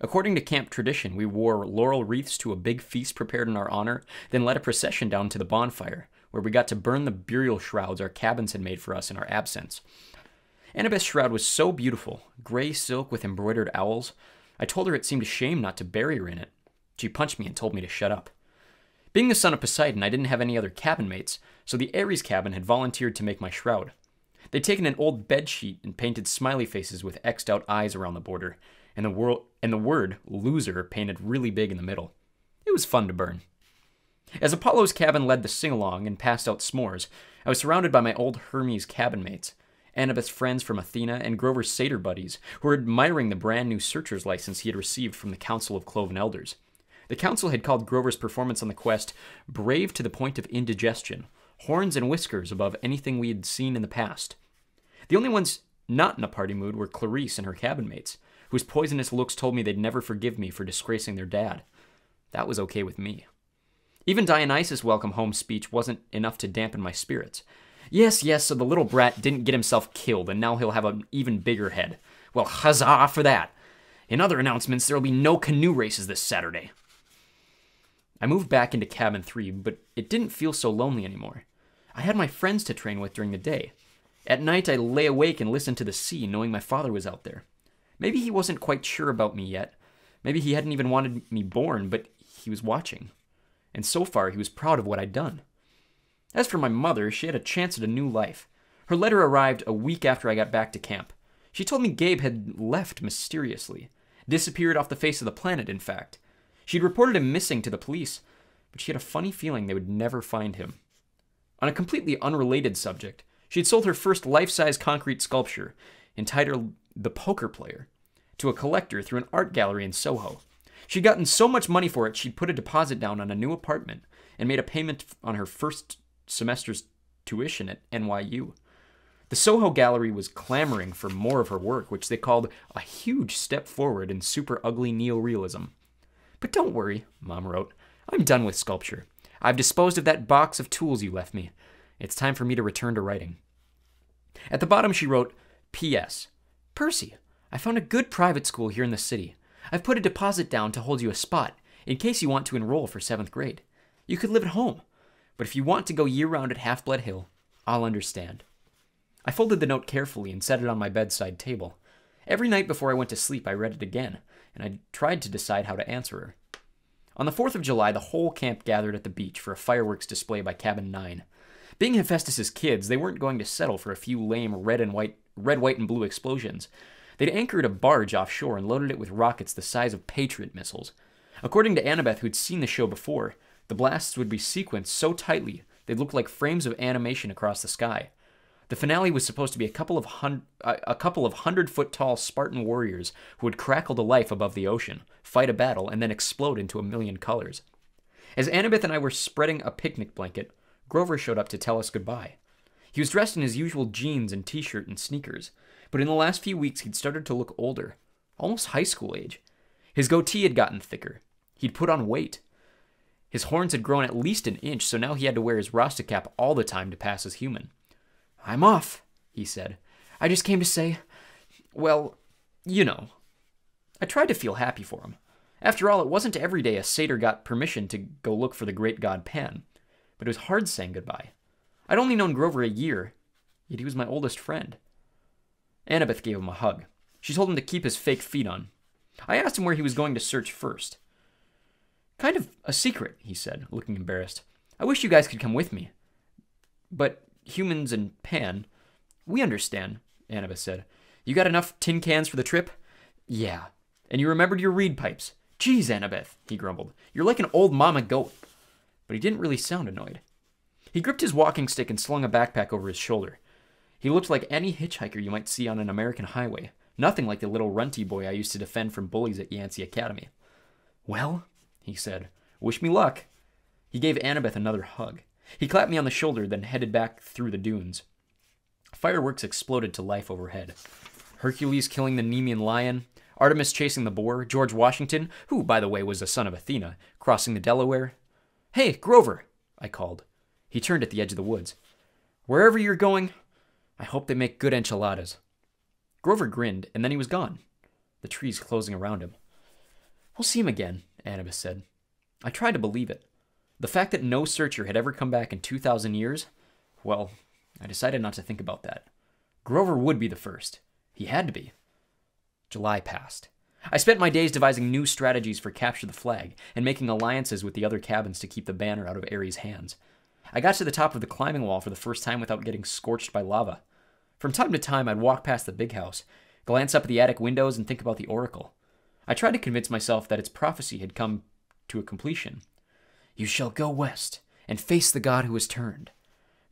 According to camp tradition, we wore laurel wreaths to a big feast prepared in our honor, then led a procession down to the bonfire, where we got to burn the burial shrouds our cabins had made for us in our absence. Annabeth's shroud was so beautiful, gray silk with embroidered owls. I told her it seemed a shame not to bury her in it. She punched me and told me to shut up. Being the son of Poseidon, I didn't have any other cabin mates, so the Ares cabin had volunteered to make my shroud. They'd taken an old bed sheet and painted smiley faces with X'd out eyes around the border, and the, wor- and the word loser painted really big in the middle. It was fun to burn. As Apollo's cabin led the sing along and passed out s'mores, I was surrounded by my old Hermes cabin mates, Annabeth's friends from Athena, and Grover's satyr buddies, who were admiring the brand new searcher's license he had received from the Council of Cloven Elders. The council had called Grover's performance on the quest brave to the point of indigestion, horns and whiskers above anything we had seen in the past. The only ones not in a party mood were Clarisse and her cabin mates, whose poisonous looks told me they'd never forgive me for disgracing their dad. That was okay with me. Even Dionysus' welcome home speech wasn't enough to dampen my spirits. Yes, yes, so the little brat didn't get himself killed, and now he'll have an even bigger head. Well, huzzah for that! In other announcements, there'll be no canoe races this Saturday. I moved back into cabin three, but it didn't feel so lonely anymore. I had my friends to train with during the day. At night, I lay awake and listened to the sea, knowing my father was out there. Maybe he wasn't quite sure about me yet. Maybe he hadn't even wanted me born, but he was watching. And so far, he was proud of what I'd done. As for my mother, she had a chance at a new life. Her letter arrived a week after I got back to camp. She told me Gabe had left mysteriously. Disappeared off the face of the planet, in fact. She'd reported him missing to the police, but she had a funny feeling they would never find him. On a completely unrelated subject, she'd sold her first life size concrete sculpture, entitled The Poker Player, to a collector through an art gallery in Soho. She'd gotten so much money for it, she'd put a deposit down on a new apartment and made a payment on her first semester's tuition at NYU. The Soho Gallery was clamoring for more of her work, which they called a huge step forward in super ugly neorealism. But don't worry, Mom wrote. I'm done with sculpture. I've disposed of that box of tools you left me. It's time for me to return to writing. At the bottom, she wrote, P.S. Percy, I found a good private school here in the city. I've put a deposit down to hold you a spot in case you want to enroll for seventh grade. You could live at home, but if you want to go year round at Half Blood Hill, I'll understand. I folded the note carefully and set it on my bedside table. Every night before I went to sleep, I read it again, and I tried to decide how to answer her. On the 4th of July, the whole camp gathered at the beach for a fireworks display by Cabin 9. Being Hephaestus's kids, they weren't going to settle for a few lame red and white red, white, and blue explosions. They'd anchored a barge offshore and loaded it with rockets the size of Patriot missiles. According to Annabeth, who'd seen the show before, the blasts would be sequenced so tightly they'd look like frames of animation across the sky. The finale was supposed to be a couple of a couple of hundred foot tall Spartan warriors who would crackle to life above the ocean, fight a battle, and then explode into a million colors. As Annabeth and I were spreading a picnic blanket, Grover showed up to tell us goodbye. He was dressed in his usual jeans and t-shirt and sneakers, but in the last few weeks he'd started to look older, almost high school age. His goatee had gotten thicker. He'd put on weight. His horns had grown at least an inch, so now he had to wear his Rasta cap all the time to pass as human. I'm off, he said. I just came to say, well, you know. I tried to feel happy for him. After all, it wasn't every day a satyr got permission to go look for the great god Pan, but it was hard saying goodbye. I'd only known Grover a year, yet he was my oldest friend. Annabeth gave him a hug. She told him to keep his fake feet on. I asked him where he was going to search first. Kind of a secret, he said, looking embarrassed. I wish you guys could come with me. But humans and Pan, we understand. Annabeth said. You got enough tin cans for the trip? Yeah. And you remembered your reed pipes? Geez, Annabeth, he grumbled. You're like an old mama goat. But he didn't really sound annoyed. He gripped his walking stick and slung a backpack over his shoulder. He looked like any hitchhiker you might see on an American highway, nothing like the little runty boy I used to defend from bullies at Yancy Academy. Well, he said, wish me luck. He gave Annabeth another hug. He clapped me on the shoulder, then headed back through the dunes. Fireworks exploded to life overhead. Hercules killing the Nemean lion, Artemis chasing the boar, George Washington, who, by the way, was a son of Athena, crossing the Delaware. Hey, Grover, I called. He turned at the edge of the woods. Wherever you're going, I hope they make good enchiladas. Grover grinned, and then he was gone, the trees closing around him. We'll see him again, Annabeth said. I tried to believe it. The fact that no searcher had ever come back in 2,000 years, well, I decided not to think about that. Grover would be the first. He had to be. July passed. I spent my days devising new strategies for capture the flag and making alliances with the other cabins to keep the banner out of Ares' hands. I got to the top of the climbing wall for the first time without getting scorched by lava. From time to time, I'd walk past the big house, glance up at the attic windows, and think about the oracle. I tried to convince myself that its prophecy had come to a completion. You shall go west and face the god who has turned.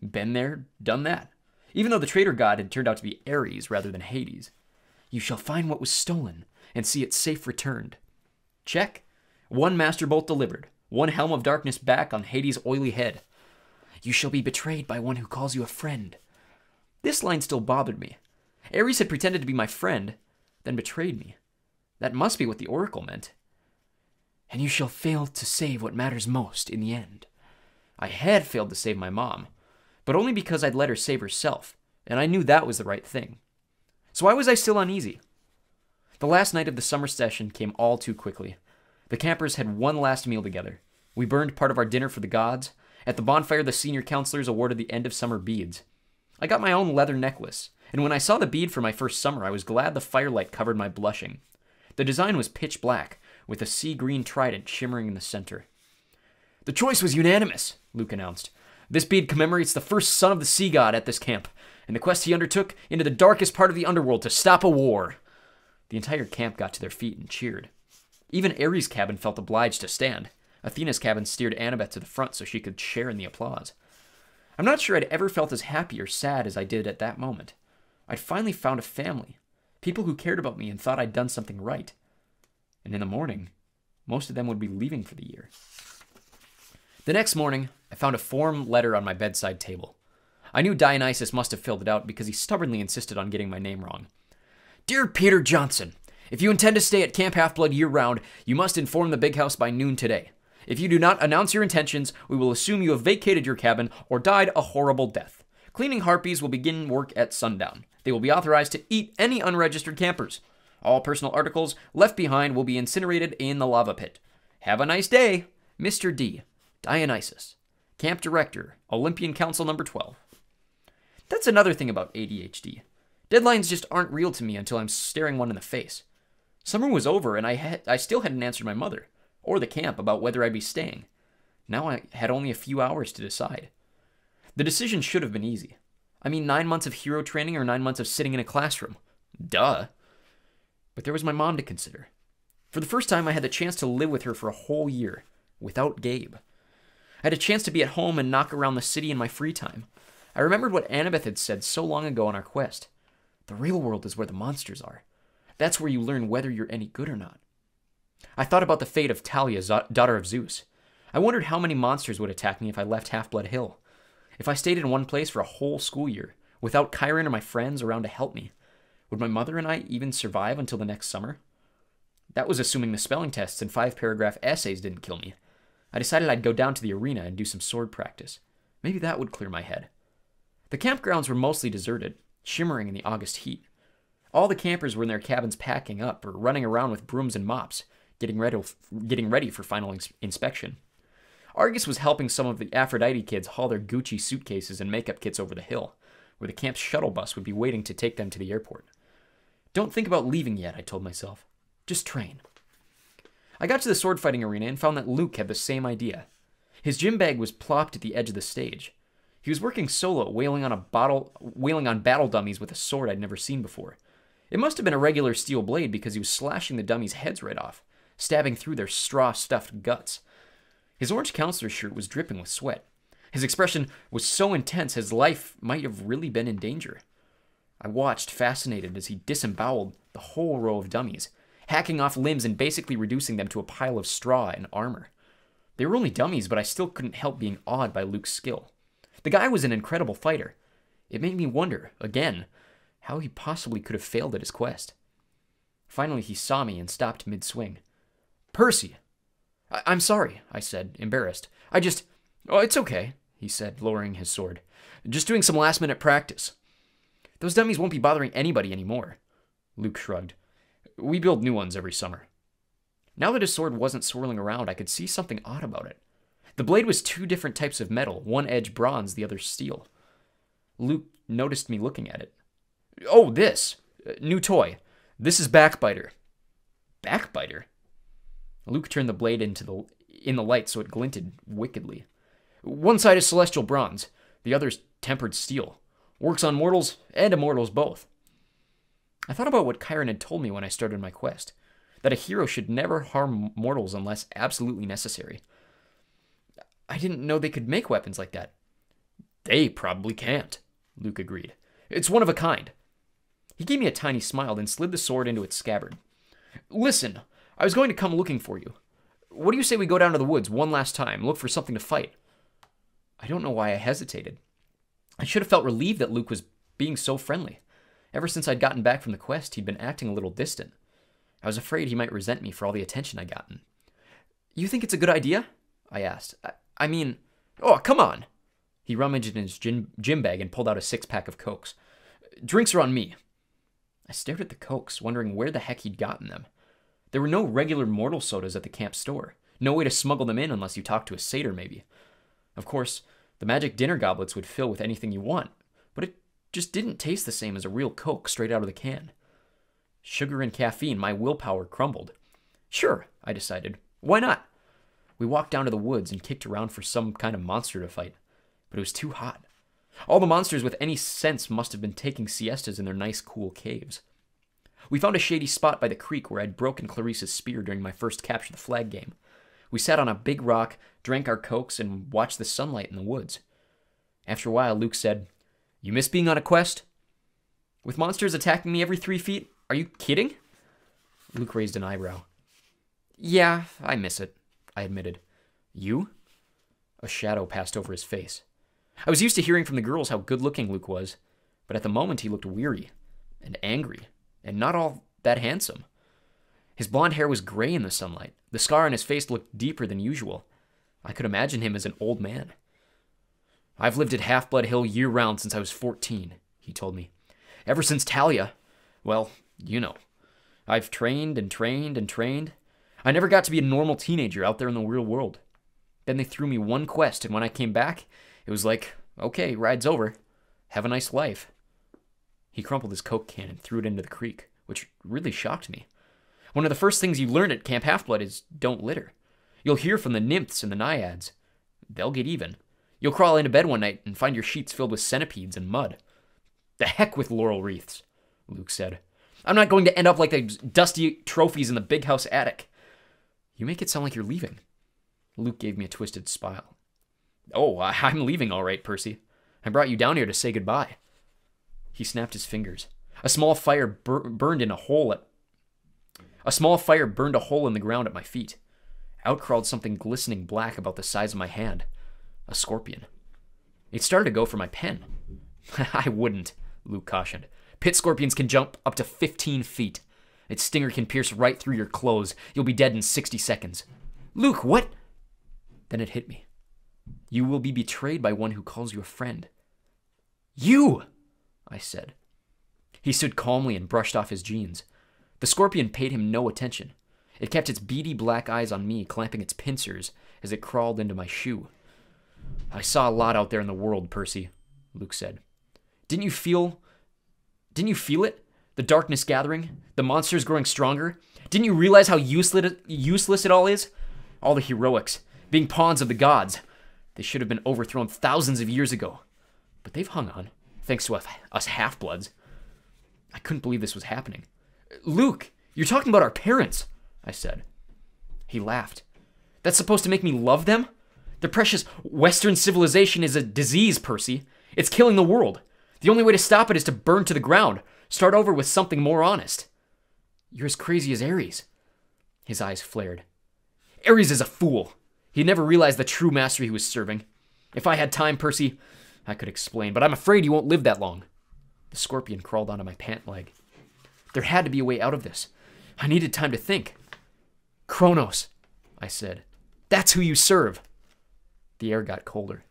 Been there, done that. Even though the traitor god had turned out to be Ares rather than Hades. You shall find what was stolen and see it safe returned. Check. One master bolt delivered. One helm of darkness back on Hades' oily head. You shall be betrayed by one who calls you a friend. This line still bothered me. Ares had pretended to be my friend, then betrayed me. That must be what the oracle meant. And you shall fail to save what matters most in the end. I had failed to save my mom, but only because I'd let her save herself, and I knew that was the right thing. So why was I still uneasy? The last night of the summer session came all too quickly. The campers had one last meal together. We burned part of our dinner for the gods. At the bonfire, the senior counselors awarded the end of summer beads. I got my own leather necklace, and when I saw the bead for my first summer, I was glad the firelight covered my blushing. The design was pitch black, with a sea green trident shimmering in the center. The choice was unanimous, Luke announced. This bead commemorates the first son of the sea god at this camp, and the quest he undertook into the darkest part of the underworld to stop a war. The entire camp got to their feet and cheered. Even Ares' cabin felt obliged to stand. Athena's cabin steered Annabeth to the front so she could share in the applause. I'm not sure I'd ever felt as happy or sad as I did at that moment. I'd finally found a family, people who cared about me and thought I'd done something right. And in the morning, most of them would be leaving for the year. The next morning, I found a form letter on my bedside table. I knew Dionysus must have filled it out because he stubbornly insisted on getting my name wrong. Dear Peter Johnson, if you intend to stay at Camp Half Blood year round, you must inform the big house by noon today. If you do not announce your intentions, we will assume you have vacated your cabin or died a horrible death. Cleaning harpies will begin work at sundown. They will be authorized to eat any unregistered campers. All personal articles left behind will be incinerated in the lava pit. Have a nice day, Mr. D. Dionysus, Camp Director, Olympian Council Number 12. That's another thing about ADHD. Deadlines just aren't real to me until I'm staring one in the face. Summer was over and I had, I still hadn't answered my mother or the camp about whether I'd be staying. Now I had only a few hours to decide. The decision should have been easy. I mean, nine months of hero training or nine months of sitting in a classroom. Duh. But there was my mom to consider. For the first time, I had the chance to live with her for a whole year, without Gabe. I had a chance to be at home and knock around the city in my free time. I remembered what Annabeth had said so long ago on our quest. The real world is where the monsters are. That's where you learn whether you're any good or not. I thought about the fate of Thalia, daughter of Zeus. I wondered how many monsters would attack me if I left Half Blood Hill. If I stayed in one place for a whole school year, without Chiron or my friends around to help me, would my mother and I even survive until the next summer? That was assuming the spelling tests and five paragraph essays didn't kill me. I decided I'd go down to the arena and do some sword practice. Maybe that would clear my head. The campgrounds were mostly deserted, shimmering in the August heat. All the campers were in their cabins packing up or running around with brooms and mops, getting ready, getting ready for final ins- inspection. Argus was helping some of the Aphrodite kids haul their Gucci suitcases and makeup kits over the hill, where the camp's shuttle bus would be waiting to take them to the airport. Don't think about leaving yet, I told myself. Just train. I got to the sword fighting arena and found that Luke had the same idea. His gym bag was plopped at the edge of the stage. He was working solo, wailing on a bottle, wailing on battle dummies with a sword I'd never seen before. It must have been a regular steel blade because he was slashing the dummies' heads right off, stabbing through their straw-stuffed guts. His orange counselor's shirt was dripping with sweat. His expression was so intense his life might have really been in danger. I watched, fascinated, as he disemboweled the whole row of dummies, hacking off limbs and basically reducing them to a pile of straw and armor. They were only dummies, but I still couldn't help being awed by Luke's skill. The guy was an incredible fighter. It made me wonder, again, how he possibly could have failed at his quest. Finally, he saw me and stopped mid swing. Percy! I- I'm sorry, I said, embarrassed. I just. Oh, it's okay, he said, lowering his sword. Just doing some last minute practice. Those dummies won't be bothering anybody anymore. Luke shrugged. We build new ones every summer. Now that his sword wasn't swirling around, I could see something odd about it. The blade was two different types of metal, one edge bronze, the other steel. Luke noticed me looking at it. Oh, this! Uh, new toy. This is Backbiter. Backbiter? Luke turned the blade into the in the light so it glinted wickedly. One side is celestial bronze, the other's tempered steel. Works on mortals and immortals both. I thought about what Chiron had told me when I started my quest that a hero should never harm mortals unless absolutely necessary. I didn't know they could make weapons like that. They probably can't, Luke agreed. It's one of a kind. He gave me a tiny smile, then slid the sword into its scabbard. Listen, I was going to come looking for you. What do you say we go down to the woods one last time, look for something to fight? I don't know why I hesitated. I should have felt relieved that Luke was being so friendly. Ever since I'd gotten back from the quest, he'd been acting a little distant. I was afraid he might resent me for all the attention I'd gotten. You think it's a good idea? I asked. I, I mean, oh, come on. He rummaged in his gym, gym bag and pulled out a six pack of Cokes. Drinks are on me. I stared at the Cokes, wondering where the heck he'd gotten them. There were no regular mortal sodas at the camp store. No way to smuggle them in unless you talked to a satyr, maybe. Of course, the magic dinner goblets would fill with anything you want, but it just didn't taste the same as a real Coke straight out of the can. Sugar and caffeine, my willpower crumbled. Sure, I decided. Why not? We walked down to the woods and kicked around for some kind of monster to fight, but it was too hot. All the monsters with any sense must have been taking siestas in their nice, cool caves. We found a shady spot by the creek where I'd broken Clarisse's spear during my first capture the flag game. We sat on a big rock, drank our cokes, and watched the sunlight in the woods. After a while, Luke said, You miss being on a quest? With monsters attacking me every three feet? Are you kidding? Luke raised an eyebrow. Yeah, I miss it, I admitted. You? A shadow passed over his face. I was used to hearing from the girls how good looking Luke was, but at the moment he looked weary and angry and not all that handsome. His blond hair was gray in the sunlight. The scar on his face looked deeper than usual. I could imagine him as an old man. I've lived at Half Blood Hill year round since I was 14, he told me. Ever since Thalia, well, you know. I've trained and trained and trained. I never got to be a normal teenager out there in the real world. Then they threw me one quest, and when I came back, it was like, okay, ride's over. Have a nice life. He crumpled his Coke can and threw it into the creek, which really shocked me. One of the first things you learn at Camp Half Blood is don't litter. You'll hear from the nymphs and the naiads. They'll get even. You'll crawl into bed one night and find your sheets filled with centipedes and mud. The heck with laurel wreaths, Luke said. I'm not going to end up like the dusty trophies in the big house attic. You make it sound like you're leaving. Luke gave me a twisted smile. Oh, I'm leaving all right, Percy. I brought you down here to say goodbye. He snapped his fingers. A small fire bur- burned in a hole at a small fire burned a hole in the ground at my feet. Out crawled something glistening black about the size of my hand. A scorpion. It started to go for my pen. I wouldn't, Luke cautioned. Pit scorpions can jump up to 15 feet. Its stinger can pierce right through your clothes. You'll be dead in 60 seconds. Luke, what? Then it hit me. You will be betrayed by one who calls you a friend. You! I said. He stood calmly and brushed off his jeans. The scorpion paid him no attention. It kept its beady black eyes on me, clamping its pincers as it crawled into my shoe. I saw a lot out there in the world, Percy, Luke said. Didn't you feel. Didn't you feel it? The darkness gathering? The monsters growing stronger? Didn't you realize how useless, useless it all is? All the heroics, being pawns of the gods. They should have been overthrown thousands of years ago. But they've hung on, thanks to us, us half bloods. I couldn't believe this was happening. Luke, you're talking about our parents, I said. He laughed. That's supposed to make me love them? The precious Western civilization is a disease, Percy. It's killing the world. The only way to stop it is to burn to the ground, start over with something more honest. You're as crazy as Ares. His eyes flared. Ares is a fool. He never realized the true master he was serving. If I had time, Percy, I could explain, but I'm afraid you won't live that long. The scorpion crawled onto my pant leg. There had to be a way out of this. I needed time to think. Kronos, I said. That's who you serve. The air got colder.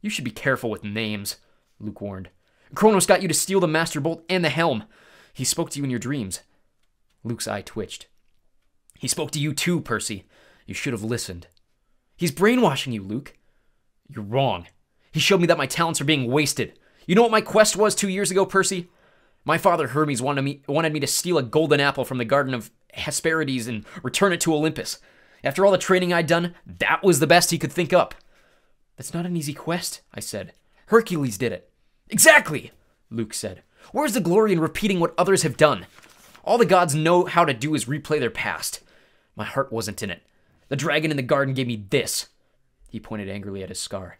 You should be careful with names, Luke warned. Kronos got you to steal the Master Bolt and the helm. He spoke to you in your dreams. Luke's eye twitched. He spoke to you too, Percy. You should have listened. He's brainwashing you, Luke. You're wrong. He showed me that my talents are being wasted. You know what my quest was two years ago, Percy? My father Hermes wanted me, wanted me to steal a golden apple from the Garden of Hesperides and return it to Olympus. After all the training I'd done, that was the best he could think up. That's not an easy quest, I said. Hercules did it. Exactly, Luke said. Where's the glory in repeating what others have done? All the gods know how to do is replay their past. My heart wasn't in it. The dragon in the garden gave me this. He pointed angrily at his scar.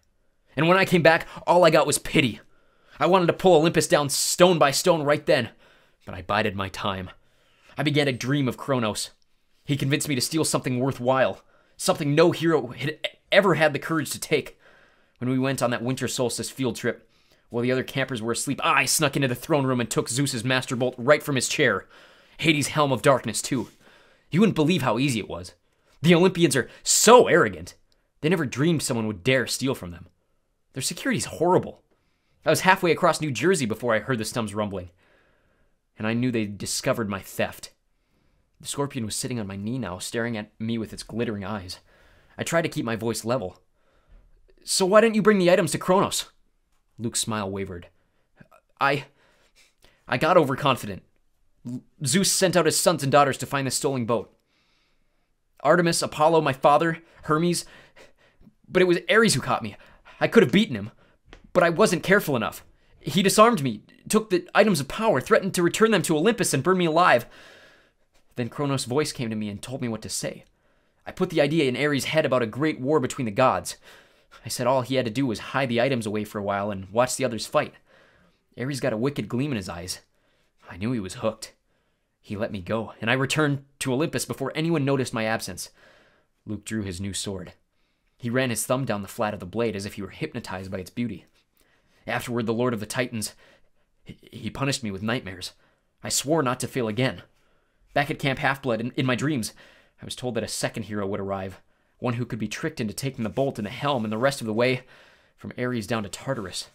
And when I came back, all I got was pity. I wanted to pull Olympus down stone by stone right then, but I bided my time. I began to dream of Kronos. He convinced me to steal something worthwhile, something no hero had ever had the courage to take. When we went on that winter solstice field trip, while the other campers were asleep, I snuck into the throne room and took Zeus's master bolt right from his chair. Hades' helm of darkness, too. You wouldn't believe how easy it was. The Olympians are so arrogant. They never dreamed someone would dare steal from them. Their security's horrible. I was halfway across New Jersey before I heard the Stums rumbling, and I knew they'd discovered my theft. The scorpion was sitting on my knee now, staring at me with its glittering eyes. I tried to keep my voice level. So why didn't you bring the items to Kronos? Luke's smile wavered. I. I got overconfident. Zeus sent out his sons and daughters to find the stolen boat. Artemis, Apollo, my father, Hermes. But it was Ares who caught me. I could have beaten him, but I wasn't careful enough. He disarmed me, took the items of power, threatened to return them to Olympus and burn me alive. Then Kronos' voice came to me and told me what to say. I put the idea in Ares' head about a great war between the gods. I said all he had to do was hide the items away for a while and watch the others fight. Ares got a wicked gleam in his eyes. I knew he was hooked. He let me go, and I returned to Olympus before anyone noticed my absence. Luke drew his new sword. He ran his thumb down the flat of the blade as if he were hypnotized by its beauty. Afterward, the Lord of the Titans, he punished me with nightmares. I swore not to fail again. Back at Camp Half Blood, in, in my dreams, I was told that a second hero would arrive, one who could be tricked into taking the bolt and the helm and the rest of the way from Ares down to Tartarus.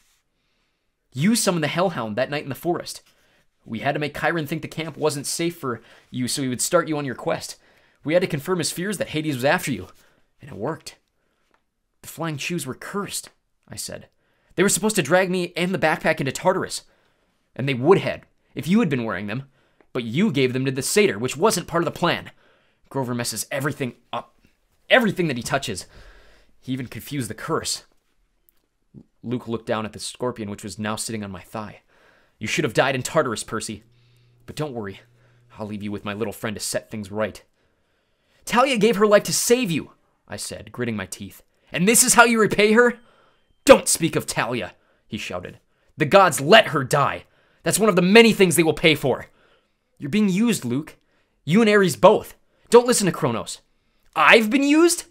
You summoned the Hellhound that night in the forest. We had to make Chiron think the camp wasn't safe for you so he would start you on your quest. We had to confirm his fears that Hades was after you, and it worked. The flying shoes were cursed, I said. They were supposed to drag me and the backpack into Tartarus. And they would have, if you had been wearing them. But you gave them to the satyr, which wasn't part of the plan. Grover messes everything up. Everything that he touches. He even confused the curse. Luke looked down at the scorpion, which was now sitting on my thigh. You should have died in Tartarus, Percy. But don't worry. I'll leave you with my little friend to set things right. Thalia gave her life to save you, I said, gritting my teeth. And this is how you repay her? Don't speak of Thalia, he shouted. The gods let her die. That's one of the many things they will pay for. You're being used, Luke. You and Ares both. Don't listen to Kronos. I've been used?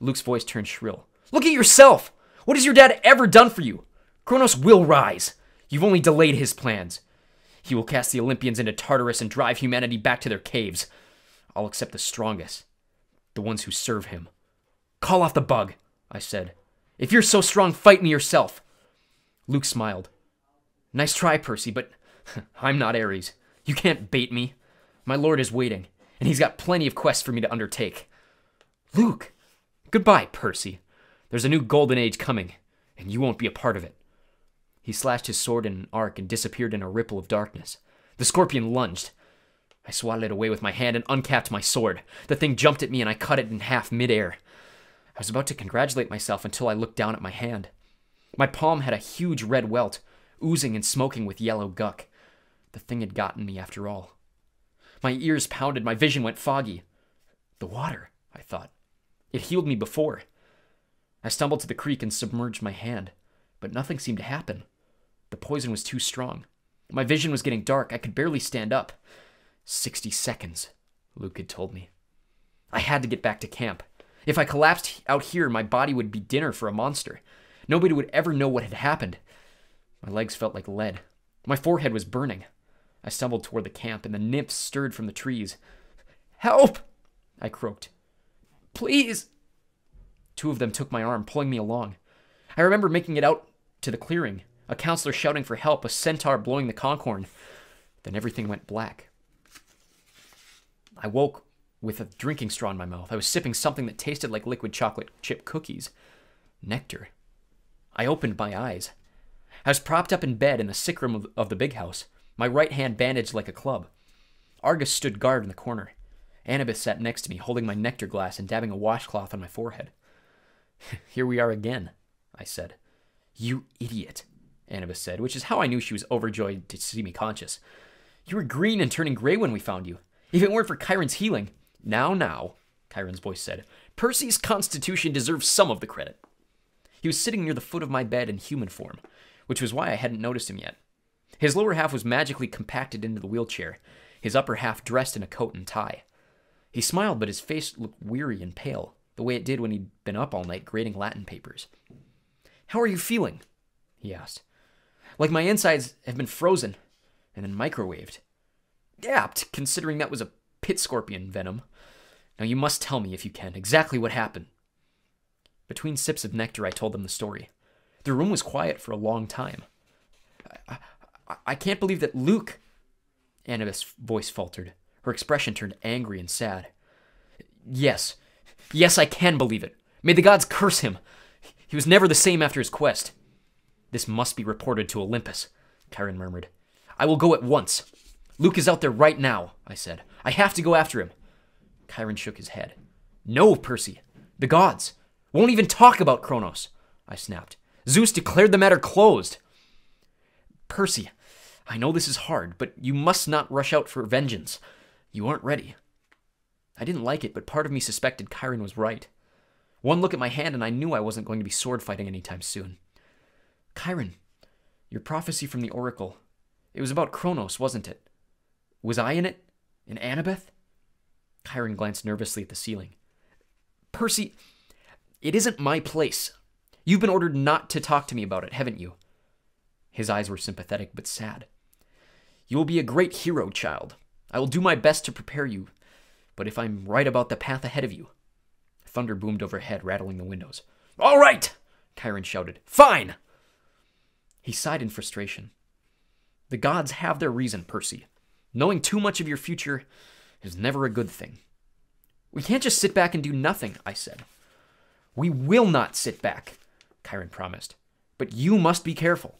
Luke's voice turned shrill. Look at yourself. What has your dad ever done for you? Kronos will rise. You've only delayed his plans. He will cast the Olympians into Tartarus and drive humanity back to their caves. I'll accept the strongest, the ones who serve him. Call off the bug, I said. If you're so strong, fight me yourself. Luke smiled. Nice try, Percy, but I'm not Ares. You can't bait me. My lord is waiting, and he's got plenty of quests for me to undertake. Luke! Goodbye, Percy. There's a new golden age coming, and you won't be a part of it. He slashed his sword in an arc and disappeared in a ripple of darkness. The scorpion lunged. I swatted it away with my hand and uncapped my sword. The thing jumped at me and I cut it in half midair. I was about to congratulate myself until I looked down at my hand. My palm had a huge red welt, oozing and smoking with yellow guck. The thing had gotten me after all. My ears pounded, my vision went foggy. The water, I thought. It healed me before. I stumbled to the creek and submerged my hand, but nothing seemed to happen. The poison was too strong. My vision was getting dark. I could barely stand up. Sixty seconds, Luke had told me. I had to get back to camp. If I collapsed out here, my body would be dinner for a monster. Nobody would ever know what had happened. My legs felt like lead. My forehead was burning. I stumbled toward the camp, and the nymphs stirred from the trees. Help! I croaked. Please! Two of them took my arm, pulling me along. I remember making it out to the clearing, a counselor shouting for help, a centaur blowing the conch horn. Then everything went black. I woke with a drinking straw in my mouth. I was sipping something that tasted like liquid chocolate chip cookies. Nectar. I opened my eyes. I was propped up in bed in the sick room of, of the big house, my right hand bandaged like a club. Argus stood guard in the corner. Annabeth sat next to me, holding my nectar glass and dabbing a washcloth on my forehead. Here we are again, I said. You idiot, Annabeth said, which is how I knew she was overjoyed to see me conscious. You were green and turning gray when we found you. If it weren't for Chiron's healing. Now, now, Chiron's voice said, Percy's constitution deserves some of the credit. He was sitting near the foot of my bed in human form, which was why I hadn't noticed him yet. His lower half was magically compacted into the wheelchair, his upper half dressed in a coat and tie. He smiled, but his face looked weary and pale, the way it did when he'd been up all night grading Latin papers. How are you feeling? he asked. Like my insides have been frozen and then microwaved. Apt, considering that was a pit scorpion venom. Now you must tell me, if you can, exactly what happened. Between sips of nectar, I told them the story. The room was quiet for a long time. I, I, I can't believe that Luke. Annabeth's voice faltered. Her expression turned angry and sad. Yes, yes, I can believe it. May the gods curse him. He was never the same after his quest. This must be reported to Olympus, Chiron murmured. I will go at once. Luke is out there right now, I said. I have to go after him. Chiron shook his head. No, Percy. The gods. Won't even talk about Kronos, I snapped. Zeus declared the matter closed. Percy, I know this is hard, but you must not rush out for vengeance. You aren't ready. I didn't like it, but part of me suspected Chiron was right. One look at my hand, and I knew I wasn't going to be sword fighting anytime soon. Chiron, your prophecy from the oracle, it was about Kronos, wasn't it? Was I in it? In Annabeth? Chiron glanced nervously at the ceiling. Percy, it isn't my place. You've been ordered not to talk to me about it, haven't you? His eyes were sympathetic but sad. You will be a great hero, child. I will do my best to prepare you, but if I'm right about the path ahead of you. Thunder boomed overhead, rattling the windows. All right, Chiron shouted. Fine! He sighed in frustration. The gods have their reason, Percy. Knowing too much of your future is never a good thing. We can't just sit back and do nothing, I said. We will not sit back, Chiron promised. But you must be careful.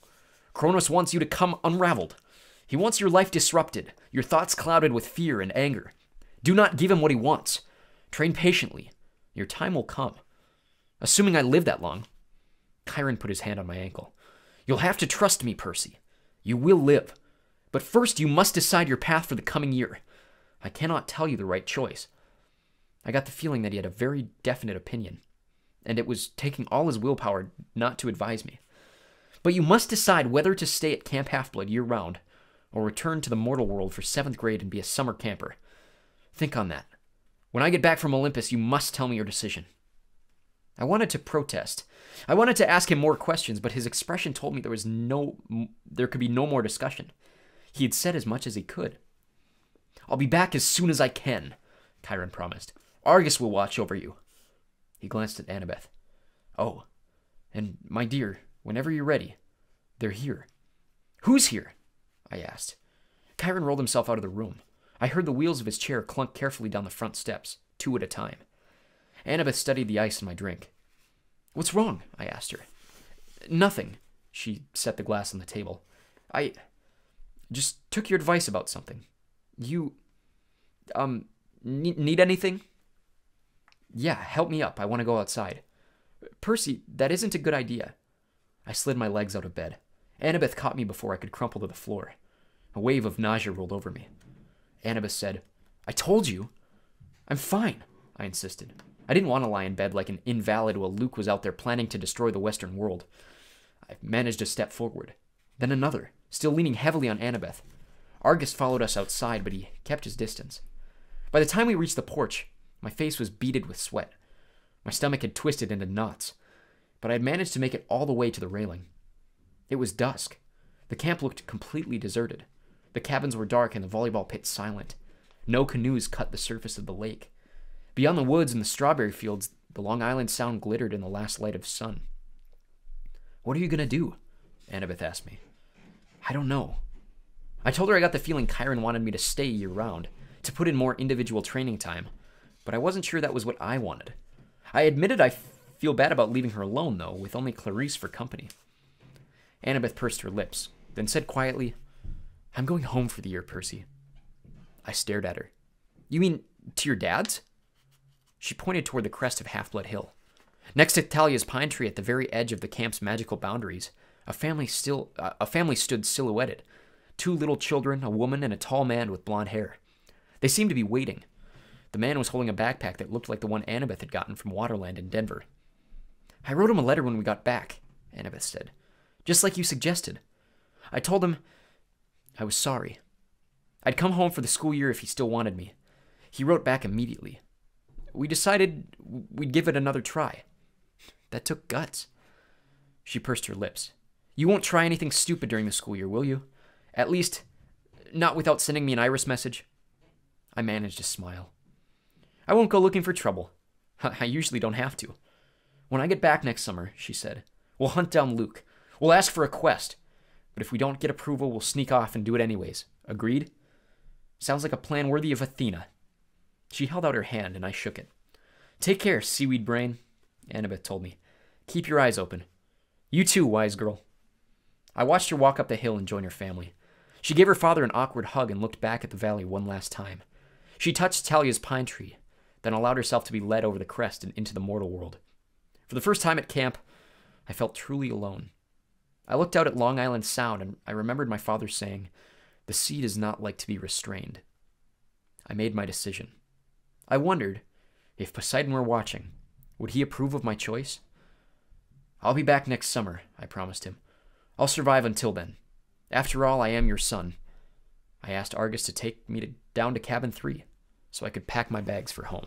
Kronos wants you to come unraveled. He wants your life disrupted, your thoughts clouded with fear and anger. Do not give him what he wants. Train patiently. Your time will come. Assuming I live that long. Chiron put his hand on my ankle. You'll have to trust me, Percy. You will live. But first, you must decide your path for the coming year. I cannot tell you the right choice. I got the feeling that he had a very definite opinion, and it was taking all his willpower not to advise me. But you must decide whether to stay at Camp Half Blood year round, or return to the mortal world for seventh grade and be a summer camper. Think on that. When I get back from Olympus, you must tell me your decision. I wanted to protest. I wanted to ask him more questions, but his expression told me there was no there could be no more discussion. He had said as much as he could. I'll be back as soon as I can, Chiron promised. Argus will watch over you. He glanced at Annabeth. Oh, and my dear, whenever you're ready, they're here. Who's here? I asked. Chiron rolled himself out of the room. I heard the wheels of his chair clunk carefully down the front steps, two at a time. Annabeth studied the ice in my drink. What's wrong? I asked her. Nothing. She set the glass on the table. I just took your advice about something. You, um, need, anything? Yeah, help me up. I want to go outside. Percy, that isn't a good idea. I slid my legs out of bed. Annabeth caught me before I could crumple to the floor. A wave of nausea rolled over me. Annabeth said, I told you. I'm fine, I insisted. I didn't want to lie in bed like an invalid while Luke was out there planning to destroy the Western world. I managed a step forward, then another, still leaning heavily on Annabeth. Argus followed us outside, but he kept his distance. By the time we reached the porch, my face was beaded with sweat. My stomach had twisted into knots, but I had managed to make it all the way to the railing. It was dusk. The camp looked completely deserted. The cabins were dark and the volleyball pit silent. No canoes cut the surface of the lake. Beyond the woods and the strawberry fields, the Long Island Sound glittered in the last light of sun. What are you going to do? Annabeth asked me. I don't know. I told her I got the feeling Chiron wanted me to stay year round, to put in more individual training time, but I wasn't sure that was what I wanted. I admitted I feel bad about leaving her alone, though, with only Clarisse for company. Annabeth pursed her lips, then said quietly, I'm going home for the year, Percy. I stared at her. You mean to your dad's? She pointed toward the crest of Half Blood Hill. Next to Thalia's pine tree at the very edge of the camp's magical boundaries, a family still uh, a family stood silhouetted. Two little children, a woman, and a tall man with blond hair. They seemed to be waiting. The man was holding a backpack that looked like the one Annabeth had gotten from Waterland in Denver. I wrote him a letter when we got back, Annabeth said. Just like you suggested. I told him I was sorry. I'd come home for the school year if he still wanted me. He wrote back immediately. We decided we'd give it another try. That took guts. She pursed her lips. You won't try anything stupid during the school year, will you? At least, not without sending me an iris message. I managed to smile. I won't go looking for trouble. I usually don't have to. When I get back next summer, she said, we'll hunt down Luke. We'll ask for a quest. But if we don't get approval, we'll sneak off and do it anyways. Agreed? Sounds like a plan worthy of Athena. She held out her hand, and I shook it. Take care, seaweed brain, Annabeth told me. Keep your eyes open. You too, wise girl. I watched her walk up the hill and join her family. She gave her father an awkward hug and looked back at the valley one last time. She touched Thalia's pine tree, then allowed herself to be led over the crest and into the mortal world. For the first time at camp, I felt truly alone. I looked out at Long Island Sound and I remembered my father saying, The sea does not like to be restrained. I made my decision. I wondered if Poseidon were watching, would he approve of my choice? I'll be back next summer, I promised him. I'll survive until then. After all, I am your son. I asked Argus to take me to, down to cabin three so I could pack my bags for home.